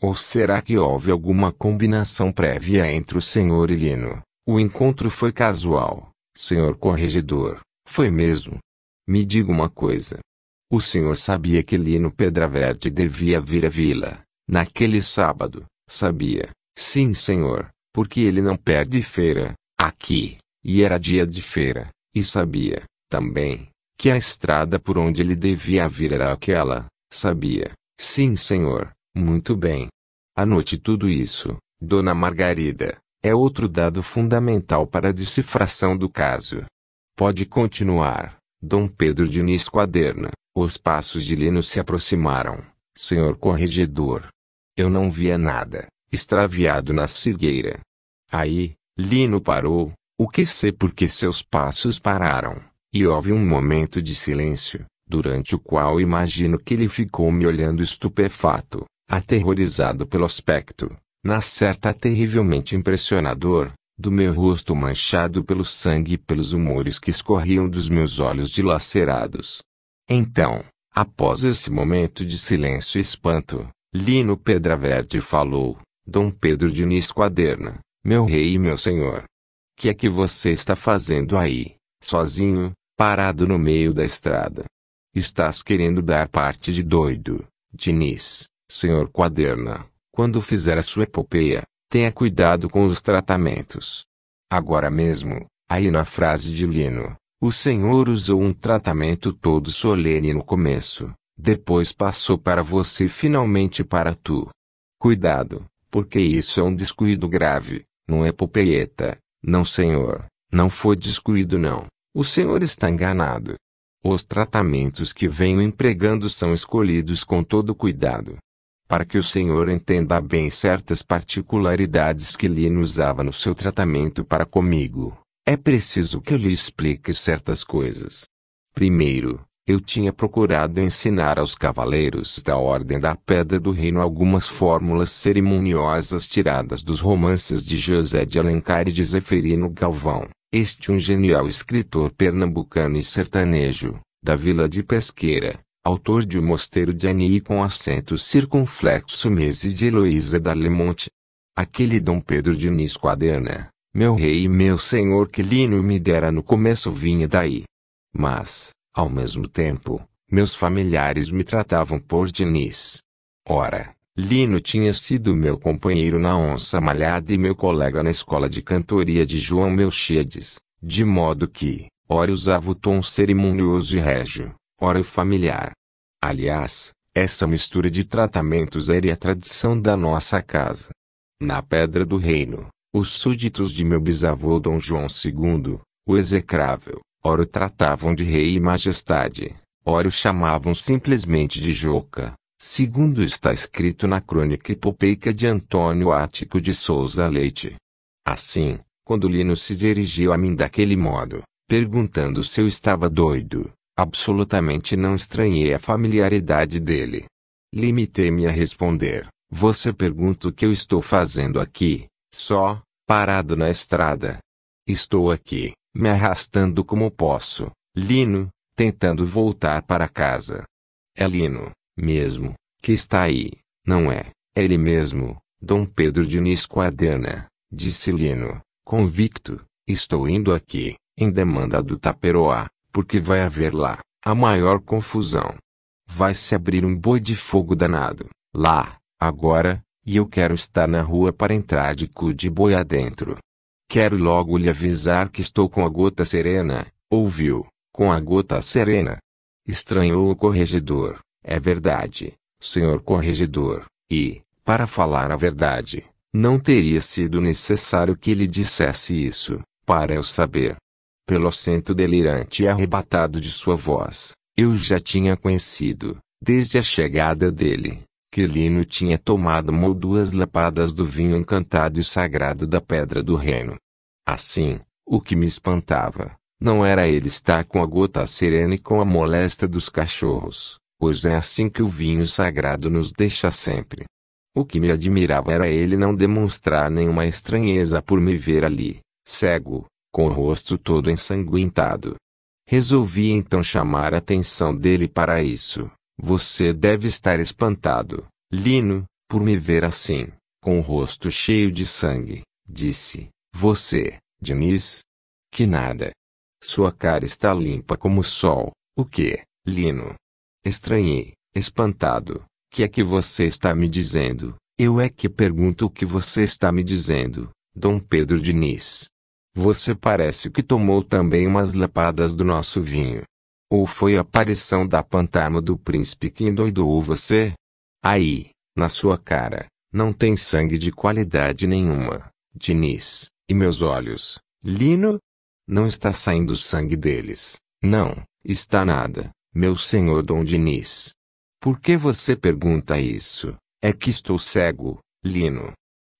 Ou será que houve alguma combinação prévia entre o senhor e Lino? O encontro foi casual, senhor corregedor, foi mesmo. Me diga uma coisa. O senhor sabia que Lino Pedraverde devia vir à vila, naquele sábado, sabia? Sim, senhor, porque ele não perde feira, aqui, e era dia de feira, e sabia, também, que a estrada por onde ele devia vir era aquela, sabia? Sim, senhor, muito bem. Anote tudo isso, dona Margarida. É outro dado fundamental para a decifração do caso. Pode continuar, Dom Pedro Diniz Quaderna. Os passos de Lino se aproximaram, senhor corregedor. Eu não via nada, extraviado na cigueira. Aí, Lino parou, o que sei porque seus passos pararam, e houve um momento de silêncio, durante o qual imagino que ele ficou me olhando estupefato aterrorizado pelo aspecto, na certa terrivelmente impressionador, do meu rosto manchado pelo sangue e pelos humores que escorriam dos meus olhos dilacerados. Então, após esse momento de silêncio e espanto, Lino Pedraverde falou, Dom Pedro Diniz Quaderna, meu rei e meu senhor. Que é que você está fazendo aí, sozinho, parado no meio da estrada? Estás querendo dar parte de doido, Diniz, Senhor Quaderna, quando fizer a sua epopeia, tenha cuidado com os tratamentos. Agora mesmo, aí na frase de Lino, o Senhor usou um tratamento todo solene no começo, depois passou para você e finalmente para tu. Cuidado, porque isso é um descuido grave, não é não senhor, não foi descuido não, o senhor está enganado. Os tratamentos que venho empregando são escolhidos com todo cuidado, para que o Senhor entenda bem certas particularidades que Lino usava no seu tratamento para comigo, é preciso que eu lhe explique certas coisas. Primeiro, eu tinha procurado ensinar aos cavaleiros da Ordem da Pedra do Reino algumas fórmulas cerimoniosas tiradas dos romances de José de Alencar e de Zeferino Galvão, este um genial escritor pernambucano e sertanejo, da vila de Pesqueira, autor de O Mosteiro de Ani com acento circunflexo Mese de Heloísa Darlemonte. Aquele Dom Pedro Diniz Quaderna, meu rei e meu senhor que Lino me dera no começo vinha daí. Mas, ao mesmo tempo, meus familiares me tratavam por Diniz. Ora, Lino tinha sido meu companheiro na onça malhada e meu colega na escola de cantoria de João Melchiades, de modo que, ora usava o tom cerimonioso e régio, ora o familiar. Aliás, essa mistura de tratamentos era a tradição da nossa casa. Na Pedra do Reino, os súditos de meu bisavô Dom João II, o execrável, ora o tratavam de rei e majestade, ora o chamavam simplesmente de Joca, segundo está escrito na crônica hipopeica de Antônio Ático de Souza Leite. Assim, quando Lino se dirigiu a mim daquele modo, perguntando se eu estava doido, Absolutamente não estranhei a familiaridade dele. Limitei-me a responder: Você pergunta o que eu estou fazendo aqui, só, parado na estrada. Estou aqui, me arrastando como posso, Lino, tentando voltar para casa. É Lino, mesmo, que está aí, não é? É ele mesmo, Dom Pedro Diniz Quadena, disse Lino, convicto. Estou indo aqui, em demanda do Taperoá porque vai haver lá a maior confusão. Vai se abrir um boi de fogo danado, lá, agora, e eu quero estar na rua para entrar de cu de boi adentro. Quero logo lhe avisar que estou com a gota serena, ouviu? Com a gota serena. Estranhou o corregedor, é verdade, senhor corregedor, e, para falar a verdade, não teria sido necessário que ele dissesse isso, para eu saber pelo acento delirante e arrebatado de sua voz, eu já tinha conhecido, desde a chegada dele, que Lino tinha tomado uma ou duas lapadas do vinho encantado e sagrado da Pedra do Reino. Assim, o que me espantava, não era ele estar com a gota serena e com a molesta dos cachorros, pois é assim que o vinho sagrado nos deixa sempre. O que me admirava era ele não demonstrar nenhuma estranheza por me ver ali, cego, com o rosto todo ensanguentado. Resolvi então chamar a atenção dele para isso. Você deve estar espantado, Lino, por me ver assim, com o rosto cheio de sangue, disse: Você, Diniz? Que nada. Sua cara está limpa como o sol. O que, Lino? Estranhei, espantado. Que é que você está me dizendo? Eu é que pergunto o que você está me dizendo, Dom Pedro Diniz. Você parece que tomou também umas lapadas do nosso vinho. Ou foi a aparição da pantarma do príncipe que endoidou você? Aí, na sua cara, não tem sangue de qualidade nenhuma, Diniz, e meus olhos, Lino? Não está saindo sangue deles. Não, está nada, meu senhor Dom Diniz. Por que você pergunta isso? É que estou cego, Lino.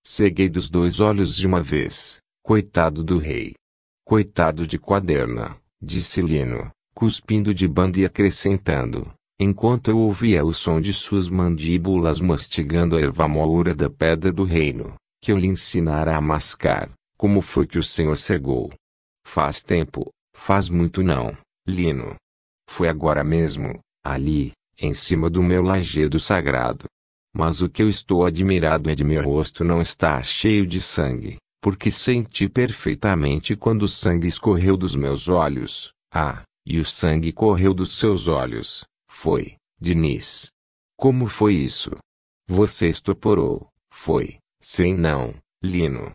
Ceguei dos dois olhos de uma vez. Coitado do rei. Coitado de Quaderna, disse Lino, cuspindo de banda e acrescentando, enquanto eu ouvia o som de suas mandíbulas mastigando a erva moura da pedra do reino, que eu lhe ensinara a mascar, como foi que o senhor cegou. Faz tempo, faz muito não, Lino. Foi agora mesmo, ali, em cima do meu lajedo sagrado. Mas o que eu estou admirado é de meu rosto não estar cheio de sangue, porque senti perfeitamente quando o sangue escorreu dos meus olhos. Ah, e o sangue correu dos seus olhos. Foi, Diniz. Como foi isso? Você estuporou, foi, sem não, Lino.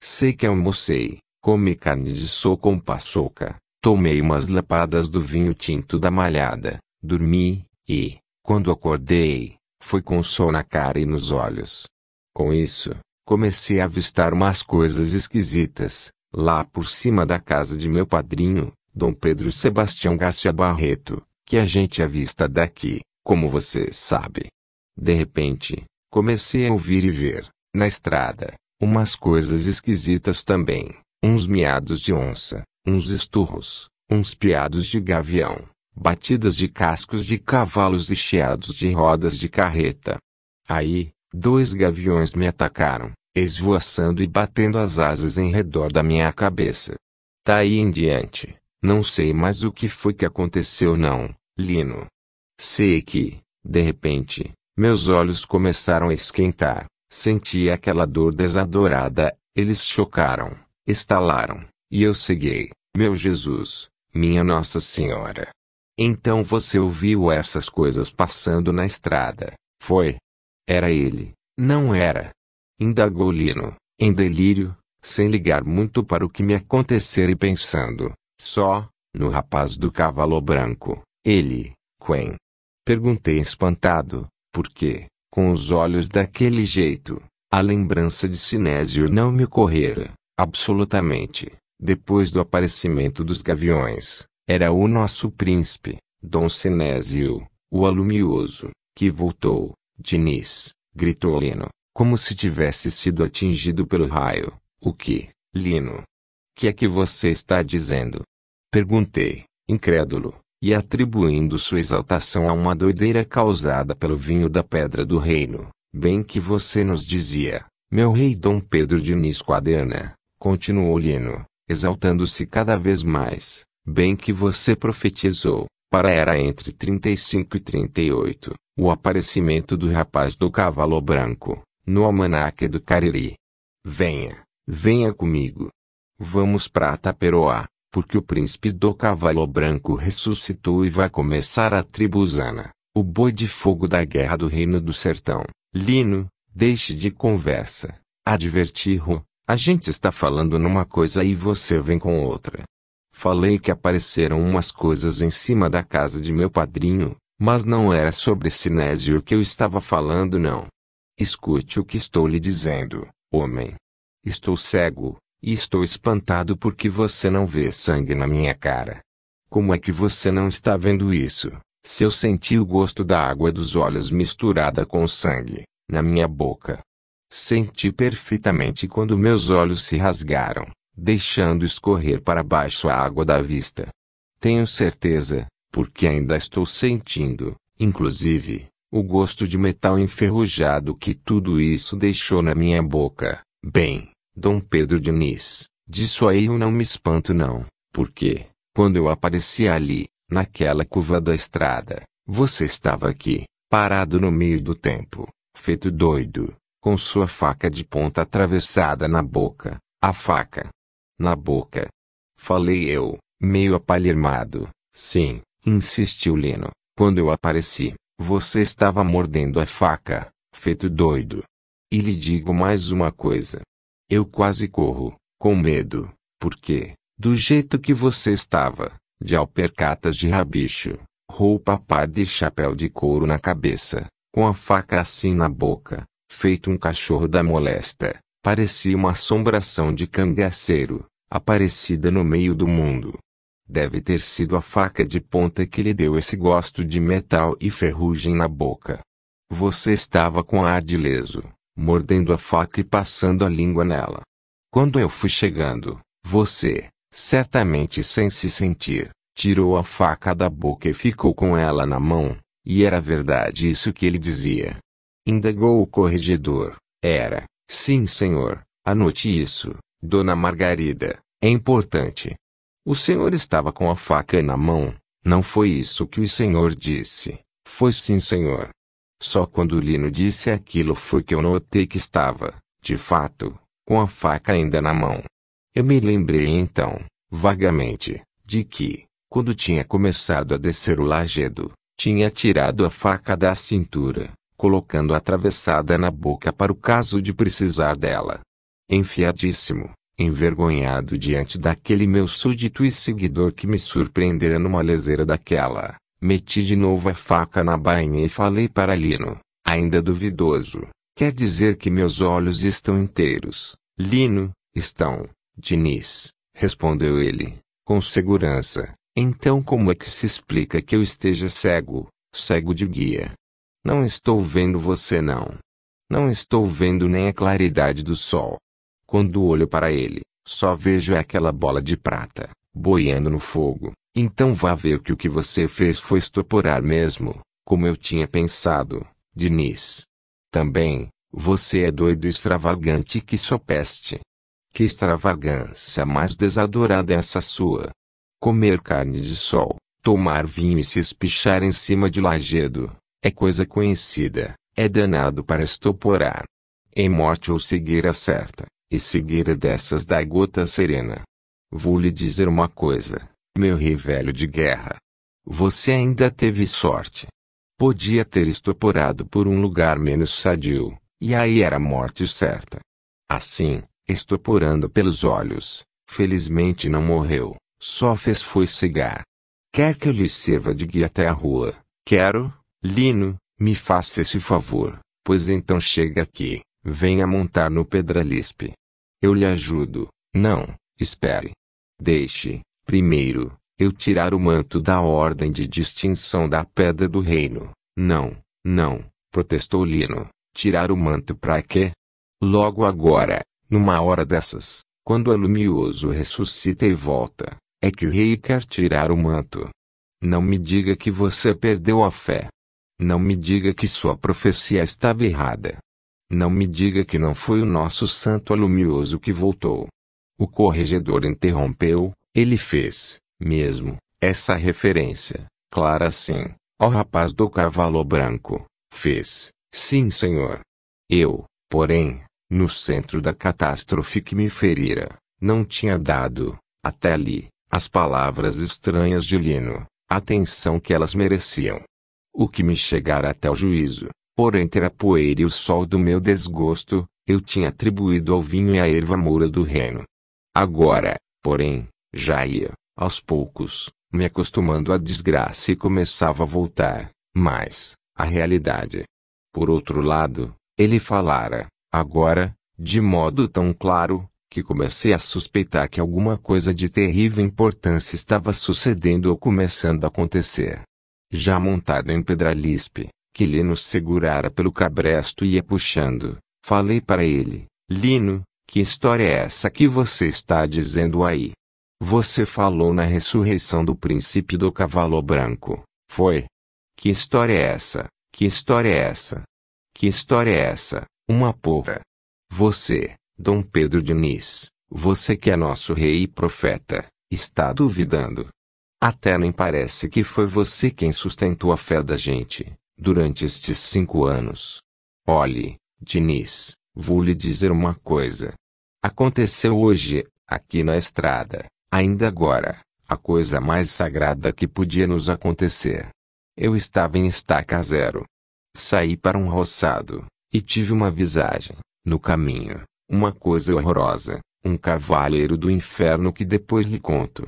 Sei que almocei, comi carne de soco com paçoca, tomei umas lapadas do vinho tinto da malhada, dormi, e, quando acordei, foi com sol na cara e nos olhos. Com isso, comecei a avistar umas coisas esquisitas, lá por cima da casa de meu padrinho, Dom Pedro Sebastião Garcia Barreto, que a gente avista daqui, como você sabe. De repente, comecei a ouvir e ver, na estrada, umas coisas esquisitas também, uns miados de onça, uns esturros, uns piados de gavião, batidas de cascos de cavalos e chiados de rodas de carreta. Aí, dois gaviões me atacaram, esvoaçando e batendo as asas em redor da minha cabeça. Daí em diante, não sei mais o que foi que aconteceu não, Lino. Sei que, de repente, meus olhos começaram a esquentar, senti aquela dor desadorada, eles chocaram, estalaram, e eu ceguei, meu Jesus, minha Nossa Senhora. Então você ouviu essas coisas passando na estrada, foi? Era ele, não era? Indagou Lino, em delírio, sem ligar muito para o que me acontecera e pensando, só, no rapaz do cavalo branco, ele, Quen. Perguntei espantado, porque, com os olhos daquele jeito, a lembrança de Sinésio não me ocorrera, absolutamente, depois do aparecimento dos gaviões. Era o nosso príncipe, Dom Sinésio, o alumioso, que voltou, Diniz, gritou Lino, como se tivesse sido atingido pelo raio. O que, Lino? Que é que você está dizendo? Perguntei, incrédulo, e atribuindo sua exaltação a uma doideira causada pelo vinho da pedra do reino. Bem que você nos dizia, meu rei Dom Pedro Diniz Quaderna, continuou Lino, exaltando-se cada vez mais, bem que você profetizou, para era entre 35 e 38, o aparecimento do rapaz do cavalo branco, no almanaque do Cariri. Venha, venha comigo. Vamos para Taperoá porque o príncipe do cavalo branco ressuscitou e vai começar a tribuzana, o boi de fogo da guerra do reino do sertão. Lino, deixe de conversa. Adverti-o, a gente está falando numa coisa e você vem com outra. Falei que apareceram umas coisas em cima da casa de meu padrinho, mas não era sobre Sinésio que eu estava falando não. Escute o que estou lhe dizendo, homem. Estou cego, e estou espantado porque você não vê sangue na minha cara. Como é que você não está vendo isso? Se eu senti o gosto da água dos olhos misturada com sangue, na minha boca. Senti perfeitamente quando meus olhos se rasgaram, deixando escorrer para baixo a água da vista. Tenho certeza, porque ainda estou sentindo, inclusive, o gosto de metal enferrujado que tudo isso deixou na minha boca. Bem, Dom Pedro Diniz, disso aí eu não me espanto não, porque, quando eu apareci ali, naquela curva da estrada, você estava aqui, parado no meio do tempo, feito doido, com sua faca de ponta atravessada na boca, a faca. Na boca. Falei eu, meio apalhirmado. Sim, insistiu Lino. Quando eu apareci, você estava mordendo a faca, feito doido. E lhe digo mais uma coisa. Eu quase corro, com medo, porque, do jeito que você estava, de alpercatas de rabicho, roupa parda e chapéu de couro na cabeça, com a faca assim na boca, feito um cachorro da molesta, parecia uma assombração de cangaceiro, aparecida no meio do mundo. Deve ter sido a faca de ponta que lhe deu esse gosto de metal e ferrugem na boca. Você estava com ar de leso, mordendo a faca e passando a língua nela. Quando eu fui chegando, você, certamente sem se sentir, tirou a faca da boca e ficou com ela na mão, e era verdade isso que ele dizia. Indagou o corregedor. Era, sim senhor, anote isso, dona Margarida, é importante. O senhor estava com a faca na mão, não foi isso que o senhor disse. Foi sim senhor. Só quando Lino disse aquilo foi que eu notei que estava, de fato, com a faca ainda na mão. Eu me lembrei então, vagamente, de que, quando tinha começado a descer o lajedo, tinha tirado a faca da cintura, colocando atravessada na boca para o caso de precisar dela. Enfiadíssimo, envergonhado diante daquele meu súdito e seguidor que me surpreendera numa leseira daquela, meti de novo a faca na bainha e falei para Lino, ainda duvidoso, quer dizer que meus olhos estão inteiros. Lino, estão, Diniz, respondeu ele, com segurança. Então como é que se explica que eu esteja cego, cego de guia? Não estou vendo você não. Não estou vendo nem a claridade do sol. Quando olho para ele, só vejo aquela bola de prata, boiando no fogo. Então vá ver que o que você fez foi estuporar mesmo, como eu tinha pensado, Diniz. Também, você é doido extravagante que sopeste. Que extravagância mais desadorada é essa sua? Comer carne de sol, tomar vinho e se espichar em cima de lajedo, é coisa conhecida, é danado para estoporar. Em morte ou cegueira certa, e cegueira dessas da gota serena. Vou lhe dizer uma coisa, meu rei velho de guerra. Você ainda teve sorte. Podia ter estoporado por um lugar menos sadio, e aí era morte certa. Assim, estoporando pelos olhos, felizmente não morreu. Só fez foi cegar. Quer que eu lhe sirva de guia até a rua? Quero, Lino, me faça esse favor, pois então chega aqui, venha montar no Pedralispe. Eu lhe ajudo. Não, espere. Deixe, primeiro, eu tirar o manto da ordem de distinção da Pedra do Reino. Não, não, protestou Lino. Tirar o manto para quê? Logo agora, numa hora dessas, quando o lumioso ressuscita e volta, é que o rei quer tirar o manto. Não me diga que você perdeu a fé. Não me diga que sua profecia estava errada. Não me diga que não foi o nosso santo alumioso que voltou. O corregedor interrompeu, ele fez, mesmo, essa referência, clara assim, ao rapaz do cavalo branco. Fez, sim senhor. Eu, porém, no centro da catástrofe que me ferira, não tinha dado, até ali, as palavras estranhas de Lino, a atenção que elas mereciam. O que me chegara até o juízo, por entre a poeira e o sol do meu desgosto, eu tinha atribuído ao vinho e à erva moura do reino. Agora, porém, já ia, aos poucos, me acostumando à desgraça e começava a voltar, mas, a realidade. Por outro lado, ele falara, agora, de modo tão claro, que comecei a suspeitar que alguma coisa de terrível importância estava sucedendo ou começando a acontecer. Já montado em Pedralispe, que Lino segurara pelo cabresto e ia puxando, falei para ele, Lino, que história é essa que você está dizendo aí? Você falou na ressurreição do príncipe do cavalo branco, foi? Que história é essa? Que história é essa? Que história é essa? Uma porra. Você, Dom Pedro Diniz, você que é nosso rei e profeta, está duvidando. Até nem parece que foi você quem sustentou a fé da gente, durante estes cinco anos. Olhe, Diniz, vou lhe dizer uma coisa. Aconteceu hoje, aqui na estrada, ainda agora, a coisa mais sagrada que podia nos acontecer. Eu estava em estaca zero. Saí para um roçado, e tive uma visagem, no caminho, uma coisa horrorosa, um cavaleiro do inferno que depois lhe conto.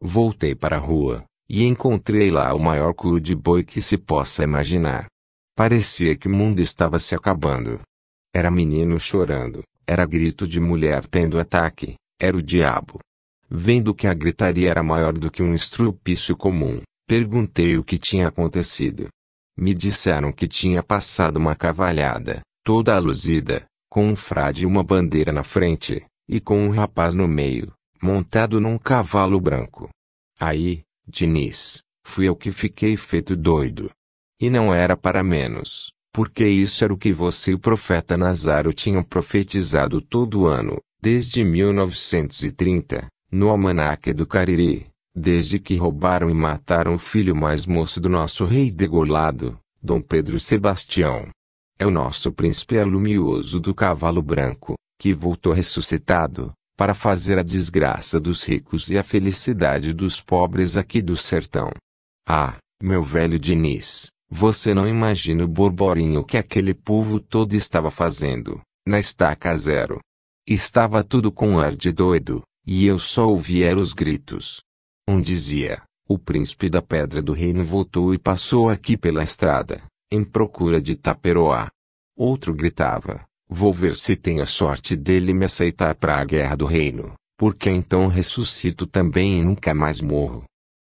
Voltei para a rua, e encontrei lá o maior cu de boi que se possa imaginar. Parecia que o mundo estava se acabando. Era menino chorando, era grito de mulher tendo ataque, era o diabo. Vendo que a gritaria era maior do que um estrupício comum, perguntei o que tinha acontecido. Me disseram que tinha passado uma cavalhada, toda aluzida, com um frade e uma bandeira na frente, e com um rapaz no meio, montado num cavalo branco. Aí, Diniz, fui eu que fiquei feito doido. E não era para menos, porque isso era o que você e o profeta Nazaro tinham profetizado todo ano, desde 1930, no almanaque do Cariri, desde que roubaram e mataram o filho mais moço do nosso rei degolado, Dom Pedro Sebastião. É o nosso príncipe alumioso do cavalo branco, que voltou ressuscitado, para fazer a desgraça dos ricos e a felicidade dos pobres aqui do sertão. Ah, meu velho Diniz, você não imagina o borborinho que aquele povo todo estava fazendo, na estaca zero. Estava tudo com ar de doido, e eu só ouvia os gritos. Um dizia, o príncipe da Pedra do Reino voltou e passou aqui pela estrada, em procura de Taperoá. Outro gritava, Vou ver se tenho a sorte dele me aceitar para a guerra do reino, porque então ressuscito também e nunca mais morro.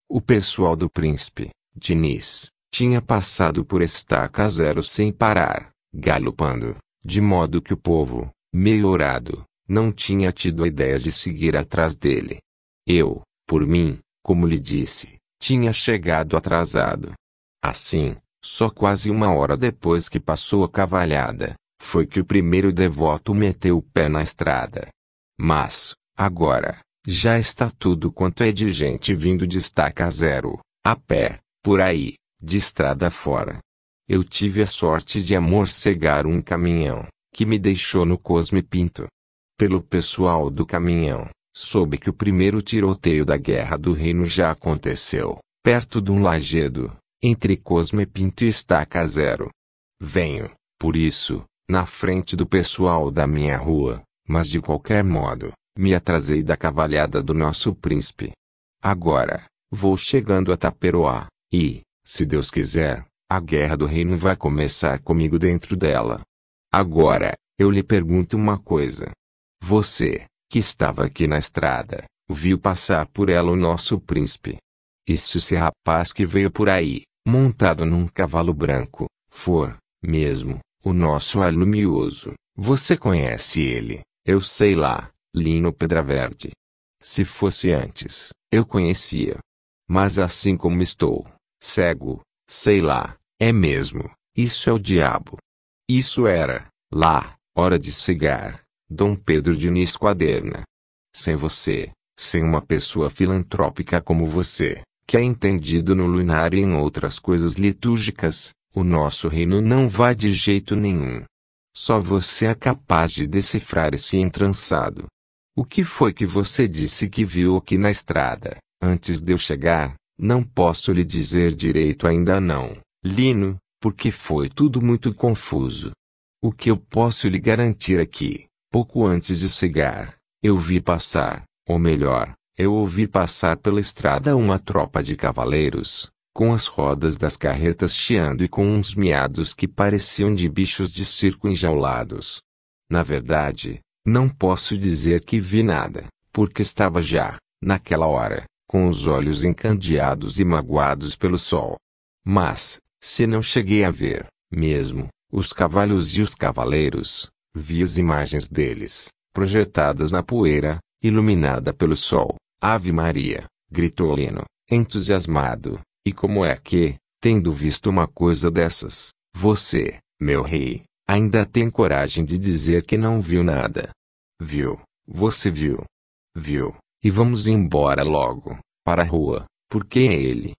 O pessoal do príncipe, Diniz, tinha passado por estaca zero sem parar, galopando, de modo que o povo, melhorado, não tinha tido a ideia de seguir atrás dele. Eu, por mim, como lhe disse, tinha chegado atrasado. Assim, só quase uma hora depois que passou a cavalhada, foi que o primeiro devoto meteu o pé na estrada. Mas, agora, já está tudo quanto é de gente vindo de estaca zero, a pé, por aí, de estrada fora. Eu tive a sorte de amorcegar um caminhão, que me deixou no Cosme Pinto. Pelo pessoal do caminhão, soube que o primeiro tiroteio da Guerra do Reino já aconteceu, perto de um lajedo, entre Cosme Pinto e Estaca Zero. Venho, por isso, na frente do pessoal da minha rua, mas de qualquer modo, me atrasei da cavalhada do nosso príncipe. Agora, vou chegando a Taperoá, e, se Deus quiser, a guerra do reino vai começar comigo dentro dela. Agora, eu lhe pergunto uma coisa. Você, que estava aqui na estrada, viu passar por ela o nosso príncipe? E se esse rapaz que veio por aí, montado num cavalo branco, for, mesmo, o nosso alumioso, você conhece ele, eu sei lá, Lino Pedraverde. Se fosse antes, eu conhecia. Mas assim como estou, cego, sei lá, é mesmo, isso é o diabo. Isso era, lá, hora de cegar, Dom Pedro Diniz Quaderna. Sem você, sem uma pessoa filantrópica como você, que é entendido no lunar e em outras coisas litúrgicas, o nosso reino não vai de jeito nenhum. Só você é capaz de decifrar esse entrançado. O que foi que você disse que viu aqui na estrada, antes de eu chegar? Não posso lhe dizer direito ainda não, Lino, porque foi tudo muito confuso. O que eu posso lhe garantir aqui, pouco antes de chegar, eu vi passar, ou melhor, eu ouvi passar pela estrada uma tropa de cavaleiros, com as rodas das carretas chiando e com uns miados que pareciam de bichos de circo enjaulados. Na verdade, não posso dizer que vi nada, porque estava já, naquela hora, com os olhos encandeados e magoados pelo sol. Mas, se não cheguei a ver, mesmo, os cavalos e os cavaleiros, vi as imagens deles, projetadas na poeira, iluminada pelo sol. Ave Maria, gritou Lino, entusiasmado. E como é que, tendo visto uma coisa dessas, você, meu rei, ainda tem coragem de dizer que não viu nada? Viu, você viu. Viu, e vamos embora logo, para a rua, porque é ele.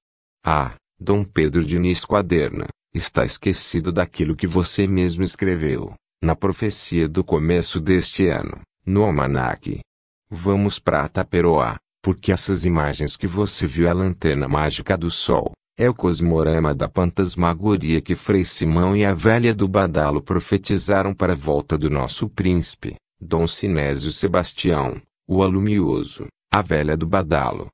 Ah, Dom Pedro Diniz Quaderna, está esquecido daquilo que você mesmo escreveu, na profecia do começo deste ano, no almanaque. Vamos para Taperoá, porque essas imagens que você viu é a lanterna mágica do sol, é o cosmorama da fantasmagoria que Frei Simão e a velha do Badalo profetizaram para a volta do nosso príncipe, Dom Sinésio Sebastião, o alumioso, a velha do Badalo.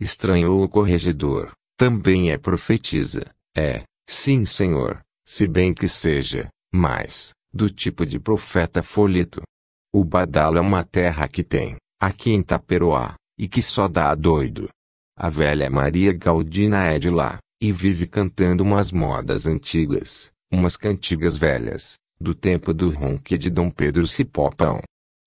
Estranhou o corregedor, também é profetisa, é, sim senhor, se bem que seja, mas, do tipo de profeta folheto. O Badalo é uma terra que tem, aqui em Taperoá, e que só dá doido. A velha Maria Galdina é de lá, e vive cantando umas modas antigas, umas cantigas velhas, do tempo do ronque de Dom Pedro Cipopão.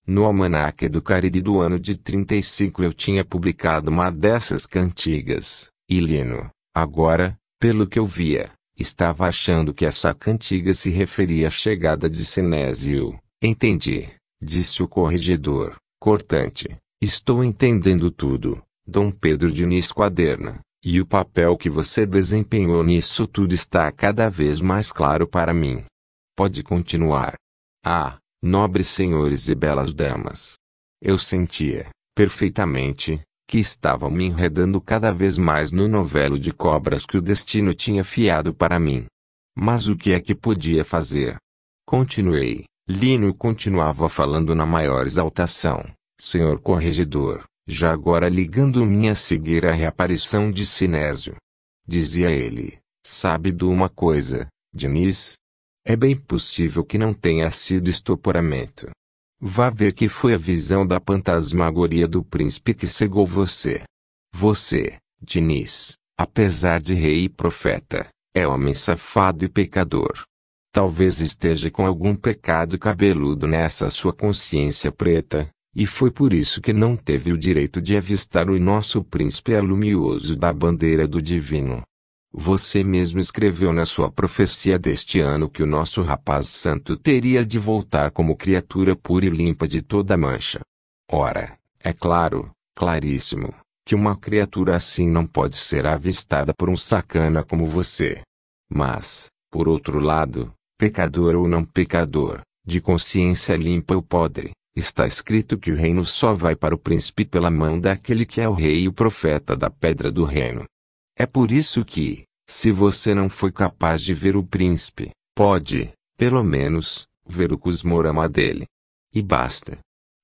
No almanaque do Cariri do ano de 35 eu tinha publicado uma dessas cantigas, e Lino, agora, pelo que eu via, estava achando que essa cantiga se referia à chegada de Sinésio. Entendi, disse o corregedor, cortante. Estou entendendo tudo, Dom Pedro Diniz Quaderna, e o papel que você desempenhou nisso tudo está cada vez mais claro para mim. Pode continuar. Ah, nobres senhores e belas damas. Eu sentia, perfeitamente, que estava me enredando cada vez mais no novelo de cobras que o destino tinha fiado para mim. Mas o que é que podia fazer? Continuei. Lino continuava falando na maior exaltação. Senhor corregedor, já agora ligando minha cegueira à reaparição de Sinésio. Dizia ele, sabe de uma coisa, Diniz? É bem possível que não tenha sido estoporamento. Vá ver que foi a visão da fantasmagoria do príncipe que cegou você. Você, Diniz, apesar de rei e profeta, é homem safado e pecador. Talvez esteja com algum pecado cabeludo nessa sua consciência preta, e foi por isso que não teve o direito de avistar o nosso príncipe alumioso da bandeira do divino. Você mesmo escreveu na sua profecia deste ano que o nosso rapaz santo teria de voltar como criatura pura e limpa de toda mancha. Ora, é claro, claríssimo, que uma criatura assim não pode ser avistada por um sacana como você. Mas, por outro lado, pecador ou não pecador, de consciência limpa ou podre, está escrito que o reino só vai para o príncipe pela mão daquele que é o rei e o profeta da pedra do reino. É por isso que, se você não foi capaz de ver o príncipe, pode, pelo menos, ver o cosmorama dele. E basta.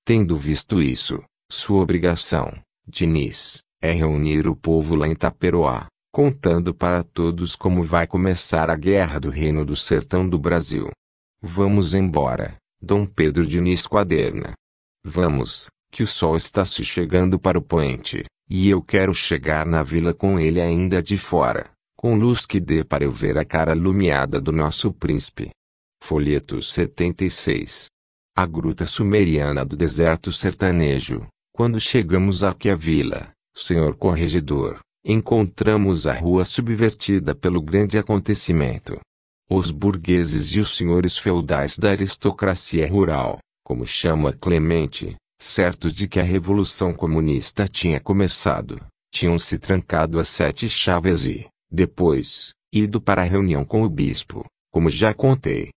Tendo visto isso, sua obrigação, Diniz, é reunir o povo lá em Taperoá, contando para todos como vai começar a guerra do reino do sertão do Brasil. Vamos embora, Dom Pedro Diniz Quaderna. Vamos, que o sol está se chegando para o poente. E eu quero chegar na vila com ele ainda de fora, com luz que dê para eu ver a cara lumiada do nosso príncipe. Folheto 76. A gruta sumeriana do deserto sertanejo. Quando chegamos aqui à vila, senhor corregedor, encontramos a rua subvertida pelo grande acontecimento. Os burgueses e os senhores feudais da aristocracia rural, como chama Clemente, certos de que a Revolução Comunista tinha começado, tinham se trancado às sete chaves e, depois, ido para a reunião com o bispo, como já contei.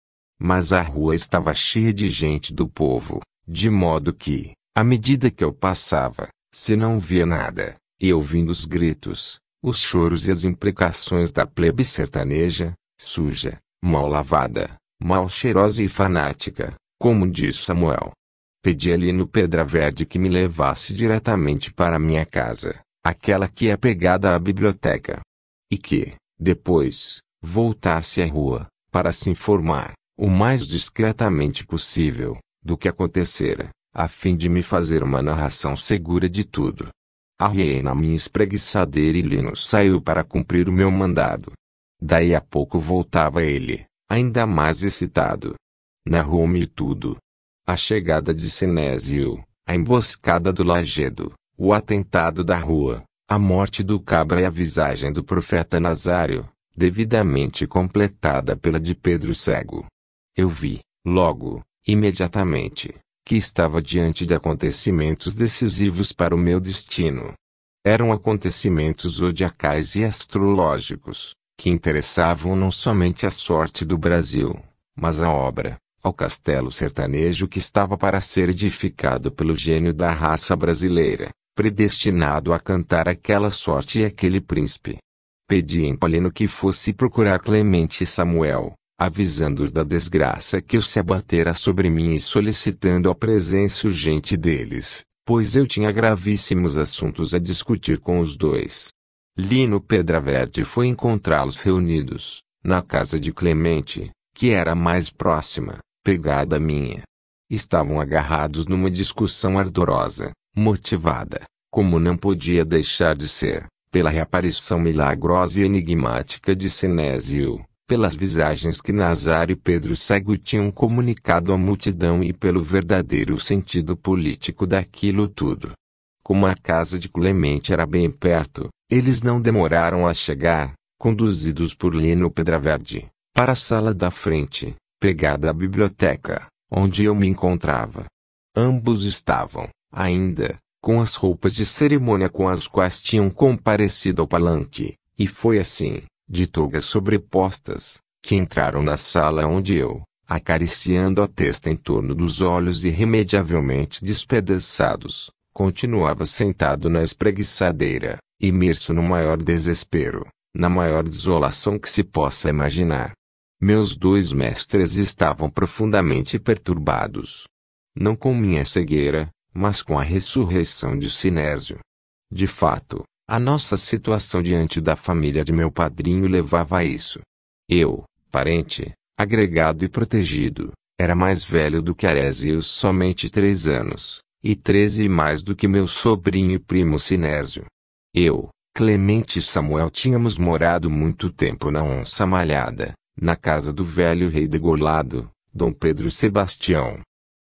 Mas a rua estava cheia de gente do povo, de modo que, à medida que eu passava, se não via nada, e ouvindo os gritos, os choros e as imprecações da plebe sertaneja, suja, mal lavada, mal cheirosa e fanática, como diz Samuel, Pedi-lhe no Pedra Verde que me levasse diretamente para minha casa, aquela que é pegada à biblioteca. E que, depois, voltasse à rua, para se informar, o mais discretamente possível, do que acontecera, a fim de me fazer uma narração segura de tudo. Arriei na minha espreguiçadeira e Lino saiu para cumprir o meu mandado. Daí a pouco voltava ele, ainda mais excitado. Narrou-me tudo, a chegada de Sinésio, a emboscada do lajedo, o atentado da rua, a morte do cabra e a visagem do profeta Nazário, devidamente completada pela de Pedro Cego. Eu vi, logo, imediatamente, que estava diante de acontecimentos decisivos para o meu destino. Eram acontecimentos zodiacais e astrológicos, que interessavam não somente a sorte do Brasil, mas a obra, ao castelo sertanejo que estava para ser edificado pelo gênio da raça brasileira, predestinado a cantar aquela sorte e aquele príncipe. Pedi em Paulino que fosse procurar Clemente e Samuel, avisando-os da desgraça que se abatera sobre mim e solicitando a presença urgente deles, pois eu tinha gravíssimos assuntos a discutir com os dois. Lino Pedraverde foi encontrá-los reunidos, na casa de Clemente, que era mais próxima, pegada minha. Estavam agarrados numa discussão ardorosa, motivada, como não podia deixar de ser, pela reaparição milagrosa e enigmática de Sinésio, pelas visagens que Nazário e Pedro Cego tinham comunicado à multidão e pelo verdadeiro sentido político daquilo tudo. Como a casa de Clemente era bem perto, eles não demoraram a chegar, conduzidos por Lino Pedraverde, para a sala da frente, pegada à biblioteca, onde eu me encontrava. Ambos estavam, ainda, com as roupas de cerimônia com as quais tinham comparecido ao palanque, e foi assim, de togas sobrepostas, que entraram na sala onde eu, acariciando a testa em torno dos olhos irremediavelmente despedaçados, continuava sentado na espreguiçadeira, imerso no maior desespero, na maior desolação que se possa imaginar. Meus dois mestres estavam profundamente perturbados. Não com minha cegueira, mas com a ressurreição de Sinésio. De fato, a nossa situação diante da família de meu padrinho levava a isso. Eu, parente, agregado e protegido, era mais velho do que Arésios somente três anos, e treze mais do que meu sobrinho e primo Sinésio. Eu, Clemente e Samuel tínhamos morado muito tempo na onça malhada, na casa do velho rei degolado, Dom Pedro Sebastião.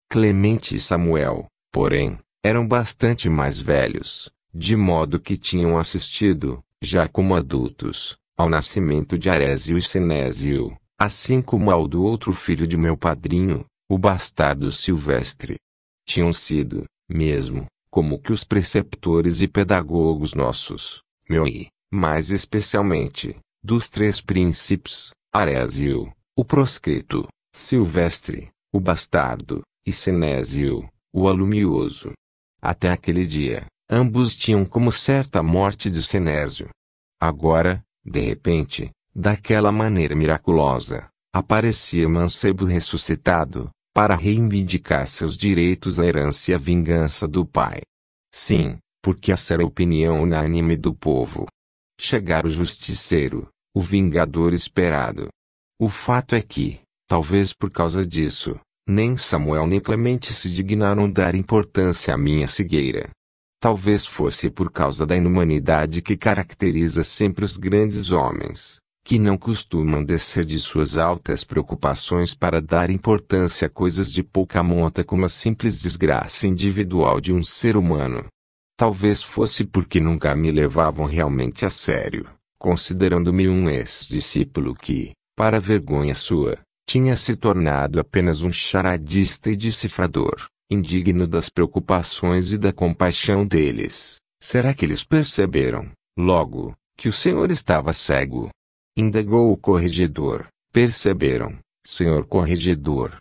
Clemente e Samuel, porém, eram bastante mais velhos, de modo que tinham assistido, já como adultos, ao nascimento de Arésio e Sinésio, assim como ao do outro filho de meu padrinho, o bastardo Silvestre. Tinham sido, mesmo, como que os preceptores e pedagogos nossos, meu e, mais especialmente, dos três príncipes, Arésio, o proscrito, Silvestre, o bastardo, e Sinésio, o alumioso. Até aquele dia, Ambos tinham como certa a morte de Sinésio. Agora, de repente, daquela maneira miraculosa, aparecia Mancebo ressuscitado, para reivindicar seus direitos à herança e à vingança do pai. Sim, porque essa era a opinião unânime do povo. Chegara o justiceiro, o vingador esperado. O fato é que, talvez por causa disso, nem Samuel nem Clemente se dignaram dar importância à minha cegueira. Talvez fosse por causa da inumanidade que caracteriza sempre os grandes homens, que não costumam descer de suas altas preocupações para dar importância a coisas de pouca monta como a simples desgraça individual de um ser humano. Talvez fosse porque nunca me levavam realmente a sério, considerando-me um ex-discípulo que, para vergonha sua, tinha se tornado apenas um charadista e decifrador indigno das preocupações e da compaixão deles. Será que eles perceberam, logo, que o Senhor estava cego? Indagou o corregedor. Perceberam, senhor corregedor.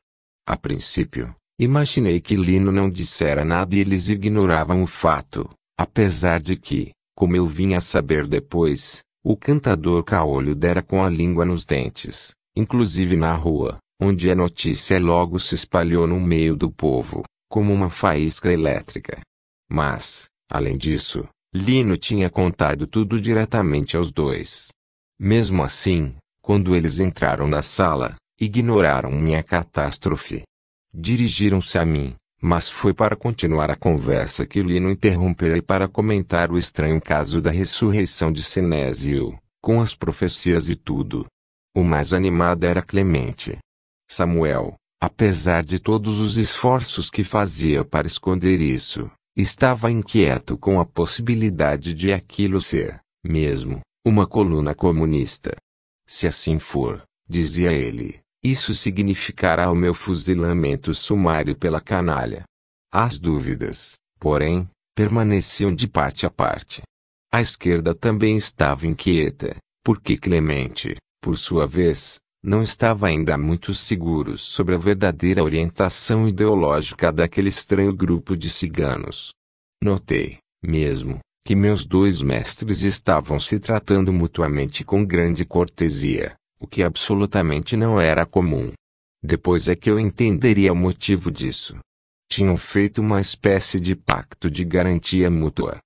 A princípio, imaginei que Lino não dissera nada e eles ignoravam o fato, apesar de que, como eu vinha a saber depois, o cantador Caolho dera com a língua nos dentes, inclusive na rua, onde a notícia logo se espalhou no meio do povo como uma faísca elétrica. Mas, além disso, Lino tinha contado tudo diretamente aos dois. Mesmo assim, quando eles entraram na sala, ignoraram minha catástrofe. Dirigiram-se a mim, mas foi para continuar a conversa que Lino interrompera e para comentar o estranho caso da ressurreição de Sinésio, com as profecias e tudo. O mais animado era Clemente. Samuel, Apesar de todos os esforços que fazia para esconder isso, estava inquieto com a possibilidade de aquilo ser, mesmo, uma coluna comunista. Se assim for, dizia ele, isso significará o meu fuzilamento sumário pela canalha. As dúvidas, porém, permaneciam de parte a parte. A esquerda também estava inquieta, Porque Clemente, por sua vez, não estava ainda muito seguro sobre a verdadeira orientação ideológica daquele estranho grupo de ciganos. Notei, mesmo, que meus dois mestres estavam se tratando mutuamente com grande cortesia, o que absolutamente não era comum. Depois é que eu entenderia o motivo disso. Tinham feito uma espécie de pacto de garantia mútua.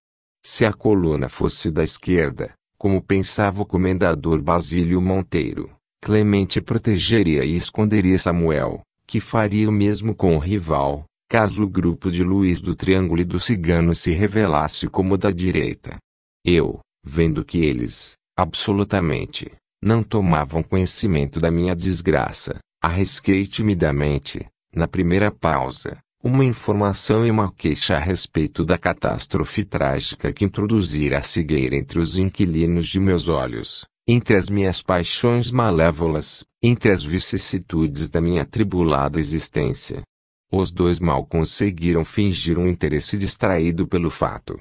Se a coluna fosse da esquerda, como pensava o comendador Basílio Monteiro, Clemente protegeria e esconderia Samuel, que faria o mesmo com o rival, caso o grupo de Luiz do Triângulo e do Cigano se revelasse como da direita. Eu, vendo que eles, absolutamente, não tomavam conhecimento da minha desgraça, arrisquei timidamente, na primeira pausa, uma informação e uma queixa a respeito da catástrofe trágica que introduzira a cegueira entre os inquilinos de meus olhos, entre as minhas paixões malévolas, entre as vicissitudes da minha tribulada existência. Os dois mal conseguiram fingir um interesse distraído pelo fato.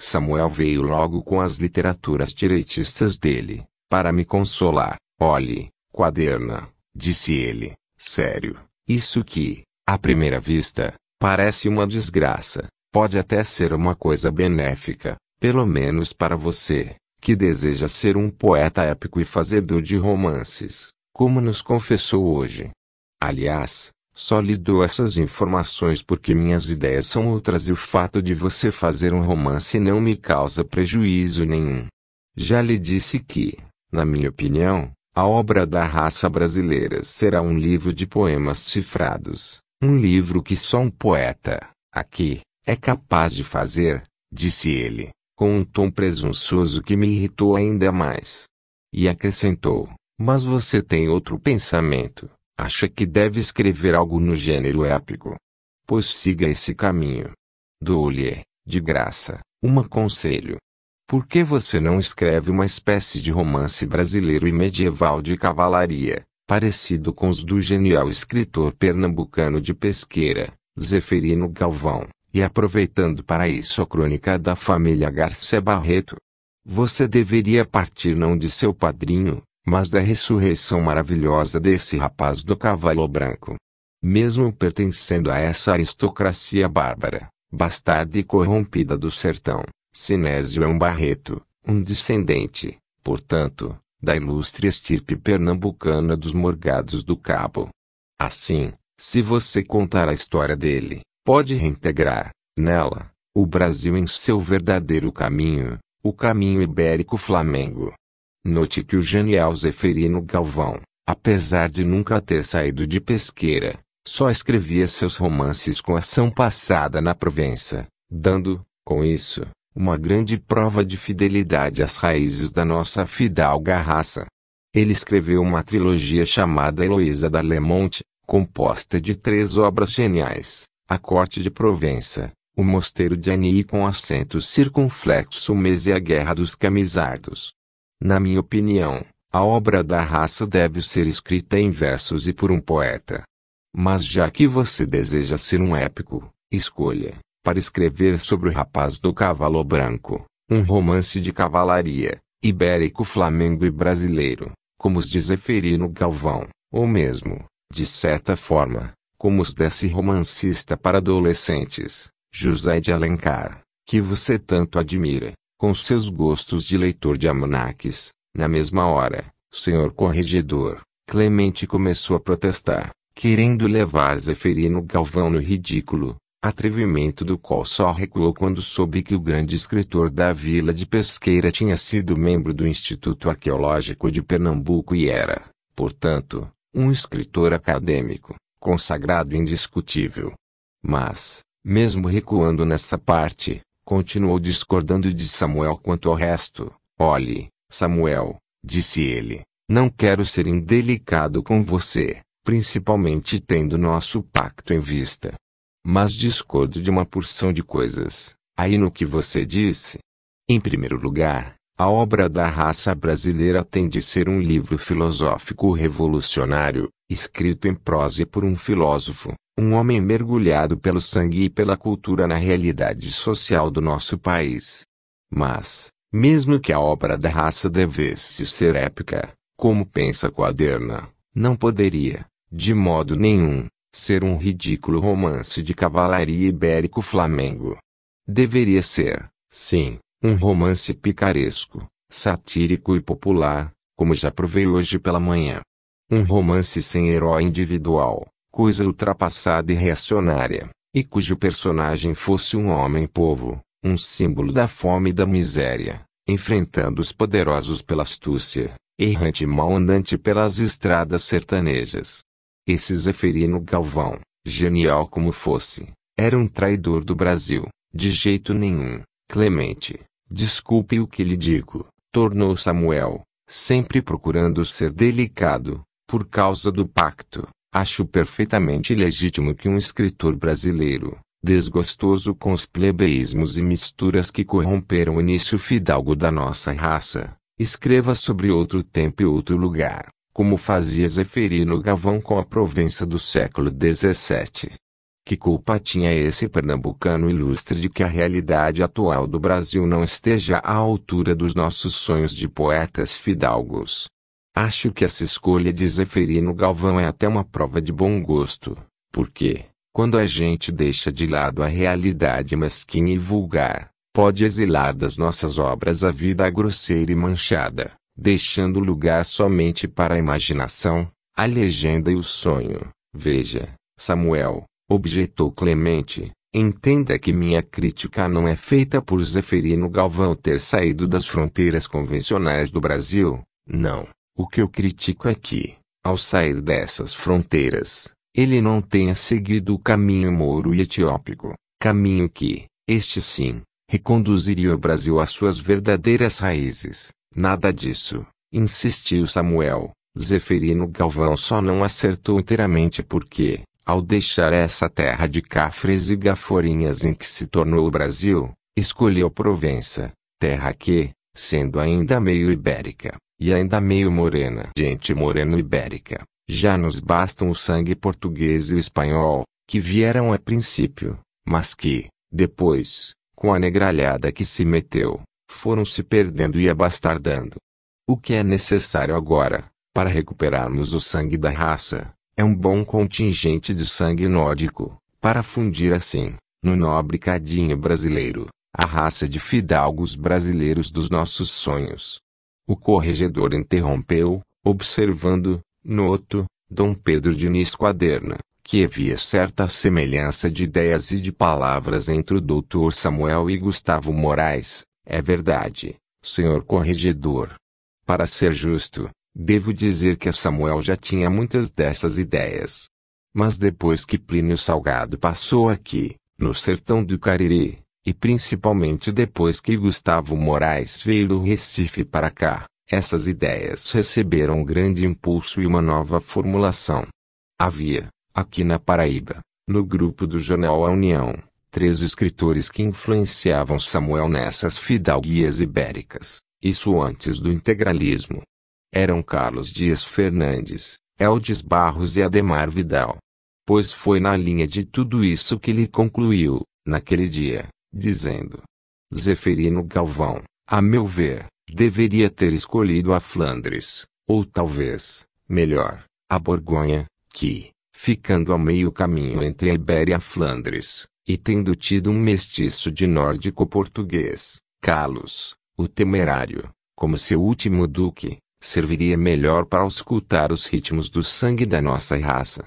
Samuel veio logo com as literaturas direitistas dele, para me consolar. Olhe, quaderna, disse ele, sério, isso que, à primeira vista, parece uma desgraça, pode até ser uma coisa benéfica, pelo menos para você, que deseja ser um poeta épico e fazedor de romances, como nos confessou hoje. Aliás, só lhe dou essas informações porque minhas ideias são outras e o fato de você fazer um romance não me causa prejuízo nenhum. Já lhe disse que, na minha opinião, a obra da raça brasileira será um livro de poemas cifrados, um livro que só um poeta, aqui, é capaz de fazer, disse ele com um tom presunçoso que me irritou ainda mais. E acrescentou: Mas você tem outro pensamento, acha que deve escrever algo no gênero épico. Pois siga esse caminho. Dou-lhe, de graça, um conselho. Por que você não escreve uma espécie de romance brasileiro e medieval de cavalaria, parecido com os do genial escritor pernambucano de pesqueira, Zeferino Galvão? e aproveitando para isso a crônica da família Garcia Barreto. Você deveria partir não de seu padrinho, mas da ressurreição maravilhosa desse rapaz do cavalo branco. Mesmo pertencendo a essa aristocracia bárbara, bastarda e corrompida do sertão, Sinésio é um Barreto, um descendente, portanto, da ilustre estirpe pernambucana dos Morgados do Cabo. Assim, se você contar a história dele, pode reintegrar, nela, o Brasil em seu verdadeiro caminho, o caminho ibérico-flamengo. Note que o genial Zeferino Galvão, apesar de nunca ter saído de pesqueira, só escrevia seus romances com ação passada na Provença, dando, com isso, uma grande prova de fidelidade às raízes da nossa fidalga raça. Ele escreveu uma trilogia chamada Heloísa da Lemonte, composta de três obras geniais, a corte de Provença, o mosteiro de Ani com acento circunflexo mês e a guerra dos camisardos. Na minha opinião, a obra da raça deve ser escrita em versos e por um poeta. Mas já que você deseja ser um épico, escolha, para escrever sobre o rapaz do cavalo branco, um romance de cavalaria, ibérico flamengo e brasileiro, como os de Zeferino Galvão, ou mesmo, de certa forma, como os desse romancista para adolescentes, José de Alencar, que você tanto admira, com seus gostos de leitor de almanaques. Na mesma hora, senhor corregedor, Clemente começou a protestar, querendo levar Zeferino Galvão no ridículo, atrevimento do qual só recuou quando soube que o grande escritor da vila de Pesqueira tinha sido membro do Instituto Arqueológico de Pernambuco e era, portanto, um escritor acadêmico consagrado indiscutível. Mas, mesmo recuando nessa parte, continuou discordando de Samuel quanto ao resto. Olhe, Samuel, disse ele, não quero ser indelicado com você, principalmente tendo nosso pacto em vista. Mas discordo de uma porção de coisas, aí no que você disse. Em primeiro lugar, a obra da raça brasileira tem de ser um livro filosófico revolucionário, escrito em prosa por um filósofo, um homem mergulhado pelo sangue e pela cultura na realidade social do nosso país. Mas, Mesmo que a obra da raça devesse ser épica, como pensa Quaderna, não poderia, de modo nenhum, ser um ridículo romance de cavalaria ibérico-flamengo. Deveria ser, sim, um romance picaresco, satírico e popular, como já provei hoje pela manhã. Um romance sem herói individual, coisa ultrapassada e reacionária, e cujo personagem fosse um homem-povo, um símbolo da fome e da miséria, enfrentando os poderosos pela astúcia, errante e mal andante pelas estradas sertanejas. Esse Zeferino Galvão, genial como fosse, era um traidor do Brasil, de jeito nenhum, Clemente, desculpe o que lhe digo, tornou Samuel, sempre procurando ser delicado, por causa do pacto, acho perfeitamente legítimo que um escritor brasileiro, desgostoso com os plebeísmos e misturas que corromperam o início fidalgo da nossa raça, escreva sobre outro tempo e outro lugar, como fazia Zeferino Gavão com a Provença do século XVII. Que culpa tinha esse pernambucano ilustre de que a realidade atual do Brasil não esteja à altura dos nossos sonhos de poetas fidalgos? Acho que essa escolha de Zeferino Galvão é até uma prova de bom gosto, porque, quando a gente deixa de lado a realidade mesquinha e vulgar, pode exilar das nossas obras a vida grosseira e manchada, deixando lugar somente para a imaginação, a legenda e o sonho. Veja, Samuel, objetou Clemente, entenda que minha crítica não é feita por Zeferino Galvão ter saído das fronteiras convencionais do Brasil, não. O que eu critico é que, ao sair dessas fronteiras, ele não tenha seguido o caminho mouro e etiópico, caminho que, este sim, reconduziria o Brasil às suas verdadeiras raízes. Nada disso, insistiu Samuel. Zeferino Galvão só não acertou inteiramente porque, ao deixar essa terra de cafres e gaforinhas em que se tornou o Brasil, escolheu Provença, terra que, sendo ainda meio ibérica, e ainda meio morena, gente moreno-ibérica, já nos bastam o sangue português e espanhol, que vieram a princípio, mas que, depois, com a negralhada que se meteu, foram se perdendo e abastardando. O que é necessário agora, para recuperarmos o sangue da raça, é um bom contingente de sangue nórdico, para fundir assim, no nobre cadinho brasileiro, a raça de fidalgos brasileiros dos nossos sonhos. O corregedor interrompeu, observando, noto, Dom Pedro Diniz Quaderna, que havia certa semelhança de ideias e de palavras entre o doutor Samuel e Gustavo Moraes. É verdade, senhor corregedor. Para ser justo, Devo dizer que Samuel já tinha muitas dessas ideias. Mas depois que Plínio Salgado passou aqui, no sertão do Cariri, e principalmente depois que Gustavo Moraes veio do Recife para cá, essas ideias receberam um grande impulso e uma nova formulação. Havia, aqui na Paraíba, no grupo do jornal A União, três escritores que influenciavam Samuel nessas fidalguias ibéricas, isso antes do integralismo, eram Carlos Dias Fernandes, Eldes Barros e Ademar Vidal. Pois foi na linha de tudo isso que ele concluiu, naquele dia, dizendo: Zeferino Galvão, a meu ver, deveria ter escolhido a Flandres, ou talvez, melhor, a Borgonha, que, ficando a meio caminho entre a Ibéria e a Flandres, e tendo tido um mestiço de nórdico português, Carlos, o temerário, como seu último duque, serviria melhor para auscultar os ritmos do sangue da nossa raça.